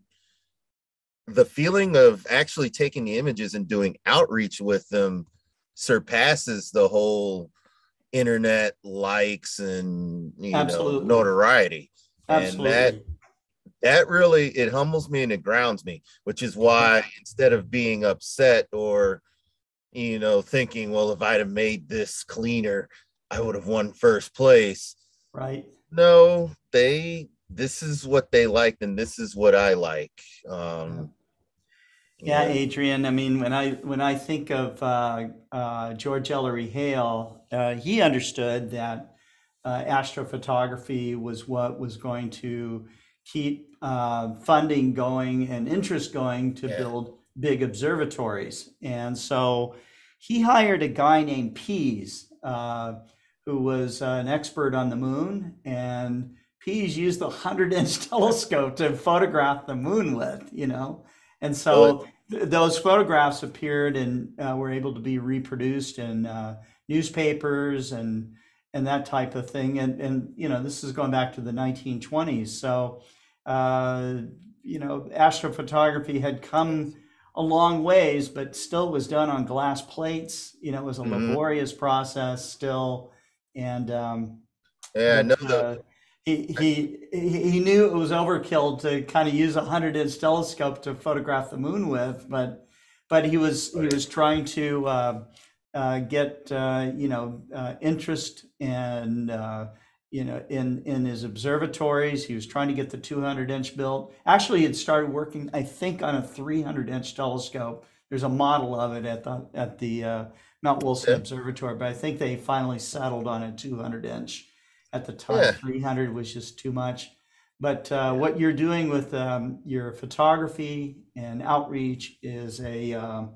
the feeling of actually taking the images and doing outreach with them surpasses the whole internet likes and you know notoriety Absolutely. and that that really it humbles me and it grounds me which is why instead of being upset or you know thinking well if i'd have made this cleaner i would have won first place Right. no they this is what they liked and this is what i like. Um Yeah, Adrian. I mean, when I when I think of uh, uh, George Ellery Hale, uh, he understood that uh, astrophotography was what was going to keep uh, funding going and interest going to build big observatories, and so he hired a guy named Pease, uh, who was an expert on the moon, and Pease used the hundred inch telescope to photograph the moon with, you know. And so th- those photographs appeared and uh, were able to be reproduced in uh, newspapers and and that type of thing. And and you know this is going back to the 1920s. So uh, you know astrophotography had come a long ways, but still was done on glass plates. You know it was a Mhm. laborious process still, and um, Yeah, I but, know the- uh, he, he he knew it was overkill to kind of use a hundred inch telescope to photograph the moon with, but but he was he was trying to uh, uh, get uh, you know uh, interest and uh, you know, in in his observatories. He was trying to get the 200 inch built. Actually, he had started working, I think, on a 300 inch telescope. There's a model of it at the at the uh, Mount Wilson Yeah. Observatory, but I think they finally settled on a 200 inch. At the time, Yeah. 300 was just too much. But uh, what you're doing with um, your photography and outreach is a um,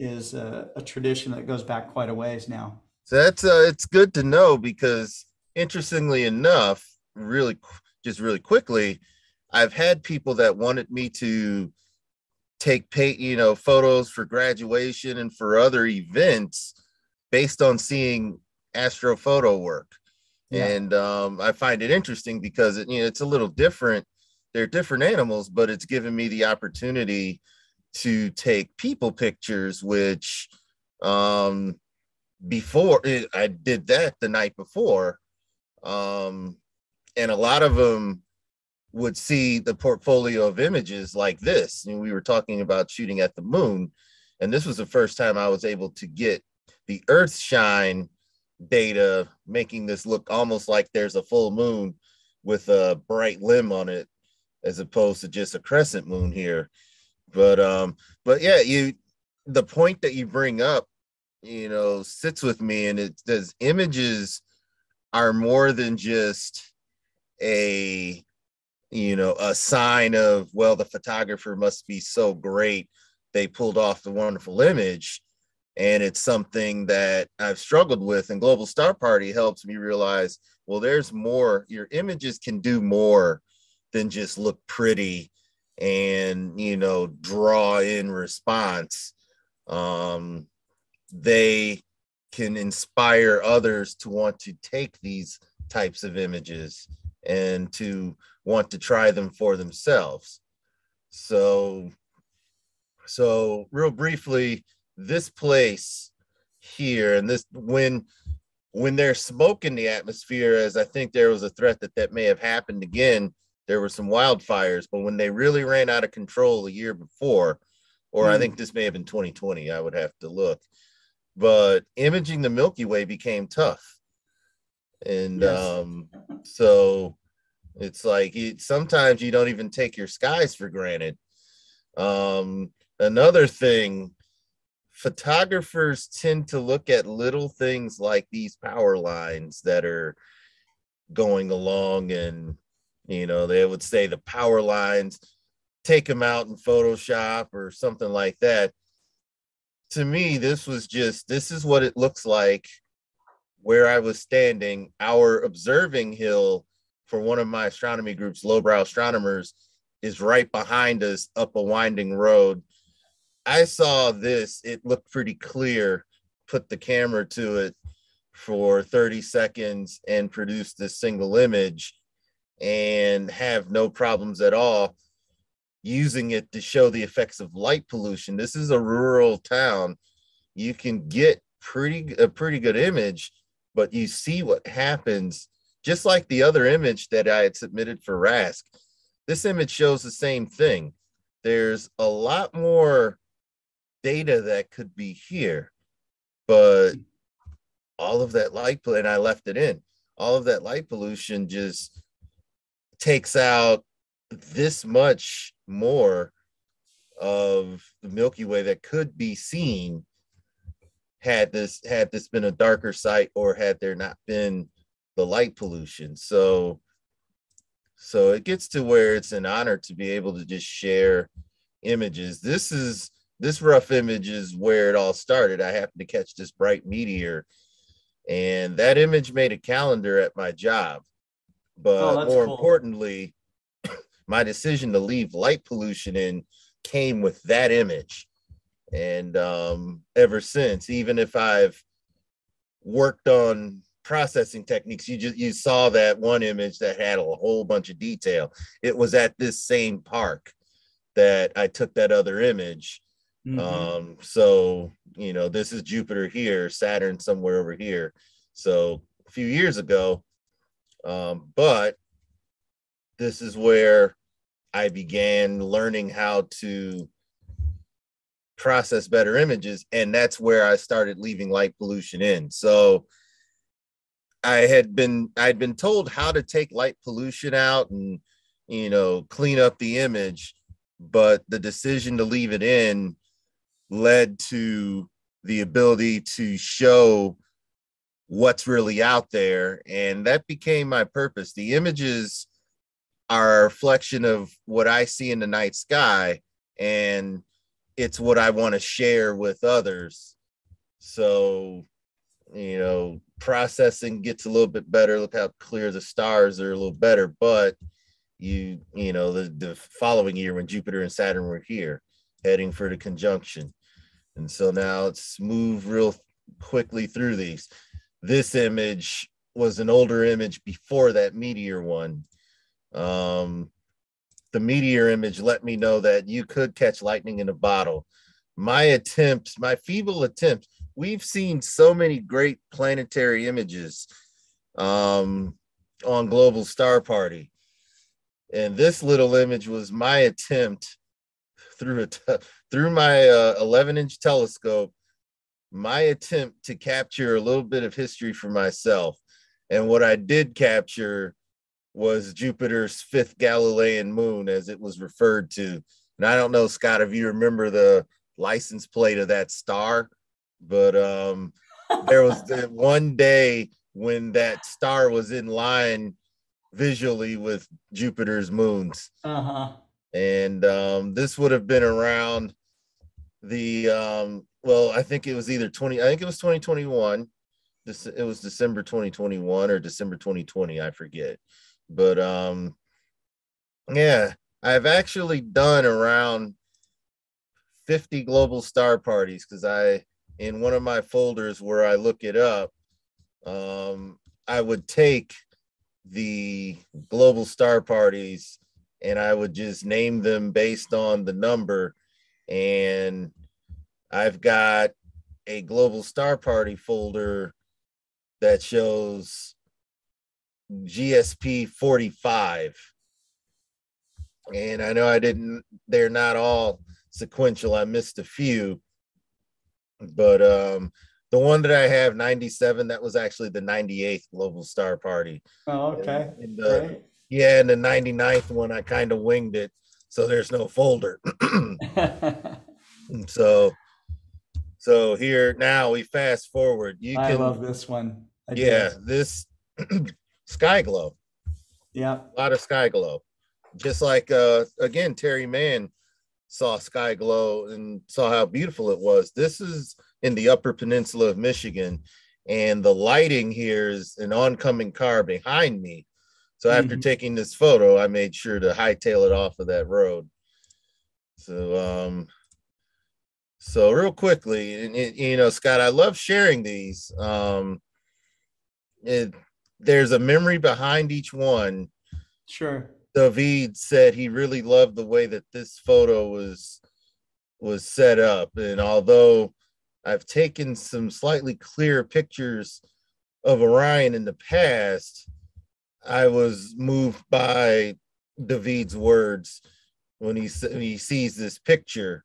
is a, a tradition that goes back quite a ways now. So that's uh, it's good to know because interestingly enough, really just really quickly, I've had people that wanted me to take pay, you know, photos for graduation and for other events based on seeing astrophoto work. Yeah. And um, I find it interesting because it, you know it's a little different. They're different animals, but it's given me the opportunity to take people pictures, which um, before it, I did that the night before, um, and a lot of them would see the portfolio of images like this. And we were talking about shooting at the moon, and this was the first time I was able to get the Earth shine data, making this look almost like there's a full moon with a bright limb on it, as opposed to just a crescent moon here. But um, but yeah, you the point that you bring up you know sits with me and it says images are more than just a you know a sign of well the photographer must be so great they pulled off the wonderful image and it's something that i've struggled with and global star party helps me realize well there's more your images can do more than just look pretty and you know draw in response. Um they can inspire others to want to take these types of images and to want to try them for themselves. So so real briefly this place here and this when when there's smoke in the atmosphere as i think there was a threat that that may have happened again there were some wildfires but when they really ran out of control the year before or i Hmm. think this may have been 2020 i would have to look but imaging the milky way became tough and Yes. um so it's like it, sometimes you don't even take your skies for granted um another thing photographers tend to look at little things like these power lines that are going along and you know they would say the power lines take them out in photoshop or something like that. To me this was just this is what it looks like where i was standing. Our observing hill for one of my astronomy groups lowbrow astronomers is right behind us up a winding road i saw this it looked pretty clear put the camera to it for 30 seconds and produce this single image and have no problems at all using it to show the effects of light pollution. This is a rural town. You can get pretty a pretty good image, but you see what happens just like the other image that I had submitted for RASC. This image shows the same thing. There's a lot more data that could be here, but all of that light pol- and I left it in. All of that light pollution just takes out this much more of the Milky Way that could be seen had this had this been a darker site or had there not been the light pollution. So so it gets to where it's an honor to be able to just share images. This is this rough image is where it all started. I happened to catch this bright meteor and that image made a calendar at my job. But Oh, more cool. importantly, my decision to leave light pollution in came with that image. And um, ever since, even if I've worked on processing techniques, you just you saw that one image that had a whole bunch of detail. It was at this same park that I took that other image. Mhm. Um, so you know, this is Jupiter here, Saturn somewhere over here. So a few years ago, um, but this is where I began learning how to process better images, and that's where I started leaving light pollution in. So I had been I'd been told how to take light pollution out and you know clean up the image, but the decision to leave it in led to the ability to show what's really out there and that became my purpose. The images are a reflection of what I see in the night sky and it's what I want to share with others. So, you know, processing gets a little bit better. Look how clear the stars are a little better, but you, you know, the, the following year when Jupiter and Saturn were here heading for the conjunction. And so now let's move real quickly through these. This image was an older image before that meteor one. Um, the meteor image let me know that you could catch lightning in a bottle. My attempts, my feeble attempts, we've seen so many great planetary images um, on Global Star Party. And this little image was my attempt through a t- through my uh, 11 inch telescope, my attempt to capture a little bit of history for myself. And what I did capture was Jupiter's fifth Galilean moon, as it was referred to. And I don't know, Scott, if you remember the license plate of that star, but um, there was the one day when that star was in line visually with Jupiter's moons. Uh-huh. And um, this would have been around the um, well, I think it was either 20, I think it was 2021. This it was December 2021 or December 2020, I forget. But um yeah, I've actually done around 50 global star parties because I in one of my folders where I look it up, um, I would take the global star parties and I would just name them based on the number. And I've got a global star party folder that shows GSP 45. And I know I didn't, they're not all sequential. I missed a few. But um the one that I have 97, that was actually the 98th Global Star Party. Oh, okay. And, and the, yeah, and the 99th one I kind of winged it, so there's no folder. so so here now we fast forward. You I can love this one. I do. yeah, this sky glow. Yeah. A lot of sky glow. Just like uh again, Terry Mann saw sky glow and saw how beautiful it was. This is in the upper peninsula of Michigan, and the lighting here is an oncoming car behind me. So after Mhm. taking this photo, I made sure to hightail it off of that road. So um so real quickly, and, and, you know, Scott, I love sharing these. Um it, there's a memory behind each one. Sure. David said he really loved the way that this photo was was set up, and although I've taken some slightly clearer pictures of Orion in the past, I was moved by David's words when he when he sees this picture,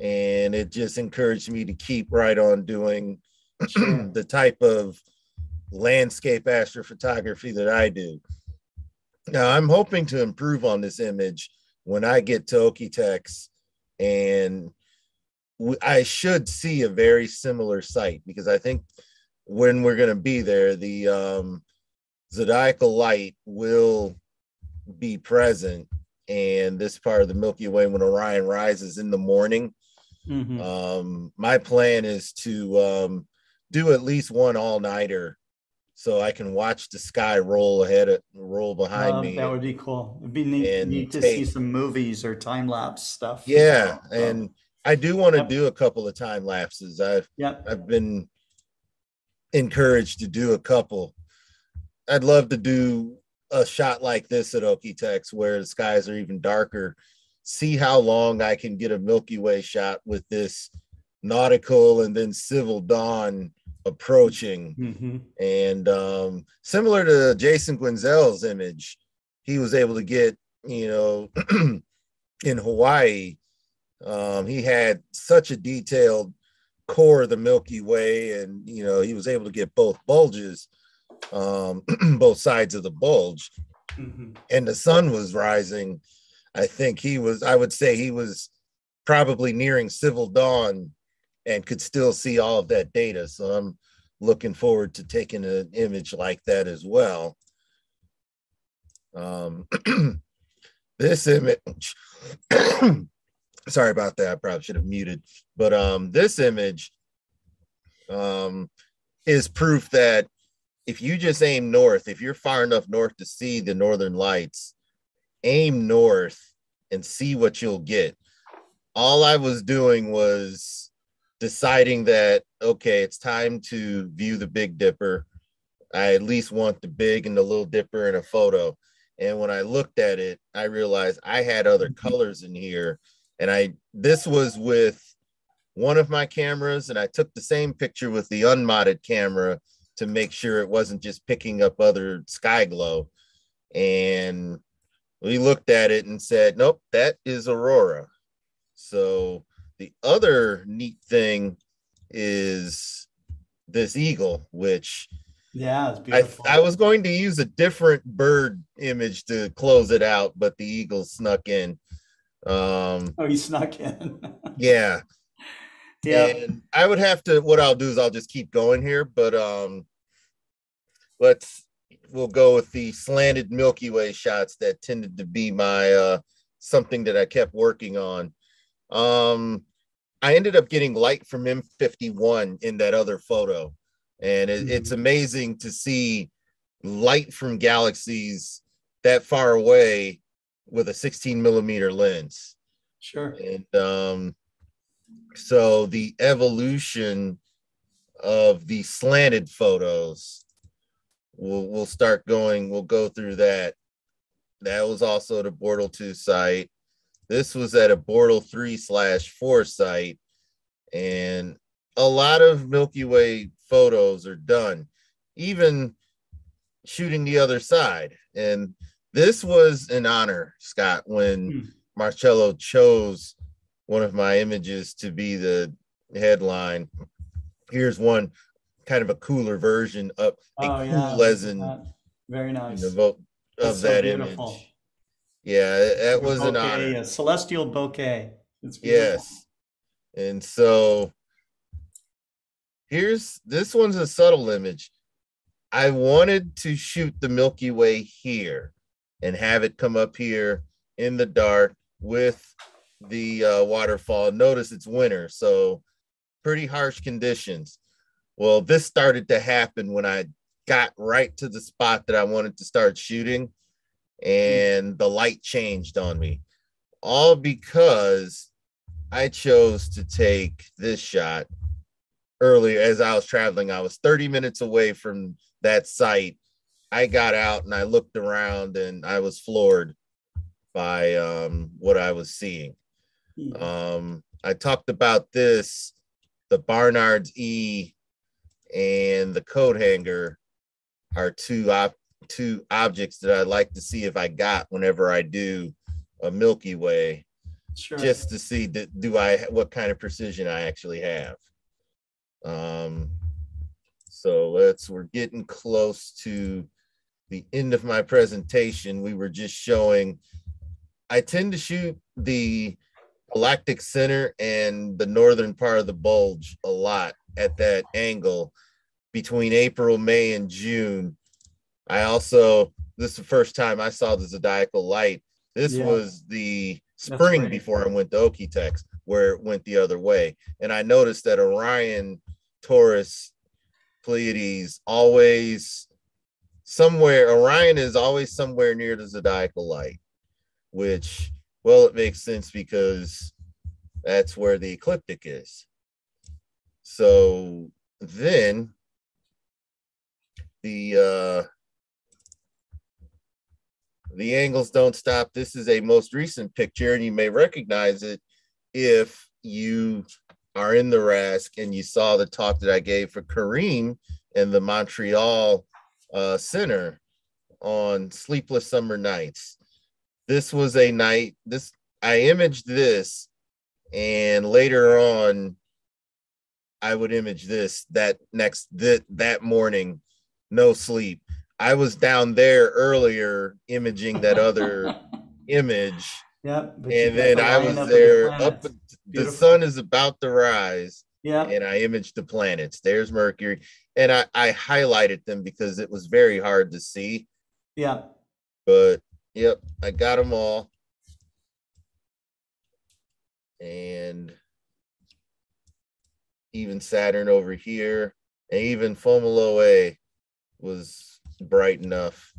and it just encouraged me to keep right on doing the type of landscape astrophotography that I do. Now I'm hoping to improve on this image when I get to Okie-Tex, and I should see a very similar site because I think when we're going to be there, the um, zodiacal light will be present, and this part of the Milky Way when Orion rises in the morning. Mhm. Um, my plan is to um, do at least one all nighter so I can watch the sky roll ahead, of, roll behind Uh, me. that would be cool. It'd be neat, neat to take- see some movies or time lapse stuff. Yeah, and I do want to do a couple of time lapses. I've Yep. I've been encouraged to do a couple. I'd love to do a shot like this at Okie-Tex where the skies are even darker. See how long I can get a Milky Way shot with this nautical and then civil dawn approaching. Mhm. And um, similar to Jason Guenzel's image, he was able to get, you know, in Hawaii, um, he had such a detailed core of the Milky Way, and you know, he was able to get both bulges. Um, both sides of the bulge, Mhm. and the sun was rising. I think he was. I would say he was probably nearing civil dawn, and could still see all of that data. So I'm looking forward to taking an image like that as well. Um, this image, sorry about that. I probably should have muted, but um, this image um, is proof that if you just aim north, if you're far enough north to see the northern lights, aim north and see what you'll get. All I was doing was deciding that okay, it's time to view the Big Dipper. I at least want the big and the little dipper in a photo. And when I looked at it, I realized I had other mm-hmm. colors in here. And I this was with one of my cameras, and I took the same picture with the unmodded camera to make sure it wasn't just picking up other sky glow. And we looked at it and said, nope, that is Aurora. So the other neat thing is this eagle, which Yeah, it's I. I was going to use a different bird image to close it out, but the eagle snuck in. Um, oh, he snuck in. yeah. Yeah. And I would have to what I'll do is I'll just keep going here, but um let's we'll go with the slanted Milky Way shots that tended to be my uh something that I kept working on. Um I ended up getting light from M51 in that other photo. And it, it's amazing to see light from galaxies that far away with a 16 millimeter lens. Sure. And um, so the evolution of the slanted photos, we'll we'll start going. We'll go through that. That was also at a Bortle two site. This was at a Bortle three slash four site, and a lot of Milky Way photos are done. Even shooting the other side, and this was an honor, Scott, when hmm. Marcelo chose one of my images to be the headline. Here's one kind of a cooler version of a Oh, cool yeah. resin Uh, Very nice. the vote of so that beautiful. image. Yeah, that- that Like a was an bouquet, honor. A celestial bouquet. Yes. And so here's this one's a subtle image. I wanted to shoot the Milky Way here and have it come up here in the dark with the uh, waterfall. Notice it's winter, so pretty harsh conditions. Well, this started to happen when I got right to the spot that I wanted to start shooting, and the light changed on me. All because I chose to take this shot earlier as I was traveling. I was 30 minutes away from that site. I got out and I looked around and I was floored by um, what I was seeing. Um, I talked about this, the Barnard's E and the coat hanger are two op- two objects that I like to see if I got whenever I do a Milky Way, Sure. just to see that do I what kind of precision I actually have. Um, so let's we're getting close to the end of my presentation. We were just showing. I tend to shoot the galactic center and the northern part of the bulge a lot at that angle between April, May, and June. I also this is the first time I saw the zodiacal light. This Yeah. was the spring before I went to Okie-Tex, where it went the other way. And I noticed that Orion, Taurus, Pleiades always somewhere Orion is always somewhere near the zodiacal light, which well, it makes sense because that's where the ecliptic is. So then the uh the angles don't stop. This is a most recent picture, and you may recognize it if you are in the RASC and you saw the talk that I gave for Karim in the Montreal uh, Center on Sleepless Summer Nights. This was a night, this I imaged this, and later on, I would image this that next that that morning no sleep. I was down there earlier imaging that other image. Yep. And then I was there up the sun is about to rise. Yeah. And I imaged the planets. There's Mercury. And I, I highlighted them because it was very hard to see. Yeah. But yep, I got them all. And even Saturn over here, and even Fomalhaut was bright enough.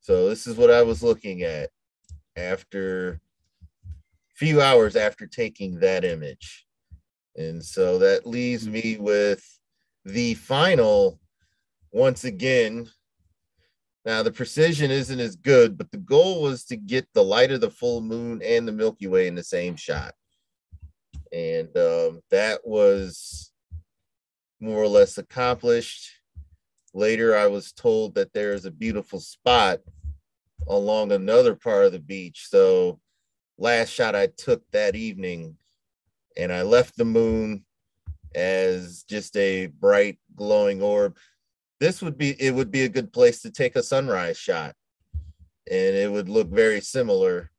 So this is what I was looking at after a few hours after taking that image. And so that leaves me with the final, once again. Now, the precision isn't as good, but the goal was to get the light of the full moon and the Milky Way in the same shot. And um, that was more or less accomplished. Later, I was told that there is a beautiful spot along another part of the beach. So, last shot I took that evening, and I left the moon as just a bright, glowing orb. This would be it would be a good place to take a sunrise shot, and it would look very similar,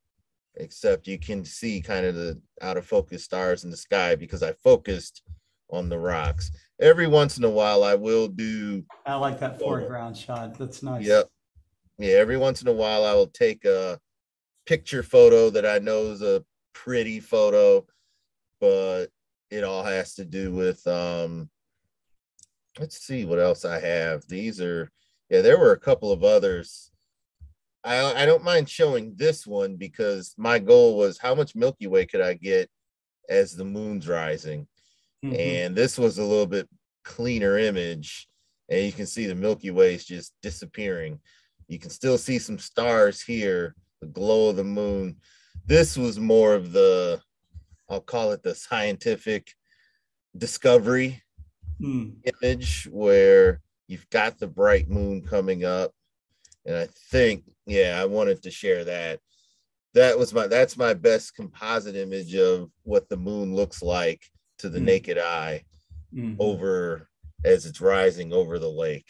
except you can see kind of the out of focus stars in the sky because I focused on the rocks. Every once in a while, I will do. I like that foreground shot. That's nice. Yep. Yeah, every once in a while, I will take a picture photo that I know is a pretty photo, but it all has to do with um let's see what else I have. These are yeah, there were a couple of others. I I don't mind showing this one because my goal was how much Milky Way could I get as the moon's rising. Mm-hmm. And this was a little bit cleaner image and you can see the Milky Way is just disappearing. You can still see some stars here, the glow of the moon. This was more of the I'll call it the scientific discovery mm. image where you've got the bright moon coming up. And I think, yeah, I wanted to share that. That was my that's my best composite image of what the moon looks like to the mm. naked eye mm-hmm. over as it's rising over the lake.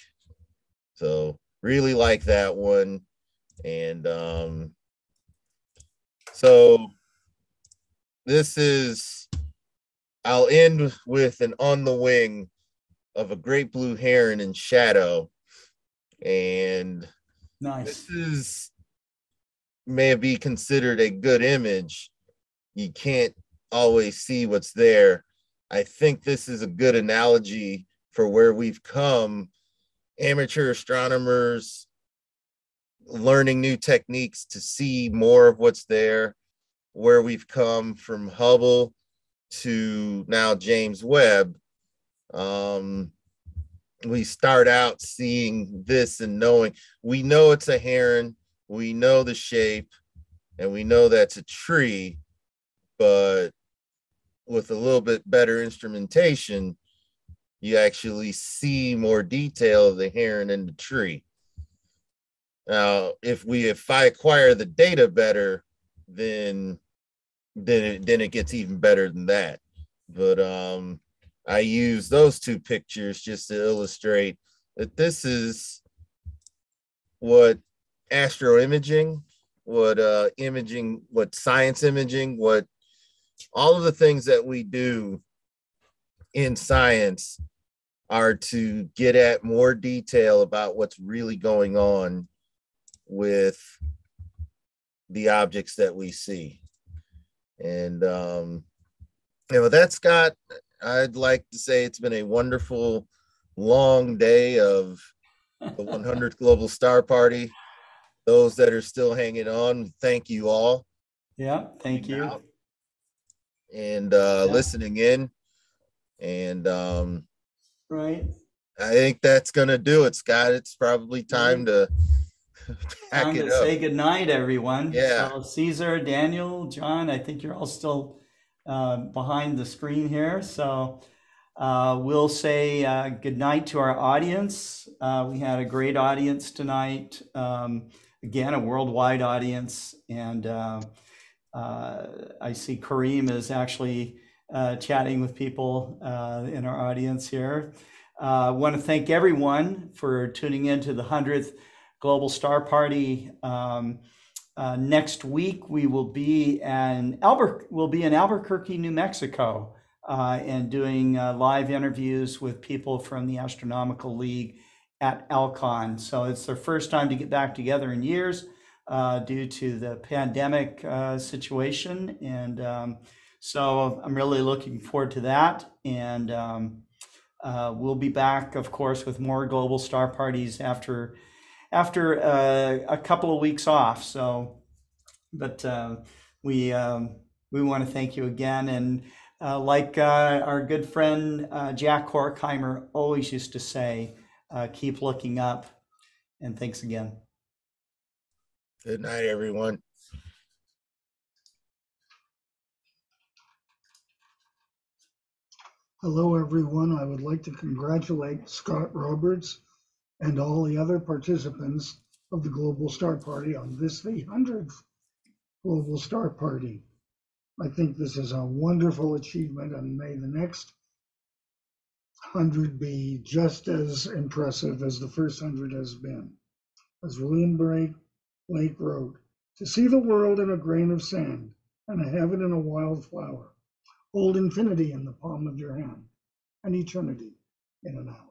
So really like that one. And um so this is I'll end with an on the wing of a great blue heron in shadow. And nice. This is may be considered a good image. You can't always see what's there. I think this is a good analogy for where we've come. Amateur astronomers learning new techniques to see more of what's there, where we've come from Hubble to now James Webb, um, we start out seeing this and knowing we know it's a heron, we know the shape, and we know that's a tree, but with a little bit better instrumentation, you actually see more detail of the heron in the tree. Now, if we if I acquire the data better, then then it, then it gets even better than that. But um, I use those two pictures just to illustrate that this is what astro imaging, what uh, imaging, what science imaging, what all of the things that we do in science are to get at more detail about what's really going on with the objects that we see. And um, you know, that Scott, I'd like to say it's been a wonderful long day of the 100th Global Star Party. Those that are still hanging on, thank you all. Yeah, thank you. And uh, yeah. listening in. And um, right. I think that's gonna do it, Scott. It's probably time to Time to say good night, everyone. Yeah. So Caesar, Daniel, John, I think you're all still uh, behind the screen here. So uh, we'll say uh, good night to our audience. Uh, we had a great audience tonight. Um, again, a worldwide audience. And uh, I see Karim is actually chatting with people in our audience here. I want to thank everyone for tuning in to the 100th Global Star Party. Um, uh, next week we will be in Albert. We'll be in Albuquerque, New Mexico, uh, and doing uh, live interviews with people from the Astronomical League at Alcon. So it's their first time to get back together in years uh, due to the pandemic uh, situation, and um, so I'm really looking forward to that. And um, uh, we'll be back, of course, with more global star parties after after uh, a couple of weeks off. So, but uh, we um, we want to thank you again, and uh, like uh, our good friend uh, Jack Horkheimer always used to say, uh, keep looking up. And thanks again. Good night, everyone. Hello, everyone. I would like to congratulate Scott Roberts and all the other participants of the Global Star Party on this, the 100th Global Star Party. I think this is a wonderful achievement, and may the next 100 be just as impressive as the first 100 has been. As William Blake, wrote, to see the world in a grain of sand and a heaven in a wild flower. Hold infinity in the palm of your hand and eternity in an hour.